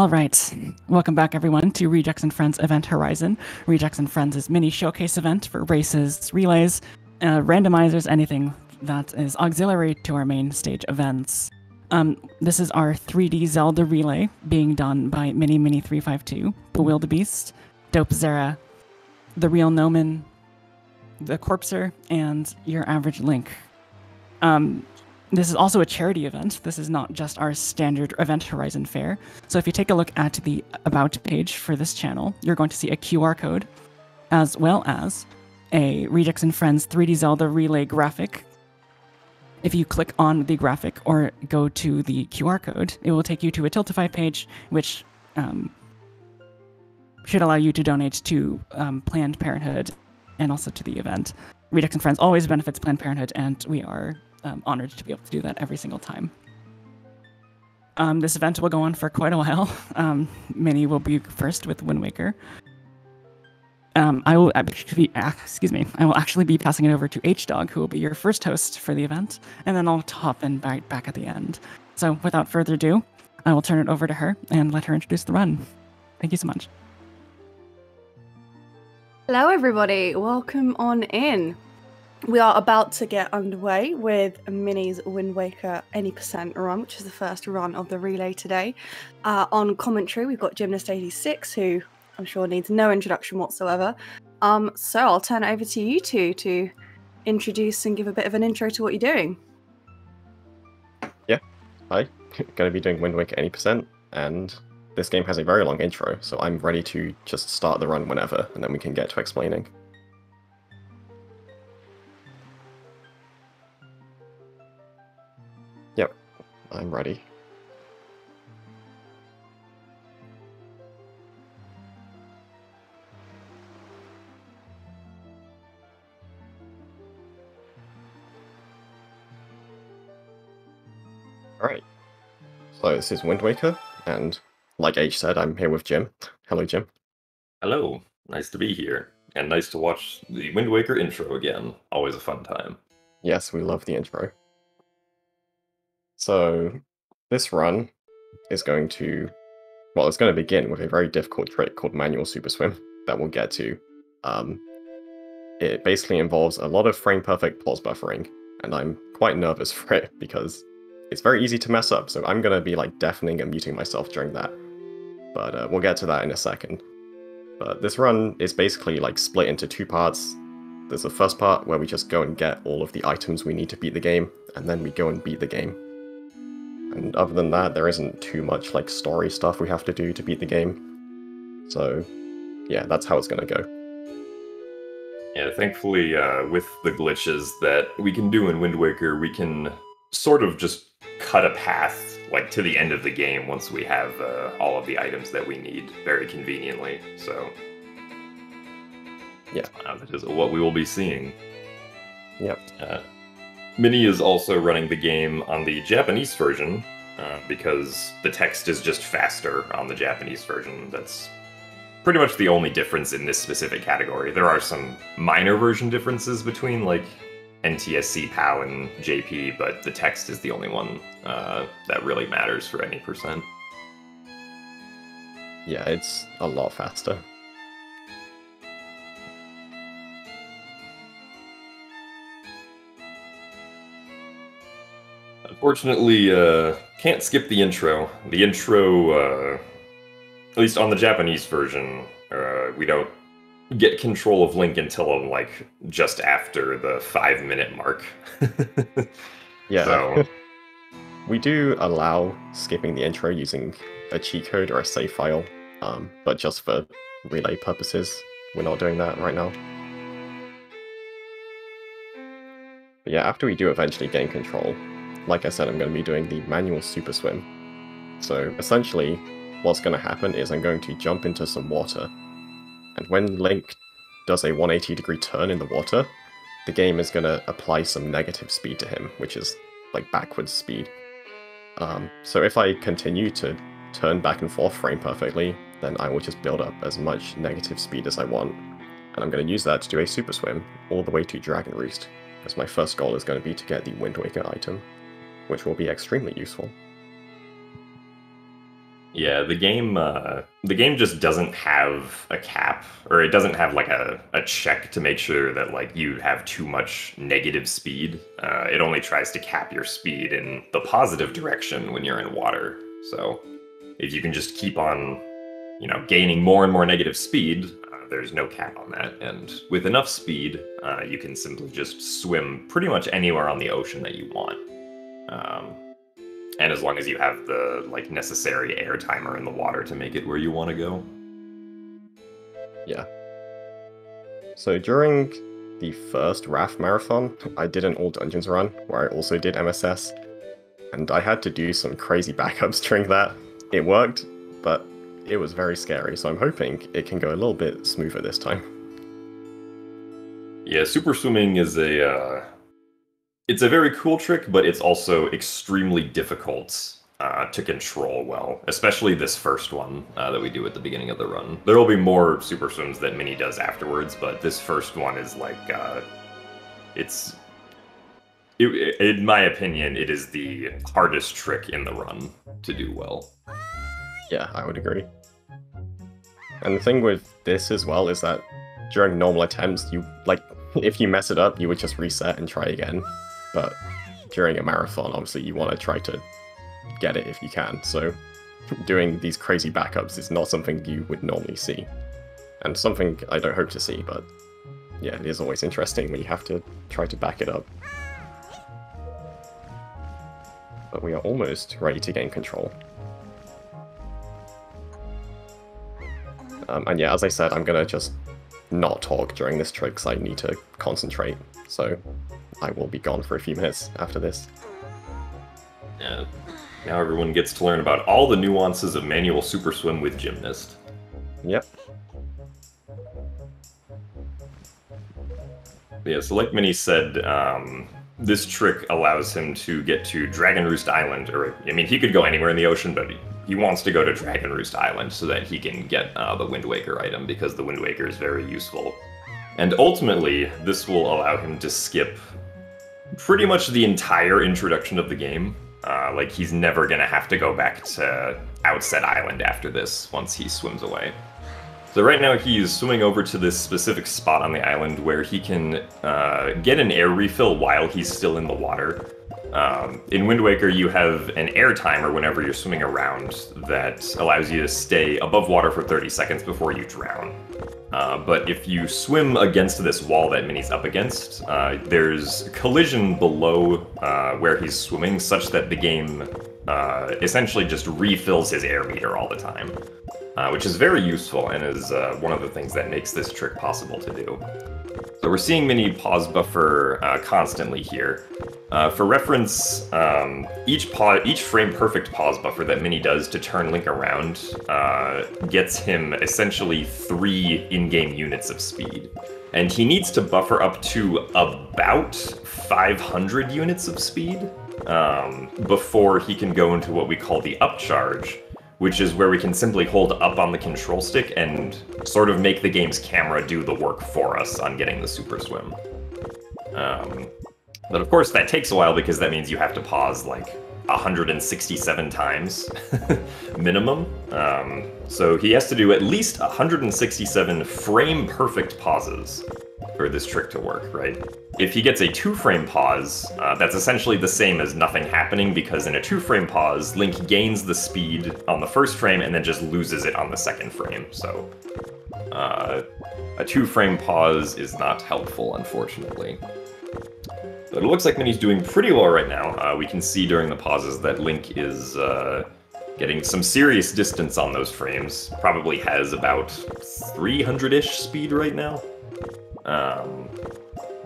All right. Welcome back, everyone, to Rejects and Friends Event Horizon. Rejects and Friends' is mini showcase event for races, relays, uh, randomizers, anything that is auxiliary to our main stage events. Um, this is our 3D Zelda relay being done by Mini Mini 352, Bewildebeest, Dope Zera, The Real Noman, The Corpser, and Your Average Link. Um, this is also a charity event. This is not just our standard Event Horizon fair. So if you take a look at the About page for this channel, you're going to see a QR code, as well as a Rejects and Friends 3D Zelda relay graphic. If you click on the graphic or go to the QR code, it will take you to a Tiltify page, which um, should allow you to donate to um, Planned Parenthood and also to the event. Rejects and Friends always benefits Planned Parenthood, and we are um, honored to be able to do that every single time. Um, this event will go on for quite a while. Um, Mini will be first with Wind Waker. Um, I will actually, ah, excuse me, I will actually be passing it over to H Dog, who will be your first host for the event, and then I'll hop in back, back at the end. So, without further ado, I will turn it over to her and let her introduce the run. Thank you so much. Hello, everybody. Welcome on in. We are about to get underway with Mini's Wind Waker Any Percent run, which is the first run of the relay today. Uh, on commentary, we've got Gymnast86, who I'm sure needs no introduction whatsoever. Um, so I'll turn it over to you two to introduce and give a bit of an intro to what you're doing. Yeah, hi. Going to be doing Wind Waker Any Percent, and this game has a very long intro, so I'm ready to just start the run whenever, and then we can get to explaining. I'm ready. Alright. So this is Wind Waker, and like H said, I'm here with Jim. Hello, Jim. Hello, nice to be here, and nice to watch the Wind Waker intro again. Always a fun time. Yes, we love the intro. So this run is going to, well, it's going to begin with a very difficult trick called Manual Super Swim that we'll get to. Um, it basically involves a lot of frame perfect pause buffering, and I'm quite nervous for it because it's very easy to mess up, so I'm going to be like deafening and muting myself during that. But uh, we'll get to that in a second. But this run is basically like split into two parts. There's the first part where we just go and get all of the items we need to beat the game, and then we go and beat the game. And other than that, there isn't too much like story stuff we have to do to beat the game. So yeah, that's how it's going to go. Yeah, thankfully, uh, with the glitches that we can do in Wind Waker, we can sort of just cut a path like to the end of the game once we have uh, all of the items that we need very conveniently. So yeah, uh, that is what we will be seeing. Yep. Uh, Mini is also running the game on the Japanese version uh, because the text is just faster on the Japanese version. That's pretty much the only difference in this specific category. There are some minor version differences between like NTSC PAL and JP, but the text is the only one uh, that really matters for any percent. Yeah, it's a lot faster. Unfortunately, uh, can't skip the intro. The intro, uh, at least on the Japanese version, uh, we don't get control of Link until like just after the five minute mark. yeah. So we do allow skipping the intro using a cheat code or a save file, um, but just for relay purposes, we're not doing that right now. But yeah, after we do eventually gain control, like I said, I'm going to be doing the manual super swim. So essentially, what's going to happen is I'm going to jump into some water, and when Link does a 180 degree turn in the water, the game is going to apply some negative speed to him, which is like backwards speed. Um, so if I continue to turn back and forth frame perfectly, then I will just build up as much negative speed as I want. And I'm going to use that to do a super swim all the way to Dragon Roost, because my first goal is going to be to get the Wind Waker item, which will be extremely useful. Yeah, the game uh, the game just doesn't have a cap, or it doesn't have like a, a check to make sure that like you have too much negative speed. Uh, it only tries to cap your speed in the positive direction when you're in water. So if you can just keep on, you know, gaining more and more negative speed, uh, there's no cap on that. And with enough speed, uh, you can simply just swim pretty much anywhere on the ocean that you want. Um, and as long as you have the like necessary air timer in the water to make it where you want to go. Yeah. So during the first RaF marathon, I did an all dungeons run where I also did MSS, and I had to do some crazy backups during that. It worked, but it was very scary, so I'm hoping it can go a little bit smoother this time. Yeah, super swimming is a uh, it's a very cool trick, but it's also extremely difficult uh, to control well, especially this first one uh, that we do at the beginning of the run. There will be more super swims that Mini does afterwards, but this first one is like, uh, it's, it, in my opinion, it is the hardest trick in the run to do well. Yeah, I would agree. And the thing with this as well is that during normal attempts, you like if you mess it up, you would just reset and try again but during a marathon, obviously, you want to try to get it if you can. So doing these crazy backups is not something you would normally see, and something I don't hope to see. But yeah, it is always interesting when you have to try to back it up. But we are almost ready to gain control. Um, and yeah, as I said, I'm gonna just not talk during this trick because I need to concentrate. So I will be gone for a few minutes after this. Yeah. Now everyone gets to learn about all the nuances of manual super swim with gymnast. Yep. Yeah, so like Mini said, um, this trick allows him to get to Dragon Roost Island, or I mean, he could go anywhere in the ocean, but he, wants to go to Dragon Roost Island so that he can get uh, the Wind Waker item because the Wind Waker is very useful. And ultimately, this will allow him to skip pretty much the entire introduction of the game. Uh, like he's never gonna have to go back to Outset Island after this once he swims away. So right now he's swimming over to this specific spot on the island where he can uh, get an air refill while he's still in the water. Um, in Wind Waker, you have an air timer whenever you're swimming around that allows you to stay above water for 30 seconds before you drown. Uh, but if you swim against this wall that Mini's up against, uh, there's collision below uh, where he's swimming, such that the game uh, essentially just refills his air meter all the time, uh, which is very useful and is uh, one of the things that makes this trick possible to do. So we're seeing Mini pause buffer constantly here. Uh, for reference, um, each each frame perfect pause buffer that Mini does to turn Link around uh, gets him essentially three in-game units of speed, and he needs to buffer up to about 500 units of speed um, before he can go into what we call the upcharge, which is where we can simply hold up on the control stick and sort of make the game's camera do the work for us on getting the super swim. Um, but of course, that takes a while because that means you have to pause like 167 times minimum. Um, so he has to do at least 167 frame perfect pauses for this trick to work, right? If he gets a two frame pause, uh, that's essentially the same as nothing happening because in a two frame pause, Link gains the speed on the first frame and then just loses it on the second frame. So uh, a two frame pause is not helpful, unfortunately. But it looks like Mini's doing pretty well right now. Uh, we can see during the pauses that Link is uh, getting some serious distance on those frames. Probably has about 300-ish speed right now. Um,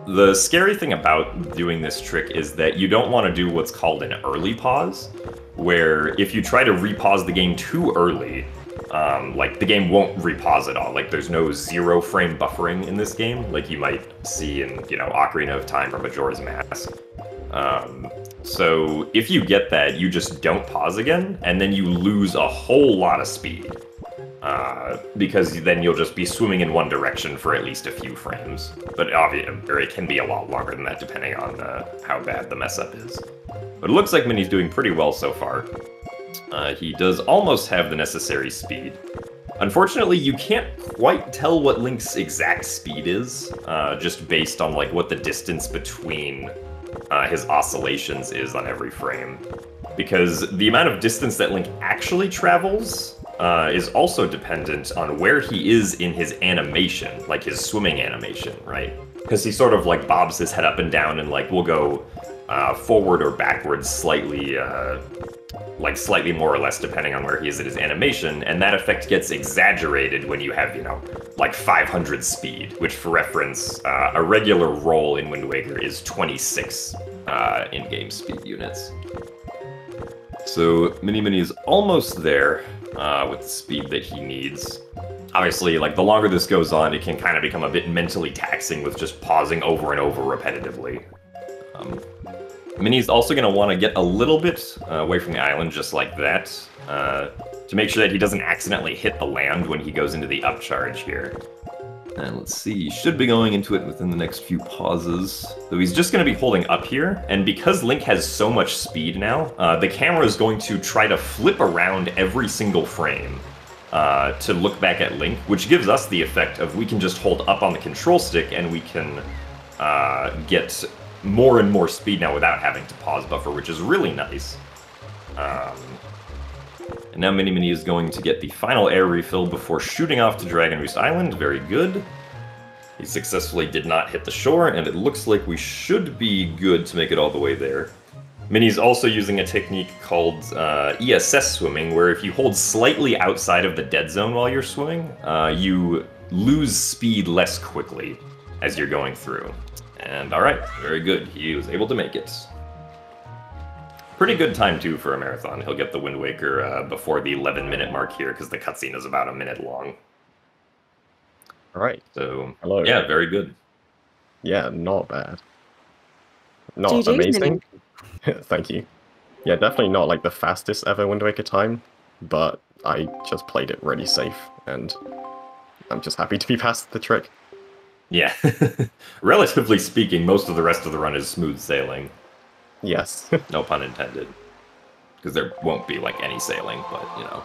the scary thing about doing this trick is that you don't want to do what's called an early pause, where if you try to repause the game too early, um, like the game won't repause at all. Like there's no zero frame buffering in this game, like you might see in you know Ocarina of Time or Majora's Mask. Um, so if you get that, you just don't pause again, and then you lose a whole lot of speed. Uh, because then you'll just be swimming in one direction for at least a few frames. But obviously, it can be a lot longer than that depending on uh, how bad the mess up is. But it looks like Mini's doing pretty well so far. Uh, he does almost have the necessary speed. Unfortunately, you can't quite tell what Link's exact speed is, uh, just based on like what the distance between uh, his oscillations is on every frame. Because the amount of distance that Link actually travels uh, is also dependent on where he is in his animation, like his swimming animation, right? Because he sort of like bobs his head up and down and like will go uh, forward or backwards slightly, uh, like slightly more or less depending on where he is in his animation, and that effect gets exaggerated when you have, you know, like 500 speed, which for reference, uh, a regular roll in Wind Waker is 26 uh, in-game speed units. So Mini Mini is almost there uh, with the speed that he needs. Obviously, like the longer this goes on, it can kind of become a bit mentally taxing with just pausing over and over repetitively. Um, Mini's also going to want to get a little bit uh, away from the island, just like that, uh, to make sure that he doesn't accidentally hit the land when he goes into the upcharge here. And let's see, should be going into it within the next few pauses. Though he's just going to be holding up here, and because Link has so much speed now, uh, the camera is going to try to flip around every single frame uh, to look back at Link, which gives us the effect of we can just hold up on the control stick and we can uh, get more and more speed now without having to pause buffer, which is really nice. Um, and now Mini Mini is going to get the final air refill before shooting off to Dragon Roost Island. Very good. He successfully did not hit the shore, and it looks like we should be good to make it all the way there. Mini's also using a technique called uh, ESS swimming, where if you hold slightly outside of the dead zone while you're swimming, uh, you lose speed less quickly as you're going through. And alright, very good. He was able to make it. Pretty good time, too, for a marathon. He'll get the Wind Waker uh, before the 11 minute mark here, because the cutscene is about a minute long. All right. So, Hello. yeah, very good. Yeah, not bad. Not GG, amazing. Thank you. Yeah, definitely not like the fastest ever Wind Waker time, but I just played it really safe, and I'm just happy to be past the trick. Yeah. Relatively speaking, most of the rest of the run is smooth sailing. Yes. No pun intended. Because there won't be, like, any sailing, but, you know.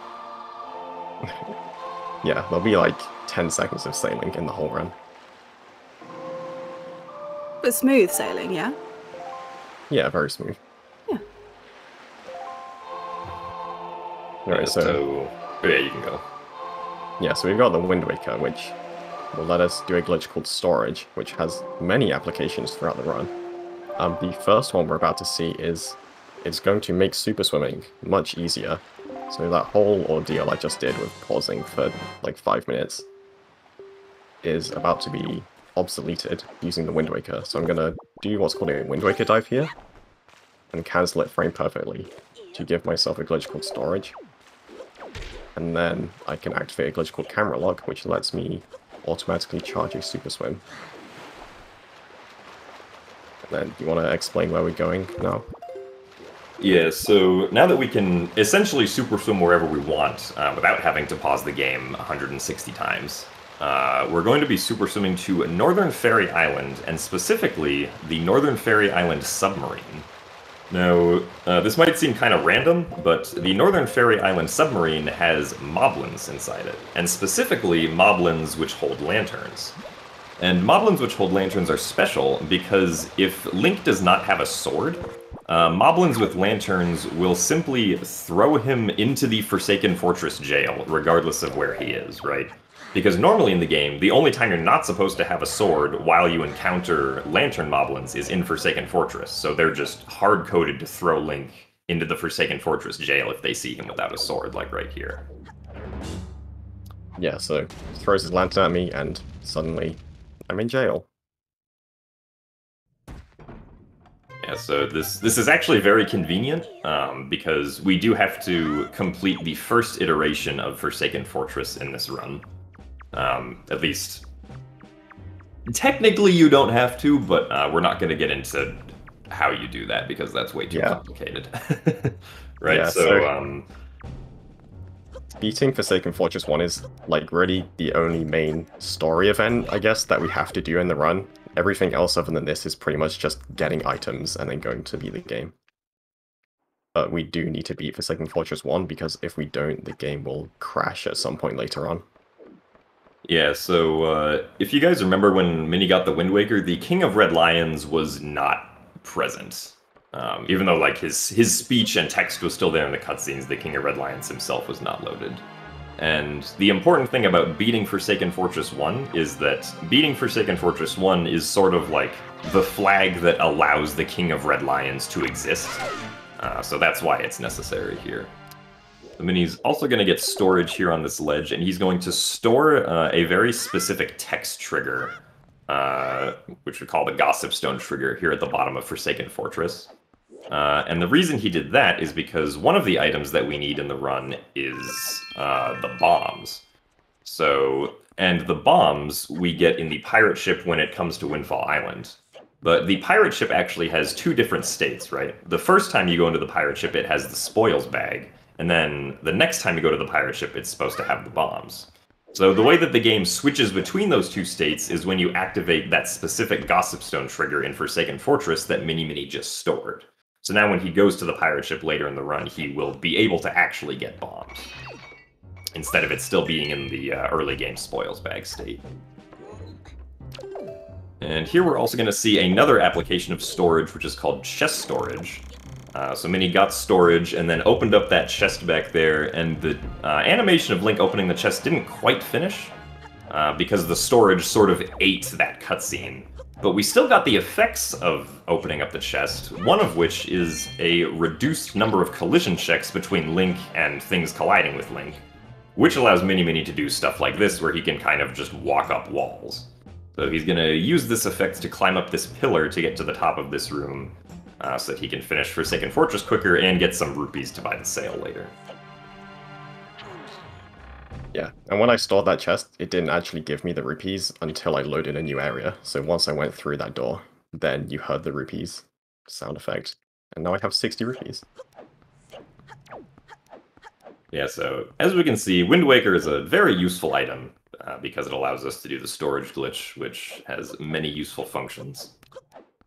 yeah, there'll be like 10 seconds of sailing in the whole run. But smooth sailing, yeah? Yeah, very smooth. Yeah. Alright, Yeah, so, so... oh, yeah, you can go. yeah, so we've got the Wind Waker, which will let us do a glitch called Storage, which has many applications throughout the run. Um, the first one we're about to see is it's going to make super swimming much easier. So that whole ordeal I just did with pausing for like five minutes is about to be obsoleted using the Wind Waker. So I'm gonna do what's called a Wind Waker dive here and cancel it frame perfectly to give myself a glitch called Storage. And then I can activate a glitch called Camera Lock, which lets me automatically charge a Super Swim. Then, you want to explain where we're going now? Yeah, so now that we can essentially super swim wherever we want uh, without having to pause the game 160 times, uh, we're going to be super swimming to Northern Fairy Island, and specifically the Northern Fairy Island submarine. Now, uh, this might seem kind of random, but the Northern Fairy Island submarine has moblins inside it, and specifically moblins which hold lanterns. And moblins which hold lanterns are special because if Link does not have a sword, uh, moblins with lanterns will simply throw him into the Forsaken Fortress jail, regardless of where he is, right? Because normally in the game, the only time you're not supposed to have a sword while you encounter lantern moblins is in Forsaken Fortress, so they're just hard coded to throw Link into the Forsaken Fortress jail if they see him without a sword, like right here. Yeah, so throws his lantern at me, and suddenly I'm in jail. Yeah, so this this is actually very convenient um, because we do have to complete the first iteration of Forsaken Fortress in this run. Um, at least, technically, you don't have to, but uh, we're not going to get into how you do that because that's way too Yeah. complicated. right? Yeah, so, so- um, Beating Forsaken Fortress 1 is, like, really the only main story event, I guess, that we have to do in the run. Everything else other than this is pretty much just getting items and then going to beat the game. but we do need to beat Forsaken Fortress 1 because if we don't, the game will crash at some point later on. Yeah, so uh, if you guys remember when Mini got the Wind Waker, the King of Red Lions was not present. Um, even though like his his speech and text was still there in the cutscenes, the King of Red Lions himself was not loaded. And the important thing about beating Forsaken Fortress 1 is that beating Forsaken Fortress 1 is sort of like the flag that allows the King of Red Lions to exist. Uh, so that's why it's necessary here. The Mini's also going to get storage here on this ledge, and he's going to store uh, a very specific text trigger, uh, which we call the Gossip Stone trigger, here at the bottom of Forsaken Fortress. Uh, and the reason he did that is because one of the items that we need in the run is uh, the bombs. So, and the bombs we get in the pirate ship when it comes to Windfall Island. But the pirate ship actually has two different states, right? The first time you go into the pirate ship, it has the spoils bag. And then the next time you go to the pirate ship, it's supposed to have the bombs. So the way that the game switches between those two states is when you activate that specific Gossip Stone trigger in Forsaken Fortress that Mini Mini just stored. So now when he goes to the pirate ship later in the run, he will be able to actually get bombs. Instead of it still being in the uh, early game spoils bag state. And here we're also going to see another application of storage, which is called chest storage. Uh, so Mini got storage and then opened up that chest back there, and the uh, animation of Link opening the chest didn't quite finish uh, because the storage sort of ate that cutscene. But we still got the effects of opening up the chest, one of which is a reduced number of collision checks between Link and things colliding with Link, which allows Mini Mini to do stuff like this where he can kind of just walk up walls. So he's to use this effect to climb up this pillar to get to the top of this room, uh, so that he can finish Forsaken Fortress quicker and get some rupees to buy the sail later. Yeah, and when I stored that chest, it didn't actually give me the rupees until I loaded a new area. So once I went through that door, then you heard the rupees sound effect. And now I have 60 rupees. Yeah, so as we can see, Wind Waker is a very useful item uh, because it allows us to do the storage glitch, which has many useful functions.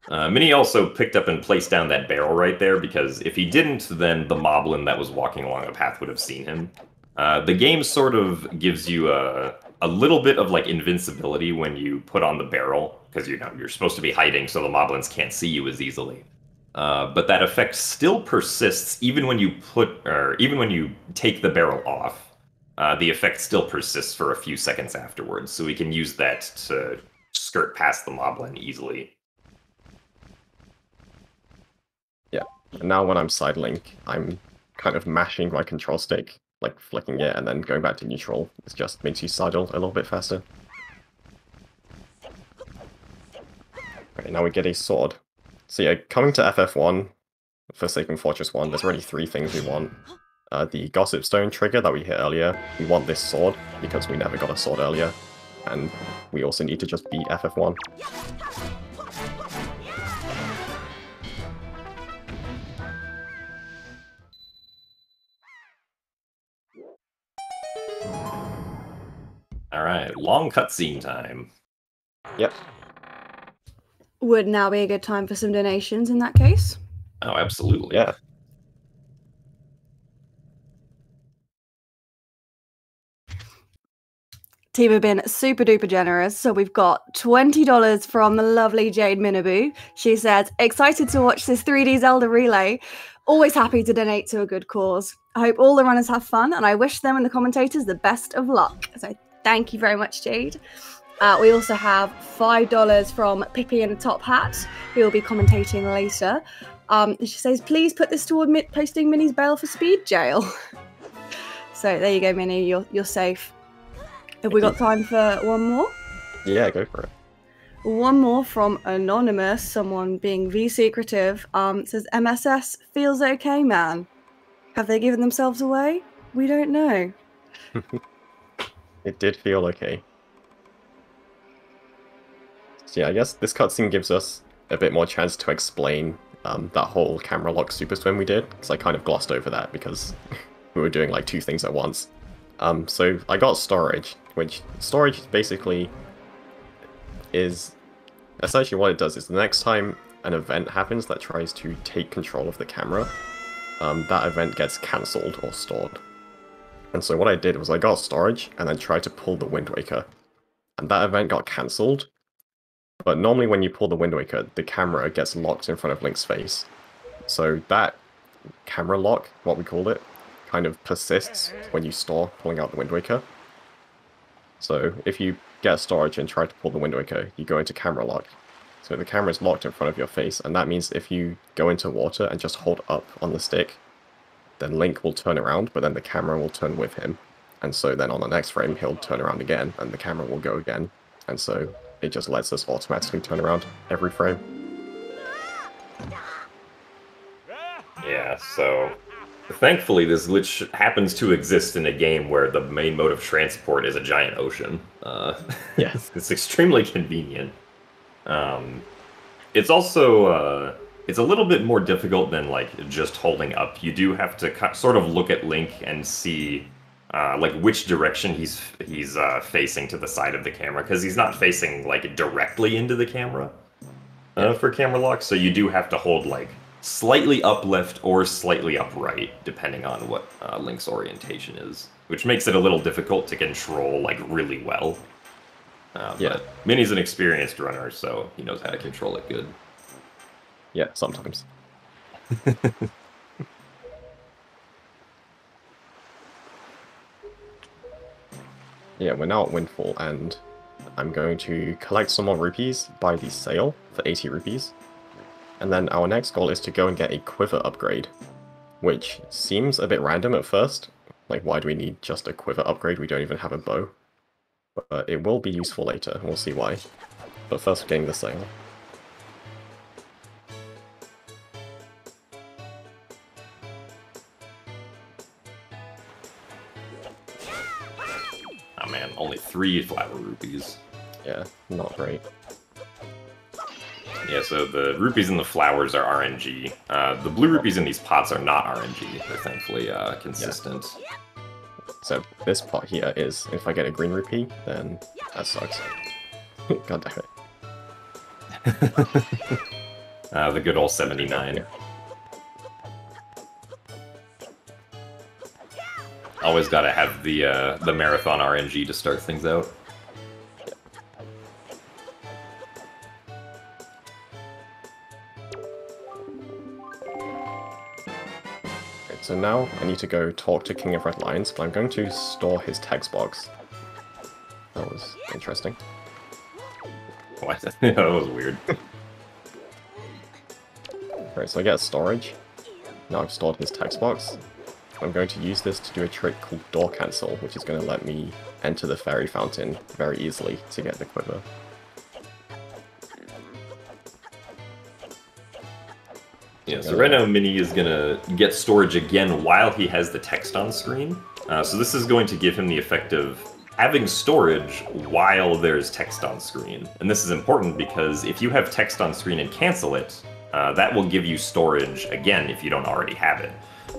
Uh, Mini also picked up and placed down that barrel right there because if he didn't, then the moblin that was walking along the path would have seen him. Uh, the game sort of gives you a, a little bit of like invincibility when you put on the barrel because you know you're supposed to be hiding so the moblins can't see you as easily. Uh, but that effect still persists even when you put or even when you take the barrel off. Uh, the effect still persists for a few seconds afterwards, so we can use that to skirt past the moblin easily. Yeah, and now when I'm sidling, I'm kind of mashing my control stick like flicking it and then going back to neutral. It just makes you sidle a little bit faster. Okay, now we get a sword. So yeah, coming to FF1, Forsaken Fortress 1, there's already three things we want. Uh, the Gossip Stone trigger that we hit earlier, we want this sword, because we never got a sword earlier. And we also need to just beat FF1. All right, long cutscene time. Yep. Would now be a good time for some donations in that case? Oh, absolutely. Yeah. Team have been super duper generous. So we've got $20 from the lovely Jade Minabu. She says, excited to watch this 3D Zelda relay. Always happy to donate to a good cause. I hope all the runners have fun and I wish them and the commentators the best of luck. So thank you very much, Jade. Uh, we also have $5 from Pippi in a top hat, who will be commentating later. Um, she says, please put this toward mi- posting Mini's bail for speed jail. so there you go, Mini. You're, you're safe. Have we got time for one more? Yeah, go for it. One more from Anonymous, someone being V secretive. Um, says, MSS feels okay, man. Have they given themselves away? We don't know. It did feel okay. So yeah, I guess this cutscene gives us a bit more chance to explain um, that whole camera lock super swim we did, because I kind of glossed over that because we were doing like two things at once. Um, so I got storage, which storage basically is essentially what it does is the next time an event happens that tries to take control of the camera, um, that event gets cancelled or stored. And so what I did was I got storage and then tried to pull the Wind Waker. And that event got cancelled. But normally when you pull the Wind Waker, the camera gets locked in front of Link's face. So that camera lock, what we called it, kind of persists when you store pulling out the Wind Waker. So if you get storage and try to pull the Wind Waker, you go into camera lock. So the camera is locked in front of your face, and that means if you go into water and just hold up on the stick, then Link will turn around, but then the camera will turn with him. And so then on the next frame, he'll turn around again, and the camera will go again. And so it just lets us automatically turn around every frame. Yeah, so thankfully this glitch happens to exist in a game where the main mode of transport is a giant ocean. Uh, Yeah. it's extremely convenient. Um, it's also uh, it's a little bit more difficult than like just holding up. You do have to sort of look at Link and see uh, like which direction he's he's uh, facing to the side of the camera because he's not facing like directly into the camera uh, for camera lock. So you do have to hold like slightly up left or slightly upright depending on what uh, Link's orientation is, which makes it a little difficult to control like really well. Uh, Yeah. But Mini's an experienced runner, so he knows how to control it good. Yeah, sometimes. yeah, we're now at Windfall, and I'm going to collect some more rupees, buy the sail for 80 rupees, and then our next goal is to go and get a quiver upgrade, which seems a bit random at first. Like, why do we need just a quiver upgrade? We don't even have a bow. But it will be useful later, we'll see why. But first, we're getting the sail. Only three flower rupees. Yeah, not great. Yeah, so the rupees and the flowers are RNG. Uh, the blue rupees in these pots are not RNG. They're thankfully uh, consistent. So this pot here is, if I get a green rupee, then that sucks. God damn it. Uh, the good old 79. Always gotta have the uh, the marathon RNG to start things out. Okay, so now I need to go talk to King of Red Lions, but I'm going to store his text box. That was interesting. What? that was weird. Alright, so I get storage. Now I've stored his text box. I'm going to use this to do a trick called Door Cancel, which is going to let me enter the fairy fountain very easily to get the quiver. Yeah, so right now Mini is gonna get storage again while he has the text on screen. Uh, so this is going to give him the effect of having storage while there's text on screen. And this is important because if you have text on screen and cancel it, uh, that will give you storage again if you don't already have it.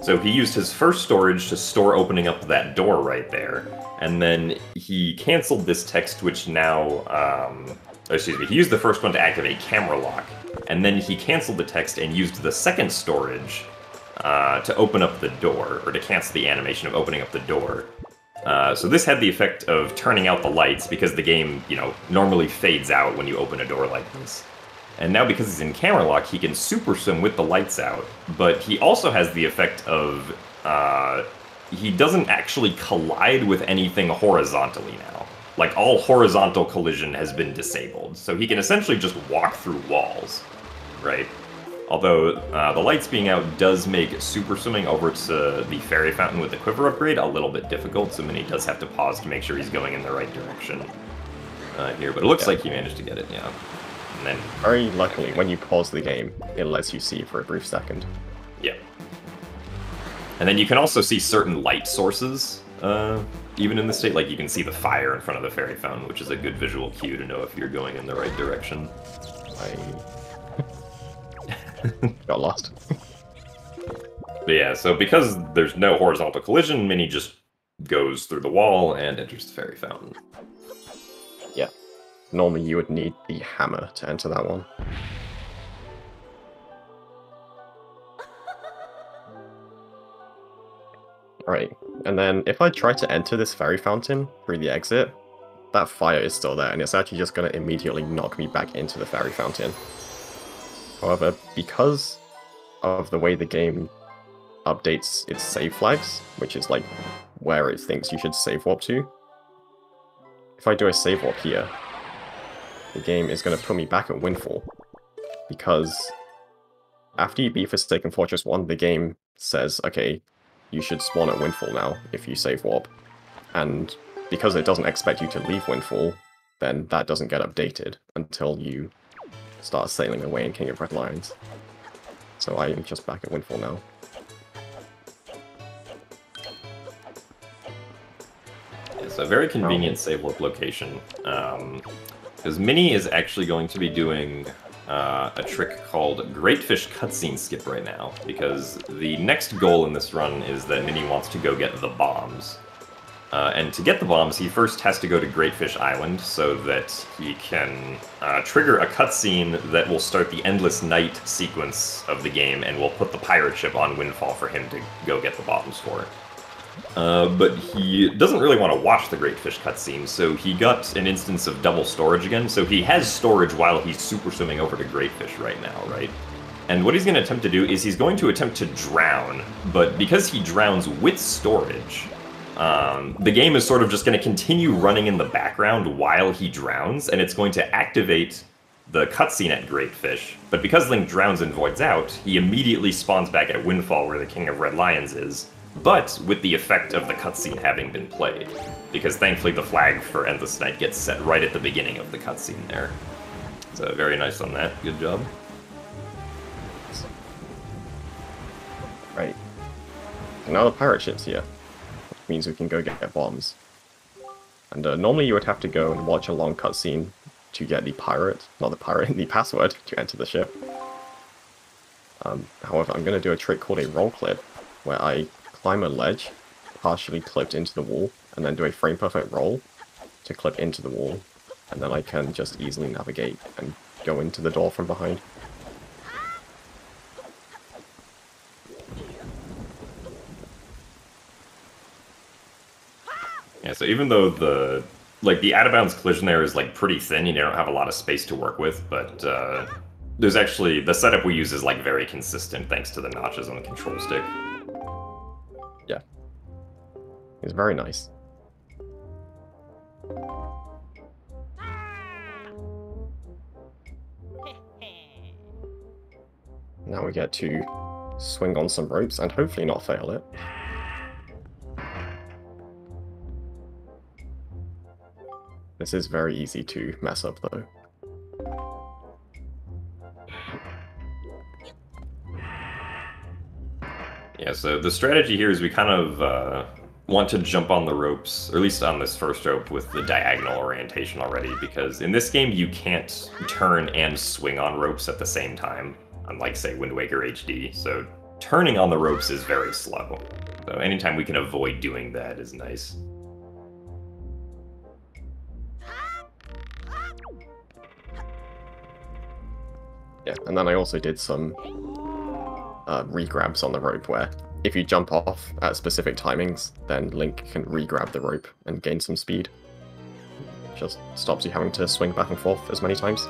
So he used his first storage to store opening up that door right there, and then he canceled this text, which now, um, excuse me, he used the first one to activate camera lock, and then he canceled the text and used the second storage uh, to open up the door, or to cancel the animation of opening up the door. Uh, so this had the effect of turning out the lights because the game, you know, normally fades out when you open a door like this. And now because he's in camera lock, he can super swim with the lights out. But he also has the effect of uh, he doesn't actually collide with anything horizontally now. Like all horizontal collision has been disabled, so he can essentially just walk through walls, right? Although uh, the lights being out does make super swimming over to the fairy fountain with the quiver upgrade a little bit difficult, so Mini does have to pause to make sure he's going in the right direction uh, here. But it looks Yeah. like he managed to get it, yeah. And then Very luckily, when you pause the game, it lets you see for a brief second. Yeah. And then you can also see certain light sources, uh, even in the state. Like you can see the fire in front of the fairy fountain, which is a good visual cue to know if you're going in the right direction. I got lost. But yeah, so because there's no horizontal collision, Mini just goes through the wall and enters the fairy fountain. Normally, you would need the hammer to enter that one. Right, and then if I try to enter this fairy fountain through the exit, that fire is still there, and it's actually just going to immediately knock me back into the fairy fountain. However, because of the way the game updates its save flags, which is like where it thinks you should save warp to, if I do a save warp here, the game is going to put me back at Windfall. Because after you beat Forsaken Fortress 1, the game says, okay, you should spawn at Windfall now if you save warp. And because it doesn't expect you to leave Windfall, then that doesn't get updated until you start sailing away in King of Red Lions. So I am just back at Windfall now. It's a very convenient save warp location. Um, because Mini is actually going to be doing uh, a trick called Great Fish Cutscene Skip right now, because the next goal in this run is that Mini wants to go get the bombs. Uh, and to get the bombs, he first has to go to Great Fish Island so that he can uh, trigger a cutscene that will start the Endless Night sequence of the game and will put the pirate ship on Windfall for him to go get the bombs for. Uh, but he doesn't really want to watch the Great Fish cutscene, so he got an instance of double storage again. So he has storage while he's super swimming over to Great Fish right now, right? And what he's going to attempt to do is he's going to attempt to drown, but because he drowns with storage, um, the game is sort of just going to continue running in the background while he drowns, and it's going to activate the cutscene at Great Fish. But because Link drowns and voids out, he immediately spawns back at Windfall where the King of Red Lions is, but with the effect of the cutscene having been played. Because thankfully the flag for Endless Night gets set right at the beginning of the cutscene there. So very nice on that. Good job. Right. now the pirate ship's here. Which means we can go get bombs. And uh, normally you would have to go and watch a long cutscene to get the pirate, not the pirate, the password to enter the ship. Um, however, I'm going to do a trick called a roll clip, where I climb a ledge, partially clipped into the wall, and then do a frame perfect roll to clip into the wall, and then I can just easily navigate and go into the door from behind. Yeah, so even though the like the out of bounds collision there is like pretty thin, you don't have a lot of space to work with, but uh, there's actually the setup we use is like very consistent thanks to the notches on the control stick. It's very nice. Now we get to swing on some ropes and hopefully not fail it. This is very easy to mess up though. Yeah, so the strategy here is we kind of uh, want to jump on the ropes, or at least on this first rope, with the diagonal orientation already, because in this game you can't turn and swing on ropes at the same time, unlike, say, Wind Waker HD. So turning on the ropes is very slow. So anytime we can avoid doing that is nice. Yeah, and then I also did some uh, re-grabs on the rope where if you jump off at specific timings, then Link can re-grab the rope and gain some speed. Just stops you having to swing back and forth as many times.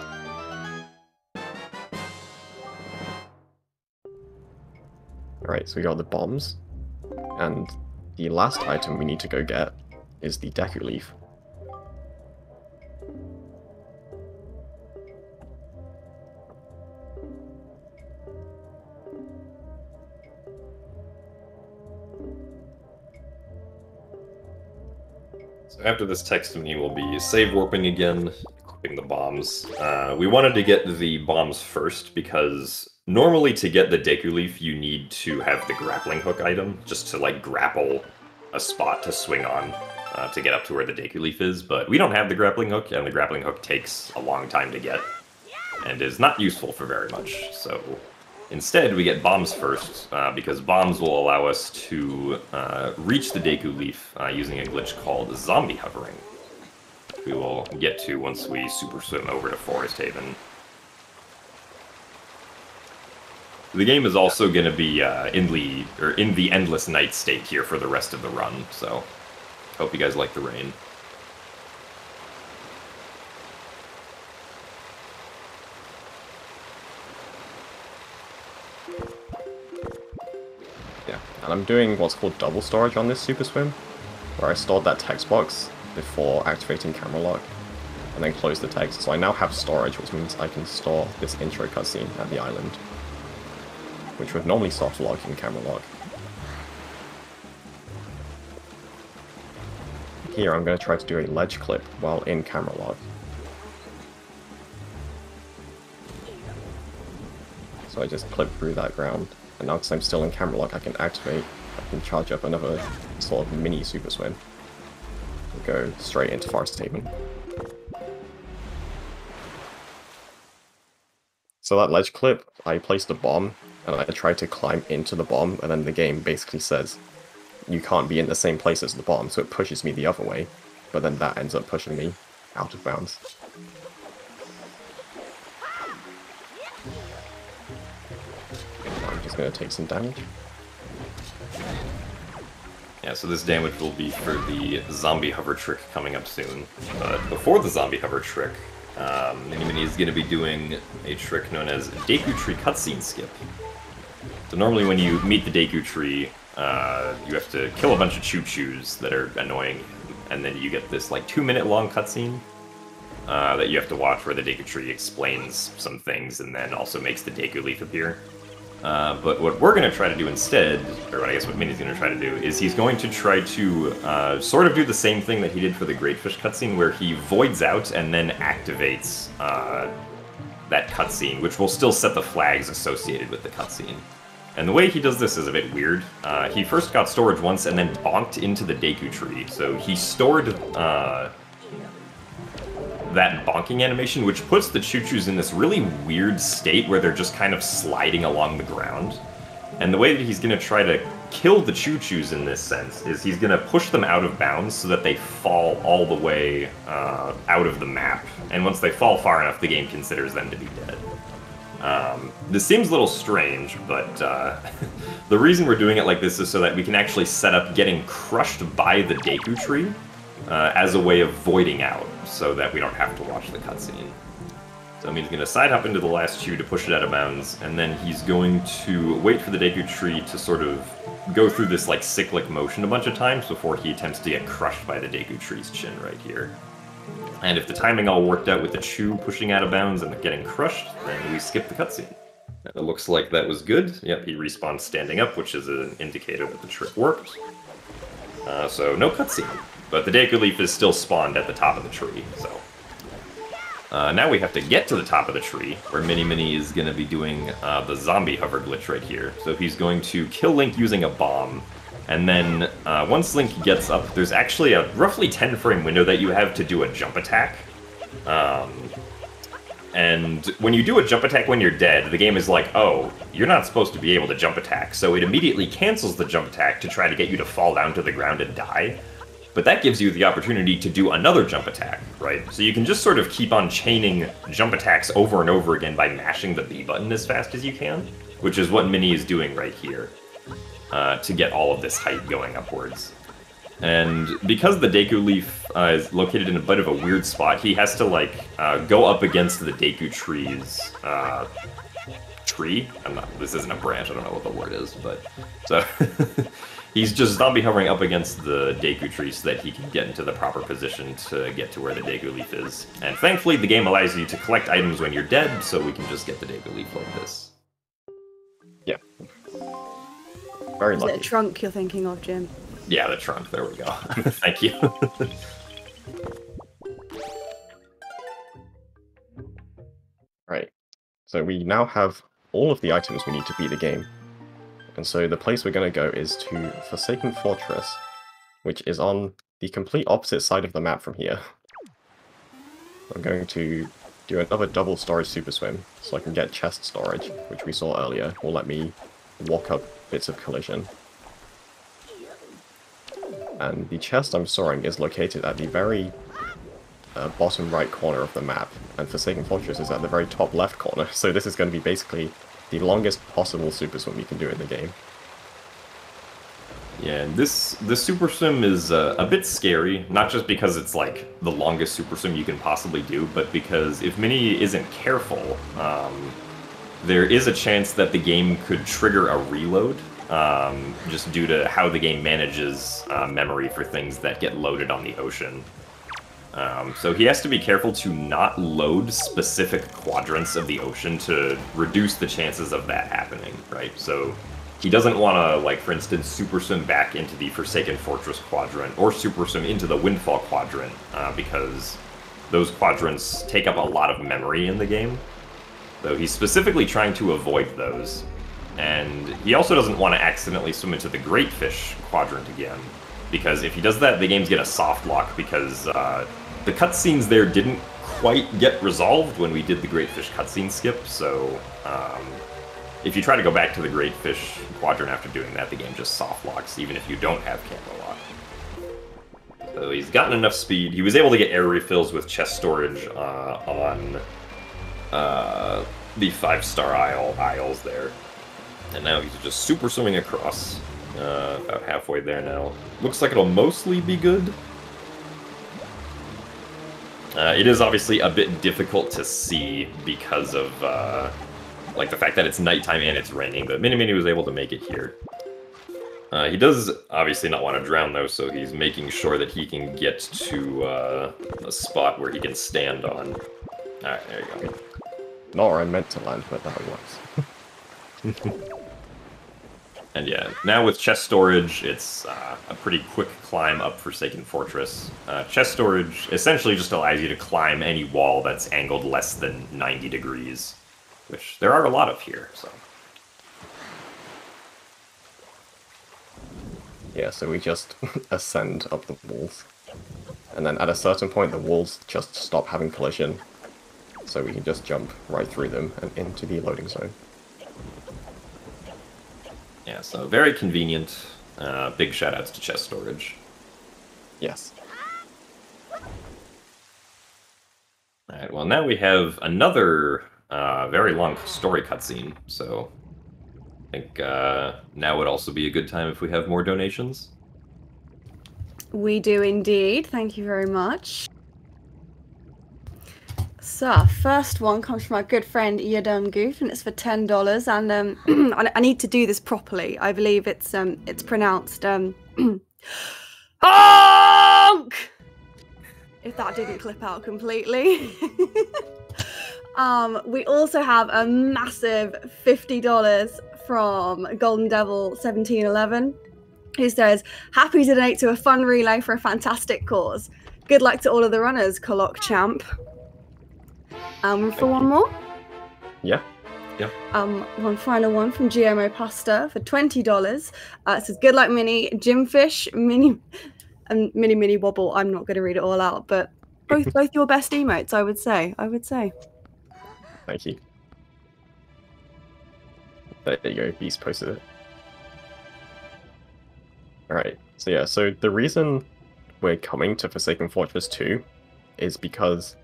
Alright, so we got the bombs. And the last item we need to go get is the Deku Leaf. After this text menu, we'll be save warping again, equipping the bombs. Uh, we wanted to get the bombs first because normally to get the Deku Leaf, you need to have the grappling hook item just to like grapple a spot to swing on uh, to get up to where the Deku Leaf is. But we don't have the grappling hook, and the grappling hook takes a long time to get and is not useful for very much. So Instead, we get bombs first, uh, because bombs will allow us to uh, reach the Deku Leaf uh, using a glitch called Zombie Hovering. We will get to once we super swim over to Forest Haven. The game is also going to be uh, in the or in the endless night state here for the rest of the run. So, hope you guys like the rain. And I'm doing what's called double storage on this Super Swim, where I stored that text box before activating camera lock, and then close the text. So I now have storage, which means I can store this intro cutscene at the island, which would normally soft lock in camera lock. Here I'm going to try to do a ledge clip while in camera lock. So I just clip through that ground. And now because I'm still in camera lock, I can activate, I can charge up another sort of mini super swim. And go straight into Forest Haven. So that ledge clip, I placed a bomb, and I tried to climb into the bomb, and then the game basically says, you can't be in the same place as the bomb, so it pushes me the other way, but then that ends up pushing me out of bounds. I'm gonna take some damage. Yeah, so this damage will be for the zombie hover trick coming up soon. But before the zombie hover trick, um, Mini Mini is going to be doing a trick known as Deku Tree Cutscene Skip. So normally when you meet the Deku Tree, uh, you have to kill a bunch of ChuChus that are annoying, and then you get this like two minute long cutscene uh, that you have to watch where the Deku Tree explains some things and then also makes the Deku Leaf appear. Uh, but what we're going to try to do instead, or I guess what Mini's going to try to do, is he's going to try to uh, sort of do the same thing that he did for the Great Fish cutscene, where he voids out and then activates uh, that cutscene, which will still set the flags associated with the cutscene. And the way he does this is a bit weird. Uh, he first got storage once and then bonked into the Deku tree. So he stored uh, that bonking animation, which puts the ChuChus in this really weird state where they're just kind of sliding along the ground. And the way that he's going to try to kill the ChuChus in this sense is he's going to push them out of bounds so that they fall all the way uh, out of the map. And once they fall far enough, the game considers them to be dead. Um, this seems a little strange, but uh, the reason we're doing it like this is so that we can actually set up getting crushed by the Deku Tree uh, as a way of voiding out, so that we don't have to watch the cutscene. So I mean, he's going to side hop into the last chew to push it out of bounds, and then he's going to wait for the Deku Tree to sort of go through this like cyclic motion a bunch of times before he attempts to get crushed by the Deku Tree's chin right here. And if the timing all worked out with the Chew pushing out of bounds and getting crushed, then we skip the cutscene. It looks like that was good. Yep, he respawned standing up, which is an indicator that the trick worked. Uh, so no cutscene, but the Deku Leaf is still spawned at the top of the tree, so. Uh, now we have to get to the top of the tree, where Mini Mini is going to be doing uh, the zombie hover glitch right here. So he's going to kill Link using a bomb, and then uh, once Link gets up, there's actually a roughly 10 frame window that you have to do a jump attack. Um, and when you do a jump attack when you're dead, the game is like, oh, you're not supposed to be able to jump attack. So it immediately cancels the jump attack to try to get you to fall down to the ground and die. But that gives you the opportunity to do another jump attack, right? So you can just sort of keep on chaining jump attacks over and over again by mashing the B button as fast as you can, which is what Mini is doing right here uh, to get all of this height going upwards. And because the Deku Leaf uh, is located in a bit of a weird spot, he has to like uh, go up against the Deku Tree's uh, tree. I'm not. This isn't a branch. I don't know what the word is, but so he's just zombie hovering up against the Deku Tree so that he can get into the proper position to get to where the Deku Leaf is. And thankfully, the game allows you to collect items when you're dead, so we can just get the Deku Leaf like this. Yeah. Very Is lucky. it a trunk you're thinking of, Jim? Yeah, the trunk. There we go. Thank you. Right. So we now have all of the items we need to beat the game. And so the place we're going to go is to Forsaken Fortress, which is on the complete opposite side of the map from here. I'm going to do another double storage super swim, so I can get chest storage, which we saw earlier, will let me walk up bits of collision. And the chest I'm storing is located at the very uh, bottom right corner of the map, and Forsaken Fortress is at the very top left corner, so this is going to be basically the longest possible super swim you can do in the game. Yeah, and this the super swim is uh, a bit scary, not just because it's like the longest super swim you can possibly do, but because if Mini isn't careful, um, there is a chance that the game could trigger a reload, um, just due to how the game manages uh, memory for things that get loaded on the ocean. Um, so he has to be careful to not load specific quadrants of the ocean to reduce the chances of that happening, right? So he doesn't want to, like, for instance, super swim back into the Forsaken Fortress quadrant or super swim into the Windfall quadrant uh, because those quadrants take up a lot of memory in the game. So he's specifically trying to avoid those. And he also doesn't want to accidentally swim into the Great Fish quadrant again because if he does that, the games get a soft lock because uh, the cutscenes there didn't quite get resolved when we did the Great Fish cutscene skip, so um, if you try to go back to the Great Fish quadrant after doing that, the game just soft locks, even if you don't have camera lock. So he's gotten enough speed. He was able to get air refills with chest storage uh, on uh, the five-star isle isles there. And now he's just super swimming across. Uh, about halfway there now. Looks like it'll mostly be good. Uh, it is obviously a bit difficult to see because of uh, like the fact that it's nighttime and it's raining, but Mini Mini was able to make it here. Uh, he does obviously not want to drown though, so he's making sure that he can get to uh, a spot where he can stand on. Alright, there you go. Not where I meant to land, but that works. And yeah, now with chest storage, it's uh, a pretty quick climb up Forsaken Fortress. Uh, chest storage essentially just allows you to climb any wall that's angled less than 90 degrees, which there are a lot of here, so. Yeah, so we just ascend up the walls. And then at a certain point, the walls just stop having collision. So we can just jump right through them and into the loading zone. Yeah, so very convenient. Uh, big shout outs to chest storage. Yes. Alright, well, now we have another uh, very long story cutscene, so I think uh, now would also be a good time if we have more donations. We do indeed. Thank you very much. So, our first one comes from our good friend Yadam Goof, and it's for ten dollars. And um, I, need to do this properly. I believe it's um, it's pronounced um, honk. If that didn't clip out completely. um, we also have a massive fifty dollars from Golden Devil seventeen eleven, who says, "Happy to donate to a fun relay for a fantastic cause. Good luck to all of the runners, Colloc Champ." Um, for one more. Yeah. Yeah. Um, one final one from GMO Pasta for twenty dollars. Uh, it says, "Good luck, Mini Jimfish, Mini, and Mini Mini Wobble." I'm not going to read it all out, but both both your best emotes, I would say. I would say. Thank you. There you go, Beast posted it. Alright, so yeah, so the reason we're coming to Forsaken Fortress 2 is because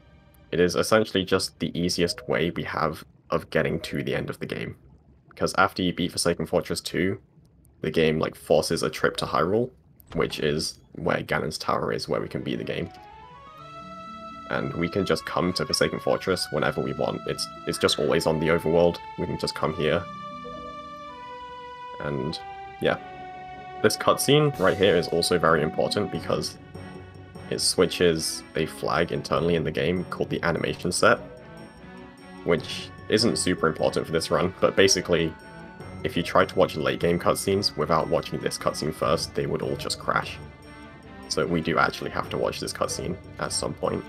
it is essentially just the easiest way we have of getting to the end of the game. Because after you beat Forsaken Fortress 2, the game like forces a trip to Hyrule, which is where Ganon's Tower is, where we can beat the game. And we can just come to Forsaken Fortress whenever we want. It's it's just always on the overworld. We can just come here. And yeah. This cutscene right here is also very important because it switches a flag internally in the game called the animation set, which isn't super important for this run, but basically, if you try to watch late game cutscenes without watching this cutscene first, they would all just crash. So we do actually have to watch this cutscene at some point.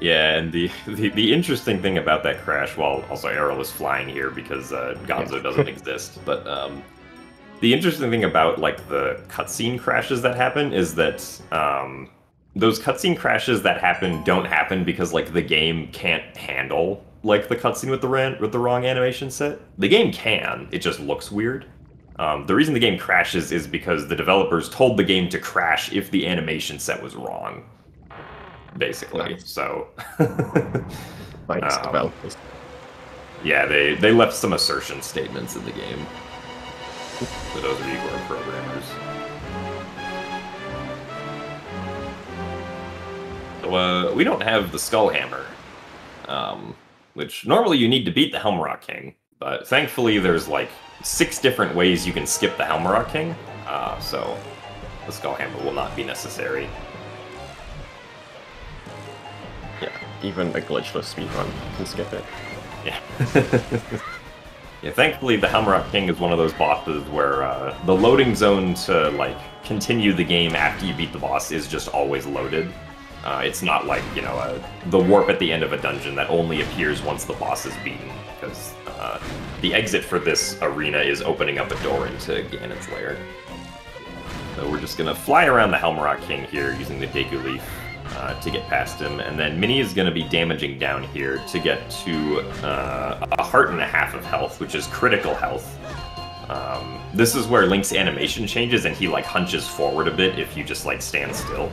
Yeah, and the, the, the interesting thing about that crash, while also Errol is flying here because uh, Gonzo doesn't exist, but um, the interesting thing about like the cutscene crashes that happen is that um, those cutscene crashes that happen don't happen because like the game can't handle like the cutscene with the ran- with the wrong animation set. The game can, it just looks weird. Um, the reason the game crashes is because the developers told the game to crash if the animation set was wrong. Basically, Nice. so Thanks, Um, developers. Yeah, they, they left some assertion statements in the game. For those of you who are programmers. So, uh, we don't have the Skull Hammer, um, which normally you need to beat the Helmaroc King, but thankfully there's like six different ways you can skip the Helmaroc King, uh, so the Skull Hammer will not be necessary. Yeah, even a glitchless speedrun can skip it. Yeah. yeah, thankfully the Helmaroc King is one of those bosses where uh, the loading zone to like continue the game after you beat the boss is just always loaded. Uh, it's not like, you know, the warp at the end of a dungeon that only appears once the boss is beaten, because uh, the exit for this arena is opening up a door into Ganon's lair. So we're just gonna fly around the Helmaroc King here using the Deku Leaf uh, to get past him, and then Mini is gonna be damaging down here to get to uh, a heart and a half of health, which is critical health. Um, this is where Link's animation changes and he like hunches forward a bit if you just like stand still.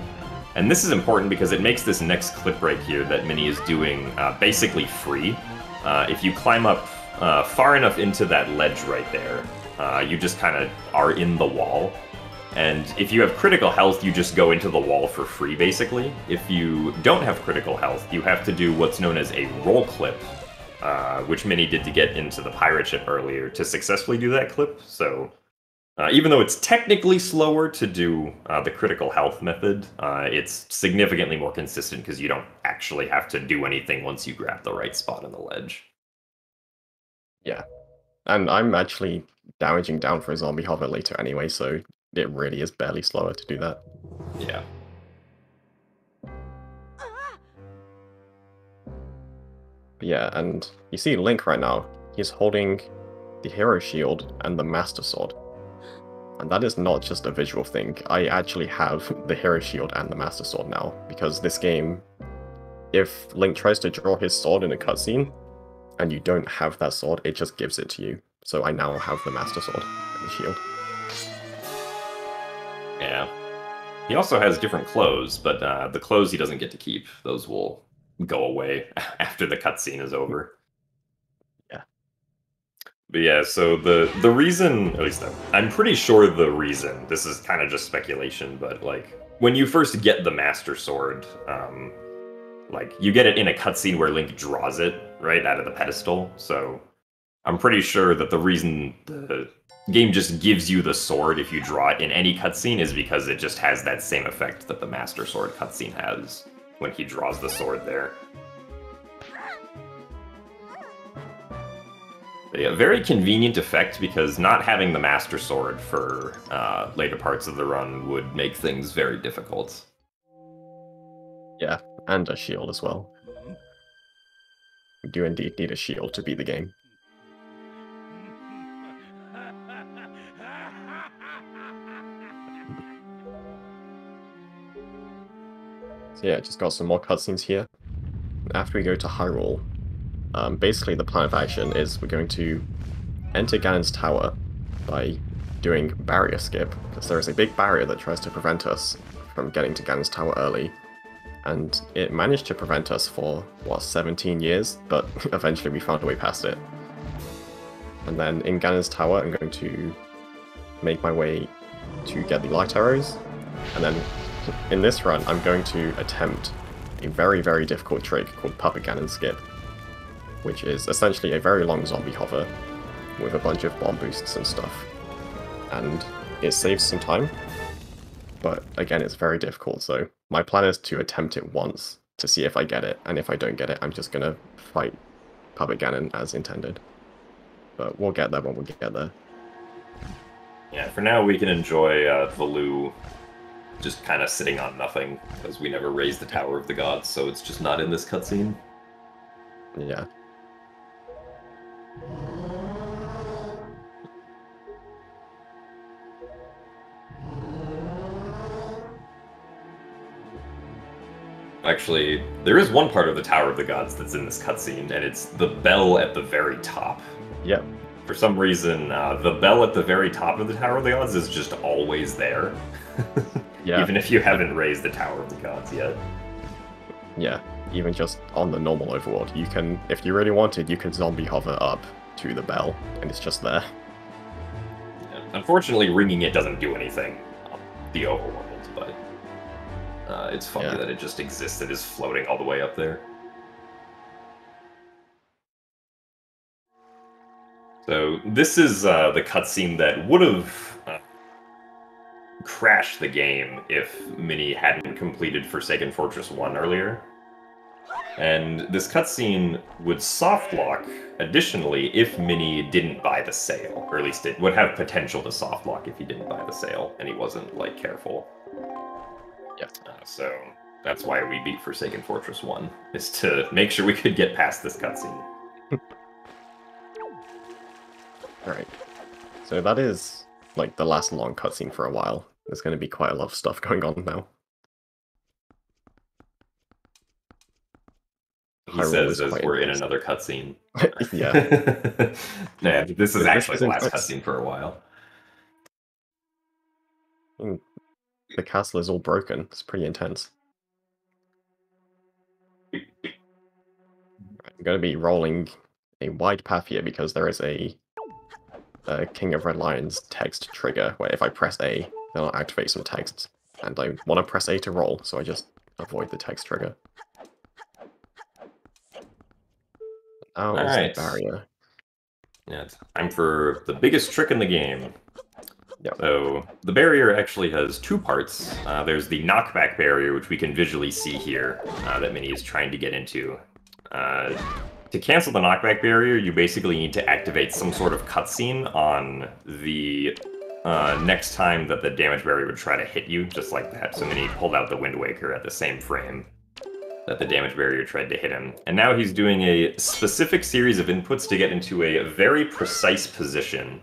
And this is important because it makes this next clip right here that Mini is doing uh, basically free. Uh, if you climb up uh, far enough into that ledge right there, uh, you just kind of are in the wall. And if you have critical health, you just go into the wall for free, basically. If you don't have critical health, you have to do what's known as a roll clip, uh, which Mini did to get into the pirate ship earlier to successfully do that clip. So uh, even though it's technically slower to do uh, the critical health method, uh, it's significantly more consistent because you don't actually have to do anything once you grab the right spot on the ledge. Yeah. And I'm actually damaging down for a zombie hover later anyway, so it really is barely slower to do that. Yeah. But yeah, and you see Link right now, he's holding the hero shield and the master sword. And that is not just a visual thing. I actually have the hero shield and the master sword now, because this game, if Link tries to draw his sword in a cutscene, and you don't have that sword, it just gives it to you. So I now have the master sword and the shield. Yeah. He also has different clothes, but uh, the clothes he doesn't get to keep. Those will go away after the cutscene is over. Yeah. But yeah, so the the reason, at least I'm pretty sure the reason. This is kind of just speculation, but like when you first get the Master Sword, um, like you get it in a cutscene where Link draws it right out of the pedestal. So I'm pretty sure that the reason the game just gives you the sword if you draw it in any cutscene is because it just has that same effect that the Master Sword cutscene has when he draws the sword there. Yeah, very convenient effect because not having the Master Sword for uh, later parts of the run would make things very difficult. Yeah, and a shield as well. We do indeed need a shield to beat the game. So yeah, just got some more cutscenes here. After we go to Hyrule, um, basically the plan of action is we're going to enter Ganon's tower by doing barrier skip, because there is a big barrier that tries to prevent us from getting to Ganon's tower early. And it managed to prevent us for, what, 17 years, but eventually we found a way past it. And then in Ganon's tower, I'm going to make my way to get the light arrows, and then in this run, I'm going to attempt a very, very difficult trick called Puppet Ganon Skip, which is essentially a very long zombie hover with a bunch of bomb boosts and stuff. And it saves some time, but again, it's very difficult, so my plan is to attempt it once to see if I get it, and if I don't get it, I'm just gonna fight Puppet Ganon as intended. But we'll get there when we get there. Yeah, for now we can enjoy uh, Valoo just kind of sitting on nothing because we never raised the Tower of the Gods, so it's just not in this cutscene. Yeah. Actually, there is one part of the Tower of the Gods that's in this cutscene, and it's the bell at the very top. Yep. For some reason, uh, the bell at the very top of the Tower of the Gods is just always there. Yeah. Even if you haven't raised the Tower of the Gods yet. Yeah. even just on the normal overworld, you can, if you really wanted, you can zombie hover up to the bell, and it's just there. Unfortunately, ringing it doesn't do anything on the overworld, but uh, it's funny Yeah. that it just exists and is floating all the way up there. So this is uh, the cutscene that would have crashed the game if Mini hadn't completed Forsaken Fortress 1 earlier. And this cutscene would soft lock additionally if Mini didn't buy the sail, or at least it would have potential to soft lock if he didn't buy the sail and he wasn't like careful. Yeah. Uh, so that's why we beat Forsaken Fortress 1, is to make sure we could get past this cutscene. Alright. So that is like the last long cutscene for a while. There's going to be quite a lot of stuff going on now. He Hyrule says as we're in another cutscene. yeah. yeah, this is actually the last cutscene for a while. The castle is all broken. It's pretty intense. I'm going to be rolling a wide path here because there is a, a King of Red Lions text trigger where if I press A, then I'll activate some text. And I want to press A to roll, so I just avoid the text trigger. Is Alright. the barrier. Yeah, it's time for the biggest trick in the game. Yep. So the barrier actually has two parts. Uh, there's the knockback barrier, which we can visually see here, uh, that Mini is trying to get into. Uh, to cancel the knockback barrier, you basically need to activate some sort of cutscene on the uh, next time that the damage barrier would try to hit you, just like that. So Mini pulled out the Wind Waker at the same frame that the damage barrier tried to hit him. And now he's doing a specific series of inputs to get into a very precise position.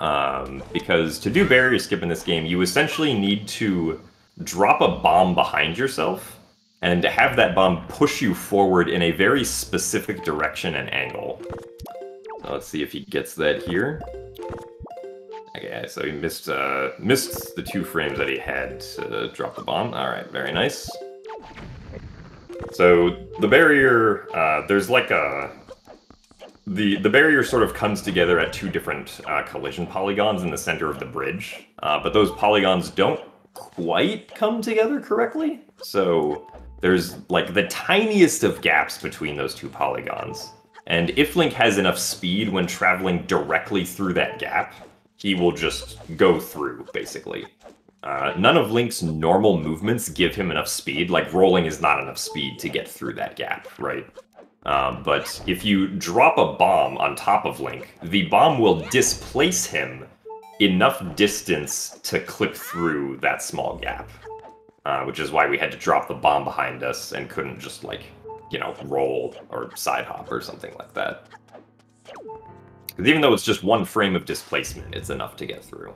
Um, because to do barrier skip in this game, you essentially need to drop a bomb behind yourself and have that bomb push you forward in a very specific direction and angle. So let's see if he gets that here. Okay, so he missed uh, missed the two frames that he had to drop the bomb. All right, very nice. So the barrier, uh, there's like a the the barrier sort of comes together at two different uh, collision polygons in the center of the bridge, uh, but those polygons don't quite come together correctly. So there's like the tiniest of gaps between those two polygons. And if Link has enough speed when traveling directly through that gap, he will just go through, basically. Uh, none of Link's normal movements give him enough speed. Like rolling is not enough speed to get through that gap, right? Um, but if you drop a bomb on top of Link, the bomb will displace him enough distance to clip through that small gap. Uh, which is why we had to drop the bomb behind us and couldn't just like, you know, roll or side hop or something like that. 'Cause even though it's just one frame of displacement, it's enough to get through.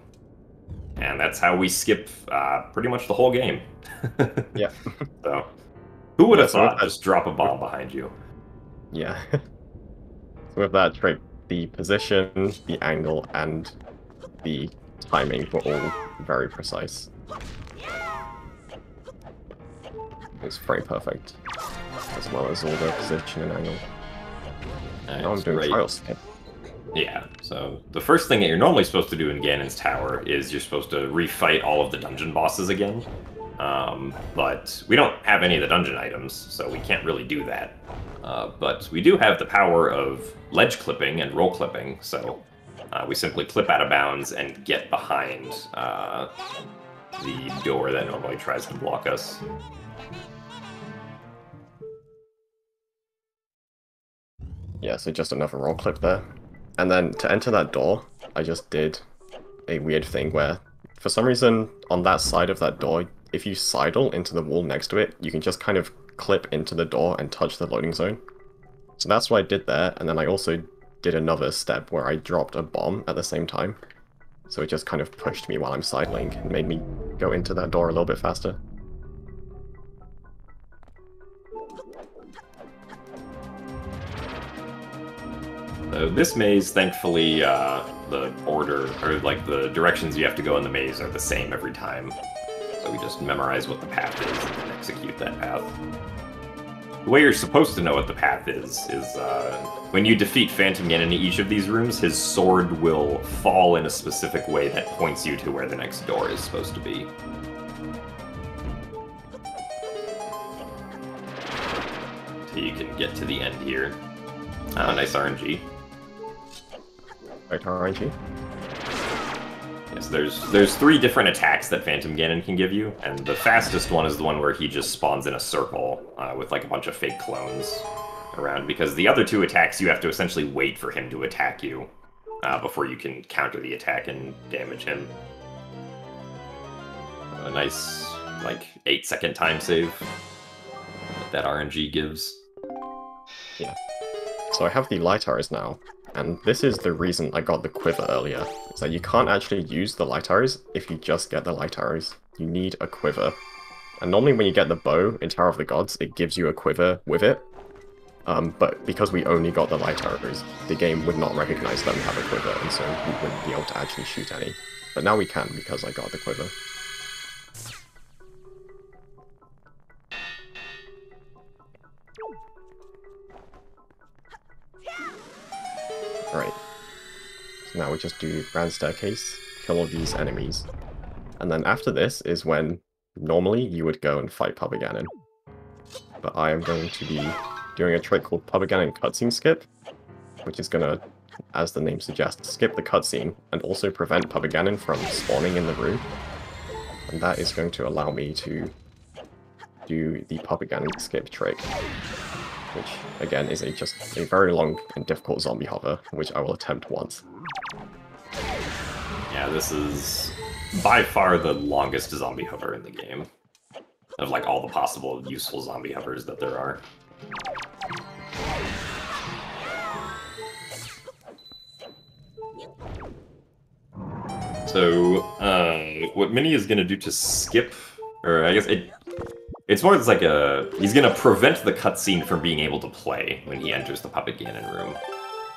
And that's how we skip uh, pretty much the whole game. Yeah. So, who would have Yeah, so thought just drop a bomb behind you? Yeah. so with that trick, the position, the angle, and the timing were all very precise. It's very perfect. As well as all the position and angle. Now I'm doing great. trial skip. Yeah, so the first thing that you're normally supposed to do in Ganon's Tower is you're supposed to refight all of the dungeon bosses again. Um, but we don't have any of the dungeon items, so we can't really do that. Uh, but we do have the power of ledge clipping and roll clipping, so uh, we simply clip out of bounds and get behind uh, the door that normally tries to block us. Yeah, so just another roll clip there. And then to enter that door, I just did a weird thing where, for some reason, on that side of that door, if you sidle into the wall next to it, you can just kind of clip into the door and touch the loading zone. So that's what I did there, and then I also did another step where I dropped a bomb at the same time. So it just kind of pushed me while I'm sidling and made me go into that door a little bit faster. So this maze, thankfully, uh, the order or like the directions you have to go in the maze are the same every time. So we just memorize what the path is and execute that path. the way you're supposed to know what the path is is uh, when you defeat Phantom Ganon in each of these rooms, his sword will fall in a specific way that points you to where the next door is supposed to be. So you can get to the end here. Ah, nice RNG. Right, RNG. Yes, there's there's three different attacks that Phantom Ganon can give you, and the fastest one is the one where he just spawns in a circle uh, with like a bunch of fake clones around. Because the other two attacks, you have to essentially wait for him to attack you uh, before you can counter the attack and damage him. A nice like eight second time save that RNG gives. Yeah. So I have the light arrows now, and this is the reason I got the quiver earlier. Is that you can't actually use the light arrows if you just get the light arrows. You need a quiver. And normally when you get the bow in Tower of the Gods, it gives you a quiver with it. Um, but because we only got the light arrows, the game would not recognize that we have a quiver, and so we wouldn't be able to actually shoot any. But now we can because I got the quiver. Now we just do Grand Staircase, kill all these enemies. And then after this is when normally you would go and fight Puppet Ganon. But I am going to be doing a trick called Puppet Ganon Cutscene Skip, which is gonna, as the name suggests, skip the cutscene and also prevent Puppet Ganon from spawning in the room. And that is going to allow me to do the Puppet Ganon skip trick which again is a just a very long and difficult zombie hover, which I will attempt once. Yeah, this is by far the longest zombie hover in the game. Of like all the possible useful zombie hovers that there are. So, uh, what Mini is going to do to skip, or I guess it, it's more it's like a he's going to prevent the cutscene from being able to play when he enters the Puppet Ganon room.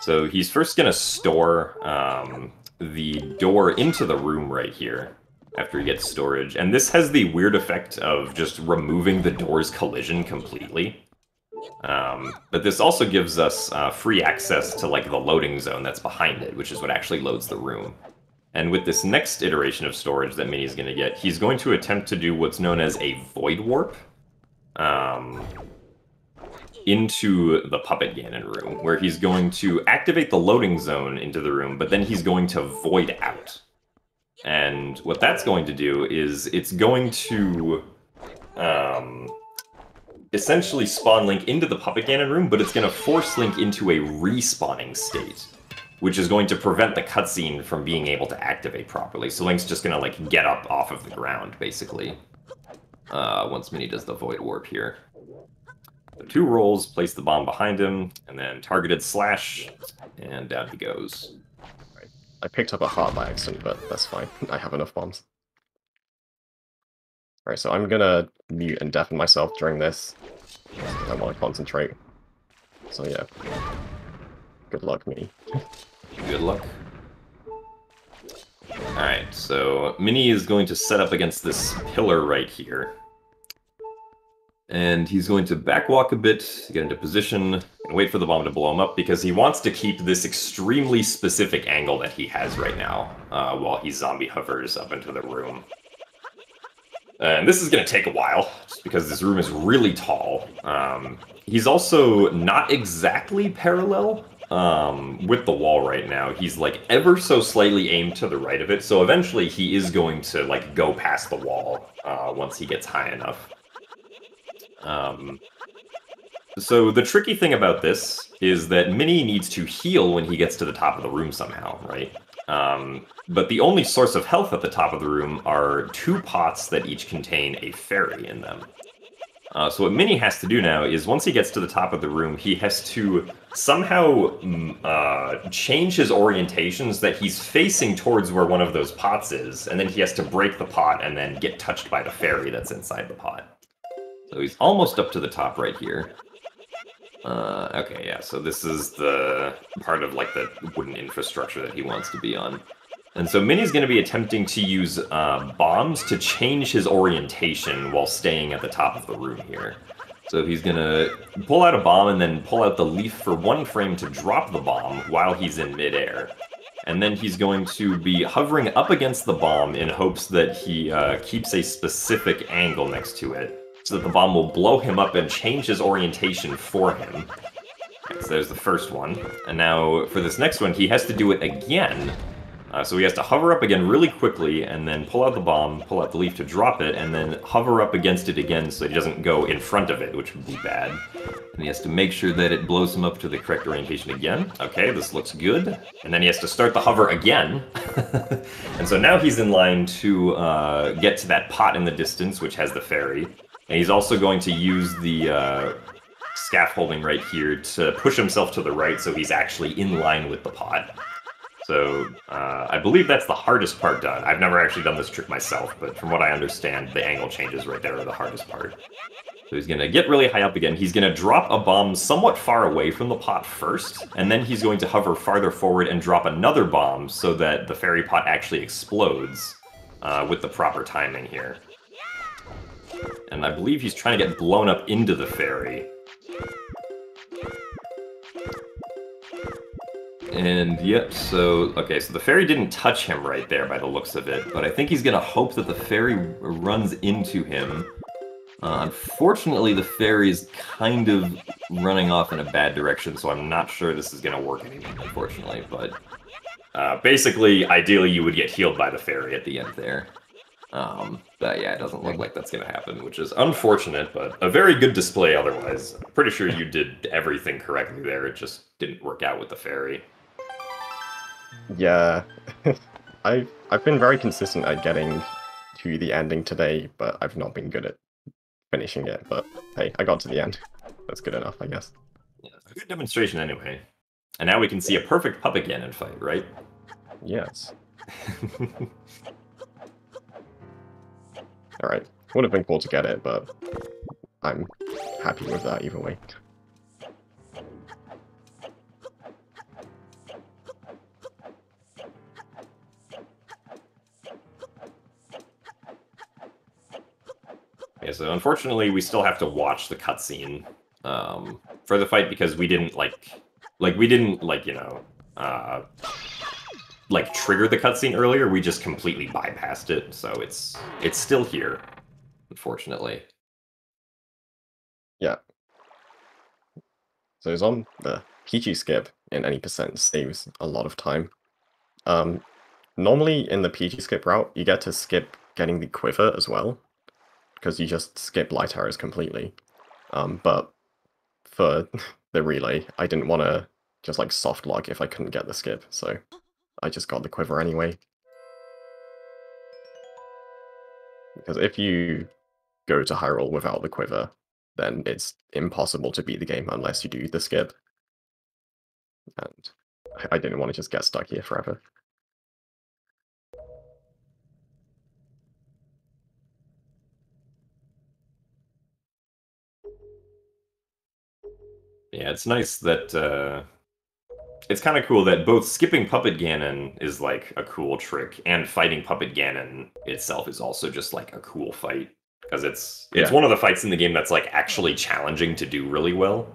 So he's first going to store um, the door into the room right here after he gets storage, and this has the weird effect of just removing the door's collision completely. Um, but this also gives us uh, free access to like the loading zone that's behind it, which is what actually loads the room. And with this next iteration of storage that Mini's going to get, he's going to attempt to do what's known as a void warp um, into the Puppet Ganon room, where he's going to activate the loading zone into the room, but then he's going to void out. And what that's going to do is it's going to um, essentially spawn Link into the Puppet Ganon room, but it's going to force Link into a respawning state which is going to prevent the cutscene from being able to activate properly. So Link's just gonna like get up off of the ground, basically. Uh, once Mini does the Void Warp here. Two rolls, place the bomb behind him, and then targeted slash, and down he goes. I picked up a heart by accident, but that's fine. I have enough bombs. Alright, so I'm gonna mute and deafen myself during this. I want to concentrate. So yeah. Good luck, Mini. Good luck. Alright, so Mini is going to set up against this pillar right here. And he's going to backwalk a bit, get into position, and wait for the bomb to blow him up because he wants to keep this extremely specific angle that he has right now uh, while he zombie hovers up into the room. And this is going to take a while, just because this room is really tall. Um, he's also not exactly parallel um, with the wall right now. He's like ever so slightly aimed to the right of it, so eventually he is going to like go past the wall uh, once he gets high enough. Um, so the tricky thing about this is that Mini needs to heal when he gets to the top of the room somehow, right? Um, but the only source of health at the top of the room are two pots that each contain a fairy in them. Uh, so what Mini has to do now is once he gets to the top of the room, he has to somehow mm, uh, change his orientations that he's facing towards where one of those pots is, and then he has to break the pot and then get touched by the fairy that's inside the pot. So he's almost up to the top right here. Uh, okay, yeah, so this is the part of like the wooden infrastructure that he wants to be on. And so Mini's going to be attempting to use uh, bombs to change his orientation while staying at the top of the room here. So he's gonna pull out a bomb and then pull out the leaf for one frame to drop the bomb while he's in midair. And then he's going to be hovering up against the bomb in hopes that he uh, keeps a specific angle next to it so that the bomb will blow him up and change his orientation for him. So there's the first one. And now for this next one, he has to do it again uh, so he has to hover up again really quickly and then pull out the bomb, pull out the leaf to drop it, and then hover up against it again so he doesn't go in front of it, which would be bad. And he has to make sure that it blows him up to the correct orientation again. Okay, this looks good. And then he has to start the hover again. and so now he's in line to uh, get to that pot in the distance, which has the fairy. And he's also going to use the uh, scaffolding right here to push himself to the right so he's actually in line with the pot. So uh, I believe that's the hardest part done. I've never actually done this trick myself, but from what I understand, the angle changes right there are the hardest part. So he's going to get really high up again. He's going to drop a bomb somewhat far away from the pot first, and then he's going to hover farther forward and drop another bomb so that the fairy pot actually explodes uh, with the proper timing here. And I believe he's trying to get blown up into the fairy. And yep, so, okay, so the fairy didn't touch him right there by the looks of it, but I think he's gonna hope that the fairy runs into him. Uh, unfortunately, the fairy is kind of running off in a bad direction, so I'm not sure this is gonna work anymore, unfortunately, but... Uh, basically, ideally, you would get healed by the fairy at the end there. Um, but yeah, it doesn't look like that's going to happen, which is unfortunate, but a very good display otherwise. I'm pretty sure you did everything correctly there. It just didn't work out with the fairy. Yeah, I've I've been very consistent at getting to the ending today, but I've not been good at finishing it. But hey, I got to the end. That's good enough, I guess. Yeah, a good demonstration anyway. And now we can see a perfect puppet Ganon fight, right? Yes. All right, would have been cool to get it, but I'm happy with that either way. Yeah, so unfortunately, we still have to watch the cutscene um, for the fight because we didn't like, like we didn't like you know, uh, like trigger the cutscene earlier. We just completely bypassed it, so it's it's still here, unfortunately. Yeah. So it's on the PG skip in any percent saves a lot of time. Um, normally in the PG skip route, you get to skip getting the quiver as well, because you just skip light arrows completely. Um, but for the relay, I didn't want to just like soft lock if I couldn't get the skip, so I just got the quiver anyway. Because if you go to Hyrule without the quiver, then it's impossible to beat the game unless you do the skip. And I didn't want to just get stuck here forever. Yeah, it's nice that uh, it's kind of cool that both skipping Puppet Ganon is like a cool trick, and fighting Puppet Ganon itself is also just like a cool fight because it's it's Yeah. one of the fights in the game that's like actually challenging to do really well.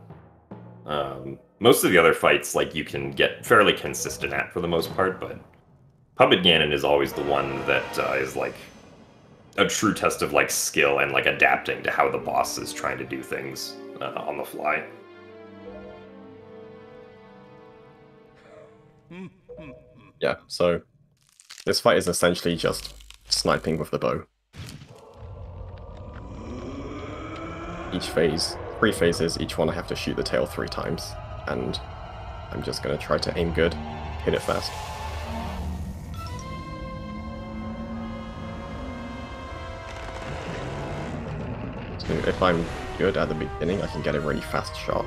Um, most of the other fights, like you can get fairly consistent at for the most part, but Puppet Ganon is always the one that uh, is like a true test of like skill and like adapting to how the boss is trying to do things uh, on the fly. Yeah, so this fight is essentially just sniping with the bow. Each phase, three phases, each one I have to shoot the tail three times, and I'm just gonna try to aim good, hit it fast. So if I'm good at the beginning, I can get a really fast shot.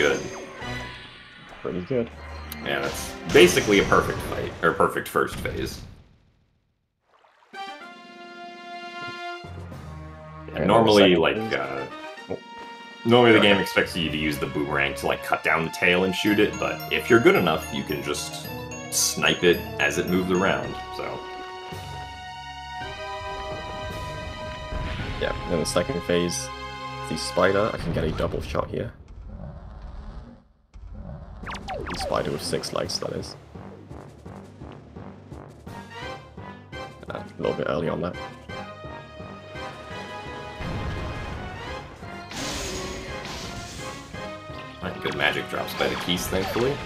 Good. pretty good. Yeah, that's basically a perfect fight or perfect first phase. And normally, like uh, Normally, the game expects you to use the boomerang to like cut down the tail and shoot it, but if you're good enough, you can just snipe it as it moves around. So Yeah, in the second phase, the spider, I can get a double shot here. The spider with six legs, that is. Uh, a little bit early on that. Good magic drops by the keys, thankfully.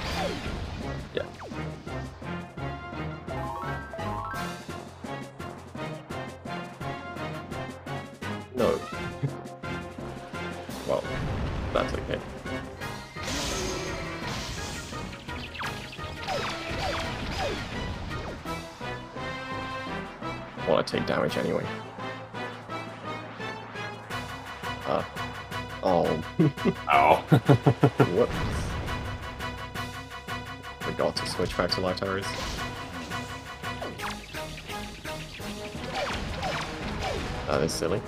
Take damage anyway. Uh. Oh. Oh. Whoops. Forgot to switch back to light arrows. That is silly.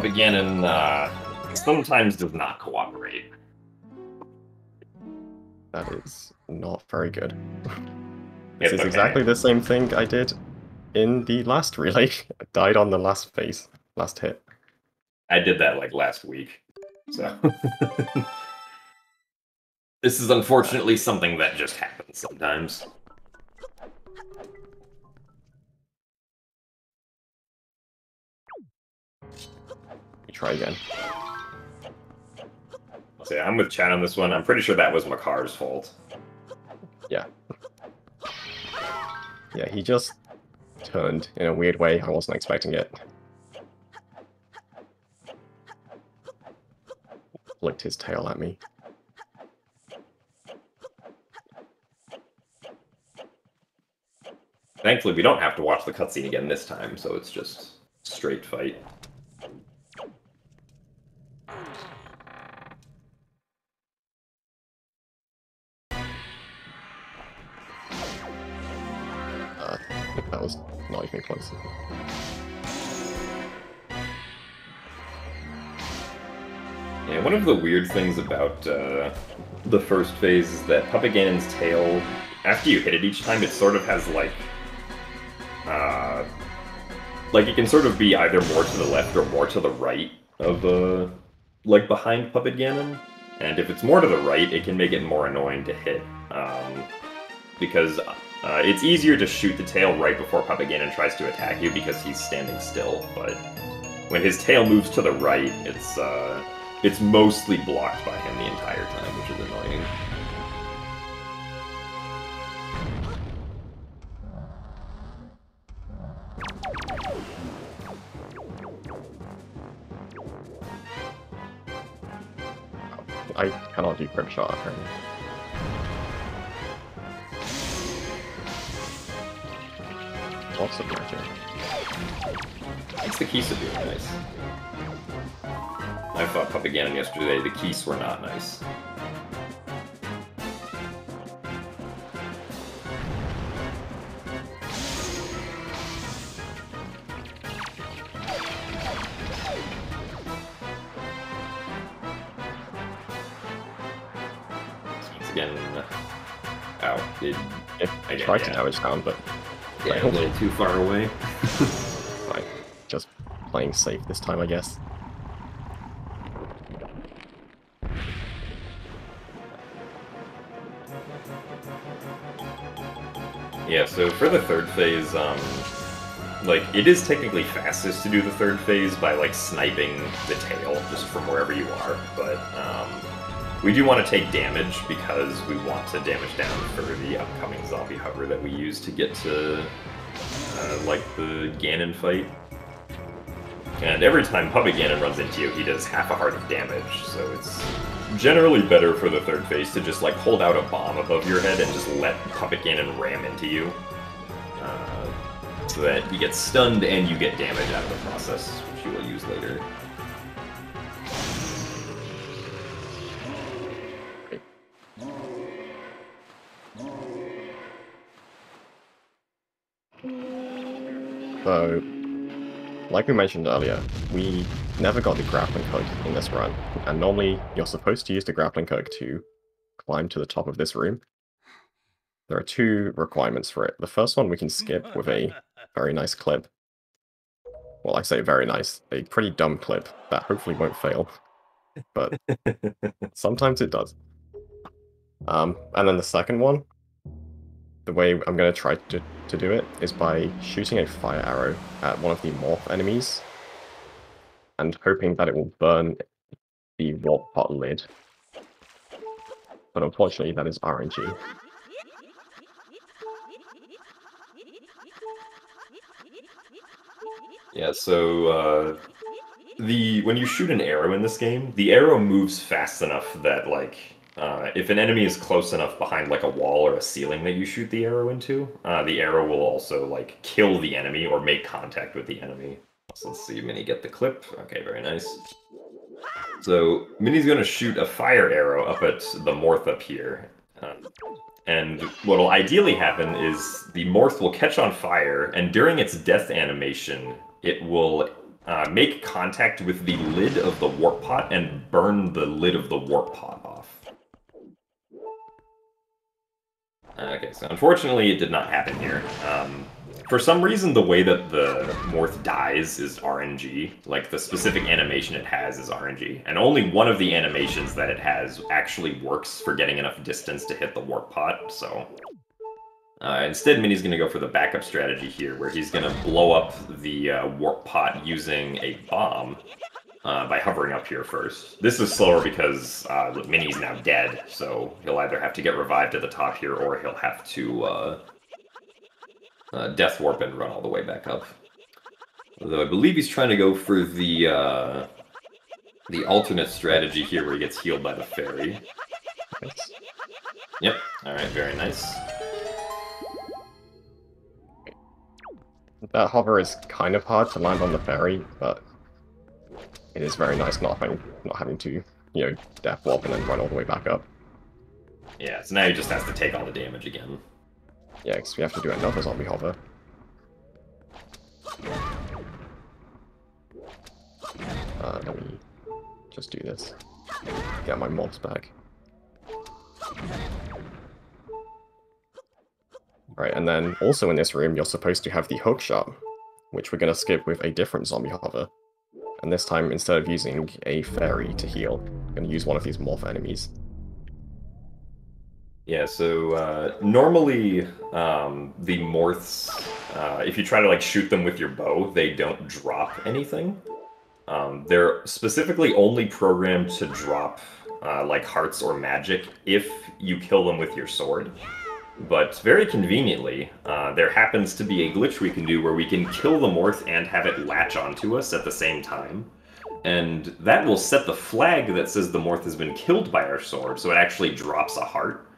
Phase Puppet Ganon uh, sometimes does not cooperate. That is not very good. This It's is okay. exactly the same thing I did in the last relay. I died on the last phase, last hit. I did that like last week. So. this is unfortunately something that just happens sometimes. You try again. So yeah, I'm with Chad on this one. I'm pretty sure that was Makar's fault. Yeah. Yeah, he just turned in a weird way. I wasn't expecting it. Flicked his tail at me. Thankfully, we don't have to watch the cutscene again this time, so it's just straight fight. Even close. Yeah, one of the weird things about uh, the first phase is that Puppet Ganon's tail, after you hit it each time, it sort of has like, uh, like it can sort of be either more to the left or more to the right of uh, like behind Puppet Ganon. And if it's more to the right, it can make it more annoying to hit, um, because uh, it's easier to shoot the tail right before Puppet Ganon tries to attack you because he's standing still. But when his tail moves to the right, it's uh, it's mostly blocked by him the entire time, which is annoying. I cannot do crit shot of magic. It's the keys that do nice. I fought Puppet Ganon yesterday. The keys were not nice. Once again, uh, it, It I tried to yeah. damage down, but yeah, a little too far away. like just playing safe this time, I guess. Yeah, so for the third phase, um, like it is technically fastest to do the third phase by like sniping the tail just from wherever you are, but um, We do want to take damage because we want to damage down for the upcoming zombie hover that we use to get to, uh, like, the Ganon fight. And every time Puppet Ganon runs into you, he does half a heart of damage, so it's generally better for the third phase to just, like, hold out a bomb above your head and just let Puppet Ganon ram into you. Uh, so that you get stunned and you get damage out of the process, which you will use later. So, like we mentioned earlier, we never got the grappling hook in this run, and normally you're supposed to use the grappling hook to climb to the top of this room. There are two requirements for it. The first one we can skip with a very nice clip. Well, I say very nice, a pretty dumb clip that hopefully won't fail, but sometimes it does. Um, and then the second one, the way I'm going to try to, to do it is by shooting a fire arrow at one of the morth enemies and hoping that it will burn the warp pot lid. But unfortunately, that is RNG. Yeah, so uh, the when you shoot an arrow in this game, the arrow moves fast enough that like uh, if an enemy is close enough behind like a wall or a ceiling that you shoot the arrow into, uh, the arrow will also like kill the enemy or make contact with the enemy. So let's see, Mini get the clip. Okay, very nice. So Mini's gonna shoot a fire arrow up at the Morth up here. Uh, and what will ideally happen is the Morth will catch on fire, and during its death animation, it will uh, make contact with the lid of the warp pot and burn the lid of the warp pot Okay, so unfortunately it did not happen here. Um, for some reason, the way that the Morth dies is RNG. Like, the specific animation it has is RNG. And only one of the animations that it has actually works for getting enough distance to hit the warp pot, so... Uh, instead, Mini's going to go for the backup strategy here, where he's going to blow up the uh, warp pot using a bomb uh, by hovering up here first. This is slower because uh, Mini's now dead, so he'll either have to get revived at the top here, or he'll have to uh, uh, Death Warp and run all the way back up. Although I believe he's trying to go for the uh, the alternate strategy here, where he gets healed by the fairy. Nice. Yep. All right. Very nice. That hover is kind of hard to land on the fairy, but it is very nice not having not having to, you know, death warp and then run all the way back up. Yeah. So now he just has to take all the damage again. Yeah, because we have to do another zombie hover. Uh, let me just do this. Get my mobs back. Right, and then also in this room, you're supposed to have the hook shot, which we're going to skip with a different zombie hover. And this time, instead of using a fairy to heal, I'm going to use one of these morth enemies. Yeah, so uh, normally um, the morths, uh, if you try to like shoot them with your bow, they don't drop anything. Um, they're specifically only programmed to drop uh, like hearts or magic if you kill them with your sword. But very conveniently, uh, there happens to be a glitch we can do where we can kill the Morth and have it latch onto us at the same time. And that will set the flag that says the Morth has been killed by our sword, so it actually drops a heart.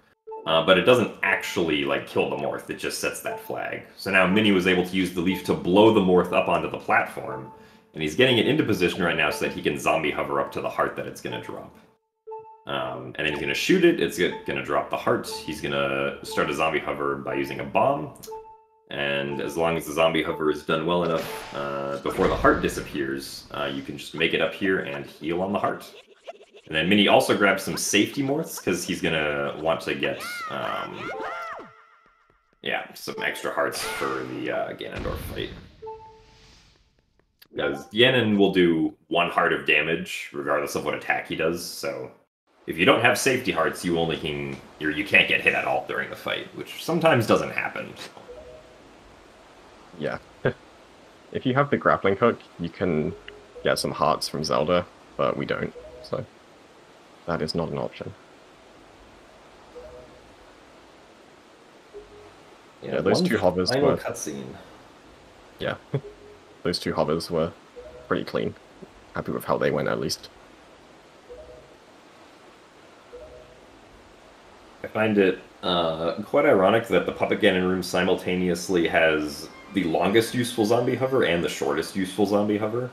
Uh, but it doesn't actually like kill the Morth, it just sets that flag. So now Mini was able to use the leaf to blow the Morth up onto the platform, and he's getting it into position right now so that he can zombie hover up to the heart that it's going to drop. Um, and then he's to shoot it, it's to drop the heart, he's to start a zombie hover by using a bomb, and as long as the zombie hover is done well enough uh, before the heart disappears, uh, you can just make it up here and heal on the heart. And then Mini also grabs some safety morths because he's gonna want to get, um, yeah, some extra hearts for the uh, Ganondorf fight. Because Ganon will do one heart of damage regardless of what attack he does. So if you don't have safety hearts, you only can you're, you can't get hit at all during the fight, which sometimes doesn't happen. Yeah. if you have the grappling hook, you can get some hearts from Zelda, but we don't, so that is not an option. Yeah, those two hovers were- cutscene. Yeah, those two hovers were pretty clean. Happy with how they went at least. I find it uh, quite ironic that the Puppet Ganon room simultaneously has the longest useful zombie hover and the shortest useful zombie hover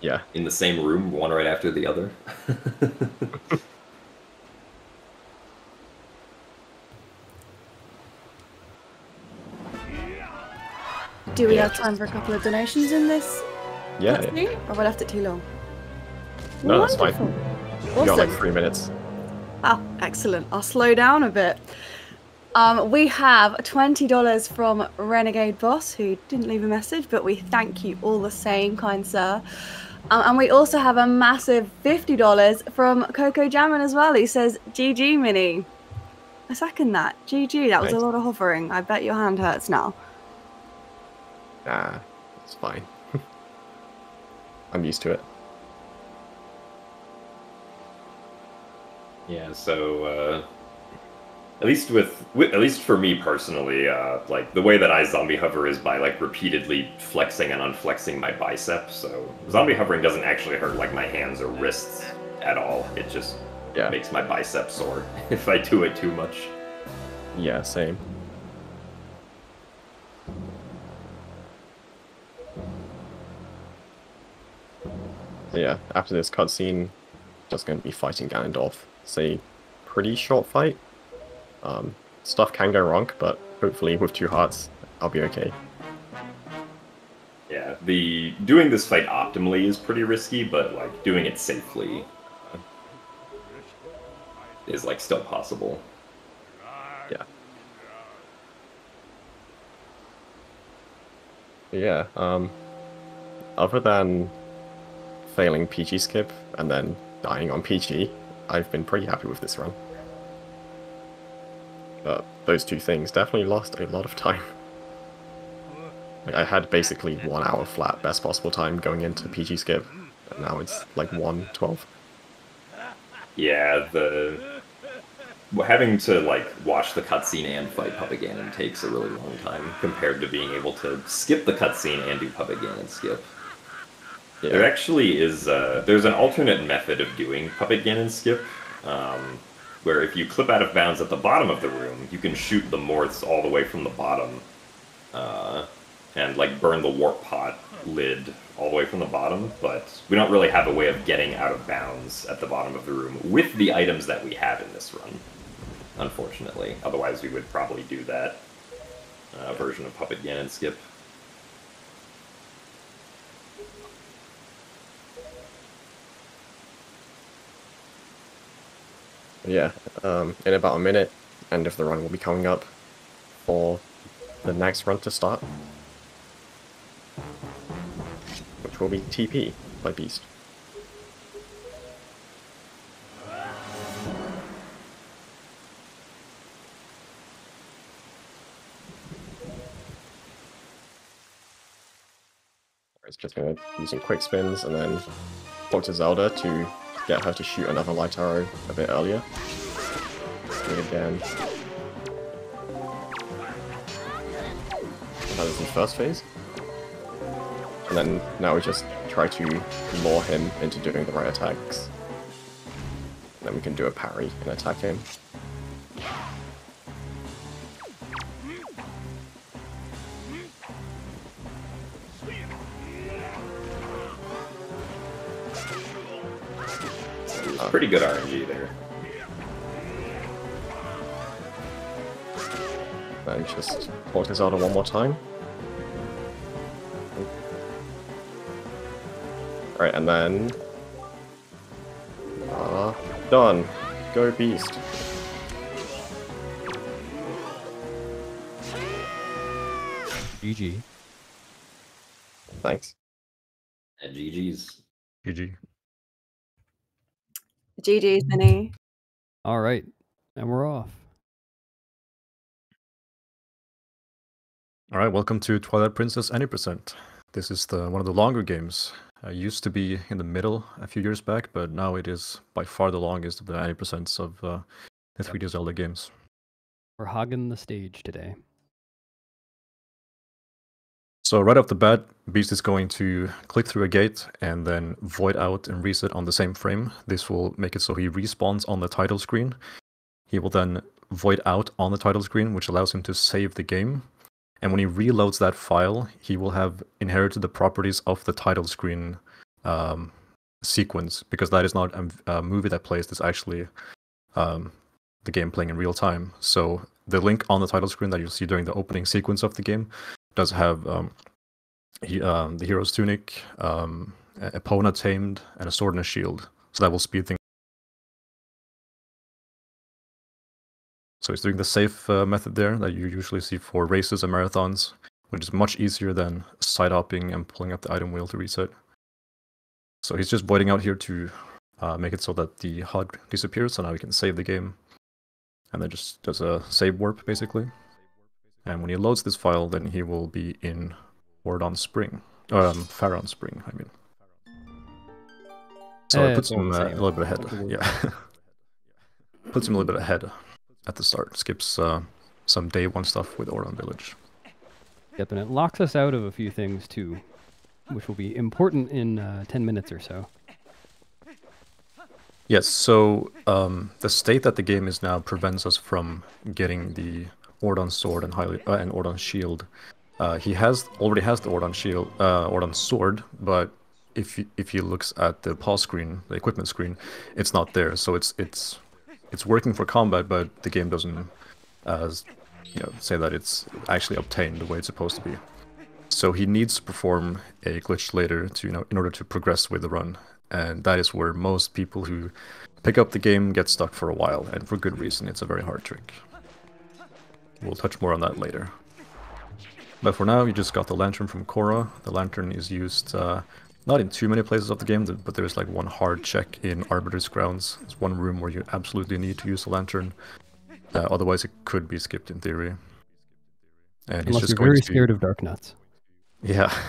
Yeah, in the same room, one right after the other. Do we Yeah, have time for a couple of donations in this? yeah. cutscene, Or have I left it too long? No, that's fine. Wonderful. You got like three minutes. Oh, excellent. I'll slow down a bit. Um, we have $20 from Renegade Boss, who didn't leave a message, but we thank you all the same, kind sir. Um, and we also have a massive $50 from Coco Jammin as well. He says, GG, Mini. I second that. GG. That was a lot of hovering. I bet your hand hurts now. Nah, it's fine. I'm used to it. Yeah, so uh, at least with, with at least for me personally, uh, like the way that I zombie hover is by like repeatedly flexing and unflexing my bicep. So zombie hovering doesn't actually hurt like my hands or wrists at all. It just Yeah, makes my bicep sore if I do it too much. yeah, same. Yeah, after this cutscene, just going to be fighting Ganondorf. It's a pretty short fight. Um, stuff can go wrong, but hopefully with two hearts, I'll be okay. Yeah, the doing this fight optimally is pretty risky, but like doing it safely uh, is like still possible. Yeah. Yeah, um, other than failing PG skip and then dying on PG, I've been pretty happy with this run. But those two things definitely lost a lot of time. Like, I had basically one hour flat best possible time going into PG skip, and now it's like 112. Yeah, the having to like watch the cutscene and fight Puppet Ganon takes a really long time compared to being able to skip the cutscene and do Puppet Ganon skip. There actually is uh, there's an alternate method of doing Puppet Ganon skip, um, where if you clip out of bounds at the bottom of the room, you can shoot the morths all the way from the bottom, uh, and like burn the warp pot lid all the way from the bottom. But we don't really have a way of getting out of bounds at the bottom of the room with the items that we have in this run. Unfortunately, otherwise we would probably do that uh, version of Puppet Ganon skip. Yeah. Um, in about a minute, end of the run will be coming up for the next run to start, which will be TP by Beast. It's just gonna using quick spins and then talk to Zelda to get her to shoot another light arrow a bit earlier. Do it again. That is the first phase. And then now we just try to lure him into doing the right attacks. Then we can do a parry and attack him. Pretty good RNG there. Then just talk to Zelda one more time. Alright, and then... Ah, done. Go Beast. GG. Thanks. And GG's. GG. GG's, Mini. All right. And we're off. All right, welcome to Twilight Princess Any Percent. This is the one of the longer games I used to be in the middle a few years back, but now it is by far the longest of the 90% of uh, the 3D Zelda games. We're hogging the stage today. So right off the bat, Beast is going to click through a gate and then void out and reset on the same frame. This will make it so he respawns on the title screen. He will then void out on the title screen, which allows him to save the game. And when he reloads that file, he will have inherited the properties of the title screen um, sequence because that is not a, movie that plays. It's actually um, the game playing in real time. So the link on the title screen that you'll see during the opening sequence of the game does have um, he, um, the hero's tunic, um, Epona tamed, and a sword and a shield. So that will speed things. So he's doing the safe uh, method there that you usually see for races and marathons, which is much easier than side hopping and pulling up the item wheel to reset. So he's just voiding out here to uh, make it so that the HUD disappears, so now we can save the game. And then just does a save warp, basically. And when he loads this file, then he will be in Ordon Spring. Um, Faron Spring, I mean. So Eh, it puts him uh, a little bit ahead. Yeah. puts him a little bit ahead at the start. Skips uh, some day one stuff with Ordon Village. Yep, and it locks us out of a few things too, which will be important in uh, 10 minutes or so. Yes, so um, the state that the game is now prevents us from getting the Ordon sword and highly uh, and Ordon shield. Uh, he has already has the Ordon shield, uh, Ordon sword, but if he, if he looks at the pause screen, the equipment screen, it's not there. So it's it's it's working for combat, but the game doesn't uh, you know say that it's actually obtained the way it's supposed to be. So he needs to perform a glitch later to you know in order to progress with the run, and that is where most people who pick up the game get stuck for a while, and for good reason. It's a very hard trick. We'll touch more on that later. But for now, you just got the lantern from Coro. The lantern is used uh, not in too many places of the game, but there's like one hard check in Arbiter's Grounds. It's one room where you absolutely need to use the lantern. Uh, otherwise, it could be skipped in theory. And he's just very to... scared of dark nuts. Yeah.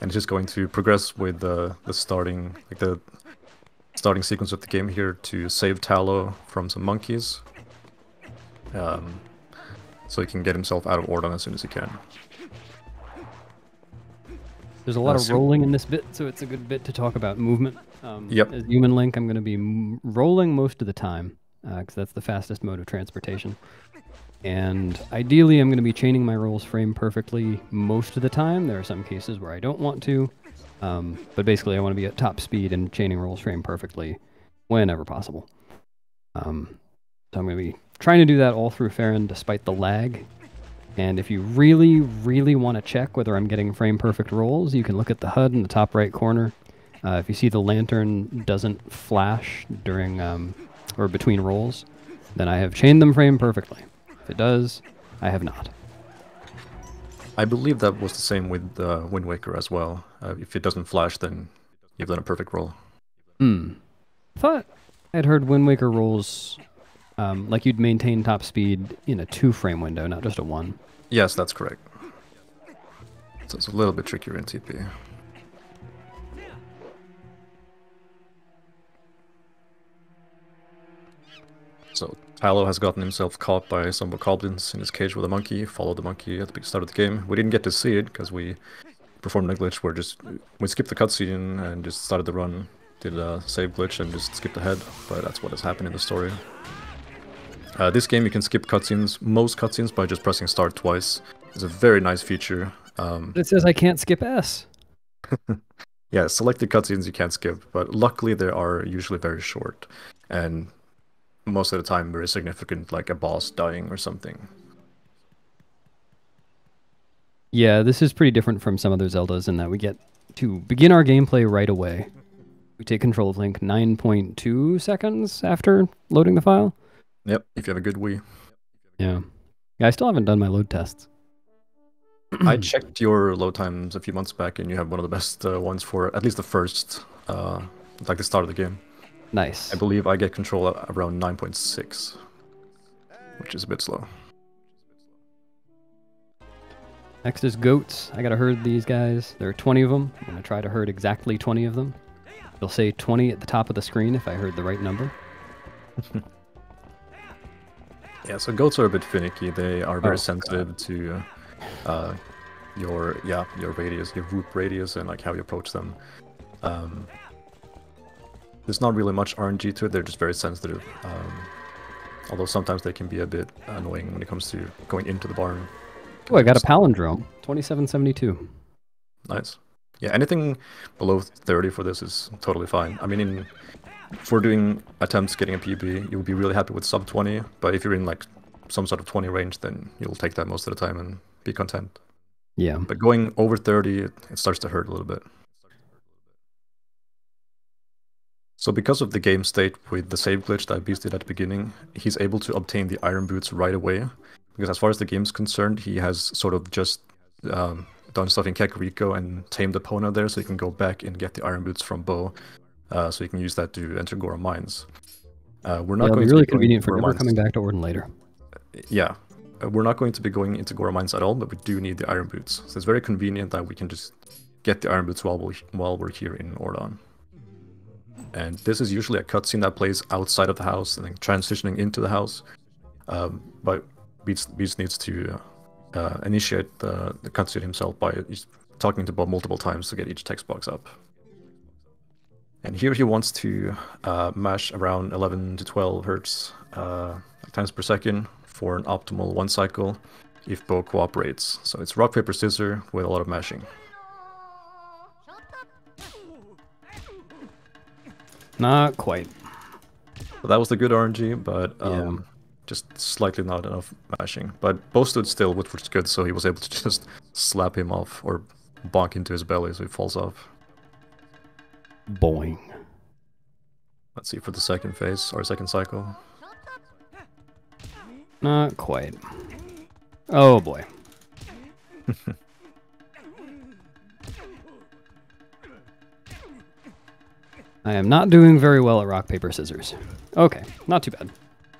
and it's just going to progress with the the starting like the starting sequence of the game here to save Talo from some monkeys. Um, so he can get himself out of Ordon as soon as he can. There's a lot Uh, of so- rolling in this bit, so it's a good bit to talk about movement. Um, Yep. As human link, I'm going to be rolling most of the time because that's the fastest mode of transportation. And ideally, I'm going to be chaining my rolls frame perfectly most of the time. There are some cases where I don't want to, um, but basically, I want to be at top speed and chaining rolls frame perfectly whenever possible. Um, so I'm going to be trying to do that all through Faron despite the lag. And if you really, really want to check whether I'm getting frame perfect rolls, you can look at the HUD in the top right corner. Uh, if you see the lantern doesn't flash during um, or between rolls, then I have chained them frame perfectly. If it does, I have not. I believe that was the same with uh, Wind Waker as well. Uh, if it doesn't flash, then you've done a perfect roll. Hmm. Thought I'd heard Wind Waker rolls um, like you'd maintain top speed in a two frame window, not just a one. Yes, that's correct. So it's a little bit trickier in TP. So Talo has gotten himself caught by some goblins in his cage with a monkey. Followed the monkey at the start of the game. We didn't get to see it because we performed a glitch where just we skipped the cutscene and just started the run, did a save glitch and just skipped ahead. But that's what has happened in the story. Uh, this game you can skip cutscenes, most cutscenes, by just pressing start twice. It's a very nice feature. Um, It says I can't skip S. yeah, selected cutscenes you can't skip, but luckily they are usually very short, and most of the time very significant, like a boss dying or something. Yeah, this is pretty different from some other Zeldas in that we get to begin our gameplay right away. We take control of Link 9.2 seconds after loading the file. Yep, if you have a good Wii. Yeah. Yeah, I still haven't done my load tests. I checked your load times a few months back, and you have one of the best uh, ones for at least the first, uh, like the start of the game. Nice. I believe I get control at around 9.6, which is a bit slow. Next is goats. I gotta herd these guys. There are 20 of them. I'm gonna try to herd exactly 20 of them. It'll say 20 at the top of the screen if I heard the right number. Yeah, so goats are a bit finicky. They are very Oh, sensitive to uh, your yeah your radius, your root radius, and like how you approach them. Um, there's not really much RNG to it. They're just very sensitive. Um, although sometimes they can be a bit annoying when it comes to going into the barn. Oh, I got a palindrome. 2772. Nice. Yeah, anything below 30 for this is totally fine. I mean, in, for doing attempts getting a PB, you'll be really happy with sub 20. But if you're in like some sort of 20 range, then you'll take that most of the time and be content. Yeah. But going over 30, it, it starts to hurt a little bit. So because of the game state with the save glitch that Beast did at the beginning, he's able to obtain the iron boots right away. Because as far as the game's concerned, he has sort of just um, done stuff in Kakariko and tamed Epona there, so he can go back and get the iron boots from Bo, uh, so you can use that to enter Goron Mines. Uh, we're not It'll going be to really be going convenient for never Mines- coming back to Ordon later. yeah, uh, we're not going to be going into Goron Mines at all, but we do need the iron boots. So it's very convenient that we can just get the iron boots while we while we're here in Ordon. And this is usually a cutscene that plays outside of the house and then transitioning into the house. Um, but Beast, Beast needs to uh, uh, initiate the, the cutscene himself by talking to Bob multiple times to get each text box up. And here he wants to uh, mash around 11 to 12 hertz uh, times per second for an optimal one cycle if Bo cooperates. So it's rock, paper, scissor with a lot of mashing. Not quite. So that was the good RNG, but um, just slightly not enough mashing. But Bo stood still, which was good, so he was able to just slap him off or bonk into his belly so he falls off. Boing. Let's see for the second phase or second cycle. Not quite. Oh boy. I am not doing very well at rock, paper, scissors. Okay, not too bad.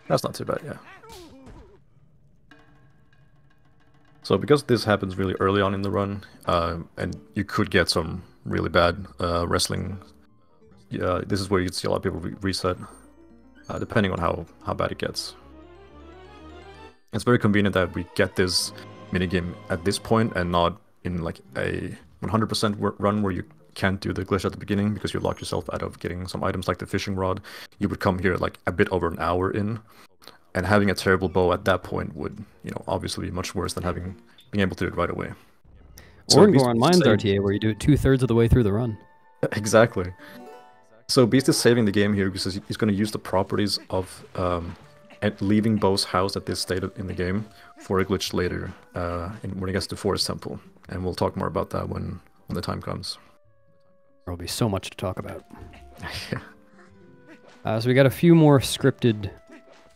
That's not too bad, yeah. So because this happens really early on in the run, uh, and you could get some really bad uh, wrestling, yeah, this is where you can see a lot of people re- reset, uh, depending on how, how bad it gets. It's very convenient that we get this minigame at this point and not in like a 100% run where you can't do the glitch at the beginning because you lock yourself out of getting some items like the fishing rod. You would come here like a bit over an hour in, and having a terrible bow at that point would, you know, obviously be much worse than having being able to do it right away. So or in Beast Goron Mines RTA, where you do it two thirds of the way through the run. Exactly. So Beast is saving the game here because he's- going to use the properties of um, leaving Bo's house at this state in the game for a glitch later uh, in, when he gets to Forest Temple, and we'll talk more about that when when the time comes. There'll be so much to talk about. Uh, so we got a few more scripted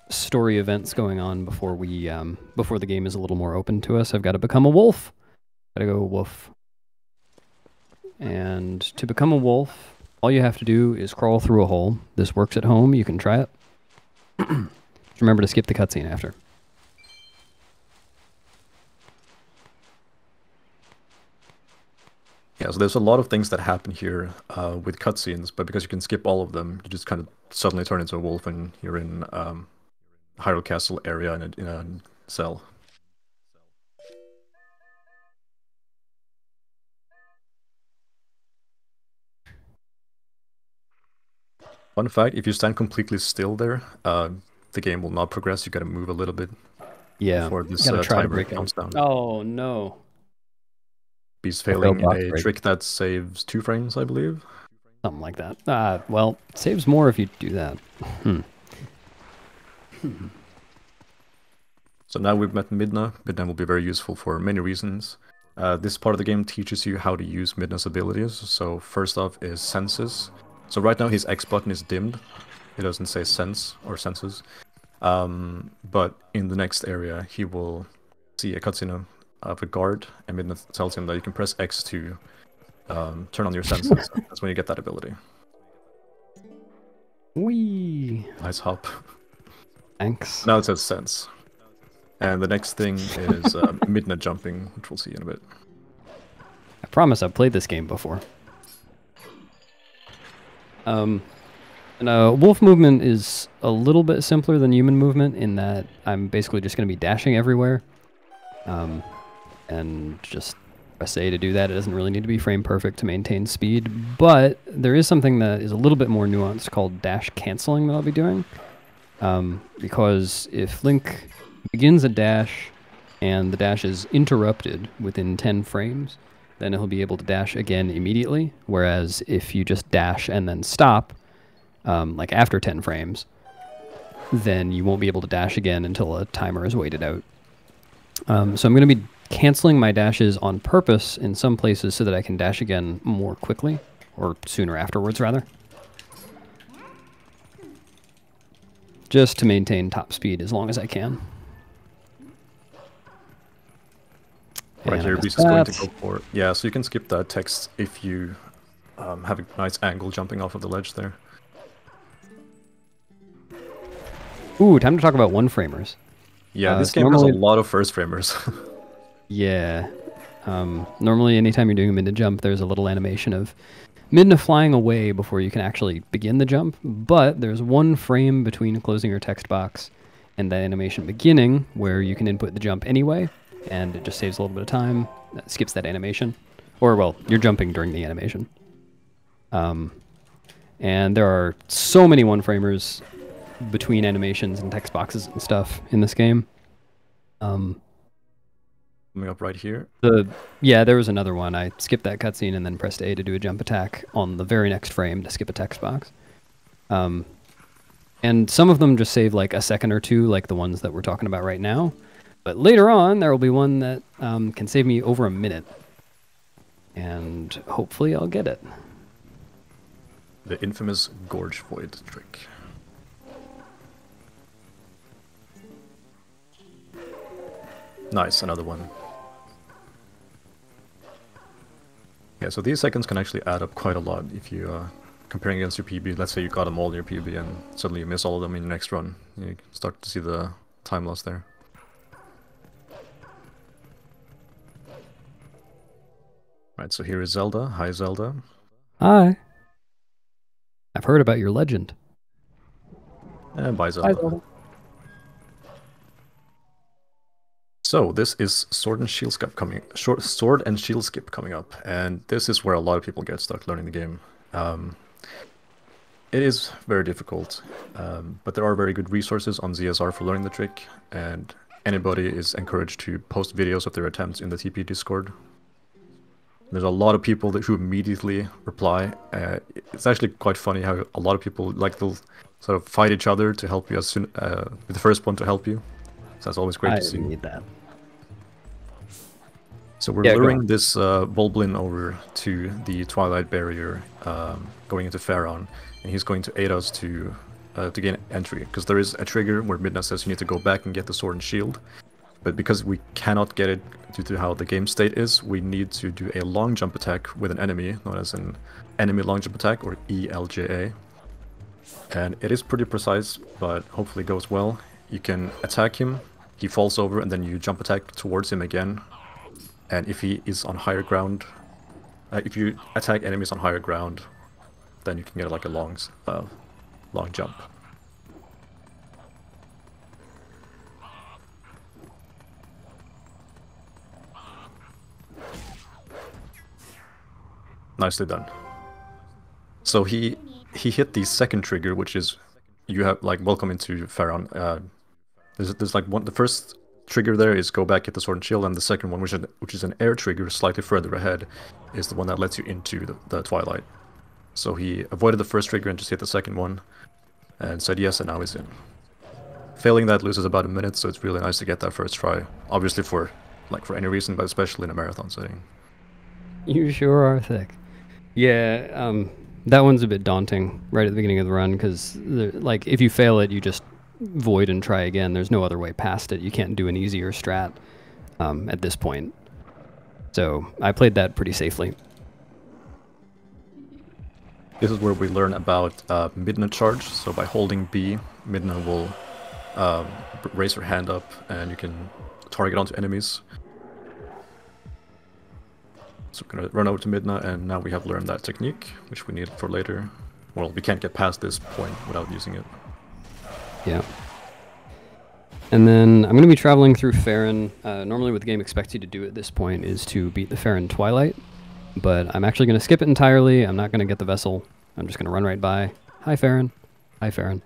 story events going on before we um, before the game is a little more open to us. I've got to become a wolf. Gotta go wolf. And to become a wolf, all you have to do is crawl through a hole. This works at home. You can try it. Remember to skip the cutscene after. Yeah, so there's a lot of things that happen here uh, with cutscenes, but because you can skip all of them, you just kind of suddenly turn into a wolf and you're in um, Hyrule Castle area in a, in a cell. Fun fact: If you stand completely still there, uh, the game will not progress. You got to move a little bit Yeah. before this gotta uh, try to timer break it. counts down. Oh no. He's failed failing a break. trick that saves two frames, I believe. Something like that. Uh, well, saves more if you do that. Hmm. So now we've met Midna. Midna will be very useful for many reasons. Uh, this part of the game teaches you how to use Midna's abilities. So first off is senses. So right now his X button is dimmed. It doesn't say sense or senses. Um, but in the next area he will see a cutscene of a guard, and Midna tells him that you can press X to um, turn on your senses. That's when you get that ability. Wee. Nice hop. Thanks. Now it says sense. And the next thing is uh, Midna jumping, which we'll see in a bit. I promise I've played this game before. Um, and uh, wolf movement is a little bit simpler than human movement in that I'm basically just going to be dashing everywhere. Um, and just press A to do that. It doesn't really need to be frame perfect to maintain speed, but there is something that is a little bit more nuanced called dash canceling that I'll be doing. Um, because if Link begins a dash and the dash is interrupted within 10 frames, then he'll be able to dash again immediately. Whereas if you just dash and then stop, um, like after 10 frames, then you won't be able to dash again until a timer is waited out. Um, so I'm going to be canceling my dashes on purpose in some places so that I can dash again more quickly, or sooner afterwards, rather. Just to maintain top speed as long as I can. Right And here, Beast is going to go for it. yeah. So you can skip that text if you um, have a nice angle jumping off of the ledge there. Ooh, time to talk about one-framers. Yeah, Uh, this game has a lot of first framers. Yeah. Um, normally, anytime you're doing a Midna jump, there's a little animation of Midna flying away before you can actually begin the jump. But there's one frame between closing your text box and that animation beginning where you can input the jump anyway, and it just saves a little bit of time. That skips that animation. Or, well, you're jumping during the animation. Um, and there are so many one framers between animations and text boxes and stuff in this game. Um, Coming up right here. the yeah, there was another one. I skipped that cutscene and then pressed A to do a jump attack on the very next frame to skip a text box. Um, and some of them just save like a second or two, like the ones that we're talking about right now. But later on, there will be one that um, can save me over a minute, and hopefully, I'll get it. The infamous Gorge Void trick. Nice, another one. Yeah, so these seconds can actually add up quite a lot if you uh, comparing against your PB. Let's say you got them all in your PB and suddenly you miss all of them in your next run. You start to see the time loss there. Right, so here is Zelda. Hi, Zelda. Hi. I've heard about your legend. And bye, Zelda. So this is Sword and Shield Skip coming, short Sword and Shield Skip coming up, and this is where a lot of people get stuck learning the game. Um, it is very difficult, um, but there are very good resources on ZSR for learning the trick, and anybody is encouraged to post videos of their attempts in the TP Discord. There's a lot of people that who immediately reply. Uh, it's actually quite funny how a lot of people like to sort of fight each other to help you as soon uh, be the first one to help you. So that's always great I to see. need that. So we're Yeah, luring this uh, Volblin over to the Twilight Barrier, um, going into Faron, and he's going to aid us to uh, to gain entry because there is a trigger where Midna says you need to go back and get the sword and shield, but because we cannot get it due to how the game state is, we need to do a long jump attack with an enemy known as an enemy long jump attack or ELJA, and it is pretty precise, but hopefully goes well. You can attack him, he falls over, and then you jump attack towards him again, and if he is on higher ground, uh, if you attack enemies on higher ground, then you can get like a long, uh, long jump. Nicely done. So he he hit the second trigger, which is you have like welcome into Faron. Uh, there's there's like one the first trigger there is go back get the sword and shield, and the second one, which is which is an air trigger slightly further ahead, is the one that lets you into the, the twilight. So he avoided the first trigger and just hit the second one, and said yes, and now he's in. Failing that loses about a minute, so it's really nice to get that first try. Obviously for like for any reason, but especially in a marathon setting. You sure are thick. Yeah, um, that one's a bit daunting right at the beginning of the run because, like, if you fail it, you just void and try again. There's no other way past it. You can't do an easier strat um, at this point. So I played that pretty safely. This is where we learn about uh, Midna charge. So by holding B, Midna will um, raise her hand up and you can target onto enemies. So we're gonna run over to Midna, and now we have learned that technique, which we need for later. Well, we can't get past this point without using it. Yeah. And then I'm going to be traveling through Faron. Uh, normally, what the game expects you to do at this point is to beat the Faron Twilight, but I'm actually going to skip it entirely. I'm not going to get the vessel. I'm just going to run right by. Hi, Faron. Hi, Faron.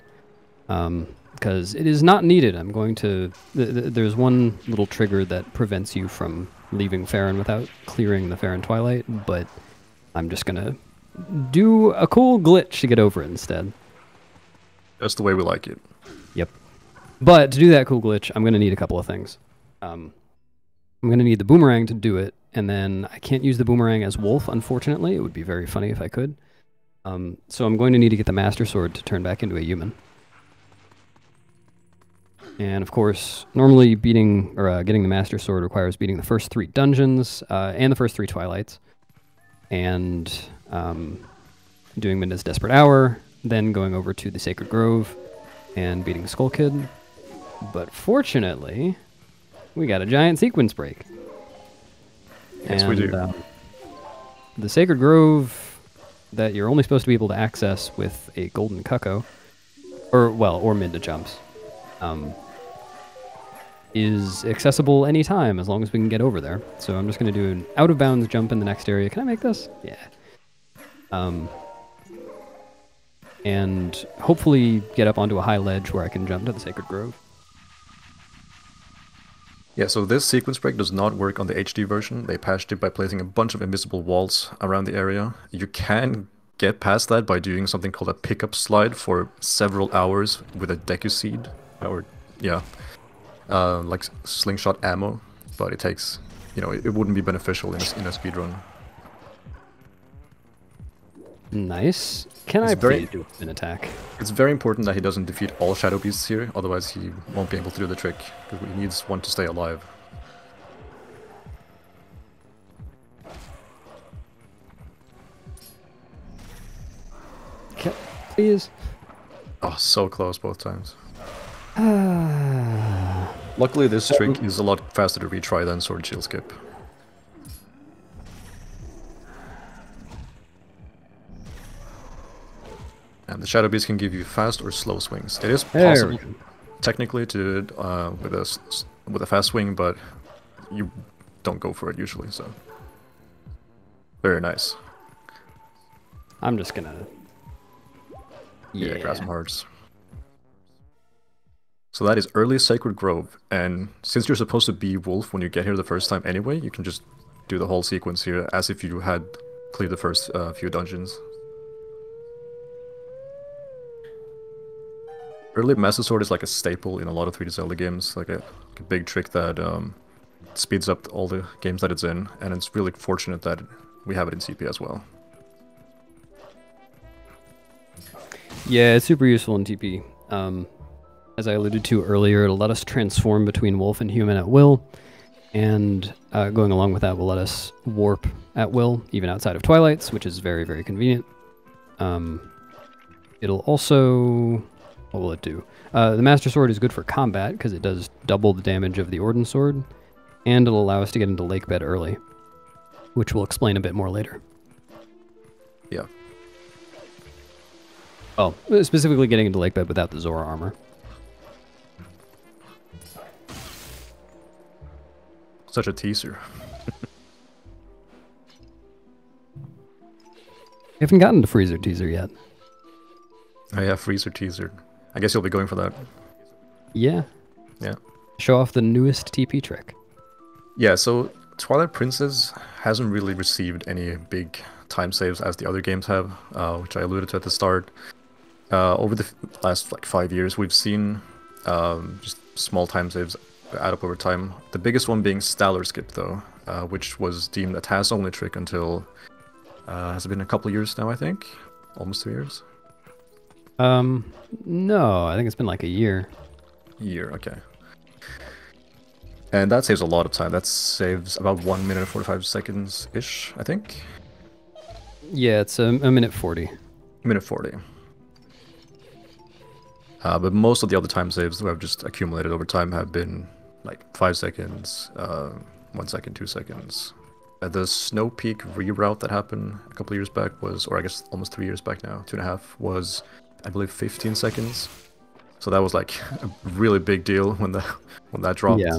Um, because it is not needed. I'm going to. Th- th- there's one little trigger that prevents you from leaving Faron without clearing the Faron Twilight, but I'm just going to do a cool glitch to get over it instead. That's the way we like it. Yep. But to do that cool glitch, I'm going to need a couple of things. Um, I'm going to need the boomerang to do it, and then I can't use the boomerang as Wolf, unfortunately. It would be very funny if I could. Um, so I'm going to need to get the Master Sword to turn back into a human. And of course, normally beating or uh, getting the Master Sword requires beating the first three dungeons uh, and the first three Twilights, and um, doing Midna's Desperate Hour, then going over to the Sacred Grove and beating Skull Kid. But fortunately, we got a giant sequence break. Yes, we do. um, the Sacred Grove that you're only supposed to be able to access with a Golden Cucco, or well, or Midna jumps, um, is accessible anytime as long as we can get over there. So I'm just going to do an out of bounds jump in the next area. Can I make this? Yeah. Um, and hopefully get up onto a high ledge where I can jump to the Sacred Grove. Yeah, so this sequence break does not work on the HD version. They patched it by placing a bunch of invisible walls around the area. You can get past that by doing something called a pickup slide for several hours with a Deku Seed, or yeah, uh, like slingshot ammo. But it takes, you know, it, it wouldn't be beneficial in a, in a speed run. Nice. Can It's I very- do an attack? It's very important that he doesn't defeat all Shadow Beasts here, otherwise he won't be able to do the trick, because he needs one to stay alive. Can, please. Oh, so close both times. Luckily, this trick is a lot faster to retry than Sword Shield Skip. And the Shadow Beast can give you fast or slow swings. It is possible, technically, to do it uh, with a with a fast swing, but you don't go for it usually. So very nice. I'm just gonna. Yeah, grab some hearts. So that is early Sacred Grove, and since you're supposed to be Wolf when you get here the first time anyway, you can just do the whole sequence here as if you had cleared the first uh, few dungeons. Early Master Sword is like a staple in a lot of 3D Zelda games, like a, like a big trick that um, speeds up all the games that it's in, and it's really fortunate that we have it in CP as well. Yeah, it's super useful in TP. Um, as I alluded to earlier, it'll let us transform between wolf and human at will, and uh, going along with that will let us warp at will, even outside of Twilights, which is very, very convenient. Um, it'll also. What will it do? Uh, the Master Sword is good for combat because it does double the damage of the Ordon Sword, and it'll allow us to get into Lake Bed early, which we'll explain a bit more later. Yeah. Well, specifically getting into Lake Bed without the Zora armor. Such a teaser. We haven't gotten to Freezer teaser yet. Oh yeah, Freezer teaser. I guess you'll be going for that. Yeah. Yeah. Show off the newest TP trick. Yeah, so Twilight Princess hasn't really received any big time saves as the other games have, uh, which I alluded to at the start. Uh, over the last like five years, we've seen um, just small time saves add up over time. The biggest one being Stellar Skip, though, uh, which was deemed a TAS only trick until uh, has it been a couple years now? I think almost two years. Um, no, I think it's been like a year. Year, okay. And that saves a lot of time. That saves about one minute and forty-five seconds ish, I think. Yeah, it's a, a minute 40. Minute 40. Uh, but most of the other time saves that I've just accumulated over time have been like five seconds, uh, one second, two seconds. Uh, the Snow Peak reroute that happened a couple of years back was, or I guess almost three years back now, two and a half, was I believe 15 seconds. So that was like a really big deal when the when that dropped. Yeah.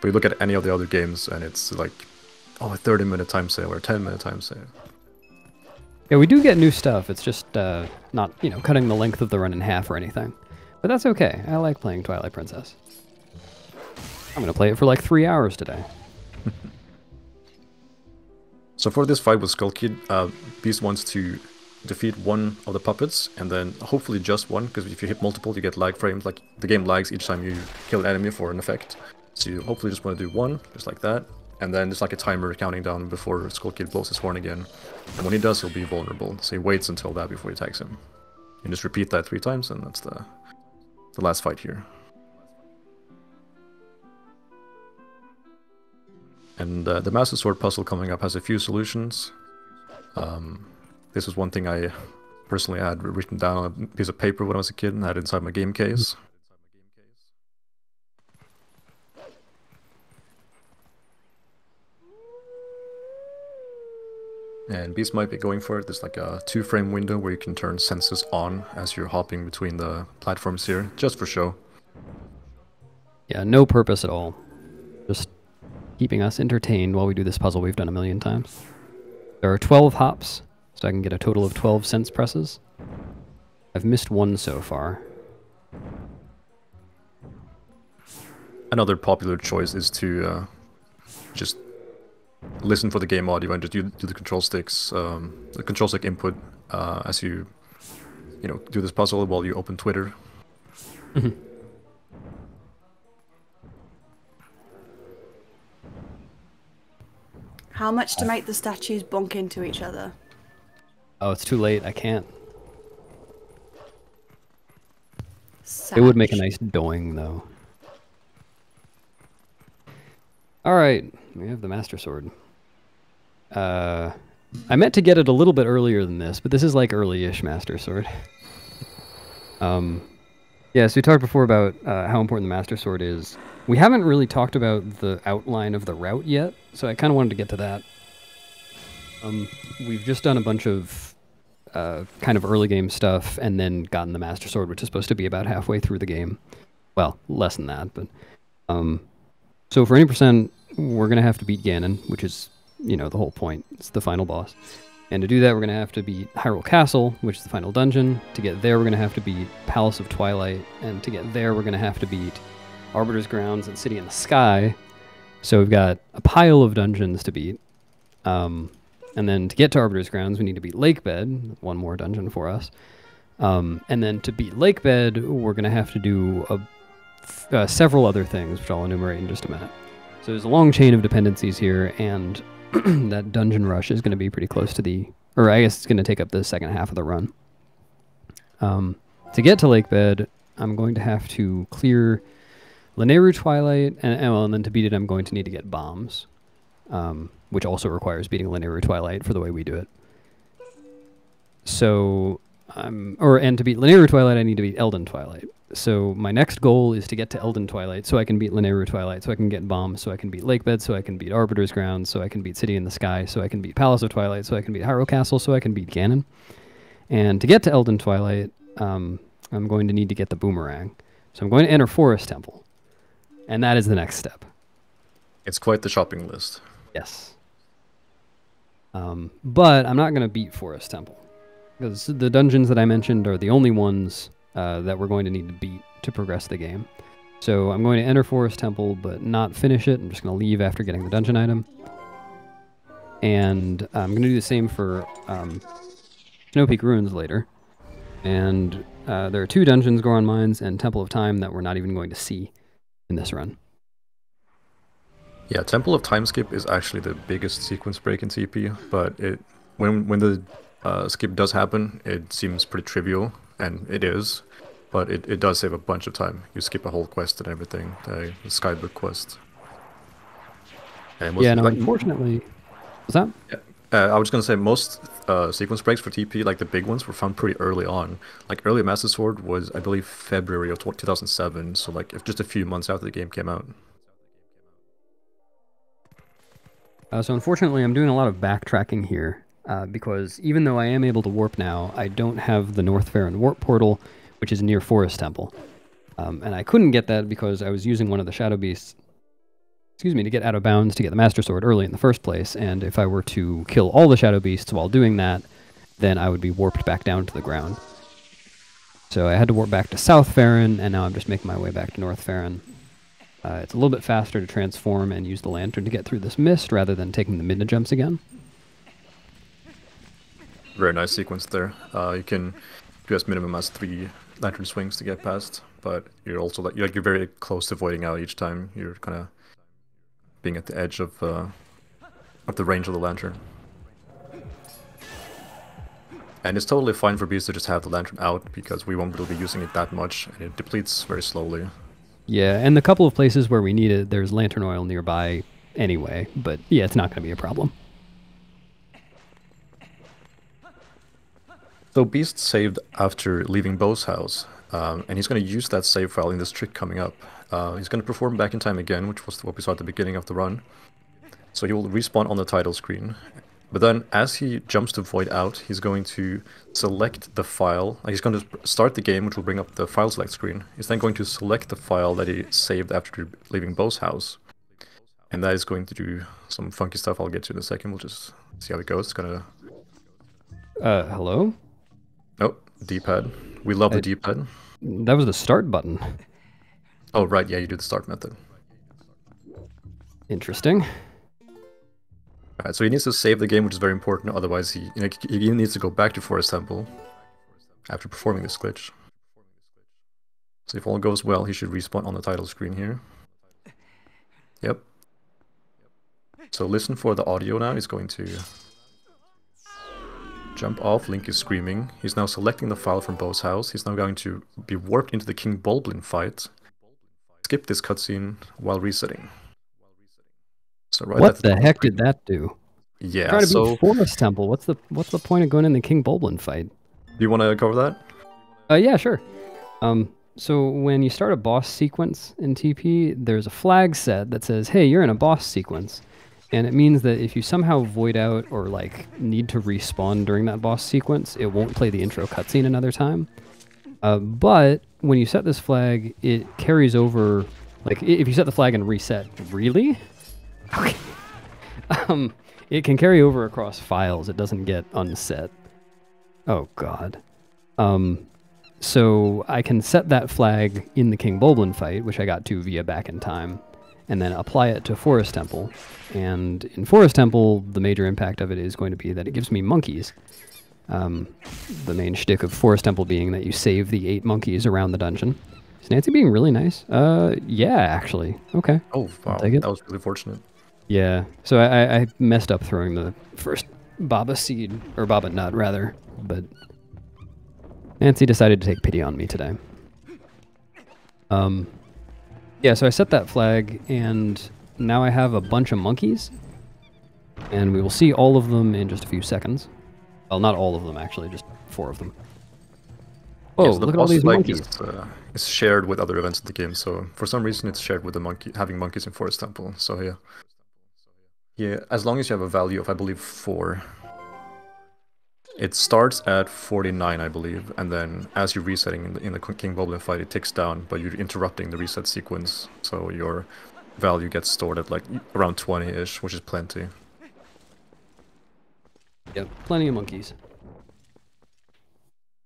But you look at any of the other games and it's like, oh, a 30 minute time save or a 10 minute time save. Yeah, we do get new stuff. It's just uh, not, you know, cutting the length of the run in half or anything. But that's okay. I like playing Twilight Princess. I'm gonna play it for like three hours today. So for this fight with Skull Kid, uh, Beast wants to defeat one of the puppets, and then hopefully just one, because if you hit multiple, you get lag frames. Like the game lags each time you kill an enemy for an effect. So you hopefully just want to do one, just like that, and then there's like a timer counting down before Skull Kid blows his horn again. And when he does, he'll be vulnerable. So he waits until that before he attacks him. You just repeat that three times, and that's the the last fight here. And uh, the Master Sword puzzle coming up has a few solutions. Um, this was one thing I personally had written down on a piece of paper when I was a kid and had inside my game case. And Beast might be going for it. There's like a two frame window where you can turn senses on as you're hopping between the platforms here, just for show. Yeah, no purpose at all. Just keeping us entertained while we do this puzzle we've done a million times. There are 12 hops, so I can get a total of 12 sense presses. I've missed one so far. Another popular choice is to uh, just listen for the game audio and just do, do the control sticks, um, the control stick input uh, as you, you know, do this puzzle while you open Twitter. How much to make the statues bump into each other? Oh, it's too late. I can't. It would make a nice doing, though. All right, we have the Master Sword. Uh, I meant to get it a little bit earlier than this, but this is like early-ish Master Sword. um, yeah, so we talked before about uh, how important the Master Sword is. We haven't really talked about the outline of the route yet, so I kind of wanted to get to that. Um, we've just done a bunch of uh, kind of early game stuff and then gotten the Master Sword, which is supposed to be about halfway through the game. Well, less than that, but um, so for any percent, we're gonna have to beat Ganon, which is you know the whole point. It's the final boss, and to do that, we're gonna have to beat Hyrule Castle, which is the final dungeon. To get there, we're gonna have to beat Palace of Twilight, and to get there, we're gonna have to beat Arbiter's Grounds and City in the Sky. So we've got a pile of dungeons to beat. Um, and then to get to Arbiter's Grounds, we need to beat Lakebed, one more dungeon for us. Um, and then to beat Lakebed, we're going to have to do a, uh, several other things, which I'll enumerate in just a minute. So there's a long chain of dependencies here, and that dungeon rush is going to be pretty close to the, or I guess it's going to take up the second half of the run. Um, to get to Lakebed, I'm going to have to clear Lanayru Twilight, and, and, well, and then to beat it, I'm going to need to get bombs, um, which also requires beating Lanayru Twilight for the way we do it. So, um, or and to beat Lanayru Twilight, I need to beat Eldin Twilight. So my next goal is to get to Eldin Twilight, so I can beat Lanayru Twilight, so I can get bombs, so I can beat Lakebed, so I can beat Arbiter's Ground, so I can beat City in the Sky, so I can beat Palace of Twilight, so I can beat Hyrule Castle, so I can beat Ganon. And to get to Eldin Twilight, um, I'm going to need to get the Boomerang. So I'm going to enter Forest Temple. And that is the next step. It's quite the shopping list. Yes. Um, but I'm not going to beat Forest Temple. Because the dungeons that I mentioned are the only ones uh, that we're going to need to beat to progress the game. So I'm going to enter Forest Temple, but not finish it. I'm just going to leave after getting the dungeon item. And I'm going to do the same for um, Peak Ruins later. And uh, there are two dungeons, Goron Mines and Temple of Time, that we're not even going to see in this run. Yeah, Temple of Time skip is actually the biggest sequence break in TP, but it when when the uh, skip does happen, it seems pretty trivial, and it is, but it, it does save a bunch of time. You skip a whole quest and everything, the, the Skybook quest. And yeah, no, like, unfortunately. Was that? Yeah. Uh, I was gonna say most uh, sequence breaks for TP, like the big ones, were found pretty early on. Like early Master Sword was, I believe, February of 2007. So like, if just a few months after the game came out. Uh, so unfortunately, I'm doing a lot of backtracking here uh, because even though I am able to warp now, I don't have the North Faron warp portal, which is near Forest Temple. Um, and I couldn't get that because I was using one of the Shadow Beasts, excuse me, to get out of bounds to get the Master Sword early in the first place. And if I were to kill all the Shadow Beasts while doing that, then I would be warped back down to the ground. So I had to warp back to South Faron, and now I'm just making my way back to North Faron. Uh, it's a little bit faster to transform and use the lantern to get through this mist rather than taking the midna jumps again. Very nice sequence there. Uh, you can do as minimum as three lantern swings to get past, but you're also like you're, very close to voiding out each time. You're kind of being at the edge of uh, of the range of the lantern. And it's totally fine for Beast to just have the lantern out because we won't really be using it that much, and it depletes very slowly. Yeah, and the couple of places where we need it, there's lantern oil nearby anyway. But yeah, it's not going to be a problem. So Beast saved after leaving Bo's house, um, and he's going to use that save file in this trick coming up. Uh, he's going to perform back in time again, which was what we saw at the beginning of the run. So he will respawn on the title screen. But then, as he jumps to Void out, he's going to select the file. He's going to start the game, which will bring up the file select screen. He's then going to select the file that he saved after leaving Bo's house. And that is going to do some funky stuff I'll get to in a second. We'll just see how it goes. It's going to... Uh, hello? Oh, D-pad. We love I... the D-pad. That was the start button. Oh, right. Yeah, you do the start method. Interesting. Alright, so he needs to save the game, which is very important. Otherwise, he, you know, he needs to go back to Forest Temple after performing this glitch. So if all goes well, he should respawn on the title screen here. Yep. So listen for the audio now. He's going to jump off. Link is screaming. He's now selecting the file from Bo's house. He's now going to be warped into the King Bulblin fight. Skip this cutscene while resetting. So right what the, the heck did that do? Yeah, trying to so beat Forest Temple. What's the what's the point of going in the King Bulblin fight? Do you want to cover that? Uh, yeah, sure. Um, so when you start a boss sequence in TP, there's a flag set that says, "Hey, you're in a boss sequence," and it means that if you somehow void out or like need to respawn during that boss sequence, it won't play the intro cutscene another time. Uh, but when you set this flag, it carries over. Like if you set the flag and reset, really? Okay. um, it can carry over across files. It doesn't get unset. Oh god. Um, so I can set that flag in the King Bulblin fight, which I got to via back in time, and then apply it to Forest Temple. And in Forest Temple, the major impact of it is going to be that it gives me monkeys. Um, the main shtick of Forest Temple being that you save the eight monkeys around the dungeon. Is Nancy being really nice? Uh, yeah, actually. Okay. Oh, wow. That was really fortunate. Yeah. So I, I messed up throwing the first Baba seed, or Baba nut, rather. But Nancy decided to take pity on me today. Um, yeah, so I set that flag, and now I have a bunch of monkeys. And we will see all of them in just a few seconds. Well, not all of them, actually, just four of them. Oh, yes, look at all these monkeys. Is, uh, is shared with other events in the game, so for some reason it's shared with the monkey having monkeys in Forest Temple. So yeah. Yeah, as long as you have a value of, I believe, 4. It starts at 49, I believe, and then as you're resetting in the, in the King Bulblin fight, it ticks down, but you're interrupting the reset sequence, so your value gets stored at like around 20-ish, which is plenty. Yeah, plenty of monkeys.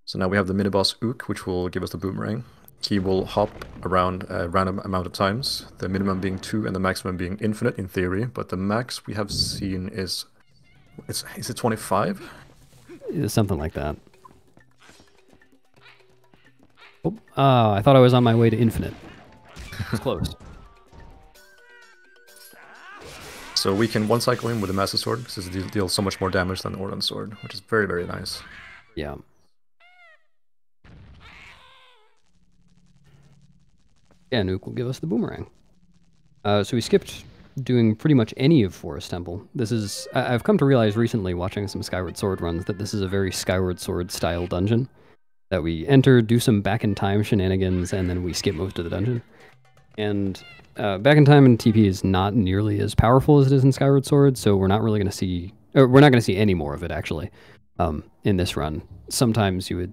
So now we have the miniboss Ook, which will give us the boomerang. He will hop around a random amount of times, the minimum being 2 and the maximum being infinite in theory, but the max we have seen is... Is, is it 25? Something like that. Oh, oh, I thought I was on my way to infinite. It's close. so we can one cycle him with the Master Sword, because it deals so much more damage than the Ordon Sword, which is very, very nice. Yeah. Yeah, Nuke will give us the boomerang. Uh, so we skipped doing pretty much any of Forest Temple. This is I've come to realize recently watching some Skyward Sword runs that this is a very Skyward Sword style dungeon that we enter, do some back in time shenanigans, and then we skip most of the dungeon. And uh, back in time in TP is not nearly as powerful as it is in Skyward Sword, so we're not really going to see, or we're not going to see any more of it actually um, in this run. Sometimes you would,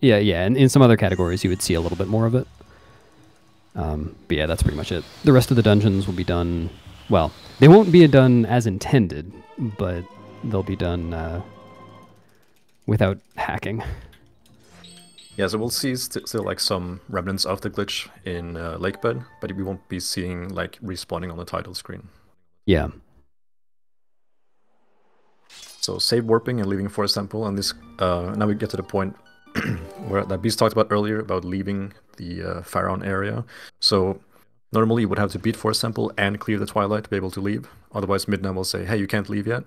yeah, yeah, and in some other categories you would see a little bit more of it. Um, but yeah, that's pretty much it. The rest of the dungeons will be done. Well, they won't be done as intended, but they'll be done uh, without hacking. Yeah, so we'll see st- still like some remnants of the glitch in uh, Lakebed, but we won't be seeing like respawning on the title screen. Yeah. So save warping and leaving Forest Temple, and this uh, now we get to the point where that Beast talked about earlier about leaving the uh, Faron area. So normally you would have to beat Forest Temple and clear the Twilight to be able to leave. Otherwise, Midna will say, "Hey, you can't leave yet."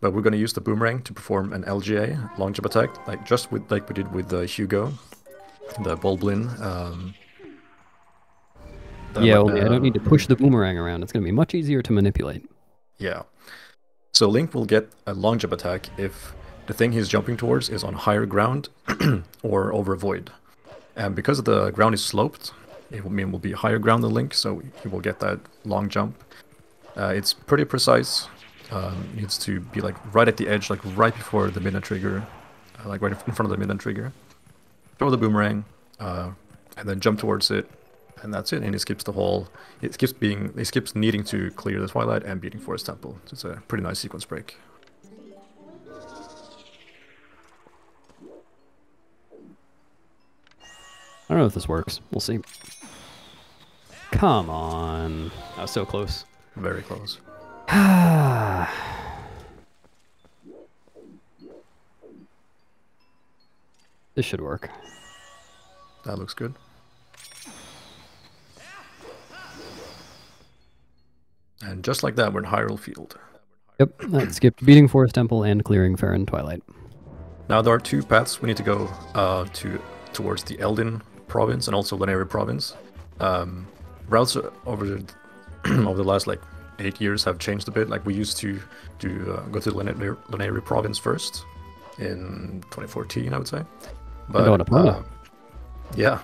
But we're going to use the boomerang to perform an LGA, long jump attack, like just with like we did with uh, Hugo, the Bulblin. Um, the- yeah, only I uh, don't need to push the boomerang around. It's going to be much easier to manipulate. Yeah. So Link will get a long jump attack if the thing he's jumping towards is on higher ground or over a void. And because the ground is sloped, it will mean will be higher ground than Link, so he will get that long jump. Uh, it's pretty precise. Um, needs to be like right at the edge, like right before the Midna trigger, uh, like right in front of the Midna trigger. Throw the boomerang, uh, and then jump towards it, and that's it. And he skips the whole. It skips being. He skips needing to clear the Twilight and beating Forest Temple. So it's a pretty nice sequence break. I don't know if this works. We'll see. Come on. That was so close. Very close. this should work. That looks good. And just like that, we're in Hyrule Field. Yep, that skipped beating Forest Temple and clearing Faron Twilight. Now there are two paths we need to go uh, to towards the Eldin province and also Lanayru province. Um, routes over the, over the last like eight years have changed a bit. Like we used to do uh, go to Lanayru province first in 2014, I would say. But go on Epona. uh, yeah.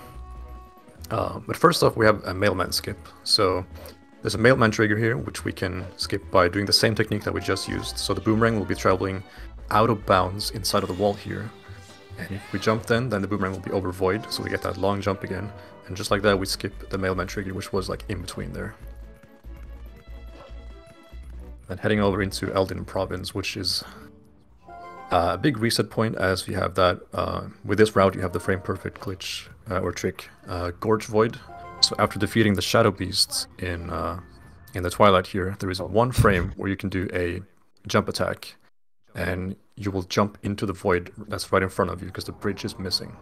Uh, but first off, we have a mailman skip. So there's a mailman trigger here, which we can skip by doing the same technique that we just used. So the boomerang will be traveling out of bounds inside of the wall here. And if we jump then, then the boomerang will be over void, so we get that long jump again. And just like that, we skip the mailman trigger, which was like in between there. Then heading over into Eldin province, which is uh, a big reset point as we have that, uh, with this route you have the frame perfect glitch uh, or trick, uh, Gorge Void. So after defeating the Shadow Beasts in, uh, in the Twilight here, there is one frame where you can do a jump attack and you will jump into the void that's right in front of you because the bridge is missing.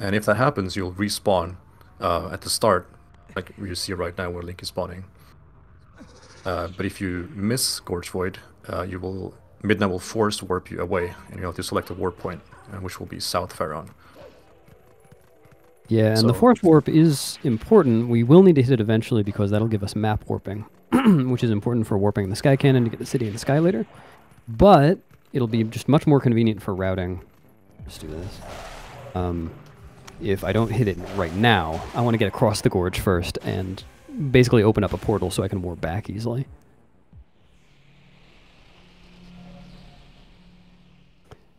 And if that happens, you'll respawn uh, at the start, like you see right now where Link is spawning. Uh, but if you miss Gorge Void, uh, you will Midna will force warp you away, and you have to select a warp point, uh, which will be South Faron. Yeah, and the So- force warp is important. We will need to hit it eventually because that'll give us map warping, which is important for warping the Sky Cannon to get the city in the sky later. But it'll be just much more convenient for routing. Let's do this. Um, if I don't hit it right now, I want to get across the gorge first and basically open up a portal so I can warp back easily.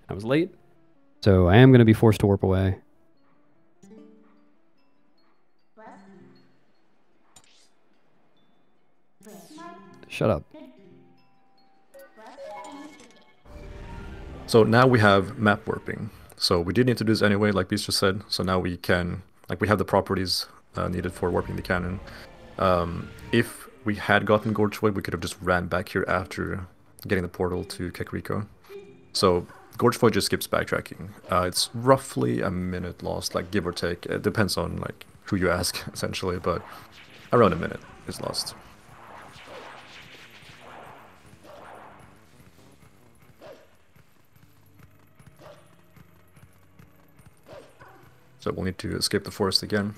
I was late, so I am going to be forced to warp away. Shut up. So now we have map warping. So we did need to do this anyway, like Beast just said. So now we can, like, we have the properties uh, needed for warping the cannon. Um, if we had gotten Gorge Void, we could have just ran back here after getting the portal to Kakariko. So Gorge Void just skips backtracking. Uh, it's roughly a minute lost, like give or take. It depends on like who you ask, essentially, but around a minute is lost. So we'll need to escape the forest again.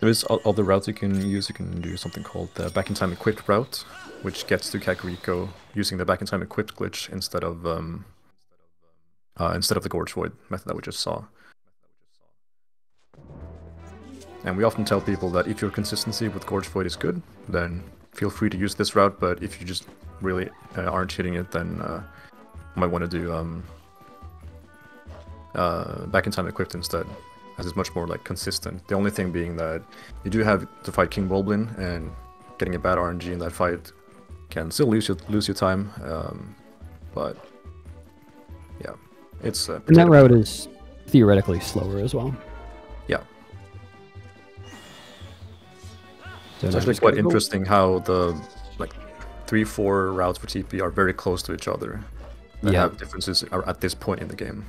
There is o- other routes you can use. You can do something called the back in time equipped route, which gets to Kakariko using the back in time equipped glitch instead of um, uh, instead of the Gorge Void method that we just saw. And we often tell people that if your consistency with Gorge Void is good, then feel free to use this route. But if you just really uh, aren't hitting it, then uh, might want to do um, uh, back in time equipped instead, as it's much more like consistent. The only thing being that you do have to fight King Bulblin, and getting a bad RNG in that fight can still lose your lose your time. Um, but yeah, it's uh, And that route is theoretically slower as well. Yeah. So It's actually quite go- interesting how the like three, four routes for TP are very close to each other. That Yeah. have differences are at this point in the game,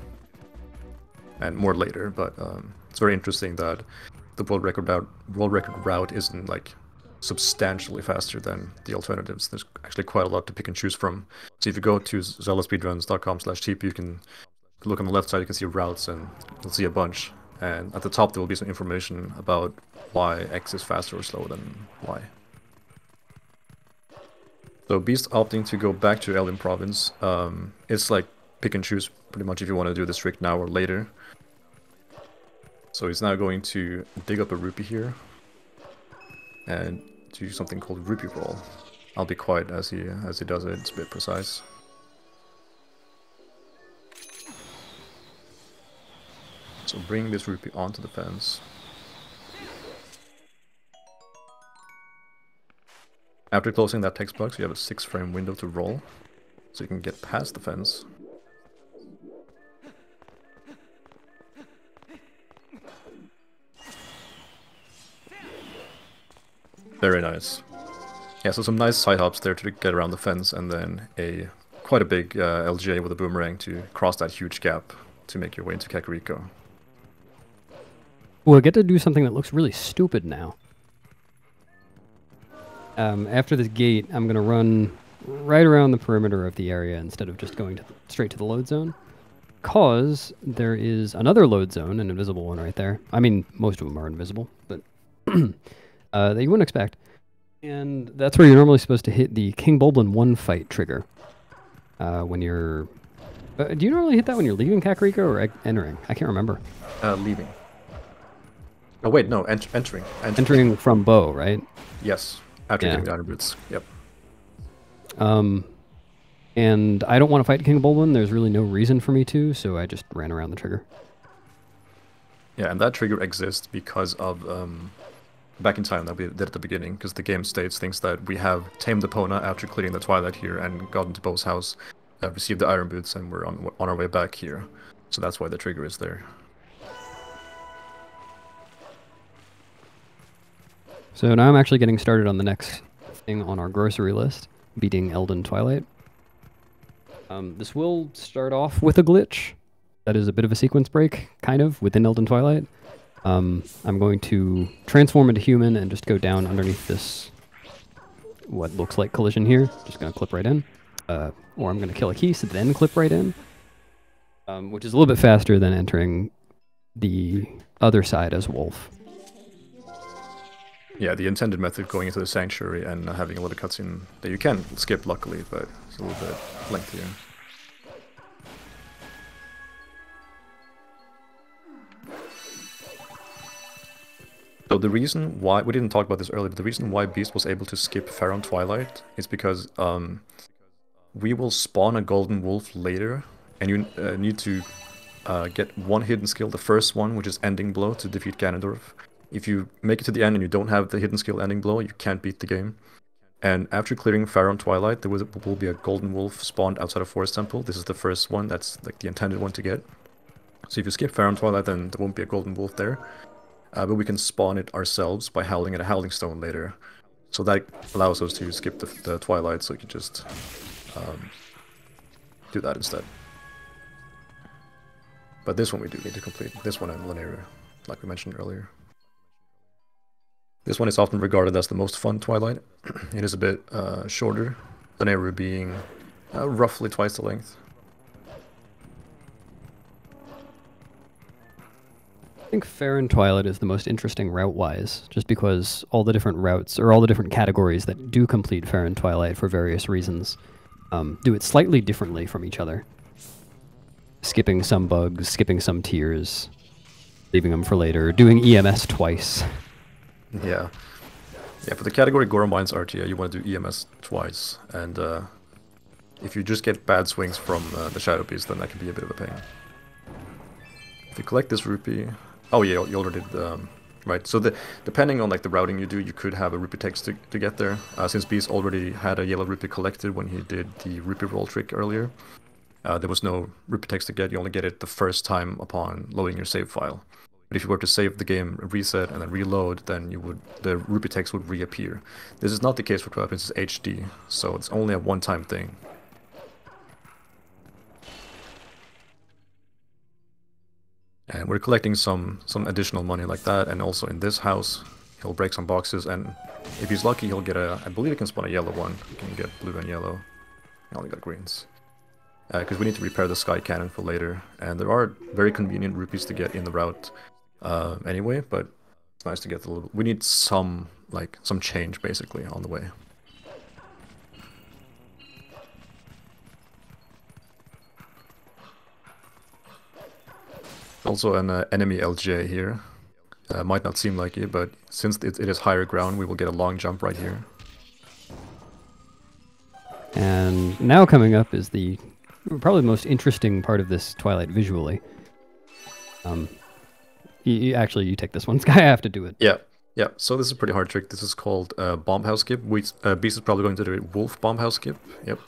and more later. But um, it's very interesting that the world record route, world record route isn't like substantially faster than the alternatives. There's actually quite a lot to pick and choose from. So if you go to zeldaspeedruns.com/tp, you can look on the left side. You can see routes, and you'll see a bunch. And at the top, there will be some information about why X is faster or slower than Y. So Beast opting to go back to Eldin Province. Um, it's like pick and choose pretty much if you want to do this trick now or later. So he's now going to dig up a rupee here and do something called rupee roll. I'll be quiet as he as he does it. It's a bit precise. So bring this rupee onto the fence. After closing that text box, you have a 6 frame window to roll, so you can get past the fence. Very nice. Yeah, so some nice side hops there to get around the fence, and then a quite a big uh, LJ with a boomerang to cross that huge gap to make your way into Kakariko. We'll get to do something that looks really stupid now. Um, after this gate, I'm going to run right around the perimeter of the area instead of just going to the, straight to the load zone. Because there is another load zone, an invisible one right there. I mean, most of them are invisible, but uh, that you wouldn't expect. And that's where you're normally supposed to hit the King Bulblin 1 fight trigger. Uh, when you're. Uh, do you normally hit that when you're leaving Kakariko or entering? I can't remember. Uh, leaving. Oh wait, no, ent- entering. Ent- Entering from Bow, right? Yes, after Yeah. getting the iron boots. Yep. Um, and I don't want to fight King Bulblin. There's really no reason for me to, so I just ran around the trigger. Yeah, and that trigger exists because of um, back in time that we did at the beginning, because the game states things that we have tamed the Epona after clearing the Twilight here and gotten to Bo's house, uh, received the Iron Boots, and we're on on our way back here. So that's why the trigger is there. So now I'm actually getting started on the next thing on our grocery list, beating Eldin Twilight. Um, this will start off with a glitch. That is a bit of a sequence break, kind of, within Eldin Twilight. Um, I'm going to transform into human and just go down underneath this, what looks like collision here. Just going to clip right in. Uh, or I'm going to kill a Keese, then clip right in. Um, which is a little bit faster than entering the other side as Wolf. Yeah, the intended method going into the sanctuary and having a little cutscene that you can skip, luckily, but it's a little bit lengthier. So the reason why we didn't talk about this earlier, but the reason why Beast was able to skip Faron Twilight is because um, we will spawn a golden wolf later, and you uh, need to uh, get one hidden skill, the first one, which is Ending Blow, to defeat Ganondorf. If you make it to the end and you don't have the hidden skill Ending Blow, you can't beat the game. And after clearing Faron Twilight, there will be a golden wolf spawned outside of Forest Temple. This is the first one, that's like the intended one to get. So if you skip Faron Twilight, then there won't be a golden wolf there. Uh, but we can spawn it ourselves by howling at a howling stone later. So that allows us to skip the, the Twilight, so you can just um, do that instead. But this one we do need to complete. This one and Lanayru, like we mentioned earlier. This one is often regarded as the most fun Twilight. it is a bit uh, shorter, Lanayru being uh, roughly twice the length. I think Faron Twilight is the most interesting route-wise, just because all the different routes or all the different categories that do complete Faron Twilight for various reasons um, do it slightly differently from each other. Skipping some bugs, skipping some tears, leaving them for later, doing EMS twice. Yeah. Yeah, for the category Goron Mines RTA, you want to do EMS twice, and uh, if you just get bad swings from uh, the Shadow Beast, then that can be a bit of a pain. If you collect this rupee, oh yeah, you already did, um, right? So the depending on like the routing you do, you could have a rupee text to, to get there. Uh, since Beast already had a yellow rupee collected when he did the rupee roll trick earlier, uh, there was no rupee text to get. You only get it the first time upon loading your save file. But if you were to save the game, reset, and then reload, then you would the rupee text would reappear. This is not the case for Twilight Princess HD, so it's only a one-time thing. And we're collecting some some additional money like that, and also in this house, he'll break some boxes, and if he's lucky, he'll get a. I believe he can spawn a yellow one. He can get blue and yellow. He only got greens. Because uh, we need to repair the sky cannon for later, and there are very convenient rupees to get in the route uh, anyway. But it's nice to get a little. We need some like some change basically on the way. Also an uh, enemy LJ here. Uh, might not seem like it, but since it, it is higher ground, we will get a long jump right here. And now coming up is the probably the most interesting part of this Twilight visually. Um, you, you- actually, you take this one. Sky, I have to do it. Yeah, yeah. So this is a pretty hard trick. This is called uh, bomb house skip. We, uh, Beast is probably going to do it wolf bomb house skip. Yep.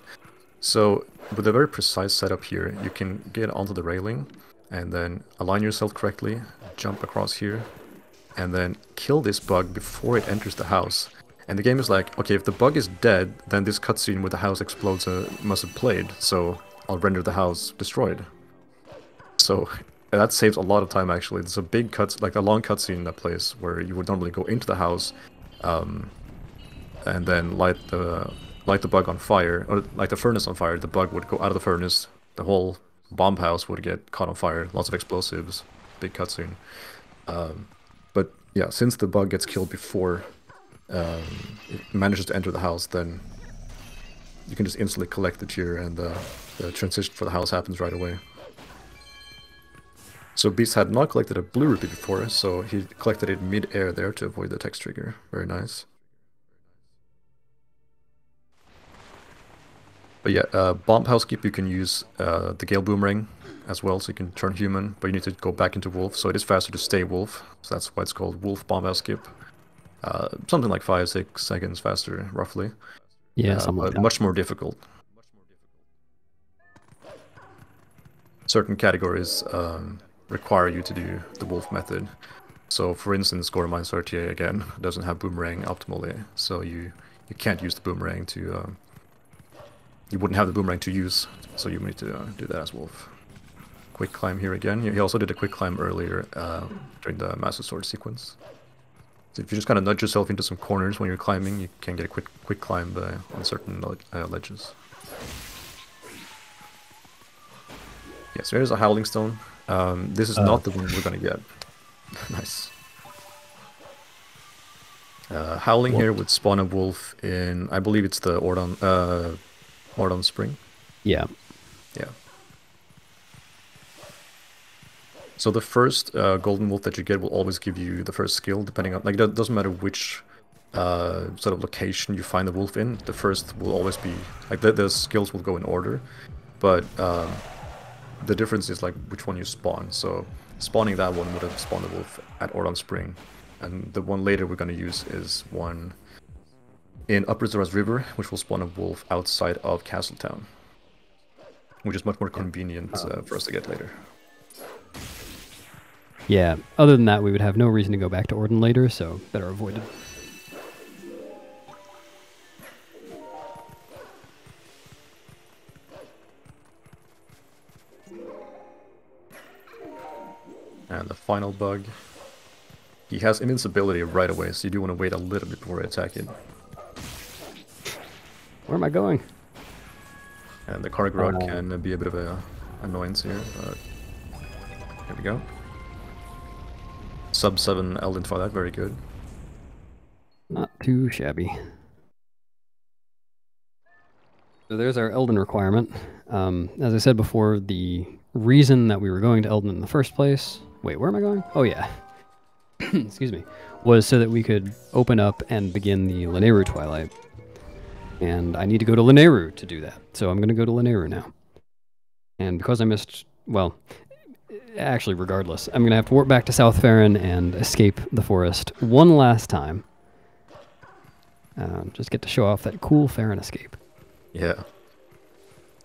So with a very precise setup here, you can get onto the railing and then align yourself correctly, jump across here, and then kill this bug before it enters the house. And the game is like, okay, if the bug is dead, then this cutscene where the house explodes uh, must have played, so I'll render the house destroyed. So that saves a lot of time actually. There's a big cut, like a long cutscene in that plays where you would normally go into the house, um, and then light the light the bug on fire or light the furnace on fire. The bug would go out of the furnace. The whole bomb house would get caught on fire. Lots of explosives. Big cutscene. Um, but yeah, since the bug gets killed before um, it manages to enter the house, then you can just instantly collect the tear and uh, the transition for the house happens right away. So Beast had not collected a blue rupee before, so he collected it mid-air there to avoid the text trigger. Very nice. But yeah, uh, Bomb House Skip you can use uh, the Gale Boomerang as well, so you can turn human, but you need to go back into Wolf, so it is faster to stay Wolf, so that's why it's called Wolf Bomb House Skip. Uh, something like 5 6 seconds faster, roughly. Yeah, Uh, something like that. much more difficult. Certain categories um, require you to do the wolf method. So, for instance, Goron Mines RTA again doesn't have boomerang optimally, so you you can't use the boomerang to. Um, you wouldn't have the boomerang to use, so you need to uh, do that as wolf. Quick climb here again. He also did a quick climb earlier uh, during the Master Sword sequence. So if you just kind of nudge yourself into some corners when you're climbing, you can get a quick quick climb on certain uh, ledges. Yes, there is a Howling Stone. Um, this is Oh. not the one we're gonna get. nice. Uh, Howling here would spawn a wolf in, I believe it's the Ordon, uh, Ordon Spring. Yeah. Yeah. So the first uh, golden wolf that you get will always give you the first skill, depending on like it doesn't matter which uh, sort of location you find the wolf in. The first will always be like the, the skills will go in order, but um, the difference is like which one you spawn. So spawning that one would have spawned the wolf at Ordon Spring, and the one later we're gonna use is one in Upper Zoras River, which will spawn a wolf outside of Castletown which is much more convenient uh, for us to get later. Yeah. Other than that, we would have no reason to go back to Ordon later, so better avoid it. And the final bug, he has invincibility right away, so you do want to wait a little bit before you attack it. Where am I going? And the Kargarok Oh. can be a bit of a annoyance here, but here we go. sub 7 Eldin for that, very good. Not too shabby. So there's our Eldin requirement. Um, as I said before, the reason that we were going to Eldin in the first place. Wait, where am I going? Oh yeah. Excuse me. Was so that we could open up and begin the Lanayru Twilight. And I need to go to Lanayru to do that. So I'm going to go to Lanayru now. And because I missed, well, actually, regardless, I'm going to have to warp back to South Faron and escape the forest one last time. Um, just get to show off that cool Faron escape. Yeah.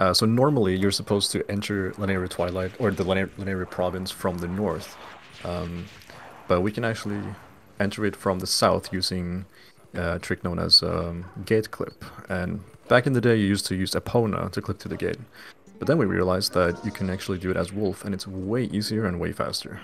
Uh, so normally you're supposed to enter Lanayru Twilight or the Lanayru, province from the north, um, but we can actually enter it from the south using uh, a trick known as um, gate clip. And back in the day, you used to use Epona to clip to the gate, but then we realized that you can actually do it as Wolf, and it's way easier and way faster.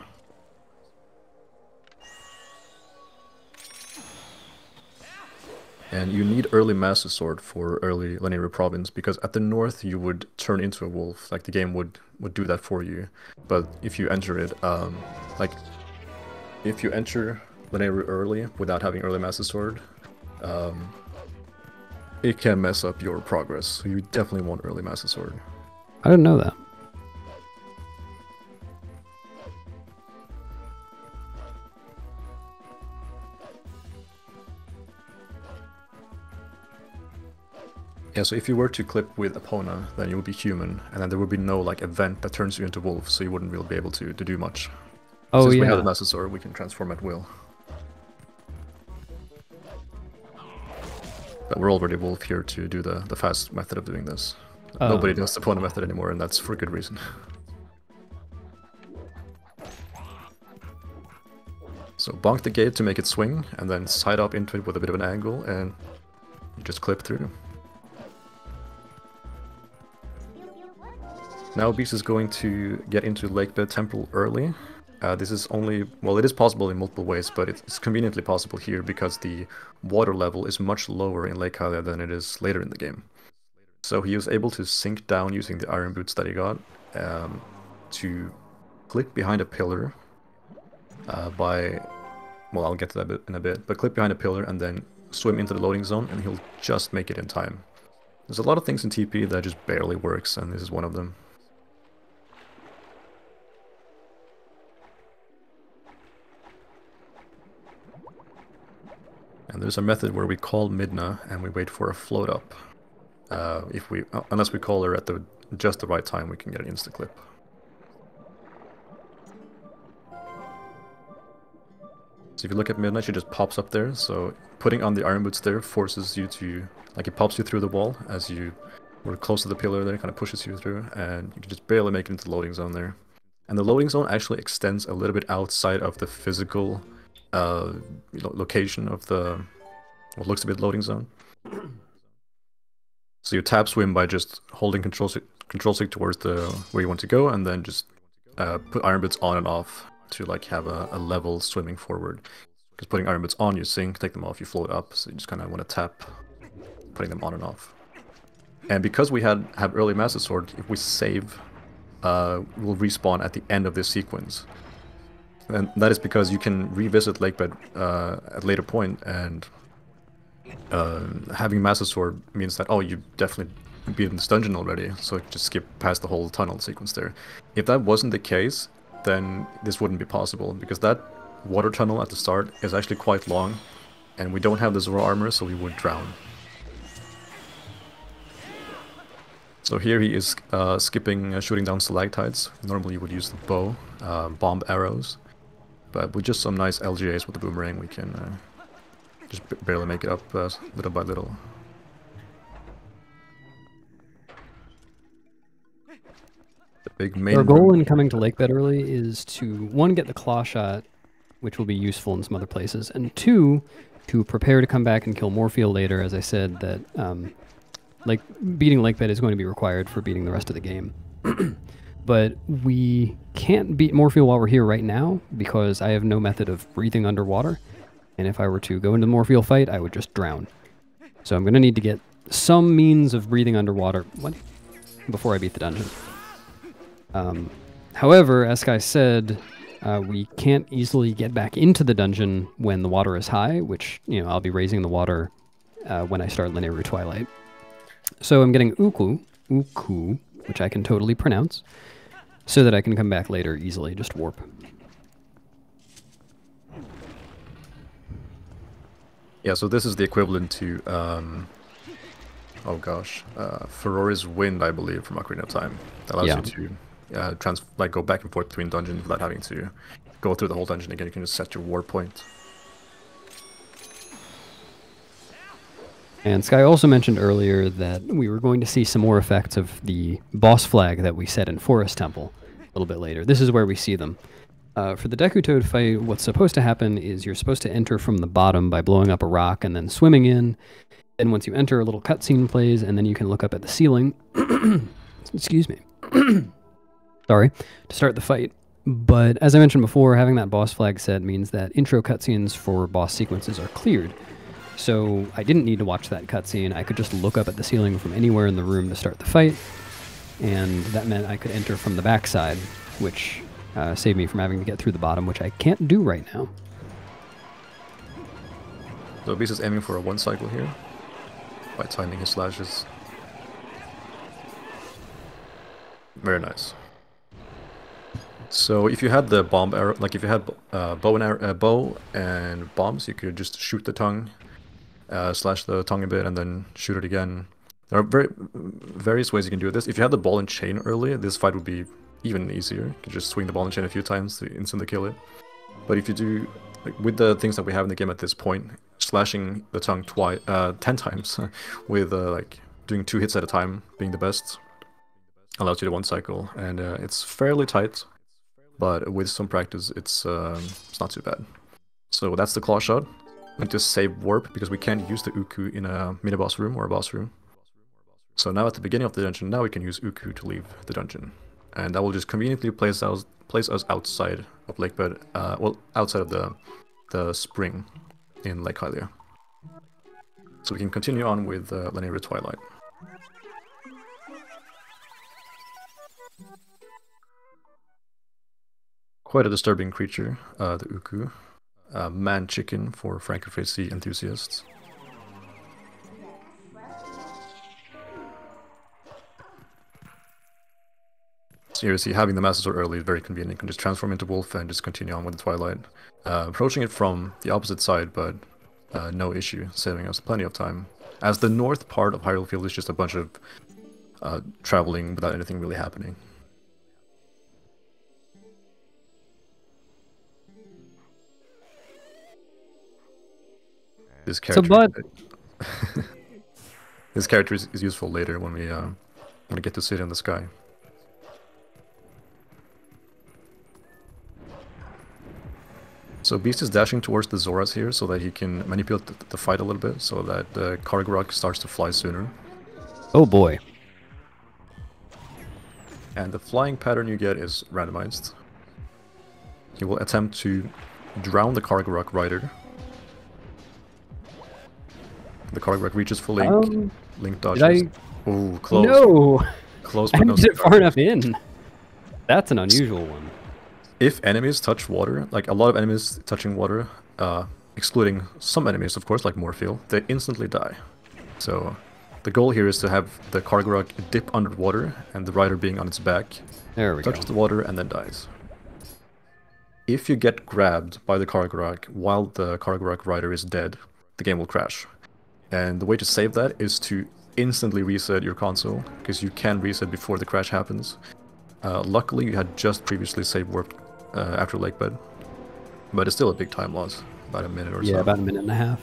And you need early Master Sword for early Lanayru Province, because at the north you would turn into a wolf, like the game would, would do that for you. But if you enter it, um, like, if you enter Lanayru early without having early Master Sword, um, it can mess up your progress, so you definitely want early Master Sword. I didn't know that. Yeah, so if you were to clip with Epona, then you would be human, and then there would be no like event that turns you into wolf, so you wouldn't really be able to, to do much. Oh Since yeah. we have the Sword, we can transform at will. But we're already wolf here to do the, the fast method of doing this. Oh. Nobody does the Epona method anymore, and that's for a good reason. So bonk the gate to make it swing, and then side up into it with a bit of an angle, and you just clip through. Now Beast is going to get into Lakebed Temple early. Uh, this is only, well it is possible in multiple ways, but it's conveniently possible here because the water level is much lower in Lake Hylia than it is later in the game. So he was able to sink down using the iron boots that he got um, to click behind a pillar uh, by, well I'll get to that in a bit, but click behind a pillar and then swim into the loading zone and he'll just make it in time. There's a lot of things in TP that just barely works and this is one of them. And there's a method where we call Midna and we wait for a float up. Uh, if we, uh, unless we call her at the just the right time, we can get an insta clip. So if you look at Midna, she just pops up there. So putting on the iron boots there forces you to, like, it pops you through the wall as you were close to the pillar there, kind of pushes you through, and you can just barely make it into the loading zone there. And the loading zone actually extends a little bit outside of the physical uh, lo- location of the what looks to be the loading zone. So you tap swim by just holding control stick, control stick towards the where you want to go, and then just uh, put iron bits on and off to like have a, a level swimming forward. Because putting iron bits on, you sink. Take them off, you float up. So you just kind of want to tap, putting them on and off. And because we had have early master sword, if we save, uh, we'll respawn at the end of this sequence. And that is because you can revisit Lakebed uh, at later point, and uh, having Master Sword means that, oh, you definitely beat in this dungeon already, so just skip past the whole tunnel sequence there. If that wasn't the case, then this wouldn't be possible, because that water tunnel at the start is actually quite long, and we don't have the Zora armor, so we would drown. So here he is uh, skipping, uh, shooting down stalactites. Normally you would use the bow, uh, bomb arrows. But with just some nice LGAs with the boomerang, we can uh, just b barely make it up uh, little by little. The big main. Our goal in coming to Lakebed early is to one get the claw shot, which will be useful in some other places, and two to prepare to come back and kill Morpheel later. As I said, that um, like beating Lakebed is going to be required for beating the rest of the game. but we can't beat Morpheel while we're here right now because I have no method of breathing underwater. And if I were to go into the Morpheel fight, I would just drown. So I'm going to need to get some means of breathing underwater what? before I beat the dungeon. Um, however, as Sky said, Uh, we can't easily get back into the dungeon when the water is high, which you know I'll be raising the water uh, when I start Lanayru Twilight. So I'm getting Ooccoo, Ooccoo, which I can totally pronounce, so that I can come back later easily, just warp. Yeah, so this is the equivalent to, um, oh gosh, uh, Farore's Wind, I believe, from Ocarina of Time. That allows Yeah. you to uh, trans like go back and forth between dungeons without having to go through the whole dungeon again. You can just set your war point. And Sky also mentioned earlier that we were going to see some more effects of the boss flag that we set in Forest Temple a little bit later. This is where we see them. Uh, for the Deku Toad fight, what's supposed to happen is you're supposed to enter from the bottom by blowing up a rock and then swimming in. Then once you enter, a little cutscene plays, and then you can look up at the ceiling. Excuse me. Sorry, to start the fight. But as I mentioned before, having that boss flag set means that intro cutscenes for boss sequences are cleared. So I didn't need to watch that cutscene. I could just look up at the ceiling from anywhere in the room to start the fight, and that meant I could enter from the backside, which uh, saved me from having to get through the bottom, which I can't do right now. So Beast is aiming for a one cycle here by timing his slashes. Very nice. So if you had the bomb arrow, like if you had uh, bow and arrow, uh, bow and bombs, you could just shoot the tongue, uh, slash the tongue a bit, and then shoot it again. There are very various ways you can do this. If you had the ball and chain early, this fight would be even easier. You could just swing the ball and chain a few times to instantly kill it. But if you do, like, with the things that we have in the game at this point, slashing the tongue twice, uh, ten times, with uh, like doing two hits at a time being the best, allows you to one cycle, and uh, it's fairly tight. But with some practice, it's um, it's not too bad. So that's the claw shot. And just save warp because we can't use the Ooccoo in a mini boss room or a boss room. So now at the beginning of the dungeon, now we can use Ooccoo to leave the dungeon. And that will just conveniently place us, place us outside of Lakebed, uh, well, outside of the, the spring in Lake Hylia. So we can continue on with uh, Lanayru Twilight. Quite a disturbing creature, uh, the Ooccoo. Uh, man chicken for Francophracy enthusiasts. Seriously, having the Master Sword early is very convenient. You can just transform into Wolf and just continue on with the Twilight. Uh, approaching it from the opposite side, but uh, no issue, saving us plenty of time. As the north part of Hyrule Field is just a bunch of uh, traveling without anything really happening. This character, Bud- this character is, is useful later when we uh, when we get to City in the Sky. So Beast is dashing towards the Zoras here so that he can manipulate the, the fight a little bit so that the Kargarok starts to fly sooner. Oh boy. And the flying pattern you get is randomized. He will attempt to drown the Kargarok rider. The Kargarok reaches for Link. Um, Link dodges. I? Ooh, close. No! Close, I no it far enough in. That's an unusual one. if enemies touch water, like a lot of enemies touching water, uh, excluding some enemies, of course, like Morpheel, they instantly die. So the goal here is to have the Kargarok dip underwater and the rider being on its back, There we go. touches the water, and then dies. If you get grabbed by the Kargarok while the Kargarok rider is dead, the game will crash. And the way to save that is to instantly reset your console, because you can reset before the crash happens. Uh, luckily, you had just previously saved warped uh, after Lakebed, but it's still a big time loss, about a minute or Yeah, so. Yeah, about a minute and a half.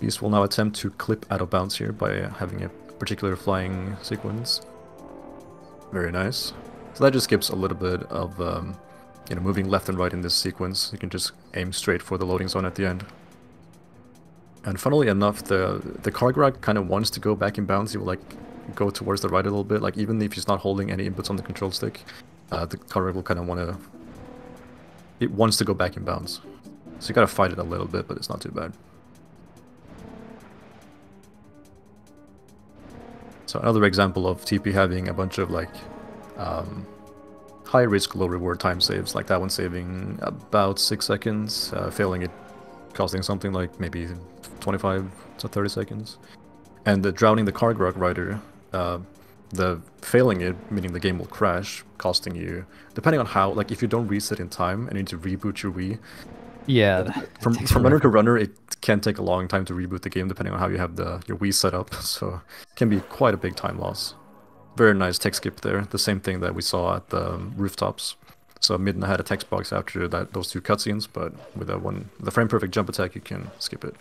Beast will now attempt to clip out of bounds here by having a particular flying sequence. Very nice. So that just skips a little bit of um, you know moving left and right in this sequence. You can just aim straight for the loading zone at the end. And funnily enough, the the Kargarok kind of wants to go back in bounds. He will like go towards the right a little bit, like even if he's not holding any inputs on the control stick, uh, the Kargarok will kind of want to. It wants to go back in bounds, so you gotta fight it a little bit, but it's not too bad. So another example of TP having a bunch of like um, high risk, low reward time saves, like that one saving about six seconds, uh, failing it costing something like maybe 25 to 30 seconds. And the drowning the Kargarok rider, uh, the failing it, meaning the game will crash, costing you, depending on how, like if you don't reset in time and you need to reboot your Wii, Yeah. from from runner to runner, it can take a long time to reboot the game depending on how you have the your Wii set up. So it can be quite a big time loss. Very nice tech skip there. The same thing that we saw at the um, rooftops. So Midna had a text box after that those two cutscenes, but with that one, the frame perfect jump attack, you can skip it.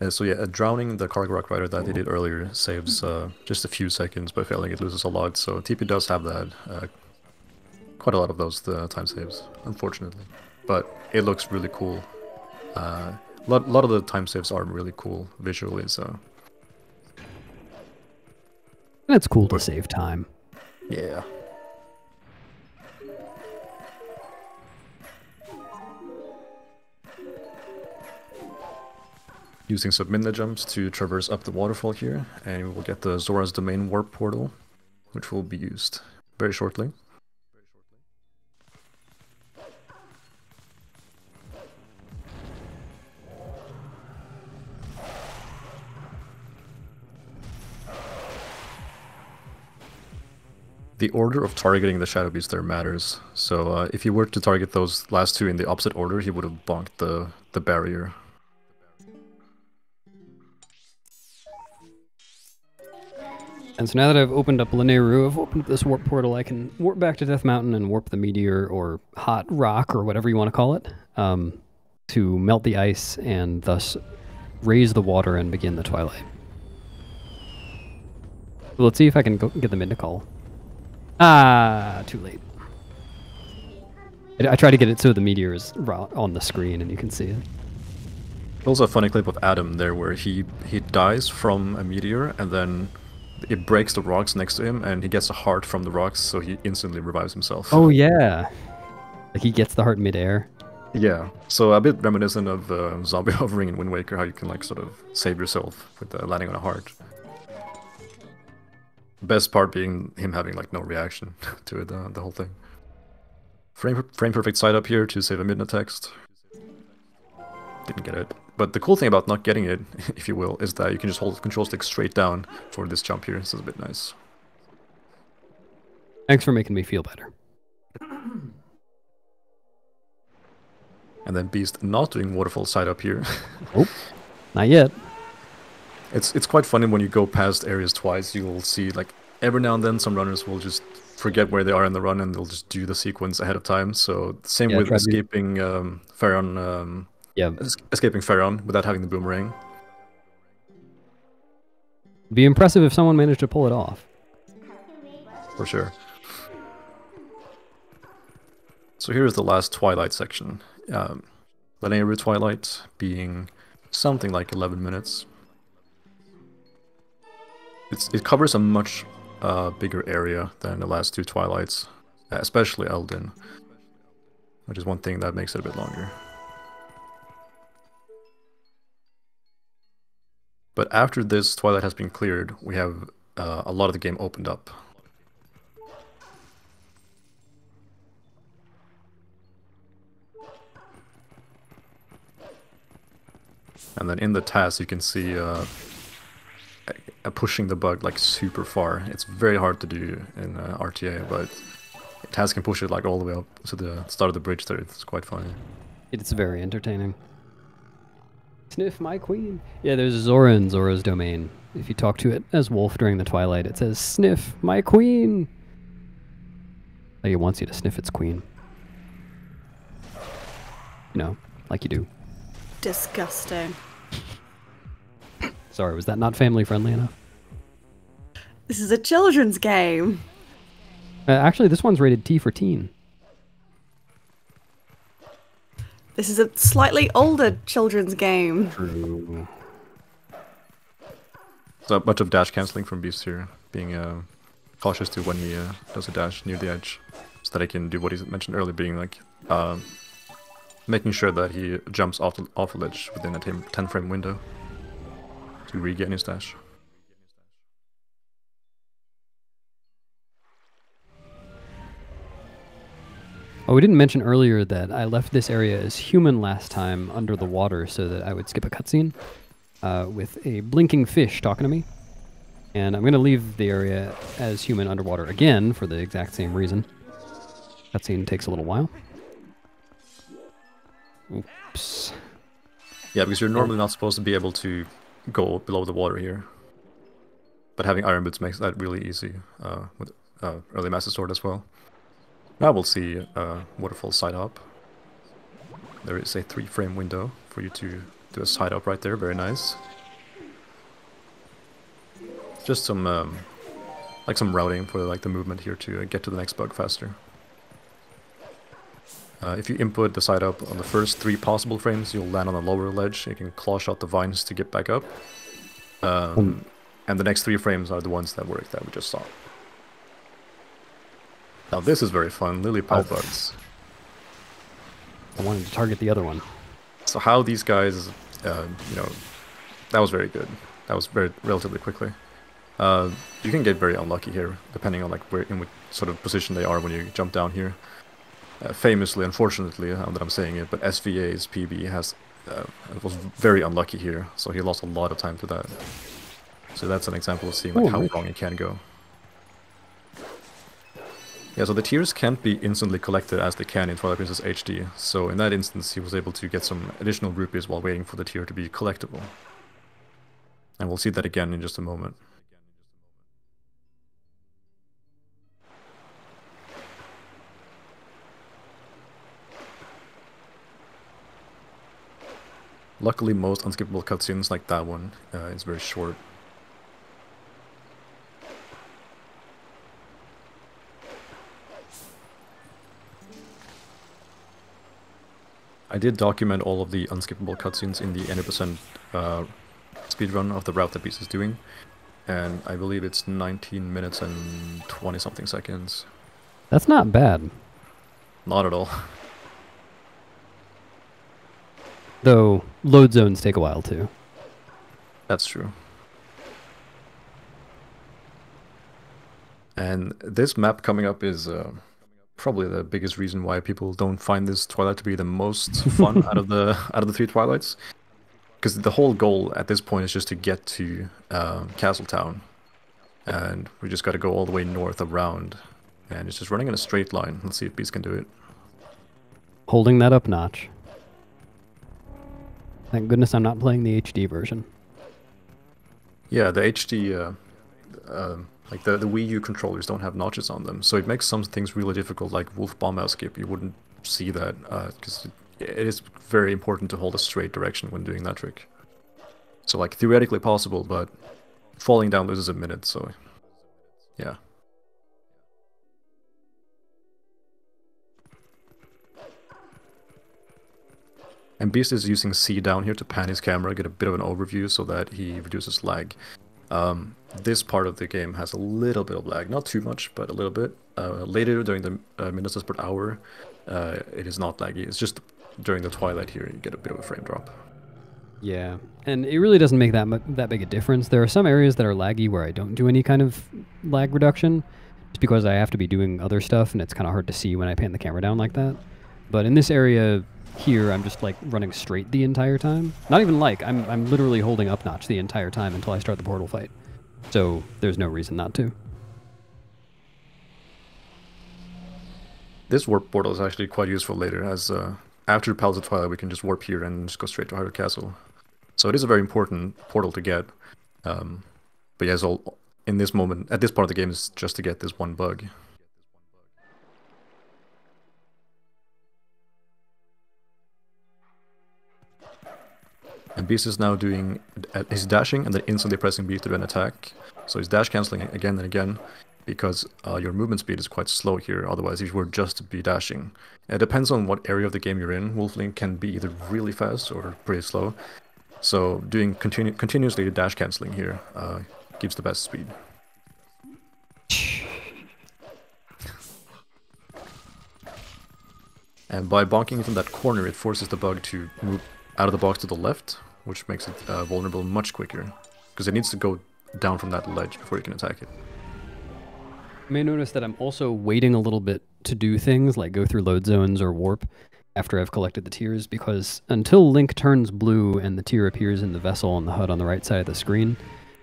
Uh, so yeah, uh, drowning the Kargarok rider that they did earlier saves uh, just a few seconds, but failing it loses a lot. So TP does have that, uh, quite a lot of those uh, time saves, unfortunately. But it looks really cool. Uh, a lot, lot of the time saves are really cool visually, so And it's cool to save time. yeah. Using submina jumps to traverse up the waterfall here, and we will get the Zora's Domain warp portal, which will be used very shortly. The order of targeting the Shadow Beast there matters. So uh, if you were to target those last two in the opposite order, he would have bonked the, the barrier. And so now that I've opened up Lanayru, I've opened up this warp portal, I can warp back to Death Mountain and warp the meteor or hot rock or whatever you want to call it um, to melt the ice and thus raise the water and begin the twilight. Let's see if I can get them into call. Ah, too late. I, I try to get it so the meteor is on the screen and you can see it. Also a funny clip of Adam there where he, he dies from a meteor and then it breaks the rocks next to him and he gets a heart from the rocks so he instantly revives himself. Oh yeah, like he gets the heart midair. Yeah, so a bit reminiscent of uh, Zombie Hovering in Wind Waker, how you can like sort of save yourself with uh, landing on a heart. Best part being him having like no reaction to it, uh, the whole thing. Frame, frame perfect side up here to save a Midna text. Didn't get it. But the cool thing about not getting it, if you will, is that you can just hold the control stick straight down for this jump here. This is a bit nice. Thanks for making me feel better. And then Beast not doing waterfall side up here. nope. Not yet. It's it's quite funny when you go past areas twice. You'll see like every now and then some runners will just forget where they are in the run and they'll just do the sequence ahead of time. So same Yeah, with try to- escaping um, Faron, um, Yeah, es- escaping Faron without having the boomerang. be impressive if someone managed to pull it off. for sure. So here's the last Twilight section. Um, the Lanayru Twilight being something like 11 minutes. It's, it covers a much uh, bigger area than the last two Twilights, especially Eldin, which is one thing that makes it a bit longer. But after this Twilight has been cleared, we have uh, a lot of the game opened up. And then in the TAS, you can see uh, pushing the bug like super far. It's very hard to do in uh, RTA, but TAS can push it like all the way up to the start of the bridge there. It's quite funny. It's very entertaining. Sniff my queen. Yeah, there's Zora in Zora's domain. If you talk to it as Wolf during the twilight, it says, Sniff my queen. Like it wants you to sniff its queen. You know, like you do. Disgusting. Sorry, was that not family friendly enough? This is a children's game. Uh, actually, this one's rated T for teen. This is a slightly older children's game. True. So a bunch of dash canceling from Beast here, being uh, cautious to when he uh, does a dash near the edge. so that he can do what he mentioned earlier, being like uh, making sure that he jumps off the, off the ledge within a 10, 10 frame window to regain his dash. Oh, we didn't mention earlier that I left this area as human last time under the water so that I would skip a cutscene uh, with a blinking fish talking to me. And I'm going to leave the area as human underwater again for the exact same reason. Cutscene takes a little while. Oops. Yeah, because you're normally not supposed to be able to go below the water here. But having iron boots makes that really easy uh, with uh, early master sword as well. Now we'll see uh, waterfall side up. There is a three frame window for you to do a side up right there, very nice. Just some, um, like some routing for like the movement here to uh, get to the next bug faster. Uh, if you input the side up on the first three possible frames, you'll land on a lower ledge. You can claw shot the vines to get back up. Um, and the next three frames are the ones that work that we just saw. Now this is very fun, lily pad Oh. bugs. I wanted to target the other one. So how these guys, uh, you know, that was very good. That was very relatively quickly. Uh, you can get very unlucky here, depending on like where in what sort of position they are when you jump down here. Uh, famously, unfortunately, now that I'm saying it, but SVA's PB has uh, was very unlucky here, so he lost a lot of time to that. So that's an example of seeing like how wrong it can go. Yeah, so the tears can't be instantly collected as they can in Twilight Princess HD, so in that instance he was able to get some additional rupees while waiting for the tear to be collectible. And we'll see that again in just a moment. Luckily most unskippable cutscenes like that one uh, is very short. I did document all of the unskippable cutscenes in the 80% uh, speedrun of the route that Beast is doing, and I believe it's 19 minutes and 20 something seconds. That's not bad. Not at all. Though load zones take a while too. That's true. And this map coming up is uh, probably the biggest reason why people don't find this Twilight to be the most fun out of the out of the three Twilights. Because the whole goal at this point is just to get to uh, Castletown, and we just got to go all the way north around, and it's just running in a straight line. Let's see if Beast can do it. Holding that up notch. Thank goodness I'm not playing the HD version. Yeah, the HD, uh, um like the, the Wii U controllers don't have notches on them, so it makes some things really difficult, like Wolf Bomb House Skip. You wouldn't see that because it, it is very important to hold a straight direction when doing that trick. So, like, theoretically possible, but falling down loses a minute, so yeah. And Beast is using C down here to pan his camera, get a bit of an overview so that he reduces lag. Um, this part of the game has a little bit of lag, not too much, but a little bit. Uh, later during the uh, minutes per hour, uh, it is not laggy. It's just during the twilight here you get a bit of a frame drop. Yeah, and it really doesn't make that that big a difference. There are some areas that are laggy where I don't do any kind of lag reduction, just because I have to be doing other stuff, and it's kind of hard to see when I pan the camera down like that. But in this area here, I'm just like running straight the entire time. Not even like I'm I'm literally holding up notch the entire time until I start the portal fight. So there's no reason not to. This warp portal is actually quite useful later, as uh, after Palace of Twilight we can just warp here and just go straight to Hyrule Castle. So it is a very important portal to get. Um, but yes, all in this moment, at this part of the game, is just to get this one bug. And Beast is now doing, uh, he's dashing and then instantly pressing B to do an attack. So he's dash cancelling again and again because uh, your movement speed is quite slow here. Otherwise, you were just be dashing, it depends on what area of the game you're in. Wolf Link can be either really fast or pretty slow. So doing continu- continuously dash cancelling here uh, gives the best speed. And by bonking it in that corner, it forces the bug to move out of the box to the left, which makes it uh, vulnerable much quicker. Because it needs to go down from that ledge before you can attack it. You may notice that I'm also waiting a little bit to do things like go through load zones or warp after I've collected the tears because until Link turns blue and the tear appears in the vessel on the HUD on the right side of the screen,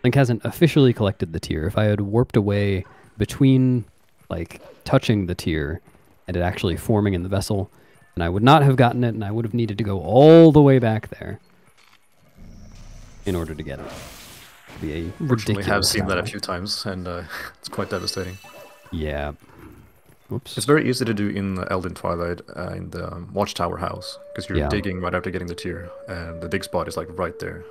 Link hasn't officially collected the tear. If I had warped away between like touching the tear and it actually forming in the vessel, then I would not have gotten it and I would have needed to go all the way back there in order to get it. Be ridiculous have seen that a few times, and uh, it's quite devastating. Yeah. Whoops. It's very easy to do in the Eldin Twilight uh, in the um, Watchtower house because you're Yeah. digging right after getting the tear, and the dig spot is like right there.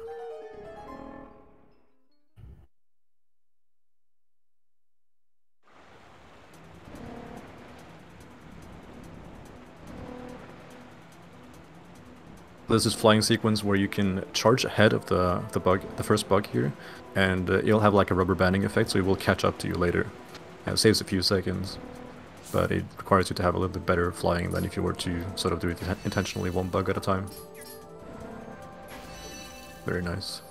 There's this flying sequence where you can charge ahead of the the bug, the first bug here, and uh, it'll have like a rubber banding effect, so it will catch up to you later. And it saves a few seconds but it requires you to have a little bit better flying than if you were to sort of do it intentionally one bug at a time. Very nice.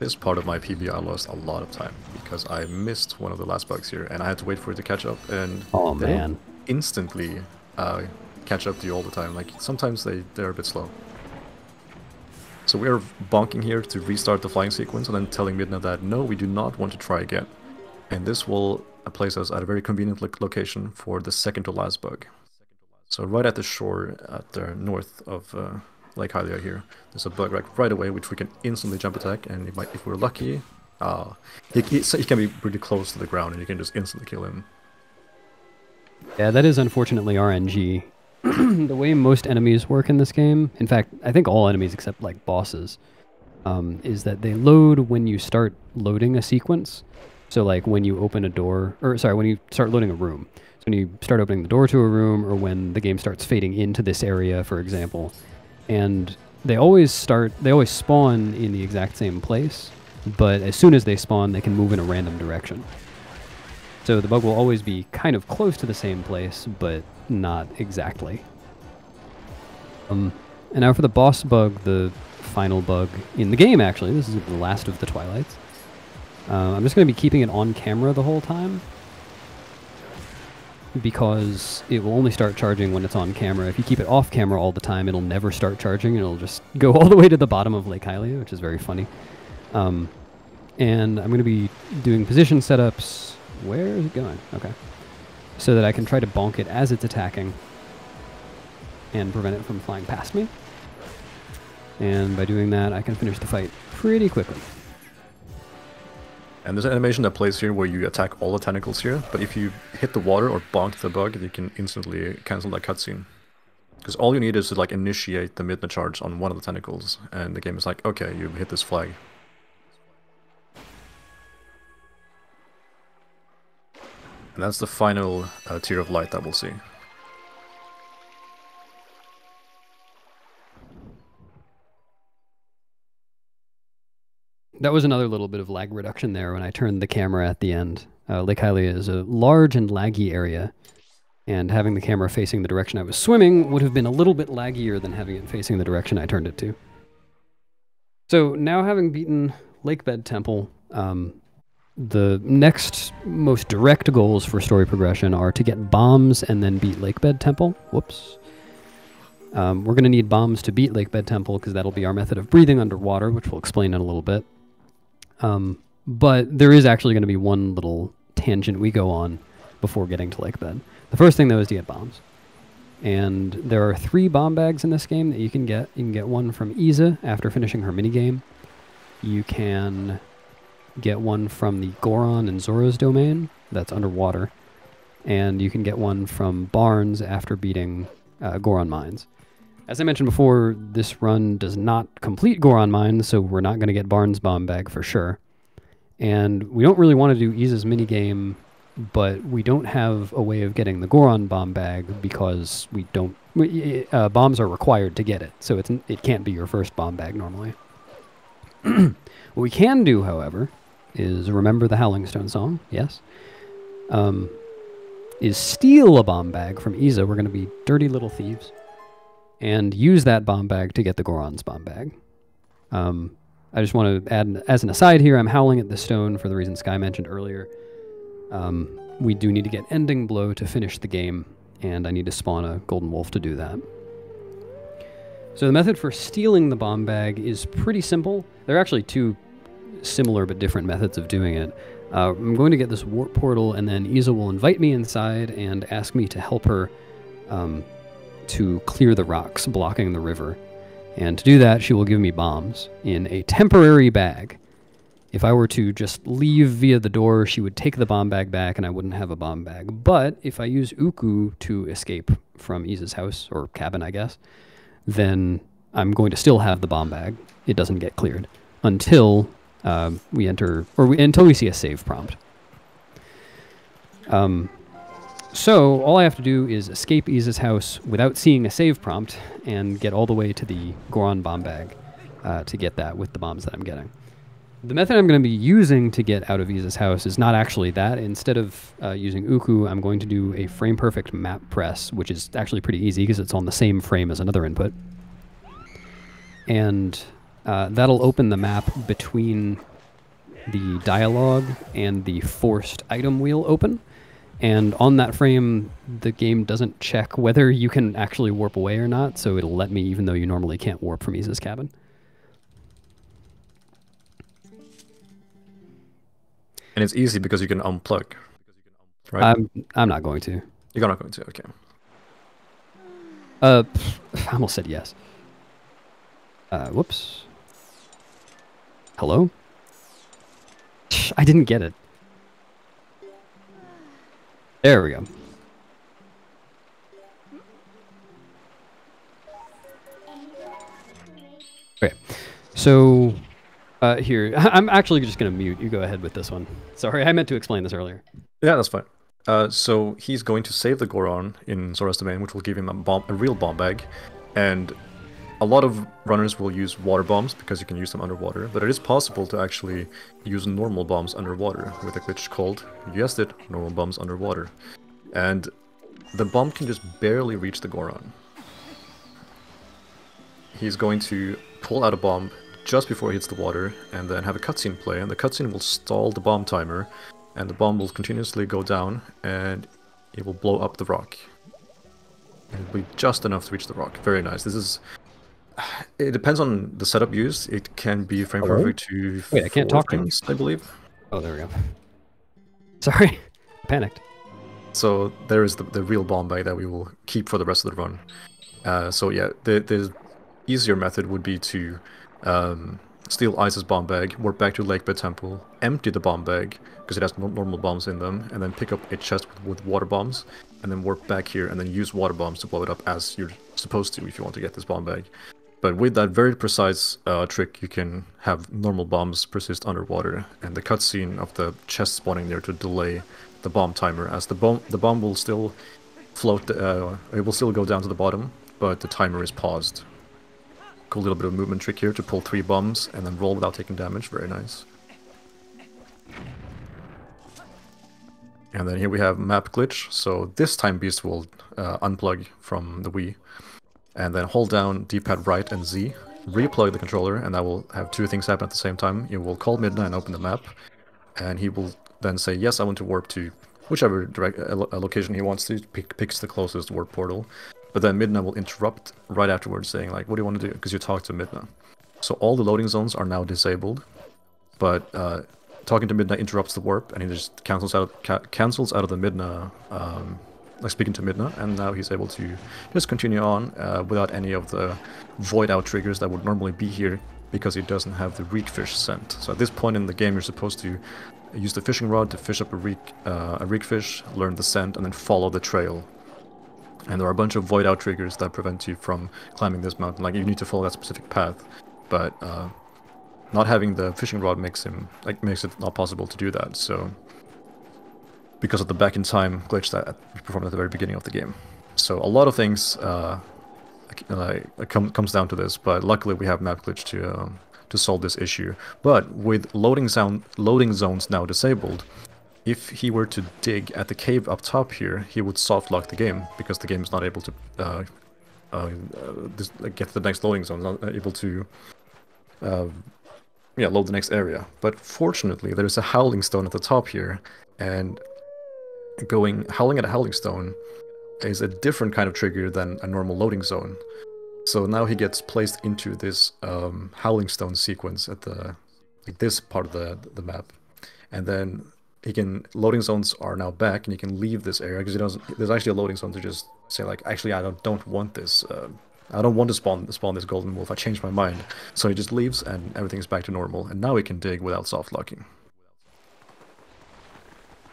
This part of my PB I lost a lot of time because I missed one of the last bugs here and I had to wait for it to catch up and Oh man. instantly uh, catch up to you all the time. Like sometimes they, they're a bit slow. So we are bonking here to restart the flying sequence and then telling Midna that no, we do not want to try again. And this will place us at a very convenient lo- location for the second to last bug. So right at the shore at the north of uh, Lake Hylia here, there's a bug right, right away which we can instantly jump attack and might, if we're lucky, uh, he, he, so he can be pretty close to the ground and you can just instantly kill him. Yeah, that is unfortunately RNG. the way most enemies work in this game, in fact, I think all enemies except like bosses, um, is that they load when you start loading a sequence. So like when you open a door, or sorry, when you start loading a room. So when you start opening the door to a room, or when the game starts fading into this area, for example, and they always start, they always spawn in the exact same place. But as soon as they spawn, they can move in a random direction. So the bug will always be kind of close to the same place, but not exactly. Um, and now for the boss bug, the final bug in the game, actually. This is the last of the Twilights. Uh, I'm just going to be keeping it on camera the whole time. Because it will only start charging when it's on camera. If you keep it off camera all the time, it'll never start charging. It'll just go all the way to the bottom of Lake Hylia, which is very funny. Um, and I'm going to be doing position setups. Where is it going? Okay. So that I can try to bonk it as it's attacking and prevent it from flying past me. And by doing that, I can finish the fight pretty quickly. And there's an animation that plays here where you attack all the tentacles here, but if you hit the water or bonk the bug, you can instantly cancel that cutscene. Because all you need is to like initiate the Midna charge on one of the tentacles, and the game is like, okay, you hit this flag. And that's the final uh, tear of light that we'll see. That was another little bit of lag reduction there when I turned the camera at the end. Uh, Lake Hylia is a large and laggy area, and having the camera facing the direction I was swimming would have been a little bit laggier than having it facing the direction I turned it to. So now having beaten Lakebed Temple, um, the next most direct goals for story progression are to get bombs and then beat Lakebed Temple. Whoops. Um, we're going to need bombs to beat Lakebed Temple because that'll be our method of breathing underwater, which we'll explain in a little bit. Um, but there is actually going to be one little tangent we go on before getting to Lakebed. The first thing, though, is to get bombs. And there are three bomb bags in this game that you can get. You can get one from Iza after finishing her minigame. You can get one from the Goron and Zora's domain that's underwater. And you can get one from Barnes after beating uh, Goron Mines. As I mentioned before, this run does not complete Goron Mines, so we're not going to get Barnes Bomb Bag for sure. And we don't really want to do Iza's minigame, but we don't have a way of getting the Goron Bomb Bag because we don't. we- Uh, bombs are required to get it, so it's, it can't be your first bomb bag normally. what we can do, however, is remember the Howling Stone song. Yes. Um, is steal a bomb bag from Iza. We're going to be dirty little thieves, and use that bomb bag to get the Goron's bomb bag. Um, I just want to add, as an aside here, I'm howling at the stone for the reason Sky mentioned earlier. Um, we do need to get ending blow to finish the game, and I need to spawn a golden wolf to do that. So the method for stealing the bomb bag is pretty simple. There are actually two similar but different methods of doing it. Uh, I'm going to get this warp portal, and then Iza will invite me inside and ask me to help her um, to clear the rocks blocking the river. And to do that, she will give me bombs in a temporary bag. If I were to just leave via the door, she would take the bomb bag back and I wouldn't have a bomb bag. But if I use Ooccoo to escape from Iza's house, or cabin, I guess, then I'm going to still have the bomb bag. It doesn't get cleared until uh, we enter, or we, until we see a save prompt. Um, so all I have to do is escape Iza's house without seeing a save prompt and get all the way to the Goron bomb bag uh, to get that with the bombs that I'm getting. The method I'm going to be using to get out of Iza's house is not actually that. Instead of uh, using Ooccoo, I'm going to do a frame perfect map press, which is actually pretty easy because it's on the same frame as another input. And uh, that'll open the map between the dialogue and the forced item wheel open. And on that frame, the game doesn't check whether you can actually warp away or not, so it'll let me even though you normally can't warp from Iza's cabin. And it's easy because you can unplug. Right? I'm I'm not going to. You're not going to. Okay. Uh, I almost said yes. Uh, whoops. Hello? I didn't get it. There we go. Okay, so uh, here I'm actually just gonna mute. You go ahead with this one. Sorry, I meant to explain this earlier. Yeah, that's fine. Uh, so he's going to save the Goron in Zora's domain, which will give him a bomb, a real bomb bag, and a lot of runners will use water bombs because you can use them underwater. But it is possible to actually use normal bombs underwater with a glitch called, you guessed it, normal bombs underwater, and the bomb can just barely reach the Goron. He's going to pull out a bomb just before it hits the water, and then have a cutscene play, and the cutscene will stall the bomb timer, and the bomb will continuously go down, and it will blow up the rock. It'll be just enough to reach the rock. Very nice. This is. It depends on the setup used. It can be frame Hello? perfect to Wait, I can't talk frames, I believe. Oh, there we go. Sorry, panicked. So there is the, the real bomb bag that we will keep for the rest of the run. Uh, so yeah, the the easier method would be to um, steal Iza's bomb bag, warp back to Lakebed Temple, empty the bomb bag because it has no- normal bombs in them, and then pick up a chest with, with water bombs, and then warp back here and then use water bombs to blow it up as you're supposed to if you want to get this bomb bag. But with that very precise uh, trick, you can have normal bombs persist underwater, and the cutscene of the chest spawning there to delay the bomb timer, as the bomb the bomb will still float, uh, it will still go down to the bottom, but the timer is paused. Cool little bit of movement trick here to pull three bombs and then roll without taking damage. Very nice. And then here we have map glitch. So this time Beast will uh, unplug from the Wii, and then hold down D-pad right and Z, replug the controller, and that will have two things happen at the same time. It will call Midna and open the map, and he will then say, "Yes, I want to warp to whichever direct uh, uh, location he wants to." Pick, picks the closest warp portal, but then Midna will interrupt right afterwards, saying like, "What do you want to do?" Because you talked to Midna. So all the loading zones are now disabled, but uh, talking to Midna interrupts the warp, and he just cancels out ca- cancels out of the Midna, um, like speaking to Midna, and now he's able to just continue on uh, without any of the void out triggers that would normally be here because he doesn't have the reek fish scent. So at this point in the game, you're supposed to use the fishing rod to fish up a reek uh, a reek fish, learn the scent, and then follow the trail. And there are a bunch of void out triggers that prevent you from climbing this mountain. Like you need to follow that specific path, but uh, not having the fishing rod makes him like makes it not possible to do that. So because of the back in time glitch that we performed at the very beginning of the game. So a lot of things uh, come, comes down to this, but luckily we have map glitch to um, to solve this issue. But with loading zone loading zones now disabled, if he were to dig at the cave up top here, he would soft lock the game because the game is not able to uh, uh, uh, get to the next loading zone, not able to uh, yeah load the next area. But fortunately, there's a howling stone at the top here, and going howling at a howling stone is a different kind of trigger than a normal loading zone. So now he gets placed into this um, howling stone sequence at the like this part of the the map, and then he can loading zones are now back, and he can leave this area because he doesn't. There's actually a loading zone to just say like, actually, I don't don't want this. Uh, I don't want to spawn spawn this golden wolf. I changed my mind. So he just leaves, and everything's back to normal. And now he can dig without soft locking.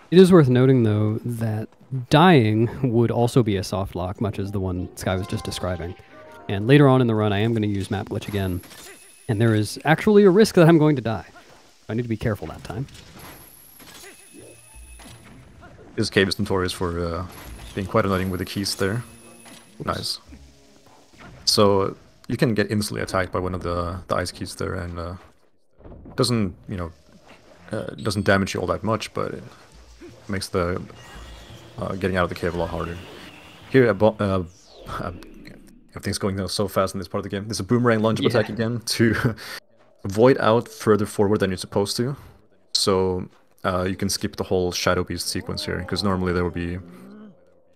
It is worth noting, though, that dying would also be a soft lock, much as the one Sky was just describing. And later on in the run, I am going to use map glitch again. And there is actually a risk that I'm going to die. I need to be careful that time. This cave is notorious for uh, being quite annoying with the Keese there. Nice. So you can get instantly attacked by one of the, the ice Keese there, and uh, doesn't you know uh, doesn't damage you all that much, but makes the uh, getting out of the cave a lot harder. Here, uh, everything's going so fast in this part of the game. There's a boomerang launch yeah. attack again to void out further forward than you're supposed to. So uh, you can skip the whole Shadow Beast sequence here, because normally there would be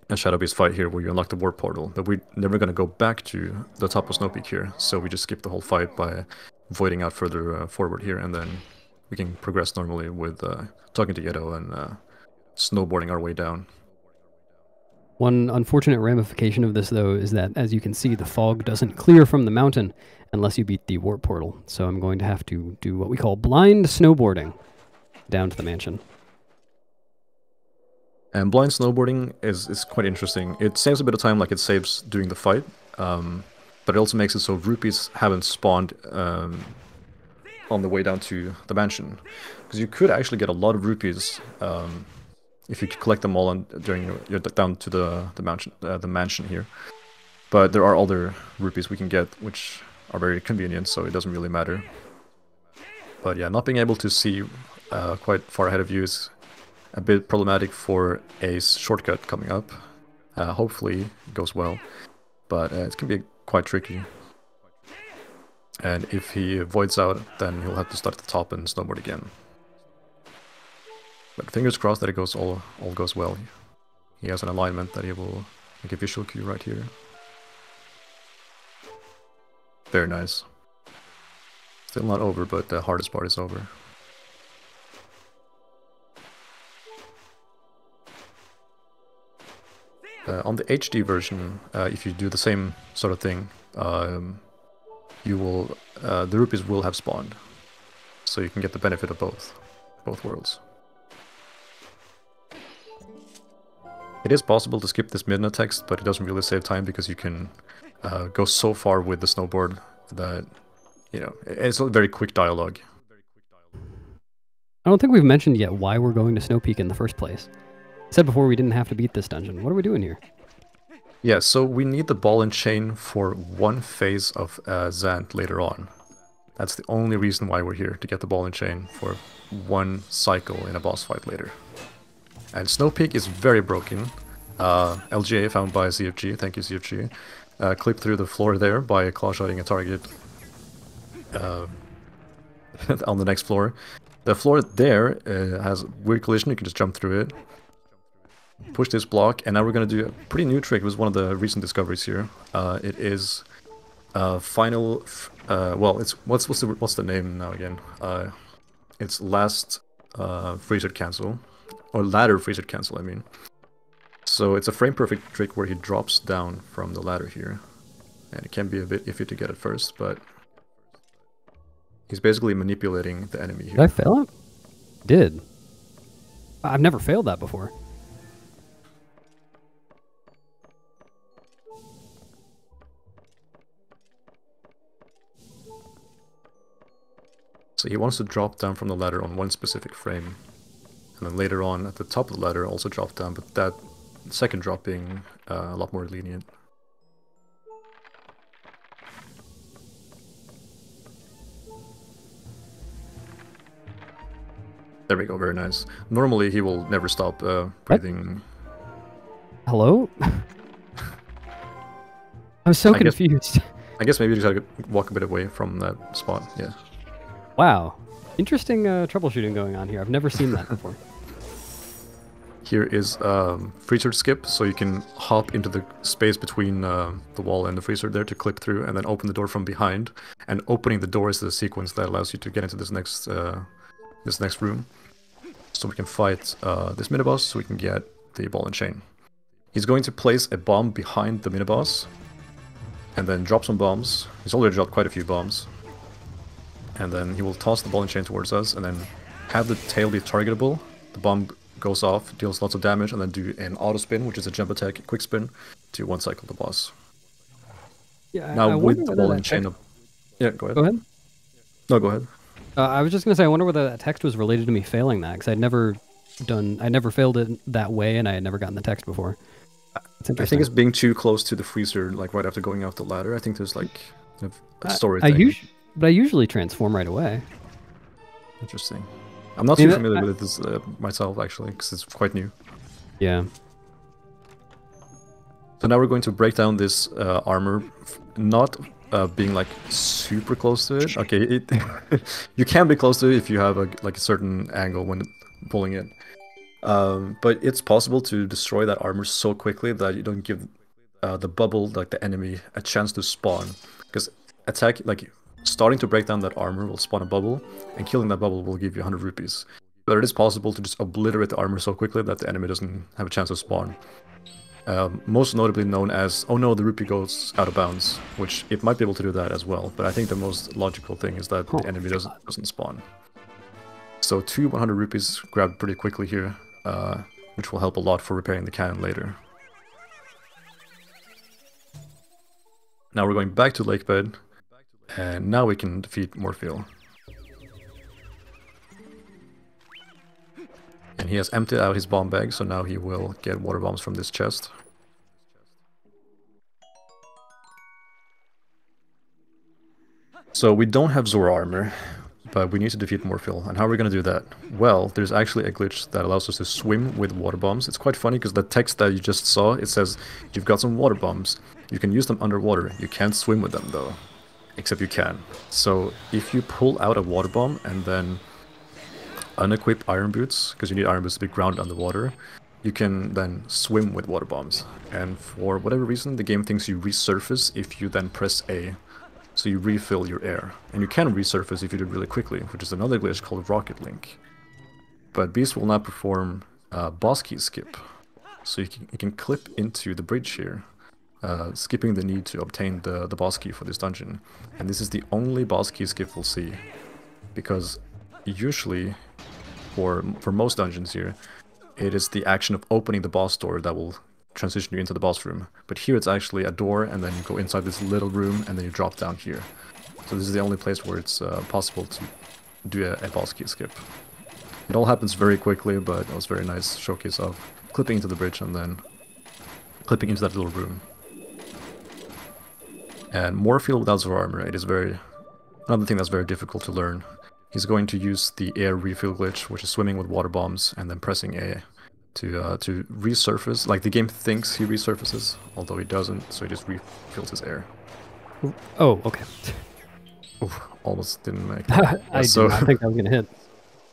a Shadow Beast fight here where you unlock the warp portal, but we're never going to go back to the top of Snowpeak here, so we just skip the whole fight by voiding out further uh, forward here, and then we can progress normally with uh, talking to Yeto and uh, snowboarding our way down. One unfortunate ramification of this, though, is that, as you can see, the fog doesn't clear from the mountain unless you beat the warp portal. So I'm going to have to do what we call blind snowboarding down to the mansion. And blind snowboarding is, is quite interesting. It saves a bit of time like it saves doing the fight, um, but it also makes it so rupees haven't spawned um, on the way down to the mansion. Because you could actually get a lot of rupees um, if you collect them all on, during your, your down to the the mansion uh, the mansion here. But there are other rupees we can get which are very convenient, so it doesn't really matter. But yeah, not being able to see uh, quite far ahead of you is a bit problematic for a shortcut coming up. Uh, hopefully it goes well, but uh, it can be quite tricky. And if he voids out, then he'll have to start at the top and snowboard again. But fingers crossed that it goes all all goes well. He has an alignment that he will make a visual cue right here. Very nice. Still not over, but the hardest part is over. Uh, on the HD version, uh, if you do the same sort of thing, um, you will uh, the rupees will have spawned, so you can get the benefit of both, both worlds. It is possible to skip this Midna text, but it doesn't really save time because you can uh, go so far with the snowboard that, you know, it's a very quick dialogue. I don't think we've mentioned yet why we're going to Snowpeak in the first place. I said before we didn't have to beat this dungeon. What are we doing here? Yeah, so we need the ball and chain for one phase of uh, Zant later on. That's the only reason why we're here, to get the ball and chain for one cycle in a boss fight later. And Snowpeak is very broken. Uh, LJA found by ZFG, thank you ZFG. Uh, through the floor there by claw shotting a target uh, on the next floor. The floor there uh, has weird collision, you can just jump through it. Push this block, and now we're gonna do a pretty new trick. It was one of the recent discoveries here. Uh, it is uh, final. Uh, well, it's what's what's the what's the name now again? Uh, it's last uh, freezer cancel. Or ladder freezer cancel, I mean. So it's a frame perfect trick where he drops down from the ladder here. And it can be a bit iffy to get at first, but he's basically manipulating the enemy here. Did I fail it? Did. I've never failed that before. So he wants to drop down from the ladder on one specific frame. And then later on, at the top of the ladder, also drop down, but that second drop being uh, a lot more lenient. There we go. Very nice. Normally he will never stop uh, breathing. Hello? I'm so I guess- confused. I guess maybe you just gotta walk a bit away from that spot. Yeah. Wow. Interesting uh, troubleshooting going on here. I've never seen that before. Here is um, freezer skip, so you can hop into the space between uh, the wall and the freezer there to clip through, and then open the door from behind. And opening the door is the sequence that allows you to get into this next uh, this next room. So we can fight uh, this miniboss, so we can get the ball and chain. He's going to place a bomb behind the miniboss, and then drop some bombs. He's already dropped quite a few bombs. And then he will toss the ball and chain towards us, and then have the tail be targetable. The bomb goes off, deals lots of damage, and then do an auto spin, which is a jump attack, quick spin, to one cycle the boss. Yeah, I- Now I with the ball and chain text- up. Yeah, go ahead. Go ahead. No, go ahead. Uh, I was just gonna say, I wonder whether that text was related to me failing that, because I'd never done, I never failed it that way, and I had never gotten the text before. It's I think it's being too close to the freezer, like right after going off the ladder. I think there's like a story I, thing. us- but I usually transform right away. Interesting. I'm not too familiar I- with this uh, myself actually, because it's quite new. Yeah. So now we're going to break down this uh, armor, not uh, being like super close to it. Okay, it you can be close to it if you have a like a certain angle when pulling it. Um, but it's possible to destroy that armor so quickly that you don't give uh, the bubble, like the enemy, a chance to spawn. Because attack, like starting to break down that armor will spawn a bubble, and killing that bubble will give you 100 rupees. But it is possible to just obliterate the armor so quickly that the enemy doesn't have a chance to spawn. Um, most notably known as oh no the rupee goes out of bounds which it might be able to do that as well but i think the most logical thing is that Oh, the enemy doesn't doesn't spawn. So two 100 rupees grabbed pretty quickly here uh, which will help a lot for repairing the cannon later. Now we're going back to lake bed and now we can defeat Morpheel And he has emptied out his bomb bag, so now he will get water bombs from this chest. So we don't have Zora armor, but we need to defeat Morpheel. And how are we going to do that? Well, there's actually a glitch that allows us to swim with water bombs. It's quite funny because the text that you just saw, it says, you've got some water bombs. You can use them underwater. You can't swim with them though. Except you can. So if you pull out a water bomb and then unequip iron boots, because you need iron boots to be grounded underwater, you can then swim with water bombs. And for whatever reason, the game thinks you resurface if you then press A. So you refill your air. And you can resurface if you do it really quickly, which is another glitch called Rocket Link. But Beast will not perform uh, boss key skip. So you can, you can clip into the bridge here, uh, skipping the need to obtain the, the boss key for this dungeon. And this is the only boss key skip we'll see. Because usually, for, for most dungeons here, it is the action of opening the boss door that will transition you into the boss room. But here it's actually a door, and then you go inside this little room, and then you drop down here. So this is the only place where it's uh, possible to do a, a boss key skip. It all happens very quickly, but it was very nice showcase of clipping into the bridge and then clipping into that little room. And Morpheel without Zora armor, it is very another thing that's very difficult to learn. He's going to use the air refill glitch, which is swimming with water bombs and then pressing A to uh, to resurface. Like the game thinks he resurfaces, although he doesn't, so he just refills his air. Oh, okay. Oof, almost didn't make. I Yeah, so- not think I was gonna hit.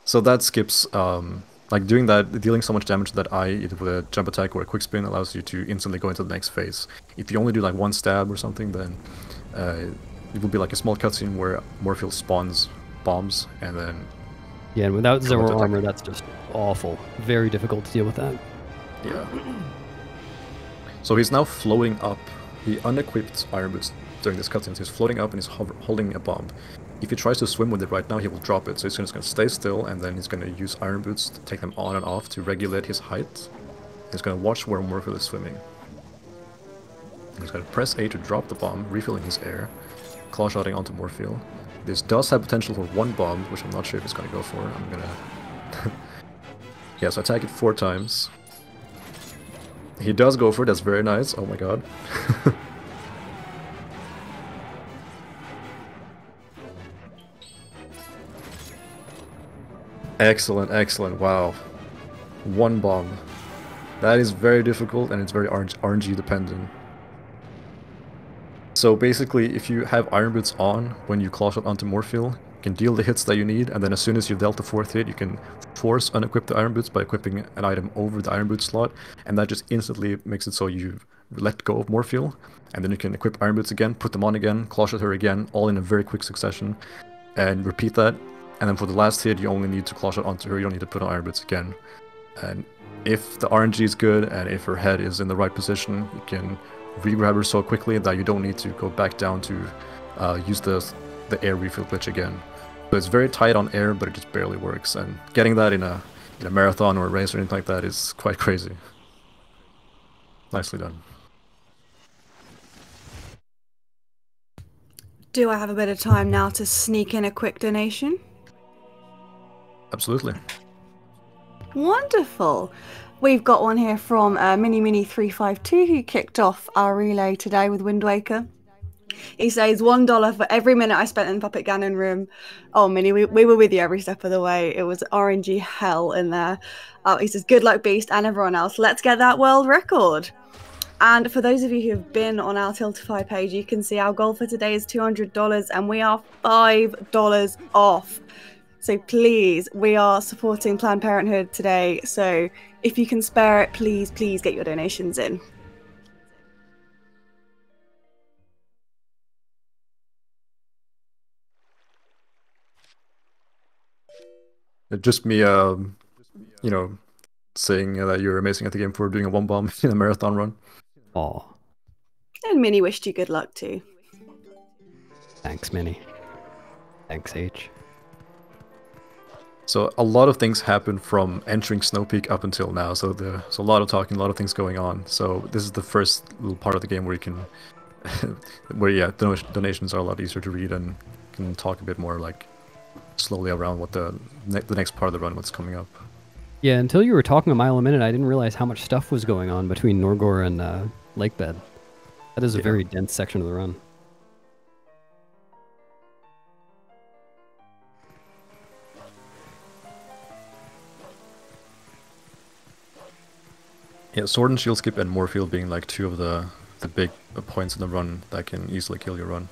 So that skips, um, like doing that, dealing so much damage to that eye, either with a jump attack or a quick spin, allows you to instantly go into the next phase. If you only do like one stab or something, then uh, it will be like a small cutscene where Morpheel spawns bombs, and then Yeah, and without Zora armor, that's just awful. Very difficult to deal with that. yeah. So he's now floating up. He unequipped Iron Boots during this cutscene. So he's floating up and he's hover- holding a bomb. If he tries to swim with it right now, he will drop it. So he's just going to stay still, and then he's going to use Iron Boots to take them on and off to regulate his height. He's going to watch where Morpheel is swimming. He's going to press A to drop the bomb, refilling his air, claw shotting onto Morpheel. This does have potential for one bomb, which I'm not sure if it's going to go for. I'm going to... yeah, so attack it four times. He does go for it, that's very nice. Oh my god. Excellent, excellent. Wow. One bomb. That is very difficult and it's very RNG dependent. So basically, if you have Iron Boots on when you claw shot onto Morpheel, you can deal the hits that you need, and then as soon as you've dealt the fourth hit, you can force unequip the Iron Boots by equipping an item over the Iron Boot slot, and that just instantly makes it so you let go of Morpheel, and then you can equip Iron Boots again, put them on again, claw shot her again, all in a very quick succession, and repeat that. And then for the last hit, you only need to claw shot onto her, you don't need to put on Iron Boots again. And if the RNG is good, and if her head is in the right position, you can re-grab her so quickly that you don't need to go back down to uh, use the the air refill glitch again. So it's very tight on air, but it just barely works. And getting that in a in a marathon or a race or anything like that is quite crazy. Nicely done. Do I have a bit of time now to sneak in a quick donation? Absolutely. Wonderful. We've got one here from uh, Mini Mini 352 who kicked off our relay today with Wind Waker. He says one dollar for every minute I spent in the Puppet Ganon room. Oh, Mini, we, we were with you every step of the way. It was RNG hell in there. Uh, he says, "Good luck, Beast, and everyone else. Let's get that world record." And for those of you who've been on our Tiltify page, you can see our goal for today is two hundred dollars, and we are five dollars off. So please, we are supporting Planned Parenthood today. So if you can spare it, please, please get your donations in. Just me, um, you know, saying that you're amazing at the game for doing a one bomb in a marathon run. Aw. And Mini wished you good luck too. Thanks, Mini. Thanks, H. So a lot of things happen from entering Snow Peak up until now. So there's a lot of talking, a lot of things going on. So this is the first little part of the game where you can, where yeah, donations are a lot easier to read and can talk a bit more like slowly around what the ne the next part of the run, what's coming up. Yeah, until you were talking a mile a minute, I didn't realize how much stuff was going on between Norgor and uh, Lakebed. That is a Yeah. very dense section of the run. Yeah, Sword and Shield Skip and Morpheel being like two of the the big points in the run that can easily kill your run.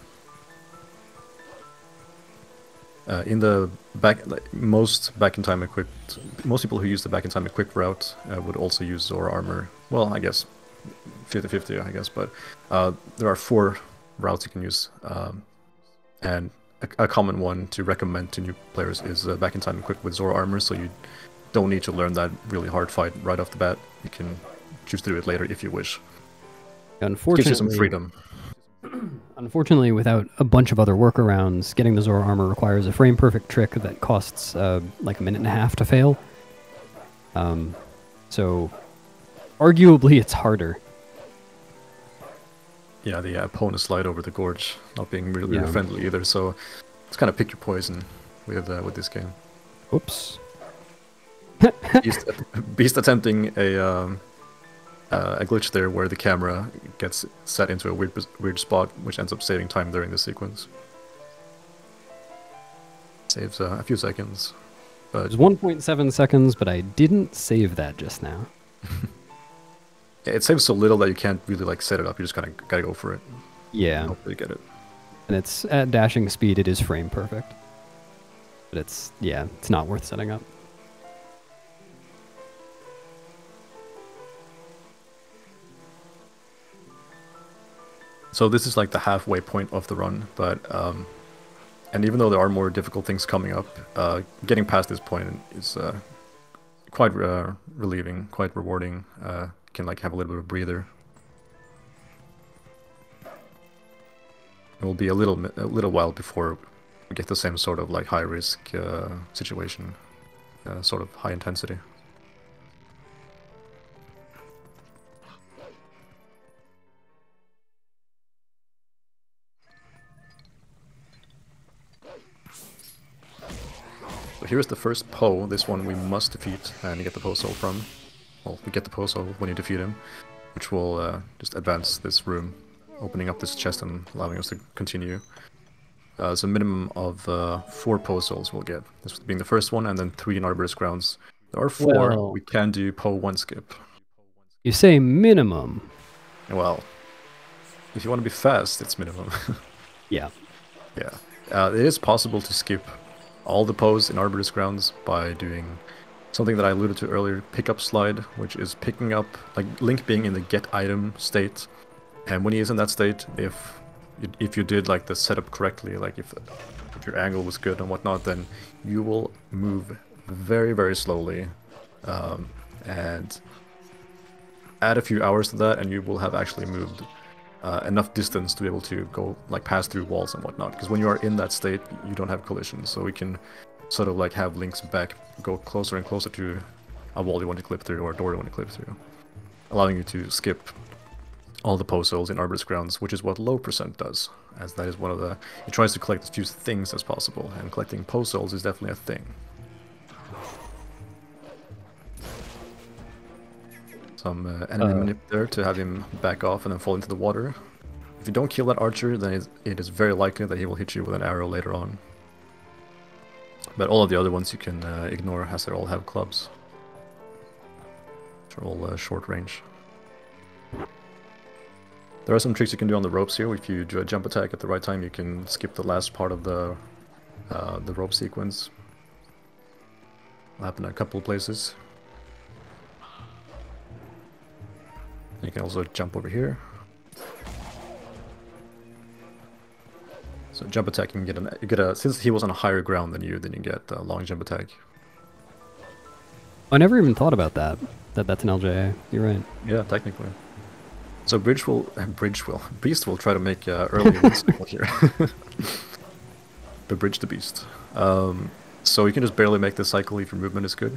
Uh, in the back, like, most back in time equipped, most people who use the back in time equipped route uh, would also use Zora armor. Well, I guess 50-50, I guess, but uh, there are four routes you can use, um, and a, a common one to recommend to new players is uh, back in time equipped with Zora armor, so you don't need to learn that really hard fight right off the bat. You can choose to do it later if you wish. Unfortunately, Gives you some freedom. Unfortunately, without a bunch of other workarounds, getting the Zora armor requires a frame perfect trick that costs uh, like a minute and a half to fail. Um, so, arguably, it's harder. Yeah, the uh, opponent slide over the gorge, not being really Yeah. friendly either. So it's kind of pick your poison with uh, with this game. Oops. Beast, Beast attempting a um, uh, a glitch there where the camera gets set into a weird weird spot, which ends up saving time during the sequence. Saves uh, a few seconds, It was 1.7 seconds, but I didn't save that just now. it saves so little that you can't really like set it up. You just kind of gotta go for it. Yeah, Hopefully get it. and it's at dashing speed. It is frame perfect, but it's yeah, it's not worth setting up. So this is like the halfway point of the run, but um, and even though there are more difficult things coming up, uh, getting past this point is uh, quite uh, relieving, quite rewarding. Uh, can like have a little bit of breather. It will be a little a little while before we get the same sort of like high risk uh, situation, uh, sort of high intensity. So here's the first Poe. This one we must defeat and get the Poe soul from. Well, we get the Poe soul when you defeat him, which will uh, just advance this room, opening up this chest and allowing us to continue. Uh, it's a minimum of uh, four Poe souls we'll get. This being the first one, and then three in Arbiter's Grounds. There are four. Well- We can do Poe one skip. You say minimum. Well, if you want to be fast, it's minimum. Yeah. yeah, uh, it is possible to skip all the Poes in Arbiter's Grounds by doing something that I alluded to earlier, pickup slide, which is picking up like Link being in the get item state, and when he is in that state, if if you did like the setup correctly, like if, if your angle was good and whatnot, then you will move very very slowly, um, and add a few hours to that, and you will have actually moved uh, enough distance to be able to go like pass through walls and whatnot. Because when you are in that state, you don't have collisions, so we can sort of like have links back go closer and closer to a wall you want to clip through or a door you want to clip through, allowing you to skip all the Poe souls in Arbiter's Grounds, which is what low percent does, as that is one of the it tries to collect as few things as possible, and collecting Poe souls is definitely a thing. Some uh, enemy Uh. manip there to have him back off and then fall into the water. If you don't kill that archer, then it, is very likely that he will hit you with an arrow later on. But all of the other ones you can uh, ignore as they all have clubs. Which are all uh, short range. There are some tricks you can do on the ropes here. If you do a jump attack at the right time, you can skip the last part of the uh, the rope sequence. Will happen in a couple of places. You can also jump over here. So jump attack, you can get an you get a since he was on a higher ground than you, then you get a long jump attack. I never even thought about that. That that's an LJA. You're right. Yeah, technically. So bridge will bridge will beast will try to make uh, early here. but bridge the beast. Um, so you can just barely make this cycle if your movement is good.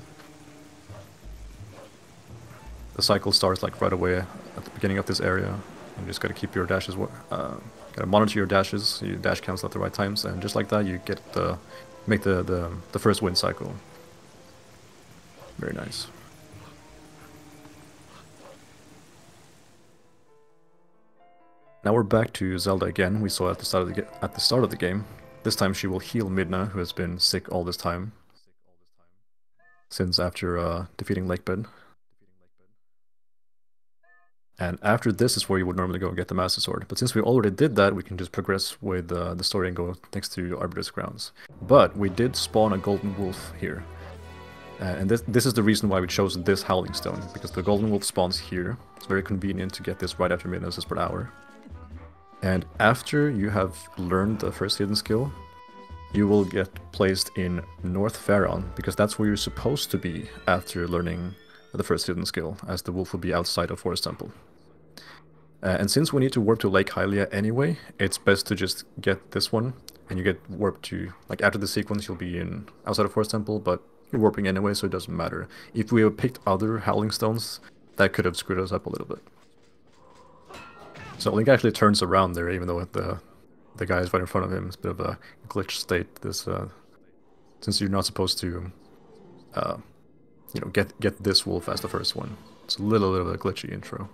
The cycle starts like right away at the beginning of this area. You just gotta keep your dashes. Uh, gotta monitor your dashes. Your dash counts at the right times, and just like that, you get the make the the, the first win cycle. Very nice. Now we're back to Zelda again. We saw at the start of the at the start of the game. This time she will heal Midna, who has been sick all this time. Since after uh, defeating Lakebed. And after this is where you would normally go and get the Master Sword. But since we already did that, we can just progress with uh, the story and go next to Arbiter's Grounds. But we did spawn a Golden Wolf here. Uh, and this, this is the reason why we chose this Howling Stone, because the Golden Wolf spawns here. It's very convenient to get this right after Midna's per hour. And after you have learned the first hidden skill, you will get placed in North Faron, because that's where you're supposed to be after learning the first hidden skill, as the wolf will be outside of Forest Temple. Uh, and since we need to warp to Lake Hylia anyway, it's best to just get this one, and you get warped to, like after the sequence you'll be in outside of Forest Temple, but you're warping anyway, so it doesn't matter. If we had picked other Howling Stones, that could have screwed us up a little bit. So Link actually turns around there, even though the the guy is right in front of him. It's a bit of a glitch state. This uh, since you're not supposed to, uh, you know, get get this wolf as the first one. It's a little little bit of a glitchy intro.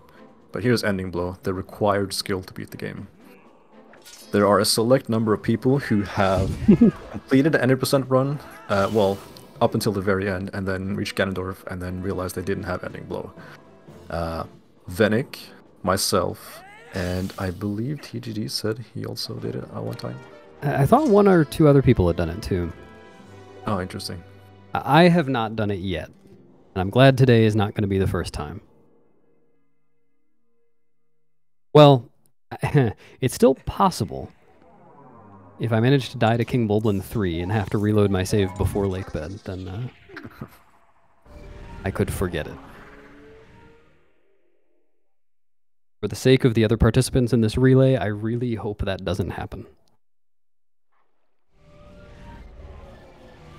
But here's Ending Blow, the required skill to beat the game. There are a select number of people who have completed the 100% run, uh, well, up until the very end, and then reached Ganondorf, and then realized they didn't have Ending Blow. Uh, Venick, myself, and I believe TGD said he also did it at one time. I thought one or two other people had done it too. Oh, interesting. I I have not done it yet, and I'm glad today is not going to be the first time. Well, it's still possible. If I manage to die to King Bulblin 3 and have to reload my save before Lakebed, then uh, I could forget it. For the sake of the other participants in this relay, I really hope that doesn't happen.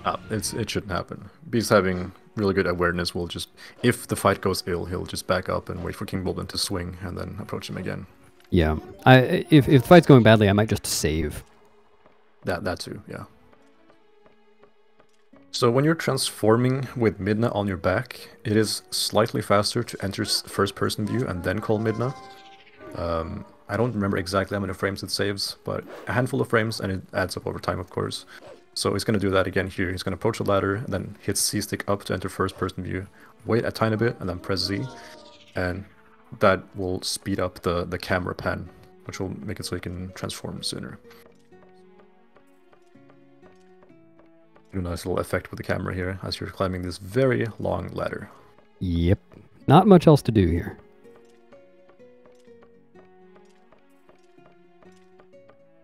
Uh, it's it shouldn't happen. Beast having really good awareness will just, if the fight goes ill, he'll just back up and wait for King Bulblin to swing and then approach him again. Yeah, I if if the fight's going badly, I might just save. That that too, yeah. So when you're transforming with Midna on your back, it is slightly faster to enter first-person view and then call Midna. Um, I don't remember exactly how many frames it saves, but a handful of frames, and it adds up over time, of course. So he's going to do that again here. He's going to approach the ladder, and then hit C-stick up to enter first-person view. Wait a tiny bit, and then press Z, and that will speed up the, the camera pan, which will make it so he can transform sooner. Do a nice little effect with the camera here as you're climbing this very long ladder. Yep. Not much else to do here.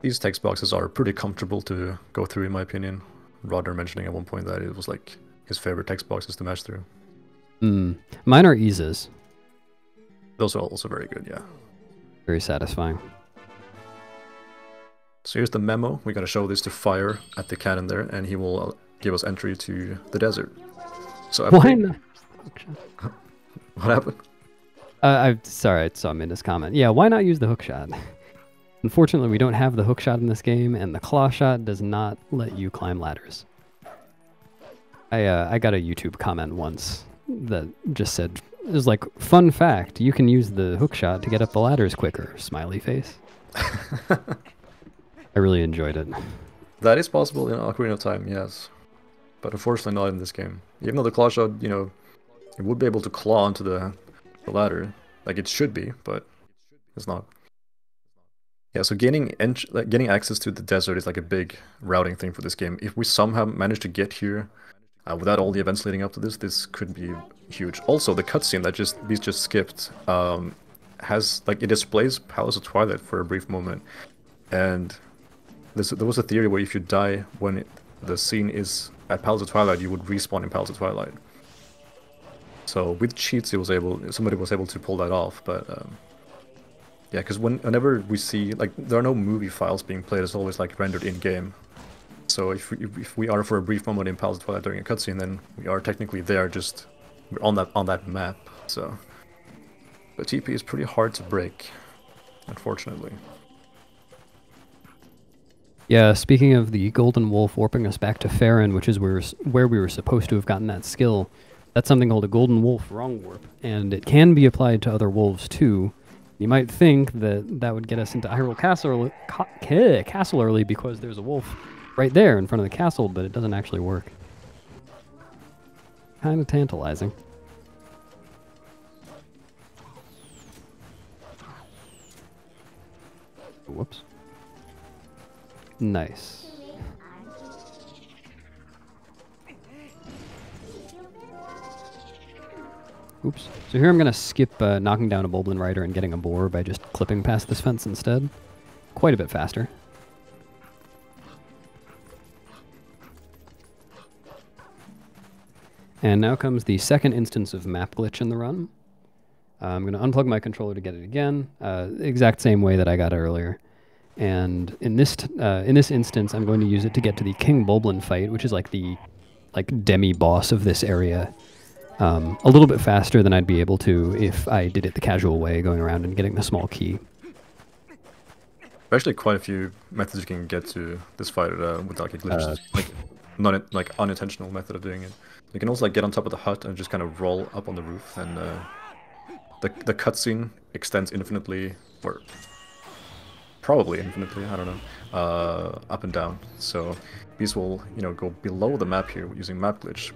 These text boxes are pretty comfortable to go through, in my opinion. Rodner mentioning at one point that it was like his favorite text boxes to match through. Mm. Mine are Iza's. Those are also very good, yeah. Very satisfying. So here's the memo. We gotta show this to Fyer at the cannon there, and he will uh, give us entry to the desert. So Why not? What happened? Uh, I'm sorry, I saw him in his comment. Yeah, why not use the hook shot? Unfortunately, we don't have the hook shot in this game, and the claw shot does not let you climb ladders. I uh, I got a YouTube comment once that just said it was like fun fact: you can use the hook shot to get up the ladders quicker. Smiley face. I really enjoyed it. That is possible in Ocarina of Time, yes. But unfortunately not in this game. Even though the claw shot, you know, it would be able to claw onto the, the ladder, like it should be, but it's not. Yeah, so gaining like getting access to the desert is like a big routing thing for this game. If we somehow manage to get here uh, without all the events leading up to this, this could be huge. Also, the cutscene that just we just skipped um, has like it displays Palace of Twilight for a brief moment, and this, there was a theory where if you die when it, the scene is at Palace of Twilight, you would respawn in Palace of Twilight. So with cheats, it was able somebody was able to pull that off, but um, yeah, because when, whenever we see like there are no movie files being played, it's always like rendered in game. So if we, if we are for a brief moment in Palace Twilight during a cutscene, then we are technically there, just we're on that on that map. So, but TP is pretty hard to break, unfortunately. Yeah, speaking of the Golden Wolf warping us back to Faron, which is where, where we were supposed to have gotten that skill, that's something called a Golden Wolf Wrong Warp, and it can be applied to other wolves too. You might think that that would get us into Hyrule Castle castle early because there's a wolf right there in front of the castle, but it doesn't actually work. Kind of tantalizing. Whoops. Nice. Oops. So here I'm going to skip uh, knocking down a Bulblin Rider and getting a boar by just clipping past this fence instead. Quite a bit faster. And now comes the second instance of map glitch in the run. Uh, I'm going to unplug my controller to get it again, uh, exact same way that I got earlier. And in this uh, in this instance, I'm going to use it to get to the King Bulblin fight, which is like the like demi boss of this area. Um, a little bit faster than I'd be able to if I did it the casual way, going around and getting the small key. There's actually quite a few methods you can get to this fight uh, with like a glitch, Uh, like not like unintentional method of doing it. You can also like get on top of the hut and just kind of roll up on the roof, and uh, the the cutscene extends infinitely, or probably infinitely. I don't know, uh, up and down. So these will you know go below the map here using map glitch.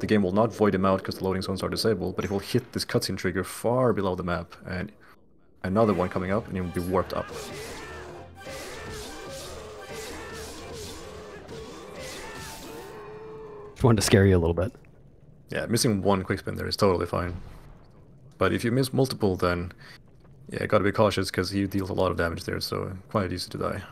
The game will not void him out because the loading zones are disabled, but it will hit this cutscene trigger far below the map, and another one coming up, and it will be warped up. Just wanted to scare you a little bit. Yeah, missing one quick spin there is totally fine. But if you miss multiple, then yeah, gotta be cautious because he deals a lot of damage there, so quite easy to die.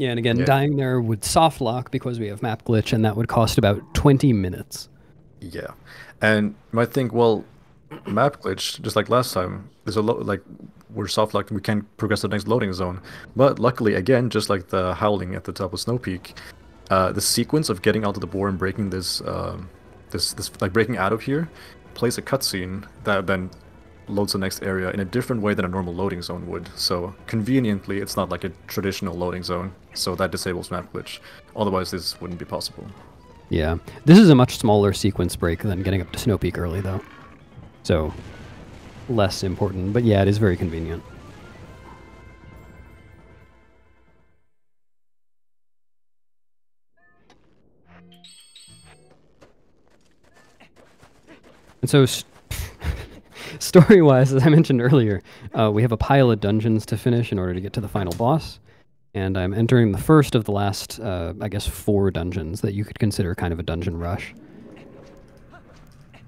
Yeah, and again, Yeah. dying there would soft lock because we have map glitch, and that would cost about 20 minutes. Yeah, and you might think, well, map glitch, just like last time, there's a lot like we're soft locked, we can't progress to the next loading zone. But luckily, again, just like the howling at the top of Snow Peak, uh, the sequence of getting onto the board and breaking this, um, this, this like breaking out of here, plays a cutscene that then loads the next area in a different way than a normal loading zone would. So conveniently, it's not like a traditional loading zone, so that disables map glitch. Otherwise, this wouldn't be possible. Yeah, this is a much smaller sequence break than getting up to Snowpeak early, though. So less important, but yeah, it is very convenient. And so s story-wise, as I mentioned earlier, uh, we have a pile of dungeons to finish in order to get to the final boss, and I'm entering the first of the last, uh, I guess, four dungeons that you could consider kind of a dungeon rush.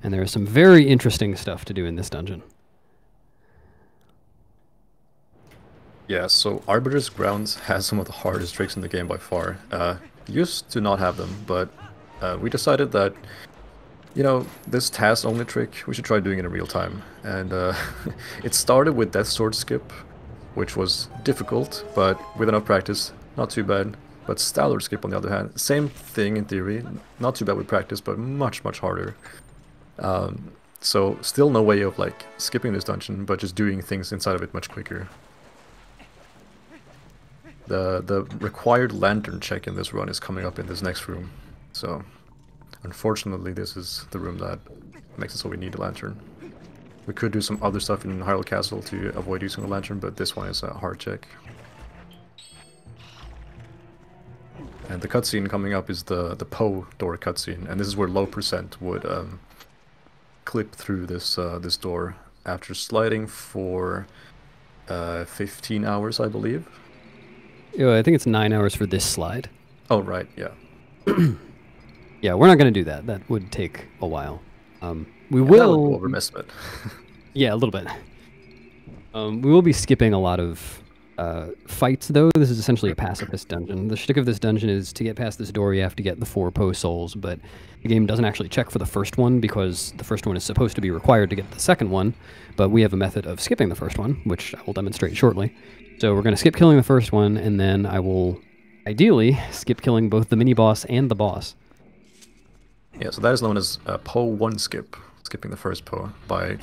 And there is some very interesting stuff to do in this dungeon. Yeah, so Arbiter's Grounds has some of the hardest tricks in the game by far. Uh, used to not have them, but uh, we decided that, you know, this TAS only trick, we should try doing it in real time. And uh, it started with Death Sword Skip, which was difficult, but with enough practice, not too bad. But Stallord Skip, on the other hand, same thing in theory, not too bad with practice, but much, much harder. Um, so still no way of like skipping this dungeon, but just doing things inside of it much quicker. The the required lantern check in this run is coming up in this next room. So unfortunately this is the room that makes it so we need a lantern. We could do some other stuff in Hyrule Castle to avoid using a lantern, but this one is a hard check. And the cutscene coming up is the the Poe door cutscene, and this is where low percent would um, clip through this uh, this door after sliding for uh, 15 hours, I believe. Yeah, I think it's nine hours for this slide. Oh right, yeah. Yeah, we're not going to do that. That would take a while. Um, we would will. Yeah, a little bit. Um, we will be skipping a lot of uh, fights, though. This is essentially a pacifist dungeon. The shtick of this dungeon is to get past this door, you have to get the four Poe souls, but the game doesn't actually check for the first one because the first one is supposed to be required to get the second one. But we have a method of skipping the first one, which I will demonstrate shortly. So we're going to skip killing the first one, and then I will ideally skip killing both the mini boss and the boss. Yeah, so that is known as uh, Poe 1 skip, skipping the first Poe, by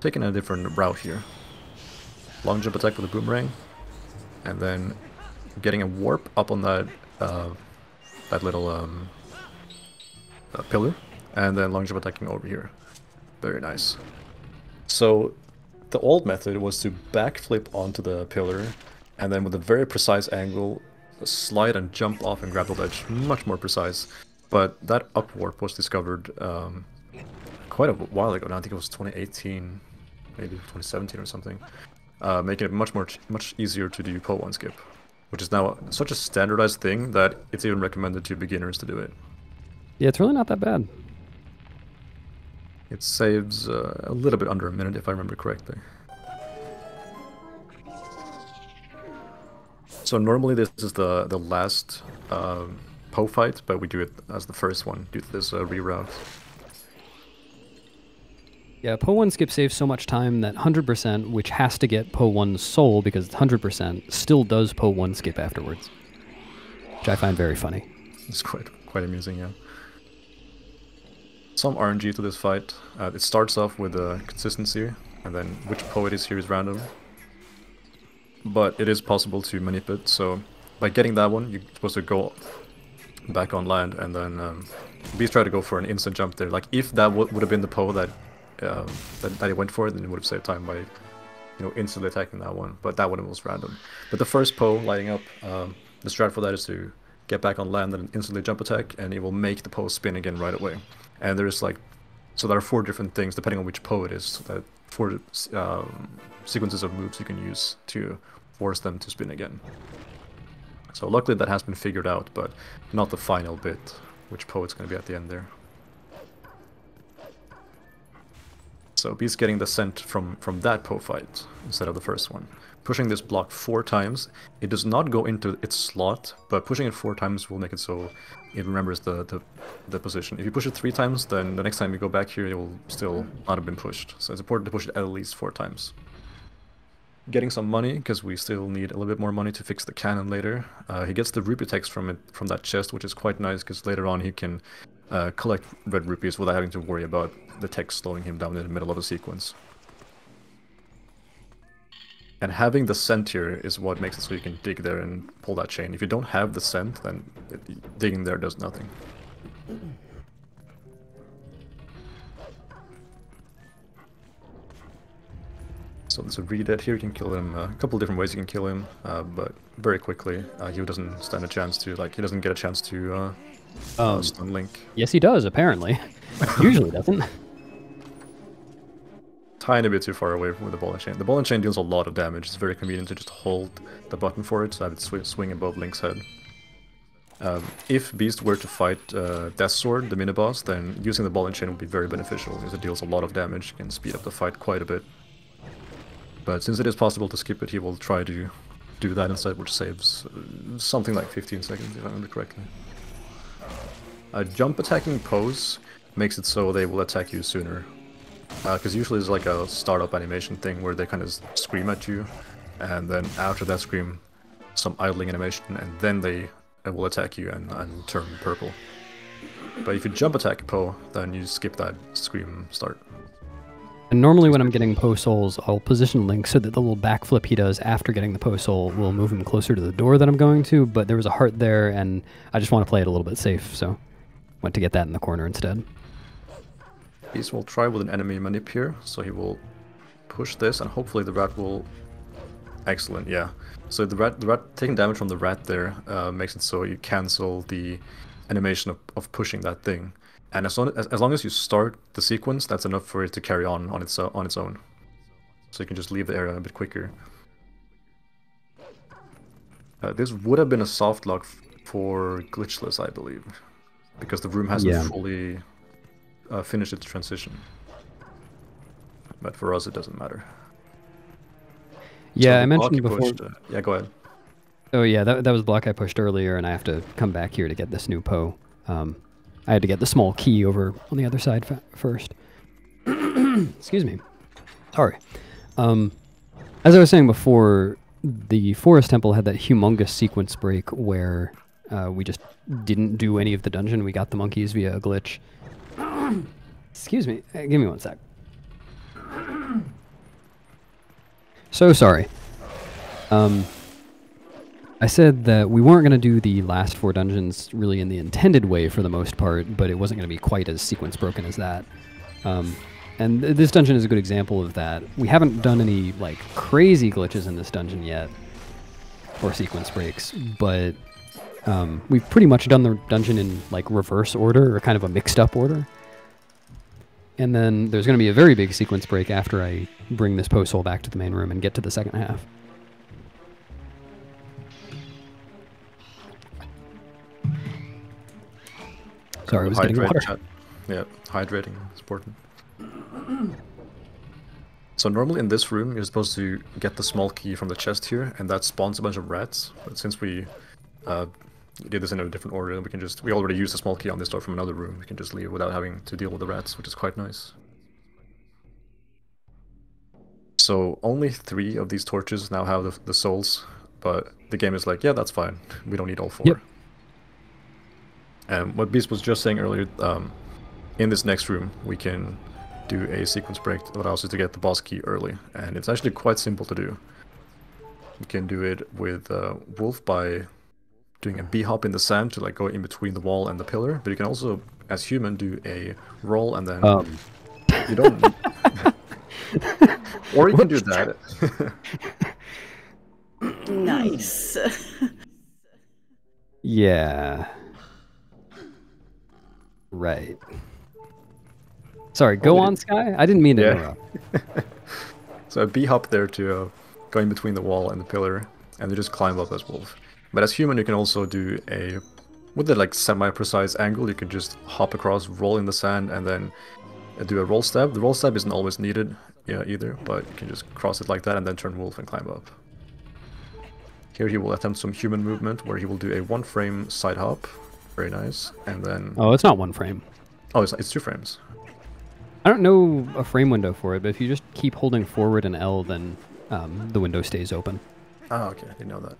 taking a different route here. Long jump attack with a boomerang, and then getting a warp up on that uh, that little um, uh, pillar, and then long jump attacking over here. Very nice. So the old method was to backflip onto the pillar, and then with a very precise angle, slide and jump off and grab the ledge. Much more precise. But that up warp was discovered um, quite a while ago now. I think it was 2018, maybe 2017 or something, uh, making it much more much easier to do Poe one skip, which is now such a standardized thing that it's even recommended to beginners to do it. Yeah, it's really not that bad. It saves uh, a little bit under a minute if I remember correctly. So normally this is the the last um, Poe fight, but we do it as the first one due to this uh, reroute. Yeah, Poe 1 skip saves so much time that 100%, which has to get Poe 1's soul because 100%, still does Poe 1 skip afterwards. Which I find very funny. It's quite quite amusing, yeah. Some RNG to this fight. Uh, it starts off with a consistency, and then which Poe it is here is random. But it is possible to manipulate, so by getting that one, you're supposed to go back on land, and then um, Beast try to go for an instant jump there. Like, if that would have been the Poe that, um, that, that he went for, then it would have saved time by, you know, instantly attacking that one. But that one was random. But the first Poe lighting up, um, the strat for that is to get back on land and instantly jump attack, and it will make the Poe spin again right away. And there's like, so there are four different things depending on which Poe it is. So that four um, sequences of moves you can use to force them to spin again. So luckily that has been figured out, but not the final bit, which Poe it's going to be at the end there. So Beast getting the scent from, from that Poe fight instead of the first one. Pushing this block four times, it does not go into its slot, but pushing it four times will make it so it remembers the, the, the position. If you push it three times, then the next time you go back here, it will still not have been pushed. So it's important to push it at least four times. Getting some money, because we still need a little bit more money to fix the cannon later. Uh, he gets the rupee text from it from that chest, which is quite nice, because later on he can uh, collect red rupees without having to worry about the text slowing him down in the middle of a sequence. And having the scent here is what makes it so you can dig there and pull that chain. If you don't have the scent, then it, digging there does nothing. So there's a redead here, you can kill him uh, a couple different ways you can kill him, uh, but very quickly. Uh, he doesn't stand a chance to, like, he doesn't get a chance to uh, Um, stun Link. Yes, he does, apparently. Usually doesn't. tiny bit too far away from the ball and chain. The ball and chain deals a lot of damage. It's very convenient to just hold the button for it, so have it sw swing above Link's head. Um, if Beast were to fight uh, Death Sword, the mini boss, then using the ball and chain would be very beneficial, because it deals a lot of damage, can speed up the fight quite a bit. But since it is possible to skip it, he will try to do that instead, which saves uh, something like 15 seconds, if I remember correctly. A jump attacking Poes makes it so they will attack you sooner. Because uh, usually it's like a startup animation thing where they kind of scream at you, and then after that scream, some idling animation, and then they will attack you and, and turn purple. But if you jump attack Poe, then you skip that scream start. And normally when I'm getting Poe souls, I'll position Link so that the little backflip he does after getting the Poe soul will move him closer to the door that I'm going to, but there was a heart there, and I just want to play it a little bit safe, so went to get that in the corner instead. Beast will try with an enemy manip here, so he will push this, and hopefully the rat will... Excellent, yeah. So the rat, the rat taking damage from the rat there uh, makes it so you cancel the animation of, of pushing that thing. And as long as, as long as you start the sequence, that's enough for it to carry on on its uh, on its own. So you can just leave the area a bit quicker. Uh, this would have been a soft lock for glitchless, I believe, because the room hasn't yeah. fully uh, finished its transition. But for us, it doesn't matter. Yeah, so I mentioned before. Pushed, uh, yeah, go ahead. Oh yeah, that that was block I pushed earlier, and I have to come back here to get this new Poe. Um, I had to get the small key over on the other side first. Excuse me. Sorry. Um, as I was saying before, the Forest Temple had that humongous sequence break where uh, we just didn't do any of the dungeon. We got the monkeys via a glitch. Excuse me. Uh, give me one sec. So sorry. Um, I said that we weren't going to do the last four dungeons really in the intended way for the most part, but it wasn't going to be quite as sequence broken as that. Um, and th this dungeon is a good example of that. We haven't done any like crazy glitches in this dungeon yet, or sequence breaks, but um, we've pretty much done the dungeon in like reverse order or kind of a mixed up order. And then there's going to be a very big sequence break after I bring this Poe soul back to the main room and get to the second half. Sorry, I was getting water. Yeah, hydrating is important. So normally in this room, you're supposed to get the small key from the chest here, and that spawns a bunch of rats. But since we uh, did this in a different order, we can just we already used the small key on this door from another room. We can just leave without having to deal with the rats, which is quite nice. So only three of these torches now have the, the souls, but the game is like, yeah, that's fine. We don't need all four. Yep. And what Beast was just saying earlier, um, in this next room, we can do a sequence break that allows us to get the boss key early, and it's actually quite simple to do. You can do it with uh, Wolf by doing a b-hop in the sand to like go in between the wall and the pillar, but you can also, as human, do a roll and then um. you don't. or you can do that. nice. yeah. Right. Sorry, go on, Sky. I didn't mean to yeah. interrupt. so a b-hop there to uh, go in between the wall and the pillar, and you just climb up as wolf. But as human, you can also do a with a like semi-precise angle. You can just hop across, roll in the sand, and then do a roll stab. The roll stab isn't always needed, yeah, either, but you can just cross it like that and then turn wolf and climb up. Here he will attempt some human movement, where he will do a one-frame side hop, very nice. And then... Oh, it's not one frame. Oh, it's, it's two frames. I don't know a frame window for it, but if you just keep holding forward and L, then um, the window stays open. Oh, okay. I didn't know that.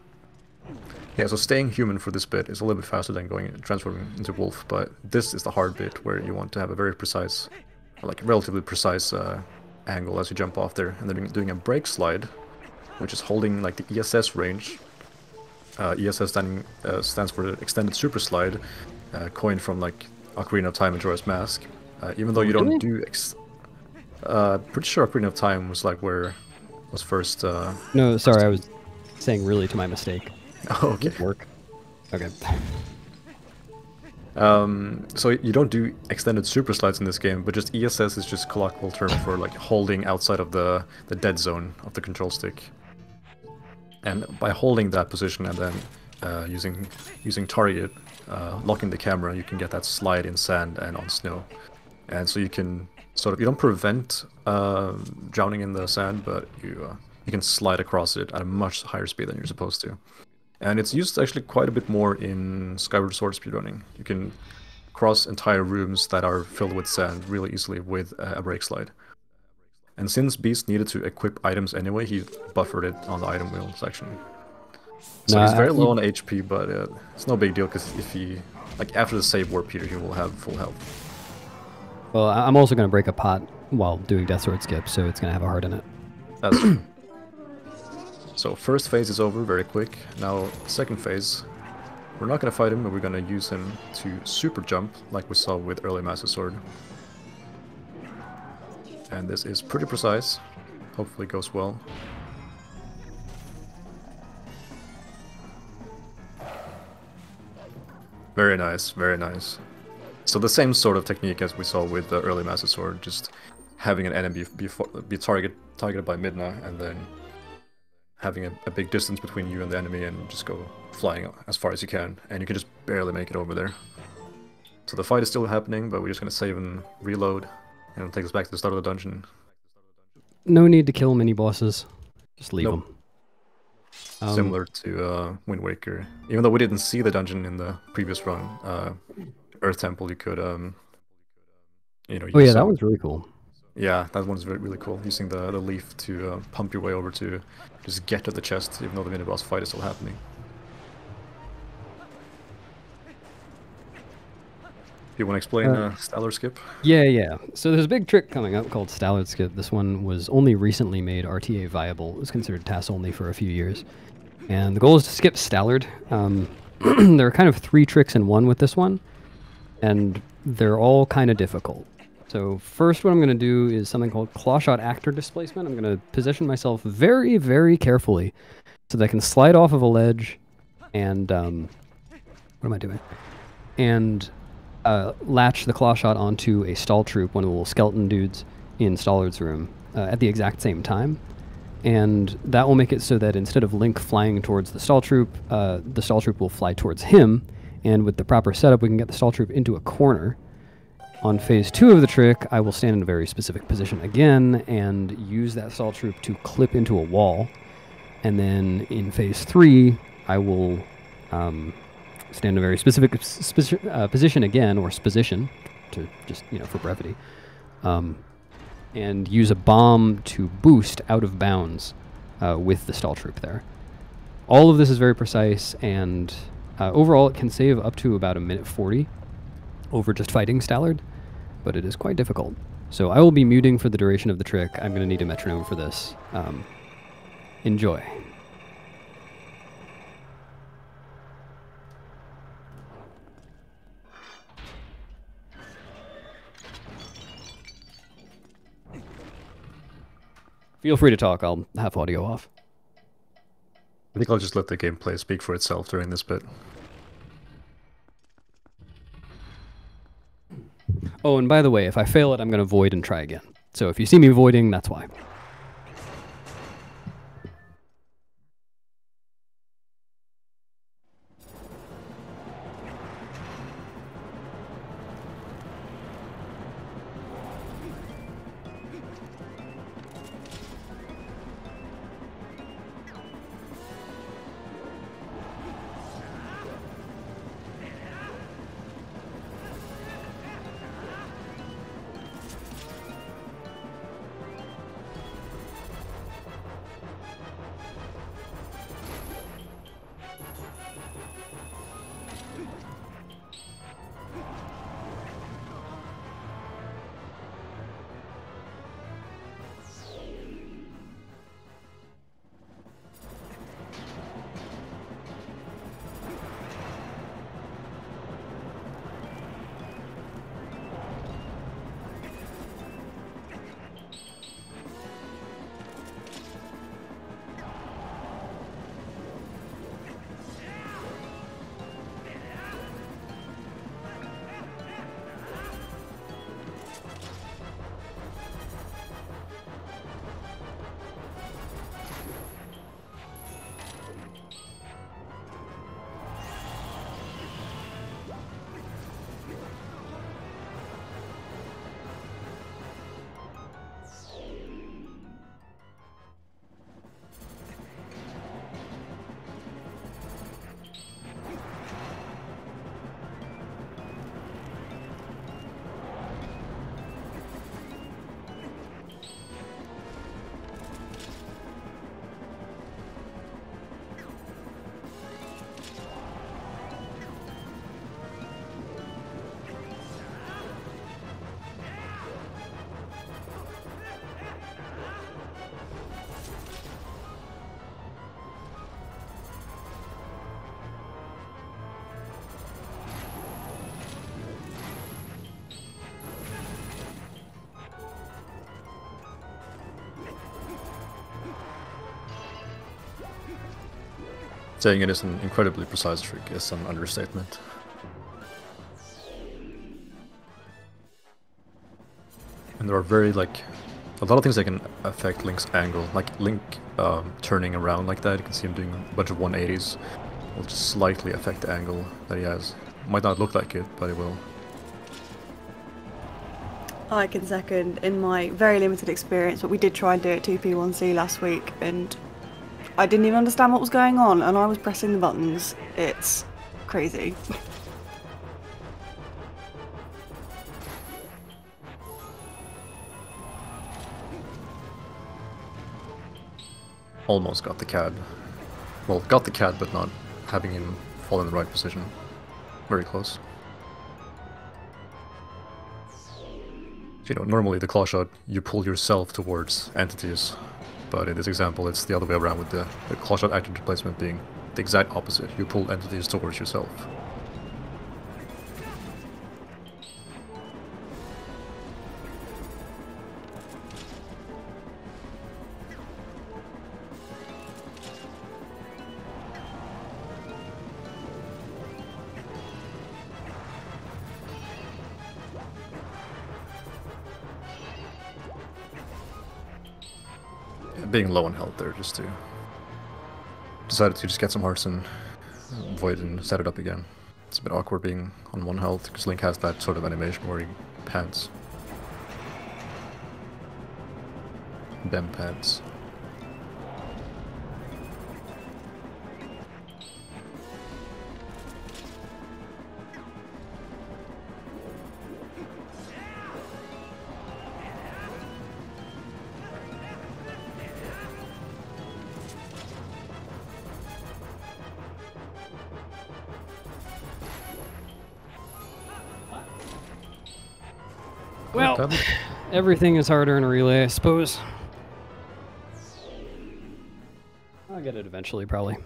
Yeah, so staying human for this bit is a little bit faster than going transforming into wolf, but this is the hard bit where you want to have a very precise, like relatively precise uh, angle as you jump off there, and then doing a brake slide, which is holding like the ESS range uh, ESS standing, uh, stands for Extended Super Slide, uh, coined from like Ocarina of Time and Majora's Mask. Uh, even though you don't do, ex uh, pretty sure Ocarina of Time was like where was first. Uh, no, sorry, I was saying really to my mistake. Oh, okay. Work. Okay. Um, so you don't do extended super slides in this game, but just ESS is just colloquial term for like holding outside of the the dead zone of the control stick. And by holding that position and then uh, using using target, uh, locking the camera, you can get that slide in sand and on snow. And so you can sort of you don't prevent uh, drowning in the sand, but you uh, you can slide across it at a much higher speed than you're supposed to. And it's used actually quite a bit more in Skyward Sword speedrunning. You can cross entire rooms that are filled with sand really easily with a brake slide. And since Beast needed to equip items anyway, he buffered it on the item wheel section. So Nah, he's very low on HP, but uh, it's no big deal because if he, like after the save warp Peter, he will have full health. Well, I'm also going to break a pot while doing Death Sword skip, so it's going to have a heart in it. That's true. So first phase is over very quick. Now second phase, we're not gonna fight him, but we're gonna use him to super jump, like we saw with early Master Sword. And this is pretty precise. Hopefully goes well. Very nice, very nice. So the same sort of technique as we saw with the early Master Sword, just having an enemy be, be target targeted by Midna and then having a, a big distance between you and the enemy and just go flying as far as you can and you can just barely make it over there. So the fight is still happening, but we're just gonna save and reload and it'll take us back to the start of the dungeon. No need to kill mini bosses. Just leave Nope. them. Um, Similar to uh, Wind Waker. Even though we didn't see the dungeon in the previous run, uh, Earth Temple you could um you know Oh yeah, use that some- was really cool. Yeah, that one's very really cool. Using the, the leaf to uh, pump your way over to just get to the chest, even though the mini boss fight is still happening. You want to explain Uh, uh, Stallord Skip? Yeah, yeah. So there's a big trick coming up called Stallord Skip. This one was only recently made RTA viable. It was considered TAS only for a few years. And the goal is to skip Stallord. Um, there are kind of three tricks in one with this one, and they're all kind of difficult. So first what I'm going to do is something called Clawshot Actor Displacement. I'm going to position myself very, very carefully so that I can slide off of a ledge and... Um, what am I doing? And uh, latch the claw shot onto a Staltroop, one of the little skeleton dudes in Stallord's room, uh, at the exact same time. And that will make it so that instead of Link flying towards the Staltroop, uh, the Staltroop will fly towards him. And with the proper setup, we can get the Staltroop into a corner. On phase two of the trick, I will stand in a very specific position again and use that Staltroop to clip into a wall. And then in phase three, I will um, stand in a very specific uh, position again, or position, to just you know for brevity, um, and use a bomb to boost out of bounds uh, with the Staltroop there. All of this is very precise, and uh, overall it can save up to about a minute forty over just fighting Stallord, but it is quite difficult. So I will be muting for the duration of the trick. I'm going to need a metronome for this. Um, enjoy. Feel free to talk. I'll have audio off. I think I'll just let the gameplay speak for itself during this bit. Oh, and by the way, if I fail it, I'm going to void and try again. So if you see me voiding, that's why. Saying it is an incredibly precise trick is an understatement. And there are very like a lot of things that can affect Link's angle, like Link um, turning around like that. You can see him doing a bunch of 180s. Will just slightly affect the angle that he has. Might not look like it, but it will. I can second in my very limited experience, but we did try and do it 2P1C last week, and I didn't even understand what was going on, and I was pressing the buttons. It's crazy. Almost got the CAD. Well, got the CAD, but not having him fall in the right position. Very close. You know, normally the claw shot, you pull yourself towards entities, but in this example it's the other way around with the, the claw shot active displacement being the exact opposite. You pull entities towards yourself. Being low on health there just to decided to just get some hearts and void and set it up again. It's a bit awkward being on one health because Link has that sort of animation where he pants. Bem pads. Everything is harder in a relay, I suppose. I'll get it eventually, probably.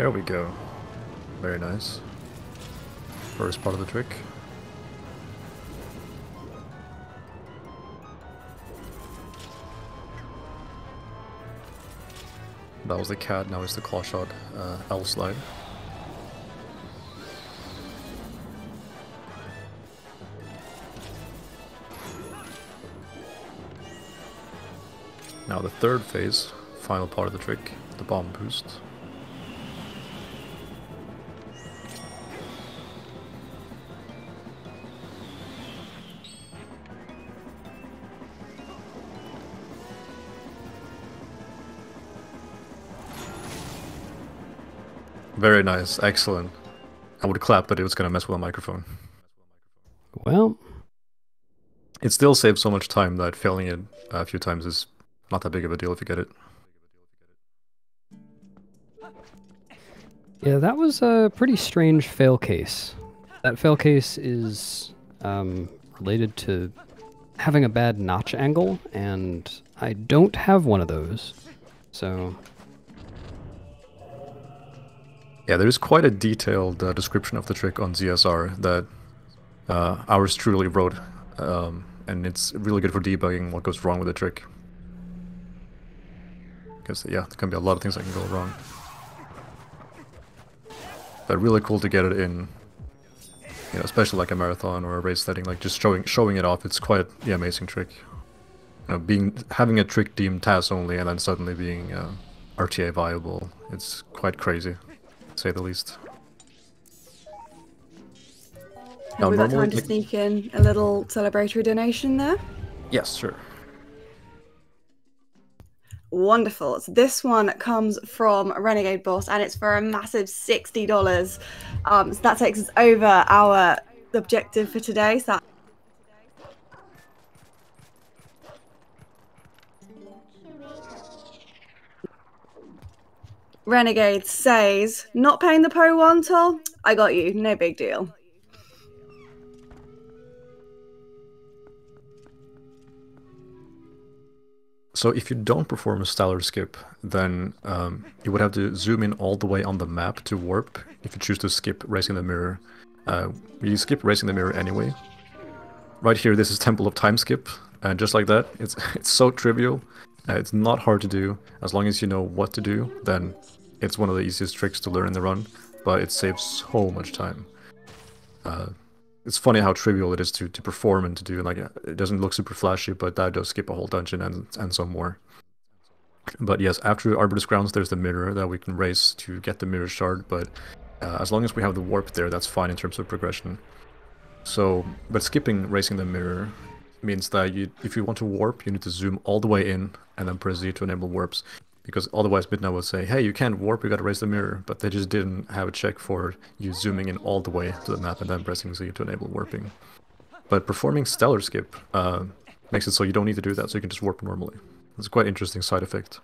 There we go. Very nice. First part of the trick. That was the CAD, now it's the claw shot uh, L slide. Now the third phase, final part of the trick, the bomb boost. Very nice, excellent. I would clap, but it was gonna mess with the microphone. Well, It still saves so much time that failing it a few times is not that big of a deal if you get it. yeah, that was a pretty strange fail case. That fail case is um, related to having a bad notch angle, and I don't have one of those. So, Yeah, there is quite a detailed uh, description of the trick on ZSR that uh, ours truly wrote um, and it's really good for debugging what goes wrong with the trick. Because yeah, there can be a lot of things that can go wrong. But really cool to get it in, you know, especially like a marathon or a race setting, like just showing showing it off. It's quite the amazing trick. You know, being having a trick deemed TAS only and then suddenly being uh, RTA viable, it's quite crazy, say the least. Have Now, we got time to sneak in a little celebratory donation there? Yes, sure. Wonderful. So this one comes from Renegade Boss, and it's for a massive sixty dollars. Um, so that takes us over our objective for today. So that- Renegade says, "Not paying the Pro One toll. I got you. No big deal." So if you don't perform a Stallord skip, then um, you would have to zoom in all the way on the map to warp if you choose to skip Racing the Mirror. Uh, you skip Racing the Mirror anyway. Right here, this is Temple of Time skip, and just like that, it's it's so trivial. Uh, it's not hard to do. As long as you know what to do, then it's one of the easiest tricks to learn in the run, but it saves so much time. Uh, it's funny how trivial it is to, to perform and to do. Like it doesn't look super flashy, but that does skip a whole dungeon and and some more. But yes, after Arbiter's Grounds, there's the mirror that we can race to get the mirror shard. But uh, as long as we have the warp there, that's fine in terms of progression. So, but skipping racing the mirror means that you, if you want to warp, you need to zoom all the way in and then press Z to enable warps. Because otherwise, Midna will say, "Hey, you can't warp. You got to raise the mirror." But they just didn't have a check for you zooming in all the way to the map and then pressing Z to enable warping. But performing Stallord skip uh, makes it so you don't need to do that, so you can just warp normally. It's quite interesting side effect.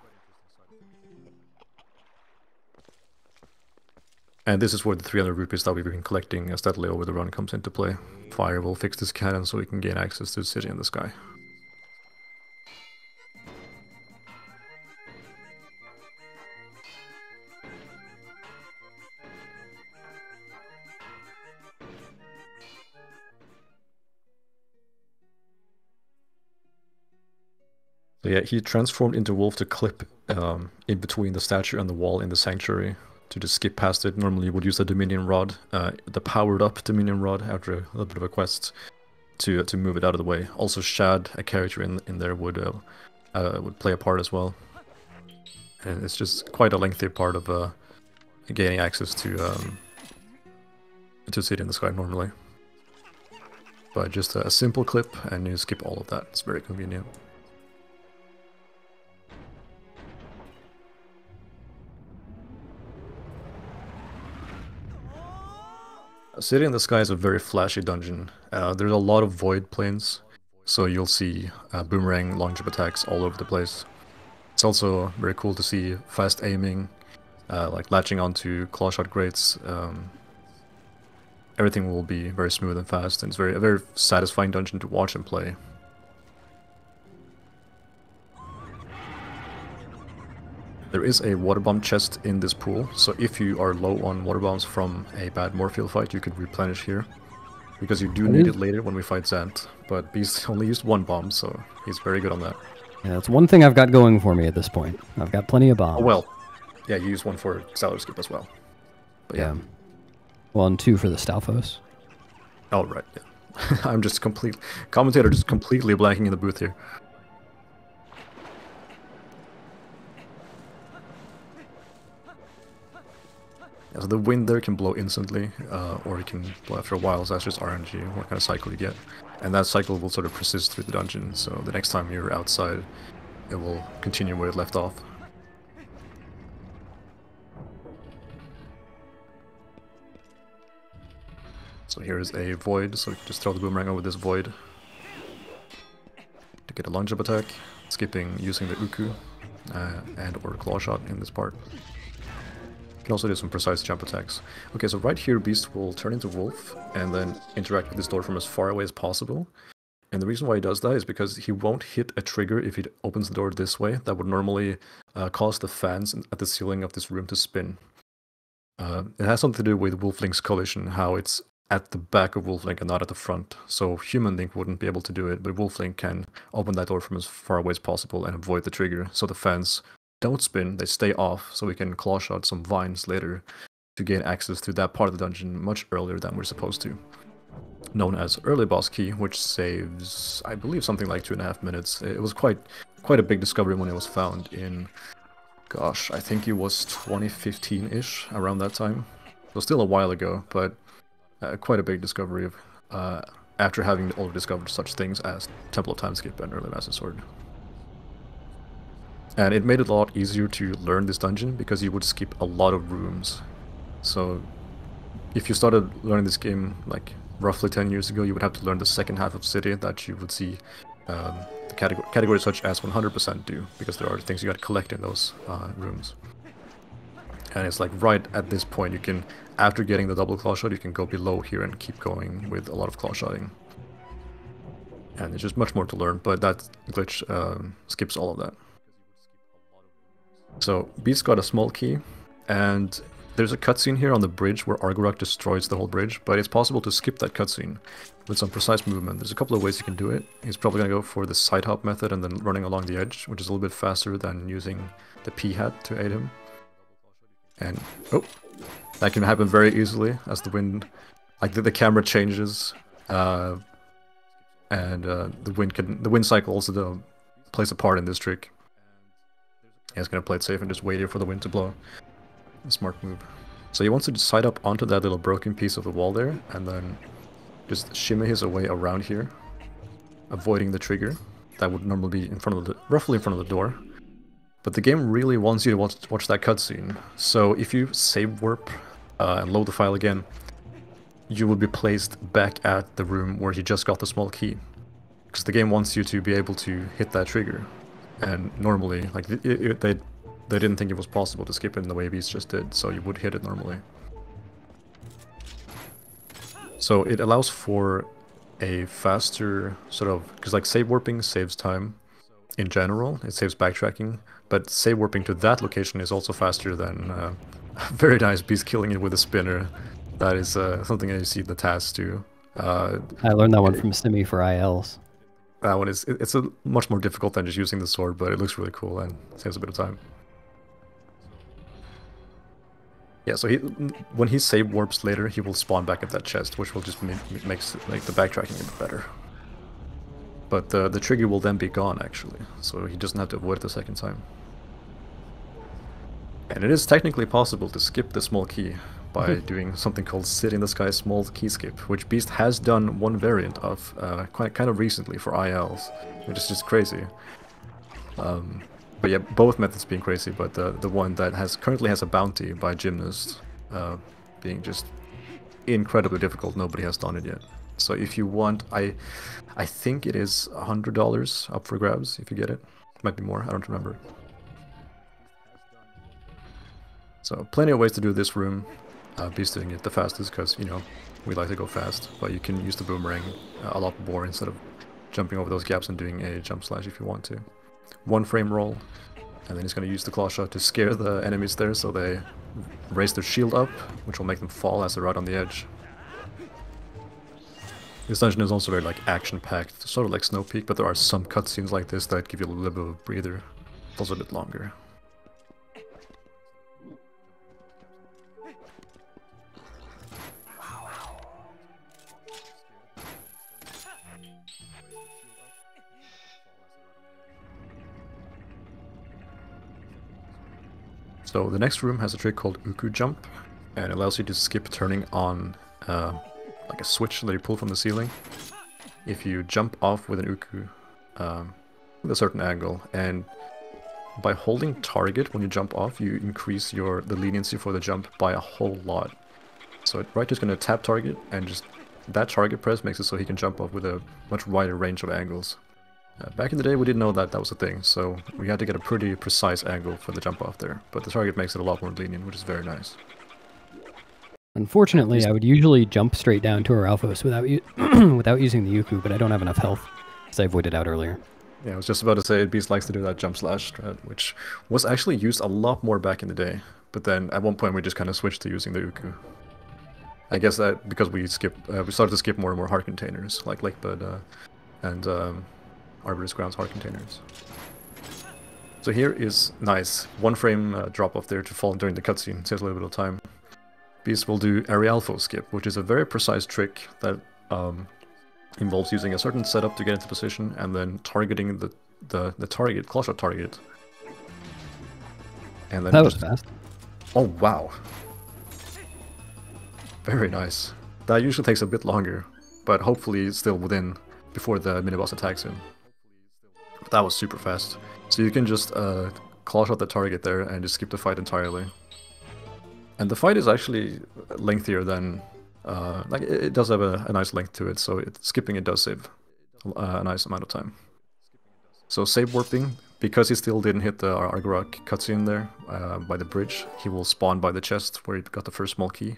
And this is where the 300 rupees that we've been collecting steadily over the run comes into play. Fyer will fix this cannon so we can gain access to the city in the sky. So yeah, he transformed into wolf to clip um, in between the statue and the wall in the sanctuary to just skip past it. Normally, you would use the Dominion Rod, uh, the powered up Dominion Rod after a little bit of a quest to to move it out of the way. Also, Shad, a character in in there, would uh, uh, would play a part as well. And it's just quite a lengthy part of uh, gaining access to um, to City in the Sky normally. But just a simple clip, and you skip all of that. It's very convenient. City in the Sky is a very flashy dungeon. Uh, there's a lot of void planes, so you'll see uh, boomerang long jump attacks all over the place. It's also very cool to see fast aiming, uh, like latching onto claw shot grates. Um, everything will be very smooth and fast, and it's very a very satisfying dungeon to watch and play. There is a water bomb chest in this pool, so if you are low on water bombs from a bad Morpheel fight, you could replenish here. Because you do need it later when we fight Zant, but Beast only used one bomb, so he's very good on that. Yeah, that's one thing I've got going for me at this point. I've got plenty of bombs. Oh well, yeah, you use one for Stallord Skip as well. But yeah. Well, and two for the Stalfos. Oh right, yeah. I'm just complete commentator just completely blanking in the booth here. Yeah, so the wind there can blow instantly, uh, or it can blow after a while, so that's just RNG, what kind of cycle you get. And that cycle will sort of persist through the dungeon, so the next time you're outside, it will continue where it left off. So here is a void, so just throw the boomerang over this void to get a lunge up attack, skipping using the Ooccoo uh, and or claw shot in this part. Can also do some precise jump attacks. Okay, so right here Beast will turn into Wolf and then interact with this door from as far away as possible. And the reason why he does that is because he won't hit a trigger if he opens the door this way. That would normally uh, cause the fans at the ceiling of this room to spin. Uh, it has something to do with Wolf Link's collision, how it's at the back of Wolf Link and not at the front. So Human Link wouldn't be able to do it, but Wolf Link can open that door from as far away as possible and avoid the trigger. So the fans don't spin, they stay off, so we can claw shot some vines later to gain access to that part of the dungeon much earlier than we're supposed to. Known as early boss key, which saves, I believe, something like two and a half minutes. It was quite, quite a big discovery when it was found in, gosh, I think it was 2015-ish, around that time. Was still a while ago, but uh, quite a big discovery of, uh, after having already discovered such things as Temple of Time Skip and Early Master Sword. And it made it a lot easier to learn this dungeon because you would skip a lot of rooms. So if you started learning this game like roughly 10 years ago, you would have to learn the second half of City that you would see um, the category, categories such as 100% do, because there are things you got to collect in those uh, rooms. And it's like right at this point, you can, after getting the double claw shot, you can go below here and keep going with a lot of claw shotting. And it's just much more to learn, but that glitch um, skips all of that. So Beast got a small key, and there's a cutscene here on the bridge where Argorok destroys the whole bridge, but it's possible to skip that cutscene with some precise movement. There's a couple of ways you can do it. He's probably going to go for the side hop method and then running along the edge, which is a little bit faster than using the Peahat to aid him. And, oh, that can happen very easily as the wind, like the, the camera changes, uh, and uh, the wind can, the wind cycle also plays a part in this trick. He's to play it safe and just wait here for the wind to blow. Smart move. So he wants to side up onto that little broken piece of the wall there, and then just shimmy his way around here, avoiding the trigger. That would normally be in front of the, roughly in front of the door. But the game really wants you to watch, watch that cutscene. So if you save warp uh, and load the file again, you will be placed back at the room where you just got the small key. Because the game wants you to be able to hit that trigger. And normally, like, it, it, they they didn't think it was possible to skip it in the way Beast just did, so you would hit it normally. So it allows for a faster sort of, because like save warping saves time in general, it saves backtracking, but save warping to that location is also faster than uh, very nice Beast killing it with a spinner. That is uh, something I see the TAS do. Uh, I learned that one from Simi for ILs. That one is, it's a much more difficult than just using the sword, but it looks really cool and saves a bit of time. Yeah, so he, when he save warps later, he will spawn back at that chest, which will just make, makes make the backtracking a bit better. But uh, the trigger will then be gone, actually, so he doesn't have to avoid it the second time. And it is technically possible to skip the small key by mm-hmm. doing something called City in the Sky Small Key Skip, which Beast has done one variant of uh, quite kind of recently for ILs, which is just crazy. Um, but yeah, both methods being crazy, but the the one that has currently has a bounty by gymnast uh, being just incredibly difficult. Nobody has done it yet. So if you want, I I think it is a hundred dollars up for grabs if you get it. Might be more. I don't remember. So plenty of ways to do this room. Uh, Beast doing it the fastest because you know we like to go fast, but you can use the boomerang a lot more instead of jumping over those gaps and doing a jump slash if you want to one frame roll, and then he's going to use the claw shot to scare the enemies there so they raise their shield up, which will make them fall as they're right on the edge. This dungeon is also very like action-packed, sort of like Snow Peak, but there are some cutscenes like this that give you a little bit of a breather. Those are a bit longer. So the next room has a trick called Ooccoo Jump, and allows you to skip turning on uh, like a switch that you pull from the ceiling. If you jump off with an Ooccoo um, with a certain angle, and by holding target when you jump off, you increase your the leniency for the jump by a whole lot. So right, just going to tap target, and just that target press makes it so he can jump off with a much wider range of angles. Uh, back in the day, we didn't know that that was a thing, so we had to get a pretty precise angle for the jump off there. But the target makes it a lot more lenient, which is very nice. Unfortunately, I would usually jump straight down to Aeralfos without without using the Ooccoo, but I don't have enough health, so I avoided out earlier. Yeah, I was just about to say Beast likes to do that jump slash strat, which was actually used a lot more back in the day. But then at one point we just kind of switched to using the Ooccoo. I guess that because we skip, uh, we started to skip more and more heart containers, like Lakebed uh, and um, Arbiter's Grounds heart containers. So here is nice. One frame uh, drop off there to fall during the cutscene, saves a little bit of time. Beast will do Aeralfos skip, which is a very precise trick that um, involves using a certain setup to get into position and then targeting the, the, the target, clawshot target. And then That was fast. Oh wow. Very nice. That usually takes a bit longer, but hopefully it's still within before the miniboss attacks him. That was super fast. So you can just uh, claw shot the target there and just skip the fight entirely. And the fight is actually lengthier than uh, like it, it does have a, a nice length to it, so it, skipping it does save uh, a nice amount of time. So save warping, because he still didn't hit the Ar- Argorok cutscene there uh, by the bridge, he will spawn by the chest where he got the first small key.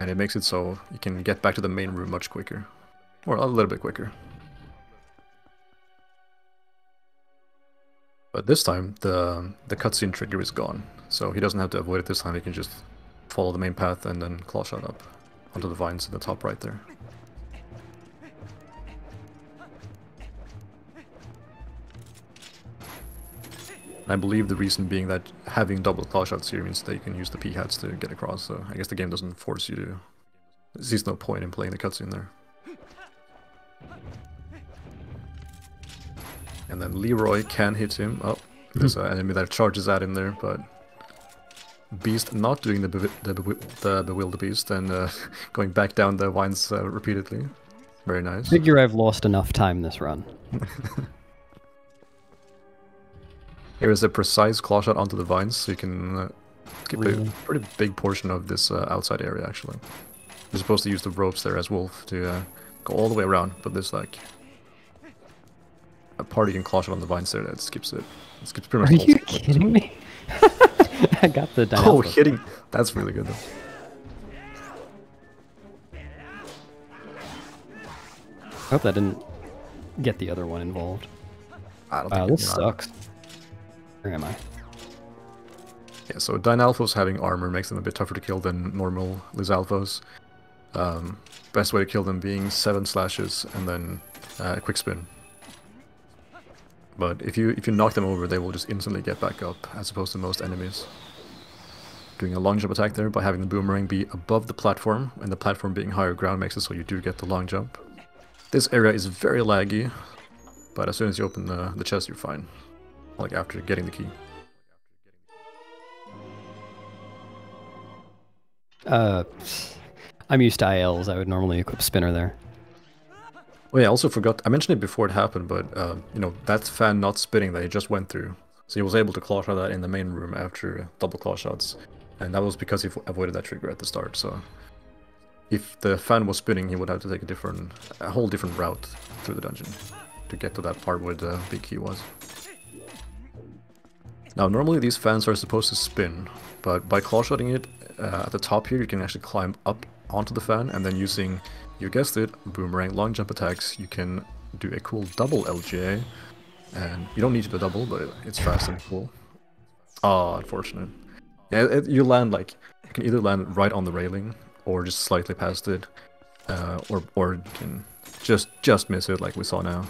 And it makes it so you can get back to the main room much quicker. Or a little bit quicker. But this time, the the cutscene trigger is gone. So he doesn't have to avoid it this time, he can just follow the main path and then claw shot up onto the vines in the top right there. I believe the reason being that having double claw shots here means that you can use the Peahats to get across, so I guess the game doesn't force you to... There's no point in playing the cutscene there. And then Leroy can hit him. Oh, there's an enemy that charges at him there, but... Beast not doing the, bewi- the, bewi- the Bewilder Beast and uh, going back down the vines uh, repeatedly. Very nice. Figure I've lost enough time this run. Here is a precise claw shot onto the vines, so you can uh, skip Really? a pretty big portion of this uh, outside area, actually. You're supposed to use the ropes there as Wolf to uh, go all the way around, but there's like a party can claw shot on the vines there that skips it. It skips pretty much whole you kidding me? I got the Oh, hitting! That's really good though. I hope that didn't get the other one involved. I don't Wow, think this sucks. Where am I? Yeah, so Dynalfos having armor makes them a bit tougher to kill than normal Lizalfos. Um, best way to kill them being 7 slashes and then uh, quick spin. But if you if you knock them over, they will just instantly get back up, as opposed to most enemies. Doing a long jump attack there by having the boomerang be above the platform, and the platform being higher ground makes it so you do get the long jump. This area is very laggy, but as soon as you open the, the chest, you're fine. Like after getting the key. Uh, I'm used to ILs. I would normally equip Spinner there. Oh yeah, I also forgot. I mentioned it before it happened, but uh, you know that fan not spinning that he just went through. So he was able to claw shot that in the main room after double claw shots, and that was because he avoided that trigger at the start. So if the fan was spinning, he would have to take a different, a whole different route through the dungeon to get to that part where the big key was. Now, normally these fans are supposed to spin, but by claw shotting it uh, at the top here, you can actually climb up onto the fan, and then using, you guessed it, boomerang long jump attacks, you can do a cool double LJA, and you don't need to do double, but it's fast and cool. Ah, unfortunate. Yeah, it, you land like you can either land right on the railing or just slightly past it, uh, or or can just just miss it like we saw now.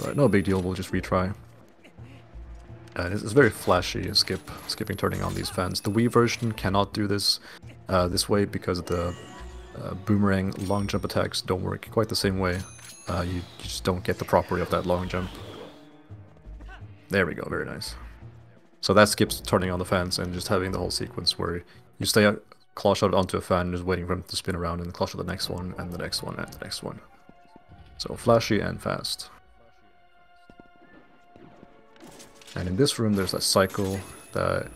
But no big deal. We'll just retry. And it's, very flashy skip skipping turning on these fans. The Wii version cannot do this uh, this way because the uh, boomerang long jump attacks don't work quite the same way. Uh, you, you just don't get the property of that long jump. There we go, very nice. So that skips turning on the fans and just having the whole sequence where you stay claw shot onto a fan, just waiting for him to spin around and claw shot the next one and the next one and the next one. So flashy and fast. And in this room there's a cycle that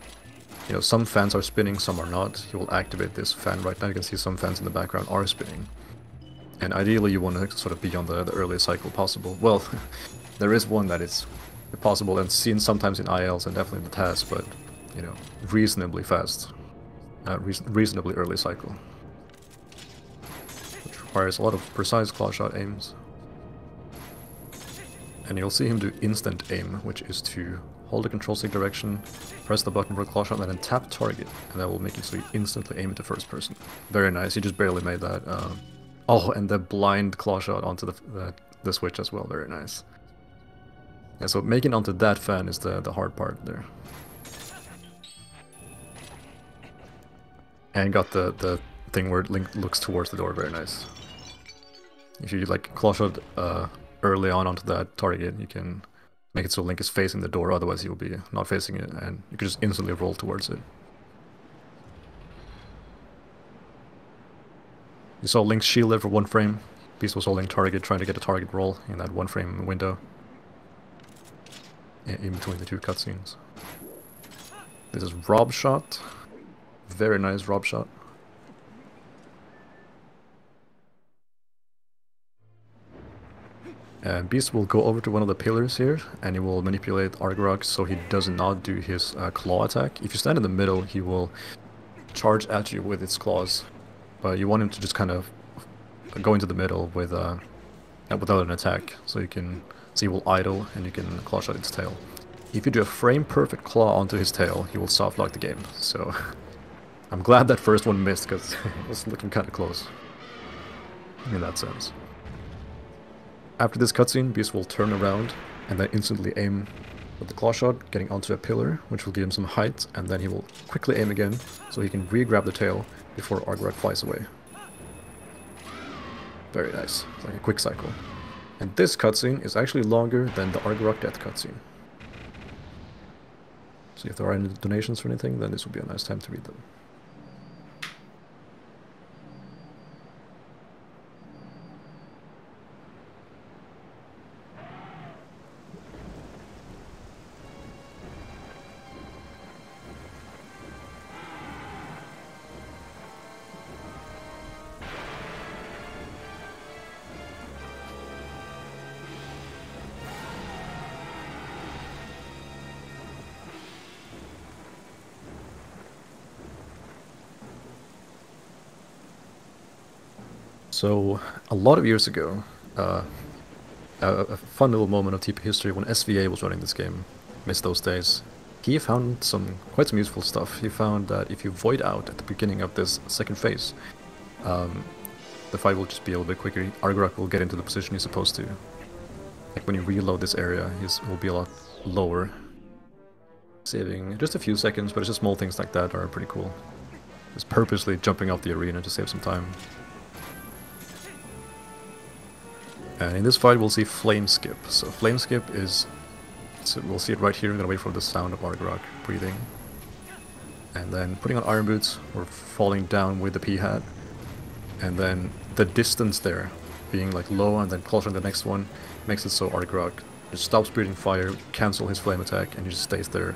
you know some fans are spinning, some are not. You will activate this fan right now. You can see some fans in the background are spinning. And ideally you want to sort of be on the, the earliest cycle possible. Well, there is one that is possible and seen sometimes in ILs and definitely in the TAS, but you know, reasonably fast. Uh, reas reasonably early cycle. Which requires a lot of precise claw shot aims. And you'll see him do instant aim, which is to hold the control stick direction, press the button for claw shot, and then tap target, and that will make it so you instantly aim into first person. Very nice. You just barely made that. Uh, oh, and the blind claw shot onto the, the the switch as well. Very nice. Yeah, so making onto that fan is the the hard part there. And got the the thing where Link looks towards the door. Very nice. If you like claw shot uh, early on onto that target, you can make it so Link is facing the door, otherwise he will be not facing it, and you can just instantly roll towards it. You saw Link's shield there for one frame. Beast was holding target, trying to get a target roll in that one frame window. In between the two cutscenes. This is Rob Shot. Very nice Rob Shot. And Beast will go over to one of the pillars here, and he will manipulate Argorok so he does not do his uh, claw attack. If you stand in the middle, he will charge at you with its claws. But you want him to just kind of go into the middle with uh, without an attack, so you can so he will idle and you can claw shot its tail. If you do a frame perfect claw onto his tail, he will soft lock the game. So I'm glad that first one missed because it was looking kind of close in that sense. After this cutscene, Beast will turn around and then instantly aim with the claw shot, getting onto a pillar, which will give him some height, and then he will quickly aim again, so he can re-grab the tail before Argorok flies away. Very nice, it's like a quick cycle. And this cutscene is actually longer than the Argorok death cutscene. So if there are any donations or anything, then this would be a nice time to read them. Lot of years ago, uh, a, a, fun little moment of TP history when SVA was running this game, missed those days. He found some quite some useful stuff. He found that if you void out at the beginning of this second phase, um, the fight will just be a little bit quicker. Argorok will get into the position he's supposed to. Like when you reload this area, he will be a lot lower. Saving just a few seconds, but it's just small things like that are pretty cool. Just purposely jumping off the arena to save some time. And in this fight we'll see Flame Skip. So Flame Skip is, so we'll see it right here, we're gonna wait for the sound of Argorok breathing. And then putting on Iron Boots, we're falling down with the Peahat. And then the distance there, being like low and then closer to the next one, makes it so Argorok just stops breathing fire, cancel his flame attack, and he just stays there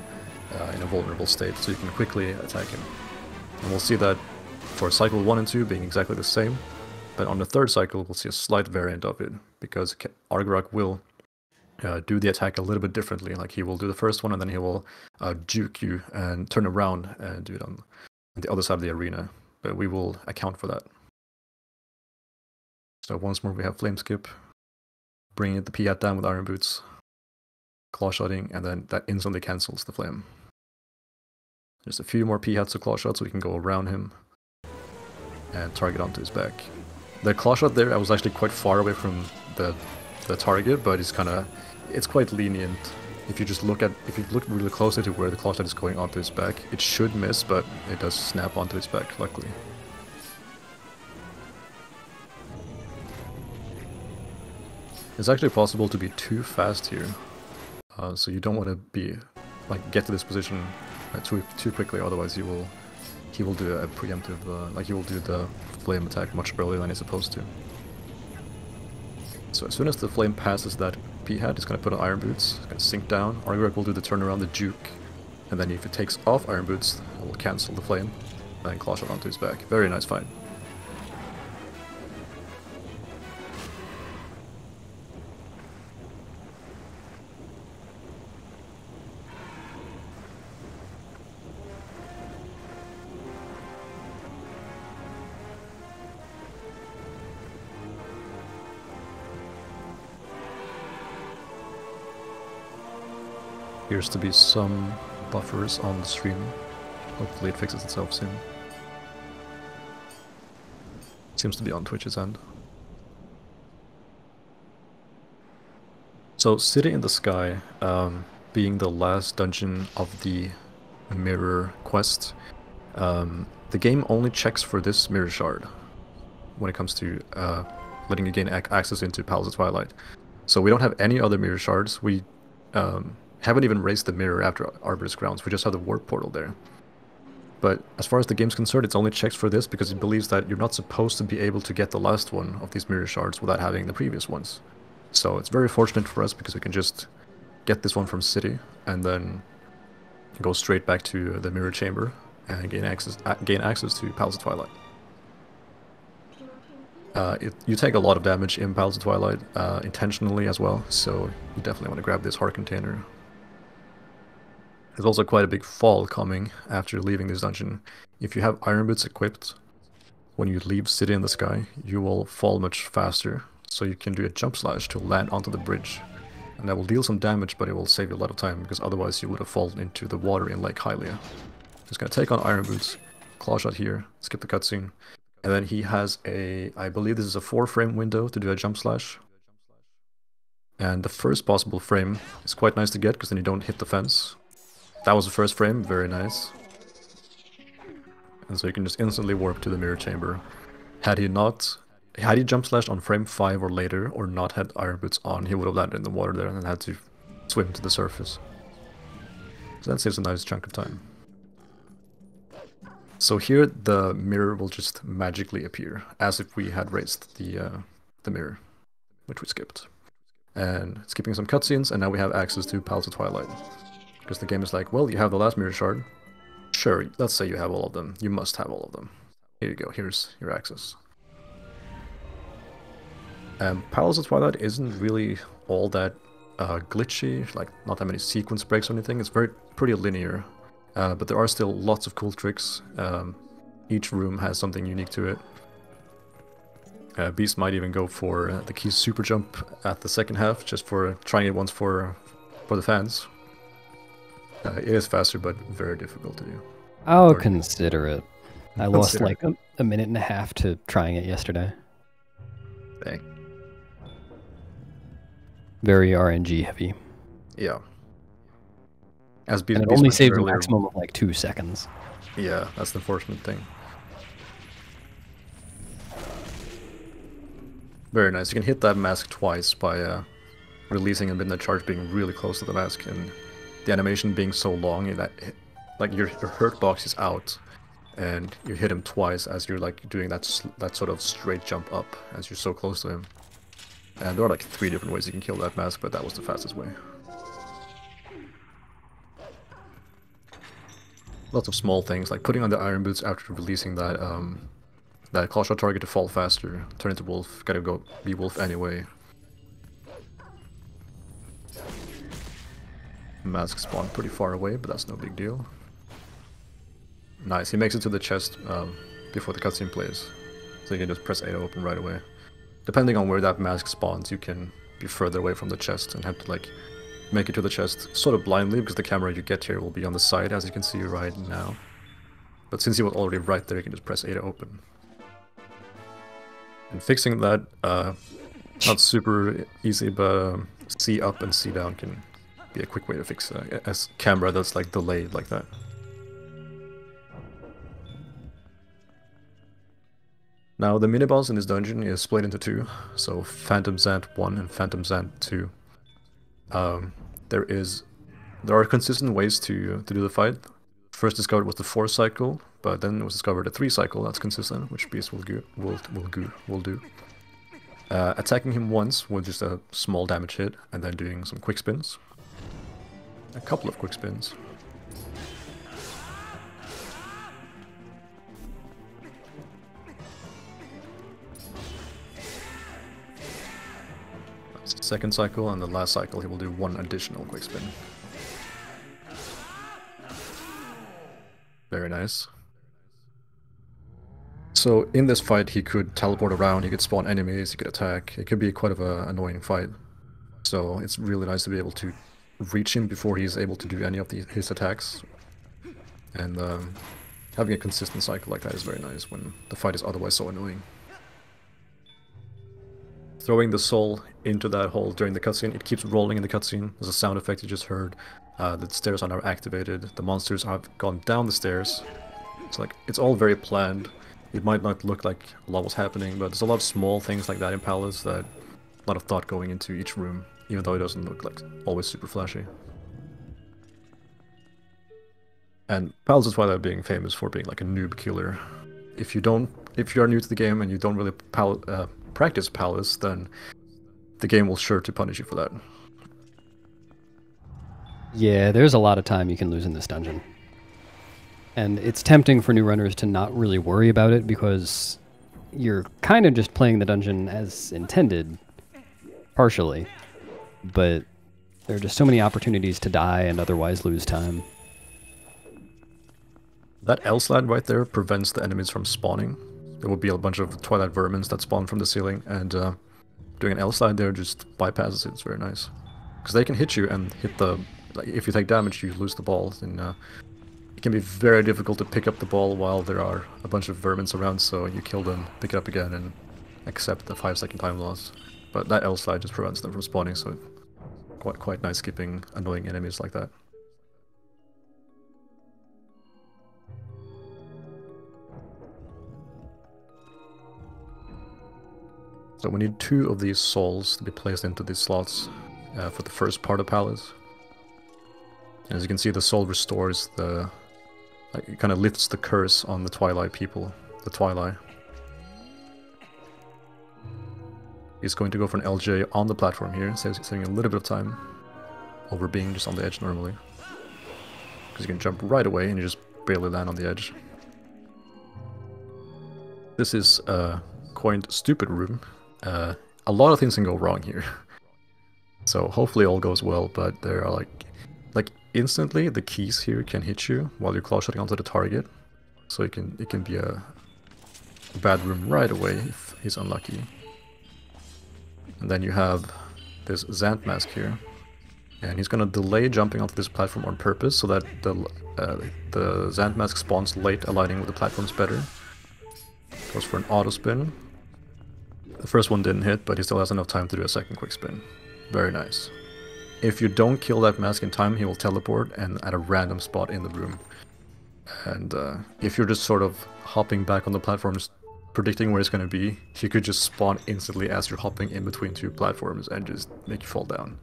uh, in a vulnerable state, so you can quickly attack him. And we'll see that for cycle 1 and 2 being exactly the same, but on the third cycle, we'll see a slight variant of it because Argorok will uh, do the attack a little bit differently. Like he will do the first one and then he will uh, juke you and turn around and do it on, the other side of the arena. But we will account for that. So once more, we have Flame Skip, bringing the Peahat down with Iron Boots, Claw Shotting, and then that instantly cancels the Flame. Just a few more Peahats of Claw shots so we can go around him and target onto his back. The claw shot there, I was actually quite far away from the the target, but it's kind of it's quite lenient. If you just look at if you look really closely to where the claw shot is going onto his back, it should miss, but it does snap onto his back, luckily. It's actually possible to be too fast here, uh, so you don't want to be like get to this position uh, too too quickly, otherwise you will he will do a preemptive, uh, like he will do the flame attack much earlier than he's supposed to. So as soon as the flame passes that Peahat, he's going to put on Iron Boots, going to sink down, Argorok will do the turnaround, the juke, and then if it takes off Iron Boots, it will cancel the flame, and then shot onto his back. Very nice fight. Appears to be some buffers on the stream. Hopefully it fixes itself soon. Seems to be on Twitch's end. So, City in the Sky, um, being the last dungeon of the mirror quest, um, the game only checks for this mirror shard when it comes to uh, letting you gain ac access into Palace of Twilight. So we don't have any other mirror shards. We um, haven't even raised the mirror after Arbiter's Grounds. We just have the warp portal there. But as far as the game's concerned, it's only checks for this because it believes that you're not supposed to be able to get the last one of these mirror shards without having the previous ones. So it's very fortunate for us because we can just get this one from City and then go straight back to the mirror chamber and gain access gain access to Palace of Twilight. Uh, it, you take a lot of damage in Palace of Twilight uh, intentionally as well, so you definitely want to grab this heart container. There's also quite a big fall coming after leaving this dungeon. If you have Iron Boots equipped, when you leave City in the Sky, you will fall much faster, so you can do a jump slash to land onto the bridge. And that will deal some damage, but it will save you a lot of time, because otherwise you would have fallen into the water in Lake Hylia. Just gonna take on Iron Boots, claw shot here, skip the cutscene, and then he has a, I believe this is a four frame window to do a jump slash. And the first possible frame is quite nice to get because then you don't hit the fence. That was the first frame, very nice. And so you can just instantly warp to the mirror chamber. Had he not, had he jump slashed on frame 5 or later, or not had iron boots on, he would have landed in the water there and had to swim to the surface. So that saves a nice chunk of time. So here the mirror will just magically appear, as if we had raised the uh, the mirror, which we skipped. And skipping some cutscenes, and now we have access to Palace of Twilight. Because the game is like, well, you have the last mirror shard. Sure, let's say you have all of them. You must have all of them. Here you go, here's your access. And Palace of Twilight isn't really all that uh, glitchy, like not that many sequence breaks or anything. It's very pretty linear. Uh, but there are still lots of cool tricks. Um, each room has something unique to it. Uh, Beast might even go for uh, the key super jump at the second half, just for trying it once for for the fans. Uh, it is faster, but very difficult to do. I'll Or- consider it. I lost like a, a minute and a half to trying it yesterday. Dang. Very RNG heavy. Yeah. As Beast, And it only saved a earlier, maximum of like two seconds. Yeah, that's the unfortunate thing. Very nice. You can hit that mask twice by uh, releasing a the charge being really close to the mask and the animation being so long that like your, your hurt box is out and you hit him twice as you're like doing that that sort of straight jump up as you're so close to him. And there are like three different ways you can kill that mask, but that was the fastest way. Lots of small things like putting on the iron boots after releasing that um that claw shot target to fall faster, turn into wolf, gotta go be wolf anyway. Mask spawn pretty far away, but that's no big deal. Nice, he makes it to the chest um, before the cutscene plays. So you can just press A to open right away. Depending on where that mask spawns, you can be further away from the chest and have to like make it to the chest sort of blindly because the camera you get here will be on the side as you can see right now. But since he was already right there, you can just press A to open. And fixing that, uh, not super easy, but um, C up and C down can be a quick way to fix a, a camera that's like delayed like that. Now the miniboss in this dungeon is split into two, so Phantom Zant 1 and Phantom Zant 2. Um, there is there are consistent ways to to do the fight. First discovered was the four cycle, but then it was discovered a three cycle that's consistent, which Beast will go, will will go, will do. Uh, attacking him once with just a small damage hit, and then doing some quick spins. A couple of quick spins. That's the second cycle, and the last cycle he will do one additional quick spin. Very nice. So in this fight, he could teleport around, he could spawn enemies, he could attack. It could be quite of an annoying fight. So it's really nice to be able to reach him before he's able to do any of the, his attacks. And um, having a consistent cycle like that is very nice when the fight is otherwise so annoying. Throwing the soul into that hole during the cutscene, it keeps rolling in the cutscene. There's a sound effect you just heard. Uh, the stairs are now activated. The monsters have gone down the stairs. It's like it's all very planned. It might not look like a lot was happening, but there's a lot of small things like that in Palace that a lot of thought going into each room, even though it doesn't look like always super flashy. And Palace is why they're being famous for being like a noob killer. If you don't, if you are new to the game and you don't really pal uh, practice Palace, then the game will sure to punish you for that. Yeah, there's a lot of time you can lose in this dungeon. And it's tempting for new runners to not really worry about it because you're kind of just playing the dungeon as intended, partially. But there are just so many opportunities to die and otherwise lose time. That L slide right there prevents the enemies from spawning. There will be a bunch of Twilight vermins that spawn from the ceiling, and uh, doing an L slide there just bypasses it. It's very nice. Because they can hit you and hit the... Like, if you take damage, you lose the ball. And uh, it can be very difficult to pick up the ball while there are a bunch of vermins around, so you kill them, pick it up again, and accept the 5 second time loss. But that L slide just prevents them from spawning, so quite quite nice skipping annoying enemies like that. So we need two of these souls to be placed into these slots uh, for the first part of Palace. As you can see, the soul restores the... Like, it kind of lifts the curse on the Twilight people, the Twilight. He's going to go for an LJ on the platform here, saving a little bit of time over being just on the edge normally. Because you can jump right away and you just barely land on the edge. This is a coined stupid room. Uh, a lot of things can go wrong here. So hopefully all goes well, but there are like, like instantly the keys here can hit you while you're claw shotting onto the target. So it can it can be a bad room right away if he's unlucky. And then you have this Zant mask here, and he's gonna delay jumping onto this platform on purpose so that the uh, the Zant mask spawns late, aligning with the platforms better. Goes for an auto spin. The first one didn't hit, but he still has enough time to do a second quick spin. Very nice. If you don't kill that mask in time, he will teleport and at a random spot in the room. And uh, if you're just sort of hopping back on the platforms, predicting where it's going to be, he could just spawn instantly as you're hopping in between two platforms and just make you fall down.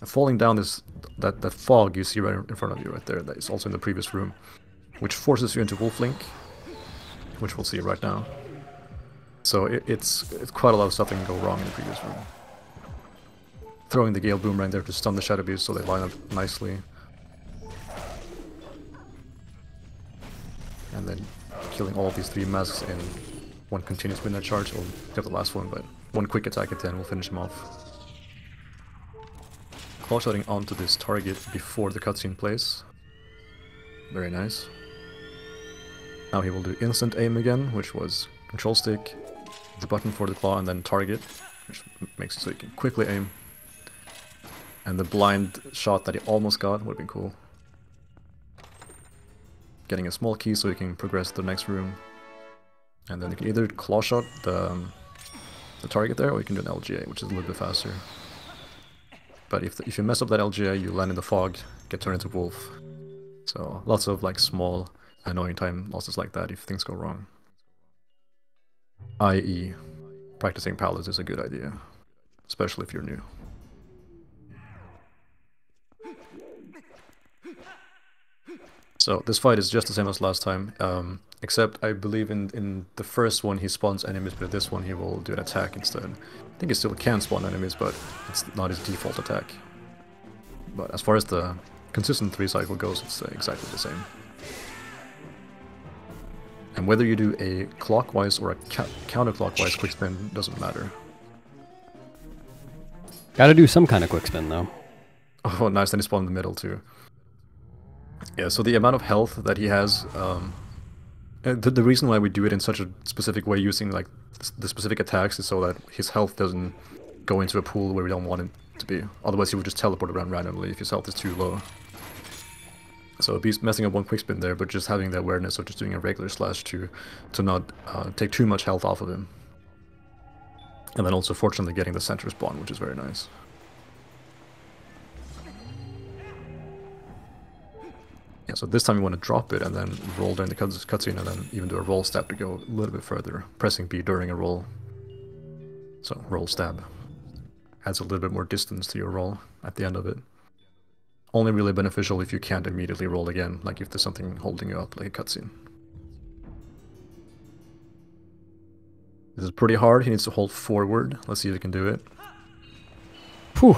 And falling down is that, that fog you see right in front of you right there, that is also in the previous room, which forces you into Wolf Link, which we'll see right now. So it, it's, it's quite a lot of stuff that can go wrong in the previous room throwing the Gale Boomerang there to stun the Shadow Beast so they line up nicely. And then killing all these three masks in one continuous Midna charge. We'll get the last one, but one quick attack at 10 will finish him off. Claw shotting onto this target before the cutscene plays. Very nice. Now he will do instant aim again, which was control stick, the button for the claw, and then target, which makes it so you can quickly aim and the blind shot that he almost got would have been cool. Getting a small key so he can progress to the next room. And then you can either claw shot the, um, the target there, or you can do an LJA, which is a little bit faster. But if, the, if you mess up that LJA, you land in the fog, get turned into wolf. So lots of like small annoying time losses like that if things go wrong. I.e. practicing palace is a good idea, especially if you're new. So this fight is just the same as last time, um, except I believe in, in the first one he spawns enemies, but this one he will do an attack instead. I think he still can spawn enemies, but it's not his default attack. But as far as the consistent 3 cycle goes, it's exactly the same. And whether you do a clockwise or a counterclockwise quick spin doesn't matter. Gotta do some kind of quick spin though. Oh nice, then he spawned in the middle too. Yeah, so the amount of health that he has, um, the, the reason why we do it in such a specific way using like the specific attacks is so that his health doesn't go into a pool where we don't want it to be. Otherwise, he would just teleport around randomly if his health is too low. So Beast messing up one quick spin there, but just having the awareness of just doing a regular slash to to not uh, take too much health off of him. And then also fortunately getting the center spawn, which is very nice. Yeah, so this time you want to drop it and then roll during the cuts- cutscene and then even do a roll stab to go a little bit further, pressing B during a roll. So roll stab adds a little bit more distance to your roll at the end of it. Only really beneficial if you can't immediately roll again, like if there's something holding you up, like a cutscene. This is pretty hard. He needs to hold forward. Let's see if he can do it. Whew.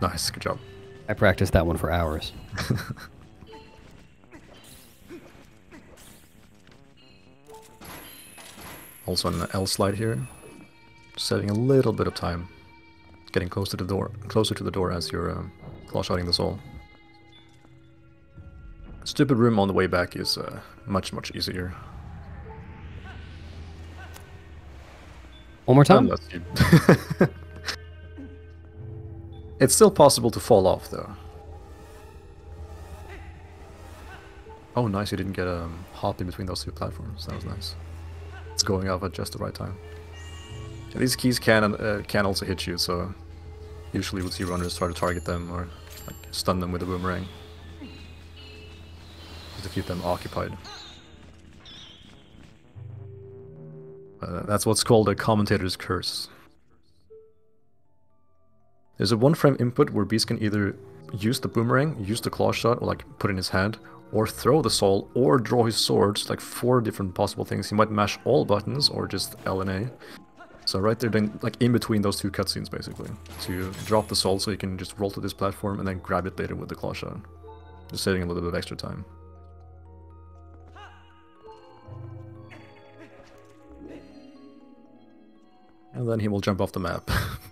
Nice, good job. I practiced that one for hours. Also an L slide here. Saving a little bit of time. Getting close to the door, closer to the door as you're um, claw shotting the soul. Stupid room on the way back is uh, much much easier. One more time. It's still possible to fall off though. Oh, nice! You didn't get a um, hop in between those two platforms. That was nice. It's going off at just the right time. Yeah, these keys can uh, can also hit you, so usually we'll see runners try to target them or like stun them with a boomerang, just to keep them occupied. Uh, that's what's called a commentator's curse. There's a one frame input where Beast can either use the boomerang, use the claw shot, or like put in his hand, or throw the soul, or draw his swords, like four different possible things. He might mash all buttons, or just L and A. So right there, then like in between those two cutscenes, basically, to drop the soul so you can just roll to this platform and then grab it later with the claw shot, just saving a little bit of extra time. And then he will jump off the map.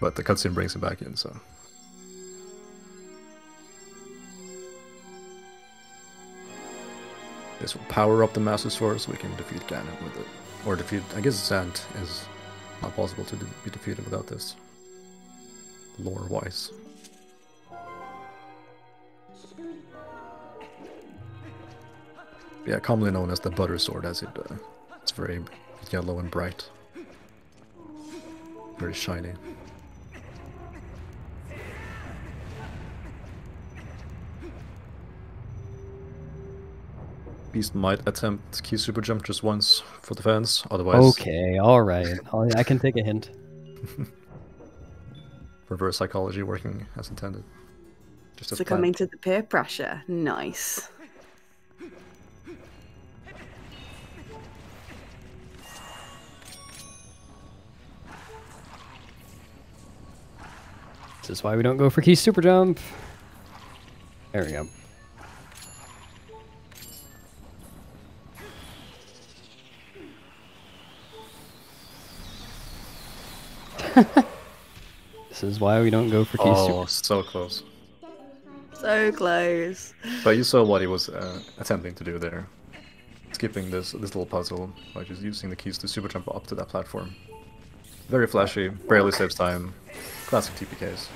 but the cutscene brings him back in, so. This will power up the Master Sword so we can defeat Ganon with it. Or defeat. I guess Zant is not possible to be defeated without this. Lore wise. Yeah, commonly known as the Butter Sword, as it uh, it's very yellow and bright. Very shiny. Beast might attempt key super jump just once for the fans, otherwise Okay, all right. I'll- can take a hint. reverse psychology working as intended. Just as Succumbing planned. to the peer pressure. Nice. This is why we don't go for key super jump. There we go. this is why we don't go for key Oh, super. so close. So close. But you saw what he was uh, attempting to do there. Skipping this this little puzzle by just using the keys to super jump up to that platform. Very flashy, barely saves time. Classic TPKs.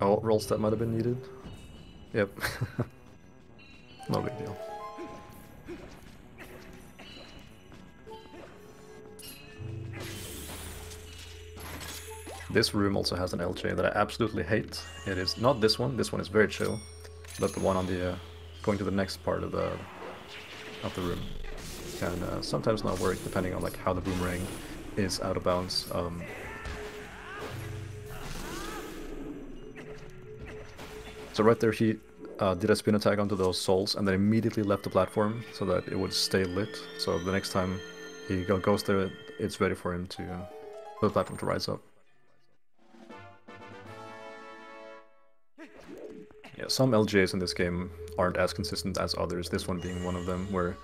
Oh, rolls that might have been needed. Yep. no big deal. This room also has an LJ that I absolutely hate. It is not this one. This one is very chill, but the one on the uh, going to the next part of the of the room can uh, sometimes not work depending on like how the boomerang is out of bounds. Um, so right there, he uh, did a spin attack onto those souls and then immediately left the platform so that it would stay lit. So the next time he goes there, it's ready for him to uh, for the platform to rise up. Some LJs in this game aren't as consistent as others. This one being one of them, where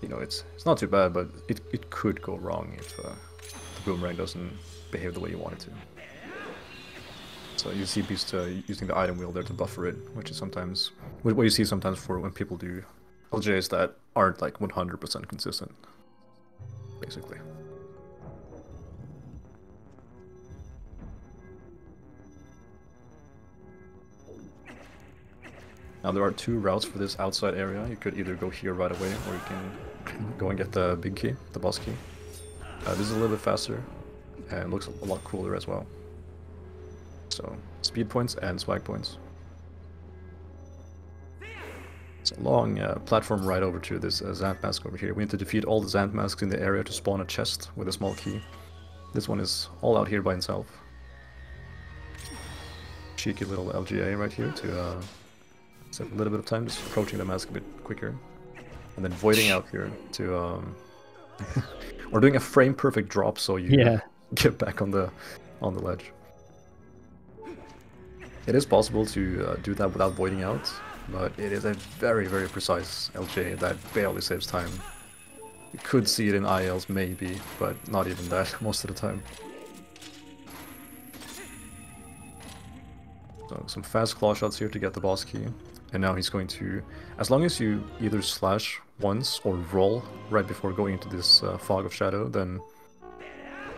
you know it's it's not too bad, but it it could go wrong if uh, the boomerang doesn't behave the way you want it to. So you see Beast uh, using the item wheel there to buffer it, which is sometimes what what you see sometimes for when people do LJs that aren't like 100% consistent, basically. Now there are two routes for this outside area. You could either go here right away, or you can go and get the big key, the boss key. Uh, this is a little bit faster, and looks a lot cooler as well. So, speed points and swag points. It's a long uh, platform right over to this uh, Zant mask over here. We need to defeat all the Zant masks in the area to spawn a chest with a small key. This one is all out here by himself. Cheeky little LJA right here to uh, save a little bit of time, just approaching the mask a bit quicker. And then voiding out here to... Um, or doing a frame perfect drop so you Yeah. get back on the on the ledge. It is possible to uh, do that without voiding out, but it is a very, very precise LJ that barely saves time. You could see it in ILs maybe, but not even that most of the time. So some fast claw shots here to get the boss key. And now he's going to, as long as you either slash once or roll right before going into this uh, fog of shadow, then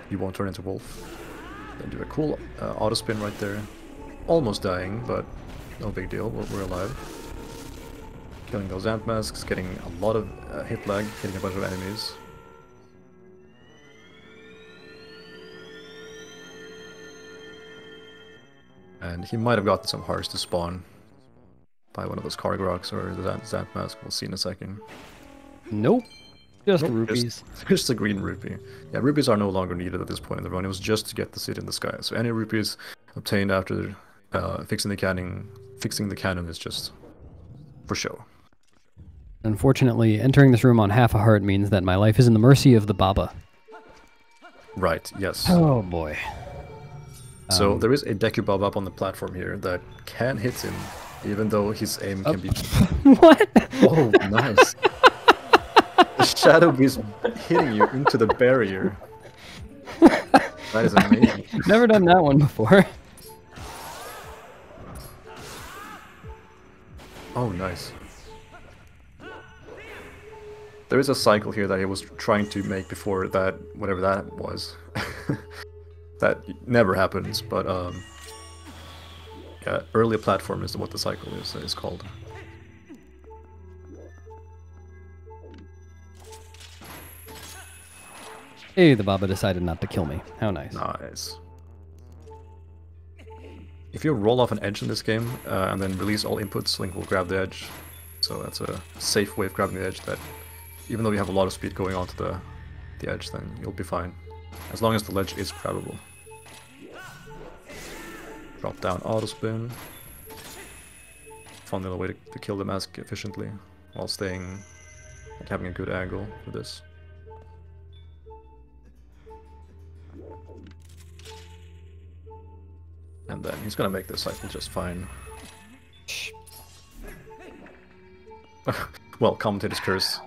you won't turn into wolf. Then do a cool uh, auto spin right there. Almost dying, but no big deal. We're, alive. Killing those ant masks, getting a lot of uh, hit lag, hitting a bunch of enemies. And he might have gotten some hearts to spawn by one of those Kargaroks or the Zant, mask. We'll see in a second. Nope. Just Nope, rupees. Just, just a green rupee. Yeah, rupees are no longer needed at this point in the run. It was just to get the city in the sky. So any rupees obtained after uh, fixing the cannon, fixing the cannon is just for show. Unfortunately, entering this room on half a heart means that my life is in the mercy of the Baba. Right. Yes. Oh boy. So Um, there is a Deku up on the platform here that can hit him, even though his aim can be. what? Oh, nice. the shadow is hitting you into the barrier. That is amazing. Never done that one before. Oh, nice. There is a cycle here that he was trying to make before that, whatever that was. that never happens, but um, yeah, early platform is what the cycle is is called. Hey, the Baba decided not to kill me. How nice. Nice. If you roll off an edge in this game uh, and then release all inputs, Link will grab the edge. So that's a safe way of grabbing the edge that even though you have a lot of speed going onto the, the edge, then you'll be fine. As long as the ledge is grabbable. Drop down auto spin. Fun little way to, to kill the mask efficiently while staying like having a good angle for this. And then he's gonna make this cycle just fine. well, commentator's curse.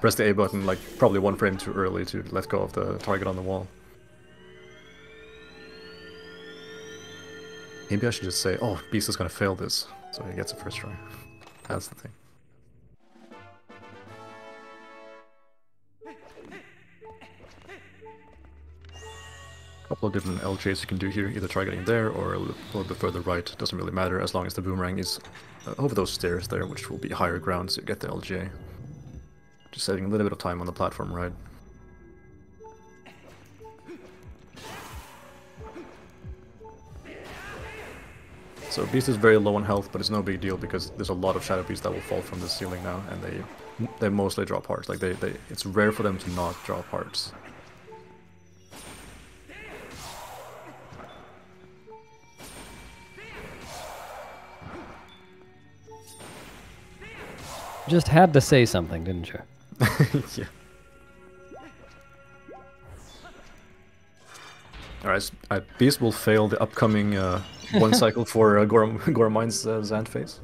Press the A button like probably one frame too early to let go of the target on the wall. Maybe I should just say, oh, Beast is gonna fail this, so he gets a first try. That's the thing. A couple of different LJs you can do here, either try getting there or a little little bit further right, doesn't really matter as long as the boomerang is uh, over those stairs there, which will be higher ground so you get the LJ. Just saving a little bit of time on the platform ride. So Beast is very low on health, but it's no big deal because there's a lot of Shadow Beasts that will fall from the ceiling now, and they they mostly drop hearts. Like they, they it's rare for them to not drop hearts. Just had to say something, didn't you? yeah. Alright, Beast will fail the upcoming uh, one cycle for uh, Gorum, Goron Mines' uh, Zant phase.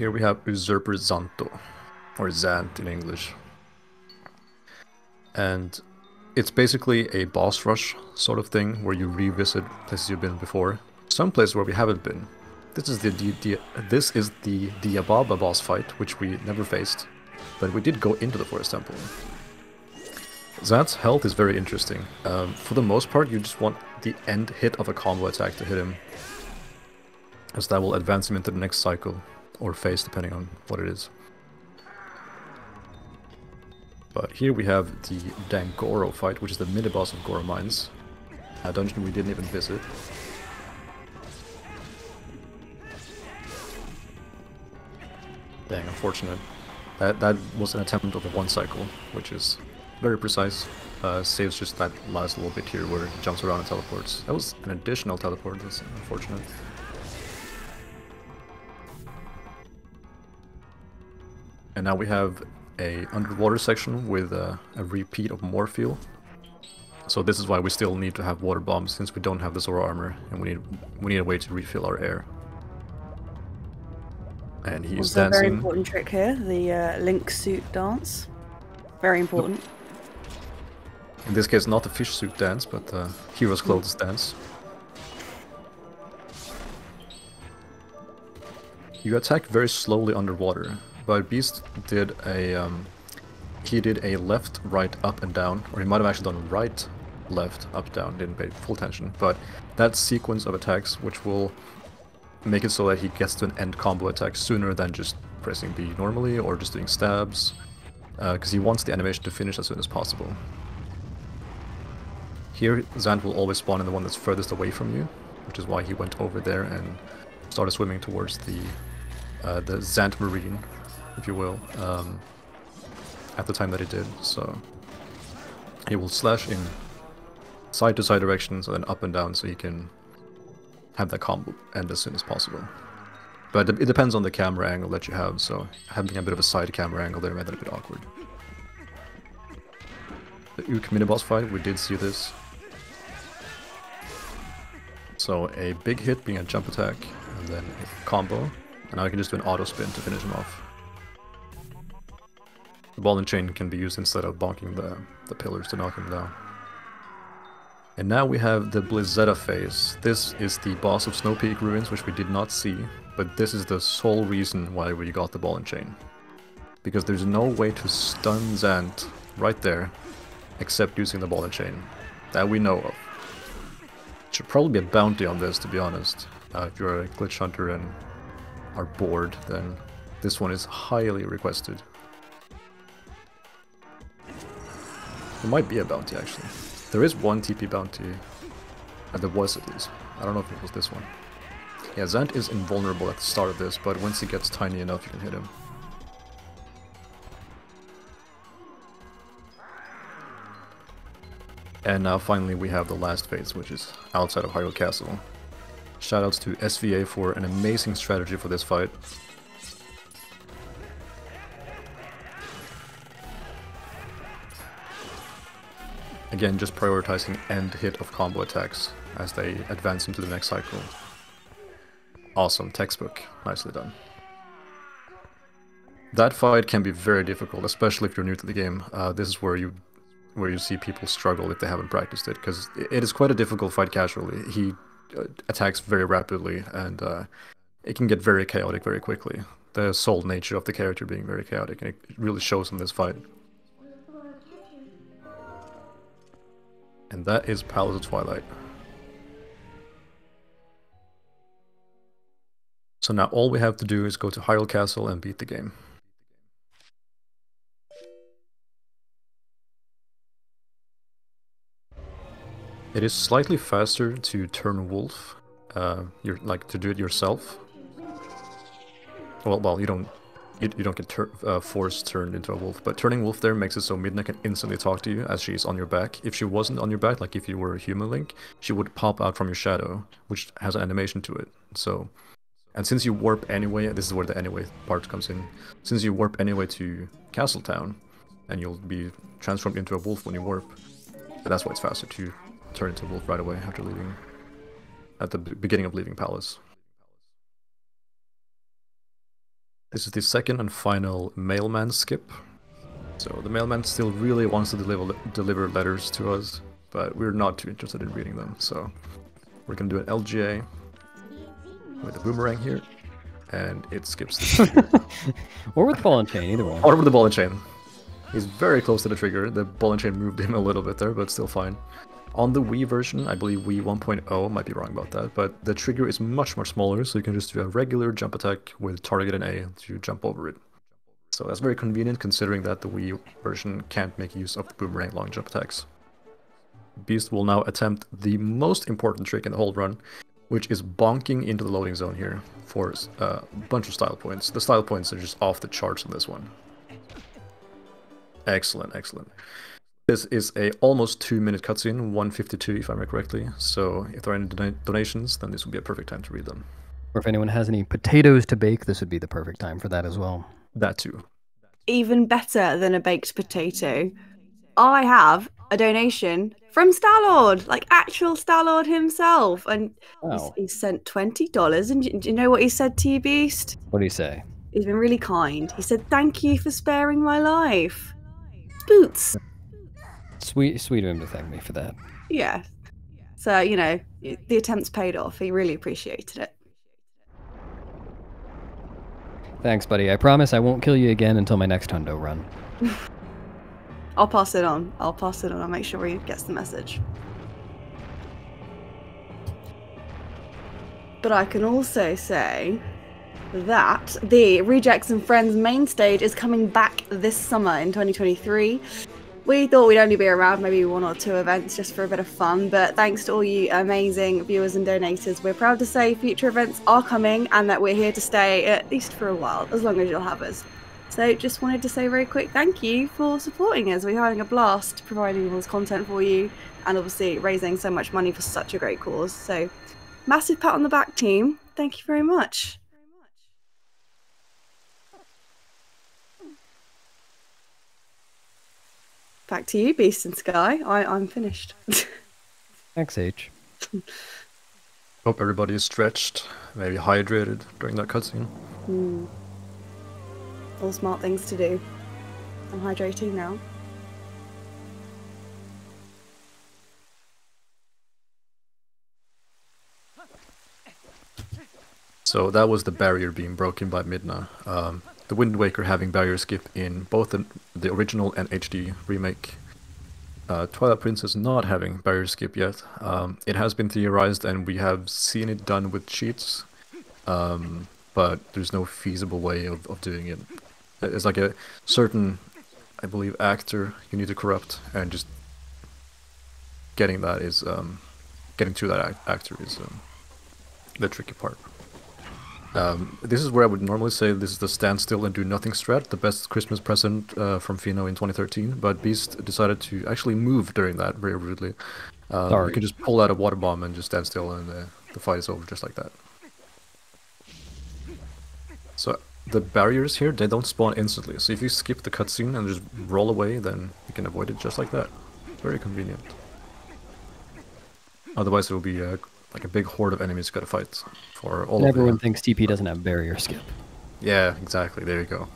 Here we have Usurper Zanto, or Zant in English. And it's basically a boss rush sort of thing where you revisit places you've been before. Some places where we haven't been. This is the, the, the this is the Diababa boss fight, which we never faced, but we did go into the Forest Temple. Zant's health is very interesting. Um, for the most part, you just want the end hit of a combo attack to hit him, as that will advance him into the next cycle, or phase, depending on what it is. But here we have the Dangoro fight, which is the mini-boss of Goron Mines. A dungeon we didn't even visit. Dang, unfortunate. That that was an attempt of one cycle, which is very precise. Uh, saves just that last little bit here where he jumps around and teleports. That was an additional teleport, that's unfortunate. And now we have a underwater section with uh, a repeat of Morpheel. So this is why we still need to have water bombs since we don't have the Zora armor and we need we need a way to refill our air. And he's Also a very important trick here, the uh, link suit dance. Very important. In this case, not the fish suit dance, but the hero's clothes dance. You attack very slowly underwater, but Beast did a um, he did a left, right, up, and down, or he might have actually done right, left, up, down. Didn't pay full attention, but that sequence of attacks, which will make it so that he gets to an end combo attack sooner than just pressing B normally or just doing stabs, because he wants the animation to finish as soon as possible. Here, Zant will always spawn in the one that's furthest away from you, which is why he went over there and started swimming towards the uh, the Zant Marine, if you will, um, at the time that he did. So he will slash in side to side directions and then up and down so he can have that combo end as soon as possible. But it depends on the camera angle that you have, so having a bit of a side camera angle there made that a bit awkward. The Ook mini boss fight, we did see this. So a big hit being a jump attack, and then a combo, and now I can just do an auto spin to finish him off. The ball and chain can be used instead of bonking the, the pillars to knock him down. And now we have the Blizzeta phase. This is the boss of Snow Peak Ruins, which we did not see, but this is the sole reason why we got the ball and chain. Because there's no way to stun Zant right there, except using the ball and chain, that we know of. Should probably be a bounty on this, to be honest. Uh, if you're a glitch hunter and are bored, then this one is highly requested. There might be a bounty, actually. There is one TP bounty. Uh, there was, at least. I don't know if it was this one. Yeah, Zant is invulnerable at the start of this, but once he gets tiny enough, you can hit him. And now finally we have the last phase, which is outside of Hyrule Castle. Shoutouts to SVA for an amazing strategy for this fight. Again, just prioritizing end hit of combo attacks as they advance into the next cycle. Awesome, textbook. Nicely done. That fight can be very difficult, especially if you're new to the game. Uh, this is where you where you see people struggle if they haven't practiced it, because it is quite a difficult fight casually. He uh, attacks very rapidly, and uh, it can get very chaotic very quickly. The soul nature of the character being very chaotic, and it really shows in this fight. And that is Palace of Twilight. So now all we have to do is go to Hyrule Castle and beat the game. It is slightly faster to turn wolf, uh, you're like to do it yourself. Well, well, you don't, you, you don't get uh, force turned into a wolf, but turning wolf there makes it so Midna can instantly talk to you as she's on your back. If she wasn't on your back, like if you were a human Link, she would pop out from your shadow, which has an animation to it. So, and since you warp anyway, this is where the anyway part comes in. Since you warp anyway to Castletown, and you'll be transformed into a wolf when you warp, that's why it's faster to turn into a wolf right away after leaving, at the beginning of leaving Palace. This is the second and final mailman skip. So the mailman still really wants to deliver deliver letters to us, but we're not too interested in reading them. So we're gonna do an LJA with a boomerang here, and it skips the trigger. or with the ball and chain, either one. or with the ball and chain. He's very close to the trigger. The ball and chain moved him a little bit there, but still fine. On the Wii version, I believe Wii 1.0, might be wrong about that, but the trigger is much, much smaller, so you can just do a regular jump attack with target and A to jump over it. So that's very convenient considering that the Wii version can't make use of the boomerang long jump attacks. Beast will now attempt the most important trick in the whole run, which is bonking into the loading zone here for uh, a bunch of style points. The style points are just off the charts on this one. Excellent, excellent. This is a almost two minute cutscene, 152 if I remember correctly. So if there are any don- donations, then this would be a perfect time to read them. Or if anyone has any potatoes to bake, this would be the perfect time for that as well. That too. Even better than a baked potato, I have a donation from Stallord, like actual Stallord himself, and Wow. he sent twenty dollars. And do do you know what he said to you, Beast? What do you say? He's been really kind. He said, "Thank you for sparing my life." Boots. Sweet, sweet of him to thank me for that. Yeah. So you know, the attempts paid off. He really appreciated it. Thanks, buddy. I promise I won't kill you again until my next hundo run. I'll pass it on. I'll pass it on. I'll make sure he gets the message. But I can also say that the Rejects and Friends main stage is coming back this summer in 2023. We thought we'd only be around maybe one or two events just for a bit of fun, but thanks to all you amazing viewers and donators, we're proud to say future events are coming and that we're here to stay at least for a while, as long as you'll have us. So just wanted to say very quick thank you for supporting us. We're having a blast providing all this content for you and obviously raising so much money for such a great cause. So massive pat on the back team. Thank you very much. Back to you, Beast and Sky. I, I'm finished. Thanks, H. Hope everybody is stretched, maybe hydrated during that cutscene. Hmm. All smart things to do. I'm hydrating now. So that was the barrier being broken by Midna. Um, the Wind Waker having barrier skip in both the, the original and HD remake. Uh, Twilight Princess not having barrier skip yet. Um, it has been theorized and we have seen it done with cheats, um, but there's no feasible way of, of doing it. It's like a certain, I believe, actor you need to corrupt, and just getting that is um, getting to that ac- actor is um, the tricky part. Um, this is where I would normally say this is the standstill and do nothing strat, the best Christmas present uh, from Fino in 2013. But Beast decided to actually move during that very rudely. Um, Sorry. You can just pull out a water bomb and just stand still, and uh, the fight is over just like that. So the barriers here they don't spawn instantly. So if you skip the cutscene and just roll away, then you can avoid it just like that. Very convenient. Otherwise, it will be uh, like a big horde of enemies you gotta fight for all And everyone thinks TP doesn't have barrier skip. Yeah, exactly. There you go.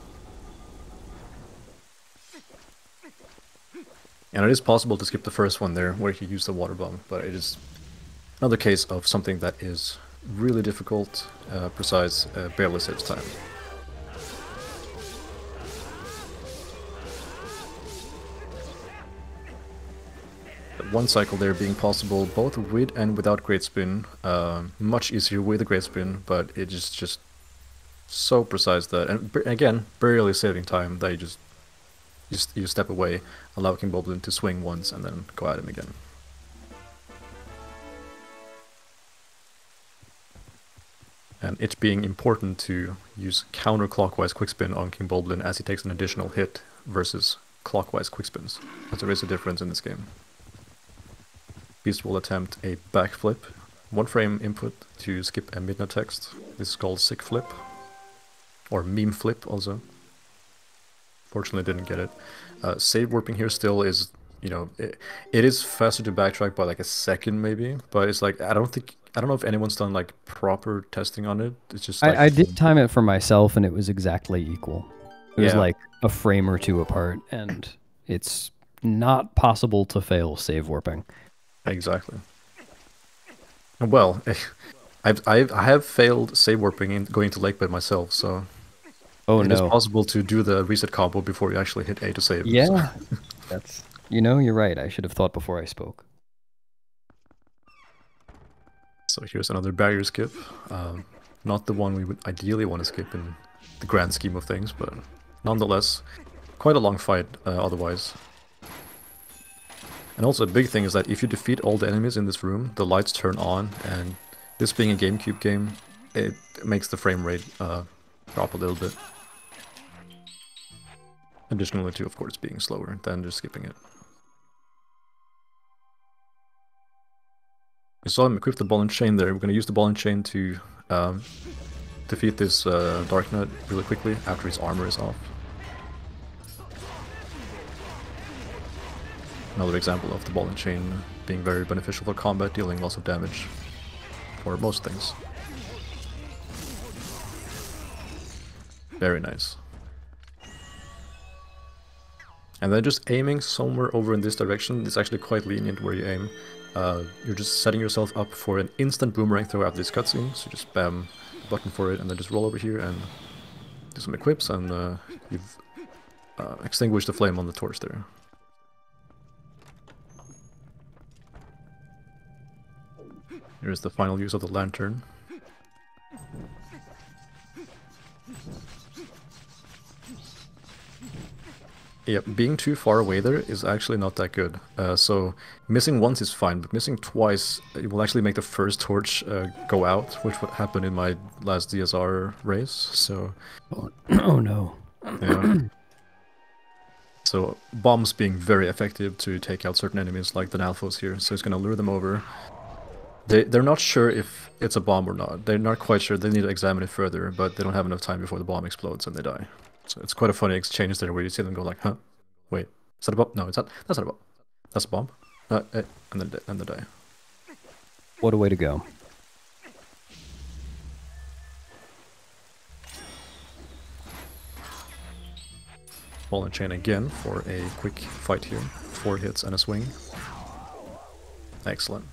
And it is possible to skip the first one there, where he used the water bomb, but it is another case of something that is really difficult, uh, precise, uh, barely saves time. One cycle there being possible both with and without Great Spin. Uh, much easier with a Great Spin, but it is just so precise that, and again, barely saving time that you just you, you step away, allow King Bulblin to swing once, and then go at him again. And it being important to use counterclockwise quickspin on King as he takes an additional hit versus clockwise quickspins. But there is a difference in this game. Beast will attempt a backflip, one frame input to skip a Midna text. This is called sick flip, or meme flip also. Fortunately, didn't get it. Uh, save warping here still is, you know, it, it is faster to backtrack by like a second maybe, but it's like I don't think I don't know if anyone's done like proper testing on it. It's just like, I, I did time it for myself, and it was exactly equal. It was Yeah. like a frame or two apart, and it's not possible to fail save warping. Exactly. Well, I've, I've I have failed save warping in going to lakebed myself, so Oh it is no! possible to do the reset combo before you actually hit A to save. so- Yeah, that's you know you're right. I should have thought before I spoke. So here's another barrier skip. Um, not the one we would ideally want to skip in the grand scheme of things, but nonetheless, quite a long fight uh, otherwise. And also a big thing is that if you defeat all the enemies in this room, the lights turn on, and this being a GameCube game, it makes the frame rate uh, drop a little bit. Additionally to, of course, being slower than just skipping it. You saw him equip the ball and chain there. We're going to use the ball and chain to um, defeat this uh, Darknut really quickly after his armor is off. Another example of the ball and chain being very beneficial for combat, dealing lots of damage for most things. Very nice. And then just aiming somewhere over in this direction is actually quite lenient where you aim. Uh, you're just setting yourself up for an instant boomerang throw after this cutscene, so just the button for it and then just roll over here and do some equips and uh, you've uh, extinguished the flame on the torch there. Here's the final use of the lantern. Yeah, being too far away there is actually not that good. Uh, so missing once is fine, but missing twice it will actually make the first torch uh, go out, which would happen in my last ZSR race. So Oh, oh no! yeah. so bombs being very effective to take out certain enemies like the Nalphos here. So it's gonna lure them over. They they're not sure if it's a bomb or not. They're not quite sure. They need to examine it further, but they don't have enough time before the bomb explodes and they die. So it's quite a funny exchange there where you see them go like, huh, wait, is that a bomb? No, it's not. That's not a bomb. That's a bomb. Uh, eh, and then and they die. What a way to go! Ball and chain again for a quick fight here. Four hits and a swing. Excellent.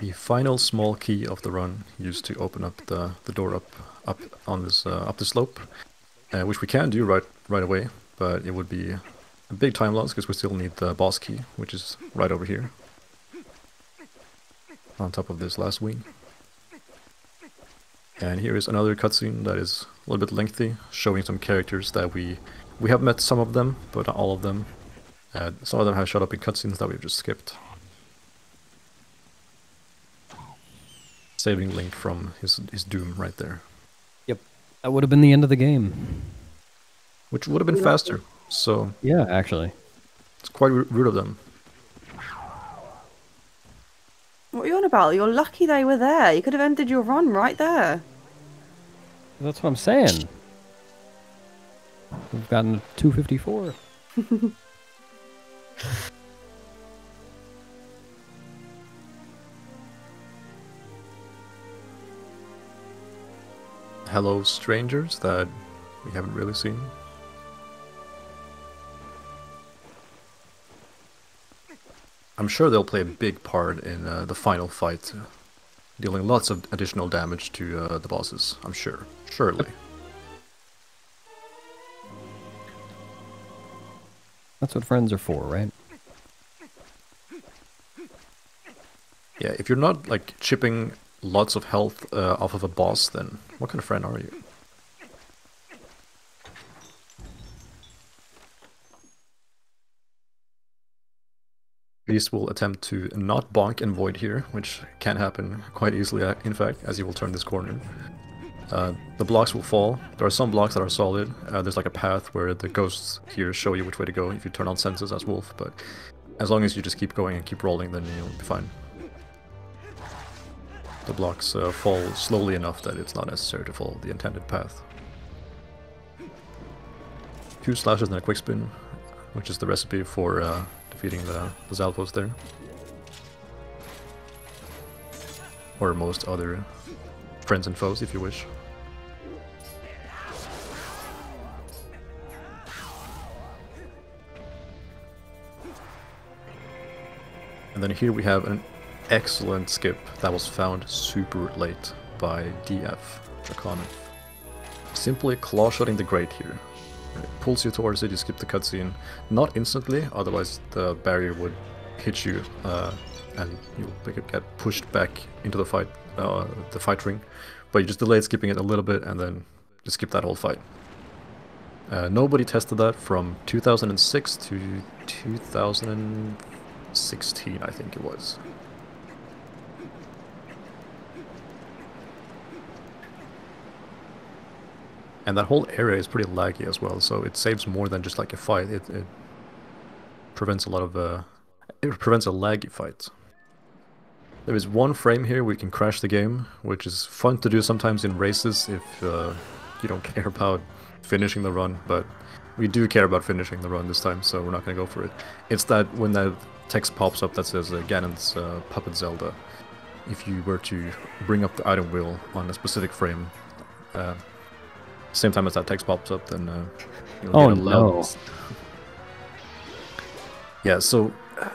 The final small key of the run used to open up the, the door up up on this uh, up the slope, uh, which we can do right right away, but it would be a big time loss because we still need the boss key, which is right over here on top of this last wing. And here is another cutscene that is a little bit lengthy, showing some characters that we we have met some of them, but not all of them. Uh, some of them have showed up in cutscenes that we've just skipped. Saving Link from his his doom right there, Yep. That would have been the end of the game. which would have been faster. So Yeah, actually. it's quite rude of them. What are you on about? You're lucky they were there. You could have ended your run right there. That's what I'm saying. We've gotten 254. Hello, strangers that we haven't really seen. I'm sure they'll play a big part in uh, the final fight, dealing lots of additional damage to uh, the bosses. I'm sure. Surely. That's what friends are for, right? Yeah, if you're not like chipping lots of health uh, off of a boss, then what kind of friend are you? Beast will attempt to not bonk and void here, which can happen quite easily, uh, in fact, as he will turn this corner. Uh, the blocks will fall. There are some blocks that are solid. Uh, there's like a path where the ghosts here show you which way to go if you turn on senses as Wolf, but as long as you just keep going and keep rolling, then you'll be fine. The blocks uh, fall slowly enough that it's not necessary to follow the intended path. two slashes and a quick spin, which is the recipe for uh, defeating the, the Zalfos there. Or most other friends and foes, if you wish. And then here we have an excellent skip that was found super late by DF Draconov. Simply claw shotting the grate here. It pulls you towards it, you skip the cutscene. Not instantly, otherwise the barrier would hit you uh, and you'll get pushed back into the fight, uh, the fight ring. But you just delayed skipping it a little bit and then you skip that whole fight. Uh, nobody tested that from 2006 to 2016, I think it was. And that whole area is pretty laggy as well, so it saves more than just like a fight. It, it prevents a lot of uh, it prevents a laggy fight. There is one frame here we can crash the game, which is fun to do sometimes in races if uh, you don't care about finishing the run, but we do care about finishing the run this time, so we're not going to go for it. It's that when that text pops up that says uh, Ganon's uh, Puppet Zelda, if you were to bring up the item wheel on a specific frame, uh, same time as that text pops up, then uh, you'll Oh, get a loud... no. Yeah, so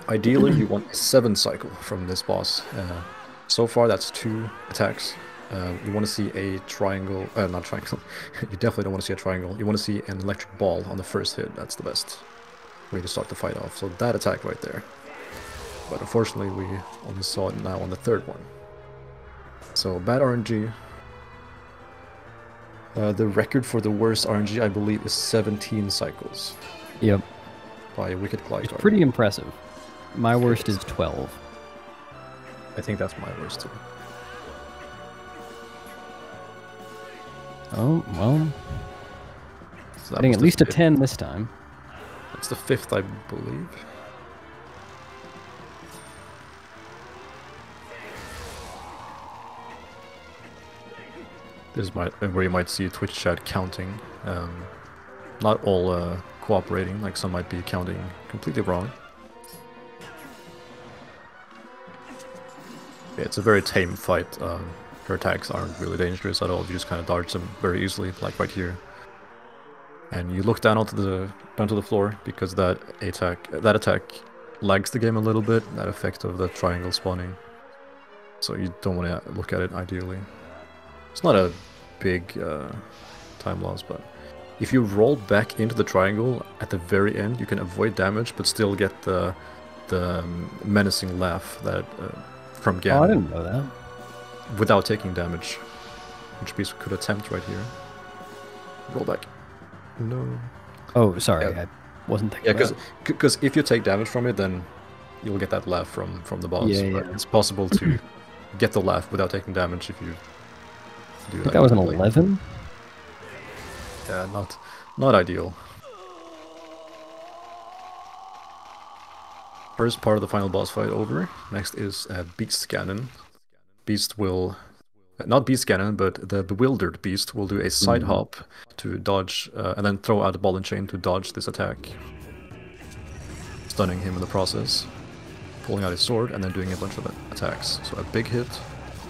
ideally you want a 7 cycle from this boss. Uh, so far that's 2 attacks. Uh, you want to see a triangle, uh, not triangle, you definitely don't want to see a triangle. You want to see an electric ball on the first hit, that's the best way to start the fight off. So that attack right there. But unfortunately we only saw it now on the third one. So bad RNG. Uh, the record for the worst RNG, I believe, is 17 cycles Yep. by Wicked It's pretty impressive. My worst is 12. I think that's my worst too. Oh, well, So getting at least a 10 this time. That's the fifth, I believe. This uh, where you might see Twitch chat counting. Um, not all uh, cooperating, like some might be counting completely wrong. Yeah, it's a very tame fight. Um, her attacks aren't really dangerous at all. You just kind of dodge them very easily, like right here. And you look down onto the down to the floor because that attack that attack lags the game a little bit. That effect of the triangle spawning. So you don't want to look at it ideally. It's not a big uh, time loss, but if you roll back into the triangle at the very end, you can avoid damage but still get the the um, menacing laugh that uh, from Ganon Oh, I didn't know that. without taking damage, which Beast could attempt right here. Roll back. No. Oh, sorry. Yeah. I wasn't thinking Yeah, about because if you take damage from it, then you'll get that laugh from from the boss. Yeah, yeah. It's possible to get the laugh without taking damage if you do I think that was an 11. Yeah, not not ideal. First part of the final boss fight over. Next is uh, Beast Ganon. Beast will, uh, not Beast Ganon, but the bewildered Beast will do a side Mhm. hop to dodge, uh, and then throw out a ball and chain to dodge this attack, stunning him in the process, pulling out his sword, and then doing a bunch of attacks. So a big hit,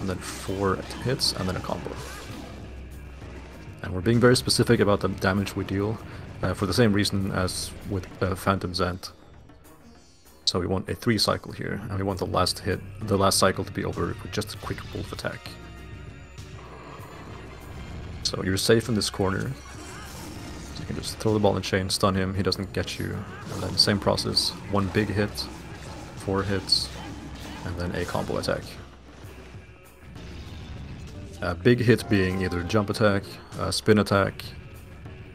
and then four hits, and then a combo. And we're being very specific about the damage we deal, uh, for the same reason as with uh, Phantom Zant. So we want a three cycle here, and we want the last hit, the last cycle to be over with just a quick wolf attack. So you're safe in this corner. So you can just throw the ball and chain, stun him, he doesn't get you, and then same process, one big hit, four hits, and then a combo attack. A big hit being either jump attack, a spin attack,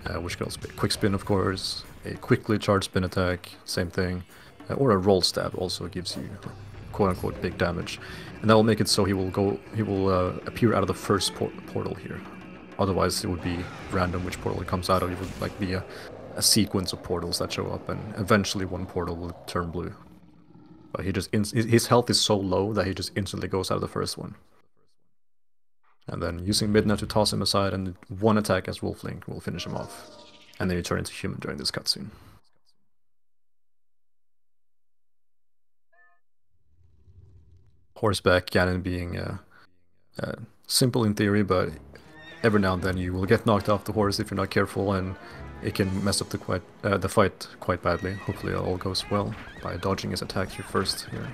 uh, which can also be a quick spin, of course, a quickly charged spin attack, same thing, uh, or a roll stab also gives you quote unquote big damage, and that will make it so he will go, he will uh, appear out of the first por- portal here. Otherwise, it would be random which portal it comes out of. It would like be a, a sequence of portals that show up, and eventually one portal will turn blue. But he just his health is so low that he just instantly goes out of the first one. And then using Midna to toss him aside and one attack as Wolf Link will finish him off. and then you turn into human during this cutscene. Horseback Ganon being uh, uh, simple in theory, but every now and then you will get knocked off the horse if you're not careful, and it can mess up the quite uh, the fight quite badly. Hopefully, it all goes well by dodging his attack here first. Here,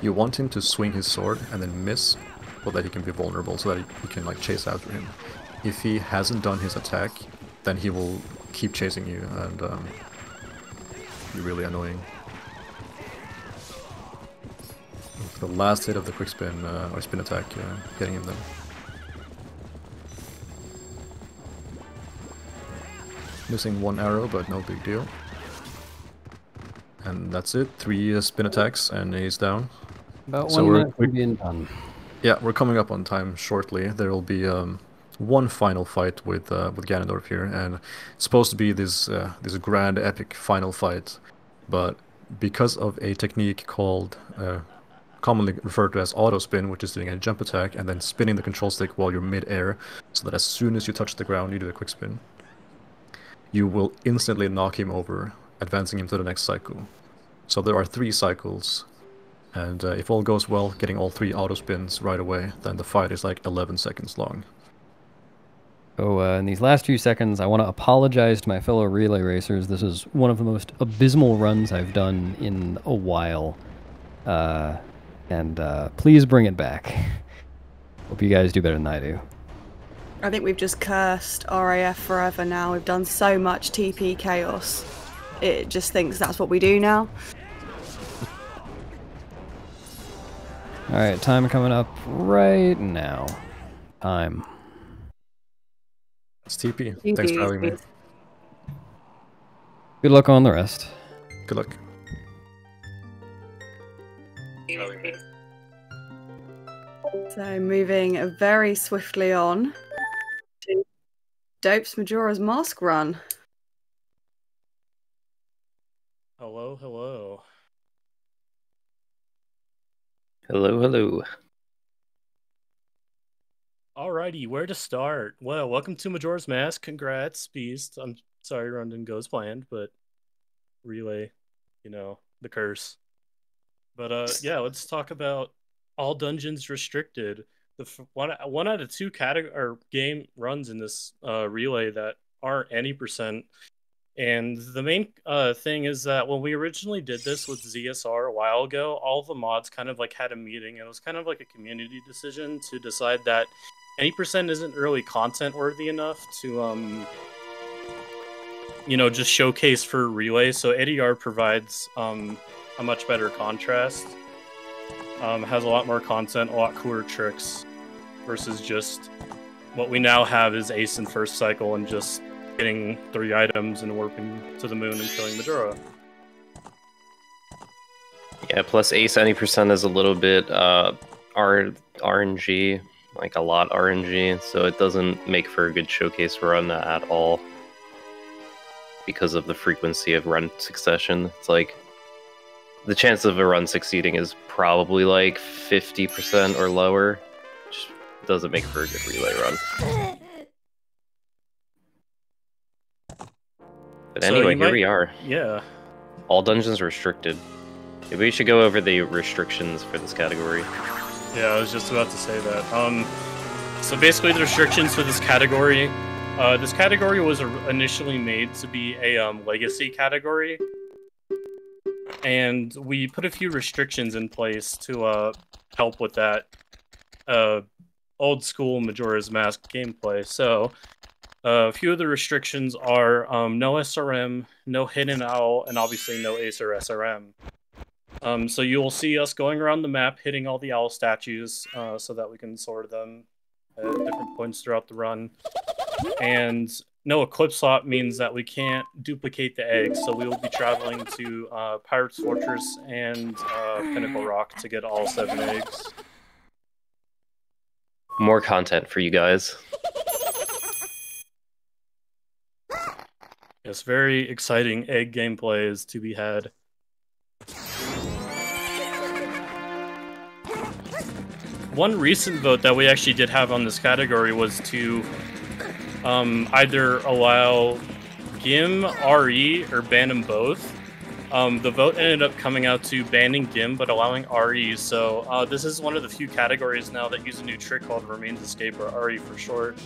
you want him to swing his sword and then miss, so that he can be vulnerable, so that you can like chase after him. If he hasn't done his attack, then he will keep chasing you and um, be really annoying. The last hit of the quick spin uh, or spin attack, uh, getting him then. Missing one arrow, but no big deal. And that's it. Three uh, spin attacks, and he's down. About So one we're- being done. Yeah, we're coming up on time shortly. There will be um, one final fight with uh, with Ganondorf here, and it's supposed to be this uh, this grand epic final fight, but because of a technique called uh, commonly referred to as auto spin, which is doing a jump attack and then spinning the control stick while you're mid-air, so that as soon as you touch the ground, you do a quick spin. You will instantly knock him over, advancing him to the next cycle. So there are three cycles and uh, if all goes well, getting all three auto spins right away, then the fight is like 11 seconds long. So, uh, in these last few seconds, I want to apologize to my fellow relay racers. This is one of the most abysmal runs I've done in a while. Uh, and uh, please bring it back. Hope you guys do better than I do. I think we've just cursed RAF forever now. We've done so much TP chaos. It just thinks that's what we do now. All right, time coming up right now. Time. It's TP. Thanks for having me. Good luck on the rest. Good luck. So moving very swiftly on to Dope's Majora's Mask run. Hello, hello. Hello, hello. Alrighty, where to start? Well, welcome to Majora's Mask. Congrats, Beast. I'm sorry run didn't go as planned, but relay, you know, the curse. But uh yeah, let's talk about all dungeons restricted. The f- one one out of two category game runs in this uh relay that aren't any percent. And the main uh, thing is that when we originally did this with ZSR a while ago, all the mods kind of like had a meeting, it was kind of like a community decision to decide that any percent isn't really content worthy enough to um you know just showcase for relay. So adr provides um a much better contrast um has a lot more content a lot cooler tricks versus just what we now have is ace in first cycle and just getting three items and warping to the moon and killing majora Yeah, plus Ace any percent is a little bit uh R RNG, like a lot RNG, so it doesn't make for a good showcase run at all. Because of the frequency of run succession. It's like the chance of a run succeeding is probably like 50% or lower. Which doesn't make for a good relay run. But So anyway, here might- we are. yeah All dungeons restricted. Maybe we should go over the restrictions for this category. Yeah, I was just about to say that. Um, so basically, the restrictions for this category, uh, this category was initially made to be a um, legacy category, and we put a few restrictions in place to uh, help with that uh, old school Majora's Mask gameplay. So. Uh, a few of the restrictions are um, no SRM, no hidden owl, and obviously no Ace or SRM. Um, so you will see us going around the map, hitting all the owl statues, uh, so that we can sort them at different points throughout the run. And no eclipse slot means that we can't duplicate the eggs, so we will be traveling to uh, Pirate's Fortress and uh, Pinnacle Rock to get all seven eggs. More content for you guys. Yes, very exciting egg gameplay is to be had. One recent vote that we actually did have on this category was to um, either allow Gim, RE, or ban them both. Um, the vote ended up coming out to banning Gim but allowing RE. So uh, this is one of the few categories now that use a new trick called Remains Escape or RE for short.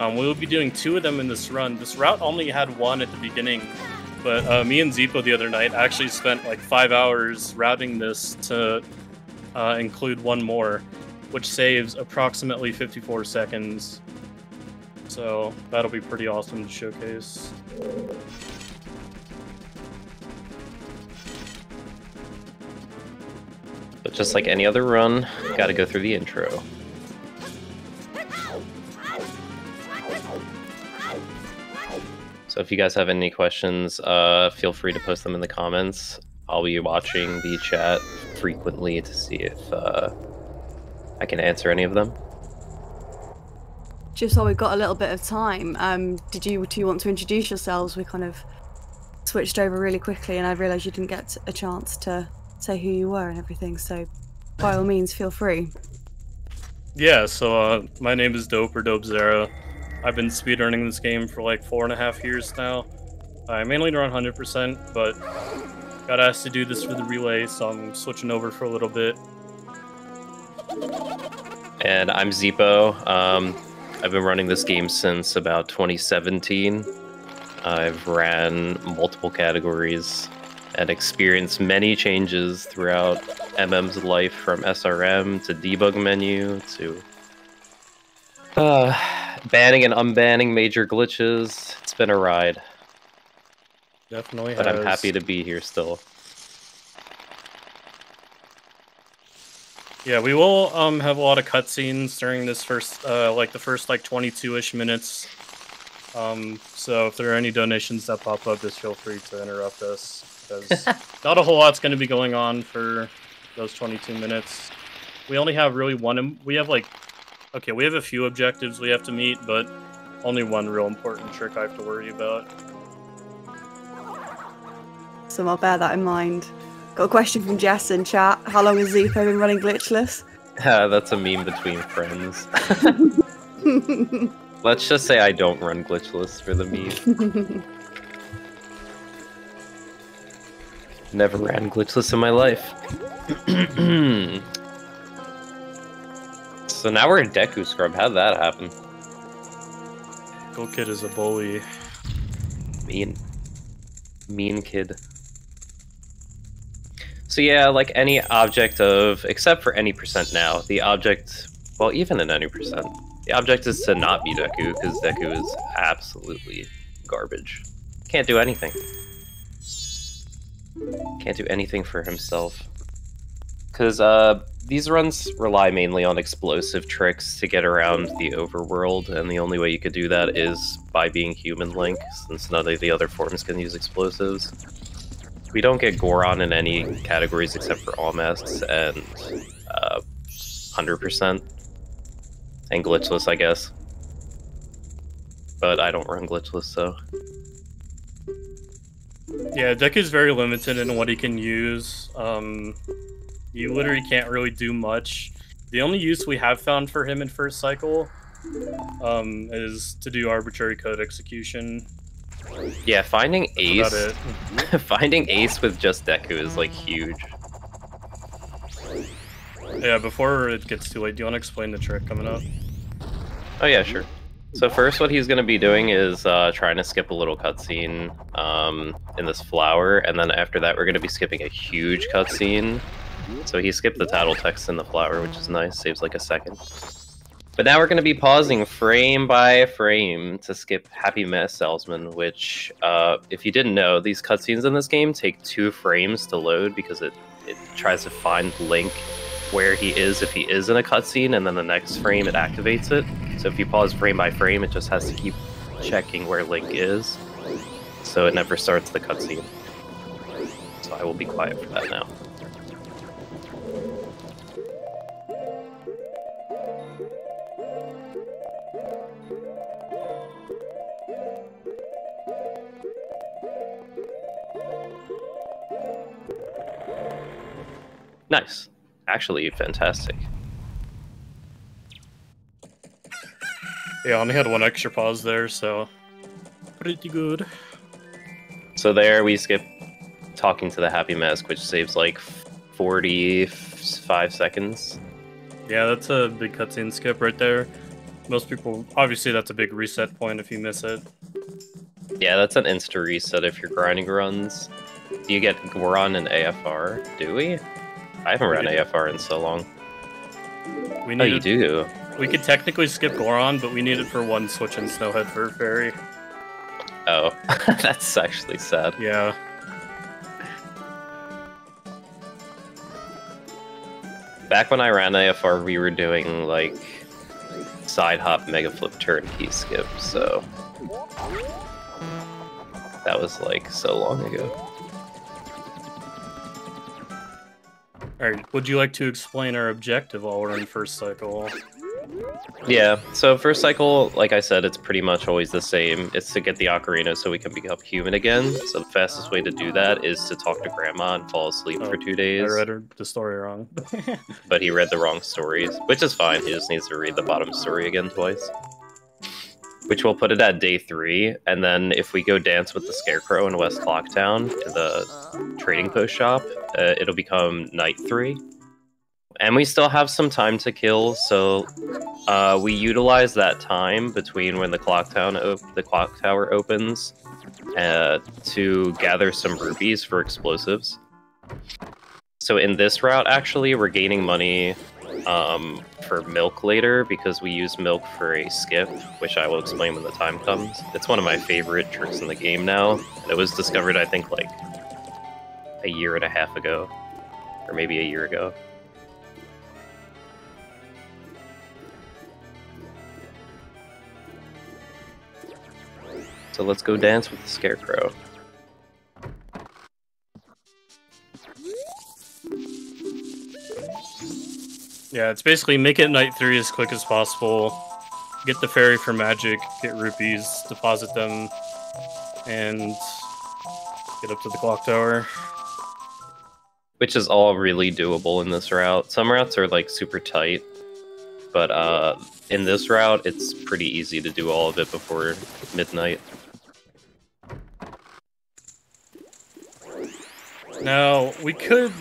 Um, we will be doing two of them in this run. This route only had one at the beginning, but uh, me and Zippo the other night actually spent like five hours routing this to uh, include one more, which saves approximately 54 seconds. So that'll be pretty awesome to showcase. But just like any other run, gotta go through the intro. So if you guys have any questions, uh, feel free to post them in the comments. I'll be watching the chat frequently to see if uh, I can answer any of them. Just while we've got a little bit of time, um, did you do you want to introduce yourselves? We kind of switched over really quickly, and I realised you didn't get a chance to say who you were and everything. So, by all means, feel free. Yeah, so uh, my name is Dope or Dopezzera. I've been speedrunning this game for like four and a half years now. I mainly run 100%, but got asked to do this for the relay, so I'm switching over for a little bit. And I'm Zipo. Um, I've been running this game since about 2017. I've ran multiple categories and experienced many changes throughout MM's life from SRM to debug menu to uh, banning and unbanning major glitches. It's been a ride, Definitely but I'm happy to be here still. Yeah, we will um have a lot of cutscenes during this first uh like the first like 22ish minutes. Um so if there are any donations that pop up, just feel free to interrupt us because not a whole lot's going to be going on for those 22 minutes. We only have really one we have like okay, we have a few objectives we have to meet, but only one real important trick I have to worry about. So I'll bear that in mind. Got a question from Jess in chat. How long has Zipo been running glitchless? Yeah, uh, That's a meme between friends. Let's just say I don't run glitchless for the meme. Never ran glitchless in my life. so now we're in Deku Scrub. How'd that happen? Go Kid is a bully. Mean. Mean kid. So yeah, like any object of, except for any percent now, the object, well, even in any percent, the object is to not be Deku, because Deku is absolutely garbage. Can't do anything. Can't do anything for himself. Because uh, these runs rely mainly on explosive tricks to get around the overworld, and the only way you could do that is by being human Link, since none of the other forms can use explosives. We don't get Goron in any categories except for all masks and uh, 100%. And glitchless, I guess. But I don't run glitchless, so. Yeah, Deku's very limited in what he can use. Um, you literally can't really do much. The only use we have found for him in first cycle um, is to do arbitrary code execution. Yeah, finding That's Ace. finding Ace with just Deku is like huge. Yeah, before it gets too late, do you want to explain the trick coming up? Oh yeah, sure. So first, what he's going to be doing is uh, trying to skip a little cutscene um, in this flower, and then after that, we're going to be skipping a huge cutscene. So he skipped the title text in the flower, which is nice, saves like a second. But now we're going to be pausing frame by frame to skip Happy Mask Salesman, which, uh, if you didn't know, these cutscenes in this game take two frames to load because it, it tries to find Link where he is if he is in a cutscene, and then the next frame it activates it. So if you pause frame by frame, it just has to keep checking where Link is, so it never starts the cutscene. So I will be quiet for that now. Nice. Actually, fantastic. Yeah, I only had one extra pause there, so pretty good. So there we skip talking to the Happy Mask, which saves like 45 seconds. Yeah, that's a big cutscene skip right there. Most people, obviously, that's a big reset point if you miss it. Yeah, that's an insta reset if you're grinding runs. Do you get run and AFR? Do we? I haven't run AFR in so long. We Oh, you needed, do? We could technically skip Goron, but we need it for one switch in Snowhead for Fairy. Oh, that's actually sad. Yeah. Back when I ran AFR, we were doing like side hop mega flip turnkey skip, so that was like so long ago. Alright, would you like to explain our objective while we're in first cycle? Yeah, so first cycle, like I said, it's pretty much always the same. It's to get the ocarina so we can become human again. So the fastest way to do that is to talk to grandma and fall asleep for oh, two days. I read her, the story wrong. But he read the wrong stories, which is fine. He just needs to read the bottom story again twice. Which we'll put it at day three, and then if we go dance with the Scarecrow in West Clocktown, in the trading post shop, uh, it'll become night three. And we still have some time to kill, so uh, we utilize that time between when the clock op- the clock tower opens uh, to gather some rupees for explosives. So in this route, actually, we're gaining money um, for milk later because we use milk for a skip, which I will explain when the time comes. It's one of my favorite tricks in the game now. and It was discovered, I think, like a year and a half ago, or maybe a year ago. So let's go dance with the scarecrow. Yeah, it's basically make it night three as quick as possible. Get the fairy for magic, get rupees, deposit them, and get up to the clock tower. which is all really doable in this route. Some routes are like super tight, but uh, in this route, it's pretty easy to do all of it before midnight. Now, we could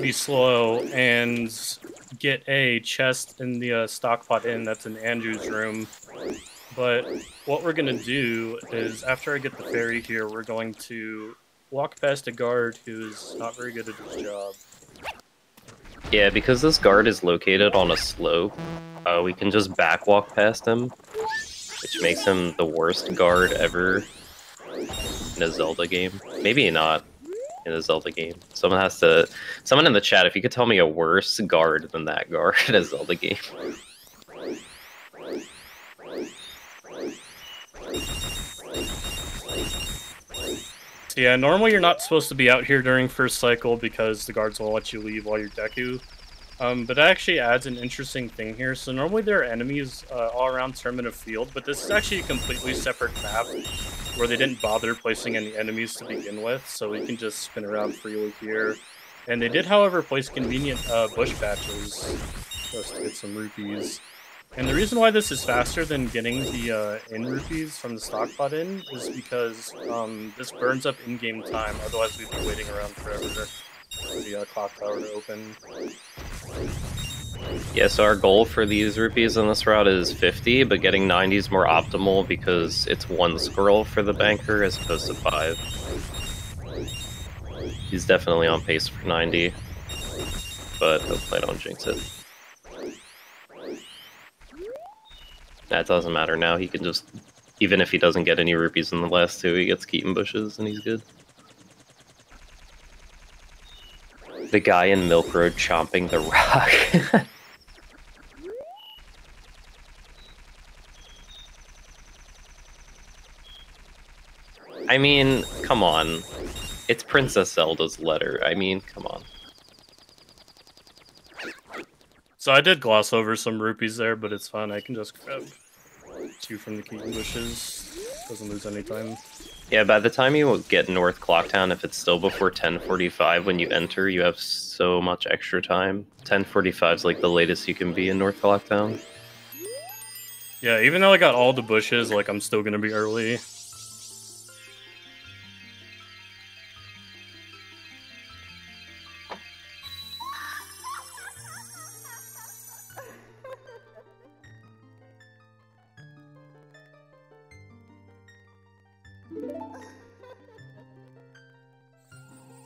be slow and get a chest in the uh, stockpot inn that's in Andrew's room. But what we're going to do is, after I get the fairy here, we're going to walk past a guard who's not very good at his job. Yeah, because this guard is located on a slope, uh, we can just backwalk past him, which makes him the worst guard ever in a Zelda game. Maybe not in a Zelda game. Someone has to. Someone in the chat, if you could tell me a worse guard than that guard in a Zelda game. Yeah, normally you're not supposed to be out here during first cycle because the guards will let you leave while you're Deku. Um, but it actually adds an interesting thing here. So normally there are enemies uh, all around Termina Field, but this is actually a completely separate map where they didn't bother placing any enemies to begin with, so we can just spin around freely here. And they did, however, place convenient uh, bush patches us to get some rupees. And the reason why this is faster than getting the uh, in rupees from the stockpot inn is because um, this burns up in-game time. Otherwise, we'd be waiting around forever for the uh, clock tower to open. Yeah, so our goal for these rupees on this route is 50, but getting 90 is more optimal because it's one scroll for the banker as opposed to five. He's definitely on pace for 90, but hopefully I don't jinx it. That doesn't matter now. He can just, even if he doesn't get any rupees in the last two, he gets Keaton bushes and he's good. The guy in Milk Road chomping the rock. I mean, come on. It's Princess Zelda's letter. I mean, come on. So I did gloss over some rupees there, but it's fine. I can just grab two from the Keaton bushes. Doesn't lose any time. Yeah, by the time you get North Clocktown, if it's still before 1045 when you enter, you have so much extra time. 1045 is like the latest you can be in North Clocktown. Yeah, even though I got all the bushes, like I'm still gonna be early.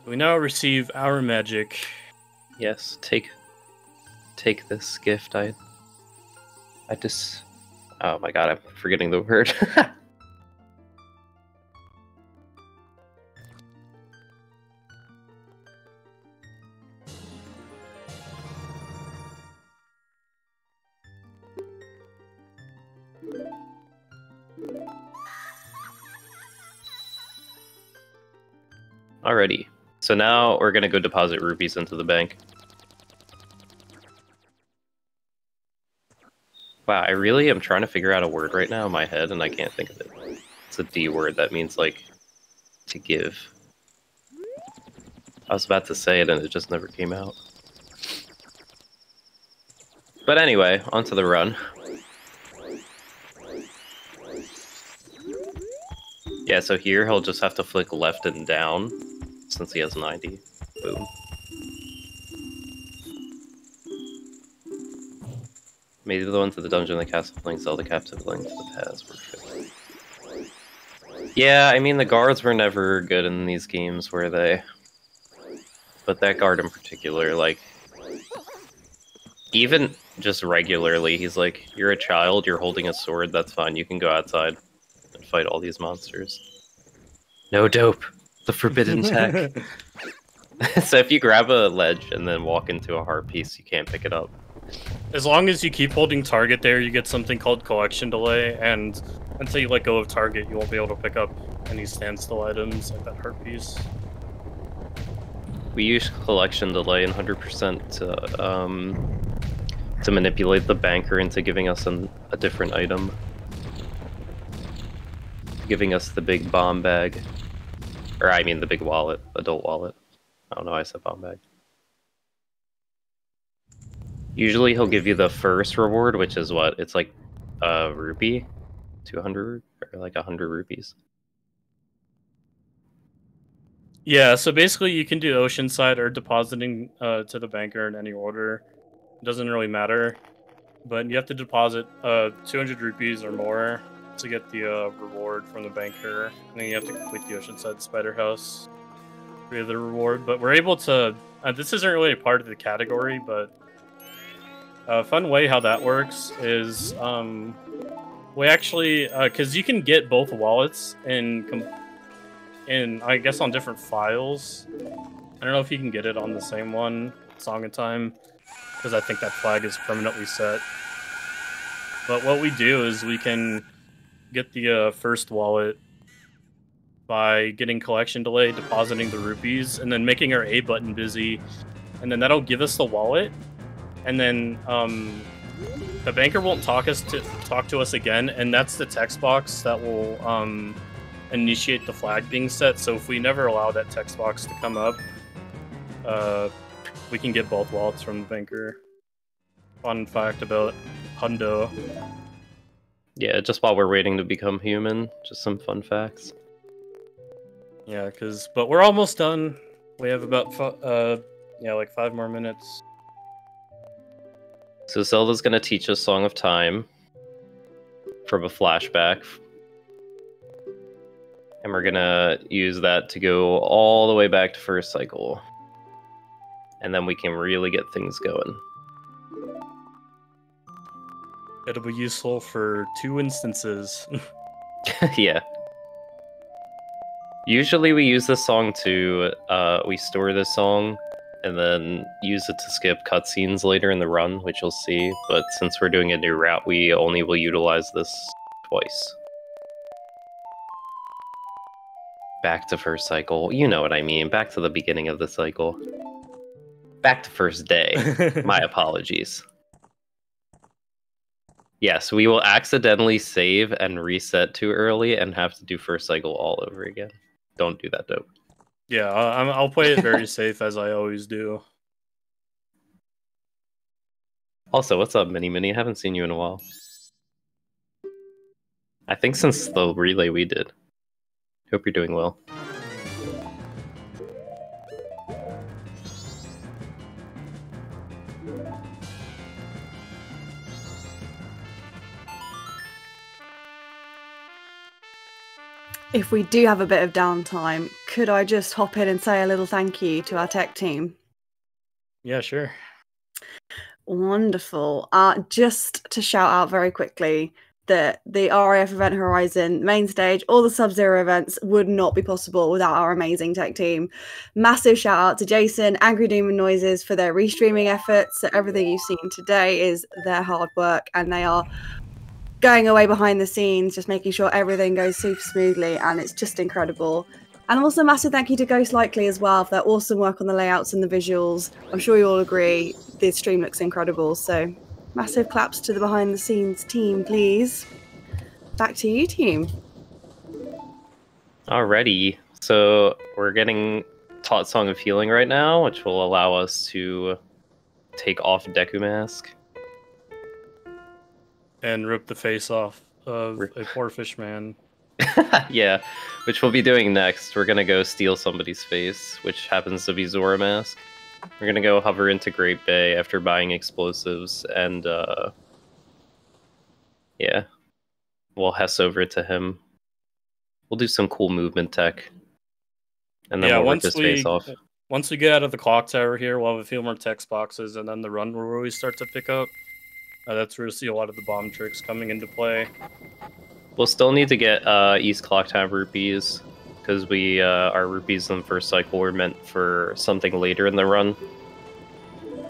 We now receive our magic. Yes, take take this gift. I I just Oh my god, I'm forgetting the word. Alrighty. So now we're gonna go deposit rupees into the bank. Wow, I really am trying to figure out a word right now in my head and I can't think of it. It's a D word that means like to give. I was about to say it and it just never came out. But anyway, onto the run. Yeah, so here he'll just have to flick left and down since he has 90. Boom. Maybe the one to the dungeon, the castle links, all the captive link to the past. Perfect. Yeah, I mean the guards were never good in these games, were they? But that guard in particular, like even just regularly, he's like, You're a child, you're holding a sword, that's fine, you can go outside and fight all these monsters. No dope. The forbidden tech. so if you grab a ledge and then walk into a heart piece, you can't pick it up. As long as you keep holding target there, you get something called collection delay, and until you let go of target, you won't be able to pick up any standstill items like that heart piece. We use collection delay and 100% to, um, to manipulate the banker into giving us an, a different item. Giving us the big bomb bag. Or I mean the big wallet, adult wallet. I don't know I said bomb bag. Usually he'll give you the first reward, which is what? It's like a rupee? 200 or like 100 rupees. Yeah, so basically you can do Oceanside or depositing uh, to the banker in any order. It doesn't really matter. But you have to deposit uh, 200 rupees or more to get the uh, reward from the banker. And then you have to complete the Oceanside Spider House for the reward. But we're able to... Uh, this isn't really a part of the category, but a fun way how that works is um, we actually... Because you can get both wallets in in I guess on different files. I don't know if you can get it on the same one, Song of Time, because I think that flag is permanently set. But what we do is we can get the uh, first wallet by getting collection delay, depositing the rupees, and then making our A button busy, and then that'll give us the wallet, and then um, the banker won't talk us to talk to us again, and that's the text box that will um, initiate the flag being set. So if we never allow that text box to come up, uh, we can get both wallets from the banker. Fun fact about Hundo. Yeah, just while we're waiting to become human, just some fun facts. Yeah, because but we're almost done. We have about uh yeah like five more minutes. So Zelda's gonna teach us Song of Time from a flashback and we're gonna use that to go all the way back to first cycle. And then we can really get things going. It'll be useful for two instances. yeah. Usually we use this song to, uh, we store this song and then use it to skip cutscenes later in the run, which you'll see. But since we're doing a new route, we only will utilize this twice. back to first cycle. You know what I mean. Back to the beginning of the cycle. Back to first day. My apologies. Yes, we will accidentally save and reset too early and have to do first cycle all over again. Don't do that, dope. Yeah, I'll play it very safe as I always do. Also, what's up, Mini Mini? I haven't seen you in a while. I think since the relay we did. Hope you're doing well. If we do have a bit of downtime, could I just hop in and say a little thank you to our tech team? Yeah, sure. Wonderful. Uh, just to shout out very quickly that the RaF Event Horizon main stage, all the Sub Zero events would not be possible without our amazing tech team. Massive shout out to Jason, Angry Demon Noises for their restreaming efforts. So everything you've seen today is their hard work, and they are going away behind the scenes, just making sure everything goes super smoothly, and it's just incredible. And also, massive thank you to Ghost Likely as well for their awesome work on the layouts and the visuals. I'm sure you all agree the stream looks incredible. So, massive claps to the behind the scenes team, please. Back to you, team. Alrighty, so we're getting taught Song of Healing right now, which will allow us to take off Deku Mask. And rip the face off of a poor fish man. yeah, which we'll be doing next. We're gonna go steal somebody's face, which happens to be Zora Mask. We're gonna go hover into Great Bay after buying explosives, and uh, yeah, we'll hess over to him. We'll do some cool movement tech, and then yeah, we'll rip his we face off. once we get out of the clock tower here, we'll have a few more text boxes, and then the run will really start to pick up. Uh, that's where you'll see a lot of the bomb tricks coming into play. We'll still need to get uh, East Clock Town rupees because we uh, our rupees in the first cycle were meant for something later in the run.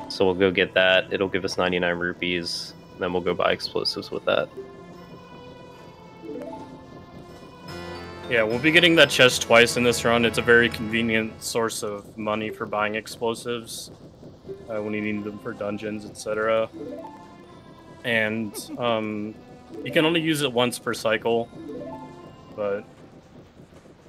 So we'll go get that. It'll give us 99 rupees. and Then we'll go buy explosives with that. Yeah, we'll be getting that chest twice in this run. It's a very convenient source of money for buying explosives uh, when you need them for dungeons, etc. And um, you can only use it once per cycle. But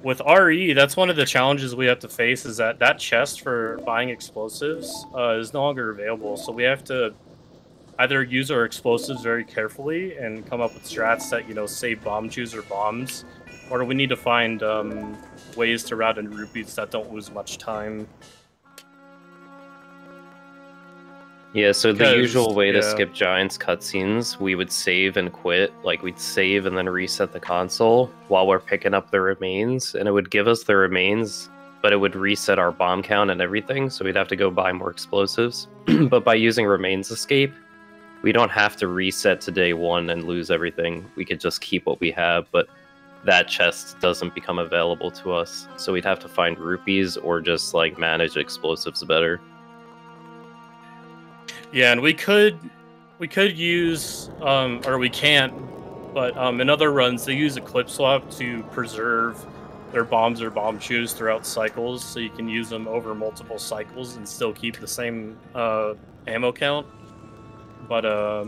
with RE, that's one of the challenges we have to face is that that chest for buying explosives uh, is no longer available. So we have to either use our explosives very carefully and come up with strats that, you know, save bombchus or bombs or we need to find um, ways to route in rupees that don't lose much time. Yeah, so the usual way to skip Giants cutscenes, we would save and quit. Like we'd save and then reset the console while we're picking up the remains, and it would give us the remains, but it would reset our bomb count and everything, so we'd have to go buy more explosives. but by using remains escape, we don't have to reset to day one and lose everything. We could just keep what we have, but that chest doesn't become available to us. So we'd have to find rupees or just like manage explosives better. Yeah, and we could we could use um, or we can't, but um, in other runs they use a equip swap to preserve their bombs or bombchus throughout cycles, so you can use them over multiple cycles and still keep the same uh, ammo count. But uh,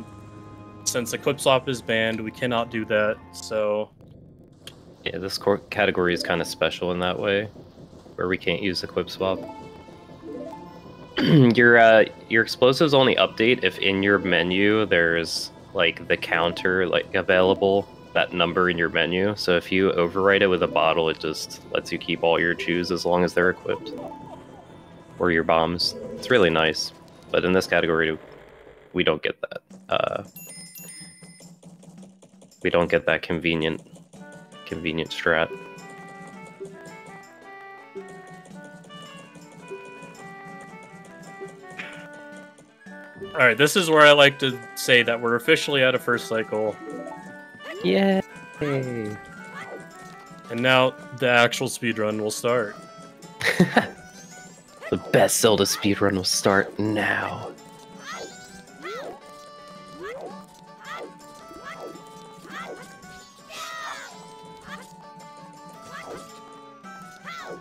since equip swap is banned, we cannot do that. So Yeah, this category is kind of special in that way, where we can't use equip swap. your uh, your explosives only update if in your menu there's like the counter like available that number in your menu. So if you overwrite it with a bottle, it just lets you keep all your chus as long as they're equipped, or your bombs. It's really nice, but in this category, we don't get that. Uh, we don't get that convenient convenient strat. All right, this is where I like to say that we're officially out of first cycle, Yay! and now the actual speed run will start. the best Zelda speedrun will start now.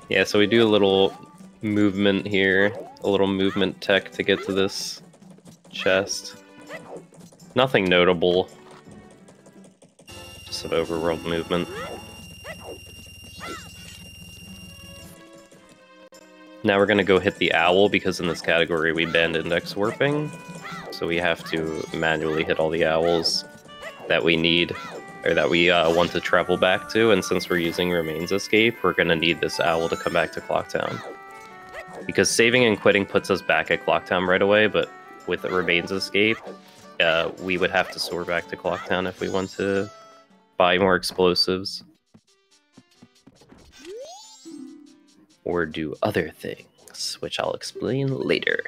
Yeah, so we do a little movement here, a little movement tech to get to this chest. Nothing notable. Just some overworld movement. Now we're gonna go hit the owl because in this category we banned index warping. So we have to manually hit all the owls that we need or that we uh, want to travel back to. And since we're using Remains Escape, we're to need this owl to come back to Clocktown. Because saving and quitting puts us back at Clocktown right away, but with the Remains Escape, uh, we would have to soar back to Clocktown if we want to buy more explosives. Or do other things, which I'll explain later.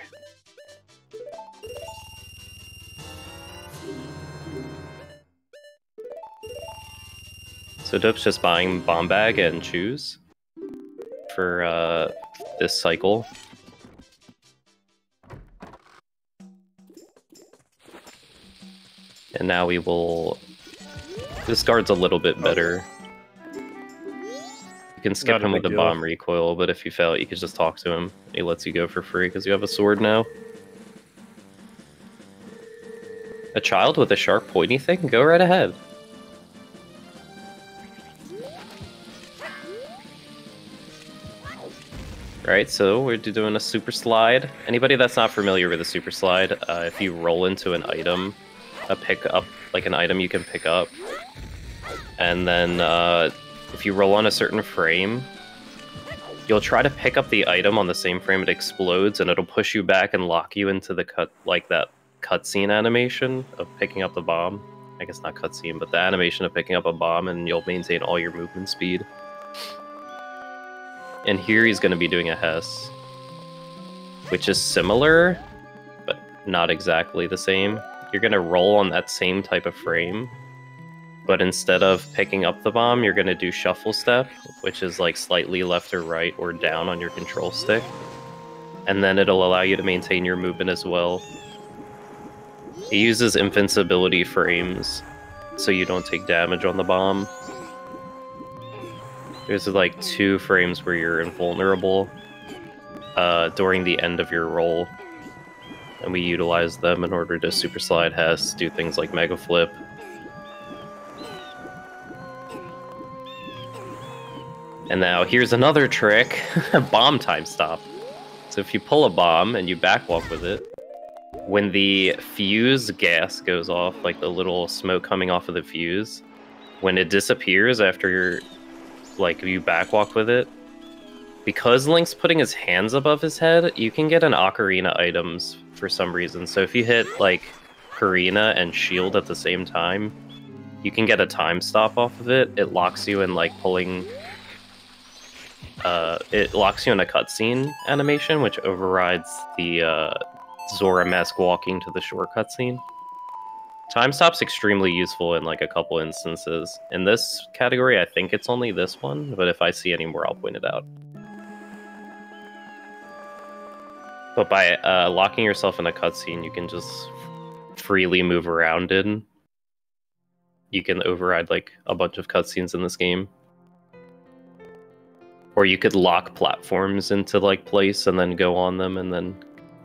So Dope's just buying Bomb Bag and Chus for uh, this cycle. And now we will... This guard's a little bit better. You can skip Not him with deal. bomb recoil, but if you fail, you can just talk to him. He lets you go for free because you have a sword now. A child with a sharp pointy thing? Go right ahead. Right, so we're doing a super slide. Anybody that's not familiar with a super slide, uh, if you roll into an item, a pick up, like an item you can pick up, and then uh, if you roll on a certain frame, you'll try to pick up the item on the same frame it explodes, and it'll push you back and lock you into the cut, like that cutscene animation of picking up the bomb. I guess not cutscene, but the animation of picking up a bomb, and you'll maintain all your movement speed. And here he's going to be doing a Hess, which is similar, but not exactly the same. You're going to roll on that same type of frame, but instead of picking up the bomb, you're going to do shuffle step, which is like slightly left or right or down on your control stick. And then it'll allow you to maintain your movement as well. He uses invincibility frames so you don't take damage on the bomb. There's like two frames where you're invulnerable uh, during the end of your roll, and we utilize them in order to super slide Hess, do things like Mega Flip. And now here's another trick bomb time stop. So if you pull a bomb and you backwalk with it, when the fuse gas goes off, like the little smoke coming off of the fuse, when it disappears after you're like you backwalk with it, because Link's putting his hands above his head, you can get an ocarina items for some reason. So if you hit like Karina and Shield at the same time, you can get a time stop off of it. It locks you in like pulling. Uh, it locks you in a cutscene animation, which overrides the uh, Zora mask walking to the shore cutscene. Time stop's extremely useful in like a couple instances. In this category, I think it's only this one, but if I see any more, I'll point it out. But by uh, locking yourself in a cutscene, you can just freely move around in. You can override like a bunch of cutscenes in this game. Or you could lock platforms into like place and then go on them and then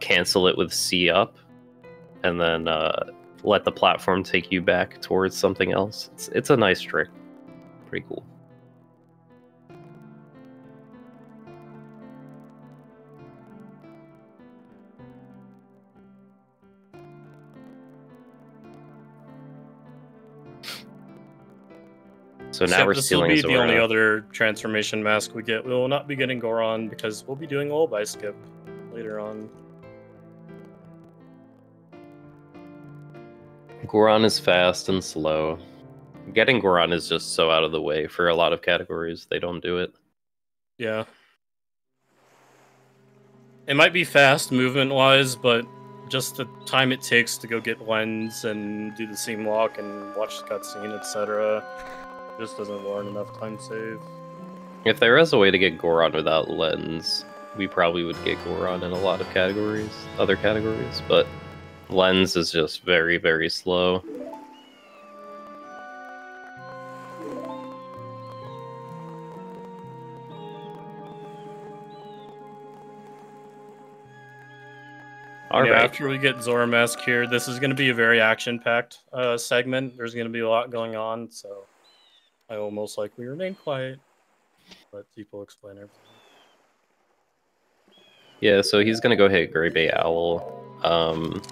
cancel it with C up. And then uh, let the platform take you back towards something else. It's, it's a nice trick. Pretty cool. So now Except we're this will be the only other transformation mask we get. We will not be getting Goron because we'll be doing Old by Skip later on. Goron is fast and slow. Getting Goron is just so out of the way for a lot of categories. They don't do it. Yeah. It might be fast movement wise, but just the time it takes to go get lens and do the seam walk and watch the cutscene, etc., just doesn't warrant enough time save. If there is a way to get Goron without lens, we probably would get Goron in a lot of categories, other categories, but lens is just very, very slow. All yeah, right. after we get Zora Mask here, this is going to be a very action-packed uh, segment. There's going to be a lot going on, so I will most likely remain quiet. but people explain everything. Yeah, so he's gonna go hit Great Bay Owl. Um,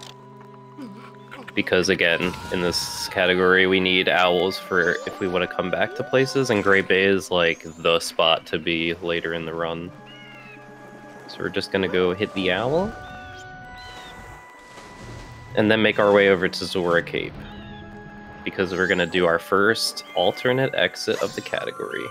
because again, in this category, we need owls for if we want to come back to places, and Great Bay is like the spot to be later in the run. So we're just gonna go hit the owl, and then make our way over to Zora Cape, because we're gonna do our first alternate exit of the category.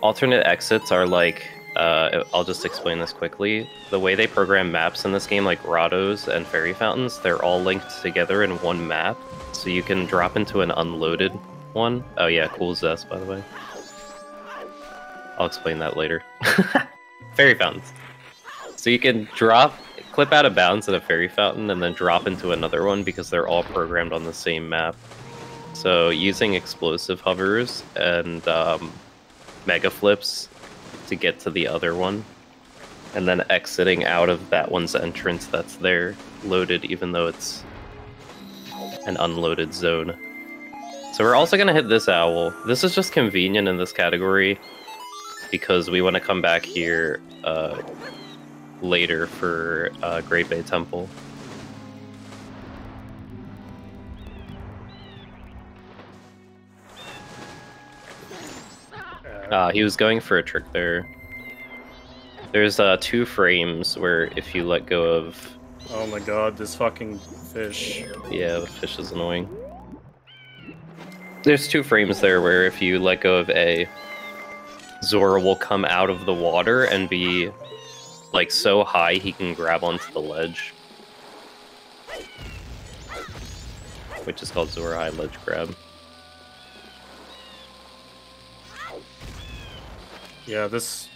Alternate exits are like uh, I'll just explain this quickly. The way they program maps in this game, like grottos and fairy fountains, they're all linked together in one map. So you can drop into an unloaded one. Oh yeah, cool zest, by the way. I'll explain that later. fairy fountains. So you can drop, clip out of bounds at a fairy fountain and then drop into another one because they're all programmed on the same map. So using explosive hovers and um, mega flips to get to the other one, and then exiting out of that one's entrance that's there, loaded even though it's an unloaded zone. So we're also going to hit this owl. This is just convenient in this category because we want to come back here uh, later for uh, Great Bay Temple. Uh, he was going for a trick there. There's uh, two frames where if you let go of... Oh my god, this fucking fish. Yeah, the fish is annoying. There's two frames there where if you let go of A, Zora will come out of the water and be like so high he can grab onto the ledge. Which is called Zora High Ledge Grab. Yeah, this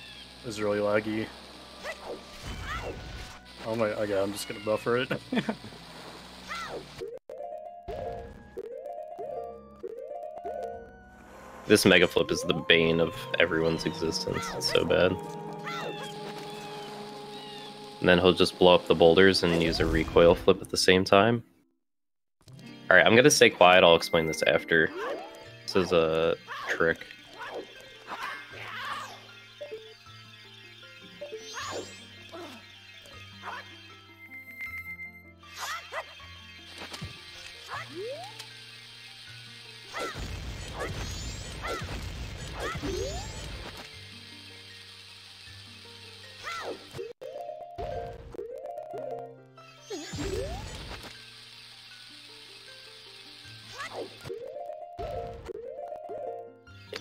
is really laggy. Oh my, okay, I'm just gonna buffer it. This mega flip is the bane of everyone's existence. It's so bad. And then he'll just blow up the boulders and use a recoil flip at the same time. Alright, I'm gonna stay quiet, I'll explain this after. This is a trick.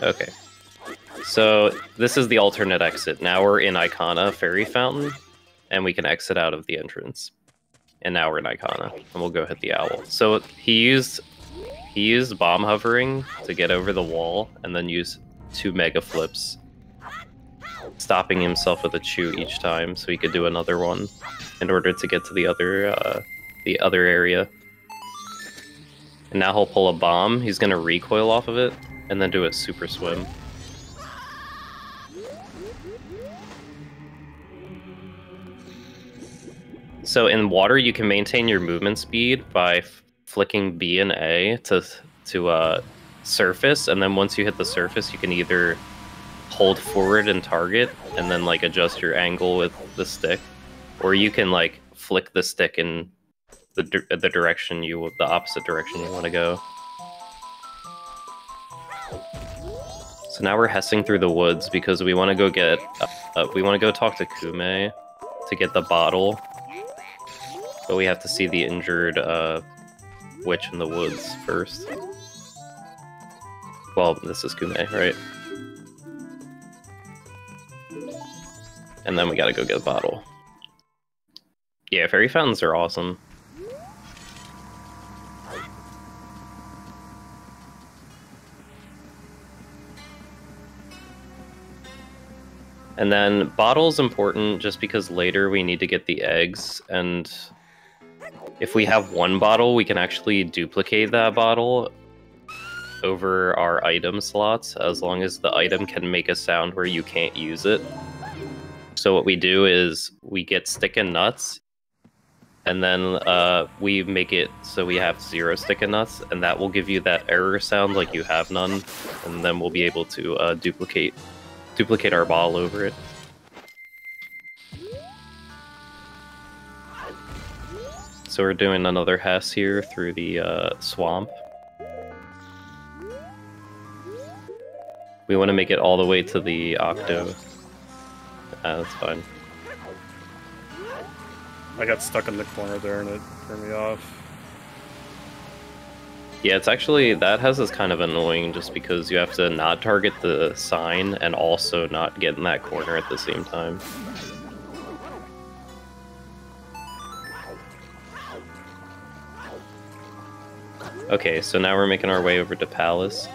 Okay. So this is the alternate exit. Now we're in Ikana Fairy Fountain, and we can exit out of the entrance. And now we're in Ikana, and we'll go hit the owl. So he used he used bomb hovering to get over the wall, and then use two mega flips, stopping himself with a chu each time, so he could do another one in order to get to the other uh, the other area. And now he'll pull a bomb. He's gonna recoil off of it, and then do a super swim. So in water, you can maintain your movement speed by flicking B and A to to uh, surface, and then once you hit the surface, you can either hold forward and target, and then like adjust your angle with the stick, or you can like flick the stick in the the direction you the opposite direction you want to go. So now we're hessing through the woods because we want to go get, uh, we want to go talk to Koume to get the bottle. But we have to see the injured uh, witch in the woods first. Well, this is Koume, right? And then we gotta go get the bottle. Yeah, fairy fountains are awesome. And then bottle's important just because later we need to get the eggs and if we have one bottle, we can actually duplicate that bottle over our item slots as long as the item can make a sound where you can't use it. So what we do is we get stick and nuts and then uh, we make it so we have zero stick and nuts and that will give you that error sound like you have none and then we'll be able to uh, duplicate duplicate our ball over it. So we're doing another Hess here through the uh, swamp. We want to make it all the way to the Octo. Ah, that's fine. I got stuck in the corner there and it threw me off. Yeah, it's actually that has is kind of annoying just because you have to not target the sign and also not get in that corner at the same time. Okay, so now we're making our way over to Palace.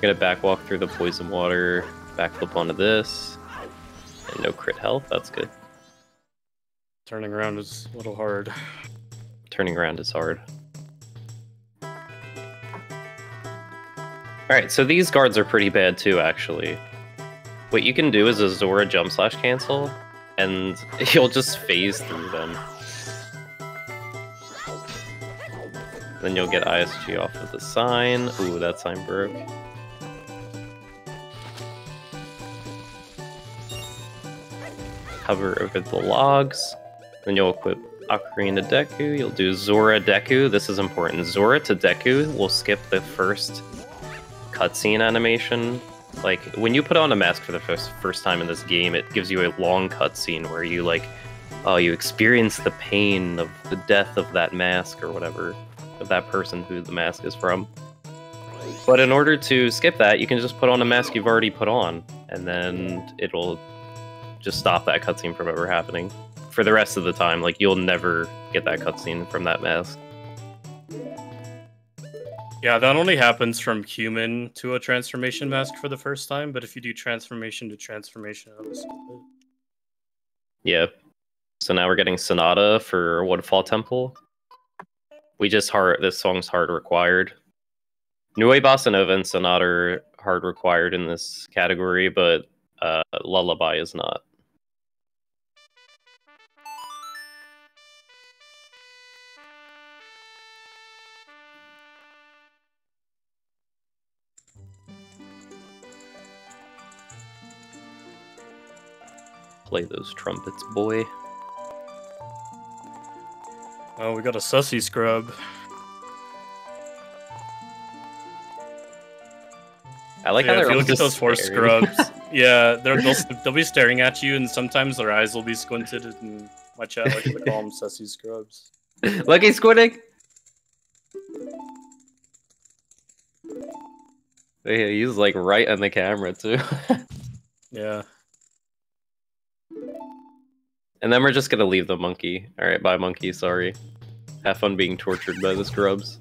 Gonna backwalk through the poison water, backflip onto this, and no crit health. That's good. Turning around is a little hard. Turning around is hard. Alright, so these guards are pretty bad too, actually. What you can do is a Zora jump slash cancel, and you'll just phase through them. Then you'll get ISG off of the sign. Ooh, that sign broke. Hover over the logs. Then you'll equip Ocarina Deku. You'll do Zora Deku. This is important. Zora to Deku will skip the first cutscene animation. Like when you put on a mask for the first first time in this game, it gives you a long cutscene where you like, oh, you experience the pain of the death of that mask or whatever, of that person who the mask is from. But in order to skip that, you can just put on a mask you've already put on, and then it'll just stop that cutscene from ever happening for the rest of the time. Like you'll never get that cutscene from that mask. Yeah, that only happens from human to a transformation mask for the first time, but if you do transformation to transformation, it'll. Yeah. So now we're getting Sonata for Woodfall Temple. We just hard this song's hard required. Nue Bossa Nova and Sonata are hard required in this category, but uh, Lullaby is not. Play those trumpets, boy. Oh, we got a sussy scrub. I like yeah, how they're you look at those four staring. scrubs, yeah, they're, they'll, they'll be staring at you, and sometimes their eyes will be squinted. And my chat likes to call them sussy scrubs. Lucky squinting. Yeah, he's like right on the camera too. Yeah. And then we're just gonna leave the monkey. All right, bye monkey. Sorry. Have fun being tortured by the scrubs.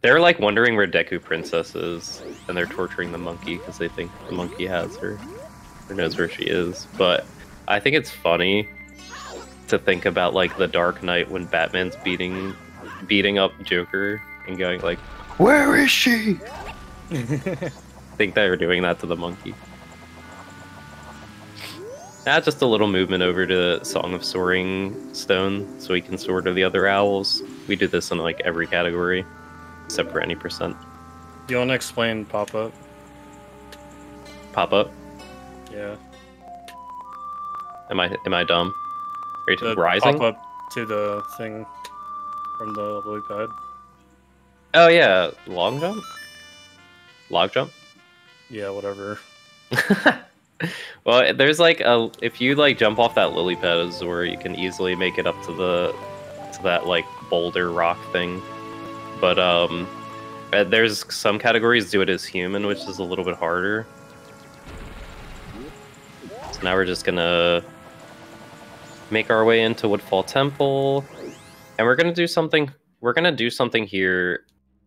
They're like wondering where Deku Princess is, and they're torturing the monkey because they think the monkey has her or knows where she is. But I think it's funny to think about like the Dark Knight when Batman's beating beating up Joker and going like, "Where is she?" I think they were doing that to the monkey. Ah, just a little movement over to Song of Soaring Stone so we can soar to the other owls. We do this in like every category, except for any percent. Do you want to explain pop up? Pop up. Yeah. Am I am I dumb? Are you The rising? Pop up to the thing from the lily pad. Oh yeah, long jump. Log jump. Yeah, whatever. well, there's like a if you like jump off that lily pad of Zora, you can easily make it up to the to that like boulder rock thing. But um, uh, there's some categories do it as human, which is a little bit harder. So now we're just gonna make our way into Woodfall Temple, and we're gonna do something. We're gonna do something here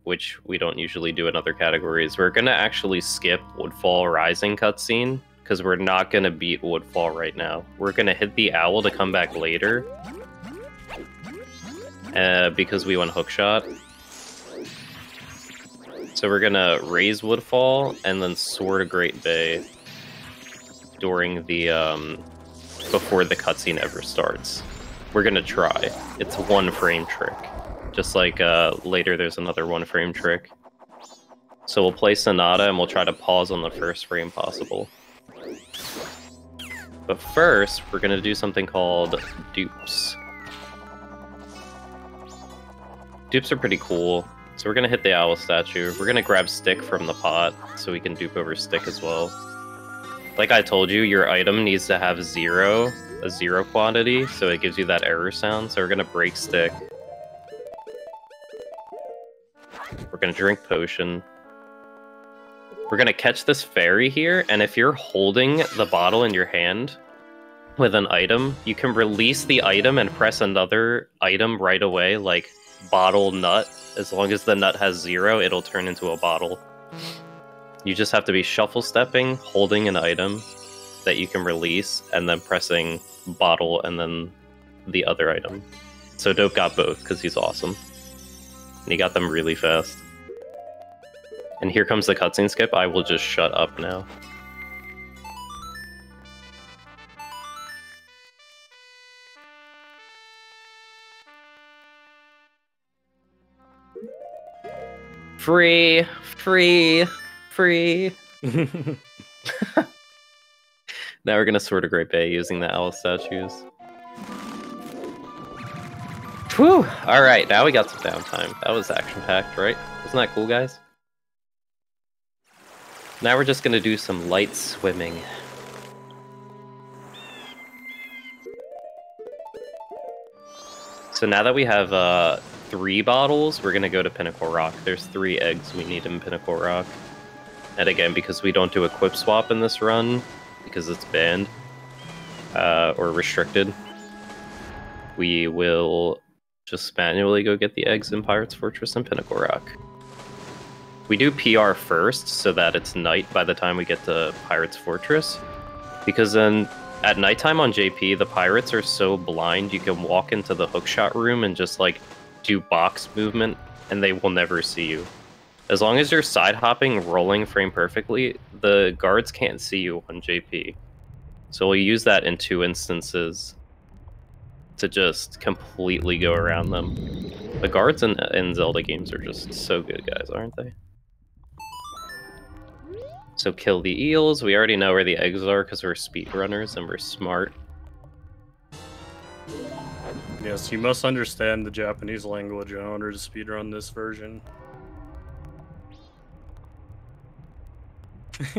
which we don't usually do in other categories. We're gonna actually skip Woodfall Rising cutscene because we're not gonna beat Woodfall right now. We're gonna hit the owl to come back later. Uh, because we went hookshot. So we're gonna raise Woodfall and then soar to Great Bay during the um before the cutscene ever starts. We're gonna try. It's one frame trick. Just like uh, later, there's another one frame trick. So we'll play Sonata and we'll try to pause on the first frame possible. But first, we're gonna do something called dupes. Dupes are pretty cool. So we're gonna hit the owl statue. We're gonna grab stick from the pot so we can dupe over stick as well. Like I told you, your item needs to have zero, a zero quantity, so it gives you that error sound. So we're gonna break stick. We're gonna drink potion. We're gonna catch this fairy here, and if you're holding the bottle in your hand with an item, you can release the item and press another item right away, like bottle nut. As long as the nut has zero, it'll turn into a bottle. You just have to be shuffle stepping, holding an item that you can release, and then pressing bottle and then the other item. So Dope got both because he's awesome. And he got them really fast. And here comes the cutscene skip. I will just shut up now. Free, free, free. now we're gonna sort a Great Bay using the owl statues. Whew! Alright, now we got some downtime. That was action packed, right? Wasn't that cool, guys? Now we're just gonna do some light swimming. So now that we have uh, three bottles, we're gonna go to Pinnacle Rock. There's three eggs we need in Pinnacle Rock. And again, because we don't do equip swap in this run, because it's banned uh, or restricted, we will just manually go get the eggs in Pirates Fortress and Pinnacle Rock. We do PR first so that it's night by the time we get to Pirates Fortress. Because then at nighttime on JP, the pirates are so blind you can walk into the hookshot room and just like do box movement and they will never see you. As long as you're side hopping, rolling frame perfectly, the guards can't see you on JP. So we'll use that in two instances to just completely go around them. The guards in, in Zelda games are just so good, guys, aren't they? So kill the eels. We already know where the eggs are because we're speedrunners and we're smart. Yes, you must understand the Japanese language in order to speedrun this version.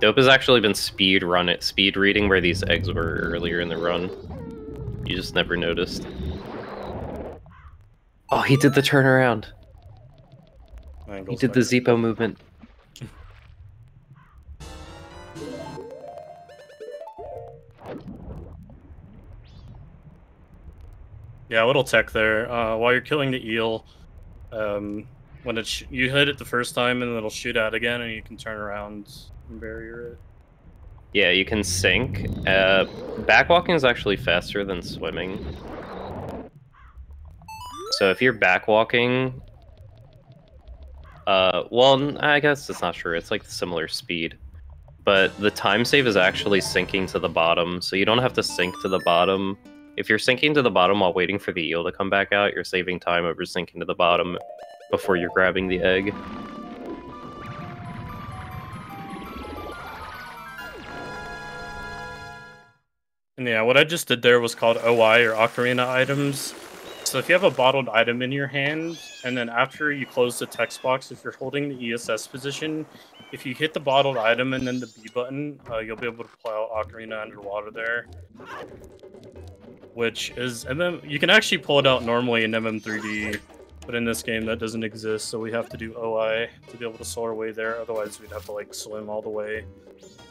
Dope has actually been speed run it, speed reading where these eggs were earlier in the run. You just never noticed. Oh, he did the turnaround. He did the Zippo movement. Yeah, a little tech there. Uh, while you're killing the eel, um, when it sh- you hit it the first time and it'll shoot out again, and you can turn around and barrier it. Yeah, you can sink. Uh, backwalking is actually faster than swimming. So if you're backwalking, uh, well, I guess it's not true. It's like similar speed, but the time save is actually sinking to the bottom, so you don't have to sink to the bottom. If you're sinking to the bottom while waiting for the eel to come back out, you're saving time over sinking to the bottom before you're grabbing the egg. And yeah, what I just did there was called OI or Ocarina items. So if you have a bottled item in your hand, and then after you close the text box, if you're holding the ESS position, if you hit the bottled item and then the B button, uh, you'll be able to pull out Ocarina underwater there. Which is, then you can actually pull it out normally in MM3D, but in this game that doesn't exist, so we have to do OI to be able to soar away there. Otherwise, we'd have to like swim all the way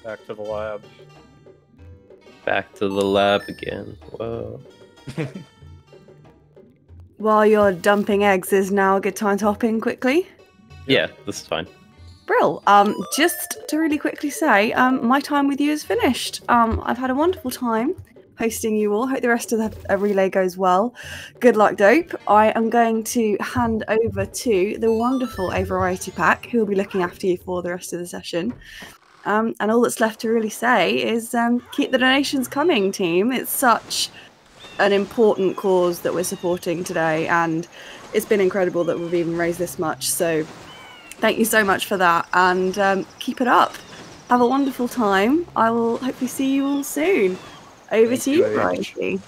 back to the lab. Back to the lab again. Whoa. While you're dumping eggs, is now a good time to hop in quickly? Yeah, this is fine. Brill. Um, just to really quickly say, um, my time with you is finished. Um, I've had a wonderful time hosting you all. Hope the rest of the relay goes well. Good luck, Dope. I am going to hand over to the wonderful A Variety Pack, who will be looking after you for the rest of the session. Um, and all that's left to really say is um, keep the donations coming, team. It's such an important cause that we're supporting today, and it's been incredible that we've even raised this much. So Thank you so much for that, and um, keep it up. Have a wonderful time. I will hopefully see you all soon. Over Thank to you. Bryony.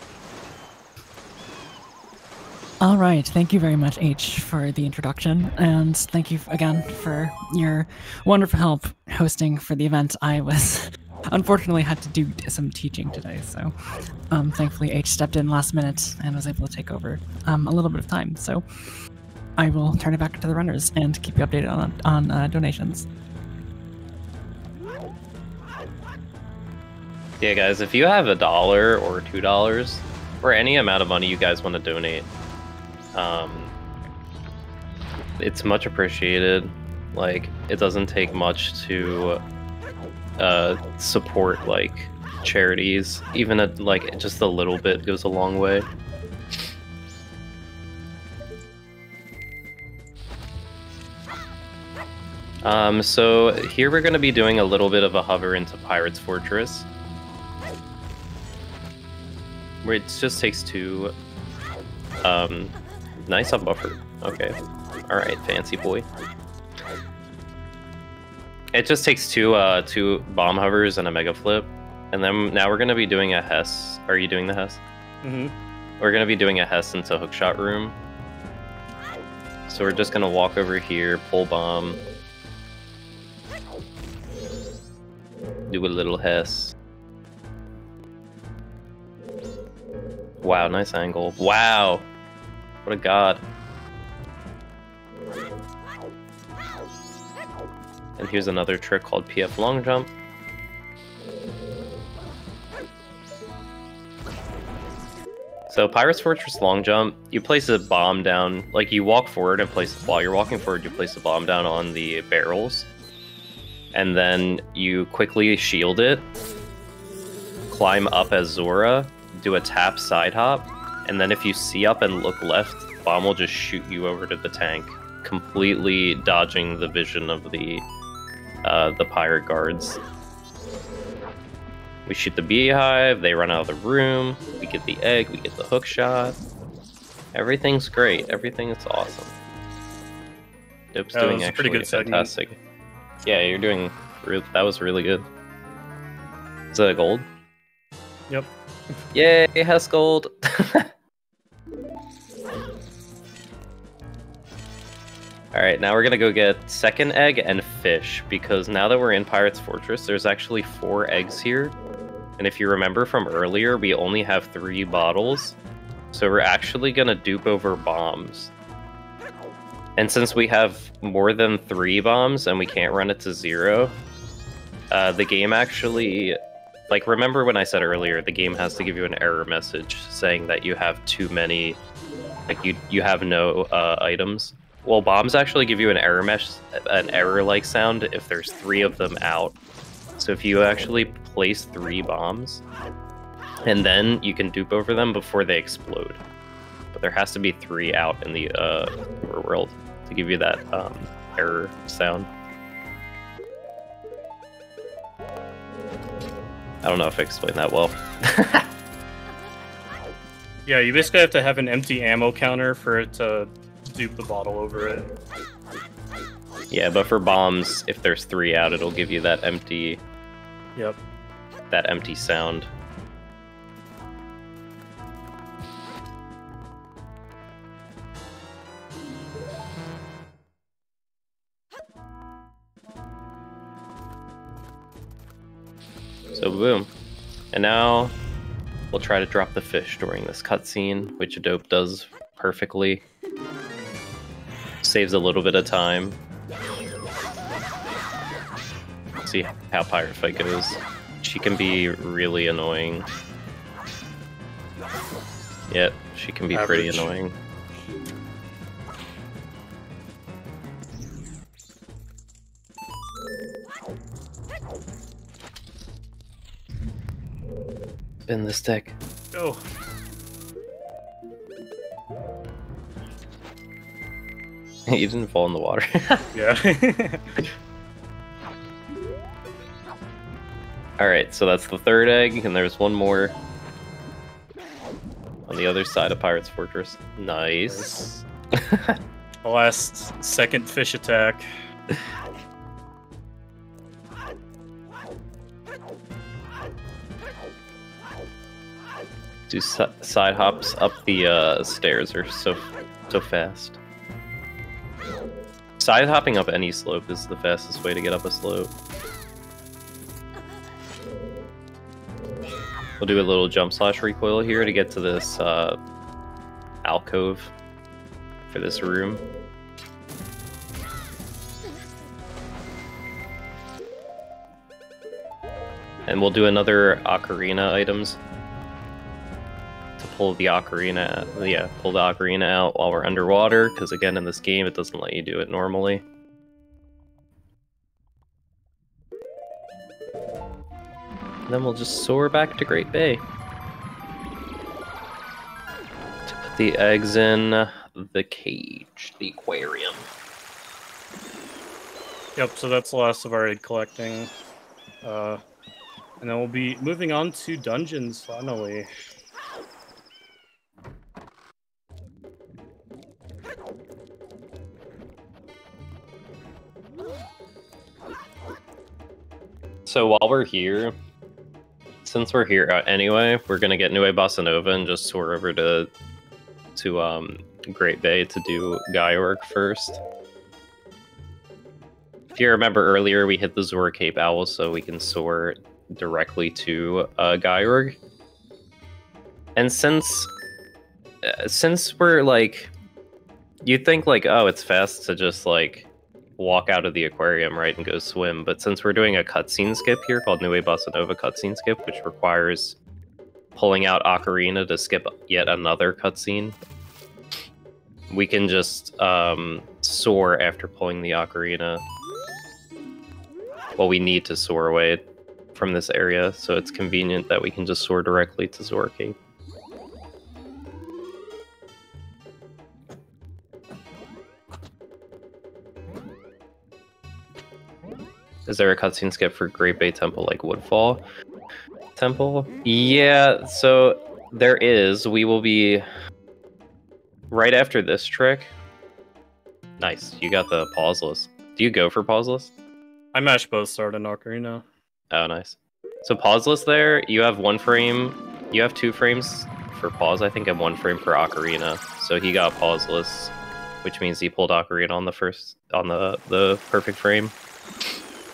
All right. Thank you very much, H, for the introduction. And thank you again for your wonderful help hosting for the event. I was unfortunately had to do some teaching today. So um, thankfully, H stepped in last minute and was able to take over um, a little bit of time. So I will turn it back to the runners and keep you updated on, on uh, donations. Yeah, guys, if you have a dollar or two dollars or any amount of money you guys want to donate, um, it's much appreciated. Like, it doesn't take much to uh, support like charities. Even a, like just a little bit goes a long way. Um, so here we're going to be doing a little bit of a hover into Pirate's Fortress. Where it just takes two. Um, nice up buffer. Okay. Alright, fancy boy. It just takes two uh two bomb hovers and a mega flip. And then now we're gonna be doing a Hess. Are you doing the Hess? Mm hmm We're gonna be doing a Hess into hookshot room. So we're just gonna walk over here, pull bomb. Do a little Hess. Wow, nice angle. Wow! What a god. And here's another trick called PF long jump. So Pirate's Fortress long jump, you place a bomb down, like you walk forward and place while you're walking forward, you place a bomb down on the barrels, and then you quickly shield it, climb up as Zora, do a tap side hop, and then if you see up and look left, bomb will just shoot you over to the tank, completely dodging the vision of the uh, the pirate guards. We shoot the beehive, they run out of the room, we get the egg, we get the hook shot. Everything's great, everything is awesome. Dope's doing was a pretty actually good segment. fantastic. Yeah, you're doing, that was really good. Is that a gold? Yep. Yay, has gold! Alright, now we're gonna go get second egg and fish, because now that we're in Pirate's Fortress, there's actually four eggs here. And if you remember from earlier, we only have three bottles. So we're actually gonna dupe over bombs. And since we have more than three bombs and we can't run it to zero, uh, the game actually like remember when I said earlier the game has to give you an error message saying that you have too many like you you have no uh, items. Well, bombs actually give you an error mesh an error like sound if there's 3 of them out. So if you actually place 3 bombs and then you can dupe over them before they explode. But there has to be 3 out in the uh world to give you that um, error sound. I don't know if I explained that well. Yeah, you basically have to have an empty ammo counter for it to dupe the bottle over it. yeah, but for bombs, if there's three out, it'll give you that empty Yep. that empty sound. So boom. And now we'll try to drop the fish during this cutscene, which Dope does perfectly. Saves a little bit of time. See how Pirate Fight goes. She can be really annoying. Yep, she can be pretty annoying. Spin the stick. Oh, you didn't fall in the water. yeah. Alright, so that's the third egg, and there's one more on the other side of Pirate's Fortress. Nice. the last second fish attack. Do side hops up the uh, stairs are so so fast. Side hopping up any slope is the fastest way to get up a slope. We'll do a little jump slash recoil here to get to this uh, alcove for this room. And we'll do another ocarina items pull the ocarina, yeah, pull the ocarina out while we're underwater. Because again, in this game, it doesn't let you do it normally. Then we'll just soar back to Great Bay. To put the eggs in the cage, the aquarium. Yep, so that's the last of our egg collecting. Uh, and then we'll be moving on to dungeons finally. So while we're here, since we're here uh, anyway, we're gonna get New Bossa Nova and just soar over to to um Great Bay to do guy work first. If you remember earlier, we hit the Zora Cape Owl, so we can soar directly to uh, Gyorg. And since uh, since we're like, you think like, oh, it's fast to just like walk out of the aquarium, right, and go swim. But since we're doing a cutscene skip here called New Bossa Nova cutscene skip, which requires pulling out Ocarina to skip yet another cutscene, we can just um, soar after pulling the Ocarina. Well, we need to soar away from this area, so it's convenient that we can just soar directly to Zora Is there a cutscene skip for Great Bay Temple like Woodfall Temple? Yeah, so there is. We will be right after this trick. Nice, you got the pauseless. Do you go for pauseless? I mashed both start and ocarina. Oh, nice. So pauseless there, you have one frame, you have two frames for pause, I think, and one frame for ocarina. So he got pauseless, which means he pulled ocarina on the first, on the, the perfect frame.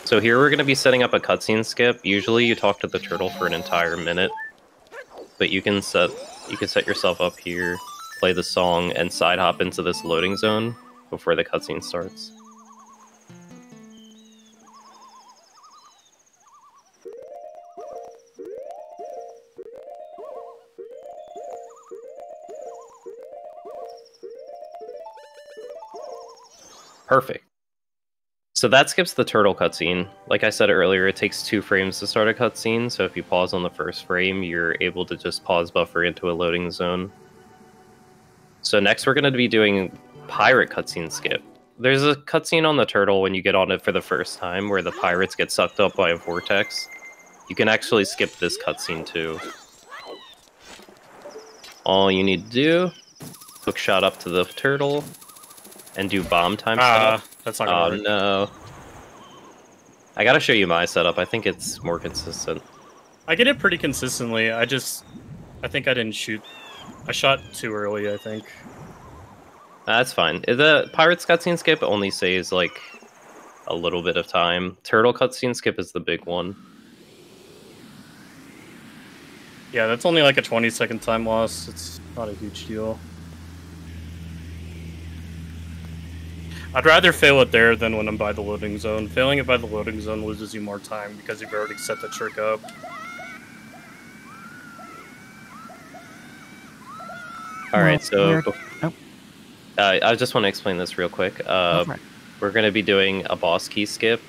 So here we're going to be setting up a cutscene skip. Usually you talk to the turtle for an entire minute, but you can set you can set yourself up here, play the song, and side hop into this loading zone before the cutscene starts. Perfect. So that skips the turtle cutscene. Like I said earlier, it takes two frames to start a cutscene, so if you pause on the first frame, you're able to just pause buffer into a loading zone. So next we're going to be doing pirate cutscene skip. There's a cutscene on the turtle when you get on it for the first time where the pirates get sucked up by a vortex. You can actually skip this cutscene too. All you need to do, hook shot up to the turtle, and do bomb time Ah, setup. that's not gonna Oh work. no. I gotta show you my setup. I think it's more consistent. I get it pretty consistently. I just, I think I didn't shoot. I shot too early. I think. That's fine. The Pirates cutscene skip only saves like a little bit of time. Turtle cutscene skip is the big one. Yeah, that's only like a 20 second time loss. It's not a huge deal. I'd rather fail it there than when I'm by the loading zone. Failing it by the loading zone loses you more time because you've already set the trick up. All right, Well, so oh. uh, I just want to explain this real quick. Uh, Go we're going to be doing a boss key skip,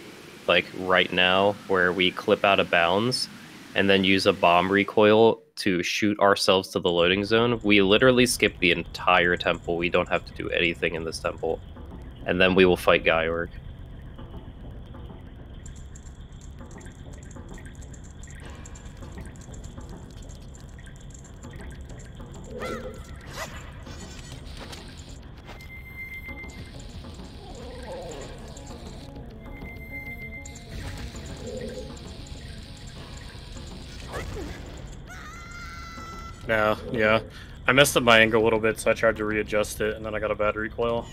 like right now, where we clip out of bounds and then use a bomb recoil to shoot ourselves to the loading zone. We literally skip the entire temple. We don't have to do anything in this temple and then we will fight Gyorg. Yeah, yeah. I messed up my angle a little bit, so I tried to readjust it, and then I got a bad recoil.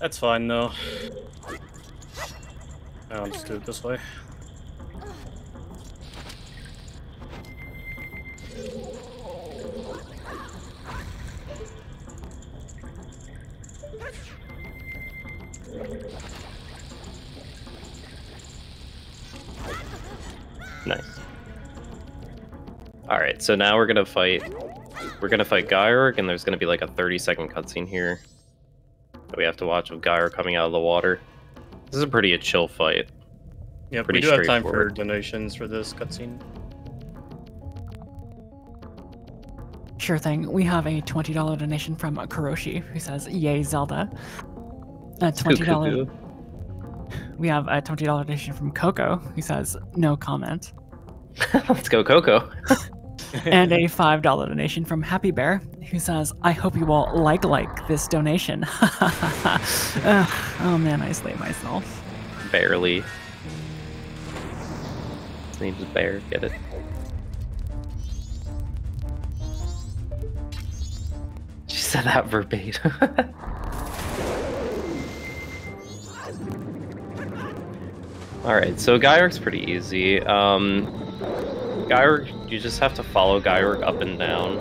That's fine, though. I'll just do it this way. Nice. All right, so now we're gonna fight. We're gonna fight Gyorg, and there's gonna be like a 30 second cutscene here we have to watch of Gyorg coming out of the water. This is a pretty a chill fight. Yeah, we do have time for donations for this cutscene. Sure thing. We have a $20 donation from Kuroshi who says, Yay, Zelda. A $20. Cuckoo. We have a $20 donation from Coco who says, No comment. Let's go, Coco. and a $5 donation from Happy Bear who says, I hope you all like like this donation. Oh man, I slay myself. Barely. His name's Bear. Get it? She said that verbatim. Alright, so Gyorg's pretty easy. Um, Gyorg, you just have to follow Gyorg up and down.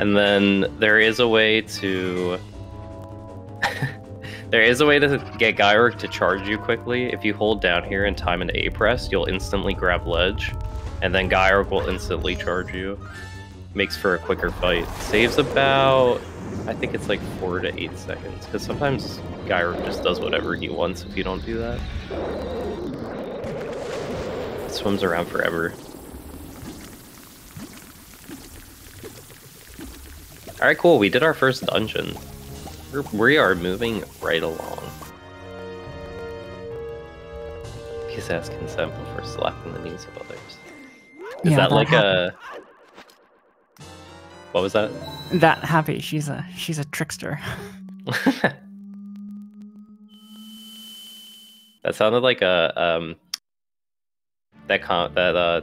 And then there is a way to... there is a way to get Gyorg to charge you quickly. If you hold down here and time and A press, you'll instantly grab ledge. And then Gyorg will instantly charge you. Makes for a quicker fight. Saves about... I think it's like 4 to 8 seconds. Because sometimes Gyorg just does whatever he wants if you don't do that. Swims around forever. Alright, cool. We did our first dungeon. We're, we are moving right along. Please ask consent before slapping the knees of others. Is Yeah, that that like happened. a... What was that? That happy, she's a she's a trickster. that sounded like a um that com that uh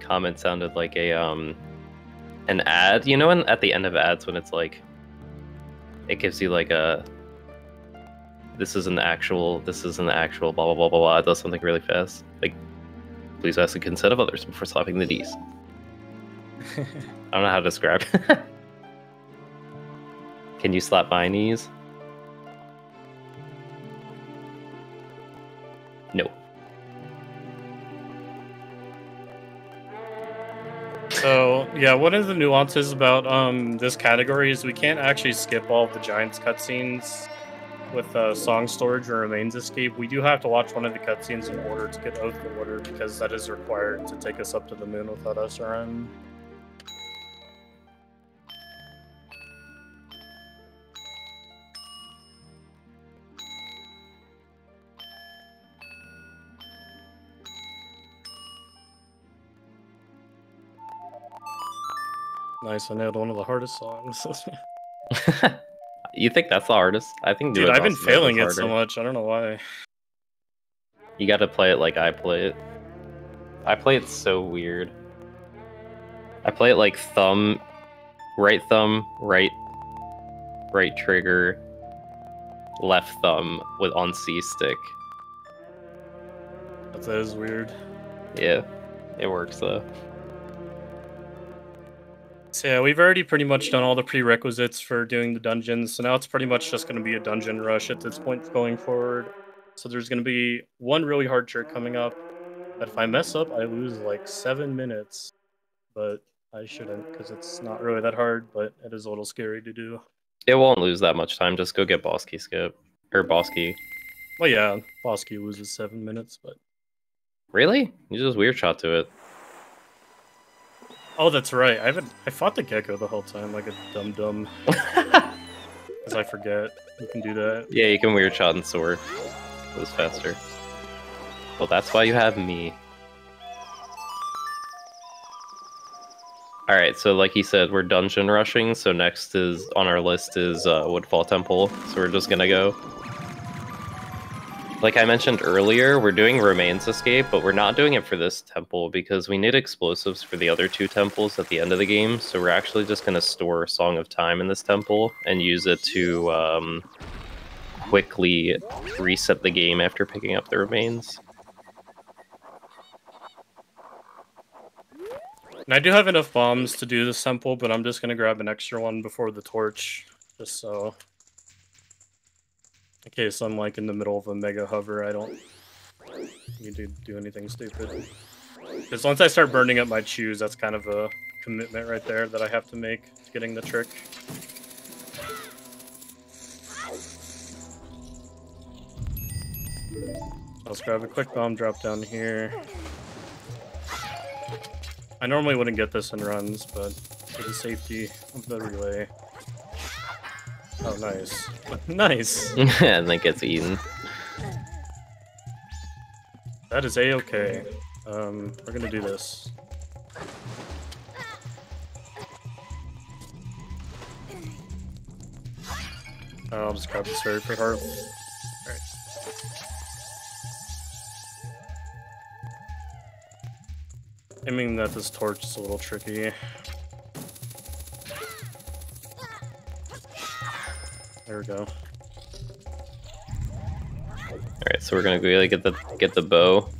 comment sounded like a um an ad. You know, when at the end of ads when it's like it gives you like a this is an actual this is an actual blah blah blah blah blah. It does something really fast. Like please ask the consent of others before slapping the D's. I don't know how to describe. Can you slap my knees? So yeah, one of the nuances about um this category is we can't actually skip all of the Giants cutscenes with uh, song storage or remains escape. We do have to watch one of the cutscenes in order to get Oath Order because that is required to take us up to the moon without SRM. Nice, I nailed one of the hardest songs. you think that's the hardest? I think Dude, I've been failing it so much. I don't know why. You got to play it like I play it. I play it so weird. I play it like thumb, right thumb, right, right trigger, left thumb with on C stick. That is weird. Yeah, it works though. So yeah, we've already pretty much done all the prerequisites for doing the dungeons, so now it's pretty much just going to be a dungeon rush at this point going forward. So there's going to be one really hard trick coming up that if I mess up, I lose like seven minutes. But I shouldn't, because it's not really that hard, but it is a little scary to do. It won't lose that much time. Just go get boss key skip or boss key. Well, yeah, boss key loses seven minutes, but Really? You just weird shot to it. Oh, that's right. I haven't. I fought the Gekko the whole time like a dum dum, because I forget you can do that. Yeah, you can weird shot and sword. It was faster. Well, that's why you have me. Alright, so like he said, we're dungeon rushing, so next is on our list is uh, Woodfall Temple, so we're just gonna go. Like I mentioned earlier, we're doing Remains Escape, but we're not doing it for this temple because we need explosives for the other two temples at the end of the game. So we're actually just going to store Song of Time in this temple and use it to um, quickly reset the game after picking up the remains. And I do have enough bombs to do this temple, but I'm just gonna grab an extra one before the torch, just so. In case I'm like in the middle of a mega hover, I don't need to do anything stupid. Because once I start burning up my chus, that's kind of a commitment right there that I have to make to getting the trick. Let's grab a quick bomb drop down here. I normally wouldn't get this in runs, but for the safety of the relay. Oh, nice. nice! and then gets eaten. That is a-okay. Um, we're gonna do this. I'll just grab the sword for her. Alright. Aiming that this torch is a little tricky. There we go. Alright, so we're gonna go like, get the get the bow.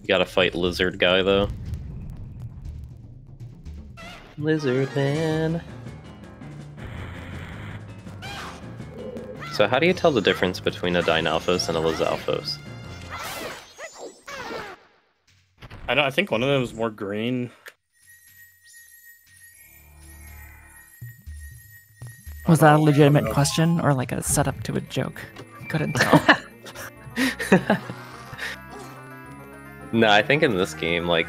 You gotta fight lizard guy though. Lizard man. So how do you tell the difference between a Dinolfos and a Lizalfos? I know. I think one of them is more green. Was that a legitimate Uh, question or like a setup to a joke? Couldn't tell. No, I think in this game, like,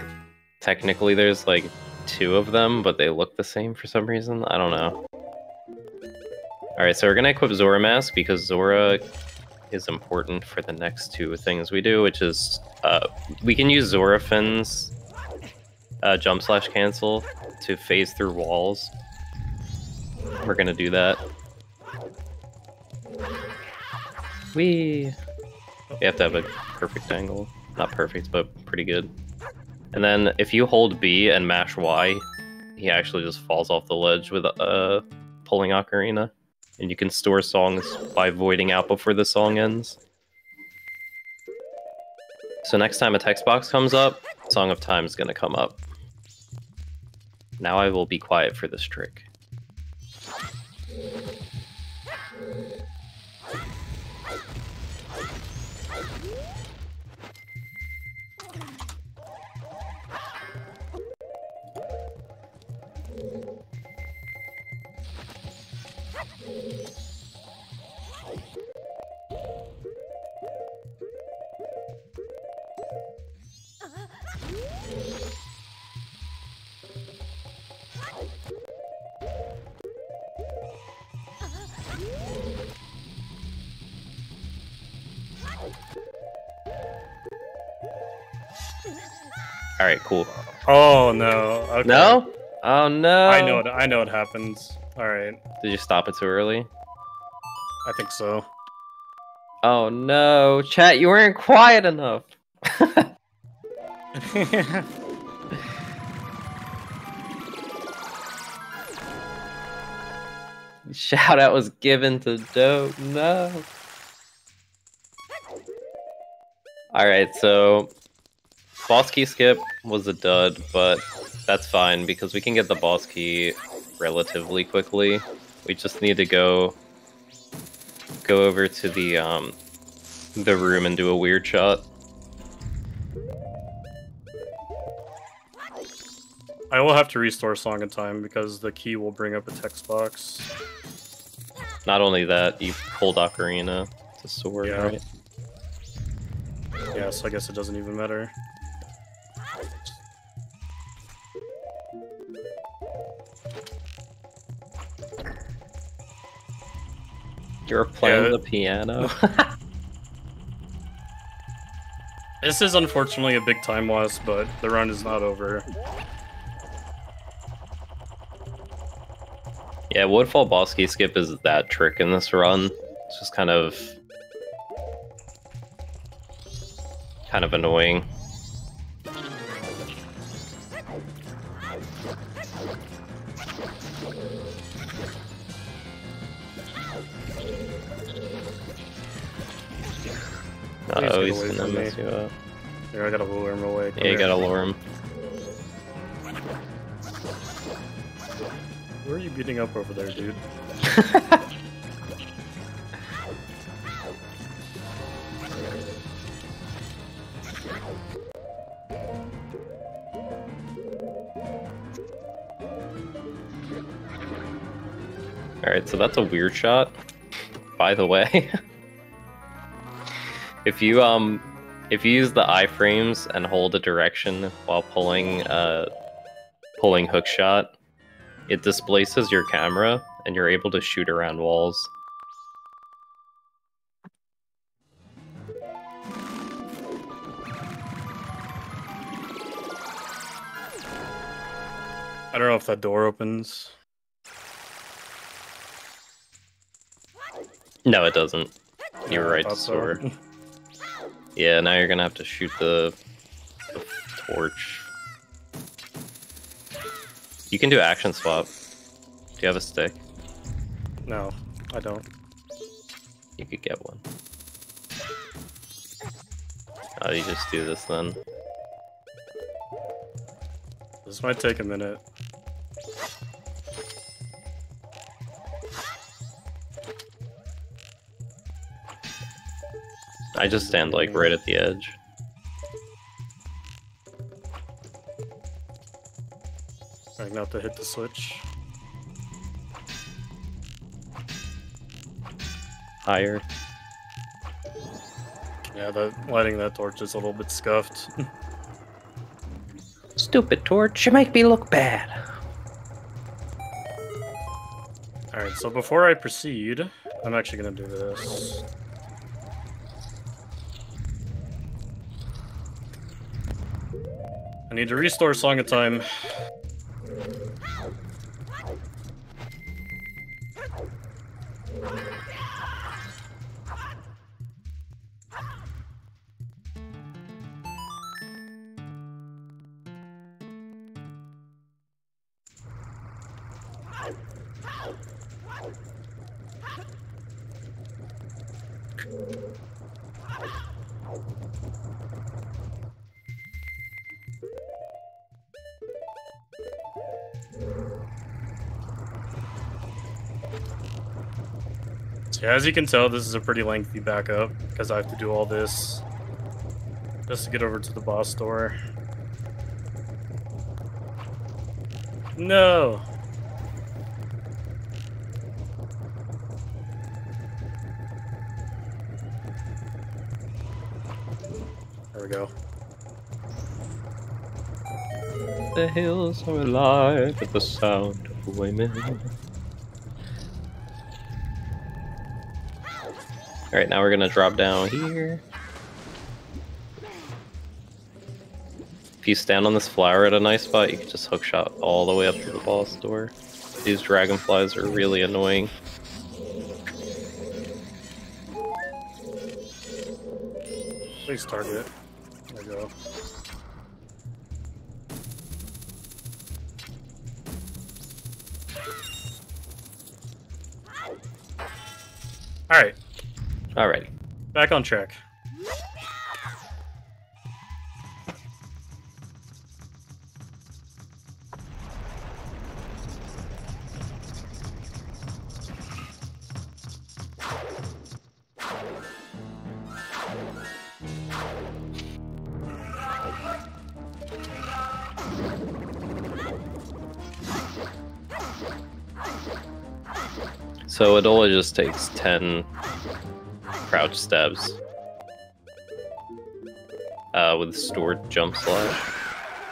technically there's like two of them, but they look the same for some reason. I don't know. Alright, so we're gonna equip Zora Mask because Zora is important for the next two things we do, which is uh, we can use Zora Fins uh, jump slash cancel to phase through walls. We're gonna do that. We we have to have a perfect angle. Not perfect, but pretty good. And then if you hold B and mash Y, he actually just falls off the ledge with a uh, pulling ocarina. And you can store songs by voiding out before the song ends. So next time a text box comes up, Song of Time is going to come up. Now I will be quiet for this trick. Cool. Oh no. Okay. No? Oh no! I know. What, I know what happens. All right. Did you stop it too early? I think so. Oh no, chat, you weren't quiet enough. Shout out was given to Dope. No. Alright, so boss key skip was a dud, but that's fine because we can get the boss key relatively quickly. We just need to go go over to the um the room and do a weird shot. I will have to restore Song of Time because the key will bring up a text box. Not only that, you pulled Ocarina to sword, Yeah. right? Yeah, so I guess it doesn't even matter. You're playing Yeah. the piano. This is unfortunately a big time loss, but the run is not over. yeah, Woodfall boss key skip is that trick in this run. It's just kind of kind of annoying. Please Oh, he's gonna me. mess you up. Here, I gotta lure him away. Yeah, you gotta lure him. Where are you beating up over there, dude? Alright, so that's a weird shot. By the way. if you um if you use the iframes and hold a direction while pulling uh pulling hook shot, it displaces your camera and you're able to shoot around walls. I don't know if that door opens. No, it doesn't. You're right sword. Yeah, now you're gonna have to shoot the, the torch. You can do action swap. Do you have a stick? no, I don't. You could get one. Oh, you just do this then. This might take a minute. I just stand like right at the edge. Trying not to hit the switch. Higher. Yeah, the lighting that torch is a little bit scuffed. Stupid torch, you make me look bad. Alright, so before I proceed, I'm actually gonna do this. I need to restore Song of Time. Yeah, as you can tell, this is a pretty lengthy backup because I have to do all this just to get over to the boss door. No. There we go. The hills are alive with the sound of women. Alright, now we're gonna drop down here. If you stand on this flower at a nice spot, you can just hookshot all the way up to the boss door. These dragonflies are really annoying. Please target. it. There we go. Alrighty. back on track. So it only just takes 10 crouch stabs uh, with stored jump slash.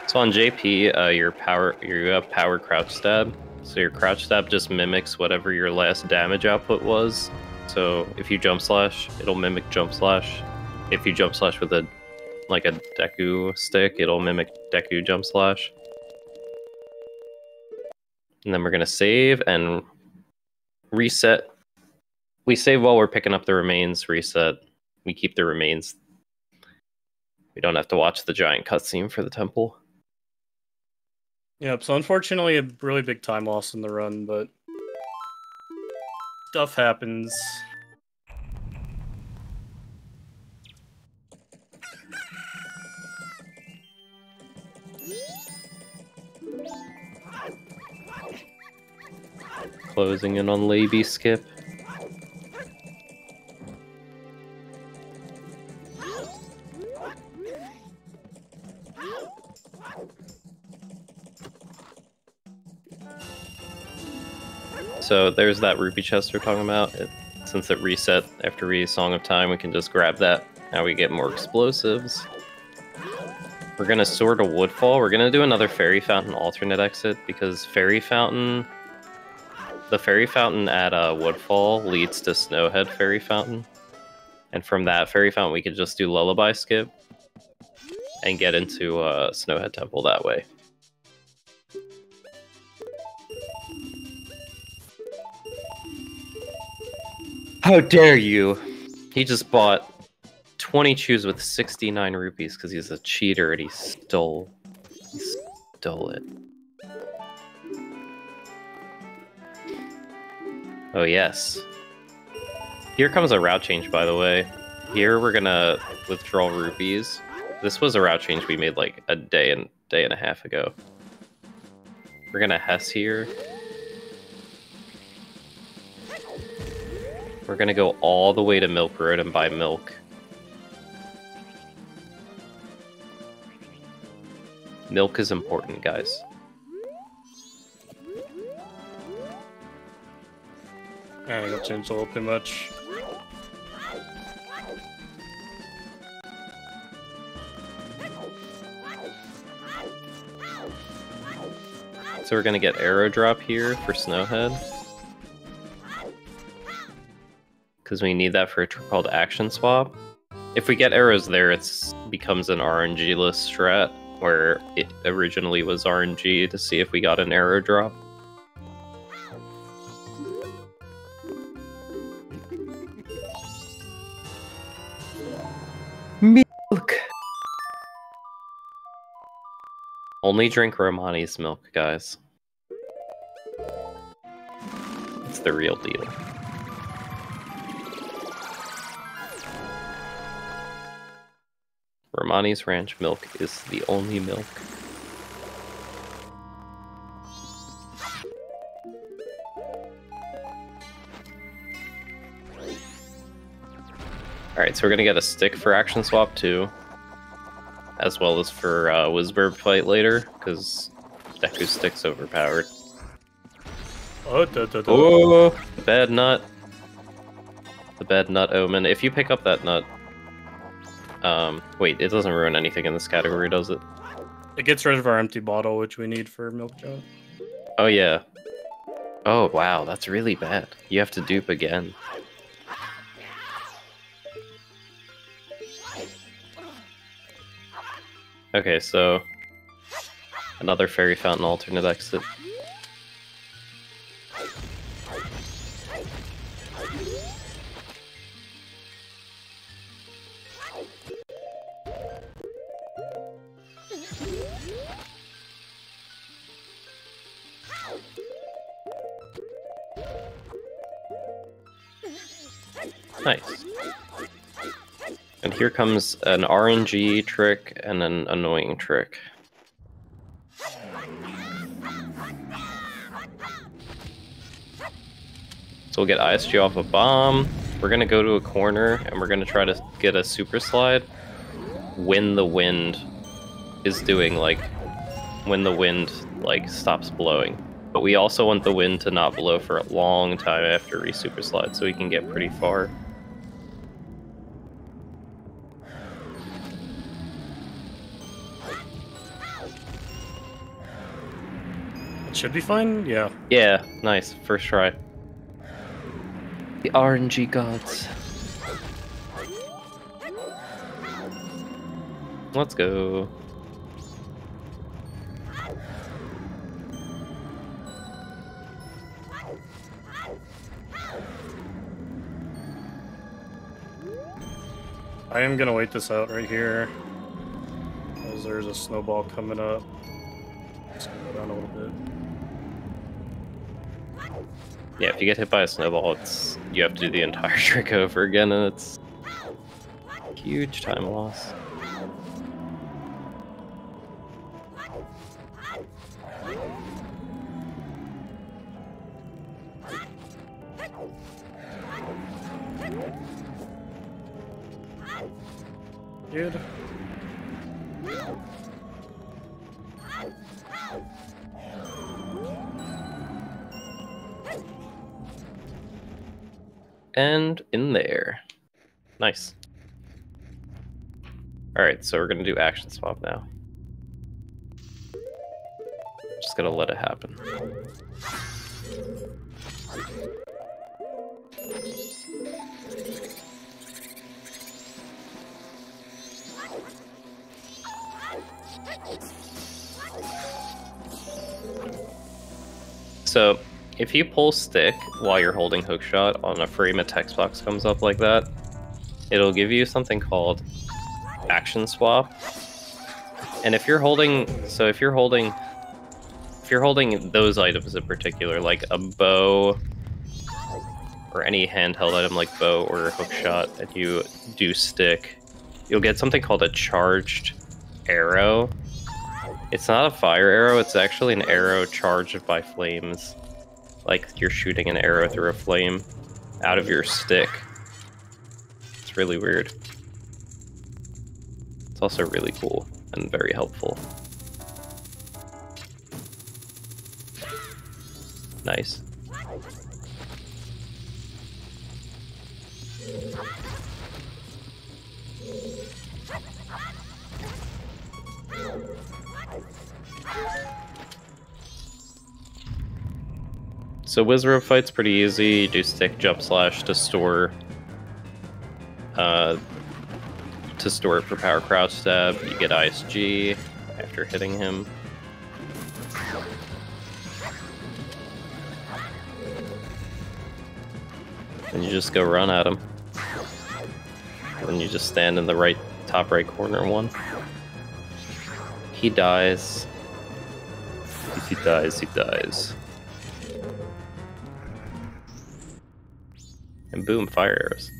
So on JP, uh, your power you have power crouch stab. So your crouch stab just mimics whatever your last damage output was. So if you jump slash, it'll mimic jump slash. If you jump slash with a like a Deku stick, it'll mimic Deku jump slash. And then we're gonna save and reset. We save while we're picking up the remains, reset. We keep the remains. We don't have to watch the giant cutscene for the temple. Yep. So unfortunately, a really big time loss in the run, but stuff happens. Closing in on Lullaby skip. So there's that rupee chest we're talking about. It, since it reset after we Song of Time, we can just grab that. Now we get more explosives. We're gonna sort a Woodfall. We're gonna do another Fairy Fountain alternate exit because Fairy Fountain, the Fairy Fountain at uh, Woodfall leads to Snowhead Fairy Fountain, and from that Fairy Fountain we could just do Lullaby skip and get into uh, Snowhead Temple that way. How dare you! He just bought 20 chus with 69 rupees because he's a cheater and he stole. He stole it. Oh, yes. Here comes a route change, by the way. Here we're gonna withdraw rupees. This was a route change we made like a day and day and a half ago. We're gonna Hess here. We're gonna go all the way to Milk Road and buy milk. Milk is important, guys. I think I'll change a little too much. So we're gonna get arrow drop here for Snowhead. Because we need that for a trick called action swap. If we get arrows there, it becomes an RNG-less strat, where it originally was RNG to see if we got an arrow drop. Milk! Only drink Romani's milk, guys. It's the real deal. Romani's Ranch milk is the only milk. Alright, so we're gonna get a stick for action swap too. As well as for uh, fight later, because Deku's stick's overpowered. Oh, da, da, da. Oh, the bad nut. The bad nut omen. If you pick up that nut, um, wait, it doesn't ruin anything in this category, does it? It gets rid of our empty bottle, which we need for milk jug. Oh yeah. Oh wow, that's really bad. You have to dupe again. Okay, so another fairy fountain alternate exit. Nice. And here comes an RNG trick and an annoying trick. So we'll get ISG off a bomb. We're gonna go to a corner and we're gonna try to get a super slide when the wind is doing like when the wind like stops blowing. But we also want the wind to not blow for a long time after we super slide so we can get pretty far. Should be fine. Yeah. Yeah, nice. First try. The RNG gods. Let's go. I am gonna wait this out right here. Because there's a snowball coming up. Just go down a little bit. Yeah, if you get hit by a snowball, it's you have to do the entire trick over again, and it's huge time loss. Good. And in there. Nice. Alright, so we're gonna do action swap now. Just gonna let it happen. So, if you pull stick while you're holding hookshot on a frame, a text box comes up like that. It'll give you something called action swap. And if you're holding, so if you're holding, if you're holding those items in particular, like a bow or any handheld item like bow or hookshot, and you do stick, you'll get something called a charged arrow. It's not a fire arrow, it's actually an arrow charged by flames. Like you're shooting an arrow through a flame out of your stick. It's really weird. It's also really cool and very helpful. Nice. So Wizrobe fight's pretty easy. You do stick jump slash to store uh, to store it for power crouch stab. You get ISG after hitting him. And you just go run at him. And you just stand in the right top right corner one. He dies. If he dies, he dies. And boom, fire arrows.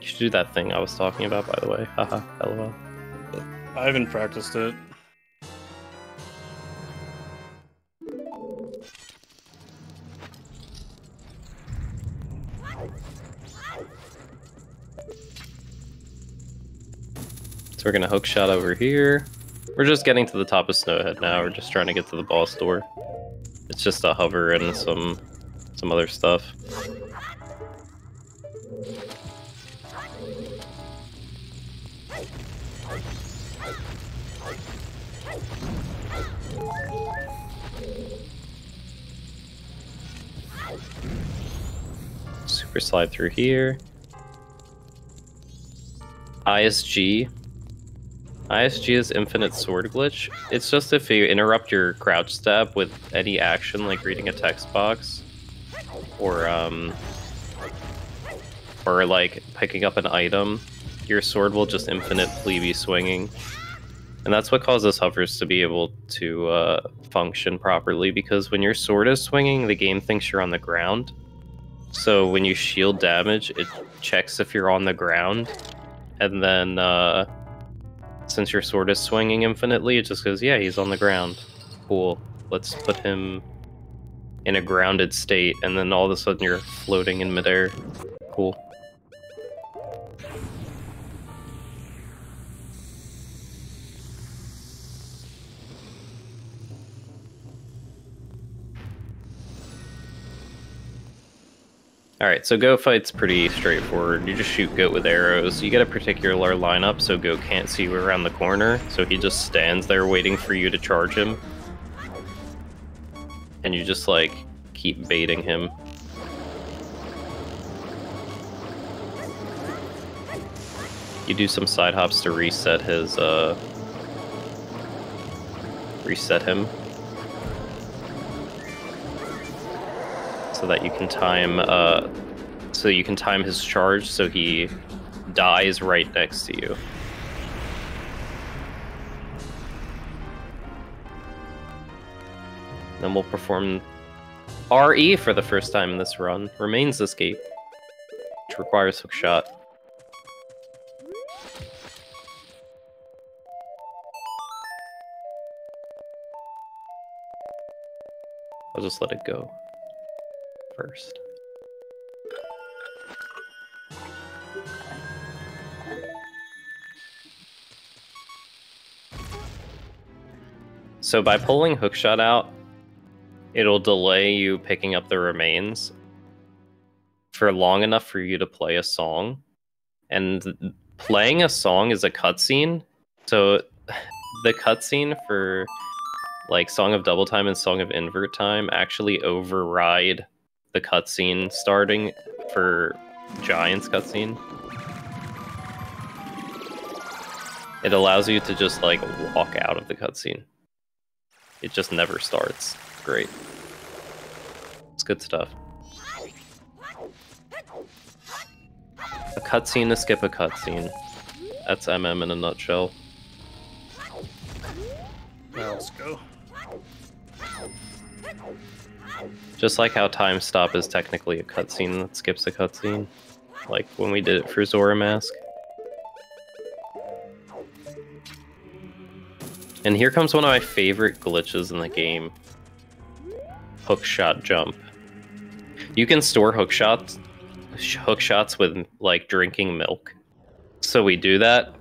You should do that thing I was talking about, by the way. Haha, lol. I haven't practiced it. So we're gonna hook shot over here. We're just getting to the top of Snowhead now. We're just trying to get to the boss door. It's just a hover and some some other stuff. Super slide through here. ISG. ISG is infinite sword glitch. It's just if you interrupt your crouch stab with any action, like reading a text box, or um, or like picking up an item, your sword will just infinitely be swinging, and that's what causes hovers to be able to uh, function properly. Because when your sword is swinging, the game thinks you're on the ground. So when you shield damage, it checks if you're on the ground, and then uh, since your sword is swinging infinitely, it just goes, yeah, he's on the ground. Cool. Let's put him in a grounded state, and then all of a sudden you're floating in midair. Cool. Alright, so Goht fight's pretty straightforward. You just shoot Goht with arrows. You get a particular lineup, so Goht can't see you around the corner, so he just stands there waiting for you to charge him. And you just, like, keep baiting him. You do some side hops to reset his, uh... Reset him. So that you can time uh, so you can time his charge so he dies right next to you. Then we'll perform RE for the first time in this run. Remains escape, which requires hook shot. I'll just let it go first. So by pulling hookshot out, it'll delay you picking up the remains for long enough for you to play a song. And playing a song is a cutscene. So the cutscene for like Song of Double Time and Song of Invert Time actually override the cutscene starting for Giants cutscene. It allows you to just like walk out of the cutscene. It just never starts. Great. It's good stuff. A cutscene to skip a cutscene. That's MM in a nutshell. Now let's go. Just like how Time Stop is technically a cutscene that skips a cutscene. Like when we did it for Zora Mask. And here comes one of my favorite glitches in the game. Hook shot jump. You can store hook shots hook shots with like drinking milk. So we do that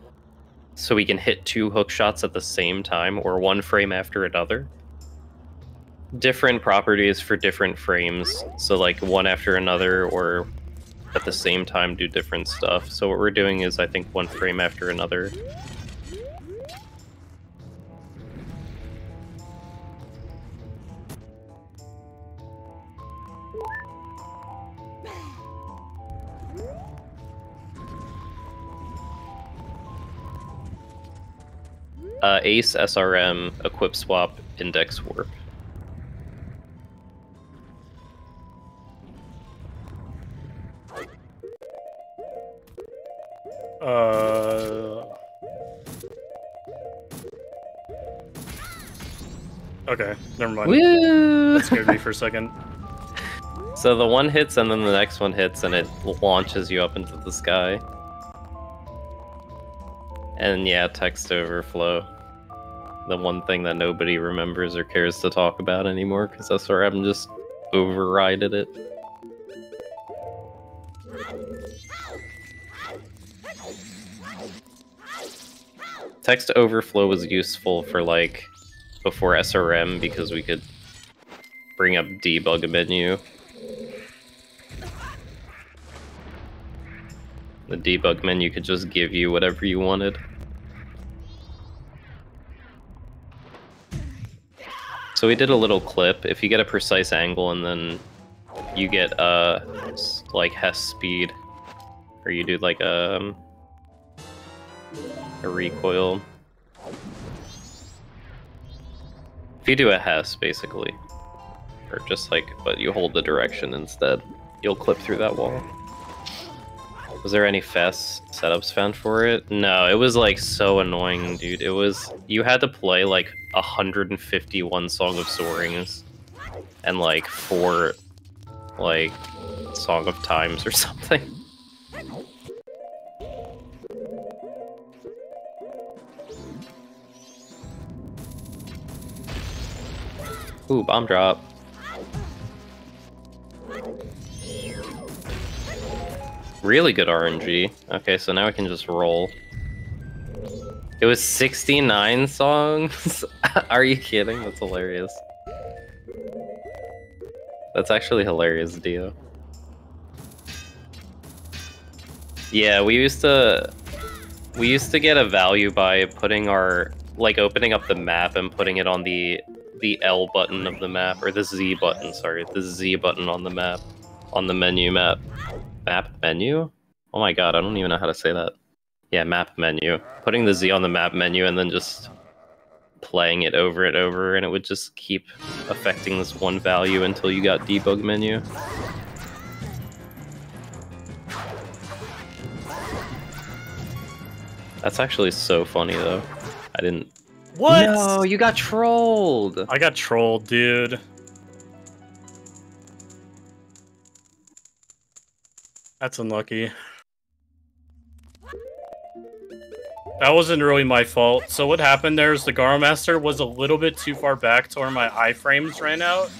so we can hit two hook shots at the same time or one frame after another. Different properties for different frames. So like one after another or at the same time do different stuff. So what we're doing is I think one frame after another. Uh, Ace SRM equip swap index warp. Uh. Okay, never mind. Woo! That scared me for a second. So the one hits and then the next one hits and it launches you up into the sky. And yeah, text overflow. The one thing that nobody remembers or cares to talk about anymore because SRM just overrided it. Text overflow was useful for like before SRM because we could bring up debug menu. The debug menu could just give you whatever you wanted. So we did a little clip. If you get a precise angle and then you get uh like Hess speed, or you do like a um, a recoil. If you do a Hess, basically, or just like, but you hold the direction instead, you'll clip through that wall. Was there any fast setups found for it? No, it was like so annoying, dude. It was you had to play like 151 Song of Soarings and like four like Song of Times or something. Ooh, bomb drop. Really good RNG. Okay, so now I can just roll. It was 69 songs? Are you kidding? That's hilarious. That's actually hilarious, Dio. Yeah, we used to... We used to get a value by putting our... Like, opening up the map and putting it on the the L button of the map, or the Z button, sorry, the Z button on the map, on the menu map. Map menu? Oh my god, I don't even know how to say that. Yeah, map menu. Putting the Z on the map menu and then just playing it over and over, and it would just keep affecting this one value until you got debug menu. That's actually so funny, though. I didn't what? No, you got trolled. I got trolled, dude. That's unlucky. That wasn't really my fault. So what happened there is the Garo Master was a little bit too far back to where my iframes ran out.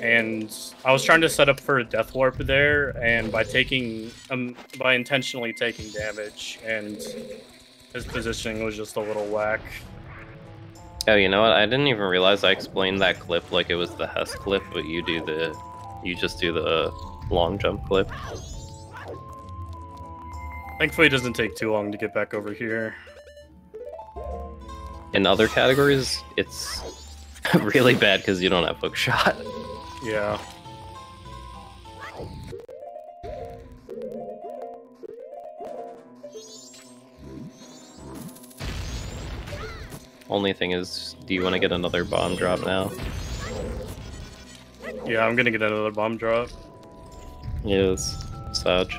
And I was trying to set up for a death warp there, and by taking um by intentionally taking damage, and his positioning was just a little whack. Oh, you know what? I didn't even realize I explained that clip like it was the Hess clip, but you do the, you just do the uh, long jump clip. Thankfully, it doesn't take too long to get back over here. In other categories, it's really bad because you don't have hook shot. Yeah. Only thing is, do you want to get another bomb drop now? Yeah, I'm gonna get another bomb drop. Yes, Sag.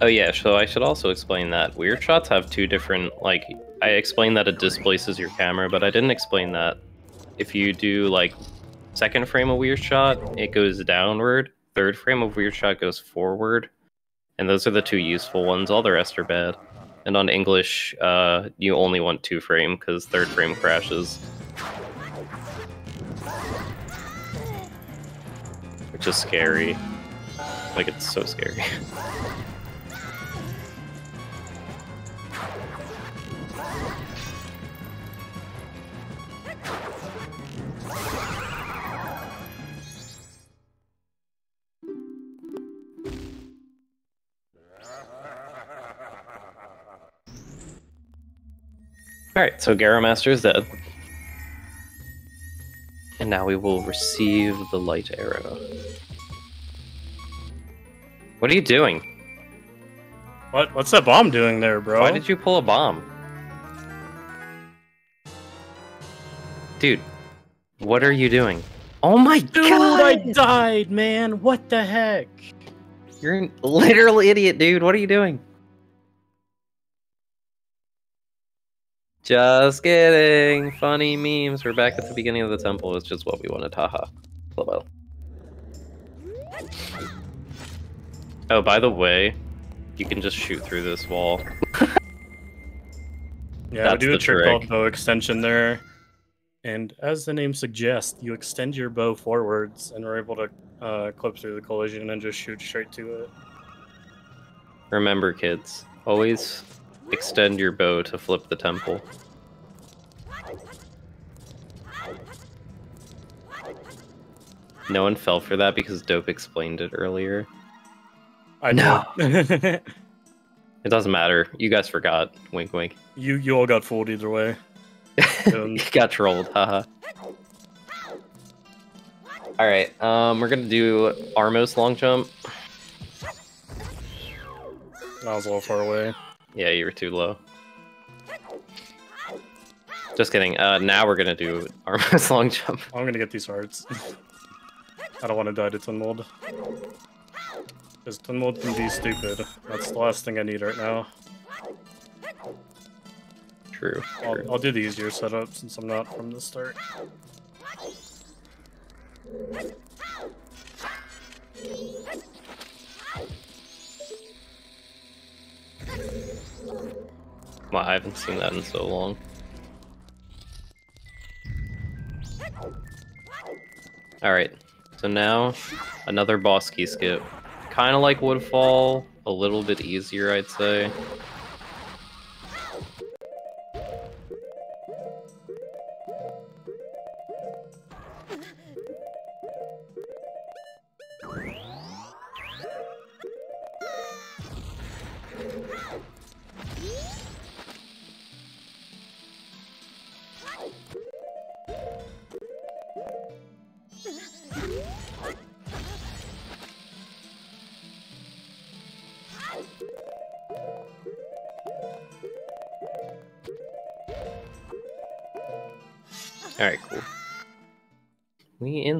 Oh yeah, so I should also explain that weird shots have two different like I explained that it displaces your camera, but I didn't explain that if you do like second frame of weird shot, it goes downward. Third frame of weird shot goes forward. And those are the two useful ones. All the rest are bad. And on English, uh, you only want two frame because third frame crashes. Which scary. Like it's so scary. Alright, so Master is dead. And now we will receive the light arrow. What are you doing? What? What's that bomb doing there, bro? Why did you pull a bomb? Dude, what are you doing? Oh my Dude, god! I died, man. What the heck? You're an literal idiot, dude. What are you doing? Just kidding. Funny memes. We're back at the beginning of the temple. It's just what we wanted. Haha. Well. Oh, by the way, you can just shoot through this wall. Yeah, we do a trick trick. called bow extension there. And as the name suggests, you extend your bow forwards and are able to uh, clip through the collision and just shoot straight to it. Remember, kids, always extend your bow to flip the temple. No one fell for that because Dope explained it earlier. I know. It doesn't matter. You guys forgot. Wink, wink. you you all got fooled either way. Um, you got trolled. Haha. All right. Um, we're gonna do Armos long jump. I was a little far away. Yeah, you were too low. Just kidding. Uh, now we're gonna do Armos long jump. I'm gonna get these hearts. I don't want to die to Twin Mold. Because Twin Mold can be stupid. That's the last thing I need right now. True. I'll, true. I'll do the easier setup since I'm not from the start. Wow, I haven't seen that in so long. Alright, so now another boss key skip. Kind of like Woodfall, a little bit easier, I'd say.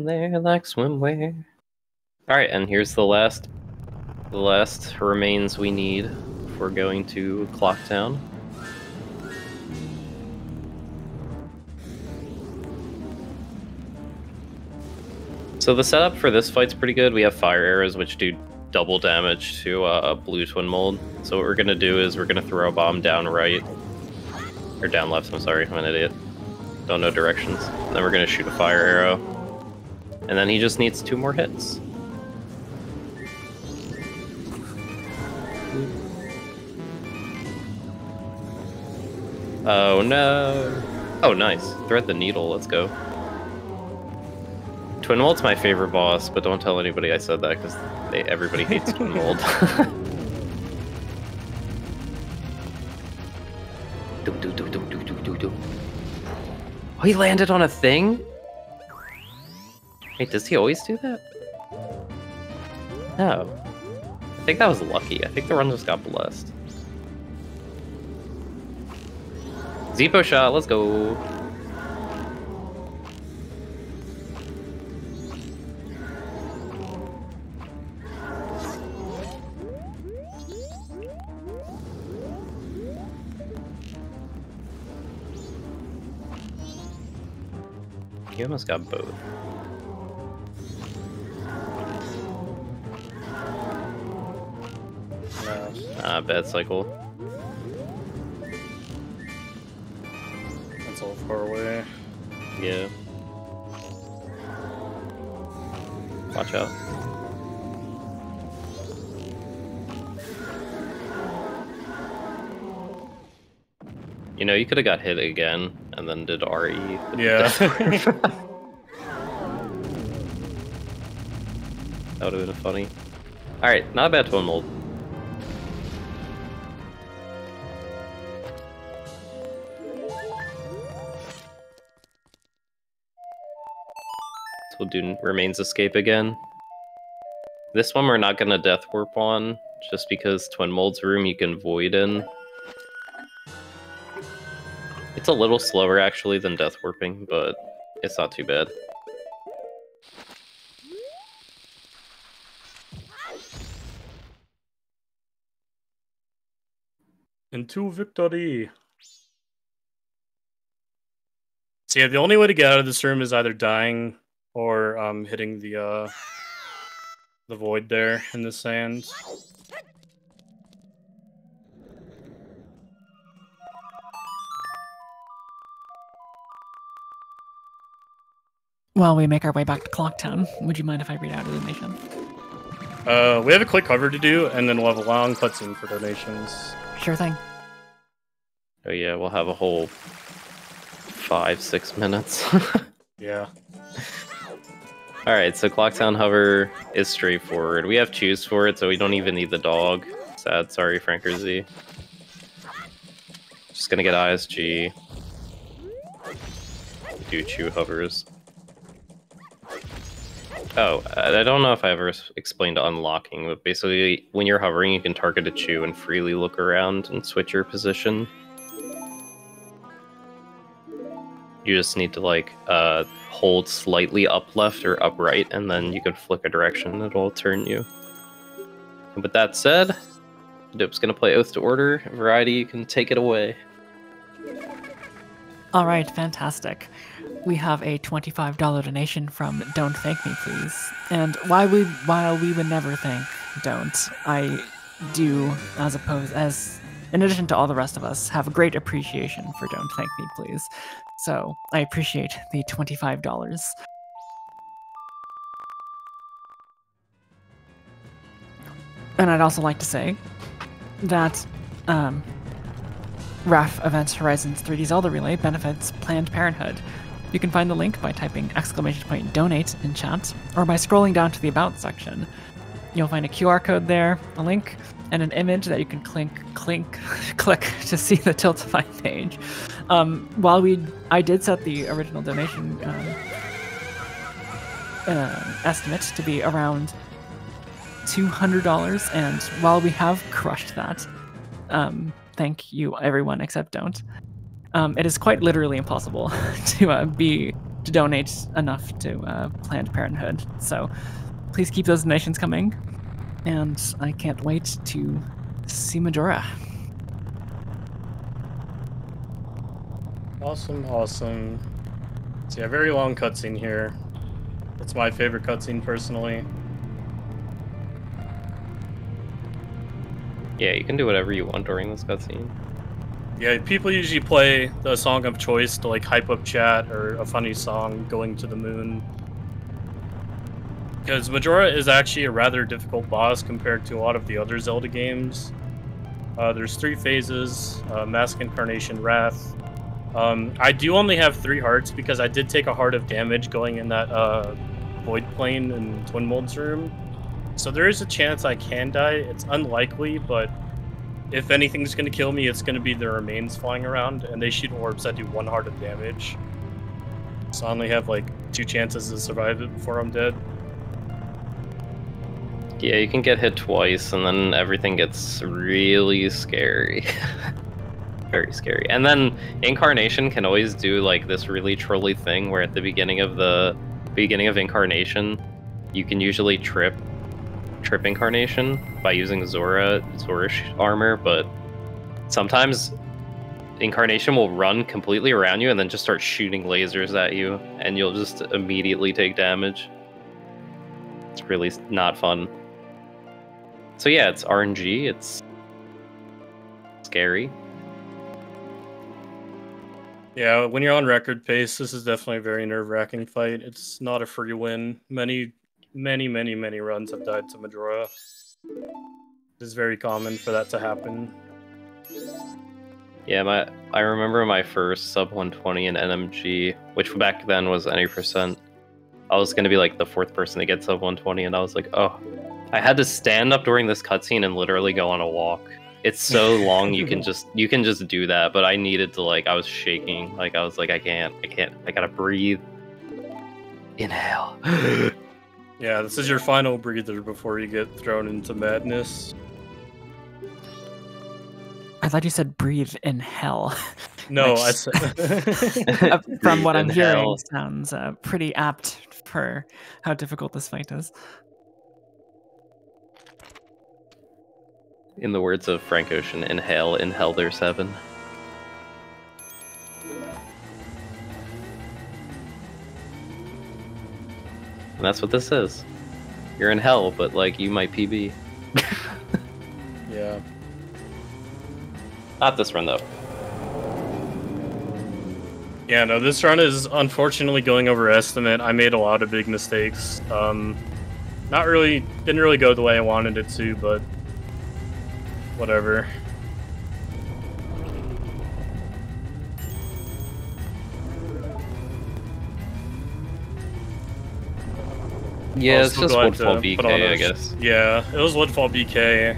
There like swimwear. Alright, and here's the last the last remains we need for going to Clocktown. So the setup for this fight's pretty good. We have fire arrows which do double damage to uh, blue twin mold. So what we're gonna do is we're gonna throw a bomb down right or down left. I'm sorry, I'm an idiot. Don't know directions. Then we're gonna shoot a fire arrow, and then he just needs two more hits. Oh no! Oh, nice. Thread the needle. Let's go. Twin Mold's my favorite boss, but don't tell anybody I said that because everybody hates Twin Mold. do, do, do, do, do, do, do, do. Oh, he landed on a thing? Wait, does he always do that? No. I think that was lucky. I think the run just got blessed. Zippo shot, let's go. You almost got both. Ah, bad cycle. That's all far away. Yeah. Watch out. You know, you could have got hit again and then did RE. Yeah. that would have been funny. Alright, not a bad twin mold. We'll do Remains Escape again. This one we're not gonna Death Warp on, just because Twin Mold's room you can Void in. It's a little slower actually than Death Warping, but it's not too bad. Into victory. Yeah, the only way to get out of this room is either dying or um hitting the uh the void there in the sand. While we make our way back to Clocktown, would you mind if I read out a donation? Uh, we have a quick cover to do, and then we'll have a long cutscene for donations. Sure thing. Oh yeah, we'll have a whole five, six minutes. Yeah. Alright, so Clocktown Hover is straightforward. We have Chus for it, so we don't even need the dog. Sad, sorry, FrankerZ. Just gonna get ISG. Do Chu hovers. Oh, I don't know if I ever explained unlocking, but basically, when you're hovering, you can target a Chu and freely look around and switch your position. You just need to like uh, hold slightly up left or up right, and then you can flick a direction it'll turn you. And with that said, Dope's gonna play Oath to Order. Variety, you can take it away. All right, fantastic. We have a twenty-five dollar donation from Don't Thank Me, Please. And while we while we would never thank Don't, I do, as opposed as in addition to all the rest of us, have a great appreciation for Don't Thank Me, Please. So I appreciate the twenty-five dollars. And I'd also like to say that um, RaF Events Horizons 3D Zelda Relay benefits Planned Parenthood. You can find the link by typing exclamation point donate in chat or by scrolling down to the about section. You'll find a QR code there, a link, and an image that you can clink, clink, click to see the Tiltify page. Um, while we, I did set the original donation um, uh, estimate to be around $200, and while we have crushed that, um, thank you everyone except don't um, it is quite literally impossible to uh, be to donate enough to uh, Planned Parenthood. So please keep those donations coming, and I can't wait to see Majora. Awesome, awesome. So yeah, very long cutscene here. It's my favorite cutscene personally. Yeah, you can do whatever you want during this cutscene. Yeah, people usually play the song of choice to like hype up chat or a funny song going to the moon. Because Majora is actually a rather difficult boss compared to a lot of the other Zelda games. Uh, there's three phases, uh, Mask Incarnation, Wrath. Um, I do only have three hearts because I did take a heart of damage going in that uh, Void Plane in Twin Mold's room. So there is a chance I can die. It's unlikely, but if anything's going to kill me, it's going to be the remains flying around, and they shoot orbs that do one heart of damage. So I only have like two chances to survive it before I'm dead. Yeah, you can get hit twice, and then everything gets really scary. Very scary. And then Incarnation can always do like this really trolly thing where at the beginning of the beginning of Incarnation, you can usually trip trip Incarnation by using Zora Zorish armor, but sometimes Incarnation will run completely around you and then just start shooting lasers at you, and you'll just immediately take damage. It's really not fun. So yeah, it's RNG. It's scary. Yeah, when you're on record pace, this is definitely a very nerve-wracking fight. It's not a free win. Many, many, many, many runs have died to Majora. It is very common for that to happen. Yeah, my I remember my first sub 120 in NMG, which back then was any percent. I was gonna be like the fourth person to get sub 120, and I was like, oh, I had to stand up during this cutscene and literally go on a walk. It's so long you can just you can just do that, but I needed to like I was shaking, like I was like I can't, I can't, I gotta breathe. Inhale. Yeah, this is your final breather before you get thrown into madness. I thought you said breathe in hell. No, I said. Uh, From what I'm hearing, hell. sounds uh, pretty apt for how difficult this fight is. In the words of Frank Ocean, inhale, inhale, there's seven. And that's what this is. You're in hell, but like you might PB. yeah. Not this run though. Yeah, no, this run is unfortunately going over estimate. I made a lot of big mistakes. Um, not really, didn't really go the way I wanted it to, but whatever. Yeah, I'll it's just Woodfall to put on BK, I guess. Yeah, it was Woodfall BK.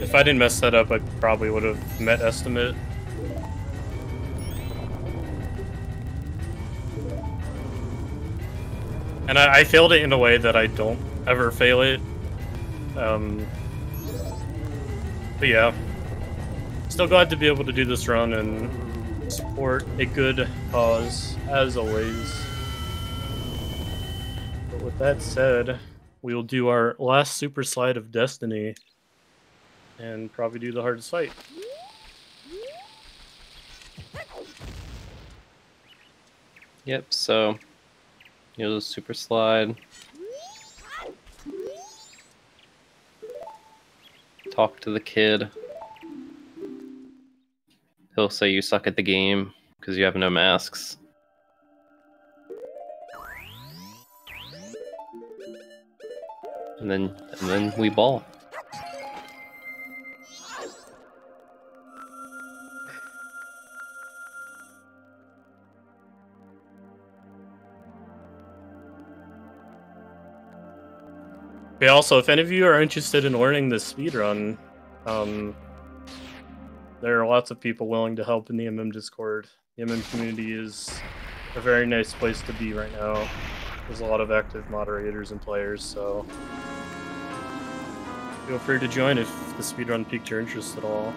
If I didn't mess that up, I probably would have met estimate. And I, I failed it in a way that I don't ever fail it. Um, but yeah, still glad to be able to do this run and support a good cause as always. But with that said, we'll do our last super slide of Destiny and probably do the hardest fight. Yep, so you'll just super slide. Talk to the kid. He'll say you suck at the game because you have no masks. And then and then we ball. Also, if any of you are interested in learning the speedrun, um, there are lots of people willing to help in the MM Discord. The MM community is a very nice place to be right now. There's a lot of active moderators and players, so feel free to join if the speedrun piqued your interest at all.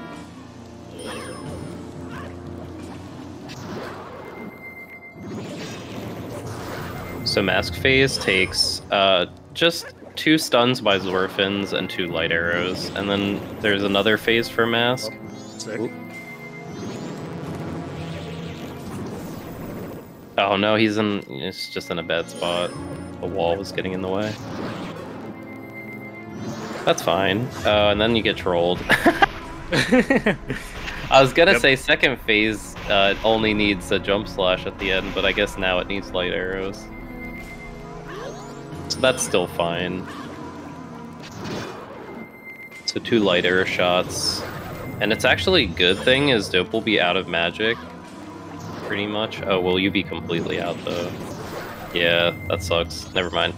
So mask phase takes uh, just two stuns by Zorfins and two light arrows, and then there's another phase for mask. Sick. Oh no, he's in. It's just in a bad spot. The wall was getting in the way. That's fine. Uh, and then you get trolled. I was gonna Yep. say second phase uh, only needs a jump slash at the end, but I guess now it needs light arrows. So that's still fine. So two light arrow shots. And it's actually a good thing is Dope will be out of magic. Pretty much. Oh, will you be completely out though? Yeah, that sucks. Never mind.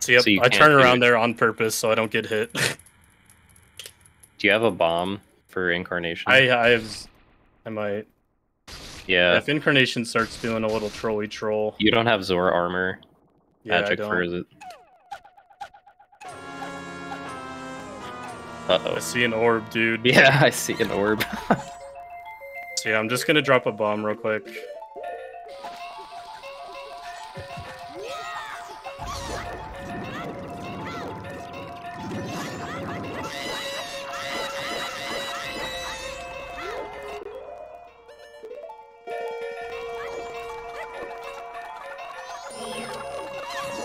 So, yep, So I turn around there on purpose so I don't get hit. Do you have a bomb for incarnation? I I have I might. yeah. If incarnation starts doing a little trolly troll, You don't have Zor armor. Yeah, Magic don't. furs it. Uh oh. I see an orb, dude. Yeah, I see an orb. So yeah, I'm just gonna drop a bomb real quick.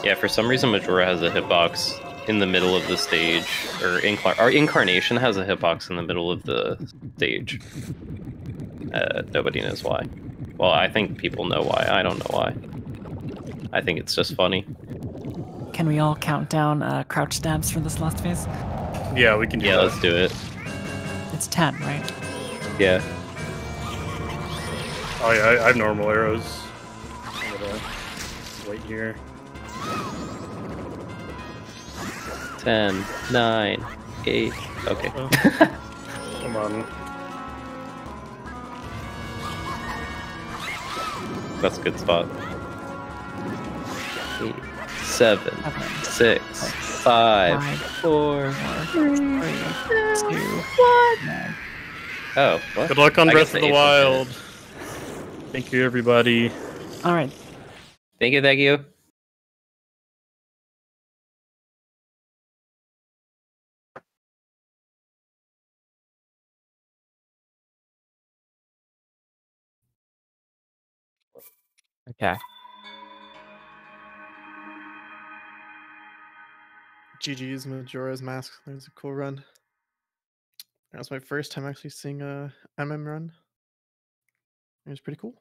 Yeah, for some reason Majora has a hitbox in the middle of the stage, or Incar- our incarnation has a hitbox in the middle of the stage. Uh, nobody knows why. Well, I think people know why. I don't know why. I think it's just funny. Can we all count down uh, crouch stabs for this last phase? Yeah, we can do Yeah, that. let's do it. It's 10, right? Yeah. Oh yeah, I, I have normal arrows. I'm gonna wait here. 10, 9, 8. Okay. Oh. Come on. That's a good spot. Eight, seven, Seven, six, six, five, five, four. Four, three, two, one. Oh, what? Good luck on I Breath of the eighth Wild. Thank you, everybody. All right. Thank you, thank you. Okay. GG's Majora's Mask. That was a cool run. That was my first time actually seeing a MM run. It was pretty cool.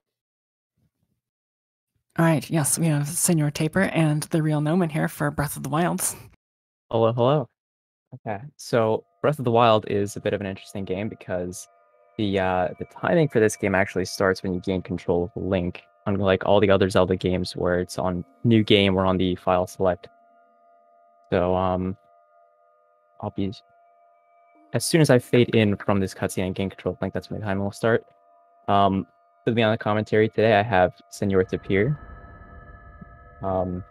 All right. Yes, we have Senor Taper and the real Noman here for Breath of the Wilds. Hello, hello. Okay, so Breath of the Wild is a bit of an interesting game because the uh, the timing for this game actually starts when you gain control of Link, unlike all the other Zelda games where it's on new game or on the file select. So um, I'll be as soon as I fade in from this cutscene and gain control of Link, that's the time will start. Um, with me on the commentary today, I have Senor Tapir. Um,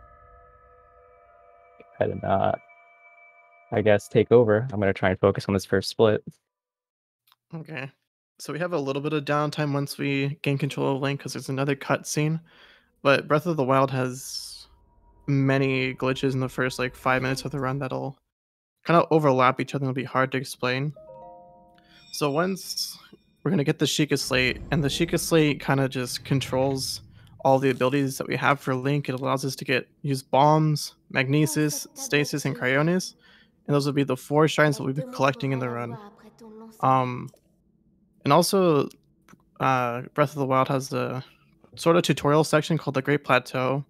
and uh, I guess, take over. I'm to try and focus on this first split. Okay. So we have a little bit of downtime once we gain control of Link because there's another cutscene. But Breath of the Wild has many glitches in the first like five minutes of the run that'll kind of overlap each other and it'll be hard to explain. So once we're gonna get the Sheikah Slate, and the Sheikah Slate kind of just controls all the abilities that we have for Link. It allows us to get use bombs, magnesis, stasis, and cryonis. And those will be the four shrines that we've been collecting in the run. Um, and also, uh, Breath of the Wild has a sort of tutorial section called the Great Plateau.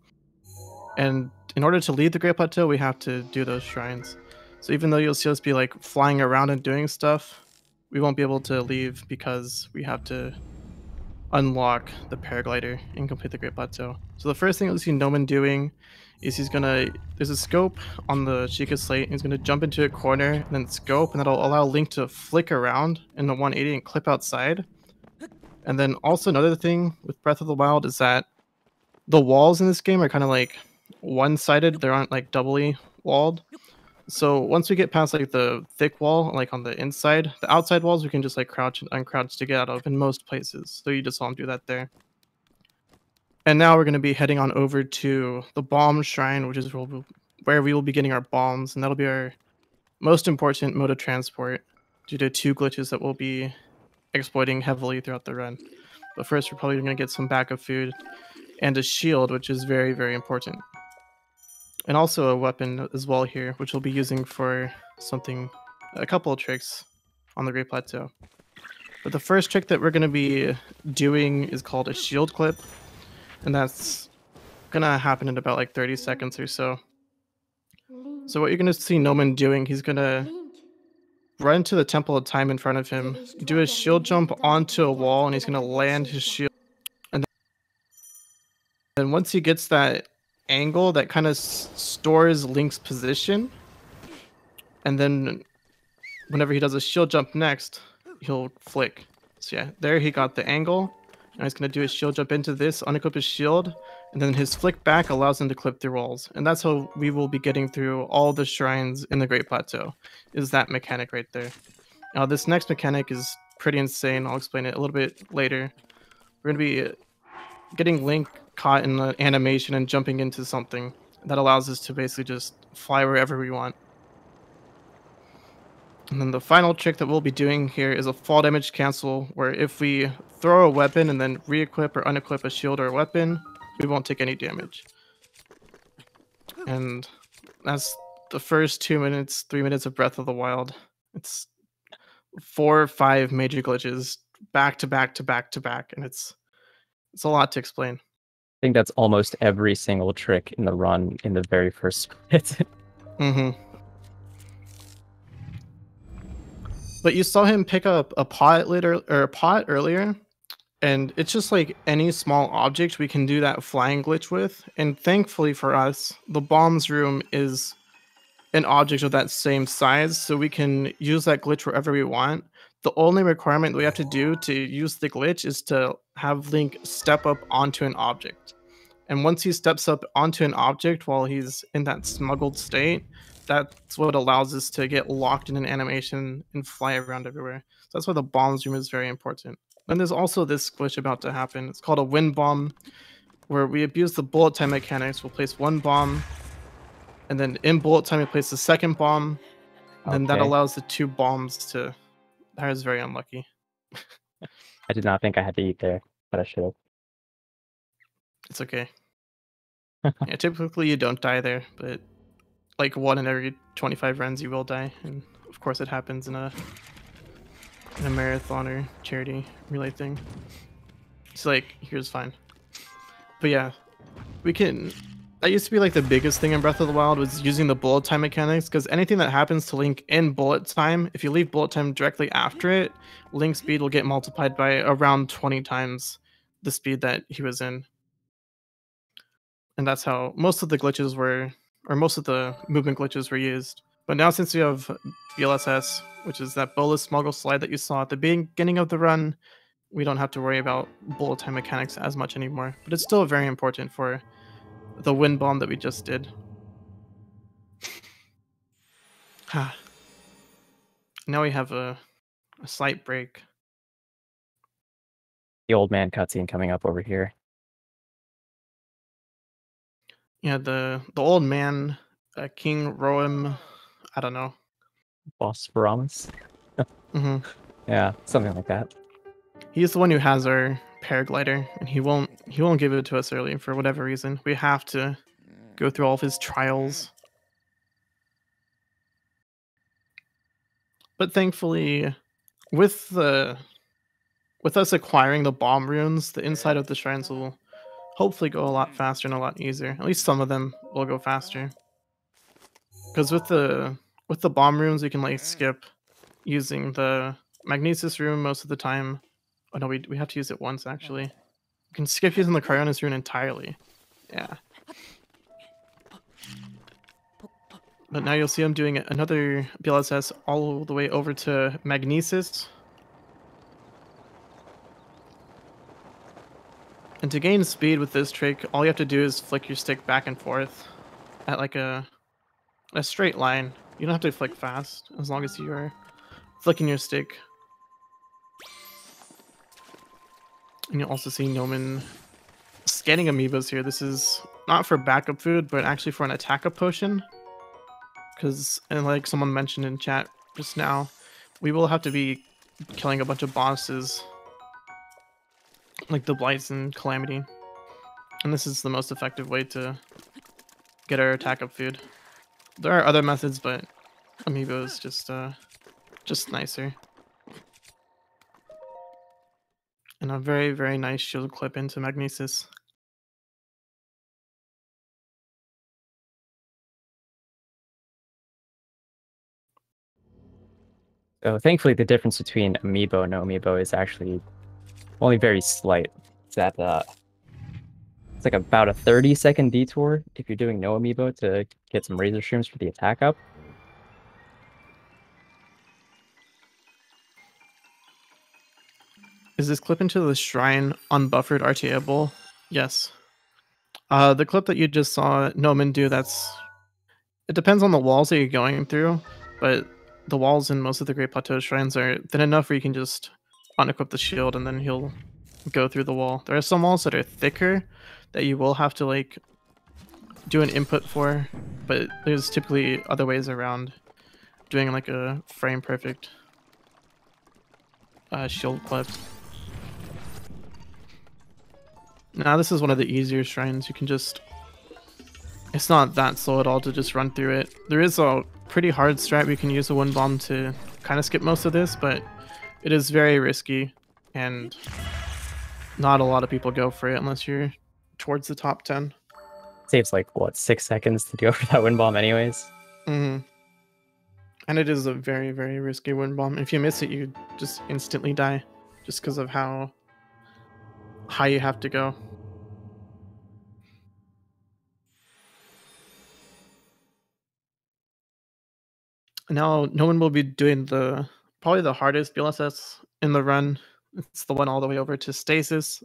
And in order to leave the Great Plateau, we have to do those shrines. So even though you'll see us be like flying around and doing stuff, we won't be able to leave because we have to unlock the paraglider and complete the Great Plateau. So the first thing you'll see Noman doing is he's gonna there's a scope on the Sheikah slate. He's gonna jump into a corner and then scope, and that'll allow Link to flick around in the 180 and clip outside. And then also another thing with Breath of the Wild is that the walls in this game are kind of like one-sided. They aren't like doubly walled. So once we get past like the thick wall, like on the inside, the outside walls we can just like crouch and uncrouch to get out of in most places. So you just want to do that there. And now we're going to be heading on over to the bomb shrine, which is where we will be getting our bombs, and that'll be our most important mode of transport due to two glitches that we'll be exploiting heavily throughout the run. But first, we're probably going to get some backup food and a shield, which is very, very important. And also a weapon as well here, which we'll be using for something, a couple of tricks on the Great Plateau. But the first trick that we're going to be doing is called a shield clip, and that's to happen in about like 30 seconds or so. So what you're to see Noman doing, he's to run to the Temple of Time in front of him, do a shield jump onto a wall, and he's to land his shield. And then once he gets that angle, that kind of stores Link's position. And then whenever he does a shield jump next, he'll flick. So yeah, there he got the angle. Now he's going to do his shield jump into this, unequip his shield, and then his flick back allows him to clip through walls. And that's how we will be getting through all the shrines in the Great Plateau, is that mechanic right there. Now this next mechanic is pretty insane. I'll explain it a little bit later. We're going to be getting Link caught in the animation and jumping into something that allows us to basically just fly wherever we want. And then the final trick that we'll be doing here is a fall damage cancel, where if we throw a weapon and then re-equip or unequip a shield or a weapon, we won't take any damage. And that's the first two minutes, three minutes of Breath of the Wild. It's four or five major glitches back to back to back to back, and it's it's a lot to explain. I think that's almost every single trick in the run in the very first split. Mm-hmm. But you saw him pick up a pot later or a pot earlier, and it's just like any small object we can do that flying glitch with. And thankfully for us, the bombs room is an object of that same size, so we can use that glitch wherever we want. The only requirement we have to do to use the glitch is to have Link step up onto an object. And once he steps up onto an object while he's in that smuggled state, that's what allows us to get locked in an animation and fly around everywhere. So that's why the bombs room is very important. And there's also this glitch about to happen. It's called a wind bomb, where we abuse the bullet time mechanics. We'll place one bomb, and then in bullet time we place the second bomb, and then that allows the two bombs to. That is very unlucky. I did not think I had to eat there, but I should have. It's okay. yeah, typically you don't die there, but like one in every 25 runs you will die, and of course it happens in a in a marathon or charity relay thing. so like here's fine. But yeah, we can. That used to be like the biggest thing in Breath of the Wild was using the bullet time mechanics because anything that happens to Link in bullet time, if you leave bullet time directly after it, link speed will get multiplied by around 20 times the speed that he was in and that's how most of the glitches were, or most of the movement glitches were used. But now, since we have BLSS, which is that bow lift smuggle slide that you saw at the beginning of the run, we don't have to worry about bullet time mechanics as much anymore. But it's still very important for the wind bomb that we just did. Ah. now we have a, a slight break. The old man cutscene coming up over here. Yeah, the the old man, uh, King Rhoam, I don't know. Bosphoramus. hmm Yeah, something like that. He's the one who has our paraglider, and he won't he won't give it to us early for whatever reason. We have to go through all of his trials. But thankfully, with the with us acquiring the bomb runes, the inside of the shrines will hopefully go a lot mm. faster and a lot easier. At least some of them will go faster. Because with the with the bomb runes, we can like mm. skip using the magnesis rune most of the time. Oh no, we we have to use it once actually. We can skip using the Cryonis rune entirely. Yeah. But now you'll see I'm doing another BLSS all the way over to Magnesis. And to gain speed with this trick, all you have to do is flick your stick back and forth at like a a straight line. You don't have to flick fast as long as you are flicking your stick. And you'll also see Noman scanning amiibos here. This is not for backup food, but actually for an attack up potion. Because, and like someone mentioned in chat just now, we will have to be killing a bunch of bosses. Like the Blights and Calamity. And this is the most effective way to get our attack up food. There are other methods, but Amiibo is just, uh, just nicer. And a very, very nice shield clip into Magnesis. So thankfully, the difference between amiibo and no amiibo is actually only very slight. It's that uh, it's like about a 30 second detour if you're doing no amiibo to get some razor shrooms for the attack up. Is this clip into the shrine unbuffered RTAble? Yes. Uh, the clip that you just saw Noman do, that's... It depends on the walls that you're going through, but the walls in most of the Great Plateau shrines are thin enough where you can just unequip the shield and then he'll go through the wall. There are some walls that are thicker that you will have to like do an input for, but there's typically other ways around doing like a frame perfect uh, shield clip. Now this is one of the easier shrines. You can just it's not that slow at all to just run through it. There is a pretty hard strat you can use a wind bomb to kind of skip most of this, but it is very risky and not a lot of people go for it unless you're towards the top 10. Saves like what six seconds to go for that wind bomb, anyways. Mm-hmm. And it is a very, very risky wind bomb. If you miss it, you just instantly die, just because of how high you have to go. Now, no one will be doing the probably the hardest BLSS in the run. It's the one all the way over to stasis.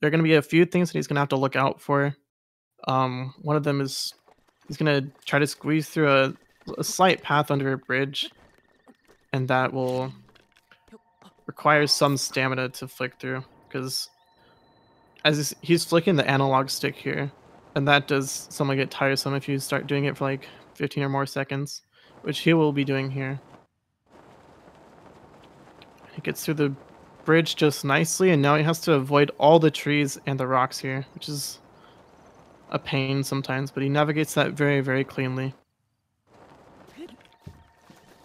There are going to be a few things that he's going to have to look out for. Um, one of them is he's going to try to squeeze through a, a slight path under a bridge, and that will require some stamina to flick through because as he's flicking the analog stick here, and that does somewhat get tiresome if you start doing it for like 15 or more seconds which he will be doing here. He gets through the bridge just nicely, and now he has to avoid all the trees and the rocks here, which is a pain sometimes, but he navigates that very, very cleanly.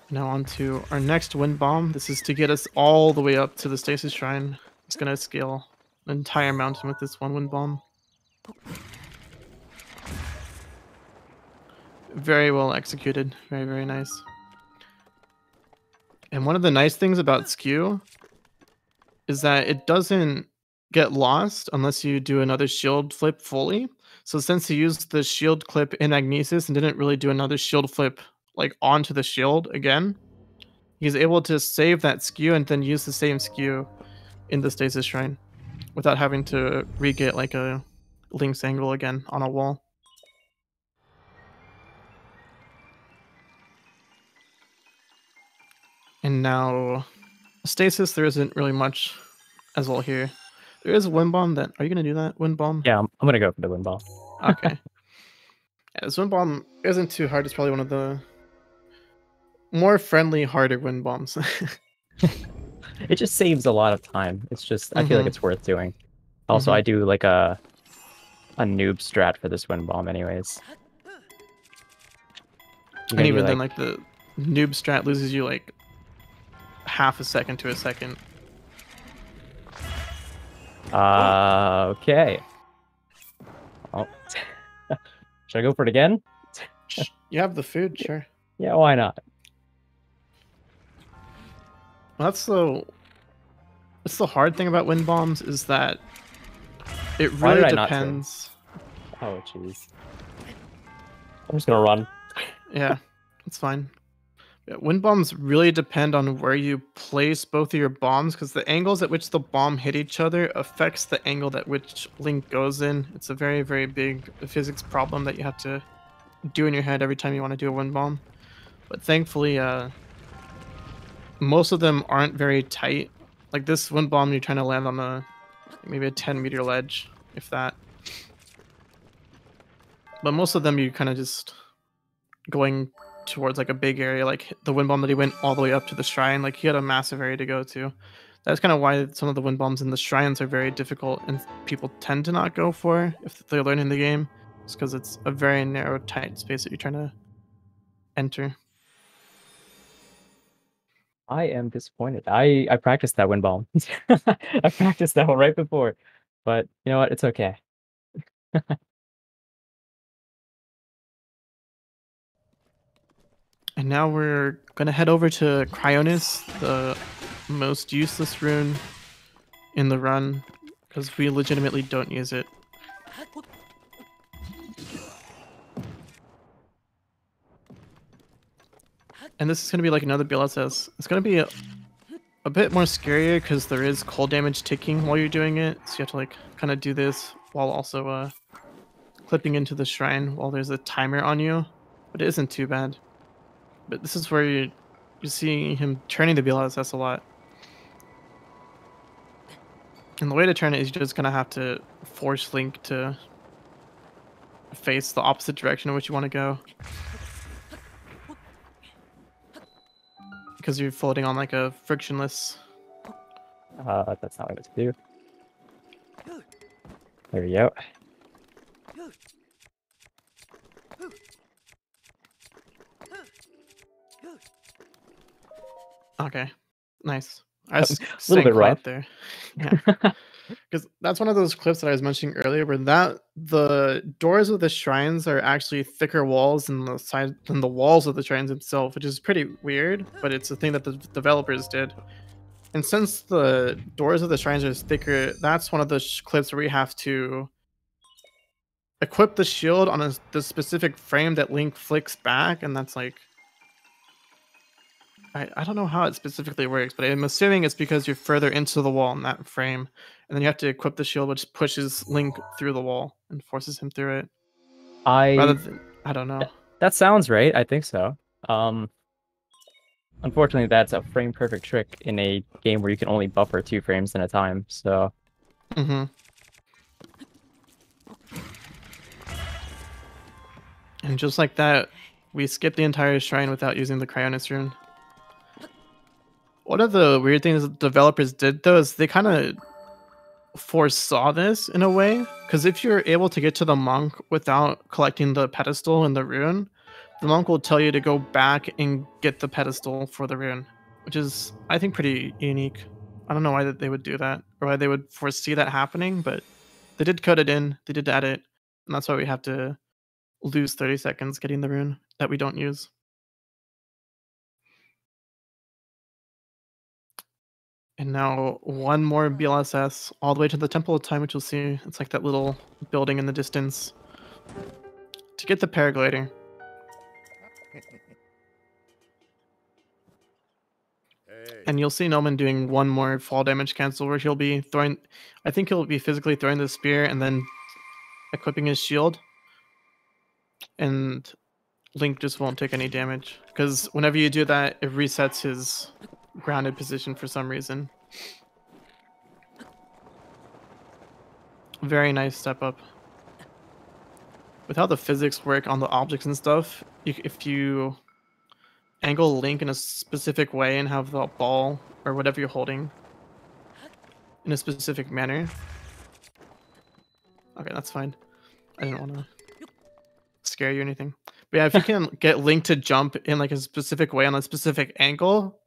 Now on to our next wind bomb. This is to get us all the way up to the Stasis Shrine. It's to scale an entire mountain with this one wind bomb. Very well executed. Very, very nice. And one of the nice things about Skew is that it doesn't get lost unless you do another shield flip fully. So since he used the shield clip in Magnesis and didn't really do another shield flip like onto the shield again, he's able to save that skew and then use the same skew in the stasis shrine without having to re-get like a Link's angle again on a wall. And now, stasis, there isn't really much as well here. There is a wind bomb that. Are you going to do that? Wind bomb? Yeah, I'm, I'm going to go for the wind bomb. Okay. yeah, this wind bomb isn't too hard. It's probably one of the more friendly, harder wind bombs. it just saves a lot of time. It's just, I feel like Mhm. it's worth doing. Also, Mhm. I do like a a noob strat for this wind bomb, anyways. You're and gonna even then, like the noob strat loses you like half a second to a second. Uh, okay. Oh. Should I go for it again? You have the food, sure. Yeah, why not? Well, that's the that's the hard thing about wind bombs is that it really did I not turn? depends. Oh, jeez. I'm just gonna run. Yeah, it's fine. Wind bombs really depend on where you place both of your bombs because the angles at which the bomb hit each other affects the angle at which Link goes in. It's a very, very big physics problem that you have to do in your head every time you want to do a wind bomb. But thankfully, uh, most of them aren't very tight. Like this wind bomb, you're trying to land on a maybe a 10 meter ledge, if that. But most of them, you kind of just going towards like a big area. Like the wind bomb that he went all the way up to the shrine. Like he had a massive area to go to. That's kind of why some of the wind bombs in the shrines are very difficult and people tend to not go for if they're learning the game. It's because it's a very narrow, tight space that you're trying to enter. I am disappointed. I I practiced that wind bomb. I practiced that one right before, but you know what? It's okay. And now we're gonna head over to Cryonis, the most useless rune in the run, because we legitimately don't use it. And this is gonna be like another BLSS. It's gonna be a, a bit more scarier because there is cold damage ticking while you're doing it, so you have to like kind of do this while also uh, clipping into the shrine while there's a timer on you, but it isn't too bad. But this is where you you see him turning the BLSS a lot. And the way to turn it is you're just gonna have to force Link to face the opposite direction in which you want to go. Because you're floating on like a frictionless. Uh, that's not what I meant to do. There we go. Okay, nice. I was a little bit rough. there. Yeah. because that's one of those clips that I was mentioning earlier, where that the doors of the shrines are actually thicker walls than the side than the walls of the shrines itself, which is pretty weird. But it's a thing that the developers did. And since the doors of the shrines are thicker, that's one of the sh- clips where we have to equip the shield on a, the specific frame that Link flicks back, and that's like I, I don't know how it specifically works, but I'm assuming it's because you're further into the wall in that frame, and then you have to equip the shield, which pushes Link through the wall and forces him through it. I Rather than, I don't know. that sounds right. I think so. Um, unfortunately, that's a frame perfect trick in a game where you can only buffer two frames at a time. So Mm-hmm. And just like that, we skipped the entire shrine without using the Cryonis rune. One of the weird things developers did though is they kind of foresaw this in a way. Because if you're able to get to the monk without collecting the pedestal and the rune, the monk will tell you to go back and get the pedestal for the rune, which is I think pretty unique. I don't know why that they would do that or why they would foresee that happening, but they did code it in, they did add it, and that's why we have to lose 30 seconds getting the rune that we don't use. And now one more mm-hmm. BLSS all the way to the Temple of Time, which you'll see. It's like that little building in the distance. To get the paraglider. And you'll see Noman doing one more fall damage cancel where he'll be throwing I think he'll be physically throwing the spear and then equipping his shield. And Link just won't take any damage. Because whenever you do that, it resets his grounded position for some reason. Very nice step up. With how the physics work on the objects and stuff, you, if you angle Link in a specific way and have the ball or whatever you're holding in a specific manner. Okay, that's fine. I didn't want to scare you or anything. But yeah, if you can get Link to jump in like a specific way on a specific angle,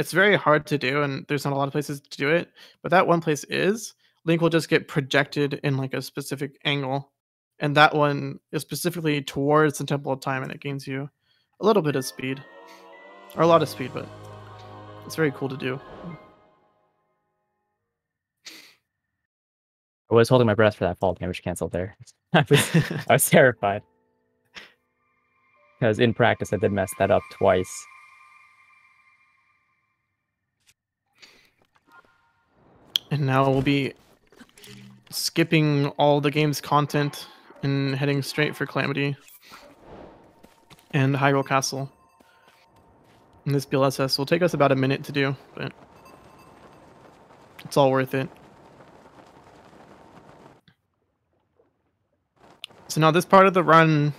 it's very hard to do, and there's not a lot of places to do it. But that one place is Link will just get projected in like a specific angle, and that one is specifically towards the Temple of Time, and it gains you a little bit of speed, or a lot of speed, but it's very cool to do. I was holding my breath for that fall damage cancel there. I was, I was terrified. Because in practice, I did mess that up twice. And now we'll be skipping all the game's content and heading straight for Calamity and Hyrule Castle. And this BLSS will take us about a minute to do, but it's all worth it. So now this part of the run,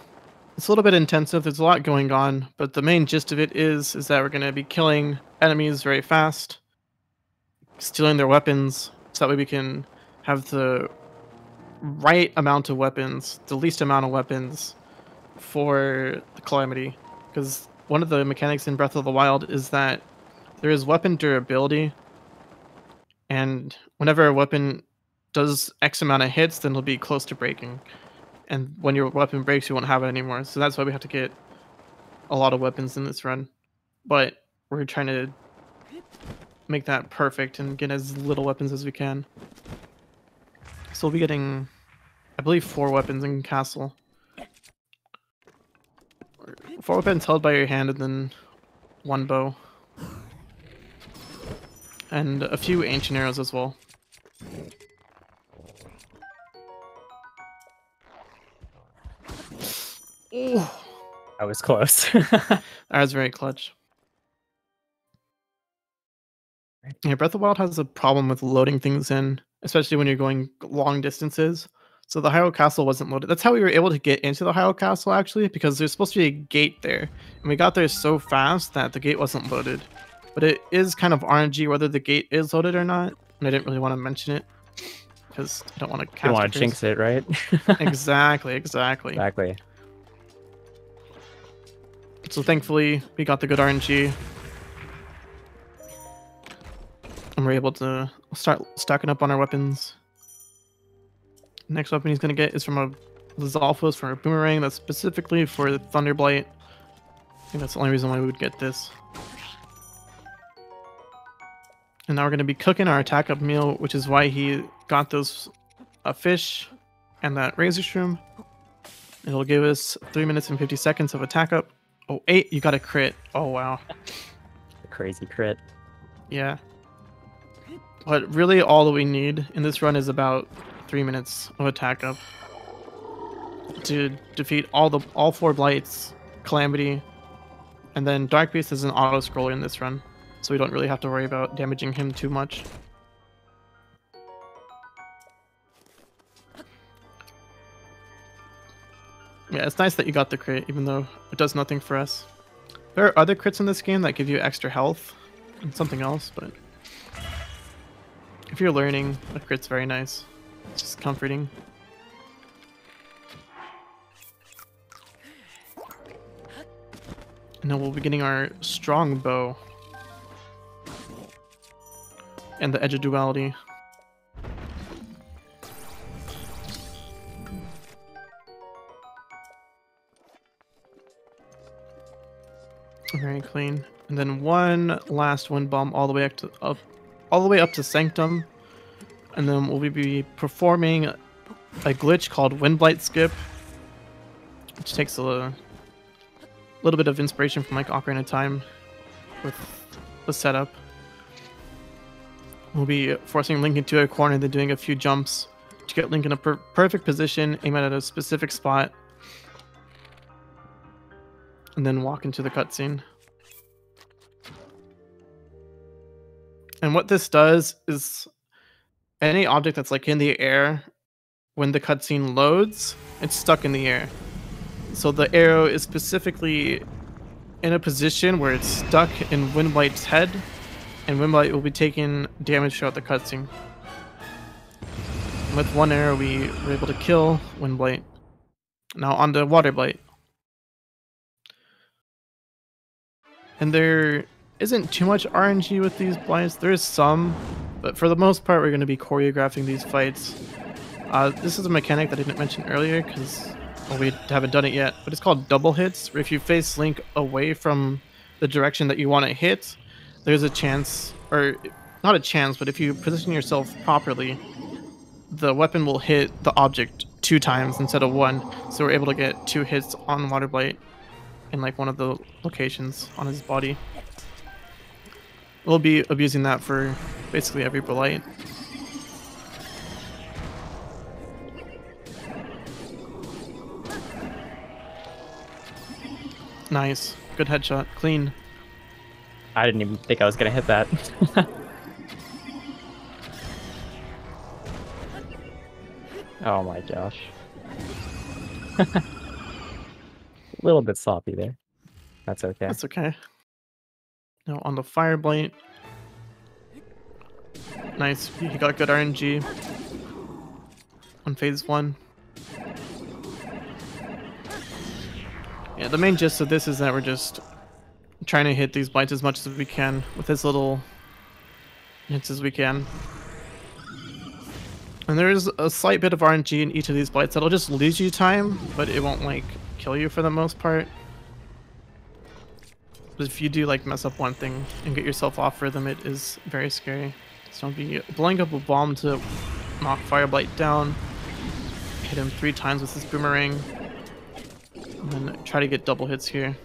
it's a little bit intensive. There's a lot going on, but the main gist of it is is that we're going to be killing enemies very fast, stealing their weapons, so that way we can have the right amount of weapons, the least amount of weapons for the calamity. Because one of the mechanics in Breath of the Wild is that there is weapon durability, and whenever a weapon does X amount of hits, then it'll be close to breaking. And when your weapon breaks, you won't have it anymore. So that's why we have to get a lot of weapons in this run. But we're trying to make that perfect and get as little weapons as we can. So we'll be getting, I believe, four weapons in castle. Four weapons held by your hand and then one bow. And a few ancient arrows as well. I was close. That was very clutch. Yeah, Breath of the Wild has a problem with loading things in, especially when you're going long distances. So the Hyrule Castle wasn't loaded. That's how we were able to get into the Hyrule Castle actually, because there's supposed to be a gate there, and we got there so fast that the gate wasn't loaded. But it is kind of RNG whether the gate is loaded or not, and I didn't really want to mention it because I don't want to. you don't want to jinx it, right? exactly, exactly. exactly. So thankfully, we got the good RNG. And we're able to start stacking up on our weapons. Next weapon he's going to get is from a Lizalfos for a boomerang that's specifically for the Thunderblight. I think that's the only reason why we would get this. And now we're going to be cooking our attack up meal, which is why he got those a fish and that razor shroom. It'll give us 3 minutes and 50 seconds of attack up. Oh, eight, you got a crit. Oh, wow. A crazy crit. Yeah. But really, all that we need in this run is about three minutes of attack up to defeat all the all four blights, calamity, and then Dark Beast is an auto scroller in this run, so we don't really have to worry about damaging him too much. Yeah, it's nice that you got the crit, even though it does nothing for us. There are other crits in this game that give you extra health and something else, but if you're learning, a crit's very nice. It's just comforting. And then we'll be getting our strong bow. And the edge of duality. Very clean. And then one last wind bomb all the way up to up all the way up to Sanctum. And then we'll be performing a glitch called Windblight Skip. Which takes a little bit of inspiration from like Ocarina of Time with the setup. We'll be forcing Link into a corner, then doing a few jumps to get Link in a per perfect position, aim at a specific spot, and then walk into the cutscene. And what this does is any object that's like in the air, when the cutscene loads, it's stuck in the air. So the arrow is specifically in a position where it's stuck in Windblight's head, and Windblight will be taking damage throughout the cutscene. With one arrow, we were able to kill Windblight. Now on to Waterblight. And there isn't too much RNG with these blights. There is some, but for the most part, we're going to be choreographing these fights. Uh, this is a mechanic that I didn't mention earlier because well, we haven't done it yet, but it's called double hits. Where if you face Link away from the direction that you want to hit, there's a chance, or not a chance, but if you position yourself properly, the weapon will hit the object two times instead of one. So we're able to get two hits on Waterblight in like one of the locations on his body. We'll be abusing that for basically every blight. Nice. Good headshot. Clean. I didn't even think I was gonna hit that. oh my gosh. A little bit sloppy there. That's okay. That's okay. Now on the fire blight. Nice. He got good RNG on phase one. Yeah, the main gist of this is that we're just trying to hit these blights as much as we can with as little hits as we can. And there is a slight bit of RNG in each of these blights that'll just lose you time, but it won't like kill you for the most part. But if you do like mess up one thing and get yourself off rhythm, it is very scary. So I'll be blowing up a bomb to knock Fire Blight down, hit him three times with this boomerang, and then try to get double hits here.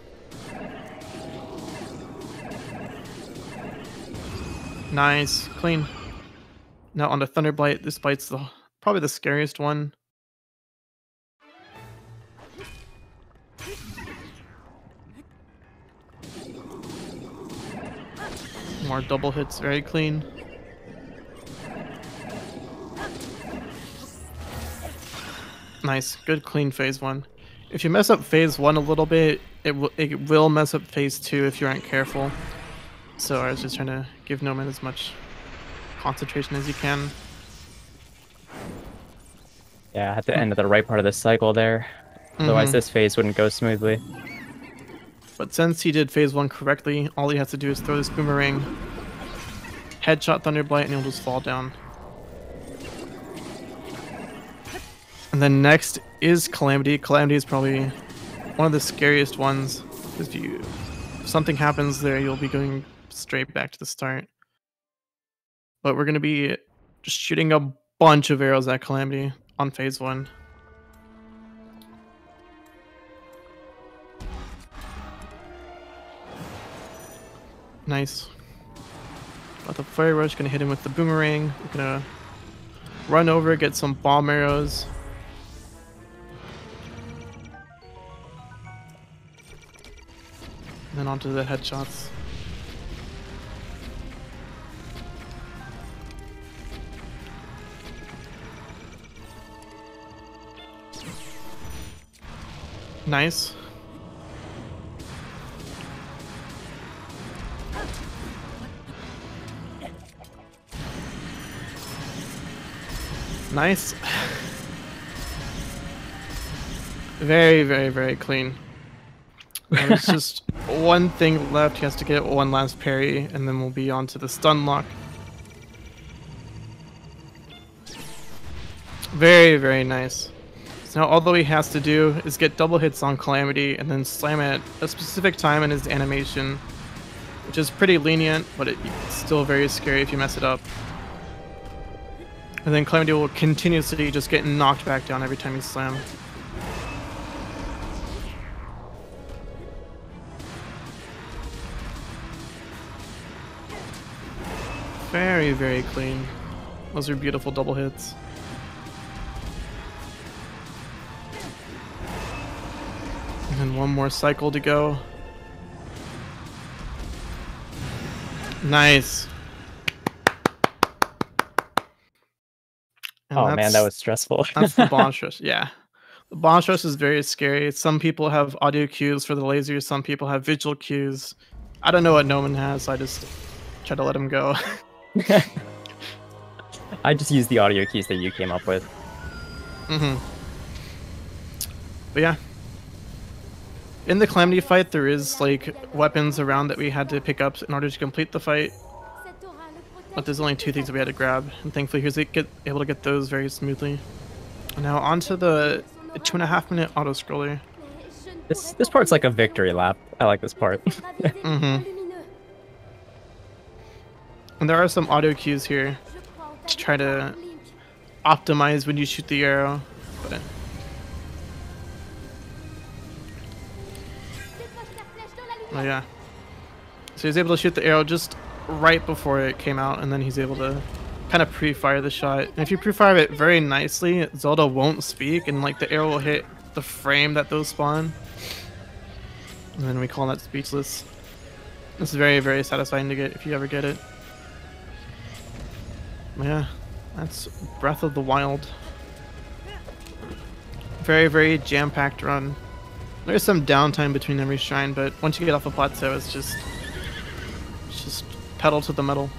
Nice, clean. Now on the Thunderblight, this bite's the probably the scariest one. More double hits, very clean. Nice, good clean phase one. If you mess up phase one a little bit, it, it will mess up phase two if you aren't careful. So I was just trying to give Noman as much concentration as you can. Yeah, at the end of the right part of the cycle there. Otherwise, Mhm. this phase wouldn't go smoothly. But since he did phase one correctly, all he has to do is throw this boomerang, headshot Thunderblight, and he'll just fall down. And then next is Calamity. Calamity is probably one of the scariest ones. If you if something happens there, you'll be going straight back to the start. But we're gonna be just shooting a bunch of arrows at Calamity on phase one. Nice. Got the fire rush, gonna hit him with the boomerang. We're gonna run over, get some bomb arrows. And then onto the headshots. Nice. Nice. Very, very, very clean. There's just one thing left. He has to get one last parry, and then we'll be on to the stun lock. Very, very nice. So now all that he has to do is get double hits on Calamity and then slam it at a specific time in his animation, which is pretty lenient, but it's still very scary if you mess it up. And then Calamity will continuously just get knocked back down every time you slam. Very, very clean. Those are beautiful double hits. And then one more cycle to go. Nice. And oh man, that was stressful. that's the boss rush. Yeah. The boss rush is very scary. Some people have audio cues for the lasers, some people have visual cues. I don't know what Noman has, so I just try to let him go. I just used the audio keys that you came up with. hmm But yeah. In the Calamity fight, there is like weapons around that we had to pick up in order to complete the fight. But there's only two things that we had to grab, and thankfully he was able to get those very smoothly. Now onto the two and a half minute auto scroller. This this part's like a victory lap. I like this part. hmm And there are some audio cues here to try to optimize when you shoot the arrow. But oh yeah. So he's able to shoot the arrow just right before it came out, and then he's able to kind of pre-fire the shot. And if you pre-fire it very nicely, Zelda won't speak, and like the arrow will hit the frame that those spawn. And then we call that speechless. It's very, very satisfying to get if you ever get it. Yeah, that's Breath of the Wild. Very, very jam-packed run. There's some downtime between every shrine, but once you get off a plateau, it's just, it's just pedal to the metal.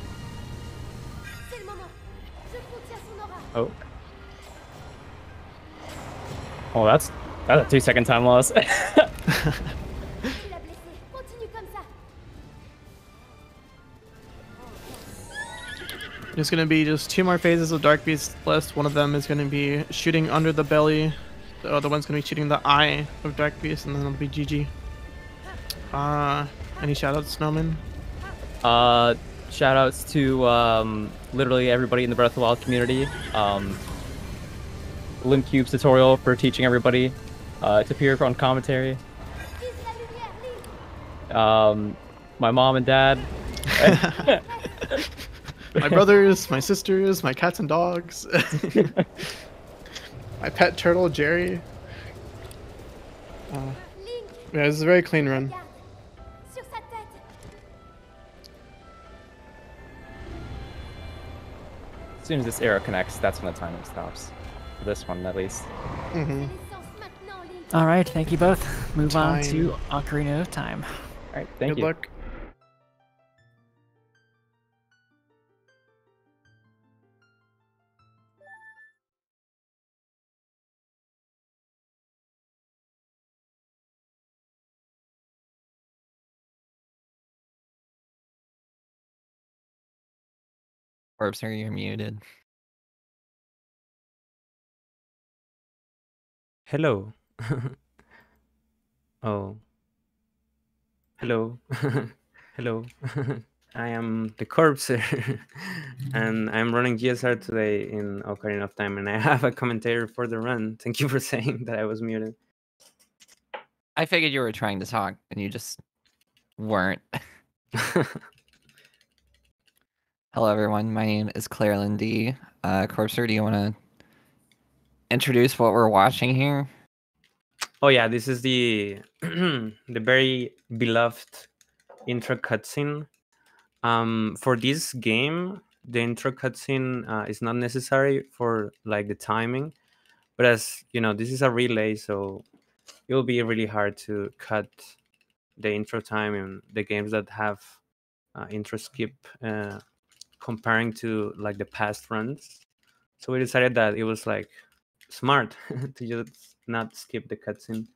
Oh. Oh, that's that's a two second time loss. There's gonna be just two more phases of Dark Beast list. One of them is gonna be shooting under the belly. The other one's gonna be shooting the eye of Dark Beast, and then it'll be GG. Uh, any shoutouts, Noman? Uh, shout outs to um, literally everybody in the Breath of the Wild community. Um, Limcube's tutorial for teaching everybody. Uh, to appear on commentary. Um, my mom and dad. my brothers, my sisters, my cats and dogs. my pet turtle, Jerry. Uh, yeah, this is a very clean run. As soon as this arrow connects, that's when the timing stops. For this one, at least. Mm-hmm. All right, thank you both. Move on to Ocarina of Time. All right, thank Good you. luck. Orbs, are you muted? Hello. oh. Hello. Hello. I am the Corpser, and I'm running GSR today in Ocarina of Time, and I have a commentator for the run. Thank you for saying that I was muted. I figured you were trying to talk and you just weren't. Hello, everyone. My name is Claire Lindy. Uh, Corpser, do you want to introduce what we're watching here? Oh yeah, this is the the very beloved intro cutscene. Um, for this game, the intro cutscene uh, is not necessary for like the timing, but as you know, this is a relay, so it will be really hard to cut the intro time in the games that have uh, intro skip uh, comparing to like the past runs. So we decided that it was like smart to just not skip the cutscene.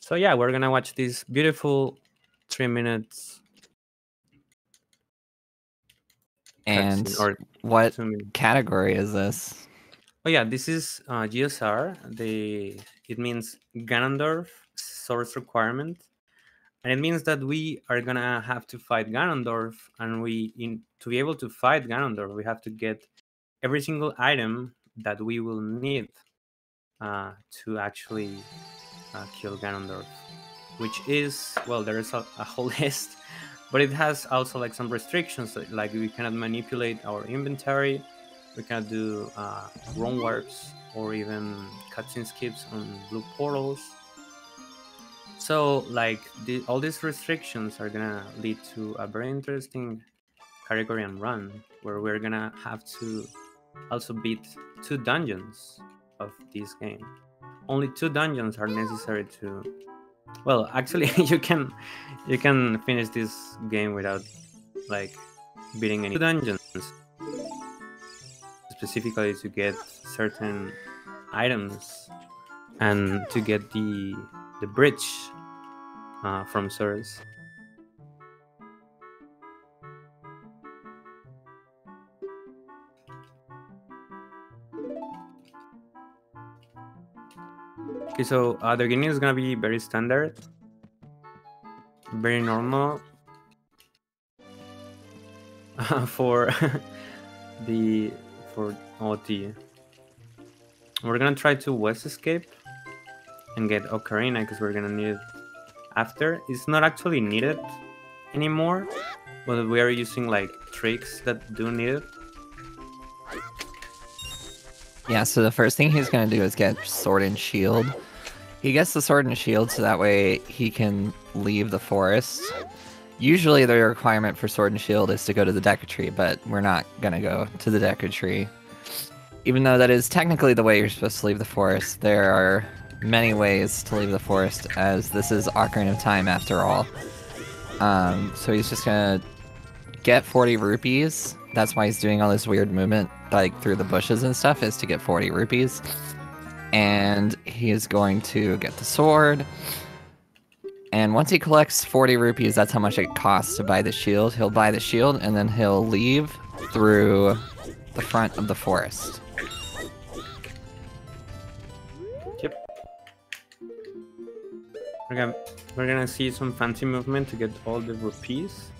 So yeah, we're gonna watch this beautiful three minutes And or what minutes. category is this? Oh yeah, this is uh, GSR. The it means Ganondorf source requirement, and it means that we are gonna have to fight Ganondorf, and we in to be able to fight Ganondorf, we have to get every single item that we will need uh, to actually uh, kill Ganondorf, which is well, there is a, a whole list, but it has also like some restrictions, like we cannot manipulate our inventory we cannot do uh, wrong warps or even cutscene skips on blue portals. So, like, the, all these restrictions are gonna lead to a very interesting category and run where we're gonna have to also beat two dungeons of this game. Only two dungeons are necessary to. Well, actually, you can you can finish this game without like beating any dungeons specifically to get certain items and to get the the bridge uh, from source. Okay, so uh, the beginning is gonna be very standard, very normal for the for OT. We're gonna try to west escape and get Ocarina because we're gonna need it after. It's not actually needed anymore, but we are using like tricks that do need it. Yeah, so the first thing he's to do is get Sword and Shield. He gets the Sword and Shield so that way he can leave the forest Usually the requirement for Sword and Shield is to go to the Deku Tree, but we're not gonna go to the Deku Tree. Even though that is technically the way you're supposed to leave the forest, there are many ways to leave the forest, as this is Ocarina of Time after all. Um, so he's just gonna get 40 rupees. That's why he's doing all this weird movement, like through the bushes and stuff, is to get 40 rupees. And he is going to get the sword. And once he collects 40 rupees, that's how much it costs to buy the shield. He'll buy the shield and then he'll leave through the front of the forest. We're gonna, we're gonna see some fancy movement to get all the rupees.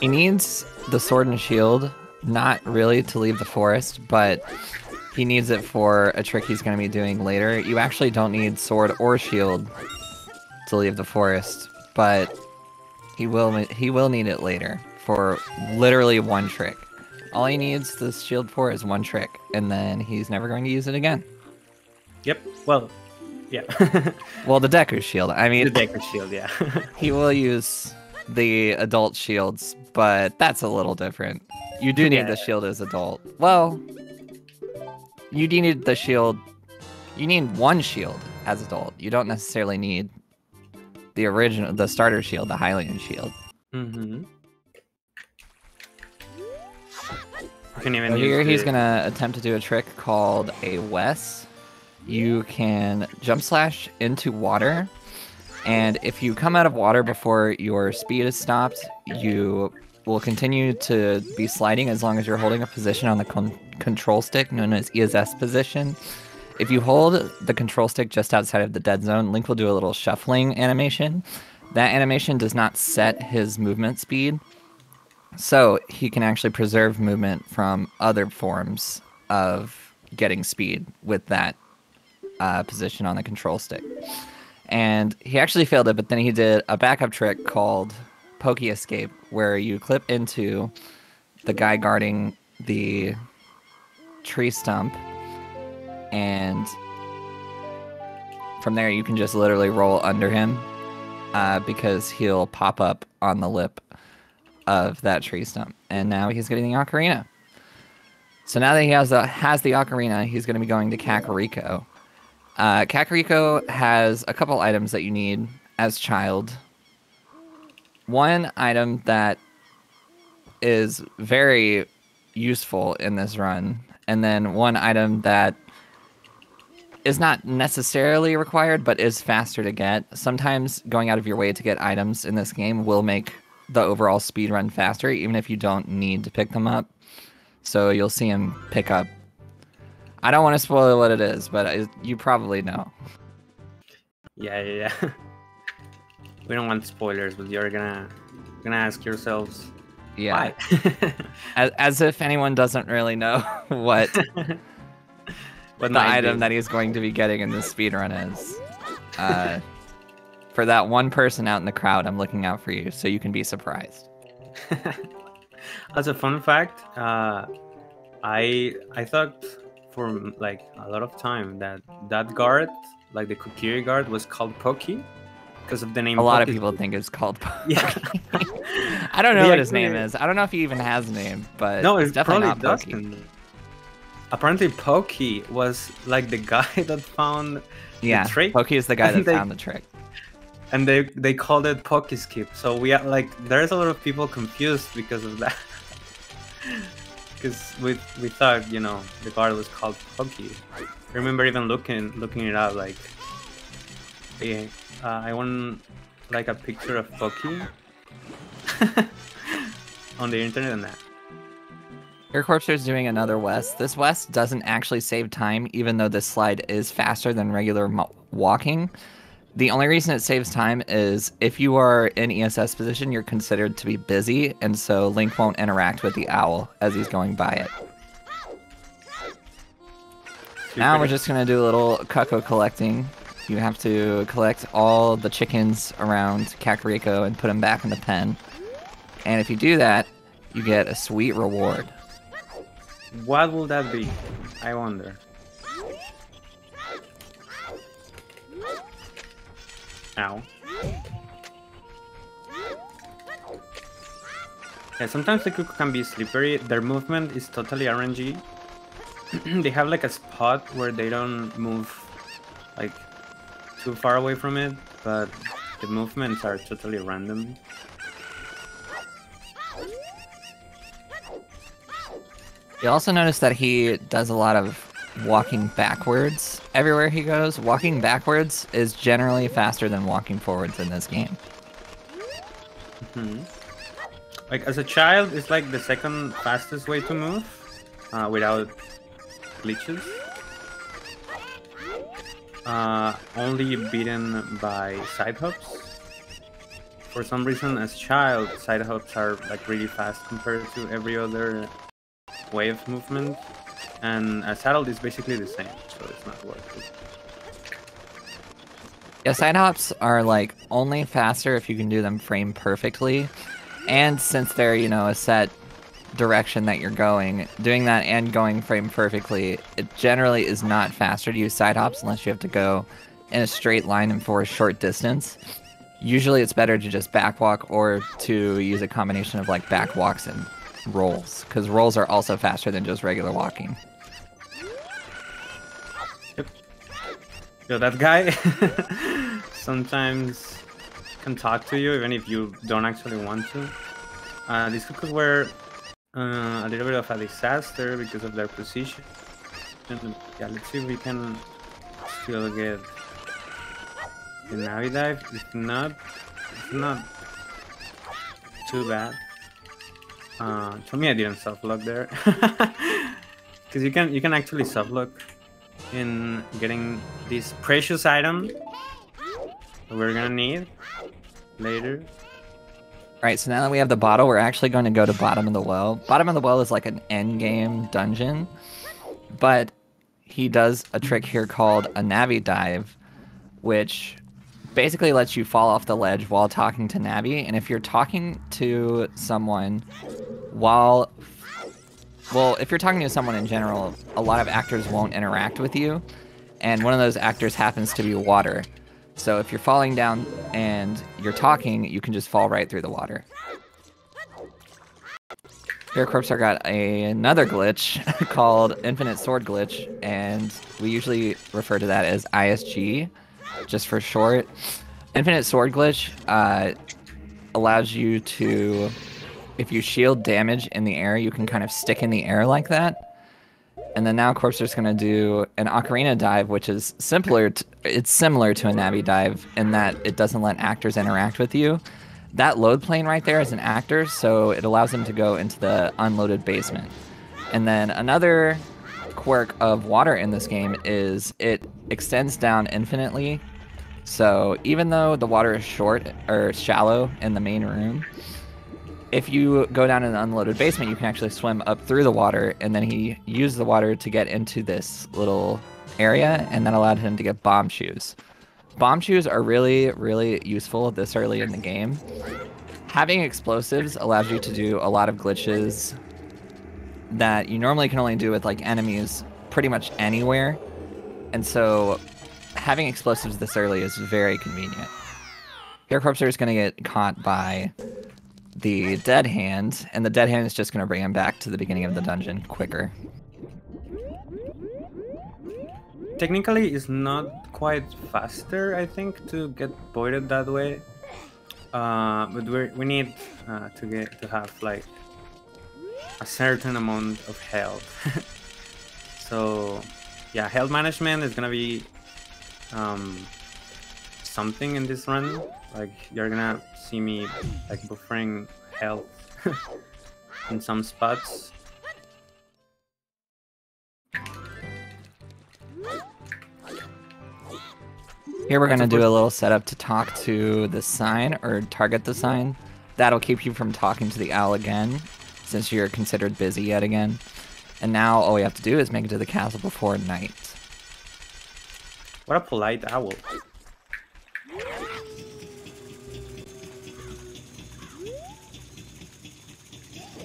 He needs the sword and shield, not really to leave the forest, but he needs it for a trick he's going to be doing later. You actually don't need sword or shield to leave the forest, but he will he will need it later for literally one trick. All he needs the shield for is one trick, and then he's never going to use it again. Yep. Well, yeah. Well, the Deku shield. I mean, the Deku shield, yeah. he will use the adult shields, but that's a little different. You do need Yeah. the shield as adult. Well, you do need the shield. You need one shield as adult. You don't necessarily need the original, the starter shield, the Hylian shield. mm-hmm. You can even So here he's the- gonna attempt to do a trick called a Wes. You can jump slash into water, and if you come out of water before your speed is stopped, you will continue to be sliding as long as you're holding a position on the con- control stick known as ESS position. If you hold the control stick just outside of the dead zone, Link will do a little shuffling animation. That animation does not set his movement speed, so he can actually preserve movement from other forms of getting speed with that uh, position on the control stick. And he actually failed it, but then he did a backup trick called Pokey Escape, where you clip into the guy guarding the tree stump, and from there you can just literally roll under him uh, because he'll pop up on the lip of that tree stump. And now he's getting the ocarina. So now that he has the has the ocarina, he's going to be going to Kakariko. Uh, Kakariko has a couple items that you need as child. One item that is very useful in this run, and then one item that is not necessarily required but is faster to get. Sometimes going out of your way to get items in this game will make the overall speed run faster, even if you don't need to pick them up. So you'll see him pick up. I don't want to spoil what it is, but I, you probably know. Yeah, yeah, yeah. we don't want spoilers, but you're gonna gonna ask yourselves Yeah. why. As, as if anyone doesn't really know what What the item be. that he's going to be getting in this speedrun is. Uh, for that one person out in the crowd, I'm looking out for you, so you can be surprised. As a fun fact, uh, I I thought for like a lot of time that that guard, like the Kokiri guard, was called Poki because of the name. A lot of people think it's called. Yeah. I don't know They what his name is. I don't know if he even has a name, but no, it's it definitely not Pokey. doesn't. Apparently, Pokey was like the guy that found Yeah, the trick. Pokey is the guy that they- found the trick. And they they called it Poke Skip. So we are like, there's a lot of people confused because of that. Because we we thought you know the guard was called Pokey. I remember even looking looking it up like, yeah, uh, I want like a picture of Pokey on the internet and that. Air Corpser is doing another Wes. This Wes doesn't actually save time, even though this slide is faster than regular walking. The only reason it saves time is if you are in ESS position, you're considered to be busy, and so Link won't interact with the owl as he's going by it. Now we're just gonna do a little Cucco collecting. You have to collect all the chickens around Kakariko and put them back in the pen. And if you do that, you get a sweet reward. What will that be? I wonder. Ow. Yeah, sometimes the Cucco can be slippery. Their movement is totally RNG. they have like a spot where they don't move like too far away from it, but the movements are totally random. You also notice that he does a lot of walking backwards everywhere he goes. Walking backwards is generally faster than walking forwards in this game. hmm Like as a child, it's like the second fastest way to move uh, without glitches. Uh, only beaten by side hops. For some reason, as a child, side hops are like really fast compared to every other way of movement, and a saddle is basically the same, so it's not worth it. Yeah, side hops are like only faster if you can do them frame perfectly. And since they're, you know, a set direction that you're going, doing that and going frame perfectly, it generally is not faster to use side hops unless you have to go in a straight line and for a short distance. Usually it's better to just backwalk or to use a combination of like backwalks and rolls, because rolls are also faster than just regular walking. Yo, that guy sometimes can talk to you even if you don't actually want to. Uh, these Cuccos were uh, a little bit of a disaster because of their position. Yeah, let's see if we can still get the Navi dive. If not, it's not too bad. Uh, for me, I didn't soft lock there because you can you can actually soft lock in getting this precious item we're gonna need later. Alright, so now that we have the bottle, we're actually going to go to bottom of the well. Bottom of the well is like an end game dungeon, but he does a trick here called a Navi dive, which basically lets you fall off the ledge while talking to Navi. And if you're talking to someone while, well, if you're talking to someone in general, a lot of actors won't interact with you, and one of those actors happens to be water. So if you're falling down and you're talking, you can just fall right through the water. Here, Corpser got a, another glitch called Infinite Sword Glitch, and we usually refer to that as ISG, just for short. Infinite Sword Glitch uh, allows you to, if you shield damage in the air, you can kind of stick in the air like that. And then now Corpser's going to do an Ocarina dive, which is simpler. T- it's similar to a Navi dive in that it doesn't let actors interact with you. That load plane right there is an actor, so it allows them to go into the unloaded basement. And then another quirk of water in this game is it extends down infinitely. So even though the water is short or shallow in the main room, if you go down in the unloaded basement, you can actually swim up through the water, and then he used the water to get into this little area, and that allowed him to get Bombchus. Bomb shoes are really, really useful this early in the game. Having explosives allows you to do a lot of glitches that you normally can only do with like enemies pretty much anywhere. And so having explosives this early is very convenient. Here Corpser is going to get caught by the dead hand, and the dead hand is just going to bring him back to the beginning of the dungeon quicker. Technically, it's not quite faster, I think, to get voided that way. Uh, but we we need uh, to get to have like a certain amount of health. so, yeah, health management is gonna be um, something in this run. Like you're gonna see me like buffering health in some spots. Here we're going to do a little setup to talk to the sign or target the sign. That'll keep you from talking to the owl again, since you're considered busy yet again. And now all we have to do is make it to the castle before night. What a polite owl.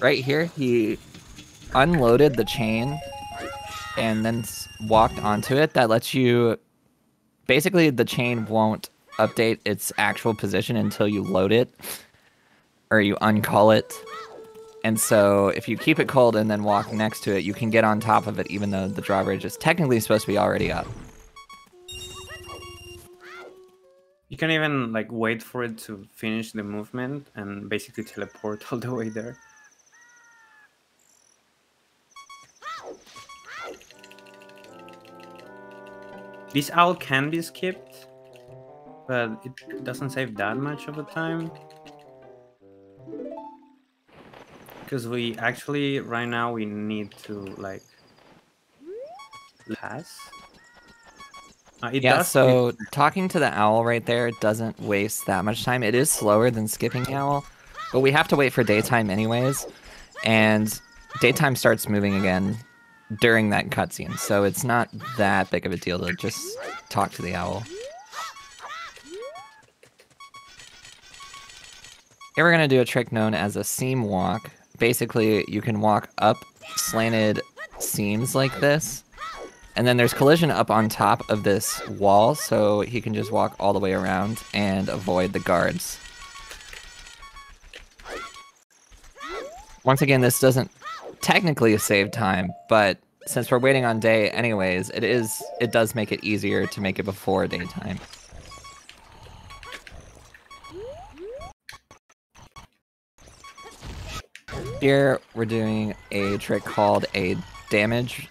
Right here, he unloaded the chain and then walked onto it, that lets you. Basically, the chain won't update its actual position until you load it or you uncall it. And so, if you keep it cold and then walk next to it, you can get on top of it, even though the drawbridge is technically supposed to be already up. You can even like wait for it to finish the movement and basically teleport all the way there. This owl can be skipped, but it doesn't save that much of the time. Because we actually, right now, we need to like pass. Uh, it yeah, does- so talking to the owl right there doesn't waste that much time. It is slower than skipping the owl, but we have to wait for daytime anyways. And daytime starts moving again during that cutscene, so it's not that big of a deal to just talk to the owl. Here we're gonna do a trick known as a seam walk. Basically, you can walk up slanted seams like this, and then there's collision up on top of this wall, so he can just walk all the way around and avoid the guards. Once again, this doesn't technically save time, but since we're waiting on day anyways, it is it does make it easier to make it before daytime. Here we're doing a trick called a damage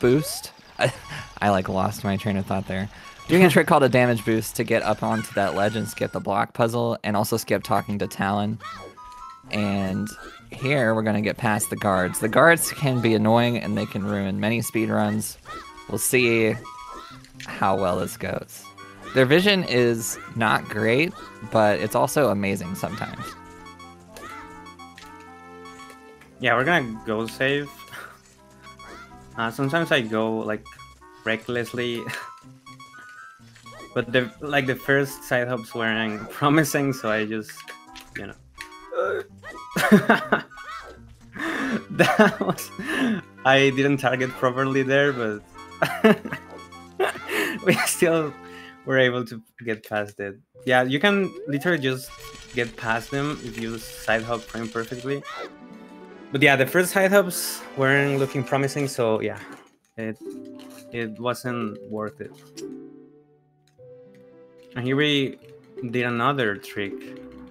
boost. I, I like lost my train of thought there. Doing a trick called a damage boost to get up onto that ledge and skip the block puzzle, and also skip talking to Talon. And here we're gonna get past the guards. The guards can be annoying and they can ruin many speedruns. We'll see how well this goes. Their vision is not great, but it's also amazing sometimes. Yeah, we're gonna go save. Uh, sometimes I go like recklessly, but the like the first side hops weren't promising, so I just you know. that was I didn't target properly there, but we still were able to get past it. Yeah, you can literally just get past them if you side hop frame perfectly. But yeah, the first side hops weren't looking promising, so yeah, it it wasn't worth it. And here we did another trick.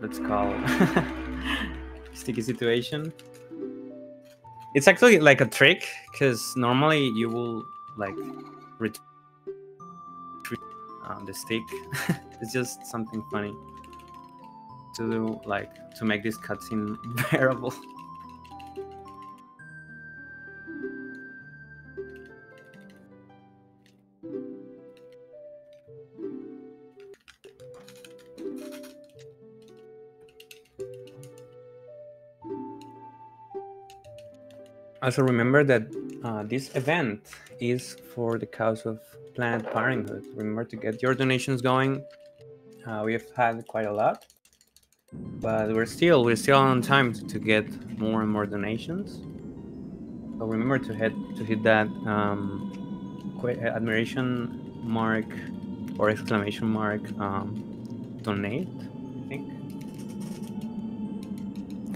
Let's call sticky situation. It's actually like a trick because normally you will like um, the stick. it's just something funny to do, like to make this cutscene bearable. Also remember that uh, this event is for the cause of Planned Parenthood. Remember to get your donations going. Uh, we have had quite a lot, but we're still we're still on time to, to get more and more donations. So remember to hit to hit that um, admiration mark or exclamation mark um, donate. I think.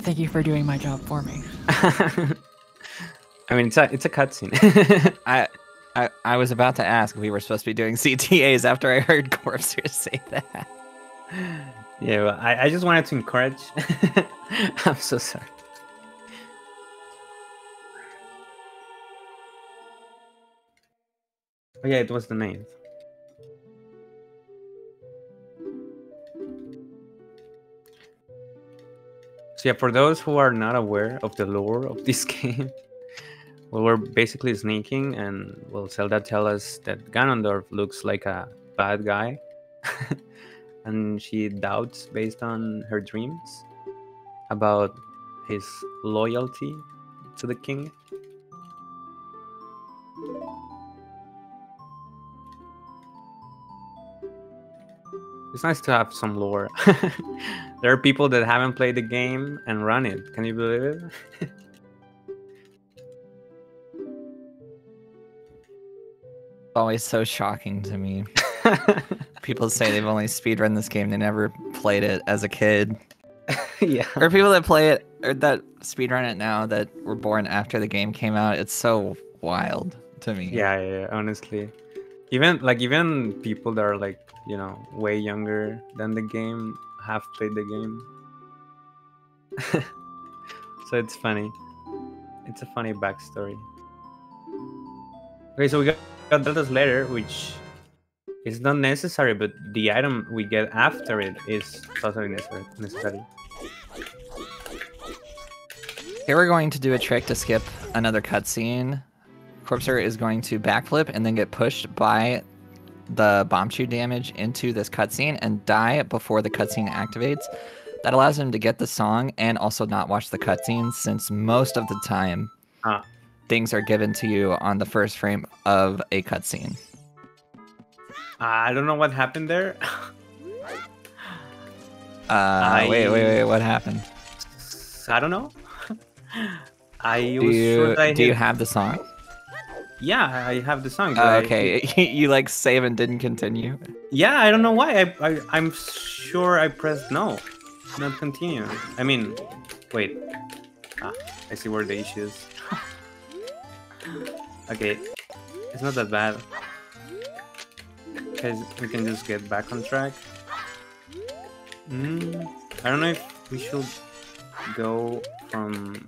Thank you for doing my job for me. I mean, it's a it's a cutscene. I, I I was about to ask if we were supposed to be doing CTAs after I heard Corpser say that. Yeah, well, I, I just wanted to encourage. I'm so sorry. Oh yeah, it was the ninth. So yeah, for those who are not aware of the lore of this game, well, we're basically sneaking, and well, Zelda tell us that Ganondorf looks like a bad guy, and she doubts based on her dreams about his loyalty to the king. It's nice to have some lore. there are people that haven't played the game and run it. Can you believe it? always so shocking to me. people say they've only speedrun this game, they never played it as a kid. yeah. Or people that play it or that speedrun it now that were born after the game came out. It's so wild to me. Yeah, yeah, yeah, honestly. Even like even people that are like, you know, way younger than the game have played the game. so it's funny. It's a funny backstory. Okay, so we got, got Zelda's letter, which is not necessary, but the item we get after it is totally necessary. Here we're going to do a trick to skip another cutscene. Corpser is going to backflip and then get pushed by the bomb Bombchu damage into this cutscene and die before the cutscene activates. That allows him to get the song and also not watch the cutscene since most of the time Ah. Things are given to you on the first frame of a cutscene. I don't know what happened there. Uh, wait, wait, wait, what happened? I don't know. I Do was you, sure that I do you have the song? Yeah, I have the song. Oh, I- okay, you like save and didn't continue. Yeah, I don't know why. I, I I'm sure I pressed no, not continue. I mean, wait. Ah, I see where the issue is. Okay, it's not that bad. Cause we can just get back on track. Mm, I don't know if we should go from.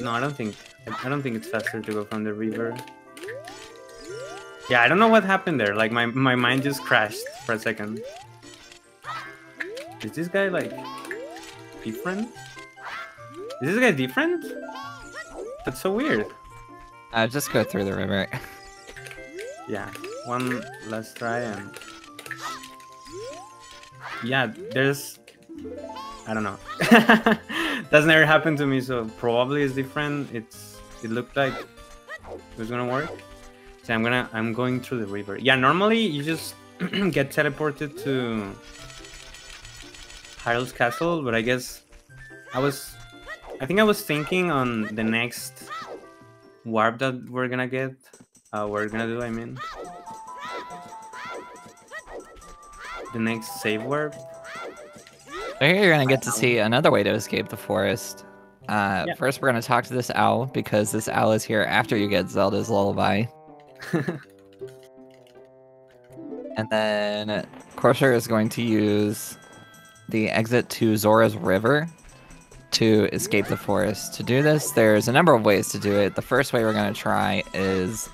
No, I don't think. I don't think it's faster to go from the river. Yeah, I don't know what happened there. Like my my mind just crashed for a second. Is this guy like different? Is this guy different? That's so weird. Uh, just go through the river. Yeah, one last try and yeah, there's I don't know. That's never happened to me, so probably it's different. It's it looked like it was gonna work. So I'm gonna I'm going through the river. Yeah, normally you just get teleported to Hyrule's castle, but I guess I was I think I was thinking on the next warp that we're gonna get. Uh, we're gonna do, I mean. The next save warp. So here you're gonna get to see another way to escape the forest. Uh, Yeah. First, we're gonna talk to this owl because this owl is here after you get Zelda's lullaby. and then Corpser is going to use the exit to Zora's River to escape the forest. To do this, there's a number of ways to do it. The first way we're gonna try is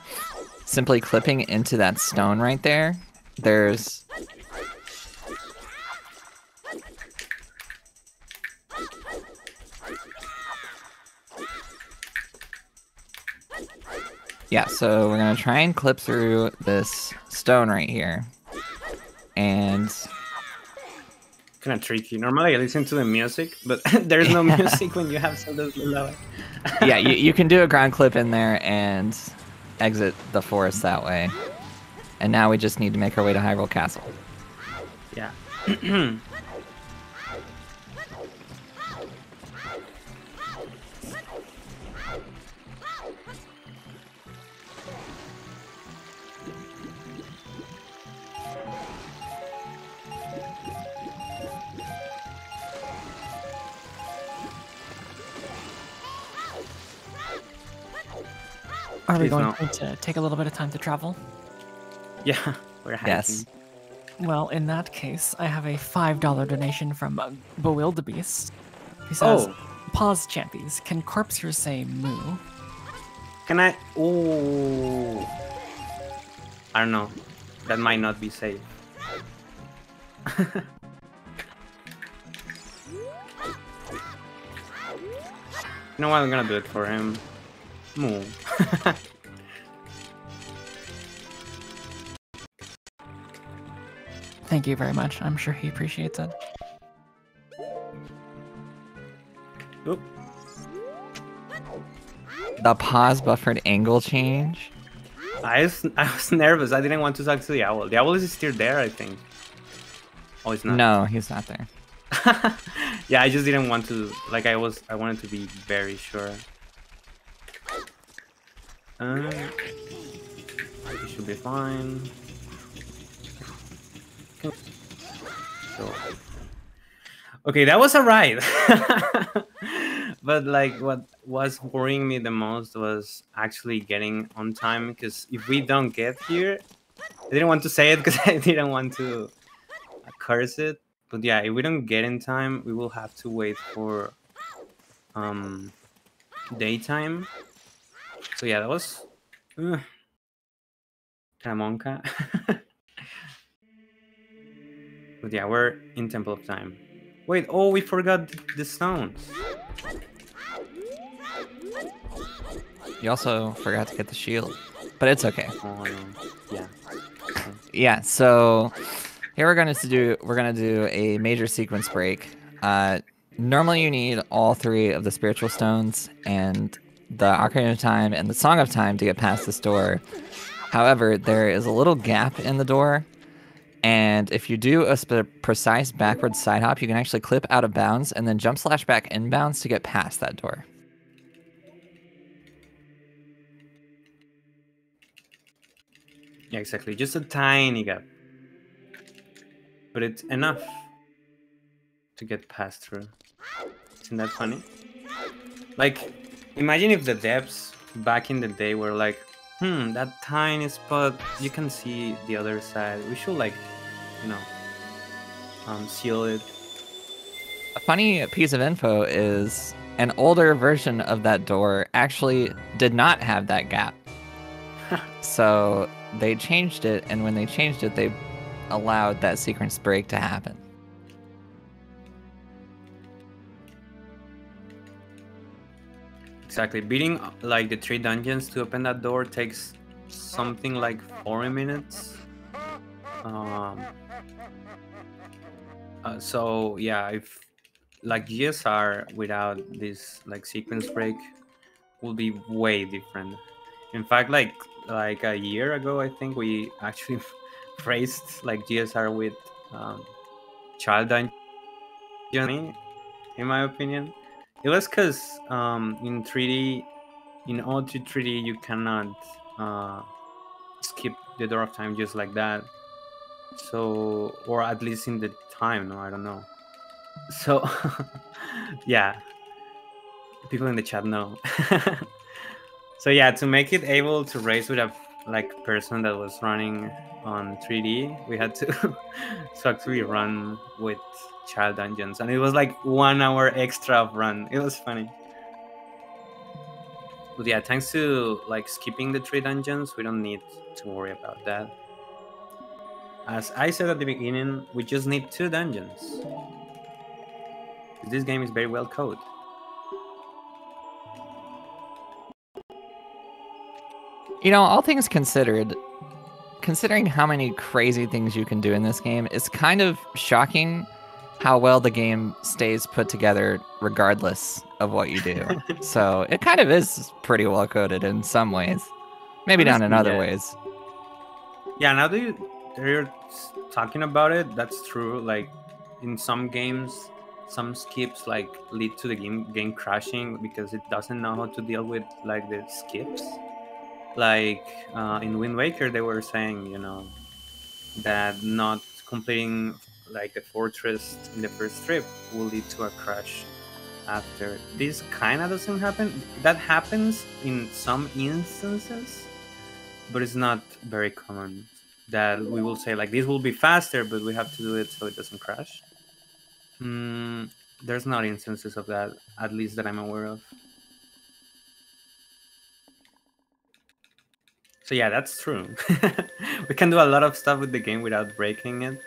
simply clipping into that stone right there. There's Yeah, so we're gonna try and clip through this stone right here. And Kind of tricky. Normally I listen to the music, but there's no music when you have Zelda's Lullaby. yeah, you, you can do a ground clip in there and exit the forest that way. And now we just need to make our way to Hyrule Castle. Yeah. Are we Please going no. to take a little bit of time to travel? Yeah, we're hiking. Yes. Well, in that case, I have a $5 donation from uh, Bewildebeest. He says, Oh. Pause, champies. Can Corpser say moo? Can I? Oh, I don't know. That might not be safe. you know what? I'm gonna do it for him. Thank you very much. I'm sure he appreciates it. Oop. The pause buffered angle change. I was I was nervous. I didn't want to talk to the owl. The owl is still there, I think. Oh, it's not. No, he's not there. yeah, I just didn't want to. Like, I was. I wanted to be very sure. Uh, it should be fine. So, okay, that was a ride. but like, what was worrying me the most was actually getting on time. Because if we don't get here, I didn't want to say it because I didn't want to curse it. But yeah, if we don't get in time, we will have to wait for um daytime. So yeah, that was uh, Ramonka. but yeah, we're in Temple of Time. Wait, oh, we forgot the stones. You also forgot to get the shield, but it's okay. Oh no, yeah. Yeah, so here we're gonna do we're gonna do a major sequence break. Uh, normally you need all three of the spiritual stones and the Ocarina of Time and the Song of Time to get past this door. However, there is a little gap in the door, and if you do a precise backward side hop, you can actually clip out of bounds and then jump slash back inbounds to get past that door. Yeah, exactly. Just a tiny gap. But it's enough to get passed through. Isn't that funny? Like, imagine if the depths back in the day were like, hmm, that tiny spot, you can see the other side. We should, like, you know, um, seal it. A funny piece of info is an older version of that door actually did not have that gap. so they changed it, and when they changed it, they allowed that sequence break to happen. Exactly. Beating uh, like the three dungeons to open that door takes something like four minutes. Um. Uh, so yeah, if like GSR without this like sequence break will be way different. In fact, like like a year ago, I think we actually phrased like GSR with um, child dungeon. In my opinion, it was because um, in 3D, in OG 3D, you cannot uh, skip the door of time just like that. So, or at least in the time, no, I don't know. So, yeah, people in the chat know. so yeah, to make it able to race with a like person that was running on 3D, we had to to actually run with child dungeons, and it was like one hour extra of run. It was funny. But yeah, thanks to like skipping the three dungeons, we don't need to worry about that. As I said at the beginning, we just need two dungeons. This game is very well coded. You know, all things considered, considering how many crazy things you can do in this game, it's kind of shocking how well the game stays put together regardless of what you do. so it kind of is pretty well coded in some ways. Maybe not in other Yeah. ways. Yeah, now that you- that you're talking about it, that's true. Like in some games, some skips like lead to the game game crashing because it doesn't know how to deal with like the skips. Like uh, in Wind Waker, they were saying, you know, that not completing like the fortress in the first trip will lead to a crash after. This kind of doesn't happen. That happens in some instances, but it's not very common that we will say like this will be faster but we have to do it so it doesn't crash mm, there's not instances of that at least that i'm aware of so yeah that's true. We can do a lot of stuff with the game without breaking it.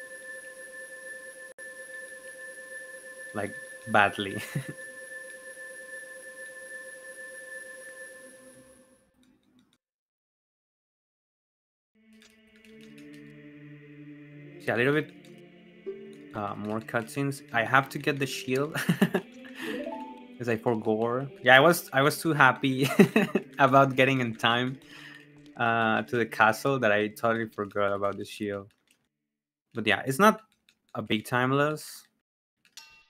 Like badly. Yeah, a little bit uh, more cutscenes. I have to get the shield. Because I forgot. Yeah, I was I was too happy about getting in time uh, to the castle that I totally forgot about the shield. But yeah, it's not a big time loss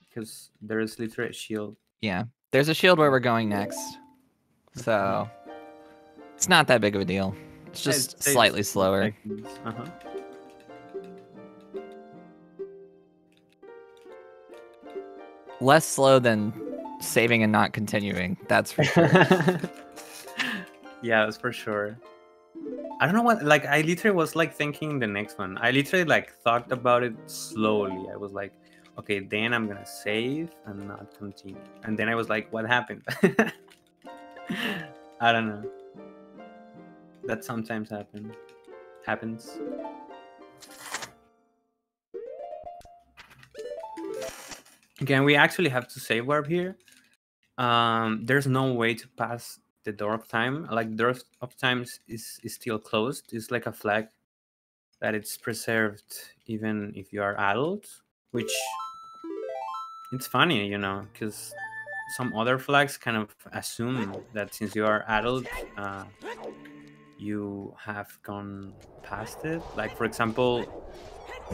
because there is literally a shield. Yeah. There's a shield where we're going next. So It's not that big of a deal. It's just slightly slower. Uh-huh. Less slow than saving and not continuing. That's for sure. yeah, that's for sure. I don't know what like I literally was like thinking the next one. I literally like thought about it slowly. I was like, okay, then I'm gonna save and not continue. And then I was like, what happened? I don't know. That sometimes happen happens. Again, we actually have to save warp here. Um, there's no way to pass the door of time. Like the door of- of time is, is, is still closed. It's like a flag that it's preserved even if you are adult, which it's funny, you know, because some other flags kind of assume that since you are adult, uh, you have gone past it. Like for example,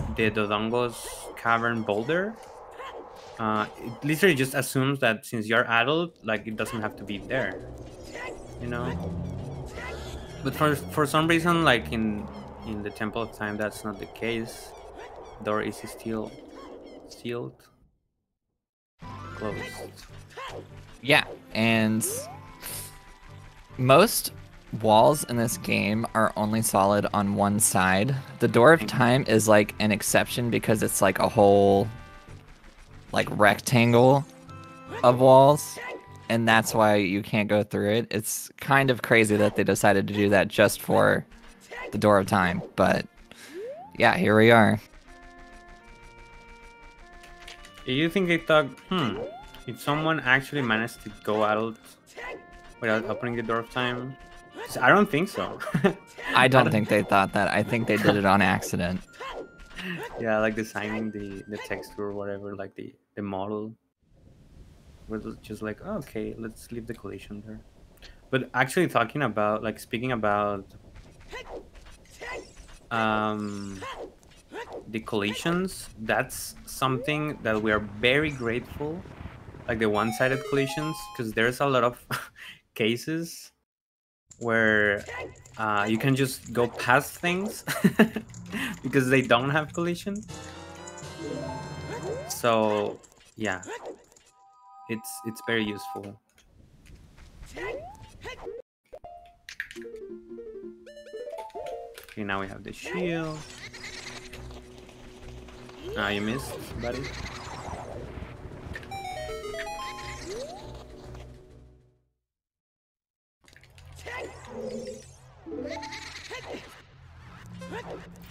the Dodongo's cavern boulder. Uh, it literally just assumes that since you're adult, like it doesn't have to be there, you know. But for for some reason, like in in the Temple of Time, that's not the case. Door is still sealed, closed. Yeah, and most walls in this game are only solid on one side. The Door of Time is like an exception because it's like a whole like rectangle of walls and that's why you can't go through it. It's kind of crazy that they decided to do that just for the Door of Time, but yeah, here we are. Do you think they thought, hmm, if someone actually managed to go out without opening the door of Time? I don't think so. I don't think they thought that. I think they did it on accident. yeah, like designing the the texture or whatever, like the the model. Was just like oh, okay, let's leave the collision there. But actually, talking about like speaking about um the collisions, that's something that we are very grateful, like the one-sided collisions, because there's a lot of cases where uh, you can just go past things because they don't have collision. So yeah, it's it's very useful. Okay, now we have the shield. Ah, you missed, buddy.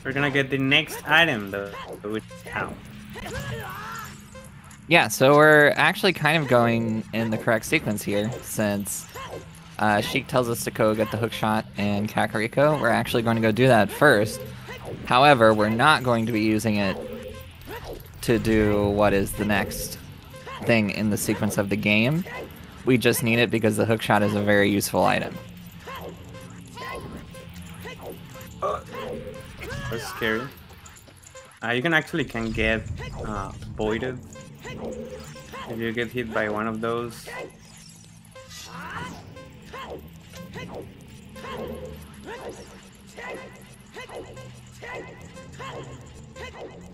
We're gonna get the next item though, which count. Yeah, so we're actually kind of going in the correct sequence here, since uh, Sheik tells us to go get the hook shot in Kakariko. We're actually going to go do that first. However, we're not going to be using it to do what is the next thing in the sequence of the game. We just need it because the hook shot is a very useful item. That's scary. Uh, you can actually can get uh, voided if you get hit by one of those.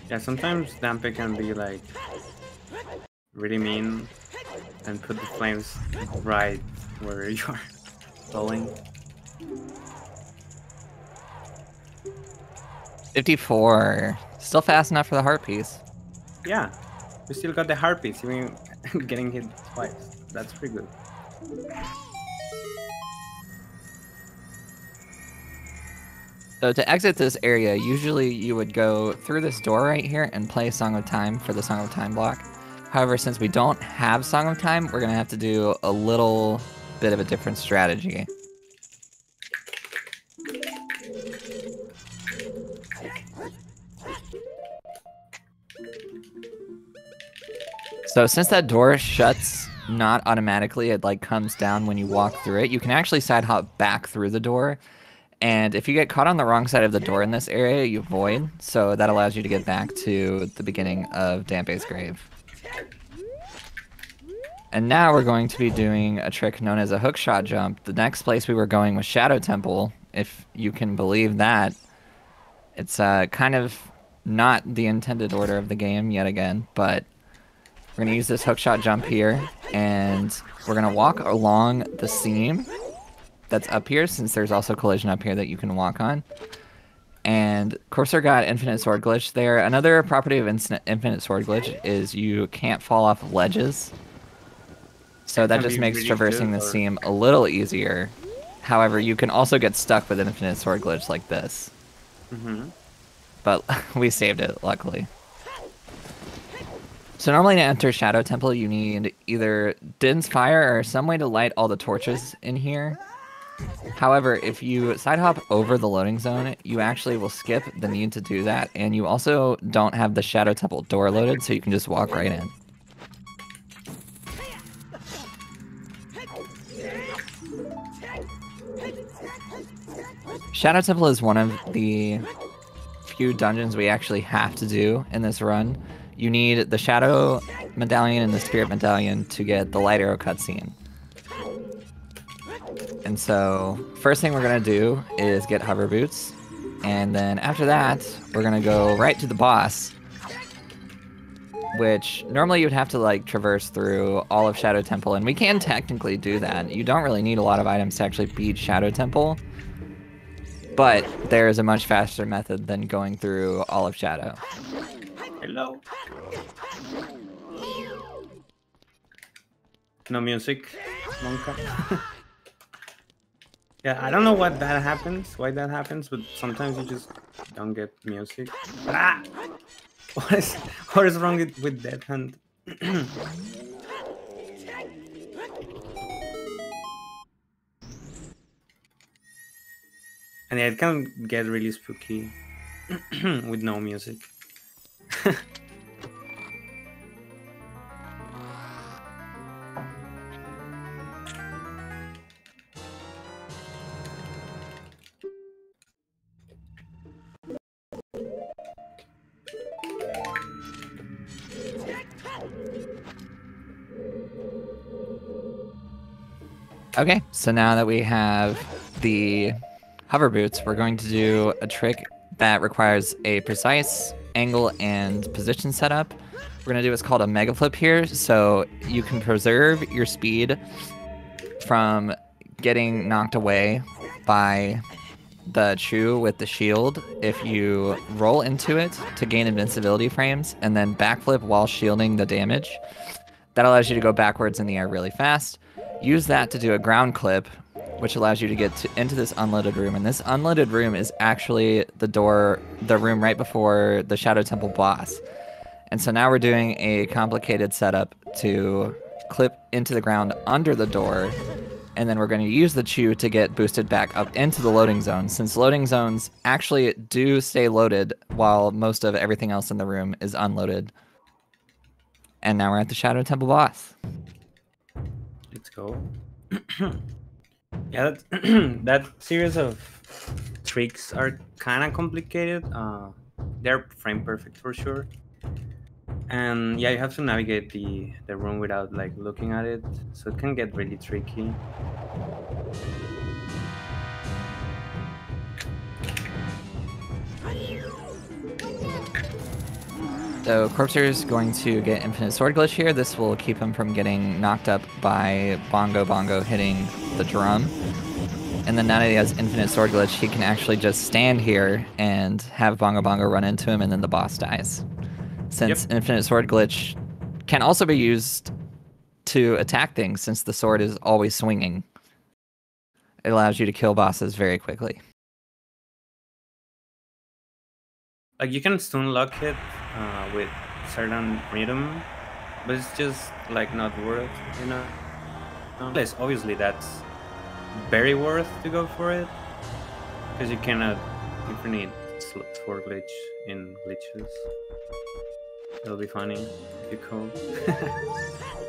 Yeah, sometimes Dampe can be like really mean and put the flames right where you are going. 54. Still fast enough for the heart piece. Yeah, we still got the heart piece, even getting hit twice. That's pretty good. So to exit this area, usually you would go through this door right here and play Song of Time for the Song of Time block. However, since we don't have Song of Time, we're going to have to do a little bit of a different strategy. So since that door shuts not automatically, it like comes down when you walk through it, you can actually side hop back through the door. And if you get caught on the wrong side of the door in this area, you void. So that allows you to get back to the beginning of Dampe's grave. And now we're going to be doing a trick known as a hookshot jump. The next place we were going was Shadow Temple, if you can believe that. It's uh, kind of not the intended order of the game yet again, but we're going to use this hookshot jump here, and we're going to walk along the seam that's up here, since there's also collision up here that you can walk on. And Corpser got Infinite Sword Glitch there. Another property of Infinite Infinite Sword Glitch is you can't fall off of ledges. So that just makes traversing the seam a little easier. However, you can also get stuck with Infinite Sword Glitch like this. hmm But we saved it, luckily. So normally to enter Shadow Temple, you need either Din's Fire or some way to light all the torches in here. However, if you side hop over the loading zone, you actually will skip the need to do that, and you also don't have the Shadow Temple door loaded, so you can just walk right in. Shadow Temple is one of the few dungeons we actually have to do in this run. You need the Shadow Medallion and the Spirit Medallion to get the Light Arrow cutscene. And so, first thing we're gonna do is get hover boots, and then after that, we're gonna go right to the boss, which normally you'd have to like traverse through all of Shadow Temple, and we can technically do that. You don't really need a lot of items to actually beat Shadow Temple, but there is a much faster method than going through all of Shadow. Hello. No music, Monka. yeah, I don't know what that happens, why that happens, but sometimes you just don't get music. Ah! What is what is wrong with, with Dead Hand? and yeah, it can get really spooky with no music. Okay, so now that we have the hover boots, we're going to do a trick that requires a precise angle and position setup. We're to do what's called a mega flip here, so you can preserve your speed from getting knocked away by the Chu with the shield if you roll into it to gain invincibility frames and then backflip while shielding the damage. That allows you to go backwards in the air really fast. Use that to do a ground clip, which allows you to get to, into this unloaded room. And this unloaded room is actually the door, the room right before the Shadow Temple boss. And so now we're doing a complicated setup to clip into the ground under the door. And then we're going to use the Chu to get boosted back up into the loading zone, since loading zones actually do stay loaded while most of everything else in the room is unloaded. And now we're at the Shadow Temple boss. Let's go. yeah, that, that series of tricks are kind of complicated. Uh, they're frame perfect for sure. And yeah, you have to navigate the, the room without like looking at it, so it can get really tricky. So Corpser is going to get Infinite Sword Glitch here. This will keep him from getting knocked up by Bongo Bongo hitting the drum. And then now that he has Infinite Sword Glitch, he can actually just stand here and have Bongo Bongo run into him and then the boss dies. Since Infinite Sword Glitch can also be used to attack things since the sword is always swinging. It allows you to kill bosses very quickly. Like you can stun lock it uh, with certain rhythm, but it's just like not worth, you know. Unless obviously that's very worth to go for it, because you cannot infinite sword glitch in glitches. It'll be funny if you could.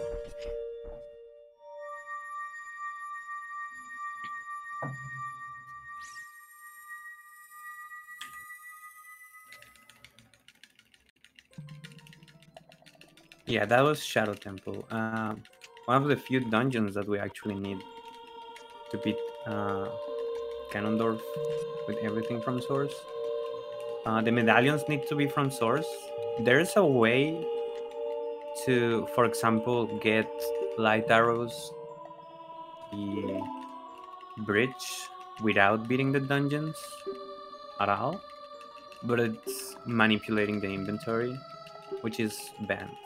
Yeah, that was Shadow Temple. Um, one of the few dungeons that we actually need to beat uh, Ganondorf with everything from source. Uh, the medallions need to be from source. There's a way to, for example, get light arrows, the bridge without beating the dungeons at all, but it's manipulating the inventory, which is banned.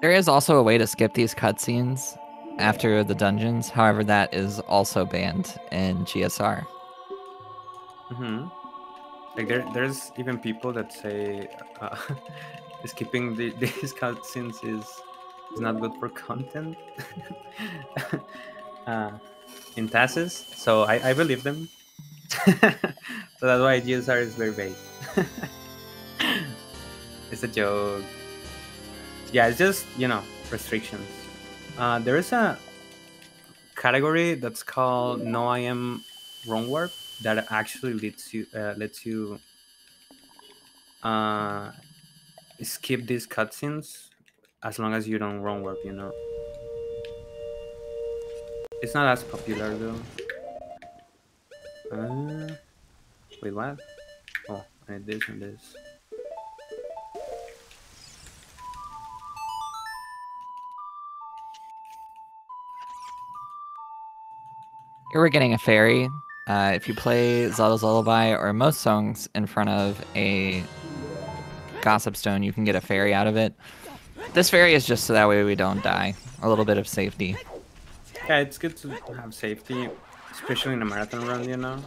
There is also a way to skip these cutscenes after the dungeons. However, that is also banned in GSR. hmm Like there, there's even people that say uh, skipping the, these cutscenes is is not good for content uh, in TASes. So I, I believe them. so that's why GSR is very vague. it's a joke. Yeah, it's just you know restrictions. Uh, there is a category that's called No I Am Wrong Warp that actually lets you uh, lets you uh, skip these cutscenes as long as you don't wrong warp. You know, it's not as popular though. Uh, wait, what? Oh, I need this and this. We're getting a fairy. Uh, if you play Zelda's Lullaby or most songs in front of a Gossip Stone, you can get a fairy out of it. This fairy is just so that way we don't die. A little bit of safety. Yeah, it's good to have safety, especially in a marathon run. You know.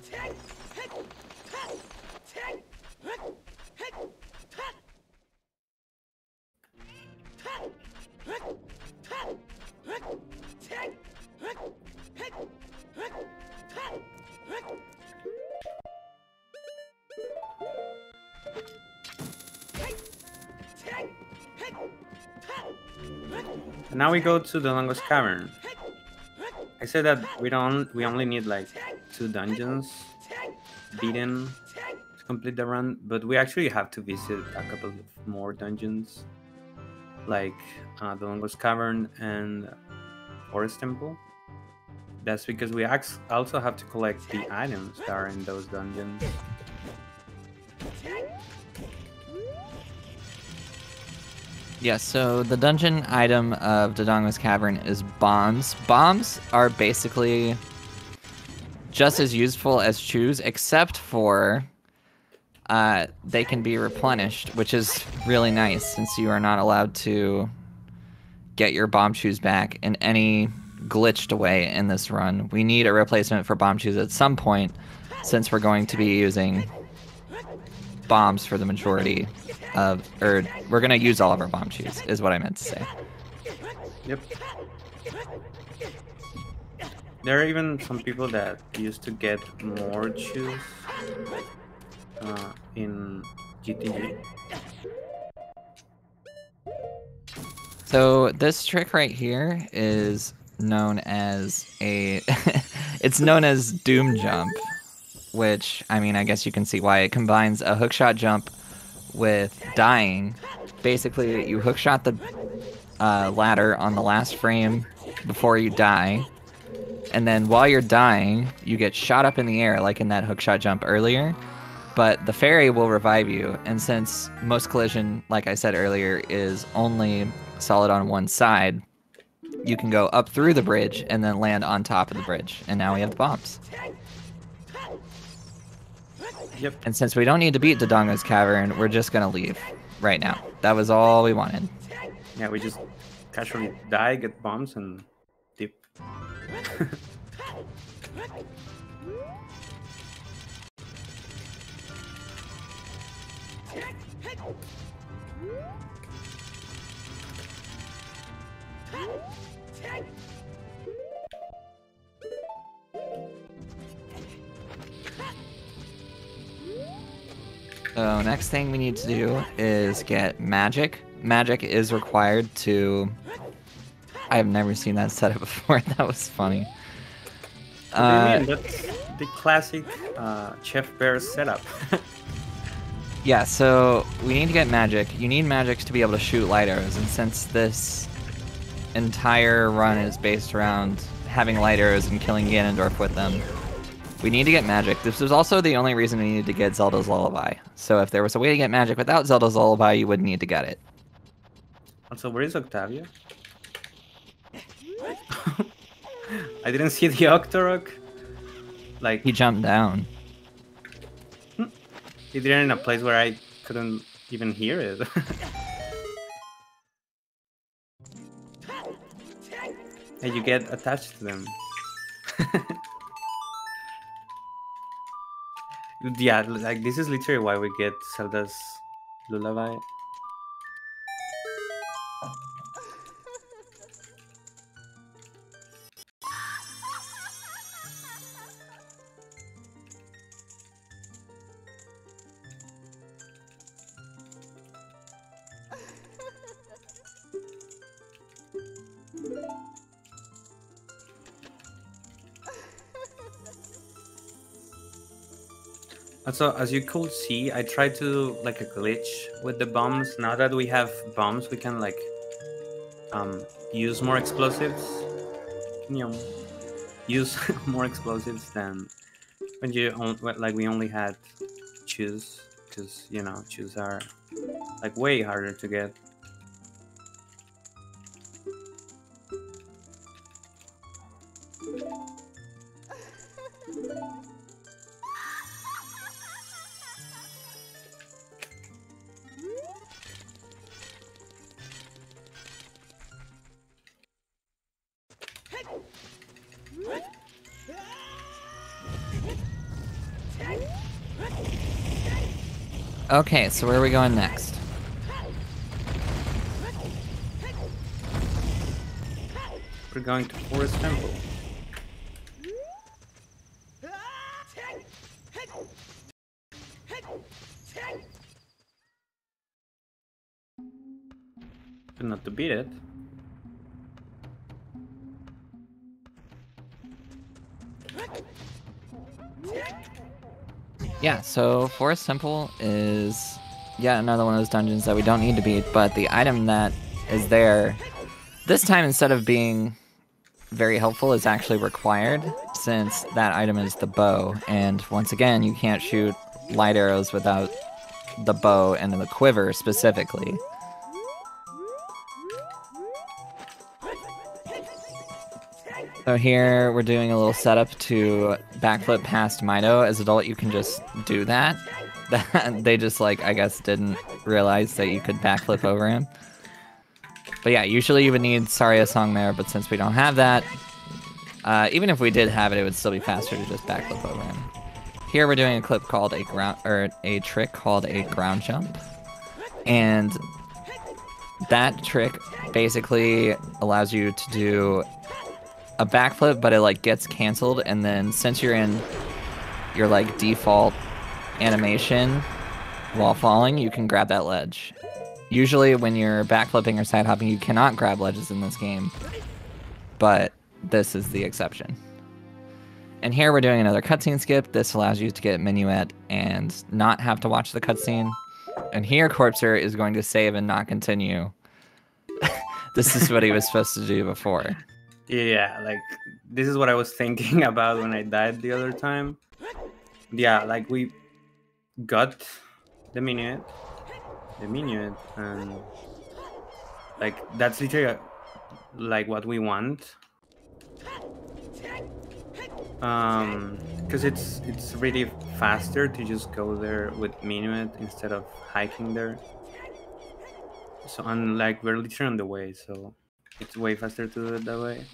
And now we go to the Dodongo's Cavern. I said that we don't we only need like two dungeons beaten to complete the run, but we actually have to visit a couple of more dungeons, like uh, the Dodongo's Cavern and forest temple. That's because we also have to collect the items that are in those dungeons. Yes, so the dungeon item of Dodongo's Cavern is bombs. Bombs are basically just as useful as chus, except for uh, they can be replenished, which is really nice since you are not allowed to get your bombchus back in any glitched way in this run. We need a replacement for bombchus at some point since we're going to be using bombs for the majority of, or we're gonna use all of our bombchus, is what I meant to say. Yep. There are even some people that used to get more chus uh, in GTG. So this trick right here is known as a, it's known as Doom Jump, which I mean I guess you can see why it combines a hookshot jump with dying. Basically, you hookshot the uh, ladder on the last frame before you die, and then while you're dying, you get shot up in the air like in that hookshot jump earlier. But the fairy will revive you, and since most collision, like I said earlier, is only solid on one side, you can go up through the bridge and then land on top of the bridge. And now we have the bombs. Yep. And since we don't need to beat Dodongo's Cavern, we're just gonna leave right now. That was all we wanted. Yeah, we just casually die, get bombs, and dip. So next thing we need to do is get magic. Magic is required to. I have never seen that setup before. that was funny. What do you Uh. That's the classic uh, Chef Bear setup. Yeah, so we need to get magic. You need magic to be able to shoot light arrows, and since this entire run is based around having light arrows and killing Ganondorf with them, we need to get magic. This was also the only reason we needed to get Zelda's Lullaby. So if there was a way to get magic without Zelda's Lullaby, you wouldn't need to get it. Also, where is Octavia? I didn't see the Octorok. Like He jumped down. he did it in a place where I couldn't even hear it. and you get attached to them. yeah, like this is literally why we get Zelda's lullaby. Also, as you could see, I tried to like a glitch with the bombs. Now that we have bombs, we can like um, use more explosives. You know, use more explosives than when you on, like we only had chus because you know chus are like way harder to get. Okay, so where are we going next? We're going to Forest Temple. But not to beat it. Yeah, so Forest Temple is yet another one of those dungeons that we don't need to beat, but the item that is there this time instead of being very helpful is actually required since that item is the bow and once again you can't shoot light arrows without the bow and the quiver specifically. So here we're doing a little setup to backflip past Mido. As adult, you can just do that. they just like I guess didn't realize that you could backflip over him. But yeah, usually you would need Saria Song there, but since we don't have that, uh, even if we did have it, it would still be faster to just backflip over him. Here we're doing a clip called a ground or a trick called a ground jump, and that trick basically allows you to do a backflip, but it like gets canceled, and then since you're in your like default animation while falling, you can grab that ledge. Usually, when you're backflipping or side hopping, you cannot grab ledges in this game, but this is the exception. And here we're doing another cutscene skip. This allows you to get minuet and not have to watch the cutscene. And here, Corpser is going to save and not continue. this is what he was supposed to do before. Yeah, like this is what I was thinking about when I died the other time. Yeah, like we got the minuet, the minuet, and like that's literally like what we want. Um, because it's it's really faster to just go there with minuet instead of hiking there. So and like we're literally on the way, so it's way faster to do it that way.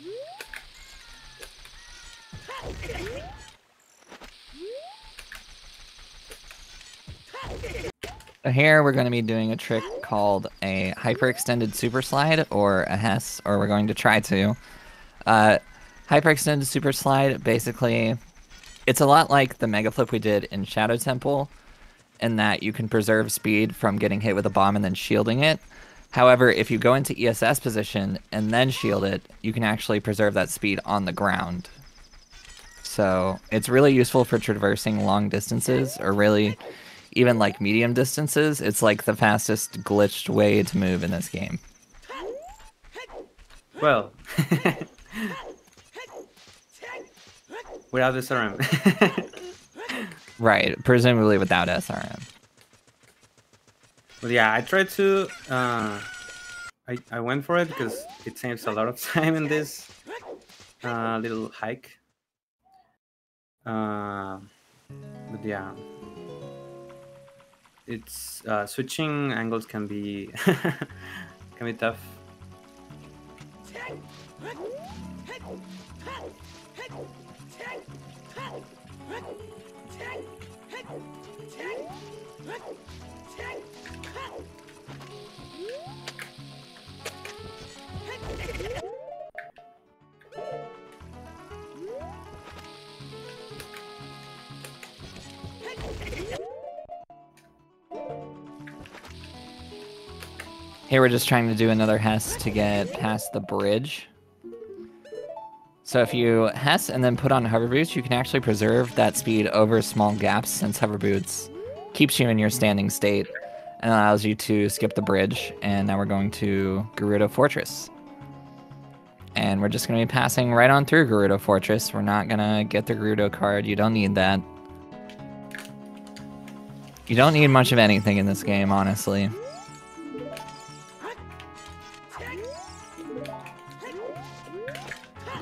Here we're going to be doing a trick called a hyperextended super slide or a Hess, or we're going to try to. Uh, hyperextended super slide, basically, it's a lot like the mega flip we did in Shadow Temple, in that you can preserve speed from getting hit with a bomb and then shielding it. However, if you go into ESS position and then shield it, you can actually preserve that speed on the ground. So it's really useful for traversing long distances, or really even like medium distances, it's like the fastest glitched way to move in this game. Well, without the SRM. Right, presumably without SRM. But yeah, I tried to. Uh, I I went for it because it saves a lot of time in this uh, little hike. Uh, but yeah, it's uh, switching angles can be can be tough. Here we're just trying to do another Hess to get past the bridge. So if you Hess and then put on hover boots, you can actually preserve that speed over small gaps since hover boots keeps you in your standing state and allows you to skip the bridge. And now we're going to Gerudo Fortress. And we're just going to be passing right on through Gerudo Fortress. We're not going to get the Gerudo card. You don't need that. You don't need much of anything in this game, honestly.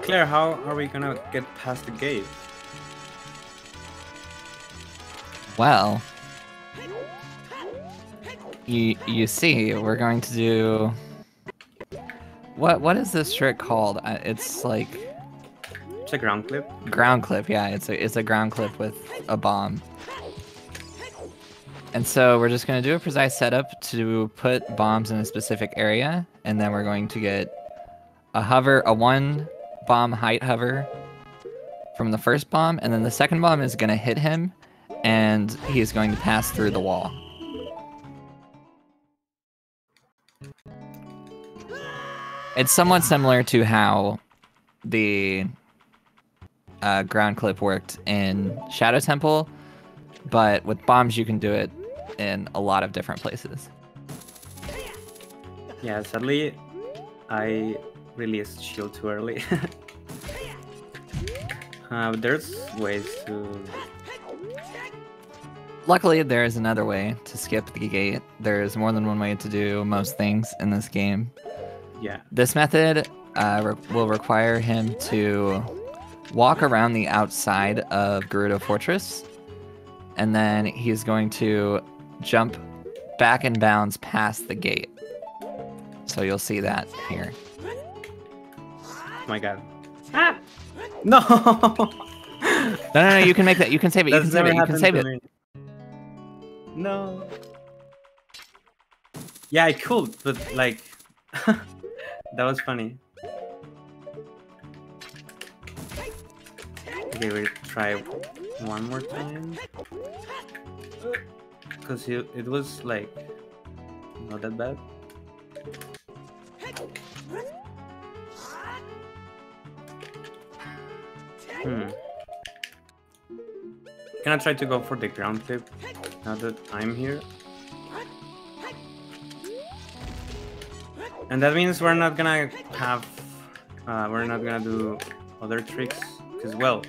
Claire, how are we gonna get past the gate? Well, you you see, we're going to do what what is this trick called? Uh, It's like It's a ground clip. ground clip. Yeah, it's a it's a ground clip with a bomb. And so we're just going to do a precise setup to put bombs in a specific area, and then we're going to get a hover, a one bomb height hover from the first bomb, and then the second bomb is going to hit him, and he is going to pass through the wall. It's somewhat similar to how the uh, ground clip worked in Shadow Temple, but with bombs you can do it in a lot of different places. Yeah, sadly, I released shield too early. uh, there's ways to. Luckily, there is another way to skip the gate. There's more than one way to do most things in this game. Yeah. This method uh, re- will require him to walk around the outside of Gerudo Fortress, and then he's going to jump back and bounds past the gate. So you'll see that here. My god. Ah! No! No, no, no, you can make that. You can save it. You That's can save never it. You can save it. me. No. Yeah, I could, but like, that was funny. Okay, we try one more time. Cause it, it was like not that bad. Hmm. Can I try to go for the ground clip now that I'm here? And that means we're not gonna have, uh, we're not gonna do other tricks, because, well,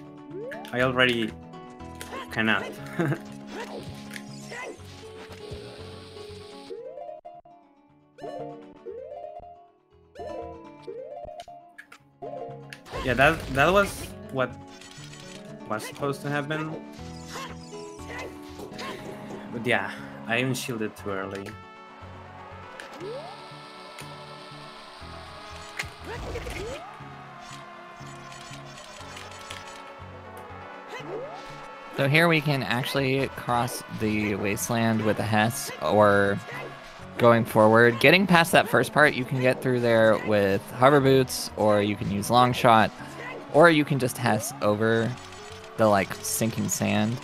I already cannot. yeah, that that was what was supposed to happen. But yeah, I even shielded too early. So here we can actually cross the wasteland with a Hess or going forward. Getting past that first part, you can get through there with hover boots or you can use long shot or you can just Hess over the like sinking sand.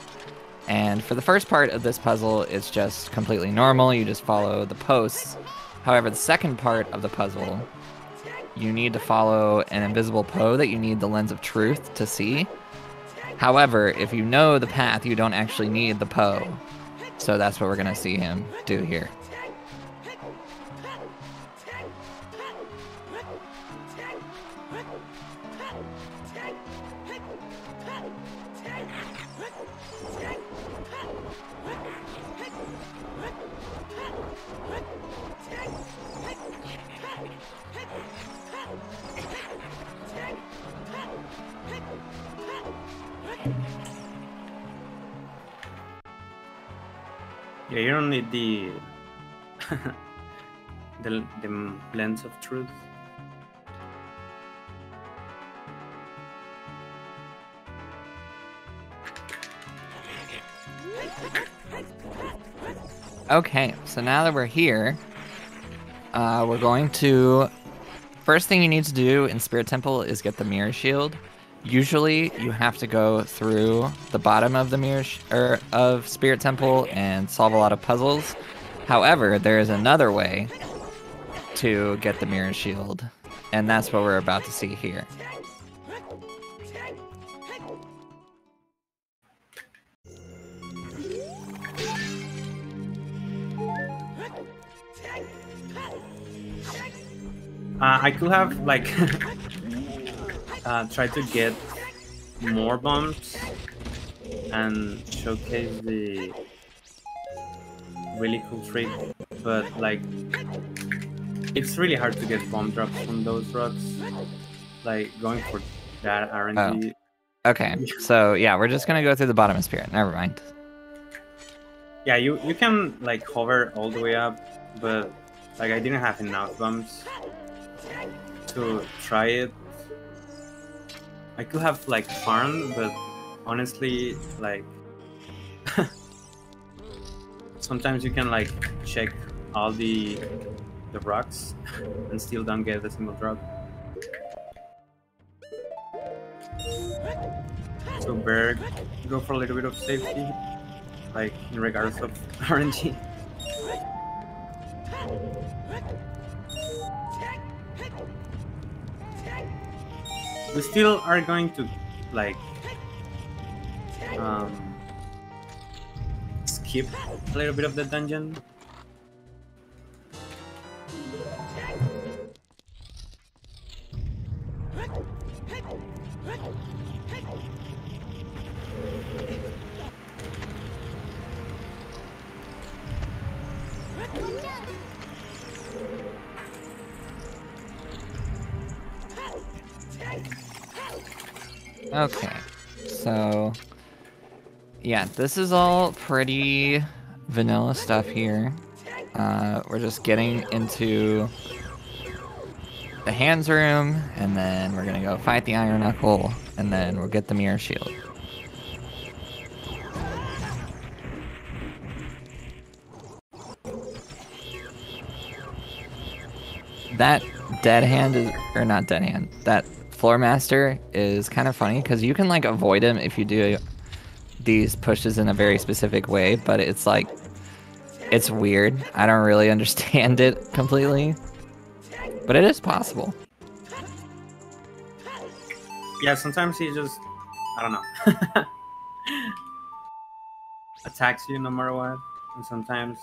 And for the first part of this puzzle, it's just completely normal. You just follow the posts. However, the second part of the puzzle, you need to follow an invisible Poe that you need the lens of truth to see. However, if you know the path, you don't actually need the Poe. So that's what we're gonna see him do here. Don't need the the the lens of truth. Okay, so now that we're here, uh, we're going to. First thing you need to do in Spirit Temple is get the Mirror Shield. Usually, you have to go through the bottom of the Mirror or of Spirit Temple and solve a lot of puzzles. However, there is another way to get the Mirror Shield, and that's what we're about to see here. Uh, I could have like uh, tried to get more bombs and showcase the really cool trick, but like it's really hard to get bomb drops from those rocks. Like going for that RNG. Okay, so yeah, we're just gonna go through the bottom of Spirit. Never mind. Yeah, you you can like hover all the way up, but like I didn't have enough bombs to try it. I could have like farmed, but honestly, like sometimes you can like check all the the rocks and still don't get a single drop. So Berg, go for a little bit of safety, like in regards of RNG. We still are going to like um, skip a little bit of the dungeon. Okay, so yeah, this is all pretty vanilla stuff here. Uh, we're just getting into the hands room, and then we're gonna go fight the Iron Knuckle, and then we'll get the Mirror Shield. That dead hand is, or not dead hand, that floor master is kind of funny because you can like avoid him if you do these pushes in a very specific way, but it's like, it's weird. I don't really understand it completely, but it is possible. Yeah, sometimes he just, I don't know, attacks you no matter what, and sometimes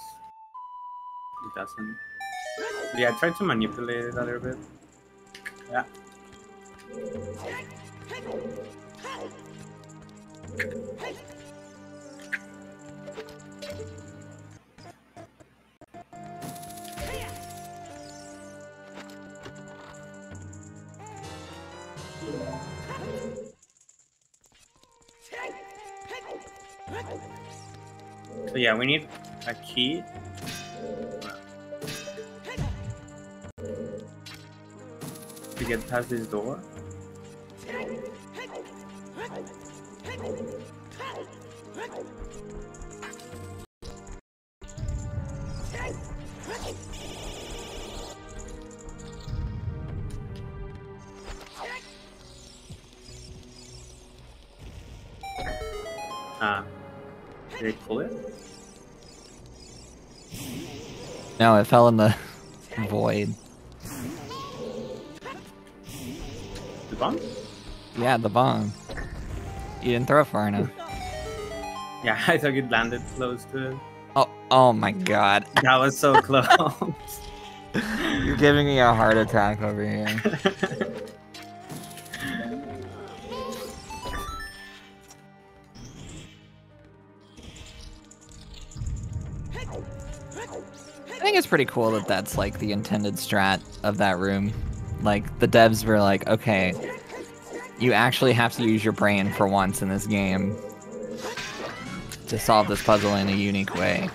he doesn't. Yeah, I tried to manipulate it a little bit. Yeah. So yeah, we need a key. To get past this door. Ah. Did it pull it? No, it fell in the void. The bomb? Yeah, the bomb. You didn't throw it far enough. Yeah, I thought it landed close to it. Oh, oh my god. That was so close. You're giving me a heart attack over here. I think it's pretty cool that that's like the intended strat of that room. Like the devs were like, okay, you actually have to use your brain for once in this game to solve this puzzle in a unique way.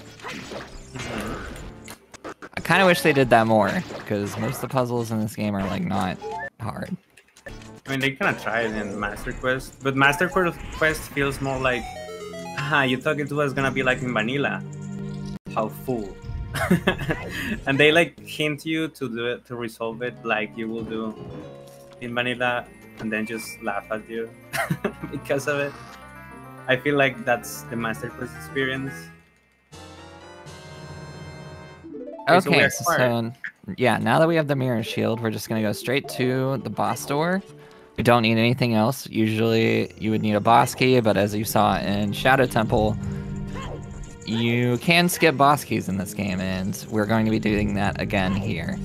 I kind of wish they did that more because most of the puzzles in this game are like not hard. I mean, they kind of tried in Master Quest, but Master Quest feels more like, ah, you thought it was gonna be like in vanilla. How fool. and they like hint you to do it to resolve it like you will do in vanilla and then just laugh at you because of it. I feel like that's the Master Quest experience. Okay, so we Okay, acquired- so yeah, now that we have the mirror shield, we're just gonna go straight to the boss door. We don't need anything else. Usually you would need a boss key, but as you saw in Shadow Temple, you can skip boss keys in this game, and we're going to be doing that again here.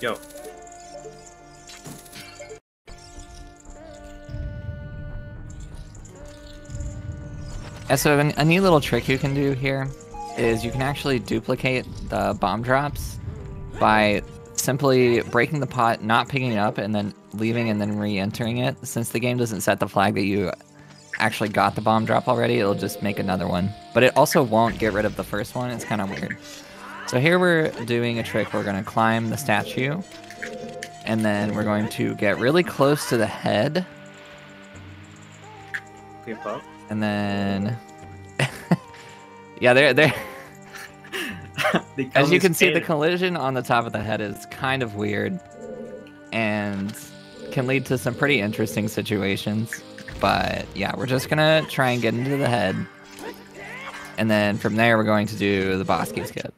Yo. Yeah, so a, a neat little trick you can do here is you can actually duplicate the bomb drops by simply breaking the pot, not picking it up, and then leaving and then re-entering it. Since the game doesn't set the flag that you actually got the bomb drop already, it'll just make another one. But it also won't get rid of the first one. It's kind of weird. So here we're doing a trick. We're going to climb the statue, and then we're going to get really close to the head, and then yeah, there there. They As you can see, the collision on the top of the head is kind of weird, and can lead to some pretty interesting situations. But yeah, we're just gonna try and get into the head, and then from there we're going to do the boss key skip.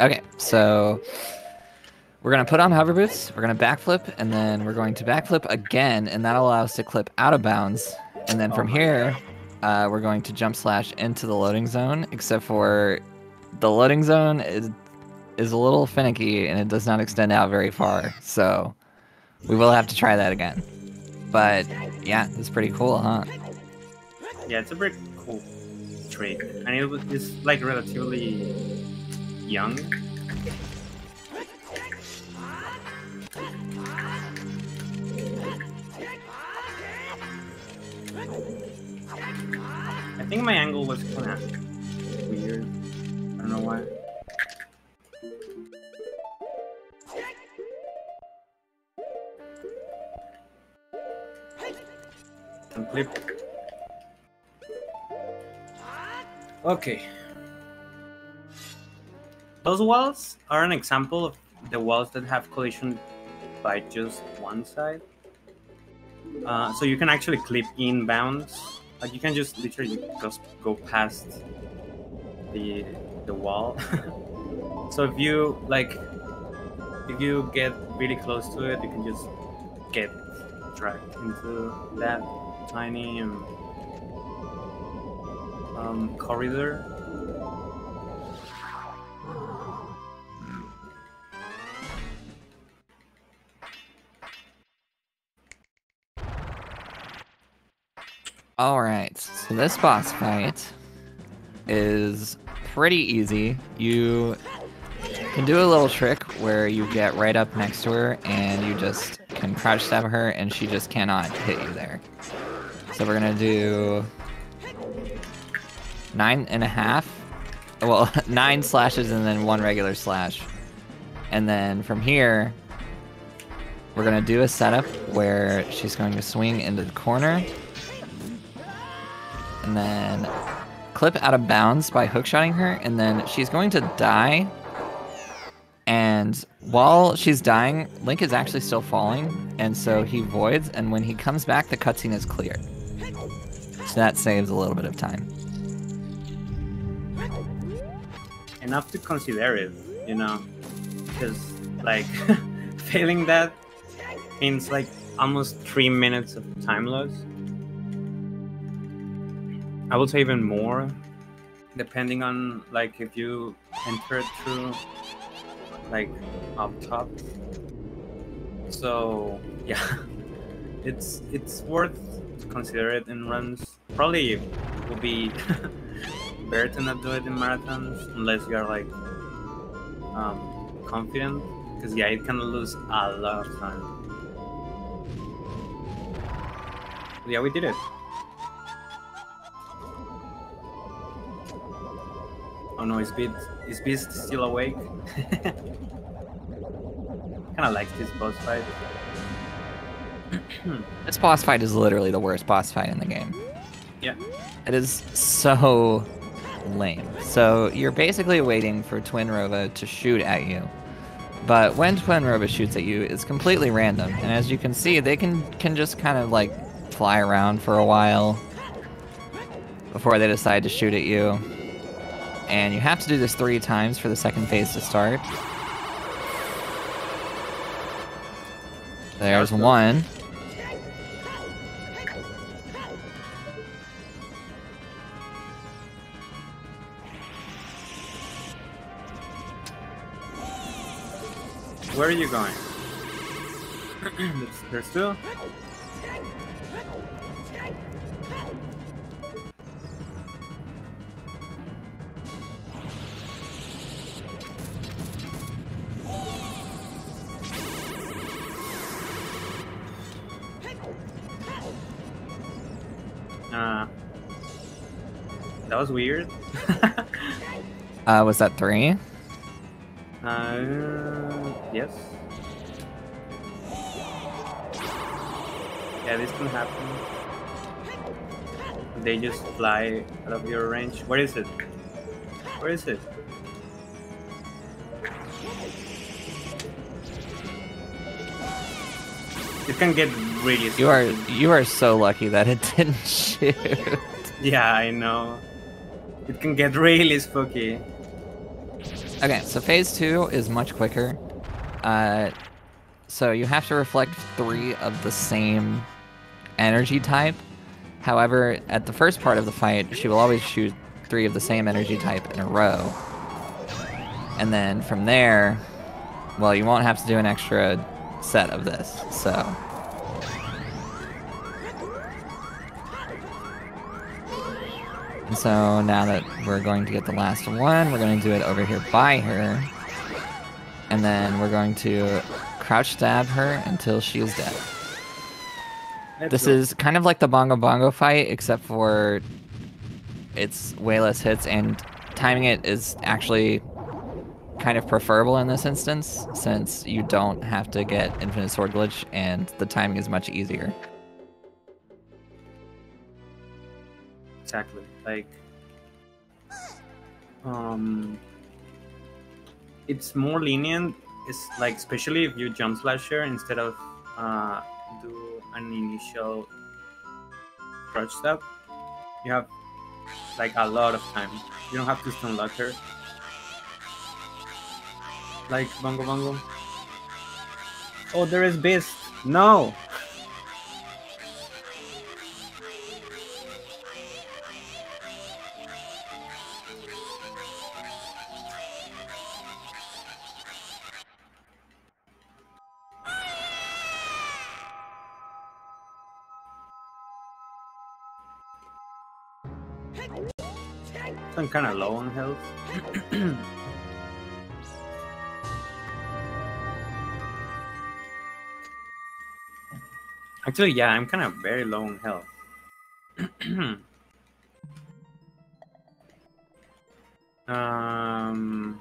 Okay, so we're gonna put on hover boots, we're gonna backflip, and then we're going to backflip again, and that'll allow us to clip out of bounds. And then from here, uh, we're going to jump slash into the loading zone, except for the loading zone is is a little finicky and it does not extend out very far. So we will have to try that again. But yeah, it's pretty cool, huh? Yeah, it's a pretty cool trick, and it was it's like relatively young. I think my angle was kind of weird. I don't know why. Flip. Okay. Those walls are an example of the walls that have collision by just one side. Uh, so you can actually clip inbounds. Like you can just literally just go past the the wall. so if you like, if you get really close to it, you can just get dragged into that tiny um, um, corridor. All right, so this boss fight is pretty easy. You can do a little trick where you get right up next to her and you just can crouch stab her and she just cannot hit you there. So we're gonna do nine and a half. Well, nine slashes and then one regular slash. And then from here, we're gonna do a setup where she's going to swing into the corner. And then clip out of bounds by hookshotting her, and then she's going to die. And while she's dying, Link is actually still falling, and so he voids, and when he comes back, the cutscene is clear. So that saves a little bit of time. enough to consider it, you know, because like failing that means like almost three minutes of time loss. I would say even more, depending on like if you enter it through like up top. So yeah, it's it's worth to consider it in runs. Probably will be better to not do it in marathons unless you are like um, confident. Because yeah, it can lose a lot of time. Yeah, we did it. Oh no, is Beast is Beast still awake? Kinda like this boss fight. This boss fight is literally the worst boss fight in the game. Yeah. It is so lame. So you're basically waiting for Twinrova to shoot at you. But when Twinrova shoots at you, it's completely random. And as you can see, they can, can just kind of like fly around for a while before they decide to shoot at you. And you have to do this three times for the second phase to start. There's one. Where are you going? There's still. Uh, that was weird. Uh, was that three? Uh, yes. Yeah, this can happen. They just fly out of your range. Where is it? Where is it? It can get really. You are you are so lucky that it didn't shoot. Yeah, I know. It can get really spooky. Okay, so phase two is much quicker. Uh, so you have to reflect three of the same energy type. However, at the first part of the fight, she will always shoot three of the same energy type in a row. And then from there, well, you won't have to do an extra set of this, so. So now that we're going to get the last one, we're going to do it over here by her. And then we're going to crouch stab her until she is dead. Let's This is kind of like the Bongo Bongo fight, except for it's way less hits, and timing it is actually kind of preferable in this instance, since you don't have to get Infinite Sword Glitch, and the timing is much easier. Exactly. Like, um, it's more lenient. It's like, especially if you jump slash her instead of uh, do an initial crouch stab, you have like a lot of time. You don't have to stun lock her. Like Bongo Bongo. Oh, there is Beast. No. I'm kind of low on health. Actually, yeah, I'm kind of very low on health. um,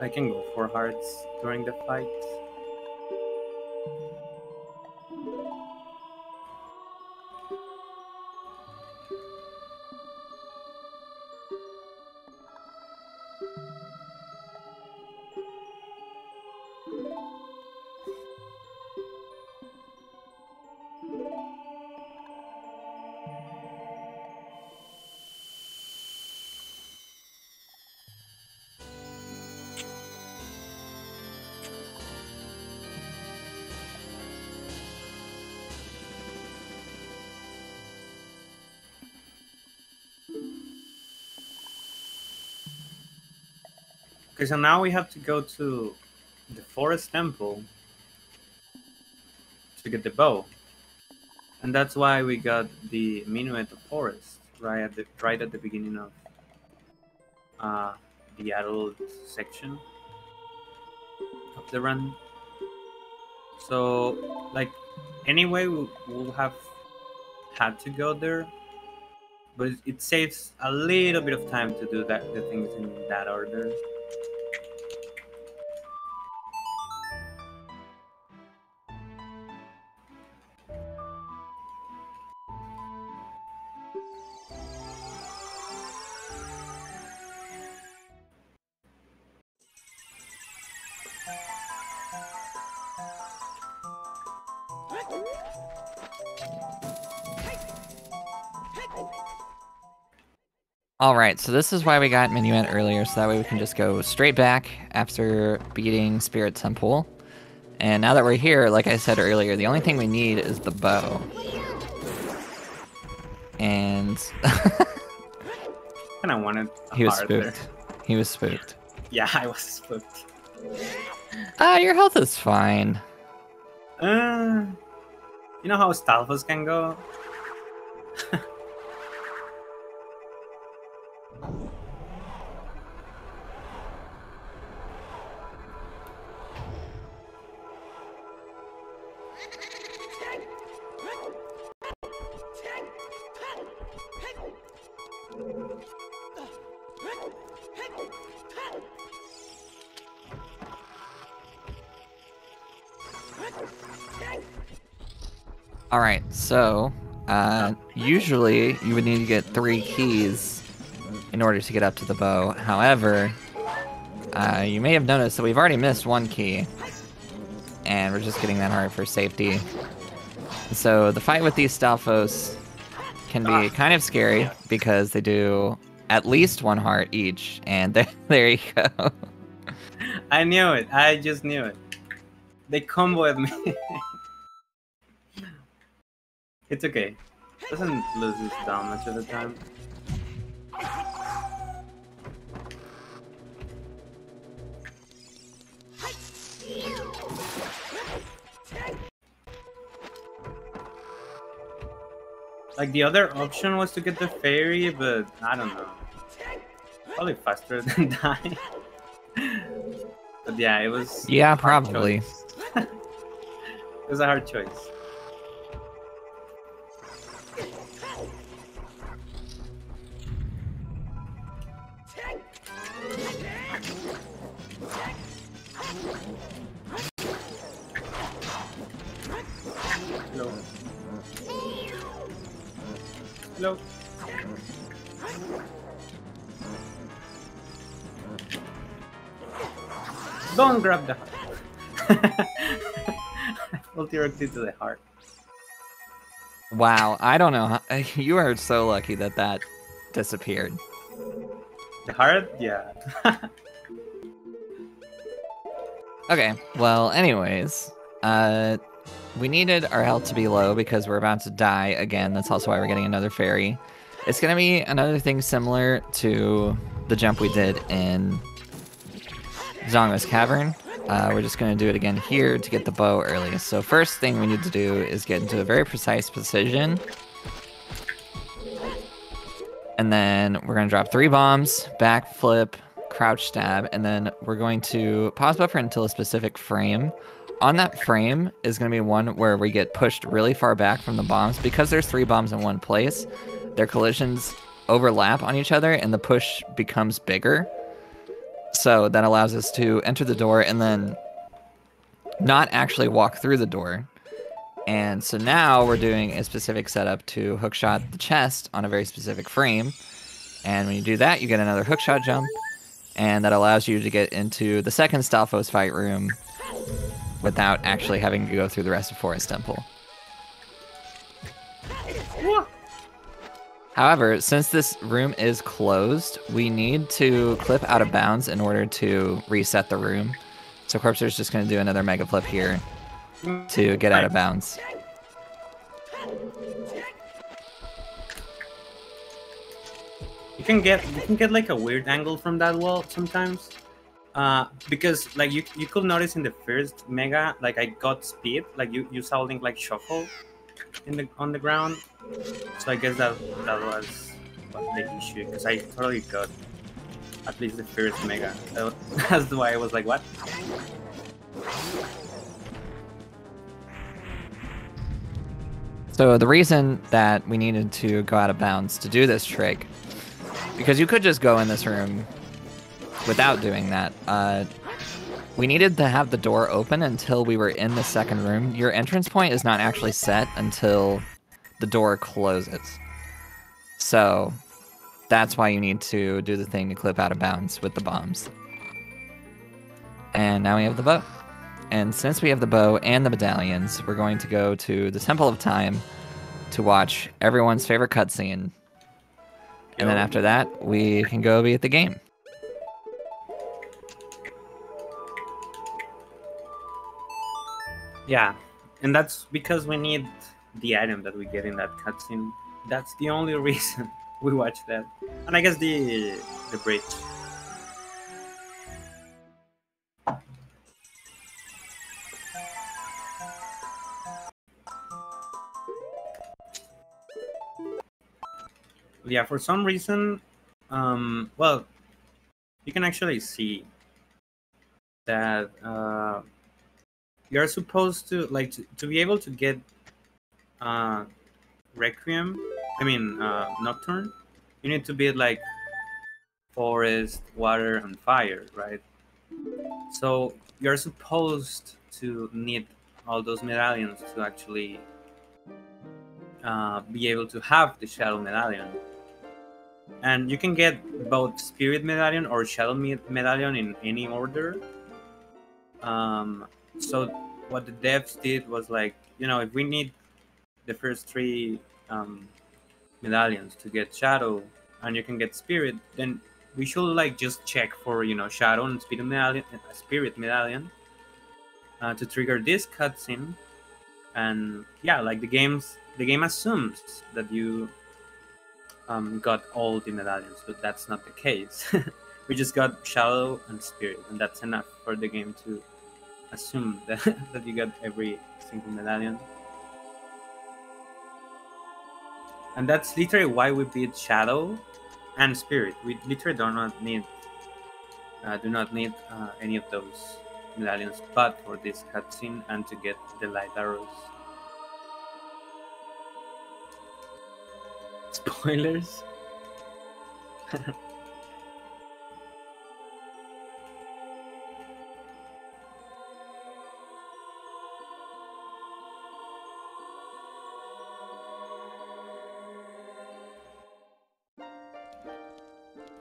I can go for hearts during the fight. Okay, so now we have to go to the forest temple to get the bow. And that's why we got the Minuet of Forest right at the right at the beginning of uh, the adult section of the run. So, like, anyway, we will have had to go there, but it, it saves a little bit of time to do that the things in that order. All right, so this is why we got Minuet earlier, so that way we can just go straight back after beating Spirit Temple. And now that we're here, like I said earlier, the only thing we need is the bow. And kind of wanted a he was heart there. spooked. He was spooked. Yeah, I was spooked. Ah, your health is fine. Uh, you know how Stalfos can go? so uh, usually you would need to get three keys in order to get up to the bow. However, uh, you may have noticed that we've already missed one key, and we're just getting that heart for safety. So the fight with these Stalfos can be kind of scary because they do at least one heart each, and there, there you go. I knew it. I just knew it. They comboed me. it's okay. Doesn't lose this down much of the time. Like the other option was to get the fairy, but I don't know. Probably faster than die. but yeah, it was. Yeah, probably. it was a hard choice. Hello. Don't grab the heart. Ulti to the heart. Wow, I don't know. You are so lucky that that disappeared. The heart? Yeah. Okay, well, anyways, uh, we needed our health to be low because we're about to die again. That's also why we're getting another fairy. It's gonna be another thing similar to the jump we did in Dodongo's Cavern. Uh, we're just gonna do it again here to get the bow early. So first thing we need to do is get into a very precise position. And then we're gonna drop three bombs, backflip, crouch stab, and then we're going to pause buffer until a specific frame. On that frame is going to be one where we get pushed really far back from the bombs. Because there's three bombs in one place, their collisions overlap on each other and the push becomes bigger. So that allows us to enter the door and then not actually walk through the door. And so now we're doing a specific setup to hookshot the chest on a very specific frame. And when you do that, you get another hookshot jump. And that allows you to get into the second Stalfos fight room without actually having to go through the rest of Forest Temple. However, since this room is closed, we need to clip out of bounds in order to reset the room. So Corpser's just going to do another mega flip here to get out of bounds. You can get you can get like a weird angle from that wall sometimes. Uh, because like you you could notice in the first mega like I got speed like you you saw Link like shuffle in the on the ground. So I guess that that was the issue because I totally got at least the first mega. That's why I was like what? So the reason that we needed to go out of bounds to do this trick, because you could just go in this room without doing that. Uh, we needed to have the door open until we were in the second room. Your entrance point is not actually set until the door closes. So that's why you need to do the thing to clip out of bounds with the bombs. And now we have the bow. And since we have the bow and the medallions, we're going to go to the Temple of Time to watch everyone's favorite cutscene. And then after that, we can go be at the game. Yeah and that's because we need the item that we get in that cutscene that's the only reason we watch that and I guess the the bridge. Yeah, for some reason, um, well, you can actually see that uh, you're supposed to like to, to be able to get uh, Requiem. I mean, uh, Nocturne. You need to be like forest, water, and fire, right? So you're supposed to need all those medallions to actually uh, be able to have the shadow medallion. And you can get both spirit medallion or shadow me- medallion in any order. Um, so what the devs did was like, you know, if we need the first three um, medallions to get shadow, and you can get spirit, then we should like just check for you know shadow and spirit medallion, uh, spirit medallion, uh, to trigger this cutscene. And yeah, like the game's the game assumes that you um, got all the medallions, but that's not the case. we just got shadow and spirit, and that's enough for the game to assume that, that you got every single medallion. And that's literally why we beat Shadow and Spirit. We literally do not need uh, do not need uh, any of those medallions, but for this cutscene and to get the light arrows. Spoilers.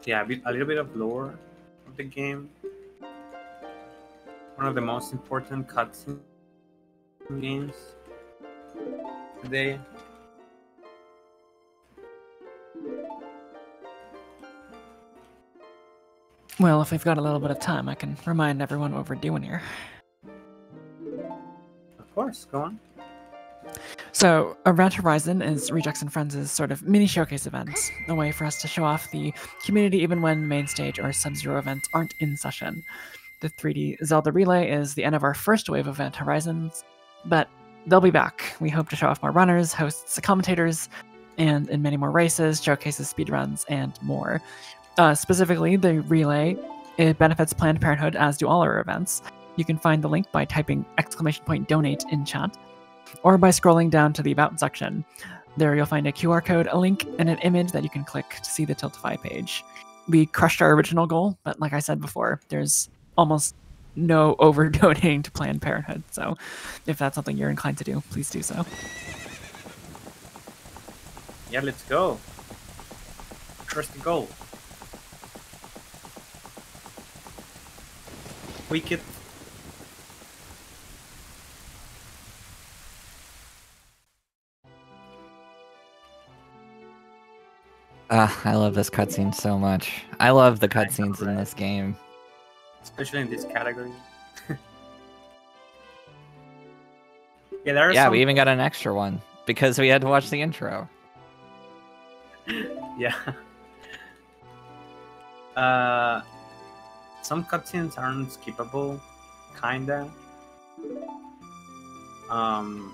yeah, a, bit, a little bit of lore of the game. One of the most important cutscene games today. Well, if we've got a little bit of time, I can remind everyone what we're doing here. Of course, go on. So, Event Horizon is Rejects and Friends' sort of mini showcase event, a way for us to show off the community even when main stage or Sub Zero events aren't in session. The 3D Zelda Relay is the end of our first wave of Event Horizons, but they'll be back. We hope to show off more runners, hosts, commentators, and in many more races, showcases, speedruns, and more. Uh, specifically, the relay it benefits Planned Parenthood, as do all our events. You can find the link by typing exclamation point donate in chat or by scrolling down to the About section. There you'll find a QR code, a link, and an image that you can click to see the Tiltify page. we crushed our original goal, but like I said before, there's almost no over donating to Planned Parenthood. So if that's something you're inclined to do, please do so. Yeah, let's go. Crush the goal. Wicked. Ah, I love this cutscene so much. I love the cutscenes in this game. especially in this category. yeah, there are Yeah, some. we even got an extra one because we had to watch the intro. yeah. Uh, some cutscenes aren't skippable, kinda. Um,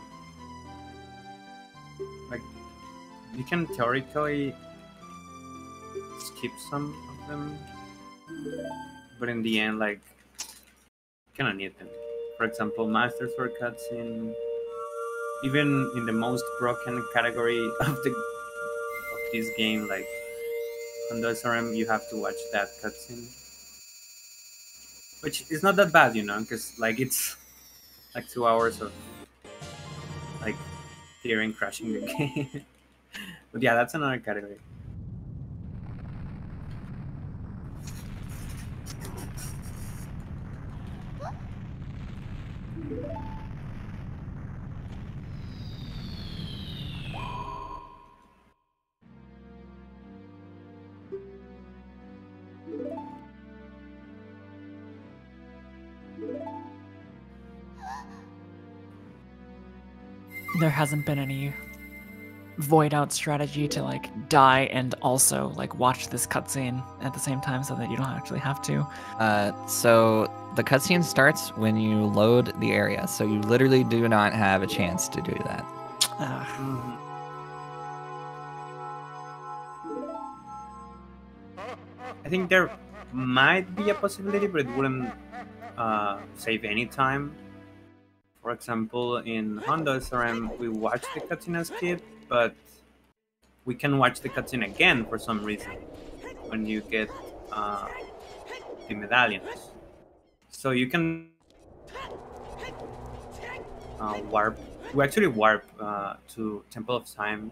like you can theoretically skip some of them, but in the end, like, kind of need them. For example, Master Sword cutscene. Even in the most broken category of the of this game, like on the SRM, you have to watch that cutscene, which is not that bad, you know, because like it's like two hours of like tearing crashing the game. but yeah, that's another category. Hasn't been any void out strategy to like die and also like watch this cutscene at the same time so that you don't actually have to. Uh, so the cutscene starts when you load the area, so you literally do not have a chance to do that. Uh, I think there might be a possibility, but it wouldn't uh, save any time. For example, in hundo SRM, we watch the cutscene skip, but we can watch the cutscene again for some reason when you get uh, the medallions. So you can uh, warp. We actually warp uh, to Temple of Time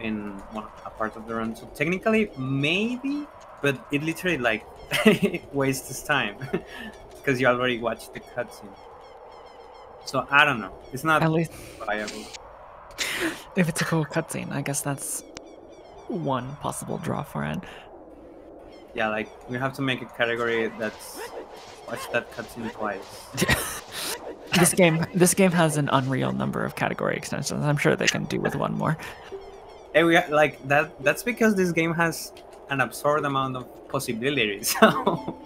in one a part of the run. So technically, maybe, but it literally like wastes time because you already watched the cutscene. So I don't know. It's not At least- viable. if it's a cool cutscene, I guess that's one possible draw for it. Yeah, like we have to make a category that's watch that cutscene twice. This game this game has an unreal number of category extensions. I'm sure they can do with one more. Hey, we like that. That's because this game has an absurd amount of possibilities. So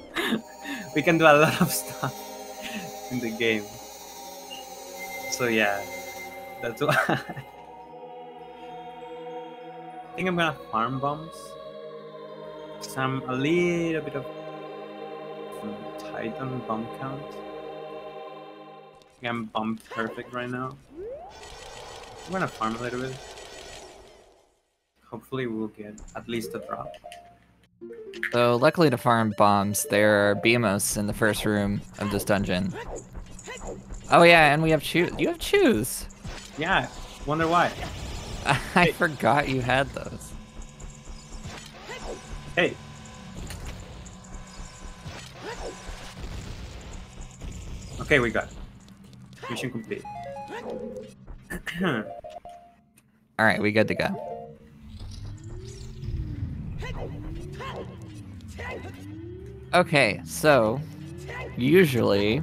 we can do a lot of stuff in the game. So yeah, that's why. I think I'm gonna farm bombs. Some a little bit of Titan bomb count. I think I'm bomb perfect right now. I'm gonna farm a little bit. Hopefully we'll get at least a drop. So luckily to farm bombs, there are Beamos in the first room of this dungeon. Oh yeah, and we have chus. You have chus. Yeah, wonder why. I forgot you had those. Hey. Okay, we got it. Mission complete. All right, we good to go. Okay, so usually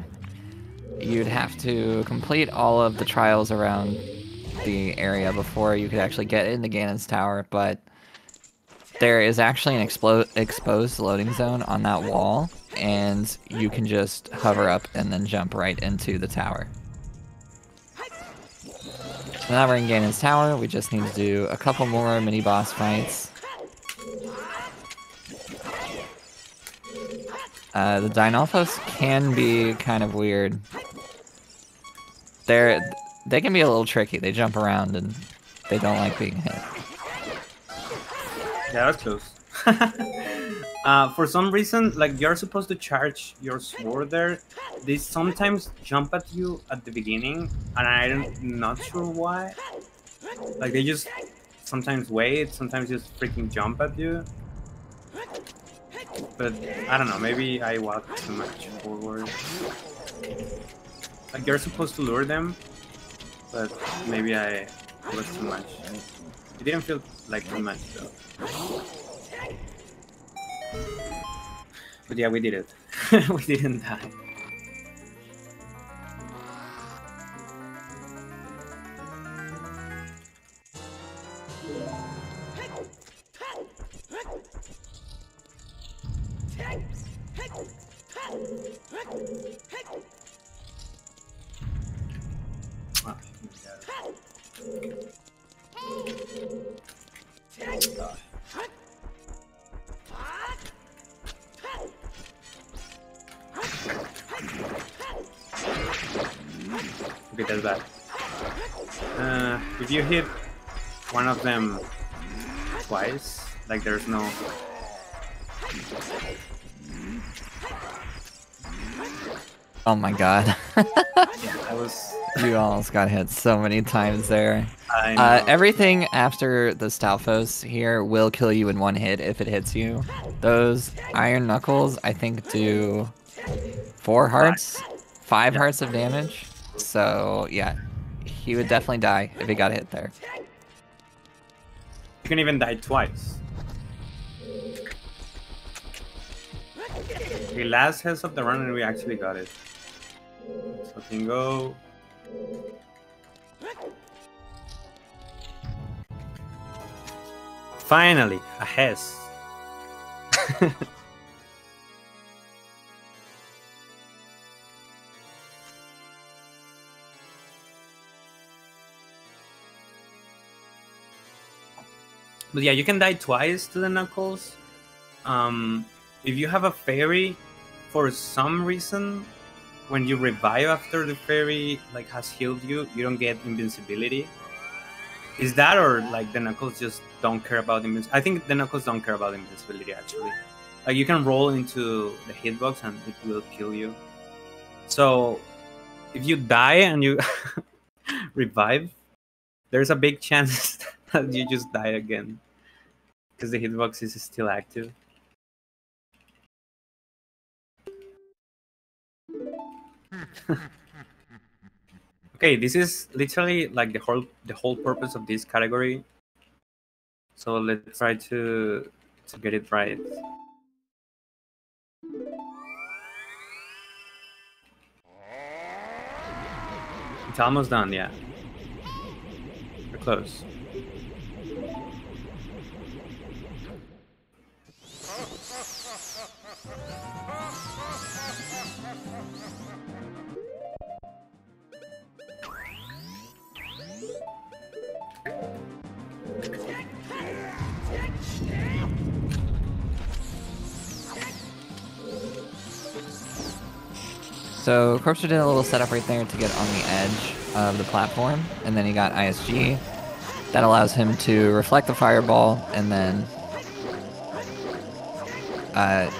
you'd have to complete all of the trials around the area before you could actually get into Ganon's tower, but there is actually an exposed loading zone on that wall, and you can just hover up and then jump right into the tower. So now we're in Ganon's tower, we just need to do a couple more mini boss fights. Uh, the Dinolfos can be kind of weird. They're they can be a little tricky. They jump around and they don't like being hit. Yeah, that's close. uh, for some reason, like you're supposed to charge your sword there. They sometimes jump at you at the beginning, and I'm not sure why. Like they just sometimes wait, sometimes just freaking jump at you. But I don't know, maybe I walk too much forward. Like you're supposed to lure them, but maybe I was too much. It didn't feel like too much though. But yeah, we did it. we didn't die. Okay, that's bad. Uh, if you hit one of them twice, like there's no. Oh my god. Yeah, was. you almost got hit so many times there. Uh, everything after the Stalfos here will kill you in one hit if it hits you. Those Iron Knuckles, I think, do four hearts, five hearts of damage. So, yeah, he would definitely die if he got hit there. You can even die twice. Okay, last heads of the run and we actually got it. Go. Finally, a Hess. But yeah, you can die twice to the Knuckles. Um, if you have a fairy, for some reason, when you revive after the fairy like has healed you, you don't get invincibility. Is that or like the Knuckles just don't care about invincibility? I think the Knuckles don't care about invincibility actually. Like you can roll into the hitbox and it will kill you. So if you die and you revive, there's a big chance that you just die again because the hitbox is still active. Okay, this is literally like the whole the whole purpose of this category. So let's try to to get it right. It's almost done, yeah. We're close. So Corpser did a little setup right there to get on the edge of the platform, and then he got ISG. That allows him to reflect the fireball and then uh,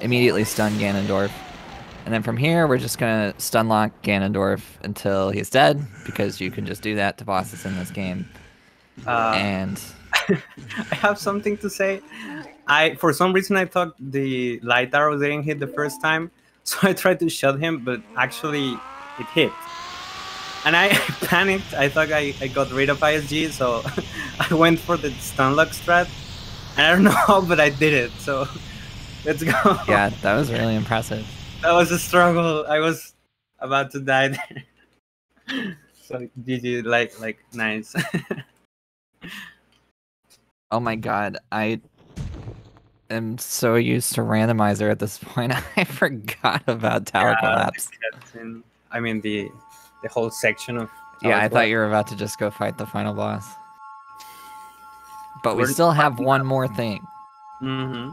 immediately stun Ganondorf. And then from here, we're just gonna stun lock Ganondorf until he's dead, because you can just do that to bosses in this game. Uh, and I have something to say. I for some reason I thought the light arrow didn't hit the first time, so I tried to shut him, but actually it hit. And I panicked. I thought I, I got rid of ISG, so I went for the stun lock strat. And I don't know how, but I did it. So let's go. yeah, that was really impressive. That was a struggle. I was about to die there. so GG, like like nice. Oh my god, I am so used to randomizer at this point. I forgot about tower Yeah, collapse. cutscene- I mean the the whole section of Yeah, I thought you were about to just go fight the final boss. But we Where- still have one more thing. Mm-hmm.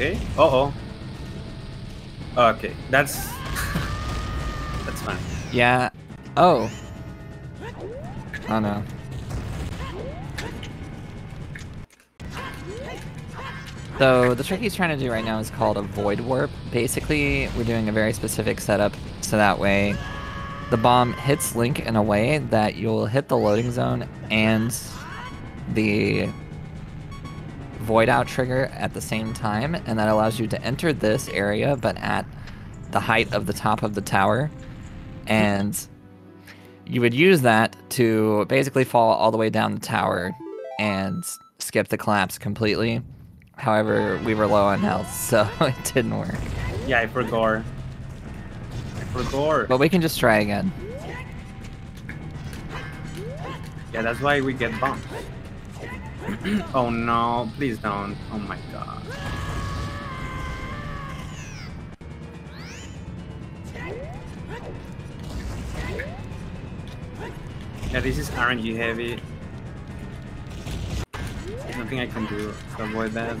Okay. Uh oh. Okay, that's that's fine. Yeah. Oh. Oh no. So the trick he's trying to do right now is called a void warp. Basically, we're doing a very specific setup so that way the bomb hits Link in a way that you'll hit the loading zone and the void out trigger at the same time, and that allows you to enter this area but at the height of the top of the tower. And you would use that to basically fall all the way down the tower and skip the collapse completely. However, we were low on health, so it didn't work. Yeah, I forgot. I forgot. But we can just try again. Yeah, that's why we get bumped. oh no, please don't. Oh my god. Yeah, this is RNG heavy. There's nothing I can do to avoid that.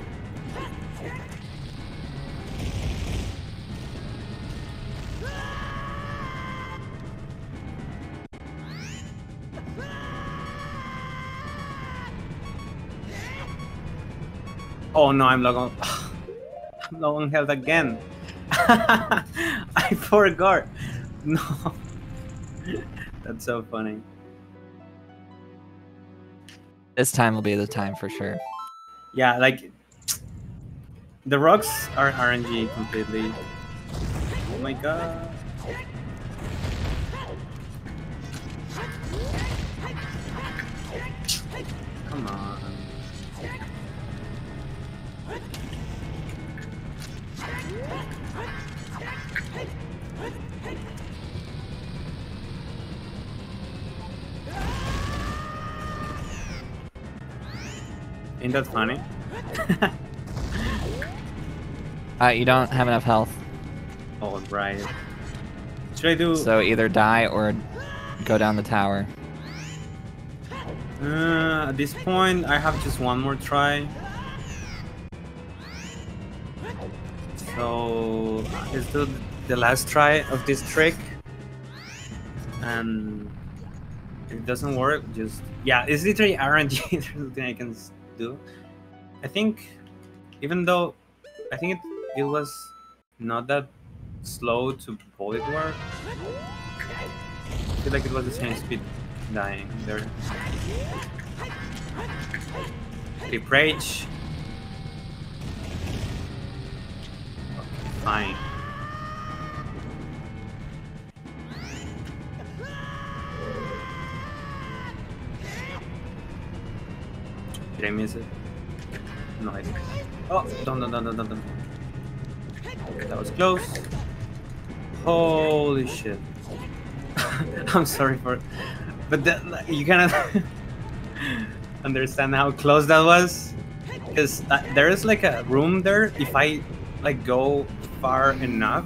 Oh no, I'm low on. I'm low on health again. I forgot. No. That's so funny. This time will be the time for sure. Yeah, like the rocks are RNG completely. Oh my god. Ain't that funny? Uh, you don't have enough health, Oh, right. Should I do? so either die or go down the tower. Uh, at this point, I have just one more try. So let's do the last try of this trick. And if it doesn't work, just yeah, it's literally RNG. There's nothing I can do. I think, even though I think it it was not that slow to void warp. I feel like it was the same speed dying there. Deep rage. Fine. I miss it? No, I didn't. Oh, don't, don't, don't, don't, don't, don't. That was close. Holy shit. I'm sorry for it. but that, you cannot understand how close that was because uh, there is like a room there if i like go far enough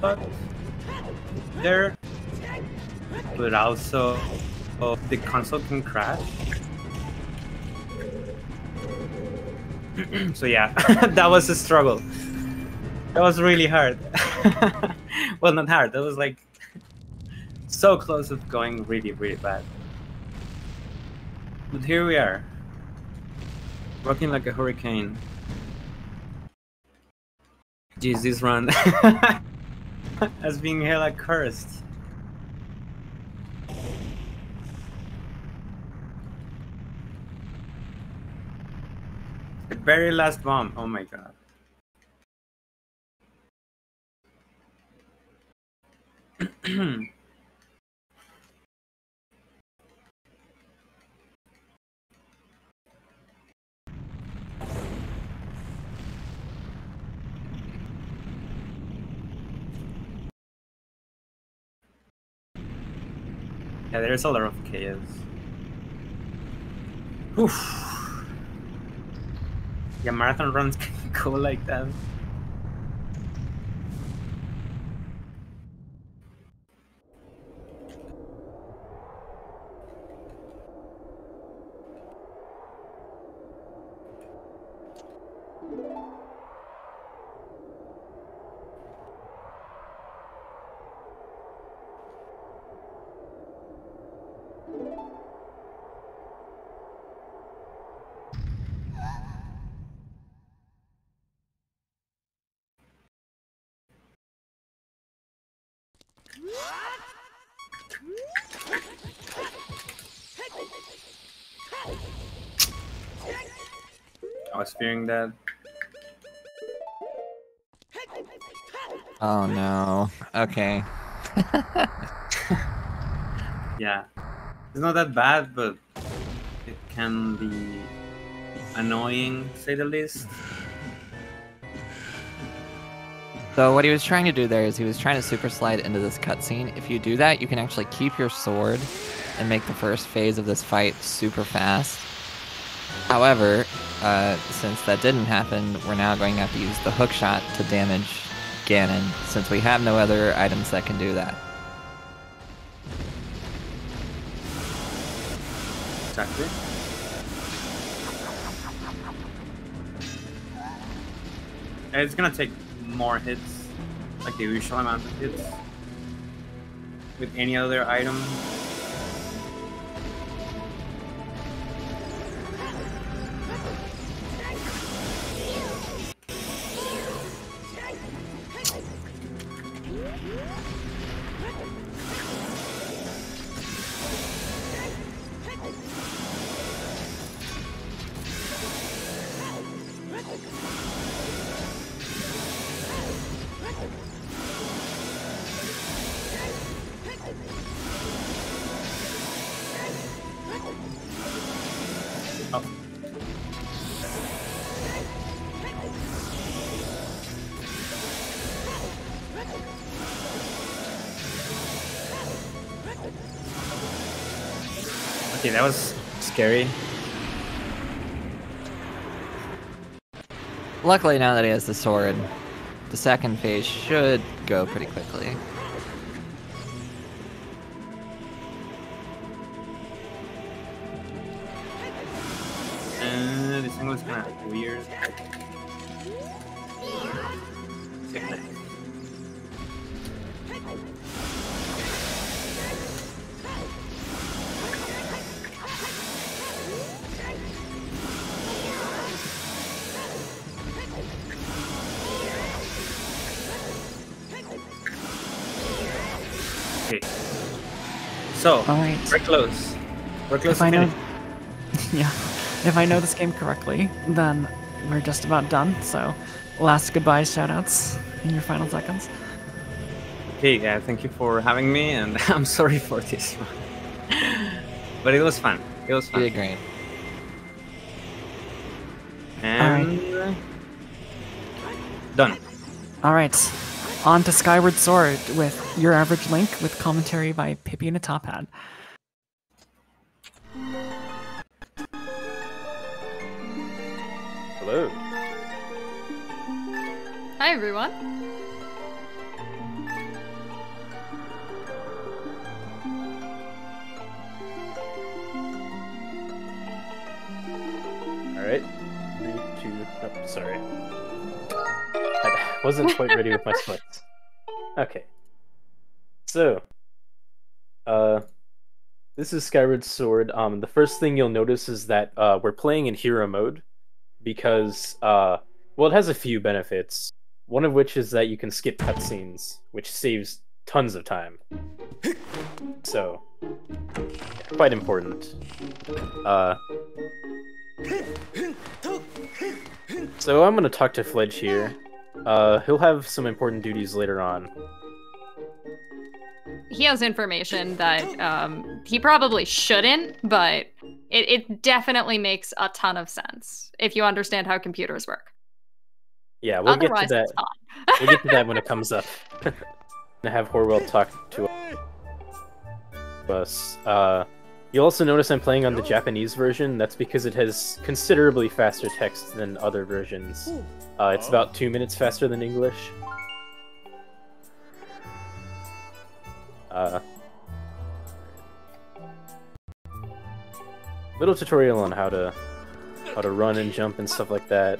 but there but also oh, the console can crash. So yeah that was a struggle. That was really hard. Well not hard that was like so close of going really really bad. But here we are rocking like a hurricane. Jeez, this run has been hella cursed the very last bomb oh my god Yeah, there's a lot of chaos. Oof. Yeah, marathon runs can go like that. Fearing that. Oh no. Okay. Yeah. It's not that bad, but it can be annoying, to say the least. So what he was trying to do there is he was trying to super slide into this cutscene. If you do that, you can actually keep your sword and make the first phase of this fight super fast. However, uh, since that didn't happen, we're now going to have to use the hook shot to damage Ganon, since we have no other items that can do that. And It's gonna take more hits, like the usual amount of hits, with any other item. That was scary. Luckily, now that he has the sword, the second phase should go pretty quickly. Close. We're close If to I know, yeah, if I know this game correctly, then we're just about done. So, last goodbye shoutouts in your final seconds. Okay, yeah, thank you for having me, and I'm sorry for this one. but it was fun. It was fun. You did great. And uh, done. All right, on to Skyward Sword with your average link with commentary by Pippi in a top hat. Hi, everyone. All right. Three, two. Oh, sorry. I wasn't quite ready with my splits. Okay. So, uh, this is Skyward Sword. Um, the first thing you'll notice is that uh, we're playing in hero mode because, uh, well, it has a few benefits. One of which is that you can skip cutscenes, which saves tons of time. So, quite important. Uh, so I'm gonna talk to Fledge here. Uh, he'll have some important duties later on. He has information that um, he probably shouldn't, but it, it definitely makes a ton of sense if you understand how computers work. Yeah, we'll get to that. we'll get to that when it comes up. and have Horwell talk to us. Uh, you'll also notice I'm playing on the Japanese version. That's because it has considerably faster text than other versions. Uh, it's about two minutes faster than English. Uh, little tutorial on how to how to run and jump and stuff like that.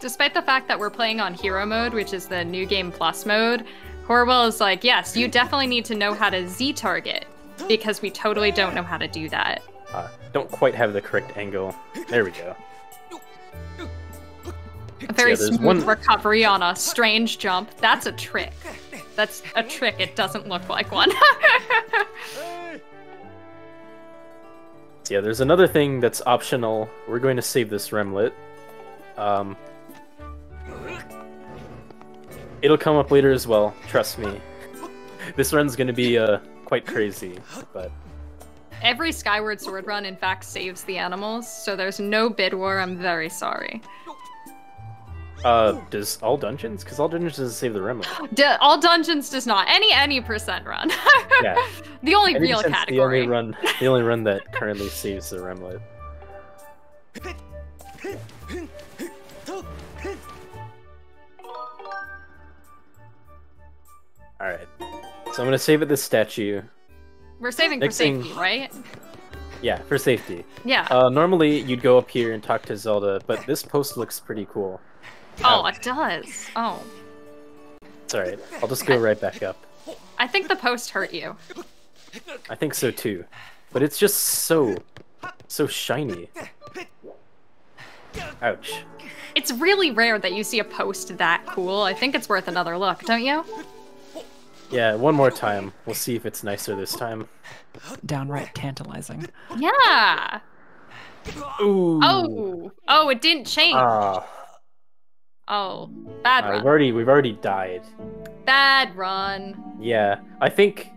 Despite the fact that we're playing on hero mode, which is the new game plus mode, Horwell is like, yes, you definitely need to know how to Z target because we totally don't know how to do that. Uh, don't quite have the correct angle. There we go. A very Yeah, smooth one- recovery on a strange jump. That's a trick. That's a trick. It doesn't look like one. Yeah, there's another thing that's optional. We're going to save this remlit. Um, it'll come up later as well. Trust me. This run's gonna be uh quite crazy, but Every Skyward Sword run, in fact, saves the animals, so there's no bid war. I'm very sorry. uh, does all dungeons? Because all dungeons doesn't save the remnant. D- all dungeons does not. Any any percent run. Yeah. the only Any real percent's category. The only run, the only run that currently saves the remlit. All right, so I'm gonna save at this statue. We're saving Next for thing- safety, right? Yeah, for safety. Yeah. Uh, normally you'd go up here and talk to Zelda, but this post looks pretty cool. Oh, it does. Oh, It's alright. I'll just go right back up. I think the post hurt you. I think so too. But it's just so, so shiny. Ouch. It's really rare that you see a post that cool. I think it's worth another look, don't you? Yeah, one more time. We'll see if it's nicer this time. Downright tantalizing. Yeah. Ooh. Oh. Oh, it didn't change. Ah, oh, bad uh, run. we've already we've already died. Bad run. Yeah, I think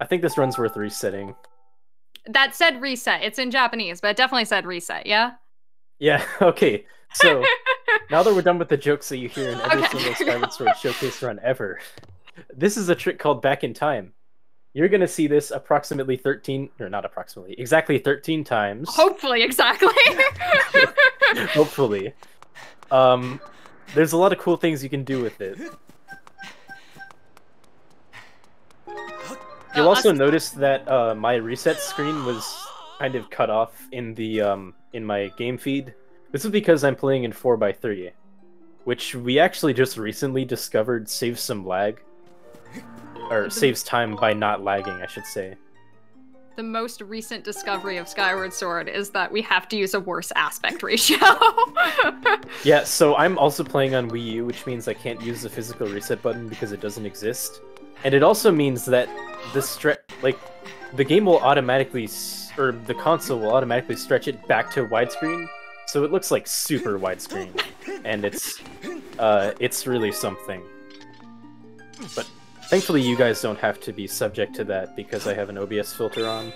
I think this run's worth resetting. That said reset. It's in Japanese, but it definitely said reset. Yeah. Yeah. Okay. So now that we're done with the jokes that you hear in every Okay. single Skyward Sword showcase run ever, this is a trick called back in time. You're gonna see this approximately 13, or not approximately, exactly 13 times. Hopefully, exactly. Hopefully. Um, there's a lot of cool things you can do with it. You'll Uh, also notice that uh, my reset screen was kind of cut off in the um, in my game feed. This is because I'm playing in 4x3, which we actually just recently discovered saves some lag. Or saves time by not lagging, I should say. the most recent discovery of Skyward Sword is that we have to use a worse aspect ratio. Yeah, so I'm also playing on Wii U, which means I can't use the physical reset button because it doesn't exist. And it also means that the stre- like the game will automatically or the console will automatically stretch it back to widescreen, so it looks like super widescreen. And it's uh it's really something. But thankfully you guys don't have to be subject to that because I have an OBS filter on.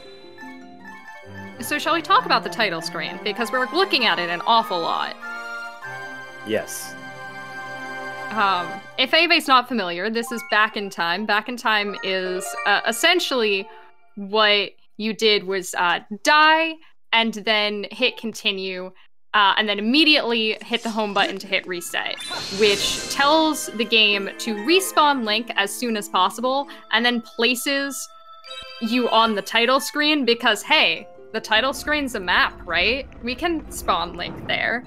so, shall we talk about the title screen? Because we're looking at it an awful lot. Yes. Um, if anybody's not familiar, this is Back in Time. Back in Time is uh, essentially what you did was uh, die and then hit continue, uh, and then immediately hit the home button to hit reset, which tells the game to respawn Link as soon as possible and then places you on the title screen because, hey, the title screen's a map, right? We can spawn Link there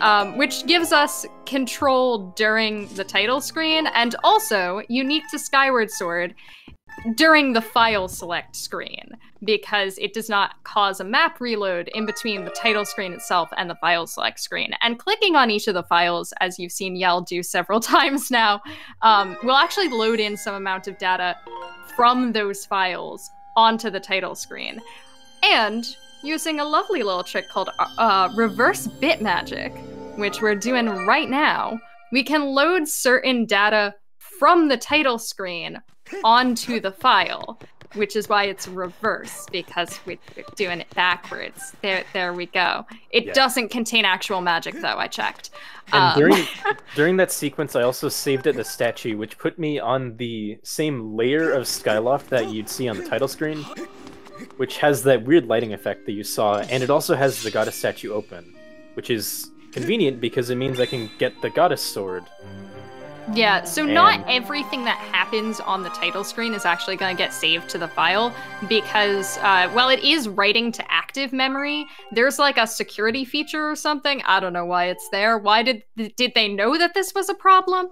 um, which gives us control during the title screen and also unique to Skyward Sword during the file select screen because it does not cause a map reload in between the title screen itself and the file select screen. And clicking on each of the files, as you've seen Yell do several times now, um, will actually load in some amount of data from those files onto the title screen. And using a lovely little trick called uh, reverse bit magic, which we're doing right now, we can load certain data from the title screen onto the file, which is why it's reverse because we- we're doing it backwards. There, there we go. It Yeah. doesn't contain actual magic, though. I checked. And Um, during during that sequence, I also saved at the statue, which put me on the same layer of Skyloft that you'd see on the title screen, which has that weird lighting effect that you saw, and it also has the goddess statue open, which is convenient because it means I can get the goddess sword. Yeah, so not everything that happens on the title screen is actually going to get saved to the file because, uh, while it is writing to active memory, there's like a security feature or something. I don't know why it's there. Why did did they know that this was a problem?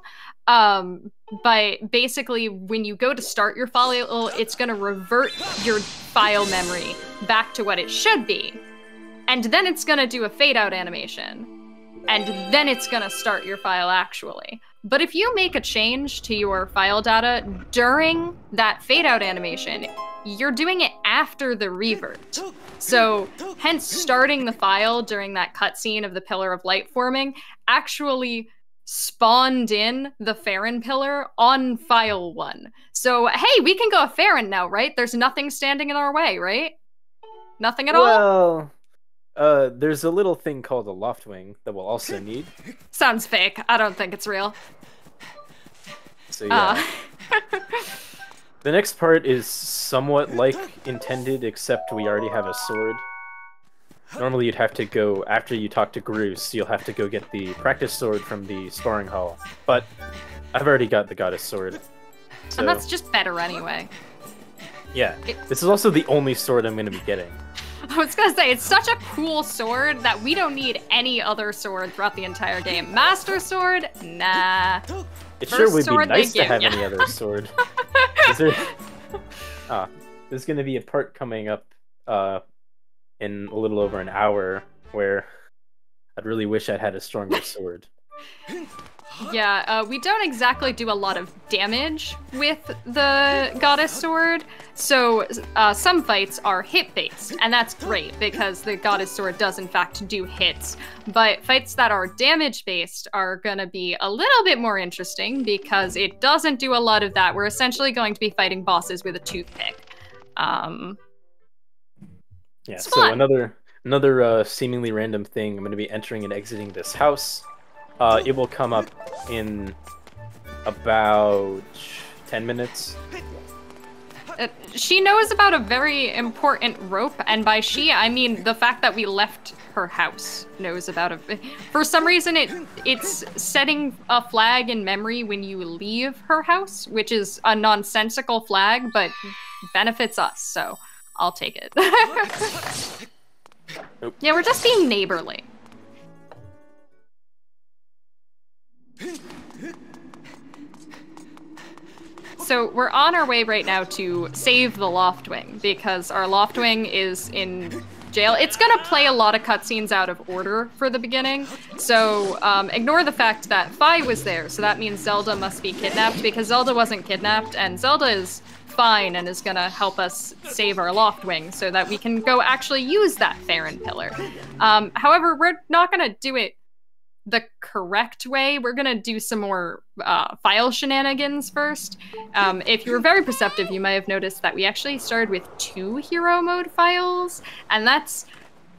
Um, but basically, when you go to start your file, it's going to revert your file memory back to what it should be, and then it's going to do a fade out animation and then it's gonna start your file actually. But if you make a change to your file data during that fade out animation, you're doing it after the revert. So, hence starting the file during that cutscene of the pillar of light forming actually spawned in the Faron pillar on file one. So, hey, we can go a Faron now, right? There's nothing standing in our way, right? Nothing at all? Well, uh, there's a little thing called a Loftwing that we'll also need. Sounds fake. I don't think it's real. So yeah. Uh, The next part is somewhat like intended, except we already have a sword. Normally you'd have to go, after you talk to Groose, you'll have to go get the practice sword from the sparring hall. But I've already got the goddess sword. So, and that's just better anyway. yeah. This is also the only sword I'm going to be getting. I was gonna say, it's such a cool sword that we don't need any other sword throughout the entire game. Master sword? Nah. It First sure would be nice to have any other sword. Is there... Ah, there's going to be a part coming up uh, in a little over an hour where I'd really wish I'd had a stronger sword. Yeah, uh, we don't exactly do a lot of damage with the goddess sword, so uh, some fights are hit based, and that's great because the goddess sword does in fact do hits. But fights that are damage based are gonna be a little bit more interesting because it doesn't do a lot of that. We're essentially going to be fighting bosses with a toothpick. Um, Yeah, so another another uh, seemingly random thing. I'm going to be entering and exiting this house. Uh, it will come up in about 10 minutes. Uh, she knows about a very important rope, and by she, I mean the fact that we left her house knows about it. For some reason, it it's setting a flag in memory when you leave her house, which is a nonsensical flag, but benefits us. So I'll take it. yeah, we're just being neighborly. So we're on our way right now to save the Loftwing because our Loftwing is in jail. It's gonna play a lot of cutscenes out of order for the beginning. So um, ignore the fact that Fi was there. So that means Zelda must be kidnapped because Zelda wasn't kidnapped, and Zelda is fine and is gonna help us save our Loftwing so that we can go actually use that Faron pillar. Um, however, we're not gonna do it the correct way. We're gonna do some more uh, file shenanigans first. Um, if you were very perceptive, you might have noticed that we actually started with two hero mode files, and that's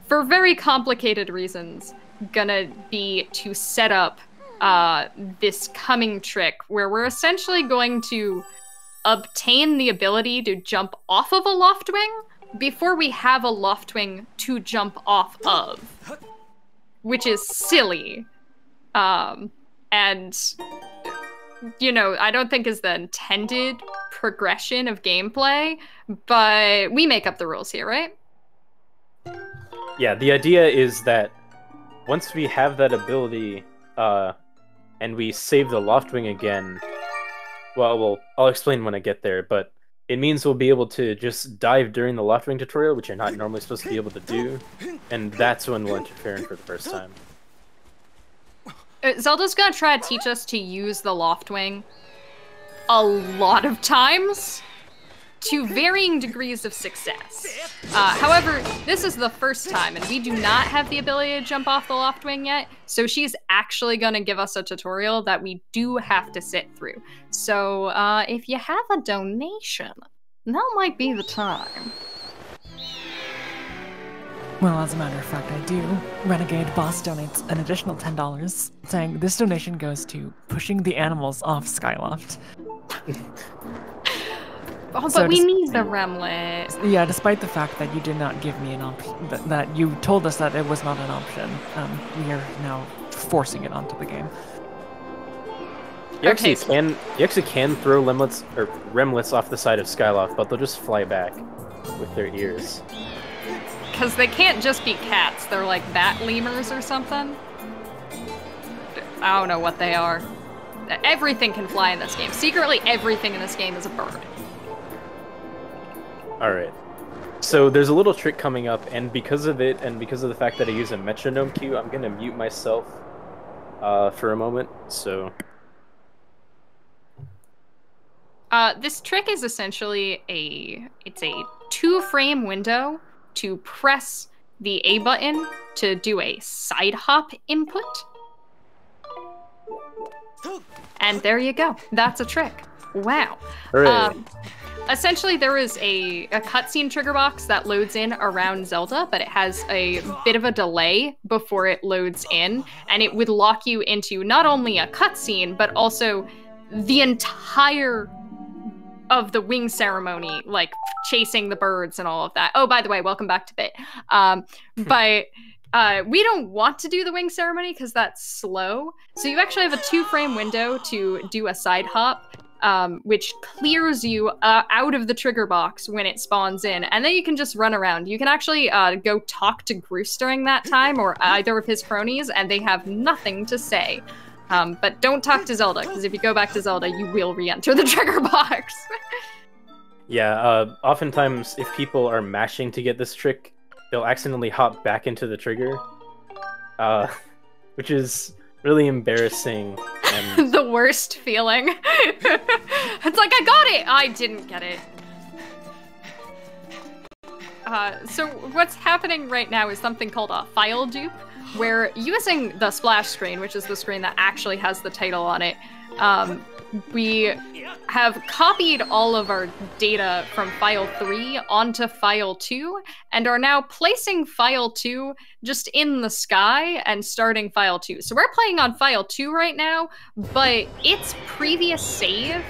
for very complicated reasons gonna be to set up uh, this coming trick where we're essentially going to obtain the ability to jump off of a loftwing before we have a loftwing to jump off of, which is silly. Um, and you know, I don't think is the intended progression of gameplay, but we make up the rules here, right? Yeah, the idea is that once we have that ability, uh, and we save the Loftwing again, well, well, I'll explain when I get there, but it means we'll be able to just dive during the Loftwing tutorial, which you're not normally supposed to be able to do, and that's when we'll interfere for the first time. Uh, Zelda's gonna try to teach us to use the Loftwing a lot of times to varying degrees of success. Uh, however, this is the first time, and we do not have the ability to jump off the Loftwing yet, so she's actually gonna give us a tutorial that we do have to sit through. So, uh, if you have a donation, now might be the time. Well, as a matter of fact, I do. Renegade Boss donates an additional $10, saying this donation goes to pushing the animals off Skyloft. Oh, but we need the Remlit. Yeah, despite the fact that you did not give me an option, that, that you told us that it was not an option, um, we are now forcing it onto the game. You actually Okay, can you actually can throw lemlets or remlits off the side of Skyloft, but they'll just fly back with their ears. Because they can't just be cats. They're like bat lemurs or something. I don't know what they are. Everything can fly in this game. Secretly, everything in this game is a bird. Alright. So there's a little trick coming up, and because of it, and because of the fact that I use a metronome cue, I'm gonna mute myself uh, for a moment. So Uh, this trick is essentially a it's a two frame window to press the A button to do a side hop input. And there you go. That's a trick. Wow. Hooray. Um, essentially, there is a, a cutscene trigger box that loads in around Zelda, but it has a bit of a delay before it loads in, and it would lock you into not only a cutscene, but also the entire of the wing ceremony, like chasing the birds and all of that. Oh, by the way, welcome back to Bit. Um, but uh, we don't want to do the wing ceremony because that's slow. So you actually have a two frame window to do a side hop, um, which clears you uh, out of the trigger box when it spawns in. And then you can just run around. You can actually uh, go talk to Groose during that time or either of his cronies, and they have nothing to say. Um, but don't talk to Zelda, because if you go back to Zelda, you will re enter the trigger box. Yeah, uh, oftentimes if people are mashing to get this trick, they'll accidentally hop back into the trigger, uh, which is really embarrassing. And the worst feeling. it's like, I got it! I didn't get it. Uh, so what's happening right now is something called a file dupe, where using the splash screen, which is the screen that actually has the title on it, um, we have copied all of our data from file 3 onto file 2 and are now placing file 2 just in the sky and starting file 2. So we're playing on file 2 right now, but its previous save,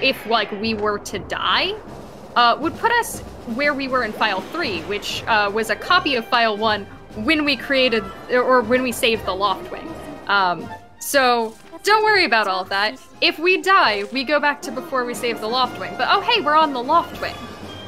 if like we were to die, uh, would put us where we were in file 3, which uh, was a copy of file 1 when we created or when we saved the Loftwing. Um, so don't worry about all that. If we die, we go back to before we save the Loftwing. But oh hey, we're on the Loftwing.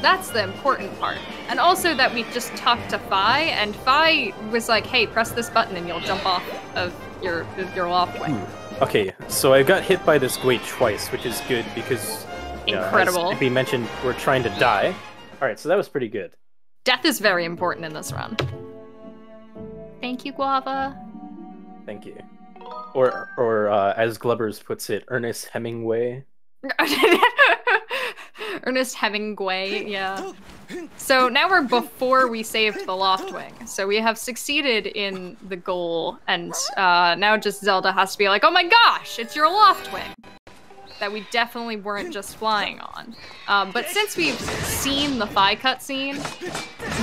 That's the important part. And also that we just talked to Fi, and Fi was like, hey, press this button and you'll jump off of your of your Loftwing. okay, so I got hit by this Guay twice, which is good because Incredible. as we mentioned, we're trying to die. All right, so that was pretty good. Death is very important in this run. Thank you, Guava. Thank you. Or, or uh, as Glubbers puts it, Ernest Hemingway. Ernest Hemingway, yeah. So now we're before we saved the Loftwing. So we have succeeded in the goal, and uh, now just Zelda has to be like, oh my gosh, it's your Loftwing! That we definitely weren't just flying on. Um, but since we've seen the Fi cutscene,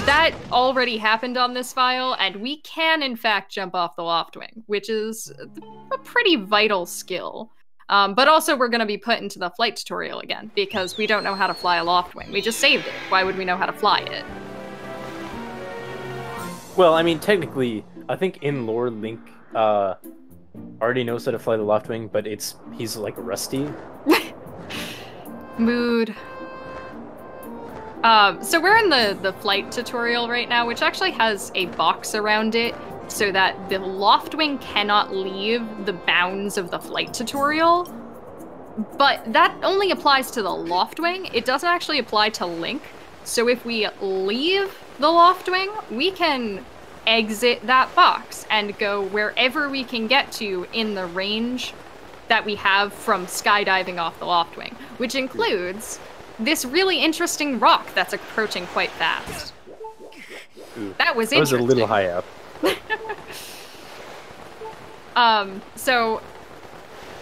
that already happened on this file, and we can in fact jump off the Loftwing, which is a pretty vital skill. Um, but also, we're going to be put into the flight tutorial again because we don't know how to fly a Loftwing. We just saved it. Why would we know how to fly it? Well, I mean, technically, I think in lore, Link uh, already knows how to fly the Loftwing, but it's he's like rusty. Mood. Um, so we're in the the flight tutorial right now, which actually has a box around it so that the Loftwing cannot leave the bounds of the flight tutorial. But that only applies to the Loftwing. It doesn't actually apply to Link. So if we leave the Loftwing, we can exit that box and go wherever we can get to in the range that we have from skydiving off the Loftwing, which includes this really interesting rock that's approaching quite fast. Ooh, That was interesting. That was a little high up. Um, so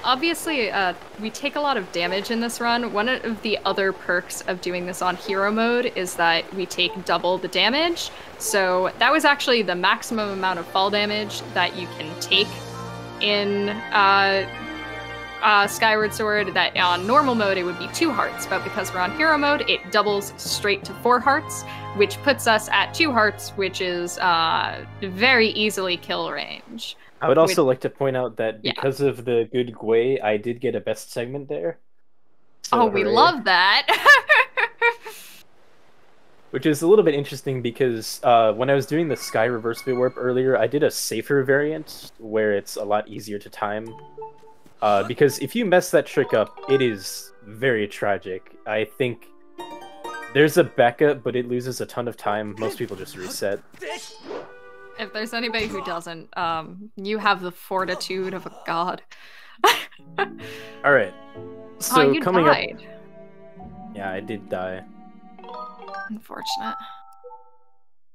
obviously, uh, we take a lot of damage in this run. One of the other perks of doing this on hero mode is that we take double the damage. So that was actually the maximum amount of fall damage that you can take in uh, uh, Skyward Sword. That on normal mode it would be two hearts, but because we're on hero mode, it doubles straight to four hearts, which puts us at two hearts, which is uh, very easily kill range. I would also With- like to point out that Yeah. because of the good Guay, I did get a best segment there. So oh, we love that. Which is a little bit interesting because uh, when I was doing the Sky Reverse Bit Warp earlier, I did a safer variant where it's a lot easier to time. Uh, because if you mess that trick up, it is very tragic. I think there's a backup, but it loses a ton of time. Most people just reset. If there's anybody who doesn't, um, you have the fortitude of a god. All right. oh, So you coming died. up, Yeah, I did die. Unfortunate.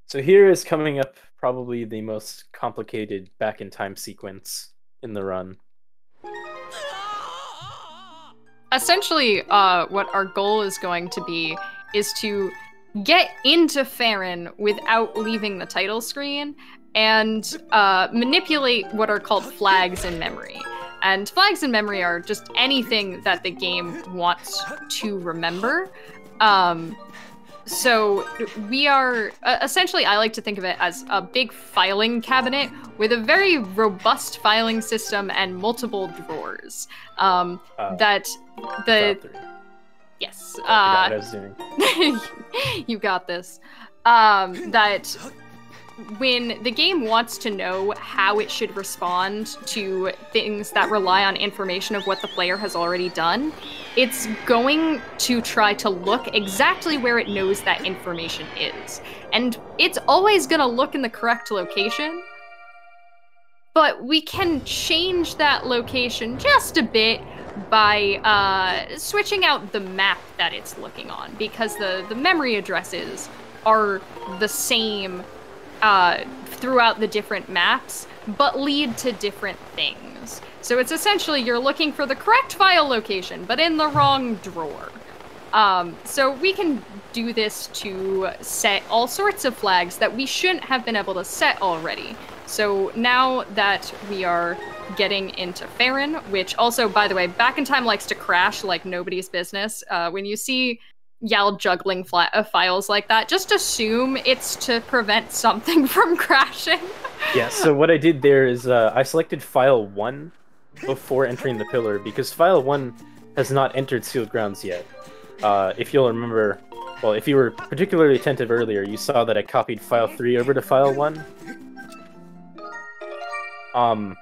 So here is coming up probably the most complicated back in time sequence in the run. Essentially, uh, what our goal is going to be is to get into Faron without leaving the title screen and uh, manipulate what are called flags in memory. And flags in memory are just anything that the game wants to remember. Um, so we are uh, essentially, I like to think of it as a big filing cabinet with a very robust filing system and multiple drawers. Um, Uh, that the yes, I forgot what I uh, you got this. Um, that when the game wants to know how it should respond to things that rely on information of what the player has already done, it's going to try to look exactly where it knows that information is. And it's always going to look in the correct location. But we can change that location just a bit by uh, switching out the map that it's looking on because the, the memory addresses are the same uh, throughout the different maps, but lead to different things. So it's essentially you're looking for the correct file location, but in the wrong drawer. Um, so we can do this to set all sorts of flags that we shouldn't have been able to set already. So now that we are getting into Faron, which also, by the way, Back in Time likes to crash like nobody's business. Uh, when you see Yal juggling uh, files like that, just assume it's to prevent something from crashing. yeah, so what I did there is uh, I selected file 1 before entering the pillar because file 1 has not entered sealed grounds yet. Uh, if you'll remember, well, if you were particularly attentive earlier, you saw that I copied file 3 over to file 1. Um,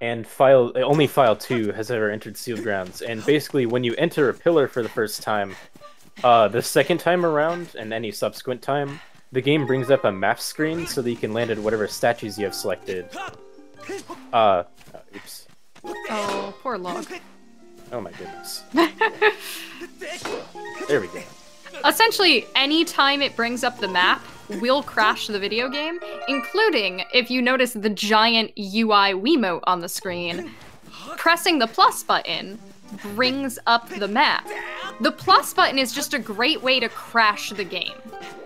and file only file 2 has ever entered sealed grounds. And basically, when you enter a pillar for the first time, uh, the second time around and any subsequent time, the game brings up a map screen so that you can land at whatever statues you have selected. Uh, uh, oops. Oh, poor log. Oh my goodness. There we go. Essentially, anytime it brings up the map, will crash the video game, including if you notice the giant UI Wiimote on the screen. Pressing the plus button brings up the map. The plus button is just a great way to crash the game.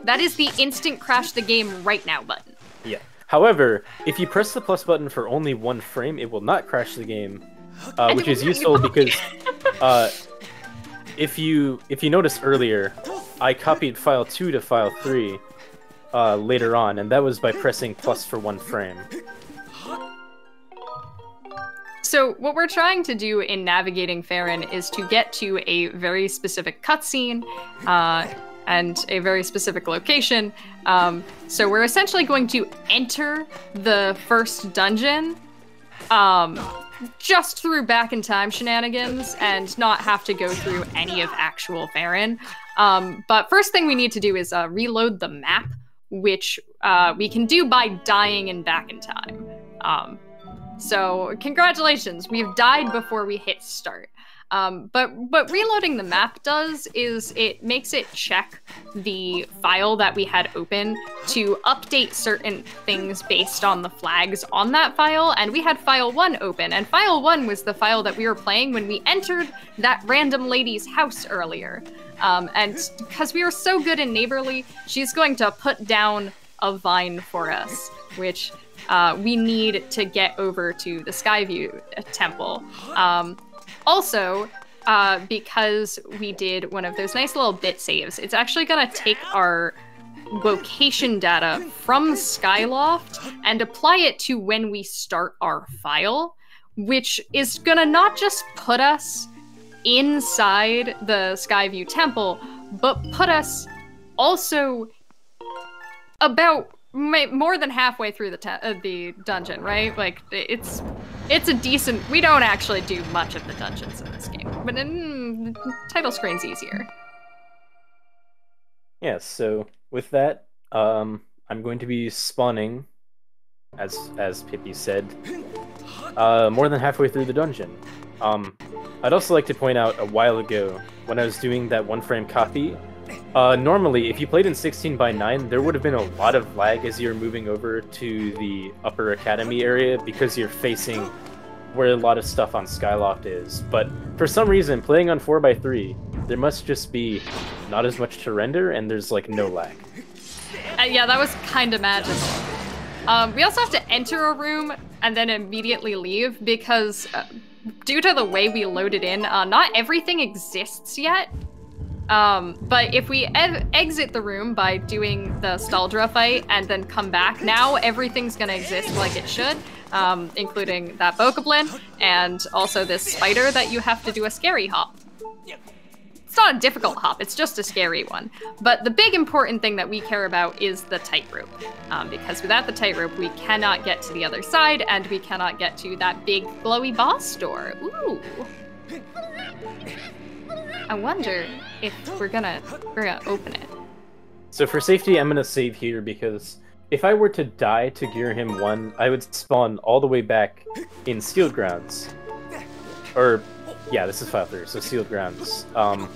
That is the instant crash the game right now button. Yeah. However, if you press the plus button for only one frame, it will not crash the game, uh, which is useful because uh, if you if you noticed earlier, I copied file two to file three uh, later on, and that was by pressing plus for one frame. So, what we're trying to do in navigating Faron is to get to a very specific cutscene uh, and a very specific location. Um, so, we're essentially going to enter the first dungeon um, just through back in time shenanigans and not have to go through any of actual Faron. Um, but first thing we need to do is uh, reload the map, which uh, we can do by dying in back in time. Um, so congratulations, we've died before we hit start. Um, but what reloading the map does is it makes it check the file that we had open to update certain things based on the flags on that file. And we had file one open, and file one was the file that we were playing when we entered that random lady's house earlier. Um, and because we were so good and neighborly, she's going to put down a vine for us, which uh, we need to get over to the Skyview uh, Temple. Um, also, uh, because we did one of those nice little bit saves, it's actually going to take our location data from Skyloft and apply it to when we start our file, which is going to not just put us inside the Skyview Temple, but put us also about more than halfway through the uh, the dungeon, right? Like it's it's a decent. We don't actually do much of the dungeons in this game, but in title screen's easier. Yeah, so with that, um, I'm going to be spawning, as as Pippi said, uh, more than halfway through the dungeon. Um, I'd also like to point out a while ago when I was doing that one frame copy. Uh, normally, if you played in 16 by 9, there would have been a lot of lag as you're moving over to the upper academy area because you're facing where a lot of stuff on Skyloft is. But for some reason, playing on 4x3, there must just be not as much to render and there's like no lag. Uh, yeah, that was kind of magical. Um, we also have to enter a room and then immediately leave because uh, due to the way we loaded in, uh, not everything exists yet. Um, but if we exit the room by doing the Staldra fight and then come back, now everything's gonna exist like it should, um, including that Bokoblin and also this spider that you have to do a scary hop. It's not a difficult hop, it's just a scary one. But the big important thing that we care about is the tightrope. Um, because without the tightrope, we cannot get to the other side and we cannot get to that big glowy boss door. Ooh. I wonder if we're gonna we're gonna open it. So for safety, I'm gonna save here because if I were to die to Girahim 1, I would spawn all the way back in Sealed Grounds. Or, yeah, this is file 3, so Sealed Grounds. Um,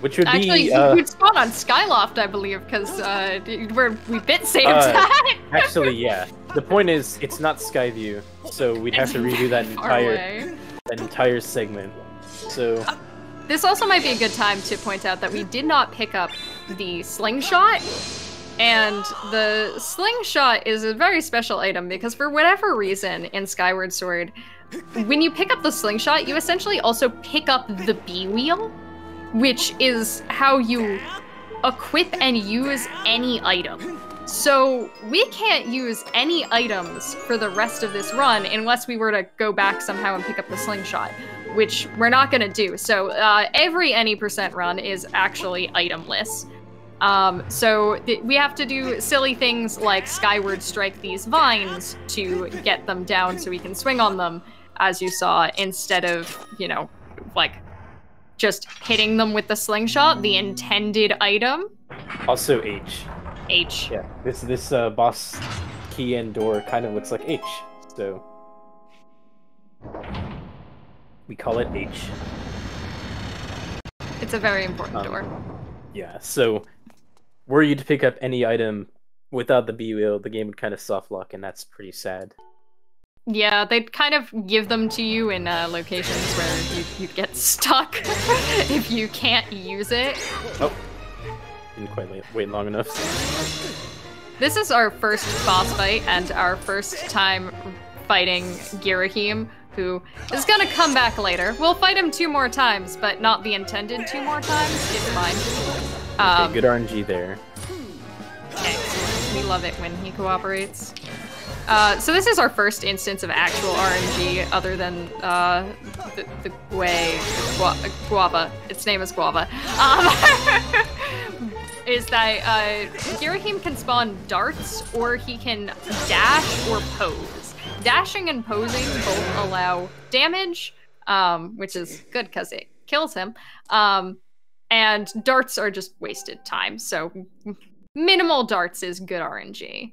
which would Actually, be... Uh, we'd spawn on Skyloft, I believe, because uh, where we bit saved uh, that. actually, yeah. The point is, it's not Skyview, so we'd have to redo that entire that entire segment. So, This also might be a good time to point out that we did not pick up the slingshot. And the slingshot is a very special item because for whatever reason in Skyward Sword, when you pick up the slingshot, you essentially also pick up the B wheel, which is how you equip and use any item. So we can't use any items for the rest of this run unless we were to go back somehow and pick up the slingshot, which we're not gonna do. So uh, every any percent run is actually itemless. Um, so th- we have to do silly things like skyward strike these vines to get them down so we can swing on them, as you saw, instead of, you know, like just hitting them with the slingshot, the intended item. also H. H. Yeah, this this uh, boss key and door kind of looks like H, so we call it H. It's a very important Um, door. Yeah, so were you to pick up any item without the B wheel, the game would kind of soft lock, and that's pretty sad. Yeah, they'd kind of give them to you in uh, locations where you, you get stuck if you can't use it. Oh, didn't quite wait, wait long enough. This is our first boss fight and our first time fighting Girahim, who is gonna come back later. We'll fight him two more times, but not the intended two more times. It's fine. Um, okay, good RNG there. Excellent. We love it when he cooperates. Uh, so this is our first instance of actual RNG, other than uh, the, the the Gua- Guava. Its name is Guava. Um, is that uh, Girahim can spawn darts, or he can dash or pose. Dashing and posing both allow damage, um, which is good because it kills him. Um, and darts are just wasted time. So minimal darts is good RNG.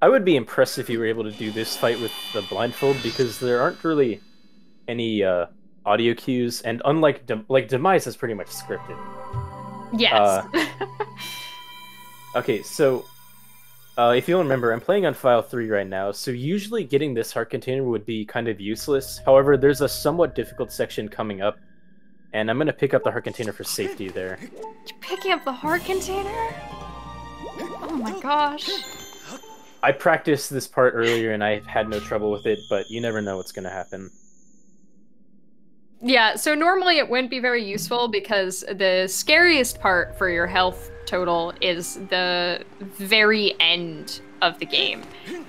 I would be impressed if you were able to do this fight with the blindfold because there aren't really any uh, audio cues, and unlike Dem- like Demise is pretty much scripted. Yes. Uh, okay, so uh, if you'll remember, I'm playing on file three right now, so usually getting this heart container would be kind of useless. However, there's a somewhat difficult section coming up, and I'm gonna pick up the heart container for safety there. You're Picking up the heart container? Oh my gosh. I practiced this part earlier and I had no trouble with it, but you never know what's gonna happen. Yeah, so normally it wouldn't be very useful because the scariest part for your health total is the very end of the game.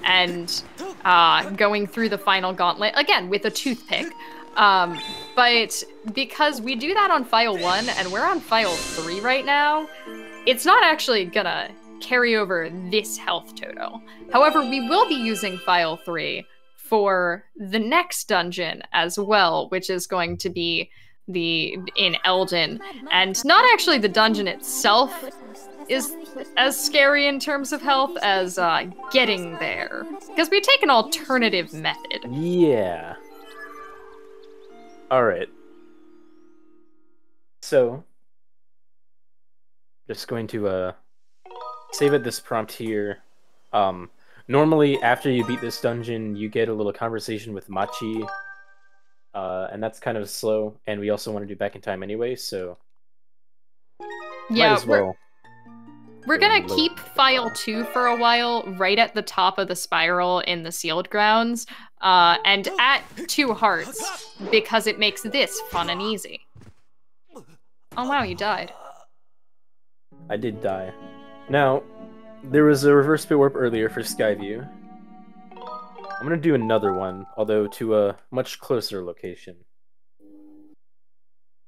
And uh, going through the final gauntlet, again, with a toothpick. Um, but because we do that on file one and we're on file three right now, it's not actually gonna carry over this health total. However, we will be using file three for the next dungeon as well, which is going to be the in Eldin. And not actually the dungeon itself is as scary in terms of health as uh, getting there. Because we take an alternative method. Yeah. All right. So, just going to uh save at this prompt here. Um, normally after you beat this dungeon, you get a little conversation with Machi, uh, and that's kind of slow. And we also want to do back in time anyway, so Yeah, might as we're- well. We're gonna low. keep file two for a while, right at the top of the spiral in the sealed grounds, uh, and at two hearts because it makes this fun and easy. Oh wow, you died. I did die. Now, there was a reverse bit warp earlier for Skyview. I'm gonna do another one, although to a much closer location.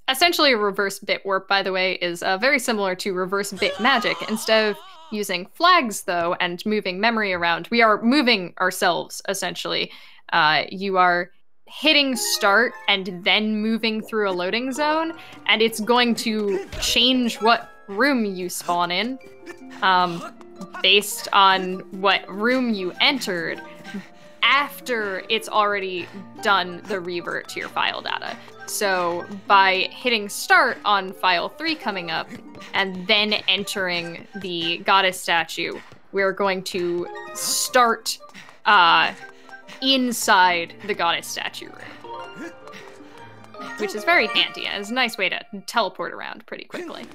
Essentially, a reverse bit warp, by the way, is uh, very similar to reverse bit magic. Instead of using flags, though, and moving memory around, we are moving ourselves, essentially. Uh, you are hitting start and then moving through a loading zone, and it's going to change what room you spawn in um, based on what room you entered after it's already done the revert to your file data. So by hitting start on file 3 coming up and then entering the goddess statue, we're going to start uh, inside the goddess statue room. Which is very handy and is a nice way to teleport around pretty quickly.